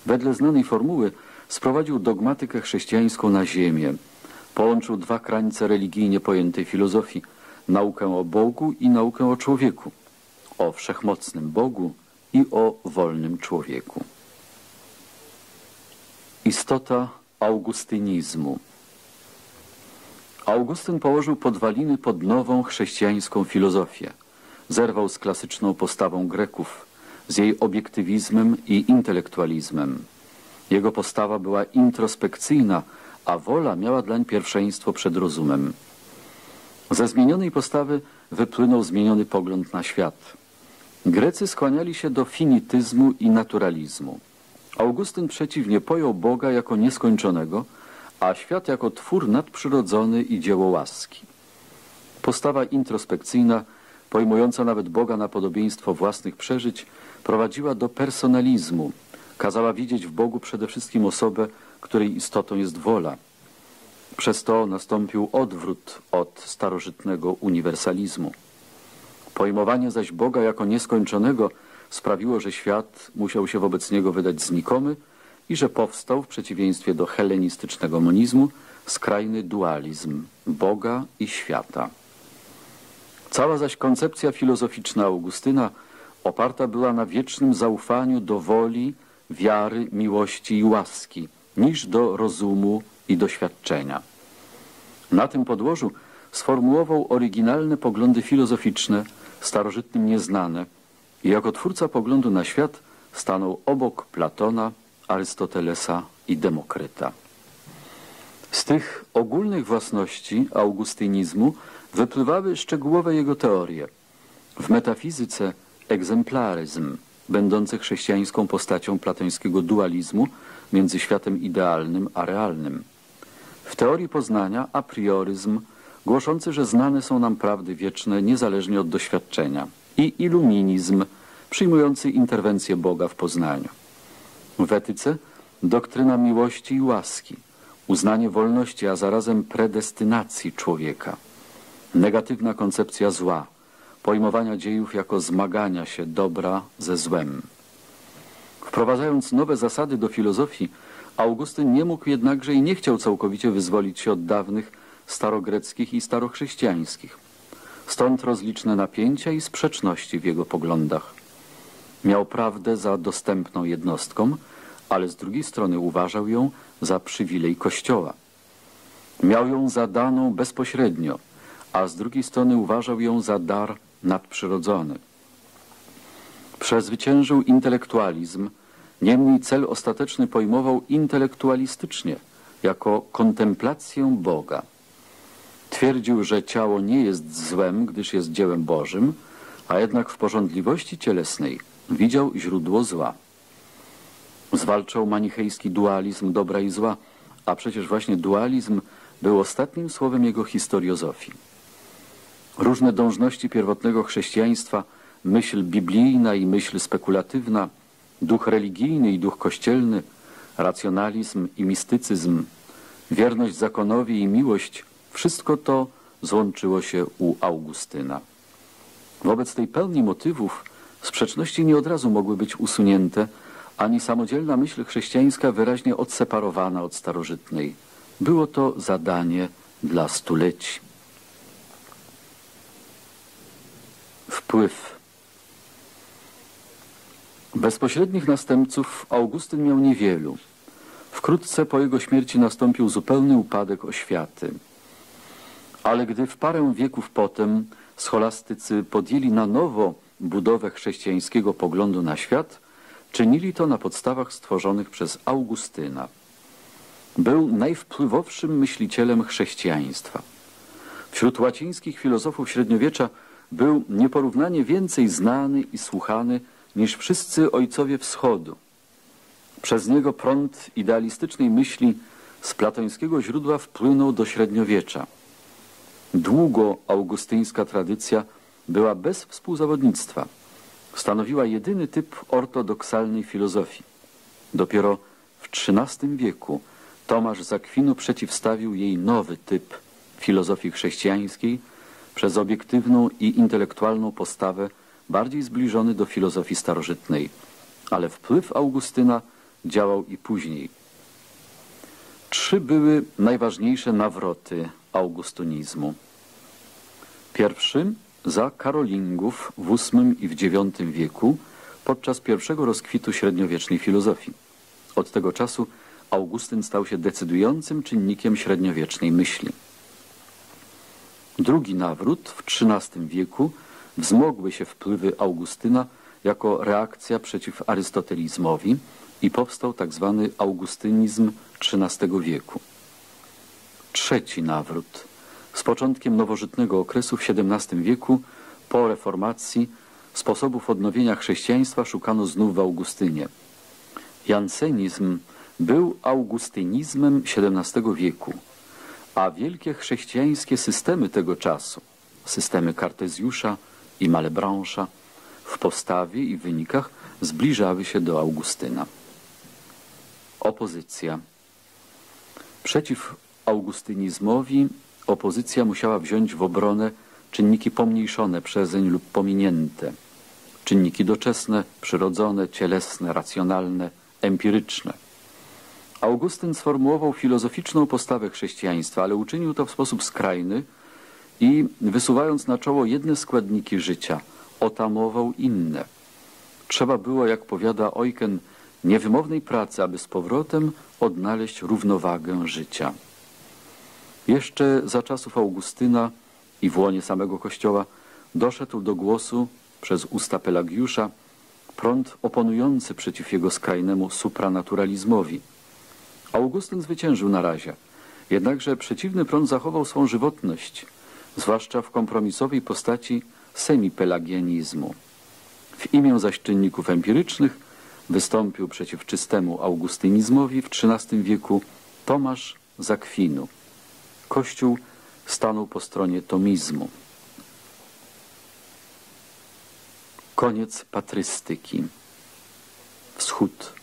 Wedle znanej formuły sprowadził dogmatykę chrześcijańską na ziemię, Połączył dwa krańce religijnie pojętej filozofii, naukę o Bogu i naukę o człowieku, o wszechmocnym Bogu i o wolnym człowieku. Istota augustynizmu Augustyn położył podwaliny pod nową chrześcijańską filozofię. Zerwał z klasyczną postawą Greków, z jej obiektywizmem i intelektualizmem. Jego postawa była introspekcyjna, a wola miała dlań pierwszeństwo przed rozumem. Ze zmienionej postawy wypłynął zmieniony pogląd na świat. Grecy skłaniali się do finityzmu i naturalizmu. Augustyn przeciwnie pojął Boga jako nieskończonego, a świat jako twór nadprzyrodzony i dzieło łaski. Postawa introspekcyjna, pojmująca nawet Boga na podobieństwo własnych przeżyć, prowadziła do personalizmu, kazała widzieć w Bogu przede wszystkim osobę, której istotą jest wola. Przez to nastąpił odwrót od starożytnego uniwersalizmu. Pojmowanie zaś Boga jako nieskończonego sprawiło, że świat musiał się wobec niego wydać znikomy i że powstał w przeciwieństwie do helenistycznego monizmu skrajny dualizm Boga i świata. Cała zaś koncepcja filozoficzna Augustyna oparta była na wiecznym zaufaniu do woli, wiary, miłości i łaski, niż do rozumu i doświadczenia. Na tym podłożu sformułował oryginalne poglądy filozoficzne, starożytnym nieznane i jako twórca poglądu na świat stanął obok Platona, Arystotelesa i Demokryta. Z tych ogólnych własności augustynizmu wypływały szczegółowe jego teorie. W metafizyce egzemplaryzm, będący chrześcijańską postacią platońskiego dualizmu między światem idealnym a realnym. W teorii poznania aprioryzm, głoszący, że znane są nam prawdy wieczne niezależnie od doświadczenia. I iluminizm, przyjmujący interwencję Boga w poznaniu. W etyce doktryna miłości i łaski, uznanie wolności, a zarazem predestynacji człowieka. Negatywna koncepcja zła, pojmowania dziejów jako zmagania się dobra ze złem. Wprowadzając nowe zasady do filozofii, Augustyn nie mógł jednakże i nie chciał całkowicie wyzwolić się od dawnych starogreckich i starochrześcijańskich. Stąd rozliczne napięcia i sprzeczności w jego poglądach. Miał prawdę za dostępną jednostką, ale z drugiej strony uważał ją za przywilej Kościoła. Miał ją za daną bezpośrednio, a z drugiej strony uważał ją za dar nadprzyrodzony. Przezwyciężył intelektualizm, niemniej cel ostateczny pojmował intelektualistycznie, jako kontemplację Boga. Twierdził, że ciało nie jest złem, gdyż jest dziełem Bożym, a jednak w porządliwości cielesnej widział źródło zła. Zwalczał manichejski dualizm dobra i zła, a przecież właśnie dualizm był ostatnim słowem jego historiozofii. Różne dążności pierwotnego chrześcijaństwa, myśl biblijna i myśl spekulatywna, duch religijny i duch kościelny, racjonalizm i mistycyzm, wierność zakonowi i miłość, wszystko to złączyło się u Augustyna. Wobec tej pełni motywów sprzeczności nie od razu mogły być usunięte, ani samodzielna myśl chrześcijańska wyraźnie odseparowana od starożytnej. Było to zadanie dla stuleci. Wpływ Bezpośrednich następców Augustyn miał niewielu. Wkrótce po jego śmierci nastąpił zupełny upadek oświaty. Ale gdy w parę wieków potem scholastycy podjęli na nowo budowę chrześcijańskiego poglądu na świat, czynili to na podstawach stworzonych przez Augustyna. Był najwpływowszym myślicielem chrześcijaństwa. Wśród łacińskich filozofów średniowiecza był nieporównanie więcej znany i słuchany niż wszyscy ojcowie wschodu. Przez niego prąd idealistycznej myśli z platońskiego źródła wpłynął do średniowiecza. Długo augustyńska tradycja była bez współzawodnictwa. Stanowiła jedyny typ ortodoksalnej filozofii. Dopiero w XIII wieku Tomasz Zakwinu przeciwstawił jej nowy typ filozofii chrześcijańskiej przez obiektywną i intelektualną postawę bardziej zbliżony do filozofii starożytnej. Ale wpływ Augustyna działał i później. Trzy były najważniejsze nawroty augustynizmu. Pierwszy za Karolingów w VIII i w IX wieku podczas pierwszego rozkwitu średniowiecznej filozofii. Od tego czasu Augustyn stał się decydującym czynnikiem średniowiecznej myśli. Drugi nawrót w XIII wieku wzmogły się wpływy Augustyna jako reakcja przeciw arystotelizmowi i powstał tzw. Tak augustynizm XIII wieku. Trzeci nawrót z początkiem nowożytnego okresu w XVII wieku po reformacji sposobów odnowienia chrześcijaństwa szukano znów w Augustynie. Jansenizm był augustynizmem XVII wieku, a wielkie chrześcijańskie systemy tego czasu, systemy Kartezjusza i Malebranche'a, w postawie i wynikach zbliżały się do Augustyna. Opozycja. Przeciw augustynizmowi opozycja musiała wziąć w obronę czynniki pomniejszone przezeń lub pominięte, czynniki doczesne, przyrodzone, cielesne, racjonalne, empiryczne. Augustyn sformułował filozoficzną postawę chrześcijaństwa, ale uczynił to w sposób skrajny i wysuwając na czoło jedne składniki życia, otamował inne. Trzeba było, jak powiada Eugen, niewymownej pracy, aby z powrotem odnaleźć równowagę życia. Jeszcze za czasów Augustyna i w łonie samego Kościoła doszedł do głosu przez usta Pelagiusza prąd oponujący przeciw jego skrajnemu supranaturalizmowi. Augustyn zwyciężył na razie, jednakże przeciwny prąd zachował swą żywotność, zwłaszcza w kompromisowej postaci semipelagianizmu. W imię zaś czynników empirycznych wystąpił przeciw czystemu augustynizmowi w XIII wieku Tomasz Zakwinu. Kościół stanął po stronie tomizmu. Koniec patrystyki. Wschód.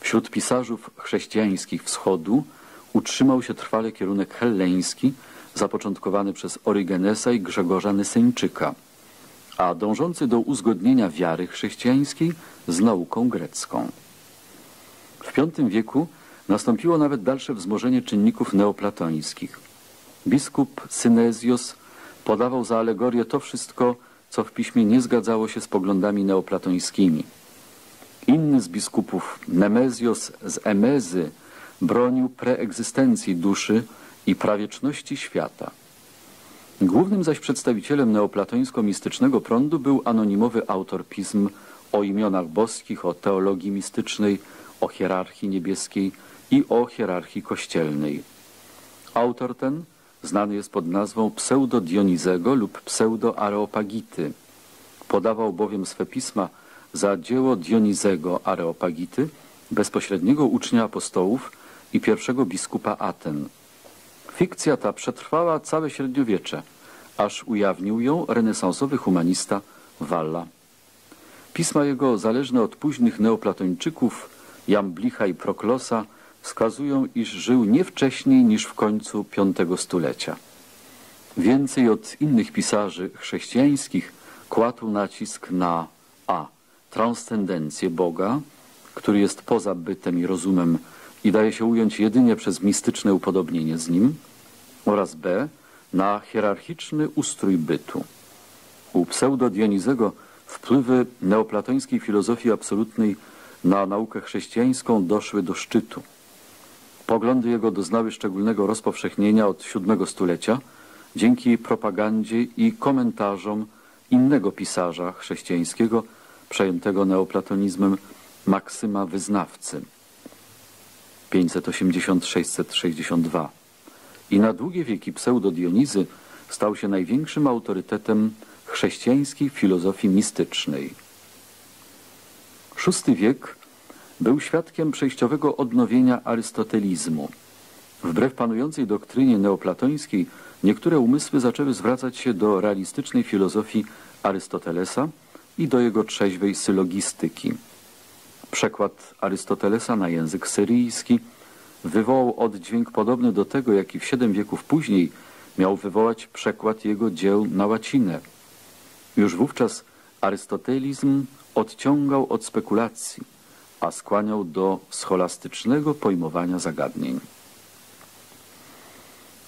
Wśród pisarzów chrześcijańskich wschodu utrzymał się trwale kierunek helleński, zapoczątkowany przez Orygenesa i Grzegorza Nyseńczyka, a dążący do uzgodnienia wiary chrześcijańskiej z nauką grecką. W V wieku nastąpiło nawet dalsze wzmożenie czynników neoplatońskich. Biskup Synezjos podawał za alegorię to wszystko, co w piśmie nie zgadzało się z poglądami neoplatońskimi. Inny z biskupów, Nemezjos z Emezy, bronił preegzystencji duszy i prawieczności świata. Głównym zaś przedstawicielem neoplatońsko-mistycznego prądu był anonimowy autor pism o imionach boskich, o teologii mistycznej, o hierarchii niebieskiej i o hierarchii kościelnej. Autor ten znany jest pod nazwą pseudo-Dionizego lub pseudo-Areopagity. Podawał bowiem swe pisma za dzieło Dionizego Areopagity, bezpośredniego ucznia apostołów i pierwszego biskupa Aten. Fikcja ta przetrwała całe średniowiecze, aż ujawnił ją renesansowy humanista Walla. Pisma jego, zależne od późnych neoplatończyków Jamblicha i Proklosa, wskazują, iż żył nie wcześniej niż w końcu V stulecia. Więcej od innych pisarzy chrześcijańskich kładł nacisk na a. transcendencję Boga, który jest poza bytem i rozumem i daje się ująć jedynie przez mistyczne upodobnienie z nim, oraz b. na hierarchiczny ustrój bytu. U pseudo-Dionizego wpływy neoplatońskiej filozofii absolutnej na naukę chrześcijańską doszły do szczytu. Poglądy jego doznały szczególnego rozpowszechnienia od VII stulecia dzięki propagandzie i komentarzom innego pisarza chrześcijańskiego przejętego neoplatonizmem Maksyma Wyznawcy 580-662 i na długie wieki pseudo-Dionizy stał się największym autorytetem chrześcijańskiej filozofii mistycznej. VI wiek był świadkiem przejściowego odnowienia arystotelizmu. Wbrew panującej doktrynie neoplatońskiej niektóre umysły zaczęły zwracać się do realistycznej filozofii Arystotelesa i do jego trzeźwej sylogistyki. Przekład Arystotelesa na język syryjski wywołał oddźwięk podobny do tego, jaki w siedem wieków później miał wywołać przekład jego dzieł na łacinę. Już wówczas arystotelizm odciągał od spekulacji, a skłaniał do scholastycznego pojmowania zagadnień.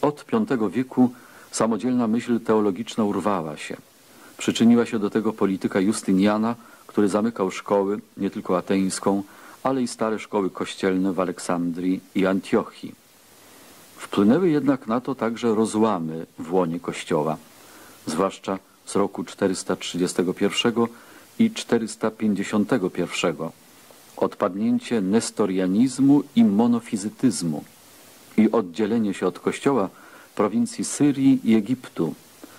Od V wieku samodzielna myśl teologiczna urwała się. Przyczyniła się do tego polityka Justyniana, który zamykał szkoły, nie tylko ateńską, ale i stare szkoły kościelne w Aleksandrii i Antiochii. Wpłynęły jednak na to także rozłamy w łonie Kościoła, zwłaszcza z roku 431 i 451, odpadnięcie nestorianizmu i monofizytyzmu i oddzielenie się od Kościoła prowincji Syrii i Egiptu,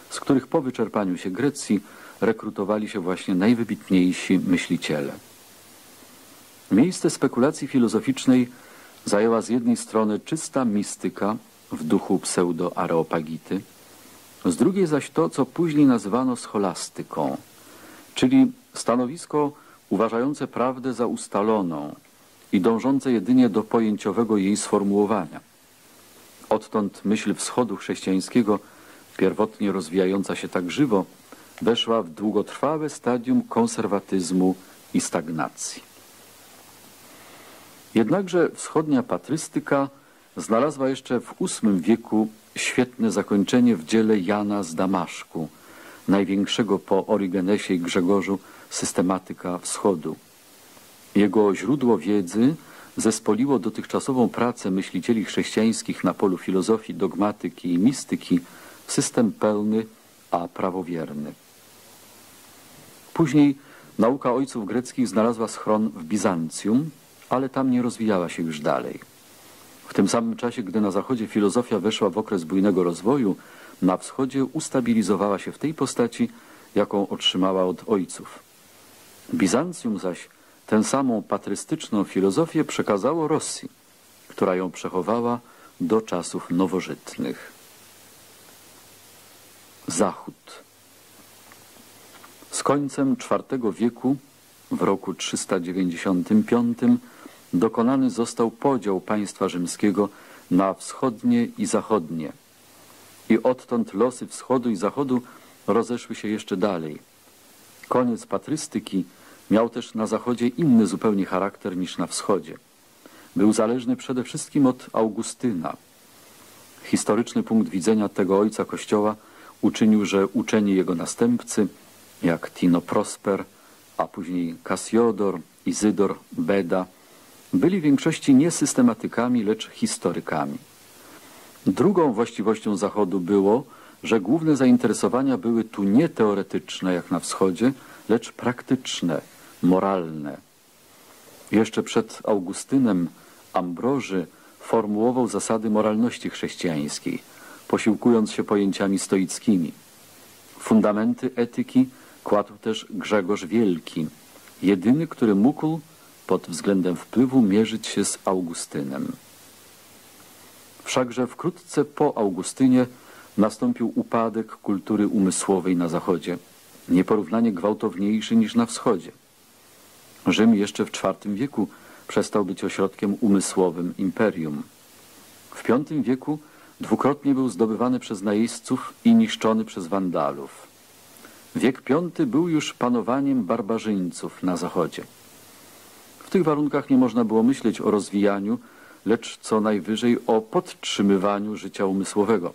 z których po wyczerpaniu się Grecji rekrutowali się właśnie najwybitniejsi myśliciele. Miejsce spekulacji filozoficznej zajęła z jednej strony czysta mistyka w duchu pseudo-areopagity, z drugiej zaś to, co później nazywano scholastyką, czyli stanowisko uważające prawdę za ustaloną i dążące jedynie do pojęciowego jej sformułowania. Odtąd myśl wschodu chrześcijańskiego, pierwotnie rozwijająca się tak żywo, weszła w długotrwałe stadium konserwatyzmu i stagnacji. Jednakże wschodnia patrystyka znalazła jeszcze w VIII wieku świetne zakończenie w dziele Jana z Damaszku, największego po Origenesie i Grzegorzu systematyka wschodu. Jego źródło wiedzy zespoliło dotychczasową pracę myślicieli chrześcijańskich na polu filozofii, dogmatyki i mistyki w system pełny, a prawowierny. Później nauka ojców greckich znalazła schron w Bizancjum, ale tam nie rozwijała się już dalej. W tym samym czasie, gdy na zachodzie filozofia weszła w okres bujnego rozwoju, na wschodzie ustabilizowała się w tej postaci, jaką otrzymała od ojców. Bizancjum zaś tę samą patrystyczną filozofię przekazało Rosji, która ją przechowała do czasów nowożytnych. Zachód. Z końcem IV wieku, w roku 395, dokonany został podział państwa rzymskiego na wschodnie i zachodnie. I odtąd losy wschodu i zachodu rozeszły się jeszcze dalej. Koniec patrystyki miał też na zachodzie inny zupełnie charakter niż na wschodzie. Był zależny przede wszystkim od Augustyna. Historyczny punkt widzenia tego ojca Kościoła uczynił, że uczeni jego następcy, jak Tino Prosper, a później Cassiodor, Izydor, Beda, byli w większości nie systematykami, lecz historykami. Drugą właściwością Zachodu było, że główne zainteresowania były tu nie teoretyczne jak na wschodzie, lecz praktyczne, moralne. Jeszcze przed Augustynem Ambroży formułował zasady moralności chrześcijańskiej, posiłkując się pojęciami stoickimi. Fundamenty etyki kładł też Grzegorz Wielki, jedyny, który mógł pod względem wpływu mierzyć się z Augustynem. Wszakże wkrótce po Augustynie nastąpił upadek kultury umysłowej na zachodzie, nieporównanie gwałtowniejszy niż na wschodzie. Rzym jeszcze w IV wieku przestał być ośrodkiem umysłowym imperium. W V wieku dwukrotnie był zdobywany przez najeźdźców i niszczony przez Wandalów. Wiek V był już panowaniem barbarzyńców na zachodzie. W tych warunkach nie można było myśleć o rozwijaniu, lecz co najwyżej o podtrzymywaniu życia umysłowego.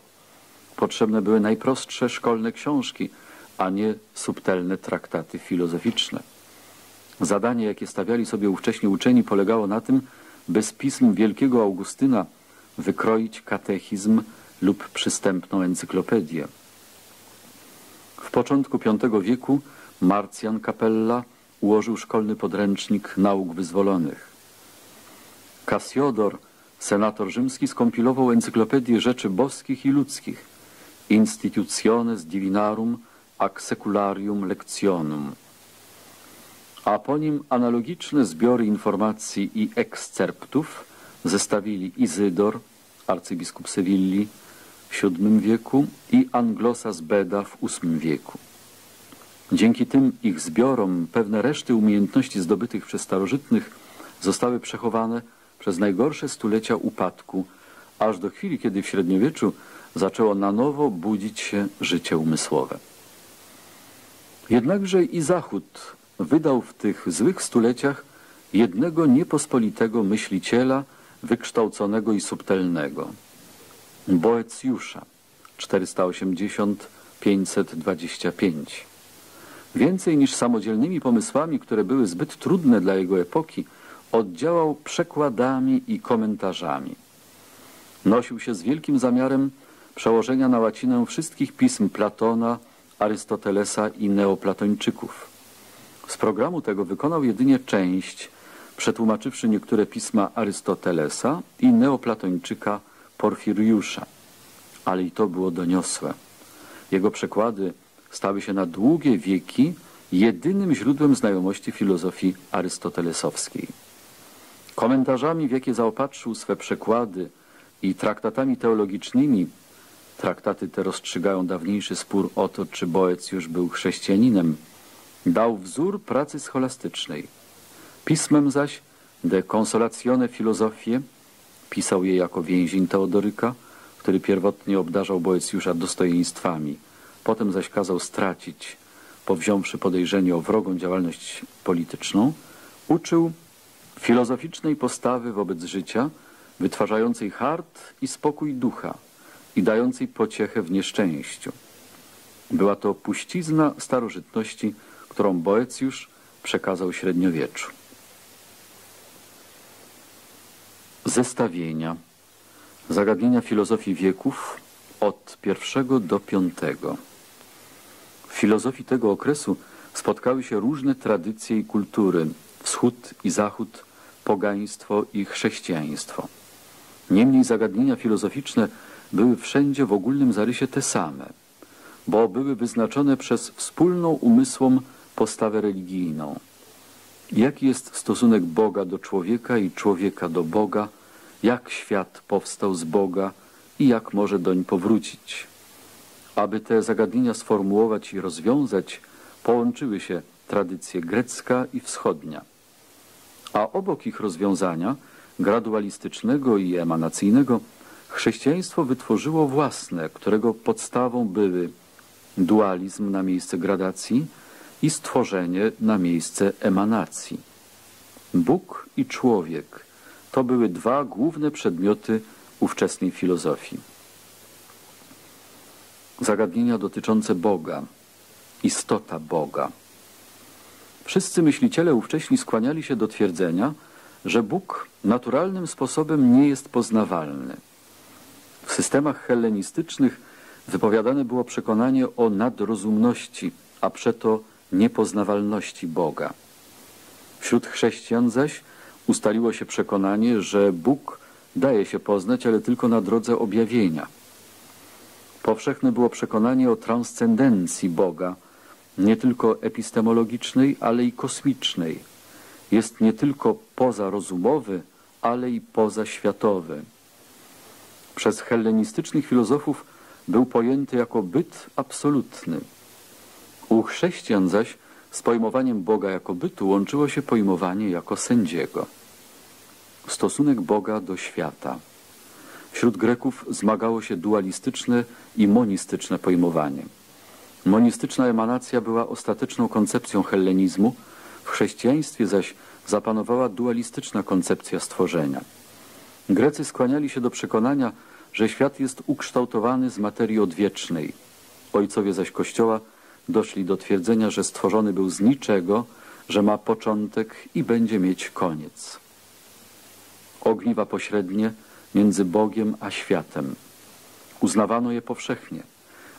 Potrzebne były najprostsze szkolne książki, a nie subtelne traktaty filozoficzne. Zadanie, jakie stawiali sobie ówcześni uczeni, polegało na tym, by z pism wielkiego Augustyna wykroić katechizm lub przystępną encyklopedię. W początku V wieku Marcjan Capella ułożył szkolny podręcznik nauk wyzwolonych. Cassiodor, senator rzymski, skompilował encyklopedię rzeczy boskich i ludzkich Institutiones Divinarum ac Secularium Lectionum a po nim analogiczne zbiory informacji i ekscerptów zestawili Izydor, arcybiskup Sewilli w VII wieku i Anglosas Beda w VIII wieku. Dzięki tym ich zbiorom pewne reszty umiejętności zdobytych przez starożytnych zostały przechowane przez najgorsze stulecia upadku, aż do chwili, kiedy w średniowieczu zaczęło na nowo budzić się życie umysłowe. Jednakże i Zachód wydał w tych złych stuleciach jednego niepospolitego myśliciela, wykształconego i subtelnego. Boecjusza 480-525 Więcej niż samodzielnymi pomysłami, które były zbyt trudne dla jego epoki, oddziałał przekładami i komentarzami. Nosił się z wielkim zamiarem przełożenia na łacinę wszystkich pism Platona, Arystotelesa i neoplatończyków. Z programu tego wykonał jedynie część, przetłumaczywszy niektóre pisma Arystotelesa i neoplatończyka Porfiriusza. Ale i to było doniosłe. Jego przekłady stały się na długie wieki jedynym źródłem znajomości filozofii arystotelesowskiej. Komentarzami, w jakie zaopatrzył swe przekłady i traktatami teologicznymi, traktaty te rozstrzygają dawniejszy spór o to, czy Boec już był chrześcijaninem, dał wzór pracy scholastycznej. Pismem zaś De Consolatione Philosophie pisał je jako więzień Teodoryka, który pierwotnie obdarzał Boecjusza dostojeństwami, potem zaś kazał stracić, powziąwszy podejrzenie o wrogą działalność polityczną, uczył filozoficznej postawy wobec życia, wytwarzającej hart i spokój ducha i dającej pociechę w nieszczęściu. Była to puścizna starożytności, którą Boecjusz przekazał średniowieczu. Zestawienia Zagadnienia filozofii wieków od pierwszego do piątego. W filozofii tego okresu spotkały się różne tradycje i kultury, wschód i zachód, pogaństwo i chrześcijaństwo. Niemniej zagadnienia filozoficzne były wszędzie w ogólnym zarysie te same, bo były wyznaczone przez wspólną umysłom postawę religijną. Jaki jest stosunek Boga do człowieka i człowieka do Boga, jak świat powstał z Boga i jak może doń powrócić. Aby te zagadnienia sformułować i rozwiązać, połączyły się tradycje grecka i wschodnia. A obok ich rozwiązania, gradualistycznego i emanacyjnego, chrześcijaństwo wytworzyło własne, którego podstawą były dualizm na miejsce gradacji i stworzenie na miejsce emanacji. Bóg i człowiek to były dwa główne przedmioty ówczesnej filozofii. Zagadnienia dotyczące Boga, istota Boga. Wszyscy myśliciele ówcześni skłaniali się do twierdzenia, że Bóg naturalnym sposobem nie jest poznawalny. W systemach hellenistycznych wypowiadane było przekonanie o nadrozumności, a przeto niepoznawalności Boga. Wśród chrześcijan zaś ustaliło się przekonanie, że Bóg daje się poznać, ale tylko na drodze objawienia. Powszechne było przekonanie o transcendencji Boga, nie tylko epistemologicznej, ale i kosmicznej. Jest nie tylko pozarozumowy, ale i pozaświatowy. Przez hellenistycznych filozofów był pojęty jako byt absolutny. U chrześcijan zaś z pojmowaniem Boga jako bytu łączyło się pojmowanie jako sędziego. Stosunek Boga do świata. Wśród Greków zmagało się dualistyczne i monistyczne pojmowanie. Monistyczna emanacja była ostateczną koncepcją hellenizmu, w chrześcijaństwie zaś zapanowała dualistyczna koncepcja stworzenia. Grecy skłaniali się do przekonania, że świat jest ukształtowany z materii odwiecznej. Ojcowie zaś Kościoła doszli do twierdzenia, że stworzony był z niczego, że ma początek i będzie mieć koniec. Ogniwa pośrednie między Bogiem a światem. Uznawano je powszechnie,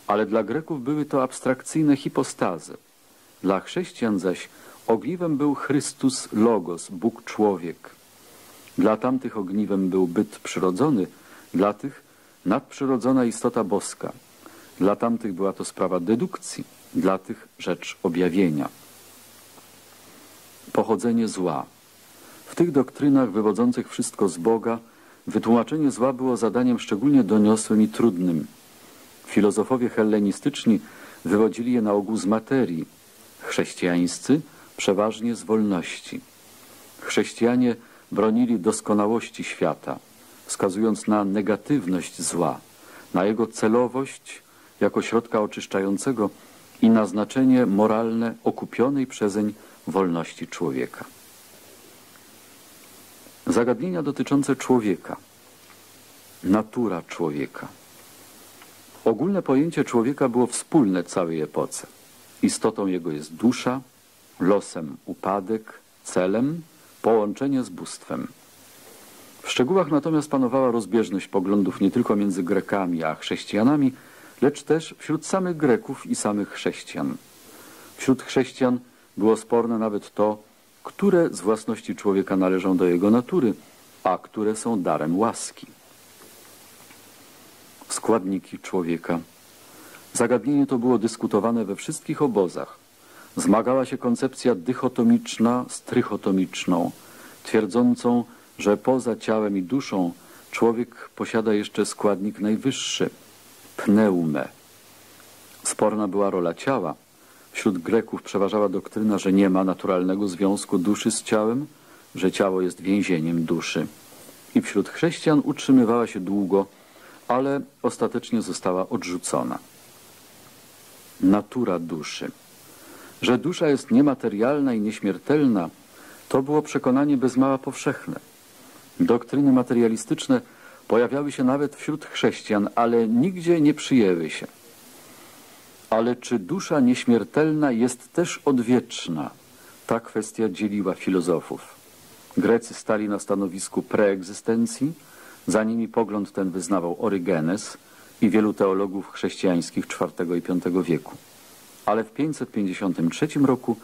ale dla Greków były to abstrakcyjne hipostazy. Dla chrześcijan zaś ogniwem był Chrystus Logos, Bóg człowiek. Dla tamtych ogniwem był byt przyrodzony, dla tych nadprzyrodzona istota boska. Dla tamtych była to sprawa dedukcji, dla tych rzecz objawienia. Pochodzenie zła. W tych doktrynach wywodzących wszystko z Boga wytłumaczenie zła było zadaniem szczególnie doniosłym i trudnym. Filozofowie hellenistyczni wywodzili je na ogół z materii, chrześcijańscy przeważnie z wolności. Chrześcijanie bronili doskonałości świata, wskazując na negatywność zła, na jego celowość jako środka oczyszczającego i na znaczenie moralne okupionej przezeń wolności człowieka. Zagadnienia dotyczące człowieka, natura człowieka. Ogólne pojęcie człowieka było wspólne całej epoce. Istotą jego jest dusza, losem upadek, celem połączenie z bóstwem. W szczegółach natomiast panowała rozbieżność poglądów nie tylko między Grekami a chrześcijanami, lecz też wśród samych Greków i samych chrześcijan. Wśród chrześcijan było sporne nawet to, które z własności człowieka należą do jego natury, a które są darem łaski. Składniki człowieka. Zagadnienie to było dyskutowane we wszystkich obozach. Zmagała się koncepcja dychotomiczna z trychotomiczną, twierdzącą, że poza ciałem i duszą człowiek posiada jeszcze składnik najwyższy – pneumę. Sporna była rola ciała. Wśród Greków przeważała doktryna, że nie ma naturalnego związku duszy z ciałem, że ciało jest więzieniem duszy. I wśród chrześcijan utrzymywała się długo, ale ostatecznie została odrzucona. Natura duszy. Że dusza jest niematerialna i nieśmiertelna, to było przekonanie bez mała powszechne. Doktryny materialistyczne pojawiały się nawet wśród chrześcijan, ale nigdzie nie przyjęły się. Ale czy dusza nieśmiertelna jest też odwieczna? Ta kwestia dzieliła filozofów. Grecy stali na stanowisku preegzystencji, za nimi pogląd ten wyznawał Orygenes i wielu teologów chrześcijańskich IV i V wieku. Ale w 553 roku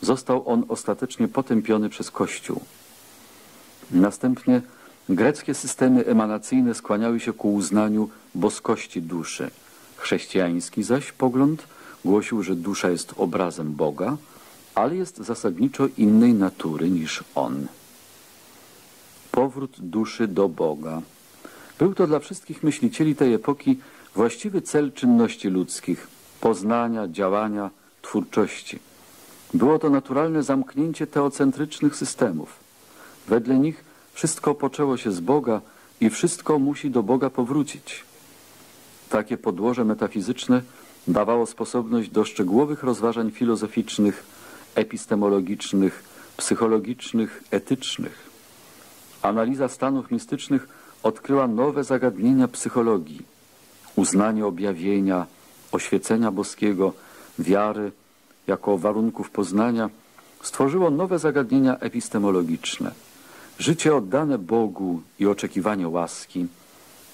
został on ostatecznie potępiony przez Kościół. Następnie greckie systemy emanacyjne skłaniały się ku uznaniu boskości duszy. Chrześcijański zaś pogląd głosił, że dusza jest obrazem Boga, ale jest zasadniczo innej natury niż On. Powrót duszy do Boga. Był to dla wszystkich myślicieli tej epoki właściwy cel czynności ludzkich, poznania, działania, twórczości. Było to naturalne zamknięcie teocentrycznych systemów. Wedle nich wszystko poczęło się z Boga i wszystko musi do Boga powrócić. Takie podłoże metafizyczne dawało sposobność do szczegółowych rozważań filozoficznych, epistemologicznych, psychologicznych, etycznych. Analiza stanów mistycznych odkryła nowe zagadnienia psychologii. Uznanie objawienia, oświecenia boskiego, wiary jako warunków poznania stworzyło nowe zagadnienia epistemologiczne. Życie oddane Bogu i oczekiwanie łaski,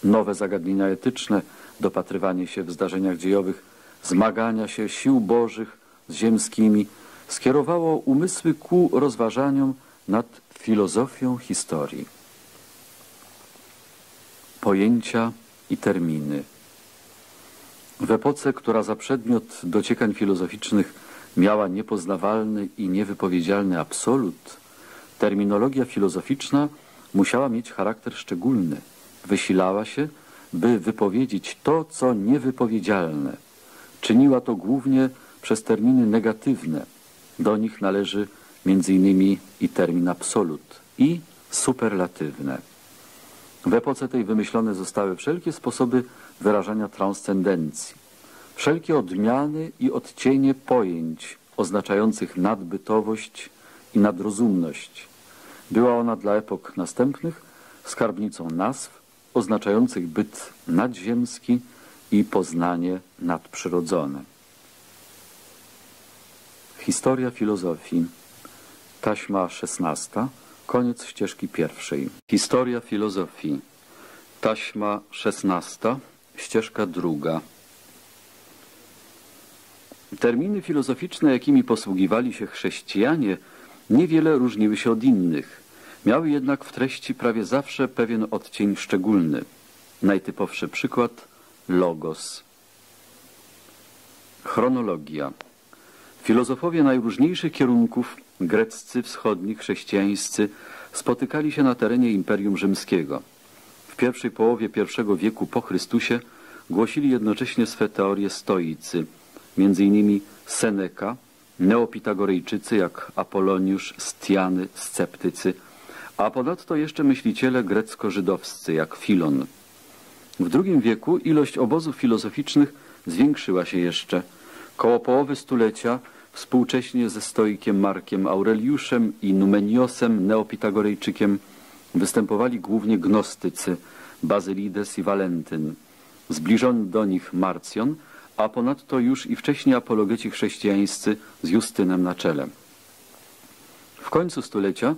nowe zagadnienia etyczne, dopatrywanie się w zdarzeniach dziejowych, zmagania się sił bożych z ziemskimi, skierowało umysły ku rozważaniom nad filozofią historii. Pojęcia i terminy. W epoce, która za przedmiot dociekań filozoficznych miała niepoznawalny i niewypowiedzialny absolut, terminologia filozoficzna musiała mieć charakter szczególny. Wysilała się, by wypowiedzieć to, co niewypowiedzialne. Czyniła to głównie przez terminy negatywne. Do nich należy m.in. i termin absolut i superlatywne. W epoce tej wymyślone zostały wszelkie sposoby wyrażania transcendencji, wszelkie odmiany i odcienie pojęć oznaczających nadbytowość i nadrozumność. Była ona dla epok następnych skarbnicą nazw oznaczających byt nadziemski i poznanie nadprzyrodzone. Historia filozofii Taśma szesnasta, koniec ścieżki pierwszej. Historia filozofii. Taśma szesnasta, ścieżka druga. Terminy filozoficzne, jakimi posługiwali się chrześcijanie, niewiele różniły się od innych. Miały jednak w treści prawie zawsze pewien odcień szczególny. Najtypowszy przykład logos. Chronologia. Filozofowie najróżniejszych kierunków greccy, wschodni, chrześcijańscy spotykali się na terenie Imperium Rzymskiego. W pierwszej połowie I wieku po Chrystusie głosili jednocześnie swe teorie stoicy, m.in. Seneca, neopitagorejczycy jak Apoloniusz, Stiany, sceptycy, a ponadto jeszcze myśliciele grecko-żydowscy jak Filon. W II wieku ilość obozów filozoficznych zwiększyła się jeszcze. Koło połowy stulecia Współcześnie ze stoikiem Markiem Aureliuszem i Numeniosem, neopitagorejczykiem, występowali głównie gnostycy, Bazylides i Walentyn, zbliżony do nich Marcjon, a ponadto już i wcześniej apologeci chrześcijańscy z Justynem na czele. W końcu stulecia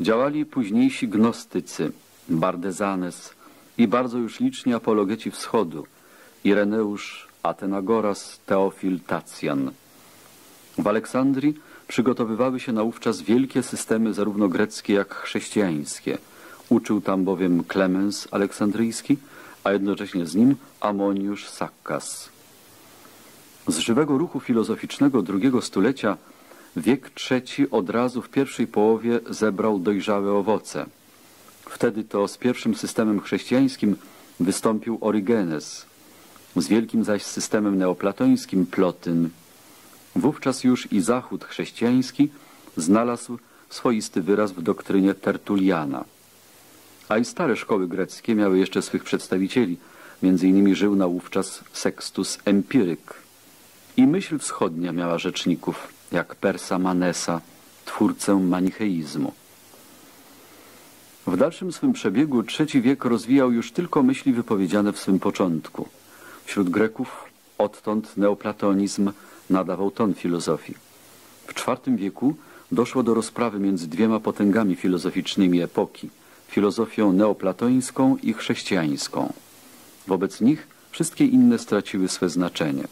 działali późniejsi gnostycy, Bardezanes i bardzo już liczni apologeci wschodu, Ireneusz, Atenagoras, Teofil, Tacjan. W Aleksandrii przygotowywały się naówczas wielkie systemy zarówno greckie jak chrześcijańskie. Uczył tam bowiem Klemens Aleksandryjski, a jednocześnie z nim Amoniusz Sakkas. Z żywego ruchu filozoficznego drugiego stulecia wiek trzeci od razu w pierwszej połowie zebrał dojrzałe owoce. Wtedy to z pierwszym systemem chrześcijańskim wystąpił Origenes, z wielkim zaś systemem neoplatońskim Plotyn. Wówczas już i Zachód chrześcijański znalazł swoisty wyraz w doktrynie Tertuliana. A i stare szkoły greckie miały jeszcze swych przedstawicieli, między innymi żył naówczas Sextus Empiryk. I myśl wschodnia miała rzeczników, jak Persa Manesa, twórcę manicheizmu. W dalszym swym przebiegu trzeci wiek rozwijał już tylko myśli wypowiedziane w swym początku. Wśród Greków odtąd neoplatonizm nadawał ton filozofii. W IV wieku doszło do rozprawy między dwiema potęgami filozoficznymi epoki, filozofią neoplatońską i chrześcijańską. Wobec nich wszystkie inne straciły swe znaczenie.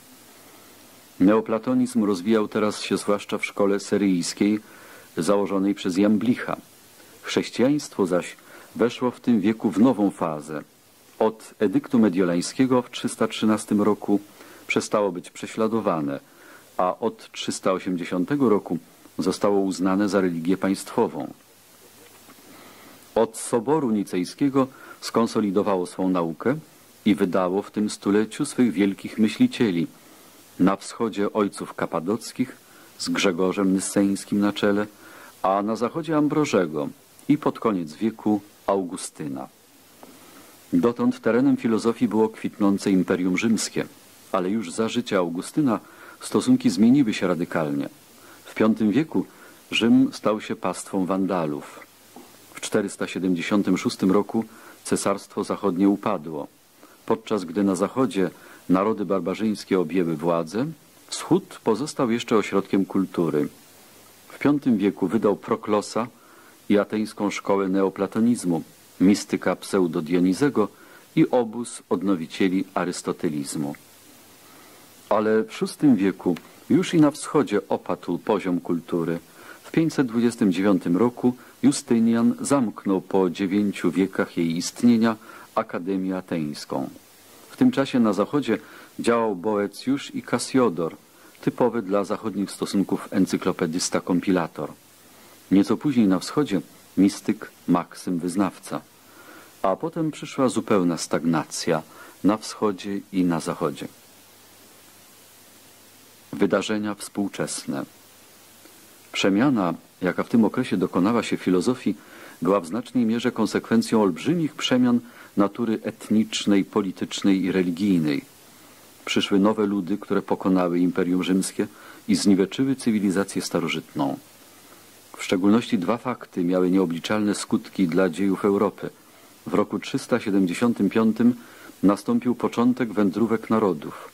Neoplatonizm rozwijał teraz się zwłaszcza w szkole syryjskiej, założonej przez Jamblicha. Chrześcijaństwo zaś weszło w tym wieku w nową fazę. Od edyktu mediolańskiego w 313 roku przestało być prześladowane, a od 380 roku zostało uznane za religię państwową. Od Soboru Nicejskiego skonsolidowało swą naukę i wydało w tym stuleciu swych wielkich myślicieli. Na wschodzie ojców kapadockich z Grzegorzem Nyseńskim na czele, a na zachodzie Ambrożego i pod koniec wieku Augustyna. Dotąd terenem filozofii było kwitnące Imperium Rzymskie, ale już za życia Augustyna stosunki zmieniły się radykalnie. W V wieku Rzym stał się pastwą Wandalów. W 476 roku Cesarstwo Zachodnie upadło. Podczas gdy na zachodzie narody barbarzyńskie objęły władzę, wschód pozostał jeszcze ośrodkiem kultury. W V wieku wydał Proklosa i ateńską szkołę neoplatonizmu, mistyka pseudo-Dionizego i obóz odnowicieli arystotelizmu. Ale w VI wieku już i na wschodzie opadł poziom kultury. W 529 roku Justynian zamknął po dziewięciu wiekach jej istnienia Akademię Ateńską. W tym czasie na zachodzie działał Boecjusz i Kasiodor, typowy dla zachodnich stosunków encyklopedysta-kompilator. Nieco później na wschodzie mistyk Maksym Wyznawca. A potem przyszła zupełna stagnacja na wschodzie i na zachodzie. Wydarzenia współczesne Przemiana, jaka w tym okresie dokonała się filozofii, była w znacznej mierze konsekwencją olbrzymich przemian natury etnicznej, politycznej i religijnej. Przyszły nowe ludy, które pokonały Imperium Rzymskie i zniweczyły cywilizację starożytną. W szczególności dwa fakty miały nieobliczalne skutki dla dziejów Europy. W roku 375 nastąpił początek wędrówek narodów,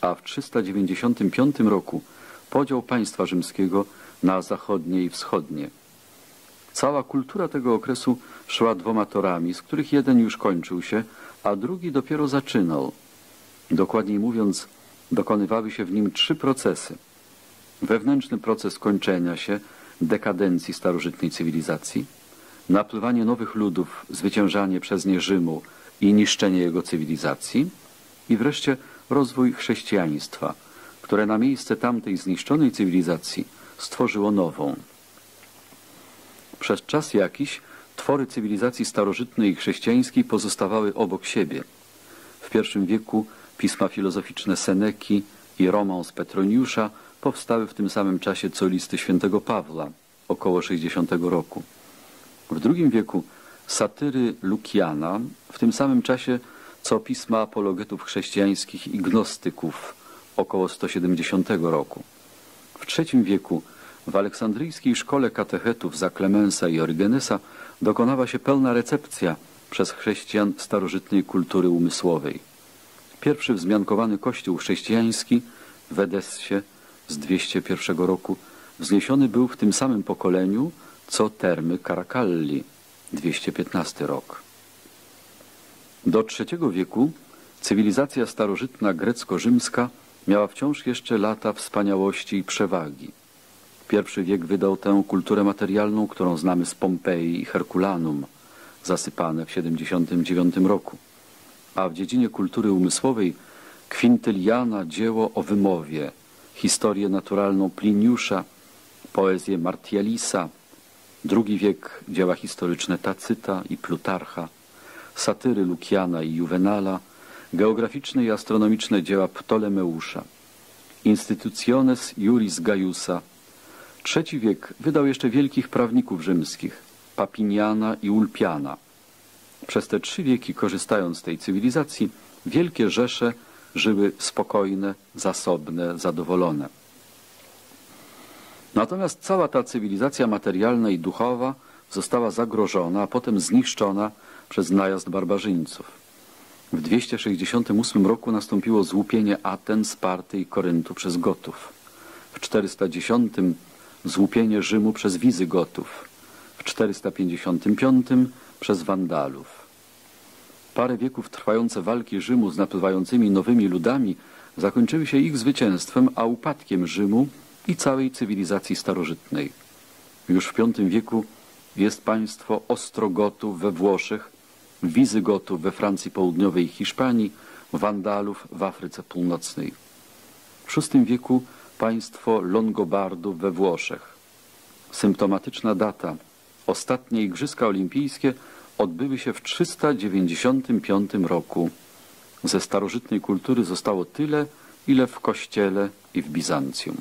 a w 395 roku podział państwa rzymskiego na zachodnie i wschodnie. Cała kultura tego okresu szła dwoma torami, z których jeden już kończył się, a drugi dopiero zaczynał. Dokładniej mówiąc, dokonywały się w nim trzy procesy. Wewnętrzny proces kończenia się, dekadencji starożytnej cywilizacji, napływanie nowych ludów, zwyciężanie przez nie Rzymu i niszczenie jego cywilizacji i wreszcie rozwój chrześcijaństwa, które na miejsce tamtej zniszczonej cywilizacji stworzyło nową. Przez czas jakiś twory cywilizacji starożytnej i chrześcijańskiej pozostawały obok siebie. W I wieku pisma filozoficzne Seneki i Romans Petroniusza powstały w tym samym czasie co listy świętego Pawła, około 60 roku. W II wieku satyry Lukiana, w tym samym czasie co pisma apologetów chrześcijańskich i gnostyków, około 170 roku. W III wieku w aleksandryjskiej szkole katechetów za Klemensa i Orygenesa dokonała się pełna recepcja przez chrześcijan starożytnej kultury umysłowej. Pierwszy wzmiankowany kościół chrześcijański w Edessie z 201 roku wzniesiony był w tym samym pokoleniu, co termy Karakalli, 215 rok. Do III wieku cywilizacja starożytna grecko-rzymska miała wciąż jeszcze lata wspaniałości i przewagi. Pierwszy wiek wydał tę kulturę materialną, którą znamy z Pompeji i Herkulanum, zasypane w 79 roku. A w dziedzinie kultury umysłowej kwintyliana dzieło o wymowie, historię naturalną Pliniusza, poezję Martialisa, drugi wiek dzieła historyczne Tacyta i Plutarcha, satyry Lukiana i Juvenala, geograficzne i astronomiczne dzieła Ptolemeusza, Institutiones Juris Gaiusa. Trzeci wiek wydał jeszcze wielkich prawników rzymskich, Papiniana i Ulpiana. Przez te trzy wieki, korzystając z tej cywilizacji, wielkie rzesze żyły spokojne, zasobne, zadowolone. Natomiast cała ta cywilizacja materialna i duchowa została zagrożona, a potem zniszczona przez najazd barbarzyńców. W 268 roku nastąpiło złupienie Aten, Sparty i Koryntu przez Gotów. W 410 złupienie Rzymu przez Wizygotów. W 455 przez Wandalów. Parę wieków trwające walki Rzymu z napływającymi nowymi ludami zakończyły się ich zwycięstwem, a upadkiem Rzymu i całej cywilizacji starożytnej. Już w V wieku jest państwo Ostrogotów we Włoszech, Wizygotów we Francji Południowej i Hiszpanii, Wandalów w Afryce Północnej. W VI wieku państwo Longobardów we Włoszech. Symptomatyczna data. Ostatnie Igrzyska Olimpijskie odbyły się w 395 roku. Ze starożytnej kultury zostało tyle, ile w Kościele i w Bizancjum.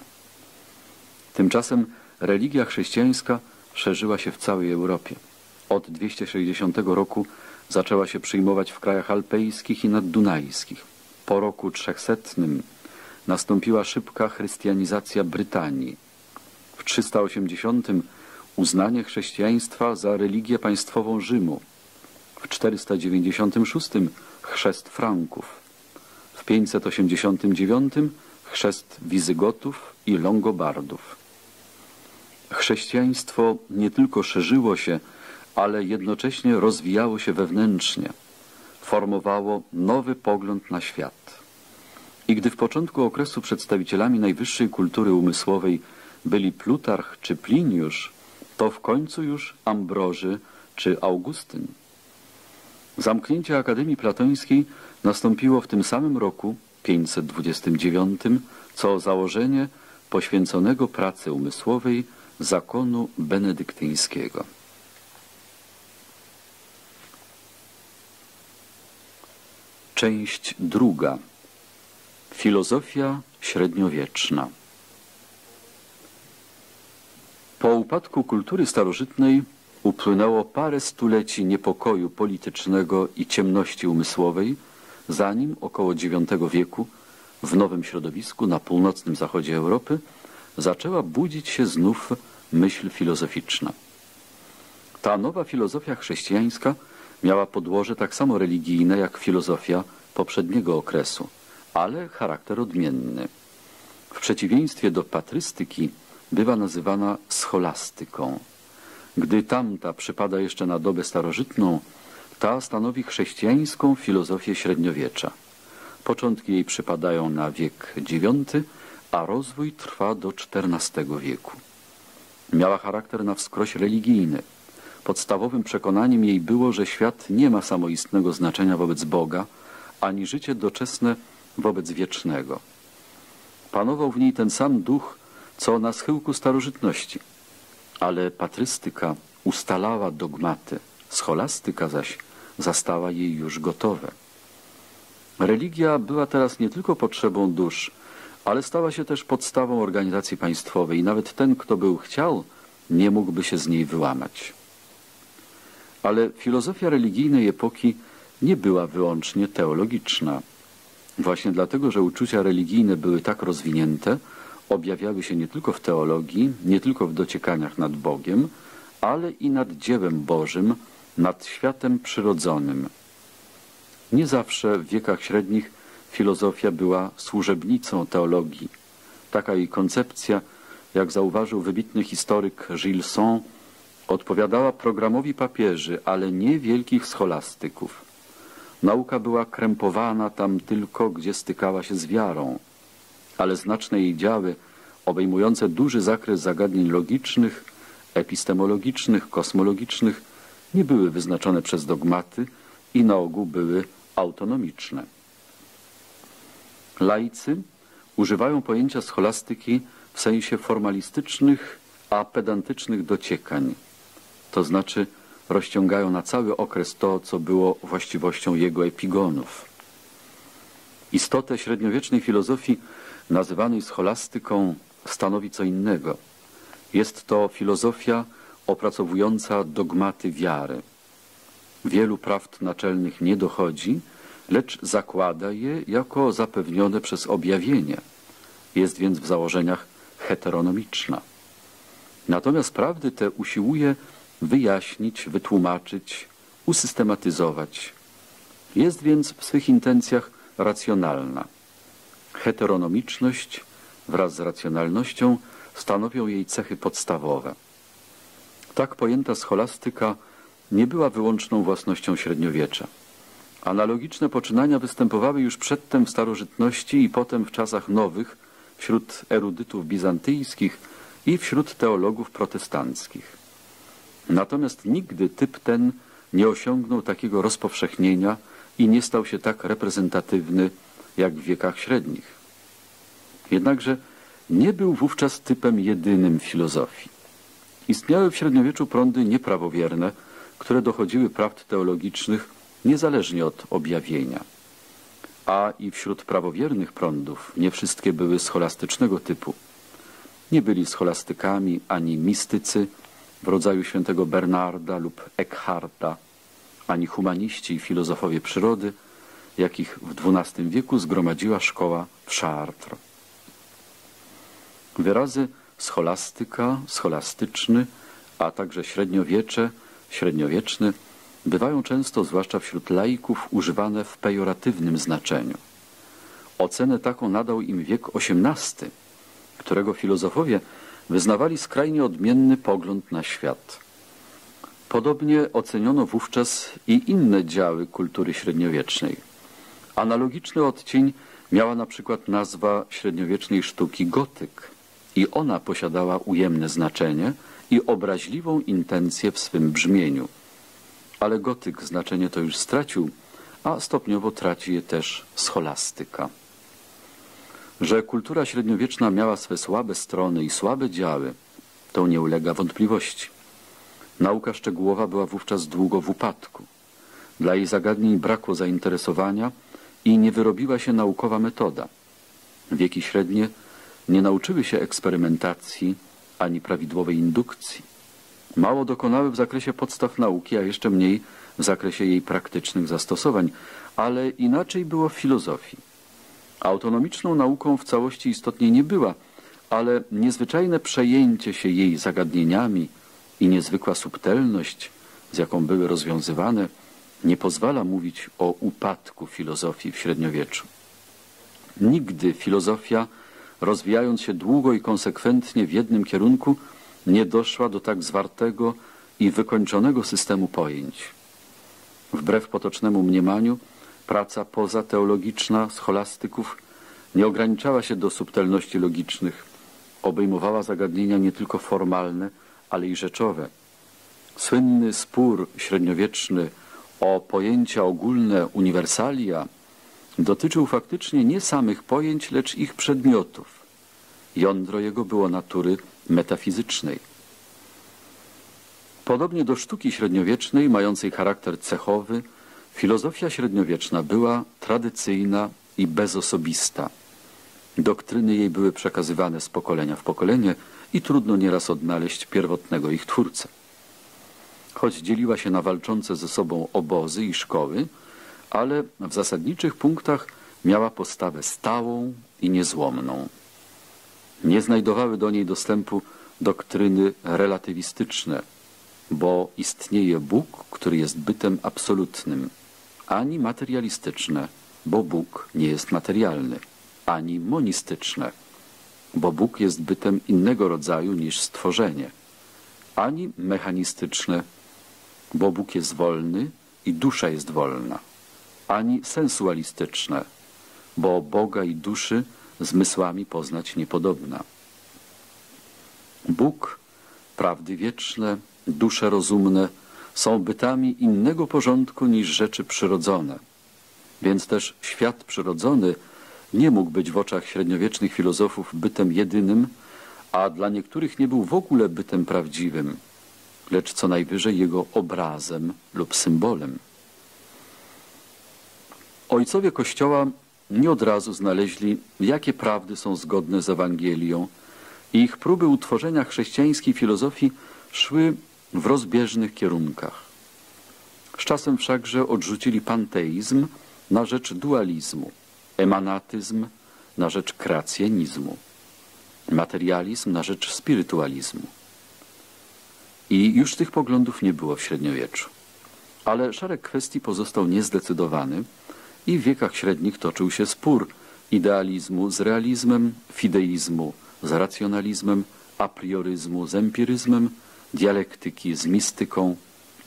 Tymczasem religia chrześcijańska szerzyła się w całej Europie. Od 260 roku zaczęła się przyjmować w krajach alpejskich i naddunajskich. Po roku trzechsetnym nastąpiła szybka chrystianizacja Brytanii. W 380 uznanie chrześcijaństwa za religię państwową Rzymu. W 496 chrzest Franków. W 589 chrzest Wizygotów i Longobardów. Chrześcijaństwo nie tylko szerzyło się, ale jednocześnie rozwijało się wewnętrznie, formowało nowy pogląd na świat. I gdy w początku okresu przedstawicielami najwyższej kultury umysłowej byli Plutarch czy Pliniusz, to w końcu już Ambroży czy Augustyn. Zamknięcie Akademii Platońskiej nastąpiło w tym samym roku, 529, co założenie poświęconego pracy umysłowej zakonu benedyktyńskiego. Część druga. Filozofia średniowieczna. Po upadku kultury starożytnej upłynęło parę stuleci niepokoju politycznego i ciemności umysłowej, zanim około IX wieku w nowym środowisku na północnym zachodzie Europy zaczęła budzić się znów myśl filozoficzna. Ta nowa filozofia chrześcijańska miała podłoże tak samo religijne jak filozofia poprzedniego okresu, ale charakter odmienny. W przeciwieństwie do patrystyki bywa nazywana scholastyką. Gdy tamta przypada jeszcze na dobę starożytną, ta stanowi chrześcijańską filozofię średniowiecza. Początki jej przypadają na wiek IX, a rozwój trwa do XIV wieku. Miała charakter na wskroś religijny. Podstawowym przekonaniem jej było, że świat nie ma samoistnego znaczenia wobec Boga, ani życie doczesne wobec wiecznego. Panował w niej ten sam duch, co na schyłku starożytności. Ale patrystyka ustalała dogmaty, scholastyka zaś zastała jej już gotowe. Religia była teraz nie tylko potrzebą dusz, ale stała się też podstawą organizacji państwowej i nawet ten, kto był chciał, nie mógłby się z niej wyłamać. Ale filozofia religijnej epoki nie była wyłącznie teologiczna. Właśnie dlatego, że uczucia religijne były tak rozwinięte, objawiały się nie tylko w teologii, nie tylko w dociekaniach nad Bogiem, ale i nad dziełem Bożym, nad światem przyrodzonym. Nie zawsze w wiekach średnich filozofia była służebnicą teologii. Taka jej koncepcja, jak zauważył wybitny historyk Gilson, odpowiadała programowi papieży, ale nie wielkich scholastyków. Nauka była krępowana tam tylko, gdzie stykała się z wiarą, ale znaczne jej działy, obejmujące duży zakres zagadnień logicznych, epistemologicznych, kosmologicznych, nie były wyznaczone przez dogmaty i na ogół były autonomiczne. Laicy używają pojęcia scholastyki w sensie formalistycznych, a pedantycznych dociekań, to znaczy rozciągają na cały okres to, co było właściwością jego epigonów. Istotę średniowiecznej filozofii, nazywanej scholastyką, stanowi co innego. Jest to filozofia opracowująca dogmaty wiary. Wielu prawd naczelnych nie dochodzi, lecz zakłada je jako zapewnione przez objawienie. Jest więc w założeniach heteronomiczna. Natomiast prawdy te usiłuje wyjaśnić, wytłumaczyć, usystematyzować. Jest więc w swych intencjach racjonalna. Heteronomiczność wraz z racjonalnością stanowią jej cechy podstawowe. Tak pojęta scholastyka nie była wyłączną własnością średniowiecza. Analogiczne poczynania występowały już przedtem w starożytności i potem w czasach nowych wśród erudytów bizantyjskich i wśród teologów protestanckich. Natomiast nigdy typ ten nie osiągnął takiego rozpowszechnienia i nie stał się tak reprezentatywny jak w wiekach średnich. Jednakże nie był wówczas typem jedynym filozofii. Istniały w średniowieczu prądy nieprawowierne, które dochodziły prawd teologicznych niezależnie od objawienia. A i wśród prawowiernych prądów nie wszystkie były scholastycznego typu. Nie byli scholastykami ani mistycy w rodzaju świętego Bernarda lub Eckharta, ani humaniści i filozofowie przyrody, jakich w XII wieku zgromadziła szkoła w Chartres. Wyrazy scholastyka, scholastyczny, a także średniowiecze, średniowieczny bywają często, zwłaszcza wśród laików, używane w pejoratywnym znaczeniu. Ocenę taką nadał im wiek XVIII, którego filozofowie wyznawali skrajnie odmienny pogląd na świat. Podobnie oceniono wówczas i inne działy kultury średniowiecznej. Analogiczny odcień miała na przykład nazwa średniowiecznej sztuki gotyk i ona posiadała ujemne znaczenie i obraźliwą intencję w swym brzmieniu. Ale gotyk znaczenie to już stracił, a stopniowo traci je też scholastyka. Że kultura średniowieczna miała swe słabe strony i słabe działy, to nie ulega wątpliwości. Nauka szczegółowa była wówczas długo w upadku. Dla jej zagadnień brakło zainteresowania i nie wyrobiła się naukowa metoda. Wieki średnie nie nauczyły się eksperymentacji ani prawidłowej indukcji. Mało dokonały w zakresie podstaw nauki, a jeszcze mniej w zakresie jej praktycznych zastosowań, ale inaczej było w filozofii. Autonomiczną nauką w całości istotnie nie była, ale niezwyczajne przejęcie się jej zagadnieniami i niezwykła subtelność, z jaką były rozwiązywane, nie pozwala mówić o upadku filozofii w średniowieczu. Nigdy filozofia rozwijając się długo i konsekwentnie w jednym kierunku, nie doszła do tak zwartego i wykończonego systemu pojęć. Wbrew potocznemu mniemaniu, praca pozateologiczna scholastyków nie ograniczała się do subtelności logicznych, obejmowała zagadnienia nie tylko formalne, ale i rzeczowe. Słynny spór średniowieczny o pojęcia ogólne uniwersalia dotyczył faktycznie nie samych pojęć, lecz ich przedmiotów. Jądro jego było natury metafizycznej. Podobnie do sztuki średniowiecznej, mającej charakter cechowy, filozofia średniowieczna była tradycyjna i bezosobista. Doktryny jej były przekazywane z pokolenia w pokolenie i trudno nieraz odnaleźć pierwotnego ich twórcę. Choć dzieliła się na walczące ze sobą obozy i szkoły, ale w zasadniczych punktach miała postawę stałą i niezłomną. Nie znajdowały do niej dostępu doktryny relatywistyczne, bo istnieje Bóg, który jest bytem absolutnym, ani materialistyczne, bo Bóg nie jest materialny, ani monistyczne, bo Bóg jest bytem innego rodzaju niż stworzenie, ani mechanistyczne, bo Bóg jest wolny i dusza jest wolna, ani sensualistyczne, bo Boga i duszy zmysłami poznać niepodobna. Bóg, prawdy wieczne, dusze rozumne są bytami innego porządku niż rzeczy przyrodzone. Więc też świat przyrodzony nie mógł być w oczach średniowiecznych filozofów bytem jedynym, a dla niektórych nie był w ogóle bytem prawdziwym, lecz co najwyżej jego obrazem lub symbolem. Ojcowie Kościoła nie od razu znaleźli, jakie prawdy są zgodne z Ewangelią i ich próby utworzenia chrześcijańskiej filozofii szły w rozbieżnych kierunkach. Z czasem wszakże odrzucili panteizm na rzecz dualizmu, emanatyzm na rzecz kreacjonizmu, materializm na rzecz spirytualizmu. I już tych poglądów nie było w średniowieczu. Ale szereg kwestii pozostał niezdecydowany i w wiekach średnich toczył się spór idealizmu z realizmem, fideizmu z racjonalizmem, aprioryzmu z empiryzmem, dialektyki z mistyką,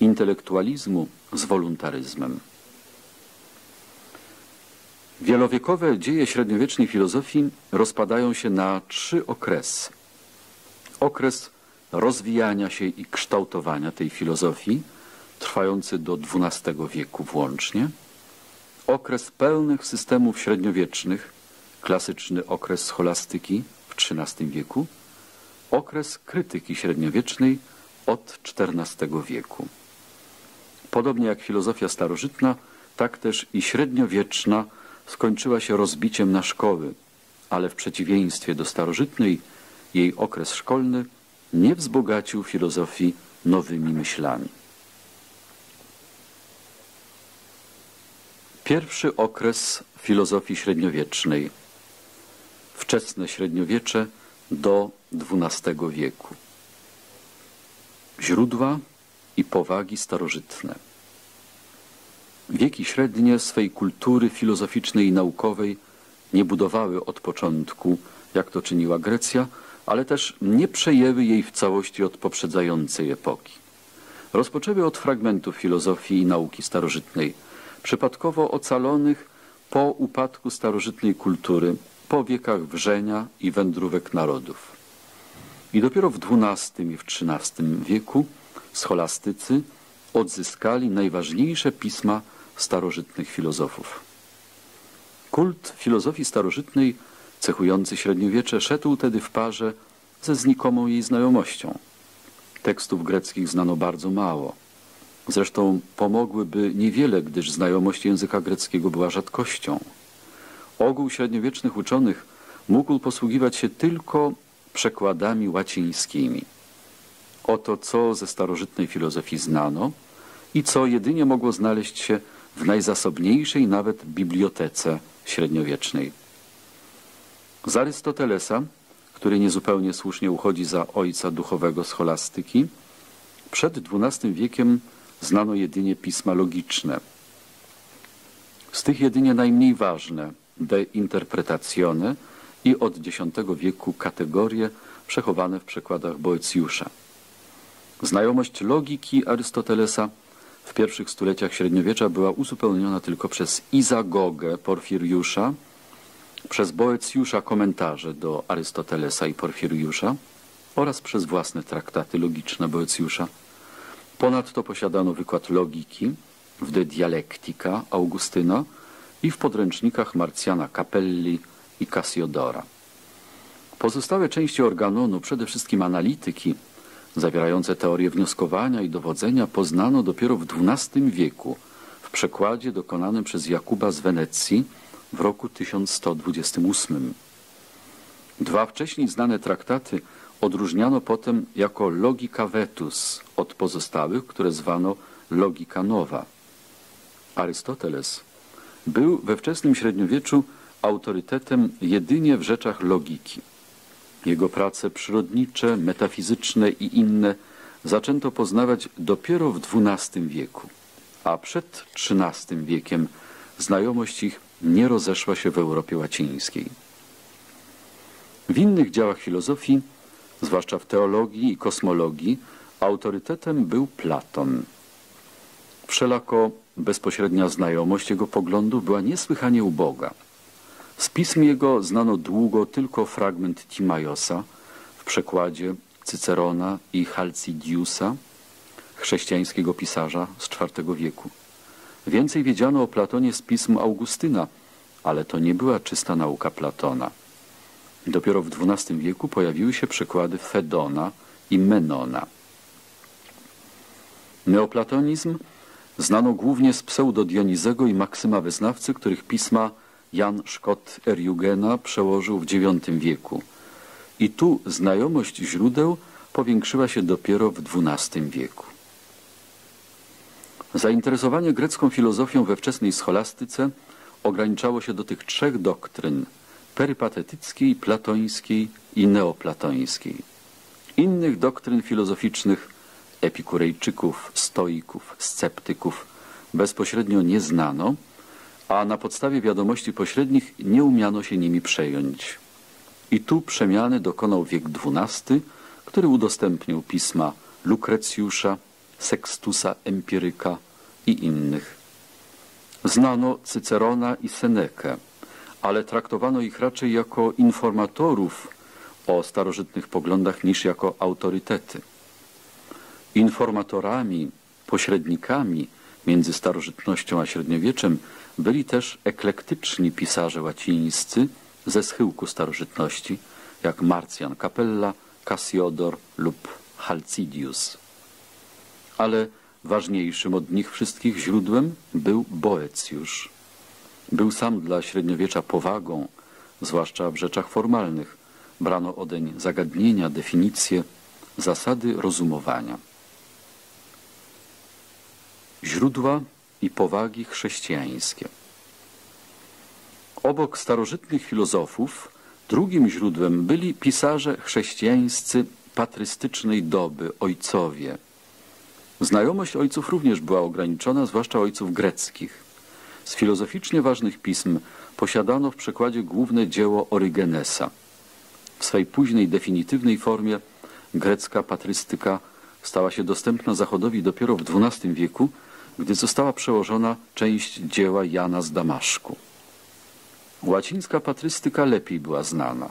intelektualizmu z woluntaryzmem. Wielowiekowe dzieje średniowiecznej filozofii rozpadają się na trzy okresy. Okres rozwijania się i kształtowania tej filozofii, trwający do XII wieku włącznie. Okres pełnych systemów średniowiecznych, klasyczny okres scholastyki w XIII wieku. Okres krytyki średniowiecznej od XIV wieku. Podobnie jak filozofia starożytna, tak też i średniowieczna skończyła się rozbiciem na szkoły, ale w przeciwieństwie do starożytnej jej okres szkolny nie wzbogacił filozofii nowymi myślami. Pierwszy okres filozofii średniowiecznej, wczesne średniowiecze do XII wieku. Źródła i powagi starożytne. Wieki średnie swej kultury filozoficznej i naukowej nie budowały od początku, jak to czyniła Grecja, ale też nie przejęły jej w całości od poprzedzającej epoki. Rozpoczęły od fragmentów filozofii i nauki starożytnej, przypadkowo ocalonych po upadku starożytnej kultury, po wiekach wrzenia i wędrówek narodów. I dopiero w XII i w XIII wieku scholastycy odzyskali najważniejsze pisma starożytnych filozofów. Kult filozofii starożytnej cechujący średniowiecze szedł tedy w parze ze znikomą jej znajomością. Tekstów greckich znano bardzo mało. Zresztą pomogłyby niewiele, gdyż znajomość języka greckiego była rzadkością. Ogół średniowiecznych uczonych mógł posługiwać się tylko przekładami łacińskimi. Oto co ze starożytnej filozofii znano i co jedynie mogło znaleźć się w najzasobniejszej nawet bibliotece średniowiecznej. Z Arystotelesa, który niezupełnie słusznie uchodzi za ojca duchowego scholastyki, przed XII wiekiem znano jedynie pisma logiczne. Z tych jedynie najmniej ważne De Interpretatione i od X wieku kategorie przechowane w przekładach Boecjusza. Znajomość logiki Arystotelesa w pierwszych stuleciach średniowiecza była uzupełniona tylko przez Izagogę Porfiriusza, przez Boecjusza komentarze do Arystotelesa i Porfiriusza oraz przez własne traktaty logiczne Boecjusza. Ponadto posiadano wykład logiki w De Dialectica Augustyna i w podręcznikach Marcjana Capelli i Cassiodora. Pozostałe części organonu, przede wszystkim analityki, zawierające teorie wnioskowania i dowodzenia, poznano dopiero w XII wieku w przekładzie dokonanym przez Jakuba z Wenecji w roku 1128. Dwa wcześniej znane traktaty odróżniano potem jako logika vetus od pozostałych, które zwano logika nowa. Arystoteles był we wczesnym średniowieczu autorytetem jedynie w rzeczach logiki. Jego prace przyrodnicze, metafizyczne i inne zaczęto poznawać dopiero w XII wieku, a przed XIII wiekiem znajomość ich nie rozeszła się w Europie łacińskiej. W innych działach filozofii, zwłaszcza w teologii i kosmologii, autorytetem był Platon. Wszelako bezpośrednia znajomość jego poglądów była niesłychanie uboga. Z pism jego znano długo tylko fragment Timajosa w przekładzie Cycerona i Halcidiusa, chrześcijańskiego pisarza z IV wieku. Więcej wiedziano o Platonie z pism Augustyna, ale to nie była czysta nauka Platona. Dopiero w XII wieku pojawiły się przykłady Fedona i Menona. Neoplatonizm znano głównie z pseudodionizego i Maksyma Wyznawcy, których pisma Jan Szkot Erjugena przełożył w IX wieku. I tu znajomość źródeł powiększyła się dopiero w XII wieku. Zainteresowanie grecką filozofią we wczesnej scholastyce ograniczało się do tych trzech doktryn perypatetyckiej, platońskiej i neoplatońskiej. Innych doktryn filozoficznych epikurejczyków, stoików, sceptyków bezpośrednio nie znano, a na podstawie wiadomości pośrednich nie umiano się nimi przejąć. I tu przemiany dokonał wiek XII, który udostępnił pisma Lukrecjusza, Sextusa Empiryka i innych. Znano Cycerona i Senekę, ale traktowano ich raczej jako informatorów o starożytnych poglądach niż jako autorytety. Informatorami, pośrednikami między starożytnością a średniowieczem byli też eklektyczni pisarze łacińscy ze schyłku starożytności, jak Marcjan Capella, Cassiodor lub Halcidius. Ale ważniejszym od nich wszystkich źródłem był Boecjusz. Był sam dla średniowiecza powagą, zwłaszcza w rzeczach formalnych. Brano odeń zagadnienia, definicje, zasady rozumowania. Źródła i powagi chrześcijańskie. Obok starożytnych filozofów drugim źródłem byli pisarze chrześcijańscy patrystycznej doby, ojcowie. Znajomość ojców również była ograniczona, zwłaszcza ojców greckich. Z filozoficznie ważnych pism posiadano w przekładzie główne dzieło Orygenesa. W swej późnej, definitywnej formie grecka patrystyka stała się dostępna Zachodowi dopiero w XII wieku, gdy została przełożona część dzieła Jana z Damaszku. Łacińska patrystyka lepiej była znana.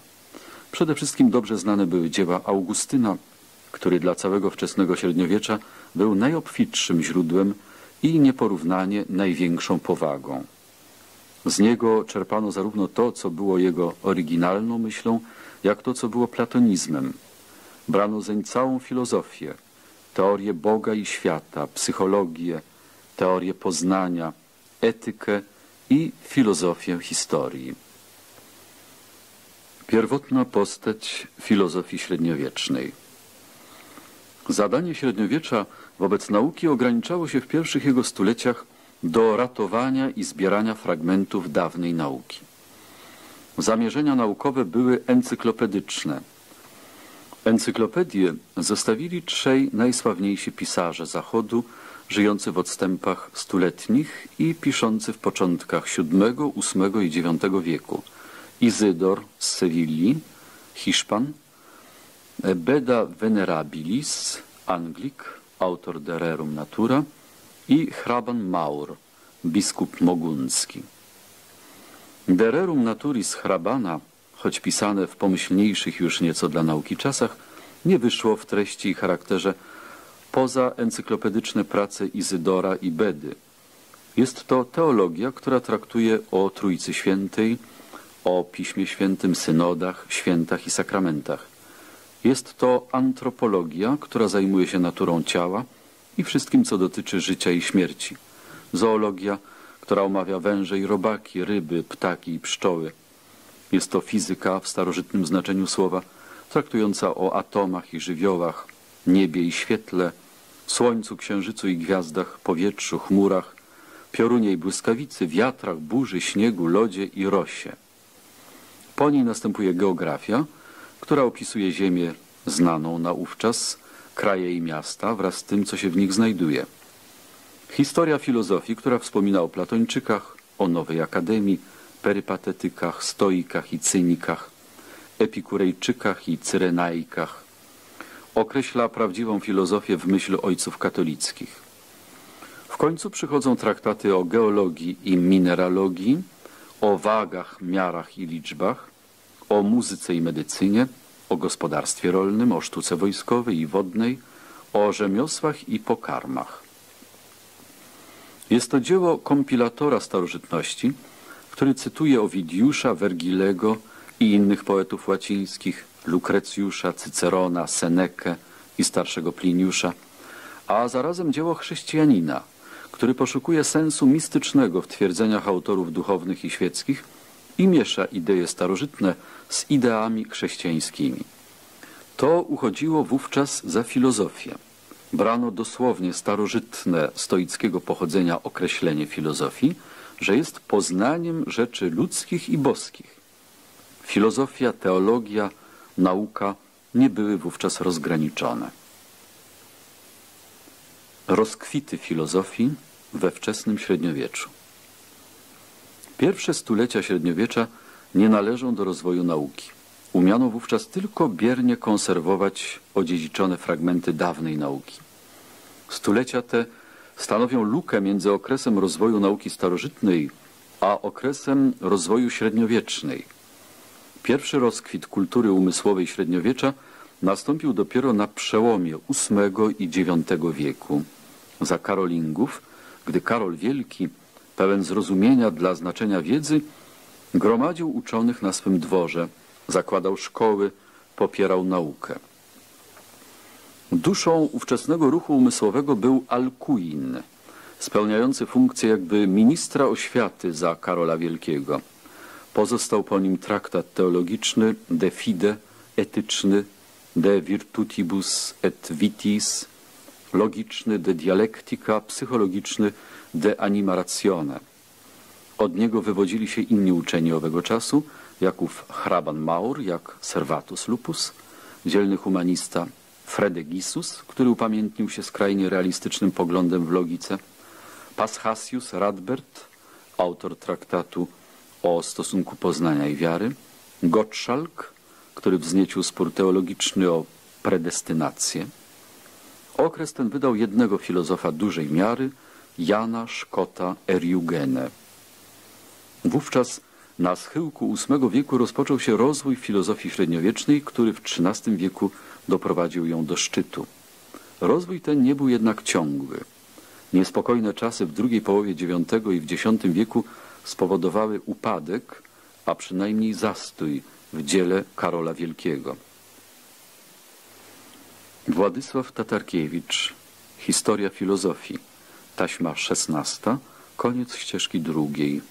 Przede wszystkim dobrze znane były dzieła Augustyna, który dla całego wczesnego średniowiecza był najobfitszym źródłem i nieporównanie największą powagą. Z niego czerpano zarówno to, co było jego oryginalną myślą, jak to, co było platonizmem. Brano zeń całą filozofię, teorię Boga i świata, psychologię, teorię poznania, etykę i filozofię historii. Pierwotna postać filozofii średniowiecznej. Zadanie średniowiecza wobec nauki ograniczało się w pierwszych jego stuleciach do ratowania i zbierania fragmentów dawnej nauki. Zamierzenia naukowe były encyklopedyczne. Encyklopedię zostawili trzej najsławniejsi pisarze Zachodu, żyjący w odstępach stuletnich i piszący w początkach VII, VIII i IX wieku. Izydor z Sewilli, Hiszpan, Beda Venerabilis, Anglik, autor De Rerum Natura i hraban Maur, biskup moguncki. De Rerum Naturis hrabana, choć pisane w pomyślniejszych już nieco dla nauki czasach, nie wyszło w treści i charakterze poza encyklopedyczne prace Izydora i Bedy. Jest to teologia, która traktuje o Trójcy Świętej, o Piśmie Świętym, synodach, świętach i sakramentach. Jest to antropologia, która zajmuje się naturą ciała i wszystkim, co dotyczy życia i śmierci. Zoologia, która omawia węże i robaki, ryby, ptaki i pszczoły. Jest to fizyka w starożytnym znaczeniu słowa, traktująca o atomach i żywiołach, niebie i świetle, słońcu, księżycu i gwiazdach, powietrzu, chmurach, piorunie i błyskawicy, wiatrach, burzy, śniegu, lodzie i rosie. Po niej następuje geografia, która opisuje Ziemię znaną naówczas, kraje i miasta wraz z tym, co się w nich znajduje. Historia filozofii, która wspomina o Platończykach, o Nowej Akademii, perypatetykach, stoikach i cynikach, epikurejczykach i cyrenajkach, określa prawdziwą filozofię w myśl ojców katolickich. W końcu przychodzą traktaty o geologii i mineralogii, o wagach, miarach i liczbach, o muzyce i medycynie, o gospodarstwie rolnym, o sztuce wojskowej i wodnej, o rzemiosłach i pokarmach. Jest to dzieło kompilatora starożytności, który cytuje Owidiusza, Wergilego i innych poetów łacińskich, Lukrecjusza, Cycerona, Senekę i starszego Pliniusza, a zarazem dzieło chrześcijanina, który poszukuje sensu mistycznego w twierdzeniach autorów duchownych i świeckich i miesza idee starożytne z ideami chrześcijańskimi. To uchodziło wówczas za filozofię. Brano dosłownie starożytne stoickiego pochodzenia określenie filozofii, że jest poznaniem rzeczy ludzkich i boskich. Filozofia, teologia, nauka nie były wówczas rozgraniczone. Rozkwity filozofii we wczesnym średniowieczu. Pierwsze stulecia średniowiecza nie należą do rozwoju nauki. Umiano wówczas tylko biernie konserwować odziedziczone fragmenty dawnej nauki. Stulecia te stanowią lukę między okresem rozwoju nauki starożytnej a okresem rozwoju średniowiecznej. Pierwszy rozkwit kultury umysłowej średniowiecza nastąpił dopiero na przełomie VIII i IX wieku. Za Karolingów, gdy Karol Wielki, pełen zrozumienia dla znaczenia wiedzy, gromadził uczonych na swym dworze, zakładał szkoły, popierał naukę. Duszą ówczesnego ruchu umysłowego był Alcuin, spełniający funkcję jakby ministra oświaty za Karola Wielkiego. Pozostał po nim traktat teologiczny De Fide, etyczny De Virtutibus et Vitis, logiczny De Dialectica, psychologiczny De Anima Ratione. Od niego wywodzili się inni uczeni owego czasu, jak ów hraban Maur, jak Servatus Lupus, dzielny humanista Fredegisus, który upamiętnił się skrajnie realistycznym poglądem w logice, Paschasius Radbert, autor traktatu o stosunku poznania i wiary, Gottschalk, który wzniecił spór teologiczny o predestynację. Okres ten wydał jednego filozofa dużej miary, Jana Szkota Eriugene. Wówczas na schyłku VIII wieku rozpoczął się rozwój filozofii średniowiecznej, który w XIII wieku doprowadził ją do szczytu. Rozwój ten nie był jednak ciągły. Niespokojne czasy w drugiej połowie IX i w X wieku spowodowały upadek, a przynajmniej zastój w dziele Karola Wielkiego. Władysław Tatarkiewicz Historia filozofii Taśma szesnasta Koniec ścieżki drugiej